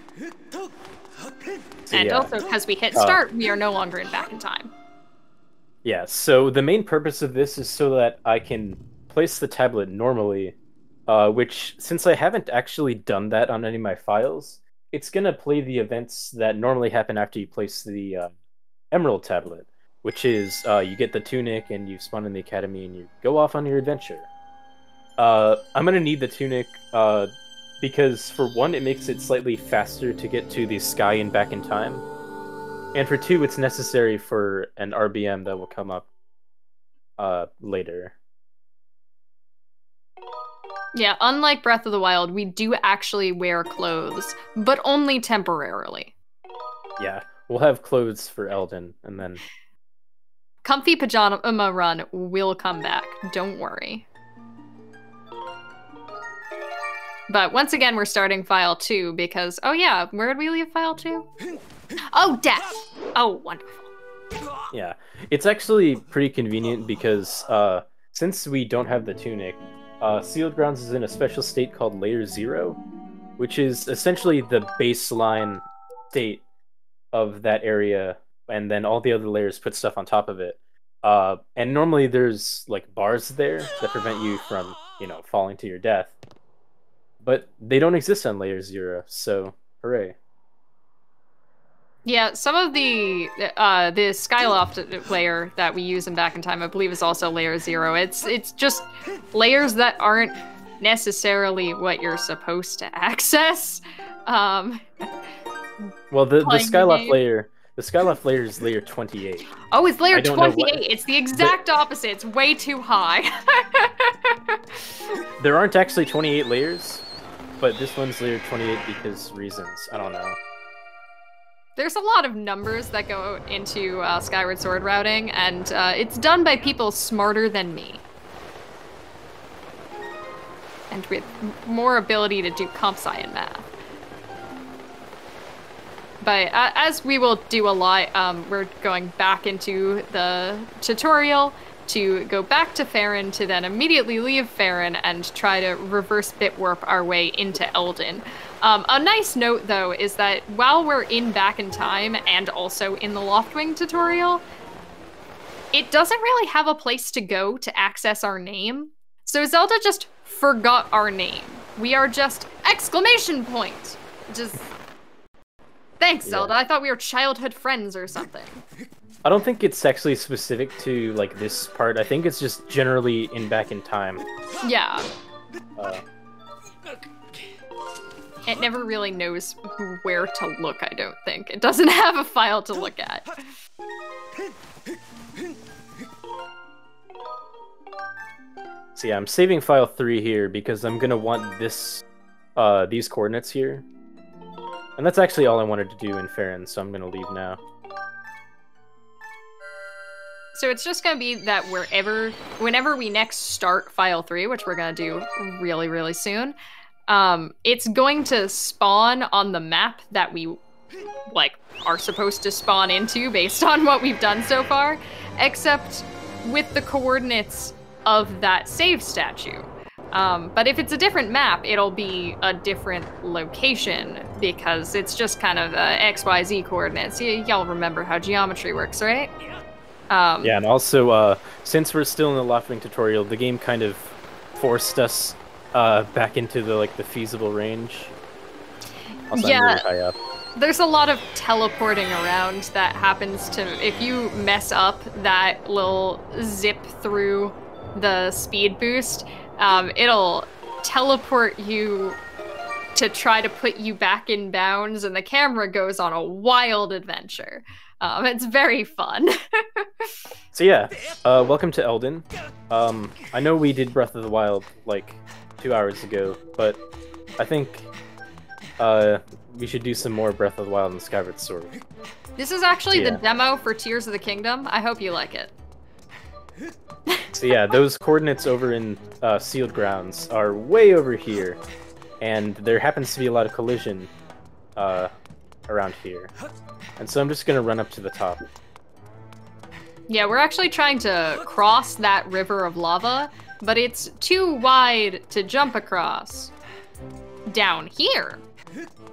And yeah. also, because we hit Uh, start, we are no longer in back in time. Yeah, so the main purpose of this is so that I can place the tablet normally, uh, which, since I haven't actually done that on any of my files, it's going to play the events that normally happen after you place the uh, Emerald tablet, which is uh, you get the tunic and you spawn in the academy and you go off on your adventure. Uh, I'm going to need the tunic uh, because, for one, it makes it slightly faster to get to the sky and back in time. And for two, it's necessary for an RBM that will come up uh, later. Yeah, unlike Breath of the Wild, we do actually wear clothes, but only temporarily. Yeah, we'll have clothes for Eldin, and then Comfy Pajama Run will come back, don't worry. But once again, we're starting file two because, oh yeah, where did we leave file two? Oh, death! Oh, wonderful. yeah, it's actually pretty convenient because uh, since we don't have the tunic, uh, Sealed Grounds is in a special state called Layer Zero, which is essentially the baseline state of that area, and then all the other layers put stuff on top of it. Uh, and normally there's like bars there that prevent you from, you know, falling to your death. But they don't exist on Layer Zero, so hooray. Yeah, some of the uh, the Skyloft layer that we use in Back in Time, I believe, is also layer zero. It's it's just layers that aren't necessarily what you're supposed to access. Um, Well, the, the Playing the Skyloft layer, the Skyloft layer is layer 28. oh, it's layer I don't know what- 28. It's the exact opposite. It's way too high. There aren't actually 28 layers, but this one's layer 28 because reasons. I don't know. There's a lot of numbers that go into uh, Skyward Sword routing, and uh, it's done by people smarter than me. And with more ability to do comp sci and math. But uh, as we will do a lot, um, we're going back into the tutorial to go back to Faron to then immediately leave Faron and try to reverse bit warp our way into Eldin. Um, a nice note, though, is that while we're in Back in Time and also in the Loftwing tutorial, it doesn't really have a place to go to access our name. So Zelda just forgot our name. We are just exclamation point. Just thanks, Yeah. Zelda. I thought we were childhood friends or something. I don't think it's actually specific to like this part. I think it's just generally in back in time. Yeah, Uh, it never really knows where to look. I don't think it doesn't have a file to look at. so yeah, I'm saving file three here because I'm gonna want this, uh, these coordinates here, and that's actually all I wanted to do in Faron. So I'm gonna leave now. So it's just gonna be that wherever, whenever we next start file three, which we're gonna do really, really soon, um, it's going to spawn on the map that we like are supposed to spawn into based on what we've done so far, except with the coordinates of that save statue. Um, but if it's a different map, it'll be a different location because it's just kind of uh, XYZ coordinates. Y'all remember how geometry works, right? Um, Yeah, and also, uh, since we're still in the Loftwing tutorial, the game kind of forced us uh, back into the like the feasible range. Also, Yeah. really there's a lot of teleporting around that happens to if you mess up that little zip through the speed boost um, it'll teleport you to try to put you back in bounds and the camera goes on a wild adventure um, it's very fun So yeah, uh, welcome to Eldin. Um, I know we did Breath of the Wild like two hours ago, but I think uh, we should do some more Breath of the Wild and Skyward Sword. this is actually Yeah. the demo for tears of the kingdom i hope you like it So yeah, those coordinates over in uh, sealed grounds are way over here, and there happens to be a lot of collision uh, around here. And so I'm just gonna run up to the top. Yeah, we're actually trying to cross that river of lava, but it's too wide to jump across down here.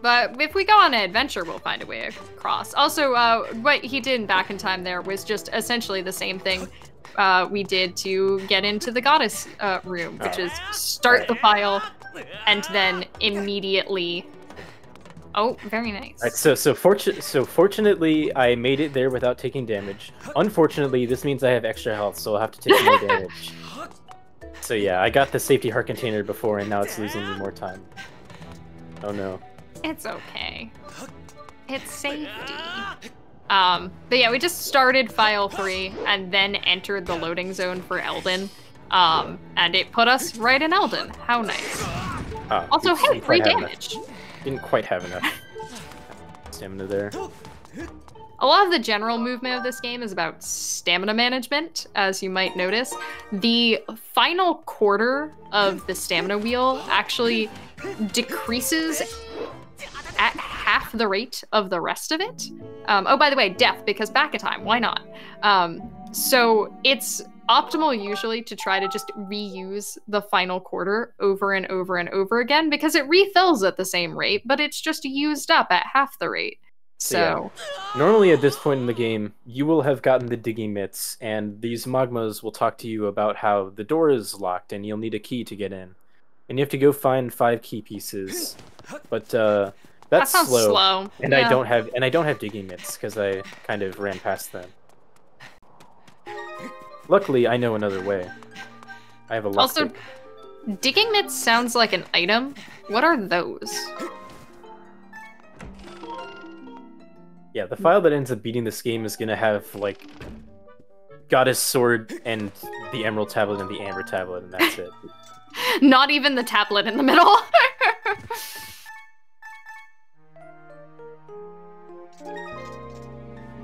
But if we go on an adventure, we'll find a way across. Also, uh, what he did in Back in Time there was just essentially the same thing uh, we did to get into the goddess uh, room, which is start the file and then immediately. Oh, very nice. Alright, so so fortu- so fortunately I made it there without taking damage. Unfortunately, this means I have extra health, so I'll have to take more damage. So yeah, I got the safety heart container before, and now it's losing me more time. Oh no. It's okay. It's safety. Um, but yeah, we just started file three and then entered the loading zone for Eldin. Um, and it put us right in Eldin. How nice. Ah, Also, hey, free damage. Didn't quite have enough stamina there. A lot of the general movement of this game is about stamina management, as you might notice. The final quarter of the stamina wheel actually decreases at half the rate of the rest of it. Um, oh, by the way, death, because back in time, why not? Um, so it's optimal usually to try to just reuse the final quarter over and over and over again because it refills at the same rate, but it's just used up at half the rate. So. yeah. normally at this point in the game, you will have gotten the digging mitts, and these Mogmas will talk to you about how the door is locked and you'll need a key to get in, and you have to go find five key pieces. But uh, that's sounds slow, slow, and I don't have and I don't have digging mitts because I kind of ran past them. Luckily, I know another way. I have a Also, lockpick. digging mitts sounds like an item. What are those? Yeah, the file that ends up beating this game is gonna have like goddess sword and the emerald tablet and the amber tablet, and that's it. Not even the tablet in the middle.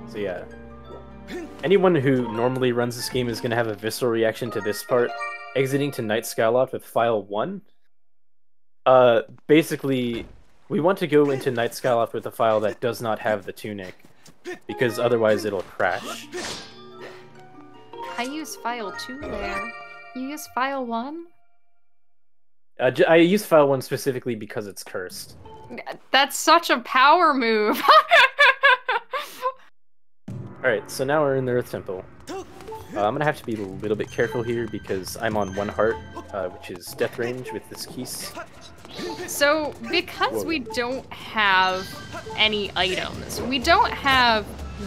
So yeah, anyone who normally runs this game is gonna have a visceral reaction to this part. Exiting to Night Skyloft with file one. Uh, basically, we want to go into Night Skyloft with a file that does not have the tunic, because otherwise it'll crash. I use file two there. You use file one? Uh, j- I use file one specifically because it's cursed. That's such a power move. Alright, so now we're in the Earth Temple. Uh, I'm gonna have to be a little bit careful here because I'm on one heart, uh, which is death range with this Keese. so, because we don't have any items, we don't have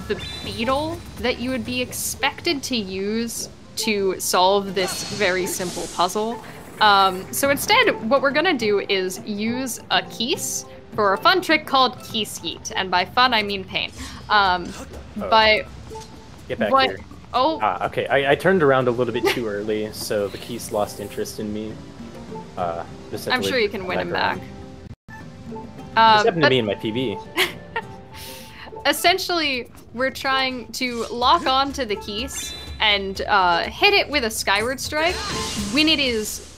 the beetle that you would be expected to use to solve this very simple puzzle. Um, so instead, what we're gonna do is use a Keese for a fun trick called Keese Yeet, and by fun I mean pain. Um, Oh. but Get back what? here. Oh, Ah, okay. I, I turned around a little bit too early, so the Keese lost interest in me. Uh, I'm sure you can win him back. This Um, happened but- to me in my PB. essentially, we're trying to lock on to the Keese and uh, hit it with a skyward strike when it is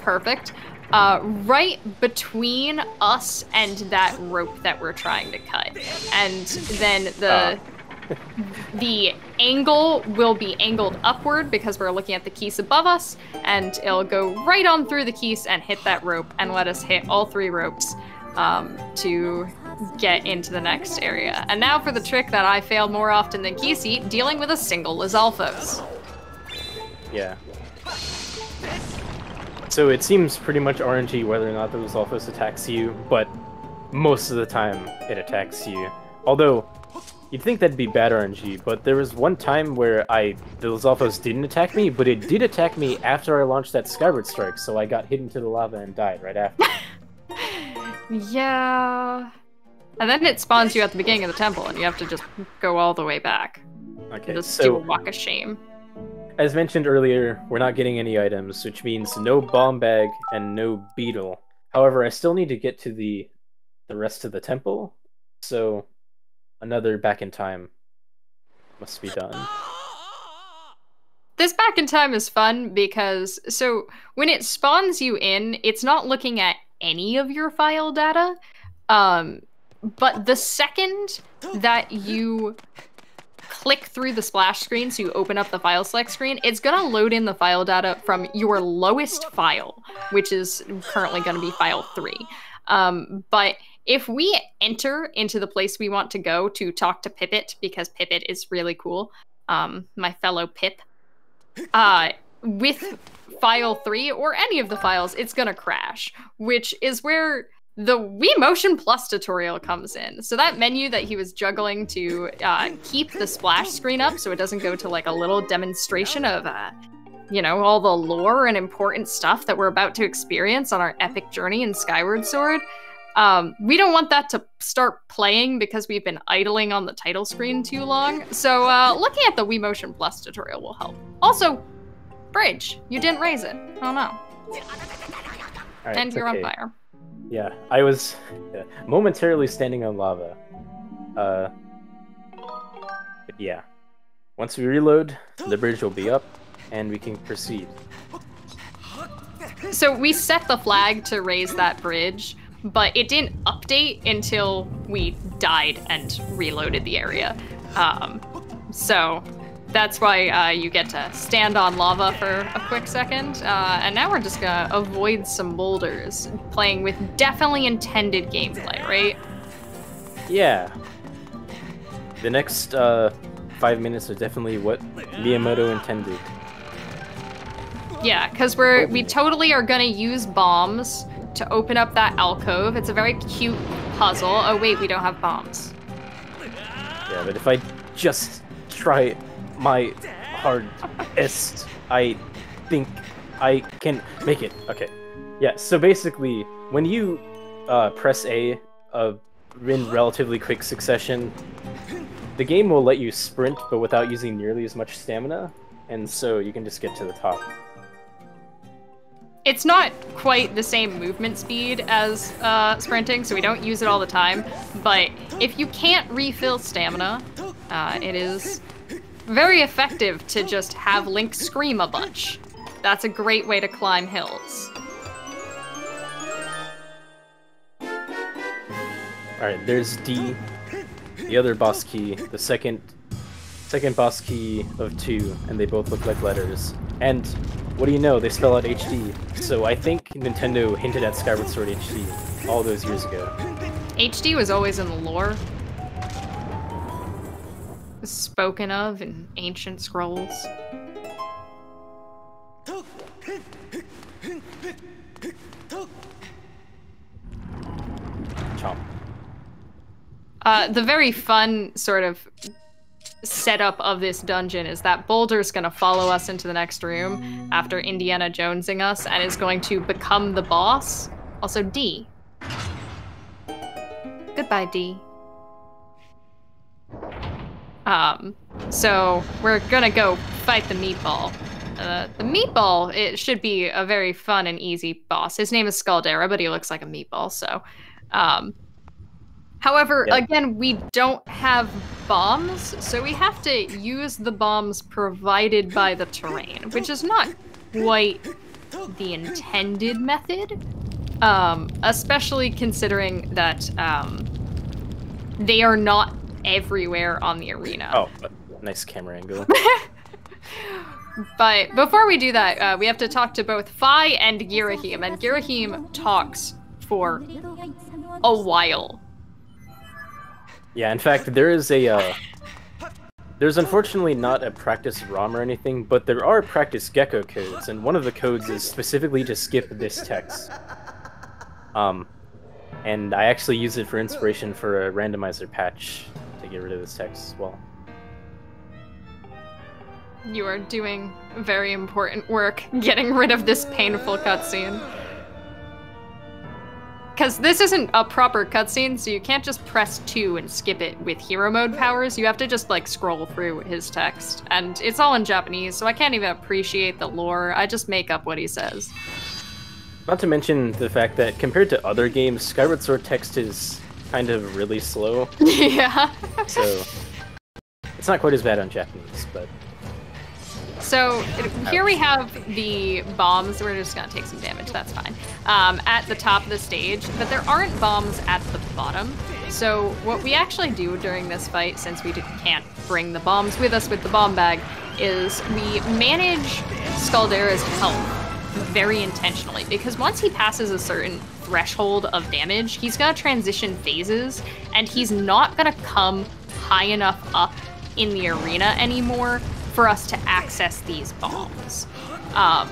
perfect, uh, right between us and that rope that we're trying to cut. And then the the angle will be angled upward because we're looking at the Keese above us, and it'll go right on through the Keese and hit that rope and let us hit all three ropes um, to get into the next area. And now for the trick that I fail more often than Kisi, dealing with a single Lizalfos. Yeah. So it seems pretty much RNG whether or not the Lizalfos attacks you, but most of the time it attacks you. Although, you'd think that'd be bad RNG, but there was one time where I the Lizalfos didn't attack me, but it did attack me after I launched that Skyward Strike, so I got hit into the lava and died right after. Yeah. And then it spawns you at the beginning of the temple, and you have to just go all the way back. Okay, Just so- do a walk of shame. As mentioned earlier, we're not getting any items, which means no bomb bag and no beetle. However, I still need to get to the the rest of the temple, so another back in time must be done. This back in time is fun because so when it spawns you in, it's not looking at any of your file data. Um, but the second that you click through the splash screen, so you open up the file select screen, it's gonna load in the file data from your lowest file, which is currently gonna be file three. Um, but if we enter into the place we want to go to talk to Pipit, because Pipit is really cool, um, my fellow Pip, uh, with file 3 or any of the files, it's gonna crash, which is where the Wii Motion Plus tutorial comes in. So that menu that he was juggling to uh, keep the splash screen up so it doesn't go to like a little demonstration of, uh, you know, all the lore and important stuff that we're about to experience on our epic journey in Skyward Sword. Um, we don't want that to start playing because we've been idling on the title screen too long. So uh, looking at the Wii Motion Plus tutorial will help. Also, Bridge, you didn't raise it. Oh no. Alright, and you're okay. on fire. Yeah, I was momentarily standing on lava. Uh, but yeah, once we reload, the bridge will be up, and we can proceed. So we set the flag to raise that bridge, but it didn't update until we died and reloaded the area. Um, so that's why uh, you get to stand on lava for a quick second. Uh, and now we're just gonna avoid some boulders, playing with definitely intended gameplay, right? Yeah. The next uh, five minutes are definitely what Miyamoto intended. Yeah, because we're we totally are gonna use bombs to open up that alcove. It's a very cute puzzle. Oh wait, we don't have bombs. Yeah, but if I just try my hardest, I think I can make it. Okay. Yeah, so basically, when you uh, press A uh, in relatively quick succession, the game will let you sprint, but without using nearly as much stamina, and so you can just get to the top. It's not quite the same movement speed as uh, sprinting, so we don't use it all the time. But if you can't refill stamina, uh, it is very effective to just have Link scream a bunch. That's a great way to climb hills. Alright, there's D, the other boss key, the second second boss key of two, and they both look like letters. And what do you know, they spell out HD. So I think Nintendo hinted at Skyward Sword HD all those years ago. HD was always in the lore. Spoken of in ancient scrolls. Uh, the very fun sort of setup of this dungeon is that Boulder's gonna follow us into the next room after Indiana Jonesing us and is going to become the boss. Also, D. Goodbye, D. Um, so we're gonna go fight the meatball. Uh, the meatball, it should be a very fun and easy boss. His name is Scaldera, but he looks like a meatball, so. Um, However, Yeah. again, we don't have bombs, so we have to use the bombs provided by the terrain, which is not quite the intended method. Um, especially considering that um, they are not everywhere on the arena. Oh, nice camera angle. But before we do that, uh, we have to talk to both Fi and Girahim, and Girahim talks for a while. Yeah, in fact, there is a. Uh, there's unfortunately not a practice ROM or anything, but there are practice Gecko codes, and one of the codes is specifically to skip this text. Um, and I actually use it for inspiration for a randomizer patch get rid of this text as well. You are doing very important work getting rid of this painful cutscene. Because this isn't a proper cutscene, so you can't just press 2 and skip it with hero mode powers. You have to just, like, scroll through his text. And it's all in Japanese, so I can't even appreciate the lore. I just make up what he says. Not to mention the fact that compared to other games, Skyward Sword text is kind of really slow. yeah. So it's not quite as bad on Japanese, but So it- here we have the bombs. We're just gonna take some damage. That's fine. Um, at the top of the stage, but there aren't bombs at the bottom. So what we actually do during this fight, since we can't bring the bombs with us with the bomb bag, is we manage Scaldera's health very intentionally because once he passes a certain threshold of damage, he's gonna transition phases and he's not gonna come high enough up in the arena anymore for us to access these bombs. Um,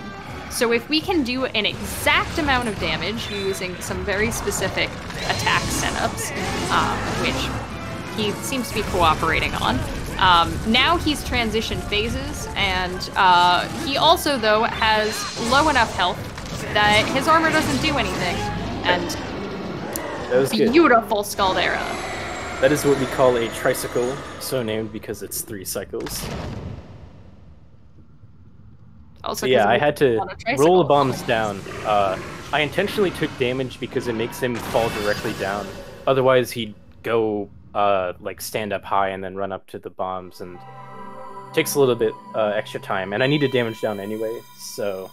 so if we can do an exact amount of damage using some very specific attack setups, um, which he seems to be cooperating on. Um, now he's transitioned phases, and uh, he also, though, has low enough health that his armor doesn't do anything. And that was good. beautiful Scaldera. That is what we call a tricycle, so named because it's three cycles. Also, yeah, I had to on a tricycle. roll the bombs down. Uh, I intentionally took damage because it makes him fall directly down. Otherwise, he'd go uh, like stand up high and then run up to the bombs, and takes a little bit uh, extra time. And I needed damage down anyway, so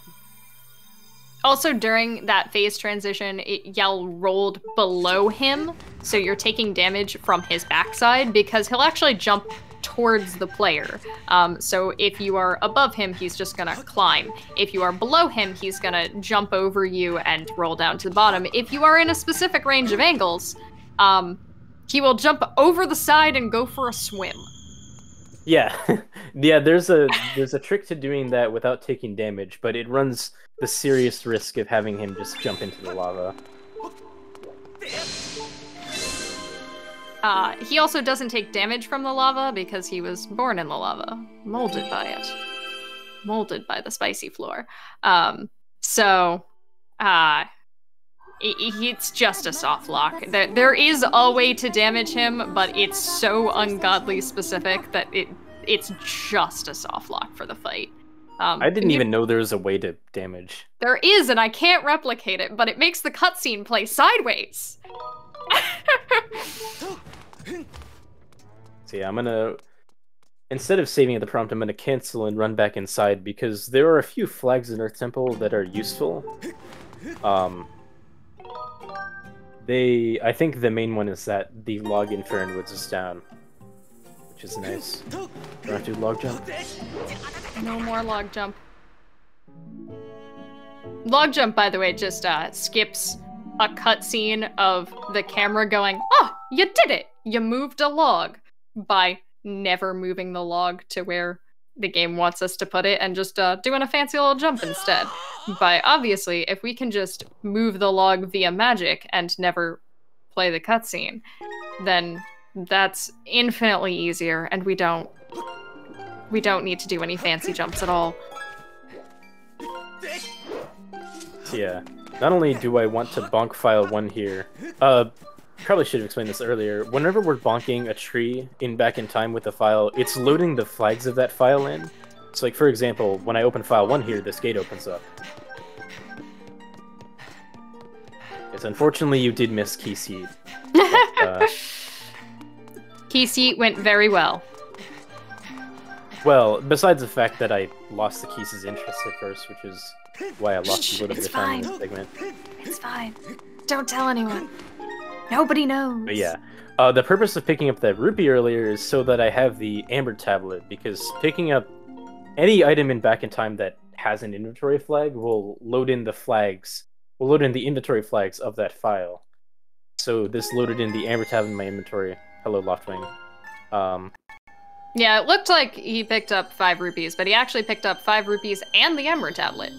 Also, during that phase transition, it, Yell rolled below him, so you're taking damage from his backside because he'll actually jump towards the player. Um, so if you are above him, he's just gonna climb. If you are below him, he's gonna jump over you and roll down to the bottom. If you are in a specific range of angles, um, he will jump over the side and go for a swim. yeah, yeah. There's a there's a trick to doing that without taking damage, but it runs the serious risk of having him just jump into the lava. Uh, he also doesn't take damage from the lava because he was born in the lava, molded by it, molded by the spicy floor. Um, so, uh, it's just a soft lock. There, there is a way to damage him, but it's so ungodly specific that it it's just a soft lock for the fight. Um, I didn't even know there was a way to damage. There is, and I can't replicate it, but it makes the cutscene play sideways. So yeah, I'm gonna instead of saving at the prompt, I'm gonna cancel and run back inside because there are a few flags in Earth Temple that are useful. Um, they, I think the main one is that the log in Faron Woods is down, which is nice. Don't have to do log jump. No more log jump. Log jump, by the way, just uh, skips a cutscene of the camera going, "Oh, you did it! You moved a log," by never moving the log to where the game wants us to put it, and just uh, doing a fancy little jump instead. By obviously, if we can just move the log via magic and never play the cutscene, then that's infinitely easier, and we don't we don't need to do any fancy jumps at all. Yeah, not only do I want to bonk file one here, uh, probably should have explained this earlier. Whenever we're bonking a tree in back in time with the file, it's loading the flags of that file in. So like for example, when I open file one here, this gate opens up. Yes, unfortunately you did miss Keese Yeet. Uh, Keese Yeet went very well. well, besides the fact that I lost the Keys' interest at first, which is why I lost a little bit of time in this segment. It's fine. Don't tell anyone. Nobody knows. But yeah, uh, the purpose of picking up that rupee earlier is so that I have the amber tablet because picking up any item in back in time that has an inventory flag will load in the flags, will load in the inventory flags of that file. So this loaded in the amber tablet in my inventory. Hello, Loftwing. Um, Yeah, it looked like he picked up five rupees, but he actually picked up five rupees and the emerald tablet.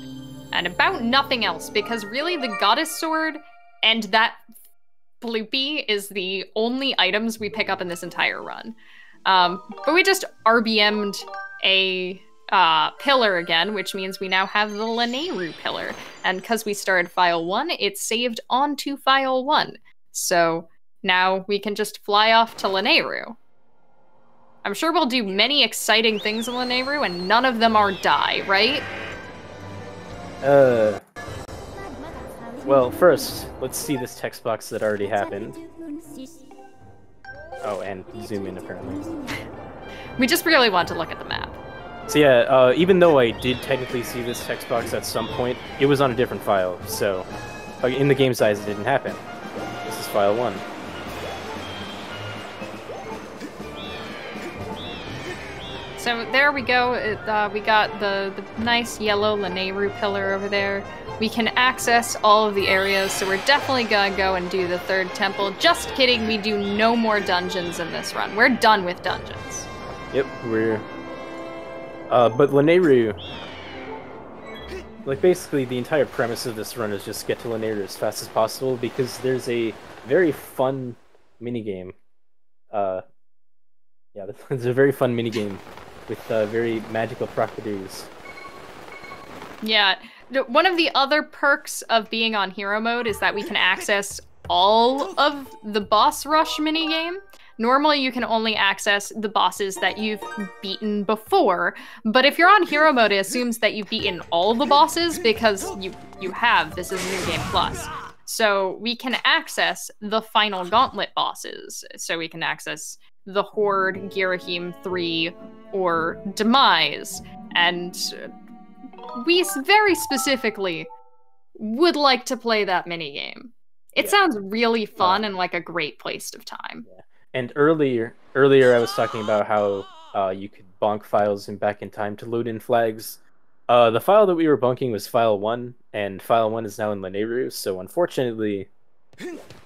And about nothing else, because really the Goddess Sword and that Bloopy is the only items we pick up in this entire run. Um, but we just RBM'd a uh, pillar again, which means we now have the Lanayru pillar. And because we started file one, it's saved onto file one. So now we can just fly off to Lanayru. I'm sure we'll do many exciting things in Lanayru, and none of them are die, right? uh, well, first, let's see this text box that already happened. Oh, and zoom in apparently. We just really want to look at the map. So yeah, uh, even though I did technically see this text box at some point, it was on a different file. So uh, in the game size, it didn't happen. This is file one. So there we go. Uh, we got the, the nice yellow Lanayru pillar over there. We can access all of the areas, so we're definitely gonna go and do the third temple. Just kidding, we do no more dungeons in this run. We're done with dungeons. Yep, we're. Uh, but Lanayru. Like, basically, the entire premise of this run is just get to Lanayru as fast as possible because there's a very fun minigame. Uh, yeah, it's a very fun minigame with uh, very magical properties. Yeah. One of the other perks of being on hero mode is that we can access all of the boss rush minigame. Normally, you can only access the bosses that you've beaten before, but if you're on hero mode, it assumes that you've beaten all the bosses because you you have. This is New Game Plus, so we can access the final gauntlet bosses. So we can access the Horde, Girahim 3, or Demise, and we very specifically would like to play that minigame. It sounds really fun and like a great waste of time. And earlier, earlier I was talking about how uh, you could bonk files in back in time to load in flags. Uh, the file that we were bunking was file one, and file one is now in Lanayru. So unfortunately,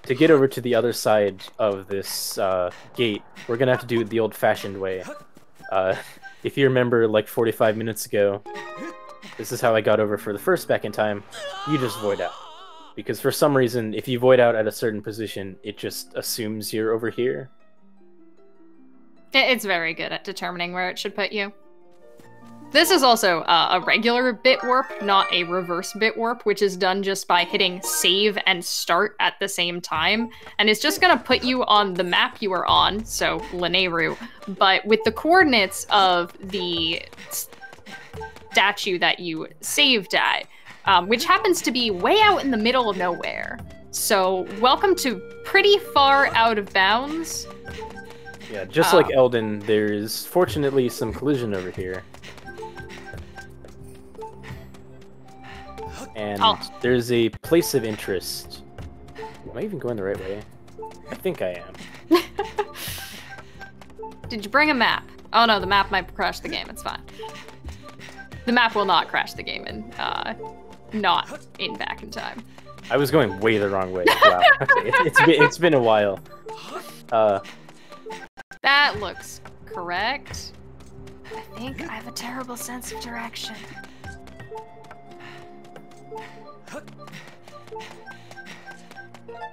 to get over to the other side of this uh, gate, we're gonna have to do it the old-fashioned way. Uh, if you remember, like 45 minutes ago, this is how I got over for the first back in time. You just void out. Because for some reason, if you void out at a certain position, it just assumes you're over here. It's very good at determining where it should put you. This is also uh, a regular bit warp, not a reverse bit warp, which is done just by hitting save and start at the same time. And it's just going to put you on the map you are on, so Lanayru, but with the coordinates of the statue that you saved at, um, which happens to be way out in the middle of nowhere. So, welcome to pretty far out of bounds. Yeah, just like Eldin, there's fortunately some collision over here. And Oh. there's a place of interest. Am I even going the right way? I think I am. Did you bring a map? Oh no, the map might crash the game. It's fine. The map will not crash the game in uh, not in back in time. I was going way the wrong way. Wow. Okay, it, it's been it's been a while. Uh, That looks correct. I think I have a terrible sense of direction.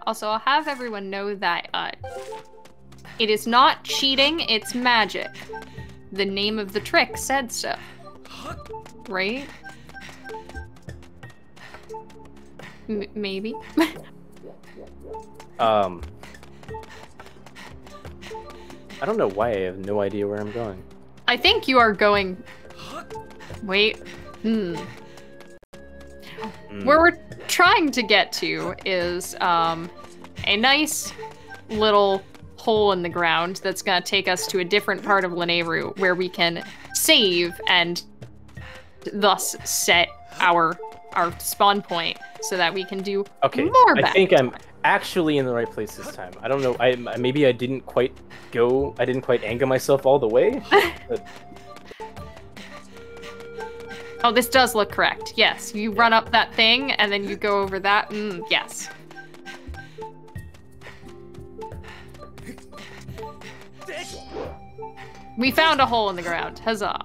Also, I'll have everyone know that uh, it is not cheating, it's magic. The name of the trick said so. Right? M- maybe. um, I don't know why I have no idea where I'm going. I think you are going. Wait. Hmm. Hmm. Where we're trying to get to is um, a nice little hole in the ground that's going to take us to a different part of Lanayru where we can save and thus set our our spawn point so that we can do Okay, more I think I'm actually in the right place this time. I don't know. I maybe I didn't quite go. I didn't quite angle myself all the way. but Oh, this does look correct. Yes, you run up that thing and then you go over that. Mm, yes. We found a hole in the ground. Huzzah.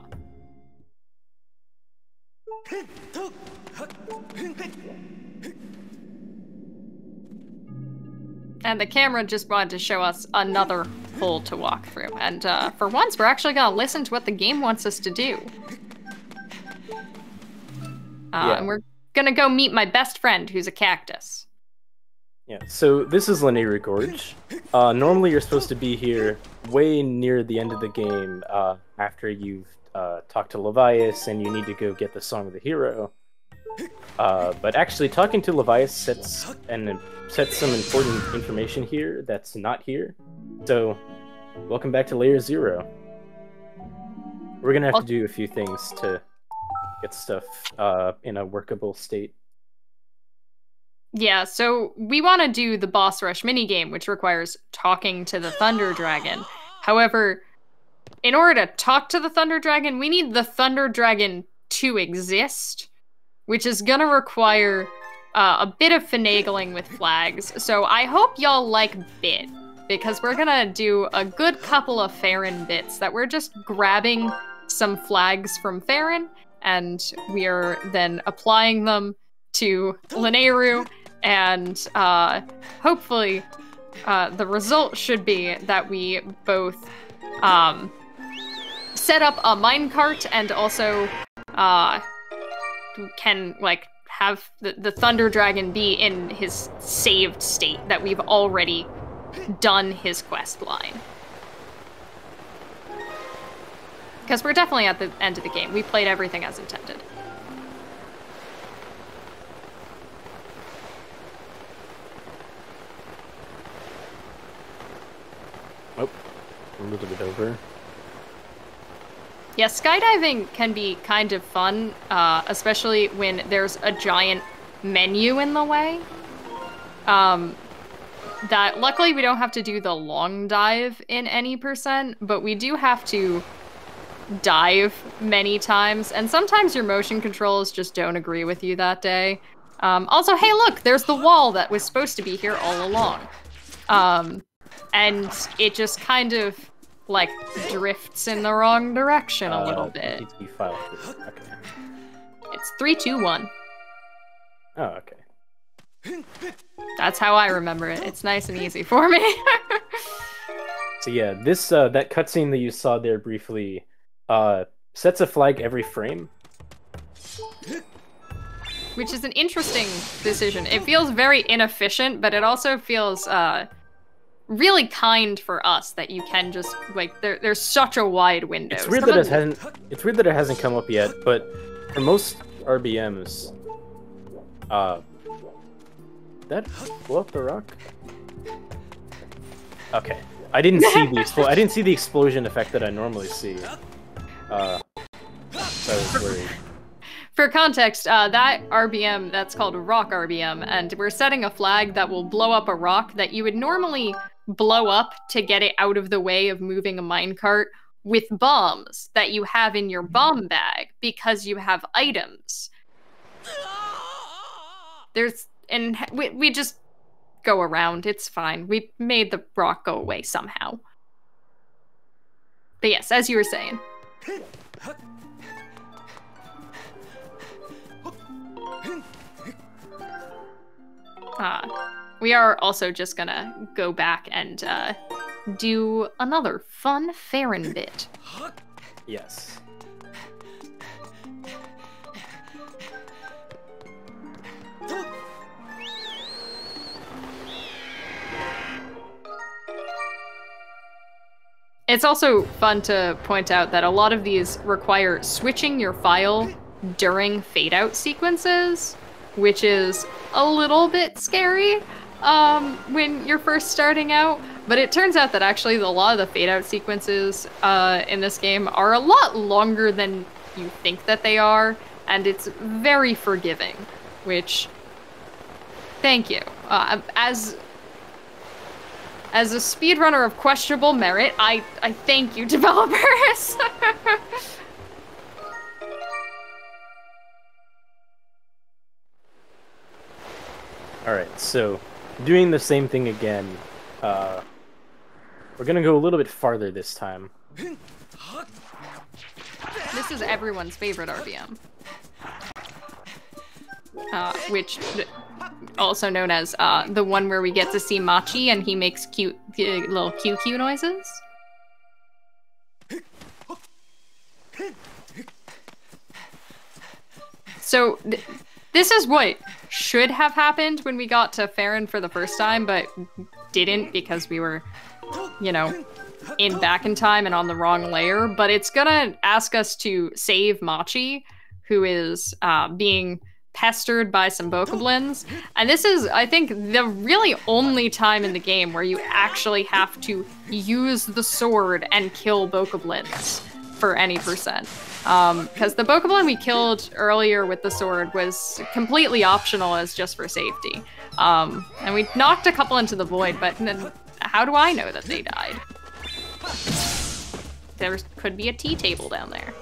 And the camera just wanted to show us another hole to walk through. And uh, for once, we're actually going to listen to what the game wants us to do. Uh, Yeah. And we're going to go meet my best friend who's a cactus. yeah, so this is Lanayru Gorge. Uh, normally you're supposed to be here way near the end of the game uh, after you've uh, talked to Levias and you need to go get the Song of the Hero. Uh, but actually, talking to Levias sets and sets some important information here that's not here. So, welcome back to Layer Zero. We're gonna have to do a few things to get stuff uh, in a workable state. Yeah, so we want to do the boss rush minigame, which requires talking to the Thunder Dragon. However, in order to talk to the Thunder Dragon, we need the Thunder Dragon to exist, which is going to require uh, a bit of finagling with flags. So I hope y'all like Bit, because we're going to do a good couple of Faron bits that we're just grabbing some flags from Faron, and we are then applying them to Lanayru, and uh, hopefully uh, the result should be that we both um, set up a minecart and also uh, can like have the, the thunder dragon be in his saved state that we've already done his quest line because we're definitely at the end of the game we played everything as intended Oh, a little bit over. Yeah, skydiving can be kind of fun, uh, especially when there's a giant menu in the way. Um, that luckily we don't have to do the long dive in any percent, but we do have to dive many times, and sometimes your motion controls just don't agree with you that day. Um, also, hey, look, there's the wall that was supposed to be here all along. Um, and it just kind of like drifts in the wrong direction a little Uh, bit. needs to be filed through. Okay. It's three, two, one. Oh, okay. That's how I remember it. It's nice and easy for me. So yeah, this uh, that cutscene that you saw there briefly uh, sets a flag every frame. Which is an interesting decision. It feels very inefficient, but it also feels uh, really kind for us that you can just like there, there's such a wide window. It's weird Some that it hasn't. It's weird that it hasn't come up yet, but for most RBMs, uh, that blow up the rock. Okay, I didn't see the I didn't see the explosion effect that I normally see. Uh, worried. For context, uh, that RBM, that's called a Rock RBM, and we're setting a flag that will blow up a rock that you would normally blow up to get it out of the way of moving a minecart with bombs that you have in your bomb bag because you have items. There's, and we, we just go around. It's fine. We made the rock go away somehow. But yes, as you were saying. Uh, we are also just gonna go back and uh, do another fun Faron bit. Yes. It's also fun to point out that a lot of these require switching your file during fade out sequences, which is a little bit scary um, when you're first starting out. but it turns out that actually a lot of the fade out sequences uh, in this game are a lot longer than you think that they are, and it's very forgiving, which thank you. Uh, as as a speedrunner of questionable merit, I I thank you, developers. All right, so doing the same thing again. Uh, we're gonna go a little bit farther this time. this is everyone's favorite RBM. Uh, which also known as uh, the one where we get to see Machi and he makes cute uh, little QQ noises. So th- this is what should have happened when we got to Faron for the first time, but didn't because we were, you know, in back in time and on the wrong layer. But it's gonna ask us to save Machi, who is uh, being pestered by some bokoblins. And this is, I think, the really only time in the game where you actually have to use the sword and kill bokoblins for any percent. Because um, the bokoblin we killed earlier with the sword was completely optional as just for safety. Um, and we knocked a couple into the void, but then how do I know that they died? There could be a tea table down there.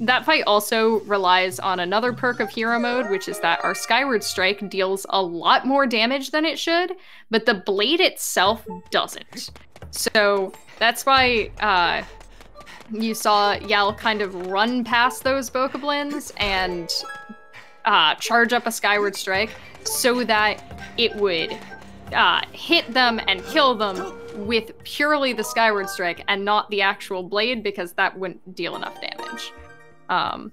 That fight also relies on another perk of hero mode, which is that our Skyward Strike deals a lot more damage than it should, but the blade itself doesn't. So that's why uh, you saw Yal kind of run past those Bokoblins and uh, charge up a Skyward Strike so that it would uh, hit them and kill them with purely the Skyward Strike and not the actual blade because that wouldn't deal enough damage. Um,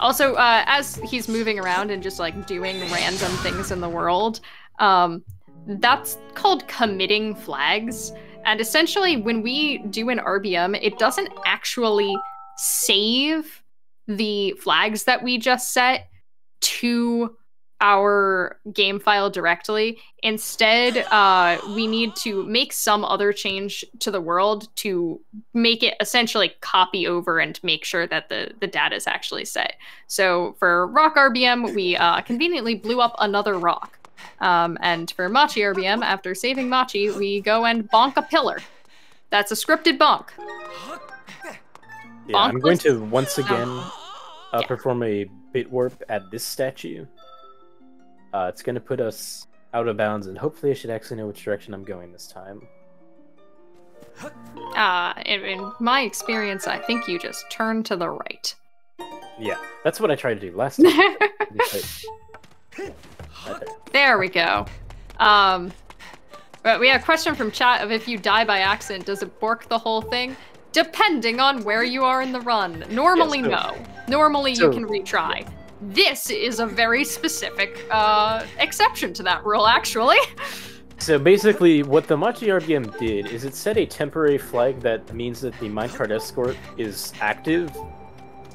also, uh, as he's moving around and just like doing random things in the world, um, that's called committing flags. And essentially, when we do an RBM, it doesn't actually save the flags that we just set to our game file directly. Instead, uh, we need to make some other change to the world to make it essentially copy over and make sure that the, the data is actually set. So for Rock RBM, we uh, conveniently blew up another rock. Um, and for Machi RBM, after saving Machi, we go and bonk a pillar. That's a scripted bonk. Yeah, I'm going to once again uh, yeah. perform a bit warp at this statue. Uh, it's going to put us out of bounds, and hopefully I should actually know which direction I'm going this time. Uh, in, in my experience, I think you just turn to the right. Yeah, that's what I tried to do last time. there. we go. Um, but we have a question from chat of if you die by accident, does it bork the whole thing? Depending on where you are in the run. Normally, yes, so, no. Normally, so, you can retry. This is a very specific uh, exception to that rule, actually. So basically, what the Machi RBM did is it set a temporary flag that means that the minecart escort is active,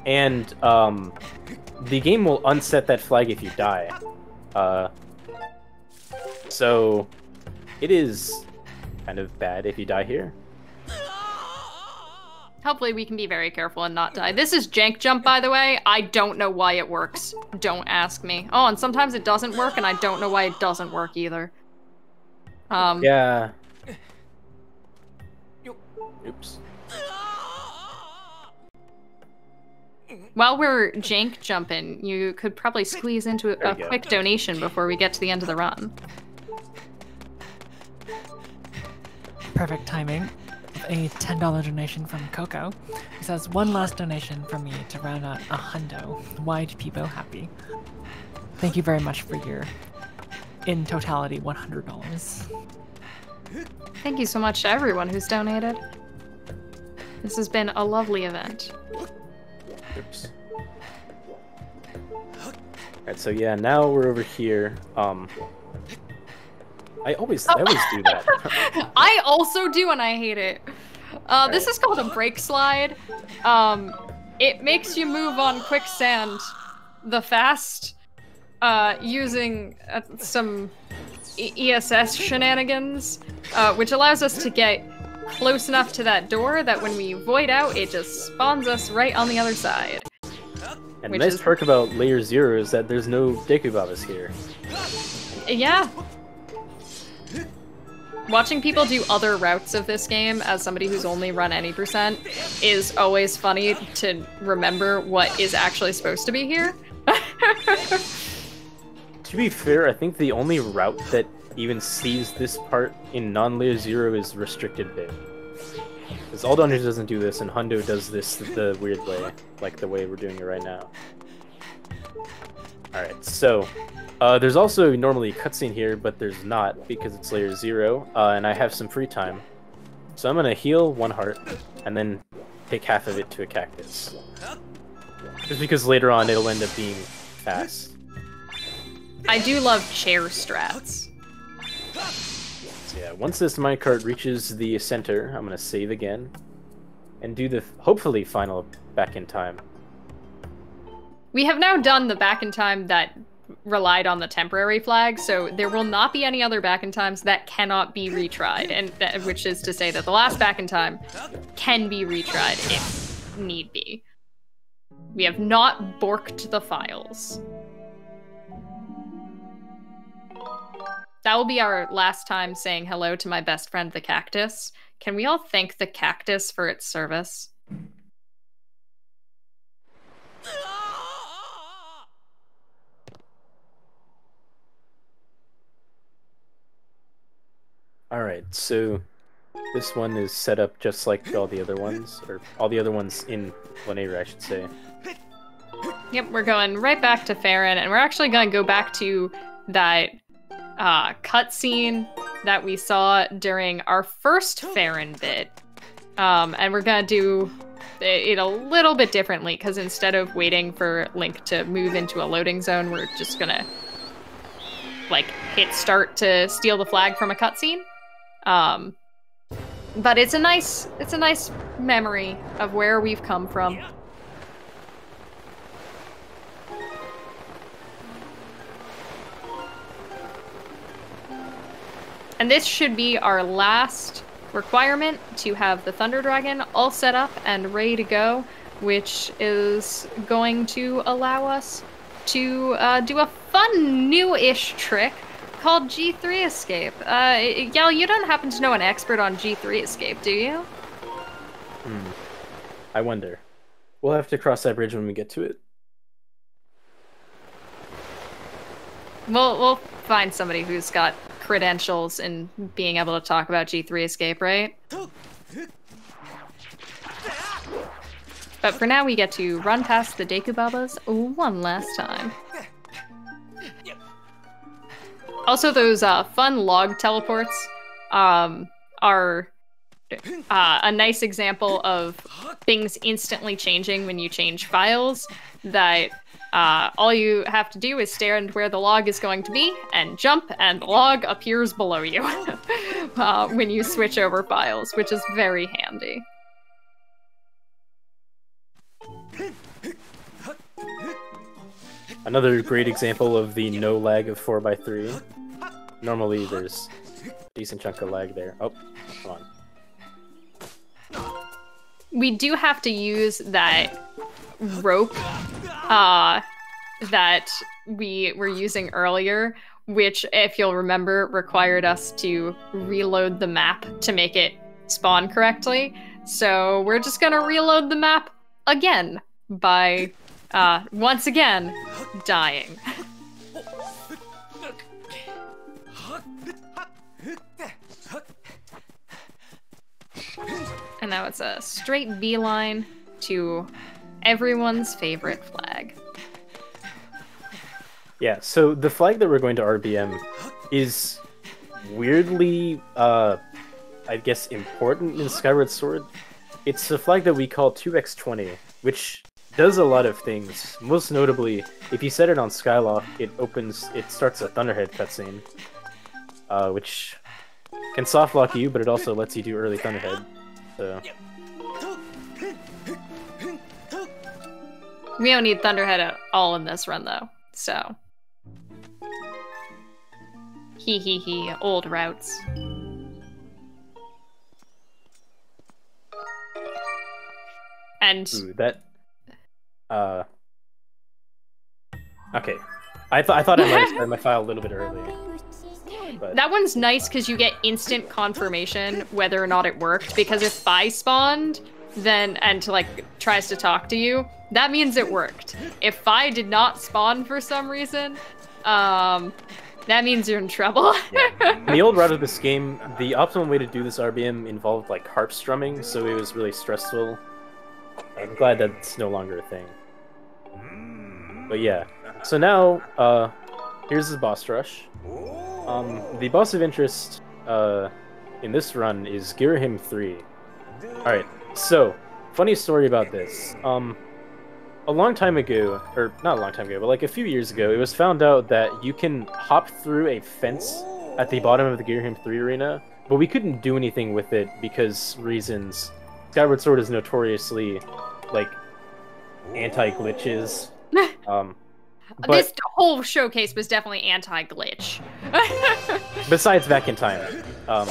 and um, the game will unset that flag if you die. Uh, so it is kind of bad if you die here. Hopefully we can be very careful and not die. This is jank jump, by the way. I don't know why it works. Don't ask me. Oh, and sometimes it doesn't work, and I don't know why it doesn't work either. Um. Yeah. Oops. While we're jank jumping, you could probably squeeze into a, a quick donation before we get to the end of the run. Perfect timing a $10 donation from Coco. He says, one last donation from me to round out a hundo. Why do people happy? Thank you very much for your, in totality, $100. Thank you so much to everyone who's donated. This has been a lovely event. Oops. Alright, so yeah, now we're over here. Um, I always, I always do that. I also do, and I hate it. Uh, this is called a break slide. Um, it makes you move on quicksand the fast uh, using uh, some E- ESS shenanigans, uh, which allows us to get close enough to that door that when we void out, it just spawns us right on the other side. And the nice is- perk about layer zero is that there's no Dekubabas here. Yeah. Watching people do other routes of this game as somebody who's only run any percent is always funny to remember what is actually supposed to be here. To be fair, I think the only route that even sees this part in non-layer zero is restricted bit. Because all dungeons doesn't do this, and Hundo does this the weird way, like the way we're doing it right now. Alright, so uh, there's also normally a cutscene here, but there's not because it's layer zero, uh, and I have some free time. So I'm gonna heal one heart, and then take half of it to a cactus. Just because later on it'll end up being fast. I do love chair strats. So yeah, once this minecart reaches the center, I'm gonna save again, and do the hopefully final back in time. We have now done the back in time that relied on the temporary flag, so there will not be any other back in times that cannot be retried, and that, which is to say that the last back in time can be retried if need be. We have not borked the files. That will be our last time saying hello to my best friend, the cactus. Can we all thank the cactus for its service? Ah! Alright, so this one is set up just like all the other ones, or all the other ones in Lanayru, I should say. Yep, we're going right back to Faron, and we're actually going to go back to that uh, cutscene that we saw during our first Faron bit. Um, and we're going to do it a little bit differently, because instead of waiting for Link to move into a loading zone, we're just going to like hit start to steal the flag from a cutscene. Um, but it's a nice it's a nice memory of where we've come from. And this should be our last requirement to have the Thunder Dragon all set up and ready to go, which is going to allow us to uh, do a fun new-ish trick called G3 Escape. Uh, Yal, you don't happen to know an expert on G3 Escape, do you? Hmm. I wonder. We'll have to cross that bridge when we get to it. We'll we'll find somebody who's got credentials in being able to talk about G3 Escape, right? But for now, we get to run past the Dekubabas one last time. Also, those uh, fun log teleports um, are uh, a nice example of things instantly changing when you change files. That uh, all you have to do is stare at where the log is going to be and jump, and the log appears below you uh, when you switch over files, which is very handy. Another great example of the no lag of 4x3. Normally there's a decent chunk of lag there. Oh, come on. we do have to use that rope uh that we were using earlier which if you'll remember required us to reload the map to make it spawn correctly so we're just gonna reload the map again by uh once again dying And now it's a straight beeline to everyone's favorite flag. Yeah, so the flag that we're going to RBM is weirdly, uh, I guess, important in Skyward Sword. It's a flag that we call 2x20, which does a lot of things. Most notably, if you set it on Skyloft, it opens, it starts a Thunderhead cutscene, uh, which can softlock you, but it also lets you do early Thunderhead. So We don't need Thunderhead at all in this run, though. So. Hee hee hee, old routes. And Ooh, that. Uh. Okay, I thought I thought I might have started my file a little bit early. But that one's nice because you get instant confirmation whether or not it worked. Because if Fi spawned, then and like tries to talk to you, that means it worked. If Fi did not spawn for some reason, um, that means you're in trouble. in the old route of this game, the optimal way to do this RBM involved like harp strumming, so it was really stressful. I'm glad that's no longer a thing. But yeah, so now uh, here's the boss rush. Um, the boss of interest uh, in this run is Girahim 3. Alright, so, funny story about this. Um, a long time ago, or not a long time ago, but like a few years ago, it was found out that you can hop through a fence at the bottom of the Girahim 3 arena, but we couldn't do anything with it because reasons. Skyward Sword is notoriously, like, anti-glitches. um, but this whole showcase was definitely anti-glitch. besides back in time. Um,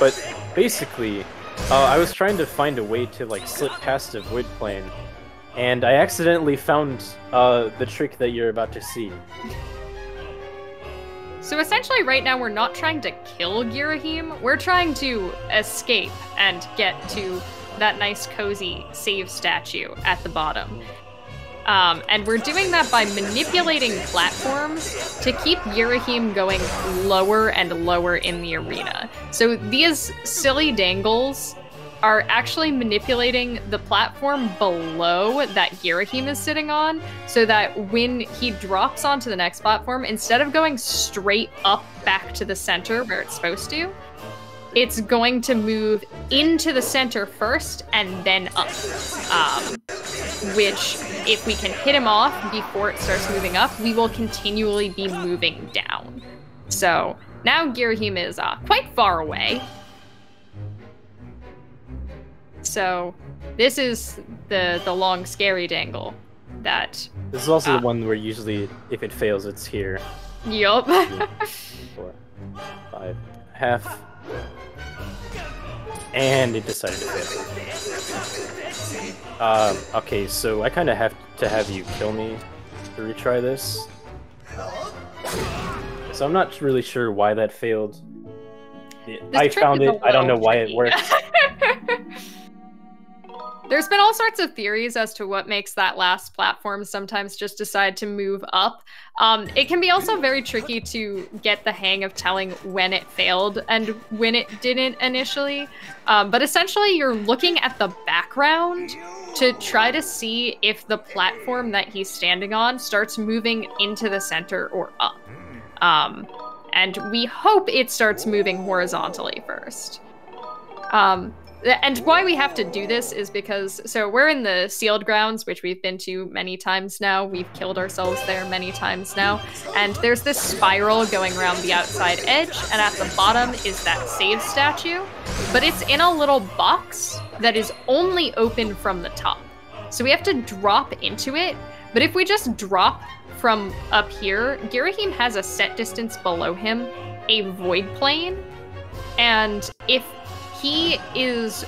but basically, uh, I was trying to find a way to like slip past a void plane, and I accidentally found uh, the trick that you're about to see. So essentially, right now we're not trying to kill Girahim. We're trying to escape and get to that nice cozy save statue at the bottom. Um, and we're doing that by manipulating platforms to keep Girahim going lower and lower in the arena. So these silly dangles are actually manipulating the platform below that Girahim is sitting on so that when he drops onto the next platform, instead of going straight up back to the center where it's supposed to, it's going to move into the center first and then up. Um, which, if we can hit him off before it starts moving up, we will continually be moving down. So now Girahim is uh, quite far away. So this is the the long scary dangle that. This is also uh, the one where usually, if it fails, it's here. Yup. Four, five, half. And it decided to fail. Um, okay, so I kind of have to have you kill me to retry this. So I'm not really sure why that failed. This I found it. I don't know why it works. There's been all sorts of theories as to what makes that last platform sometimes just decide to move up. Um, it can be also very tricky to get the hang of telling when it failed and when it didn't initially. Um, but essentially, you're looking at the background to try to see if the platform that he's standing on starts moving into the center or up. Um, and we hope it starts moving horizontally first. Um, and why we have to do this is because so we're in the sealed grounds, which we've been to many times now. We've killed ourselves there many times now. And there's this spiral going around the outside edge, and at the bottom is that save statue. But it's in a little box that is only open from the top. So we have to drop into it. But if we just drop from up here, Girahim has a set distance below him, a void plane. And if he is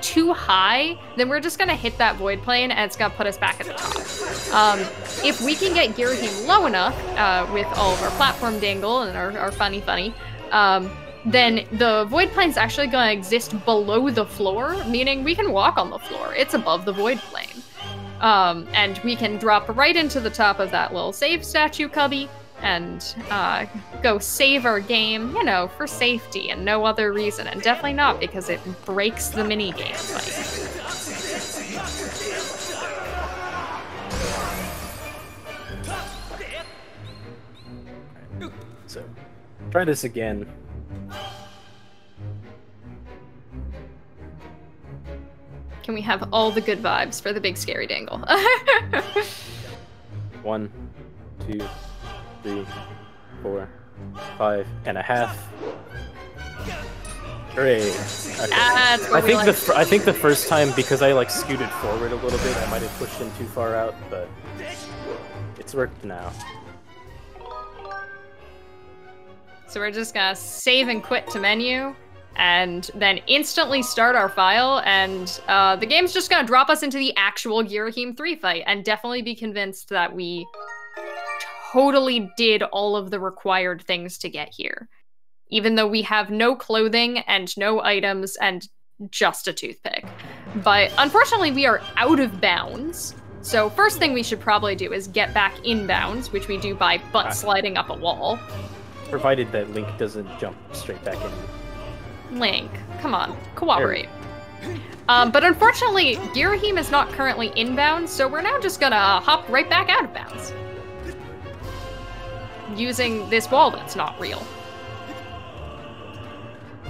too high, then we're just gonna hit that void plane and it's gonna put us back at the top. Um, if we can get Girahim low enough uh, with all of our platform dangle and our, our funny funny, um, then the void plane's actually gonna exist below the floor, meaning we can walk on the floor. It's above the void plane. Um, and we can drop right into the top of that little save statue cubby and uh, go save our game, you know, for safety and no other reason. And definitely not because it breaks the minigame fight. So, try this again. Can we have all the good vibes for the big scary dangle? One, two, three, four, five and a half. Great. Okay. That's I think like the I think the first time because I like scooted forward a little bit, I might have pushed him too far out, but it's worked now. So we're just gonna save and quit to menu, and then instantly start our file, and uh, the game's just gonna drop us into the actual Girahim 3 fight, and definitely be convinced that we totally did all of the required things to get here. Even though we have no clothing and no items and just a toothpick. But unfortunately, we are out of bounds. So, first thing we should probably do is get back in bounds, which we do by butt Ah. sliding up a wall. Provided that Link doesn't jump straight back in. Link, come on, cooperate. Um, but unfortunately, Girahim is not currently inbound, so we're now just gonna hop right back out of bounds. Using this wall that's not real.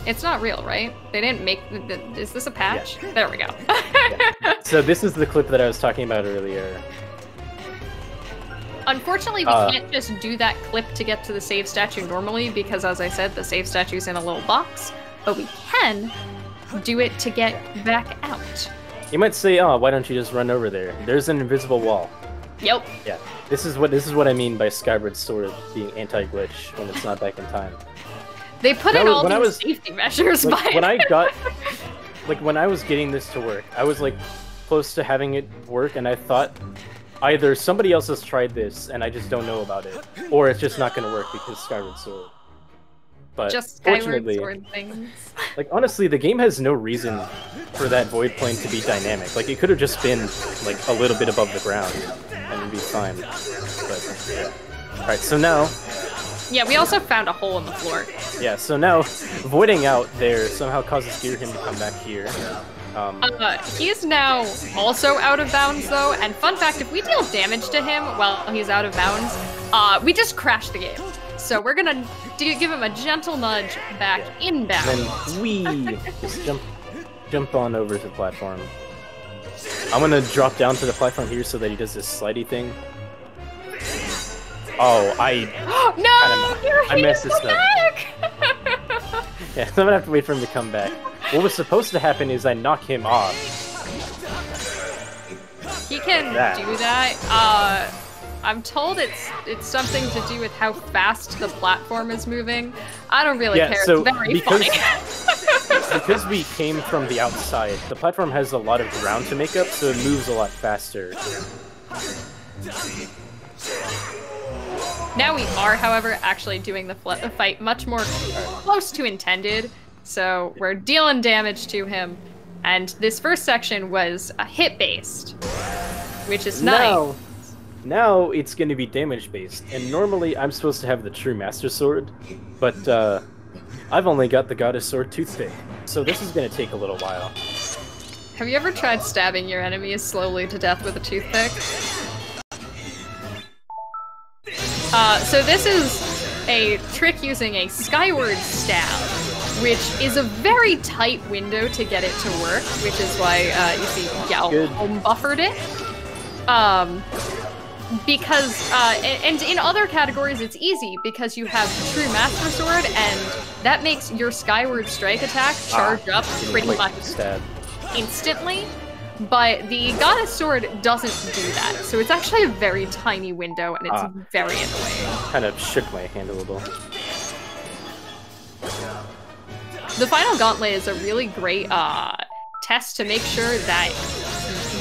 It's not real, right? They didn't make. The, the, is this a patch? There we go. So this is the clip that I was talking about earlier. Unfortunately, we Uh, can't just do that clip to get to the save statue normally because, as I said, the save statue's in a little box. But we can do it to get back out. You might say, "Oh, why don't you just run over there?" There's an invisible wall. Yep. Yeah, this is what this is what I mean by Skyward Sword being anti-glitch when it's not back in time. They put in was- all when I these was- safety measures, Like, but when I got, like when I was getting this to work, I was like close to having it work, and I thought either somebody else has tried this and I just don't know about it, or it's just not going to work because Skyward Sword. But just Skyward Sword things. like honestly, the game has no reason for that void plane to be dynamic. Like it could have just been like a little bit above the ground and be fine. But yeah. All right, so now, Yeah, we also found a hole in the floor. yeah, so now voiding out there somehow causes Girahim to come back here. Um, Uh, he is now also out of bounds, though. And fun fact: if we deal damage to him while he's out of bounds, uh, we just crash the game. So we're gonna do, give him a gentle nudge back in bounds. then we just jump jump on over to the platform. I'm gonna drop down to the platform here so that he does this slidey thing. Oh, I no, you're I messed this up. Yeah, so I'm gonna have to wait for him to come back. What was supposed to happen is I knock him off. He can That. do that. Uh, I'm told it's it's something to do with how fast the platform is moving. I don't really Yeah, care. so it's very because- funny. because we came from the outside, the platform has a lot of ground to make up, so it moves a lot faster. Now we are, however, actually doing the, fl- the fight much more close to intended. So we're dealing damage to him. And this first section was a hit based, which is nice. Now, it's going to be damage based, and normally I'm supposed to have the true Master Sword, but uh, I've only got the Goddess Sword Toothpick, so this is going to take a little while. Have you ever tried stabbing your enemies slowly to death with a toothpick? Uh, so this is a trick using a skyward stab, which is a very tight window to get it to work, which is why uh, you see Gal home buffered it. Um, because uh, a- and in other categories it's easy because you have true master sword and that makes your skyward strike attack charge up pretty much Stab. instantly. But the goddess sword doesn't do that, so it's actually a very tiny window and it's Ah. very annoying. Kind of shook my hand a little. The final gauntlet is a really great uh, test to make sure that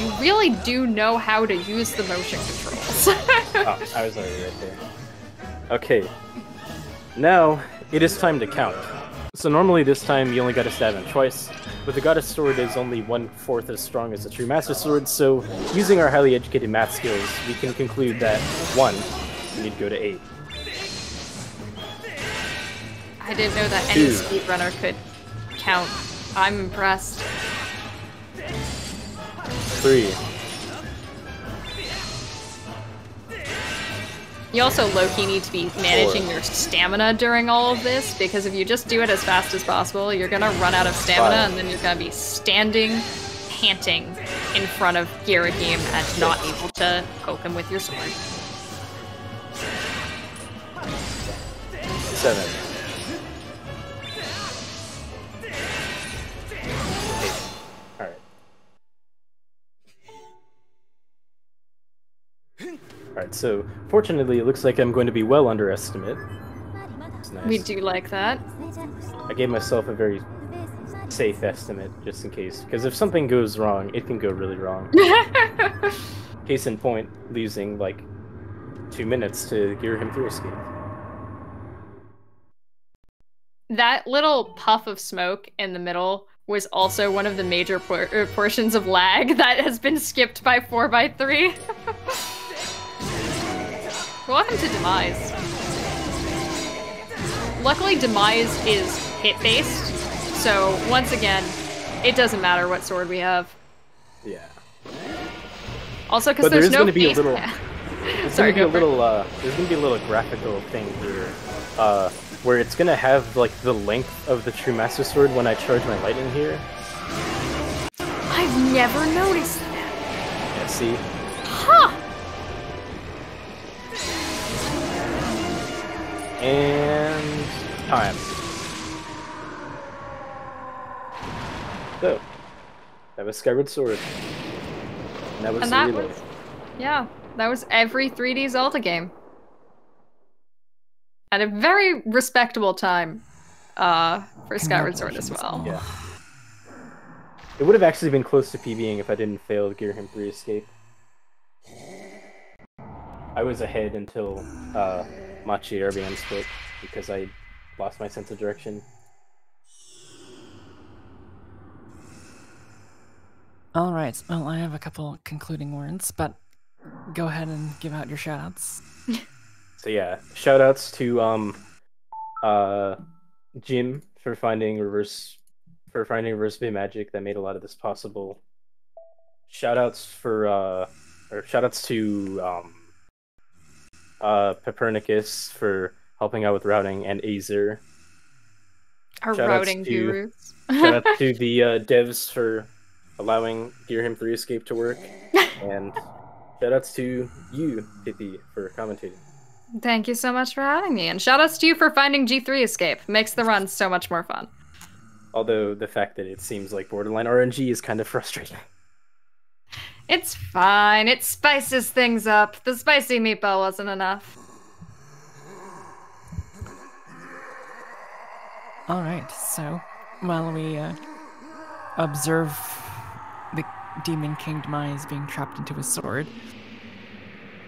you really do know how to use the motion controls. oh, I was already right there. Okay. Now, it is time to count. So normally this time you only got to stab him twice, but the Goddess Sword is only one-fourth as strong as the True Master Sword, so using our highly educated math skills, we can conclude that, one, we need to go to eight. I didn't know that any speedrunner could count. I'm impressed. Three. You also low-key need to be managing your stamina during all of this, because if you just do it as fast as possible, you're gonna run out of stamina, Five. and then you're gonna be standing, panting in front of Girahim and not able to poke him with your sword. Seven. So fortunately, it looks like I'm going to be well under estimate. Nice. We do like that. I gave myself a very safe estimate just in case, because if something goes wrong, it can go really wrong. Case in point, losing like two minutes to Girahim through escape. that little puff of smoke in the middle was also one of the major por- er, portions of lag that has been skipped by 4x3. Welcome to Demise. Luckily, Demise is hit based, so once again, it doesn't matter what sword we have. Yeah. Also, because But there's no going to be a little. There's Sorry, gonna be go a for it. little. Uh, there's gonna be a little graphical thing here, uh, where it's gonna have like the length of the True Master Sword when I charge my lightning here. I've never noticed that. Yeah, see. Huh! And time. So that was Skyward Sword. And that was And that was, yeah, that was every 3D Zelda game. At a very respectable time uh, for Skyward Sword as well. Yeah. It would have actually been close to PBing if I didn't fail Girahim 3 Escape. I was ahead until uh, Machi RBM split because I lost my sense of direction. All right. Well, I have a couple concluding words, but go ahead and give out your shoutouts. So yeah, shout outs to um uh Jim for finding reverse for finding reverse bay magic that made a lot of this possible. Shoutouts for uh or shoutouts to um uh Copernicus for helping out with routing and Azer. Our Shout routing to- gurus. shout out to the uh, devs for allowing Girahim 3 Escape to work. and shout outs to you, Pithy, for commentating. Thank you so much for having me, and shout outs to you for finding G3 Escape. Makes the run so much more fun. Although the fact that it seems like borderline RNG is kind of frustrating. It's fine. It spices things up. The spicy meatball wasn't enough. All right. So while we uh, observe the Demon King Demise being trapped into his sword,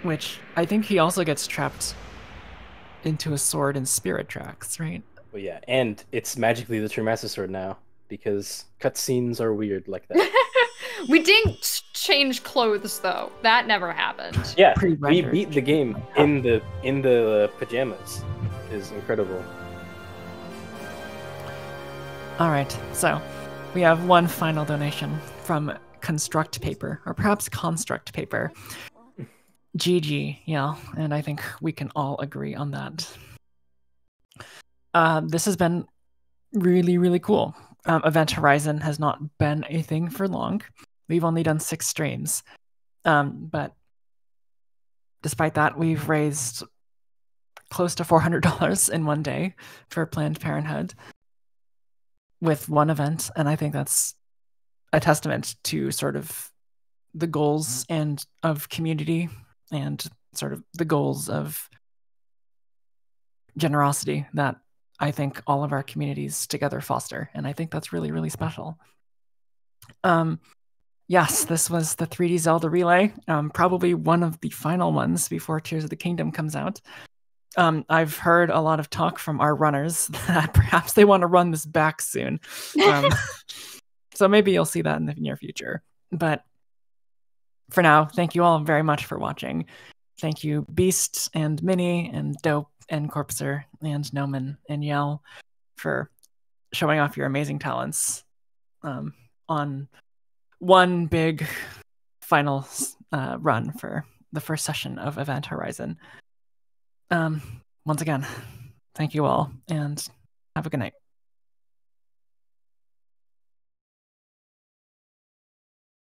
which I think he also gets trapped into a sword in Spirit Tracks, right? But yeah, and it's magically the True Master Sword now because cutscenes are weird like that. We didn't change clothes though. That never happened. yeah, we beat the game in the in the pajamas. Is incredible. All right. So we have one final donation from Construct Paper, or perhaps Construct Paper. GG, yeah, and I think we can all agree on that. Uh, this has been really, really cool. Um, Event Horizon has not been a thing for long. We've only done six streams, um, but despite that, we've raised close to four hundred dollars in one day for Planned Parenthood with one event, and I think that's a testament to sort of the goals and of community and sort of the goals of generosity that I think all of our communities together foster, and I think that's really really special. Um, yes, this was the 3D Zelda relay, um, probably one of the final ones before Tears of the Kingdom comes out. Um, I've heard a lot of talk from our runners that perhaps they want to run this back soon. Um, so maybe you'll see that in the near future. But for now, thank you all very much for watching. Thank you, Beast and Mini and Dope and Corpser and Noman and Yal for showing off your amazing talents um, on one big final uh, run for the first session of Event Horizon. Um, once again, thank you all and have a good night.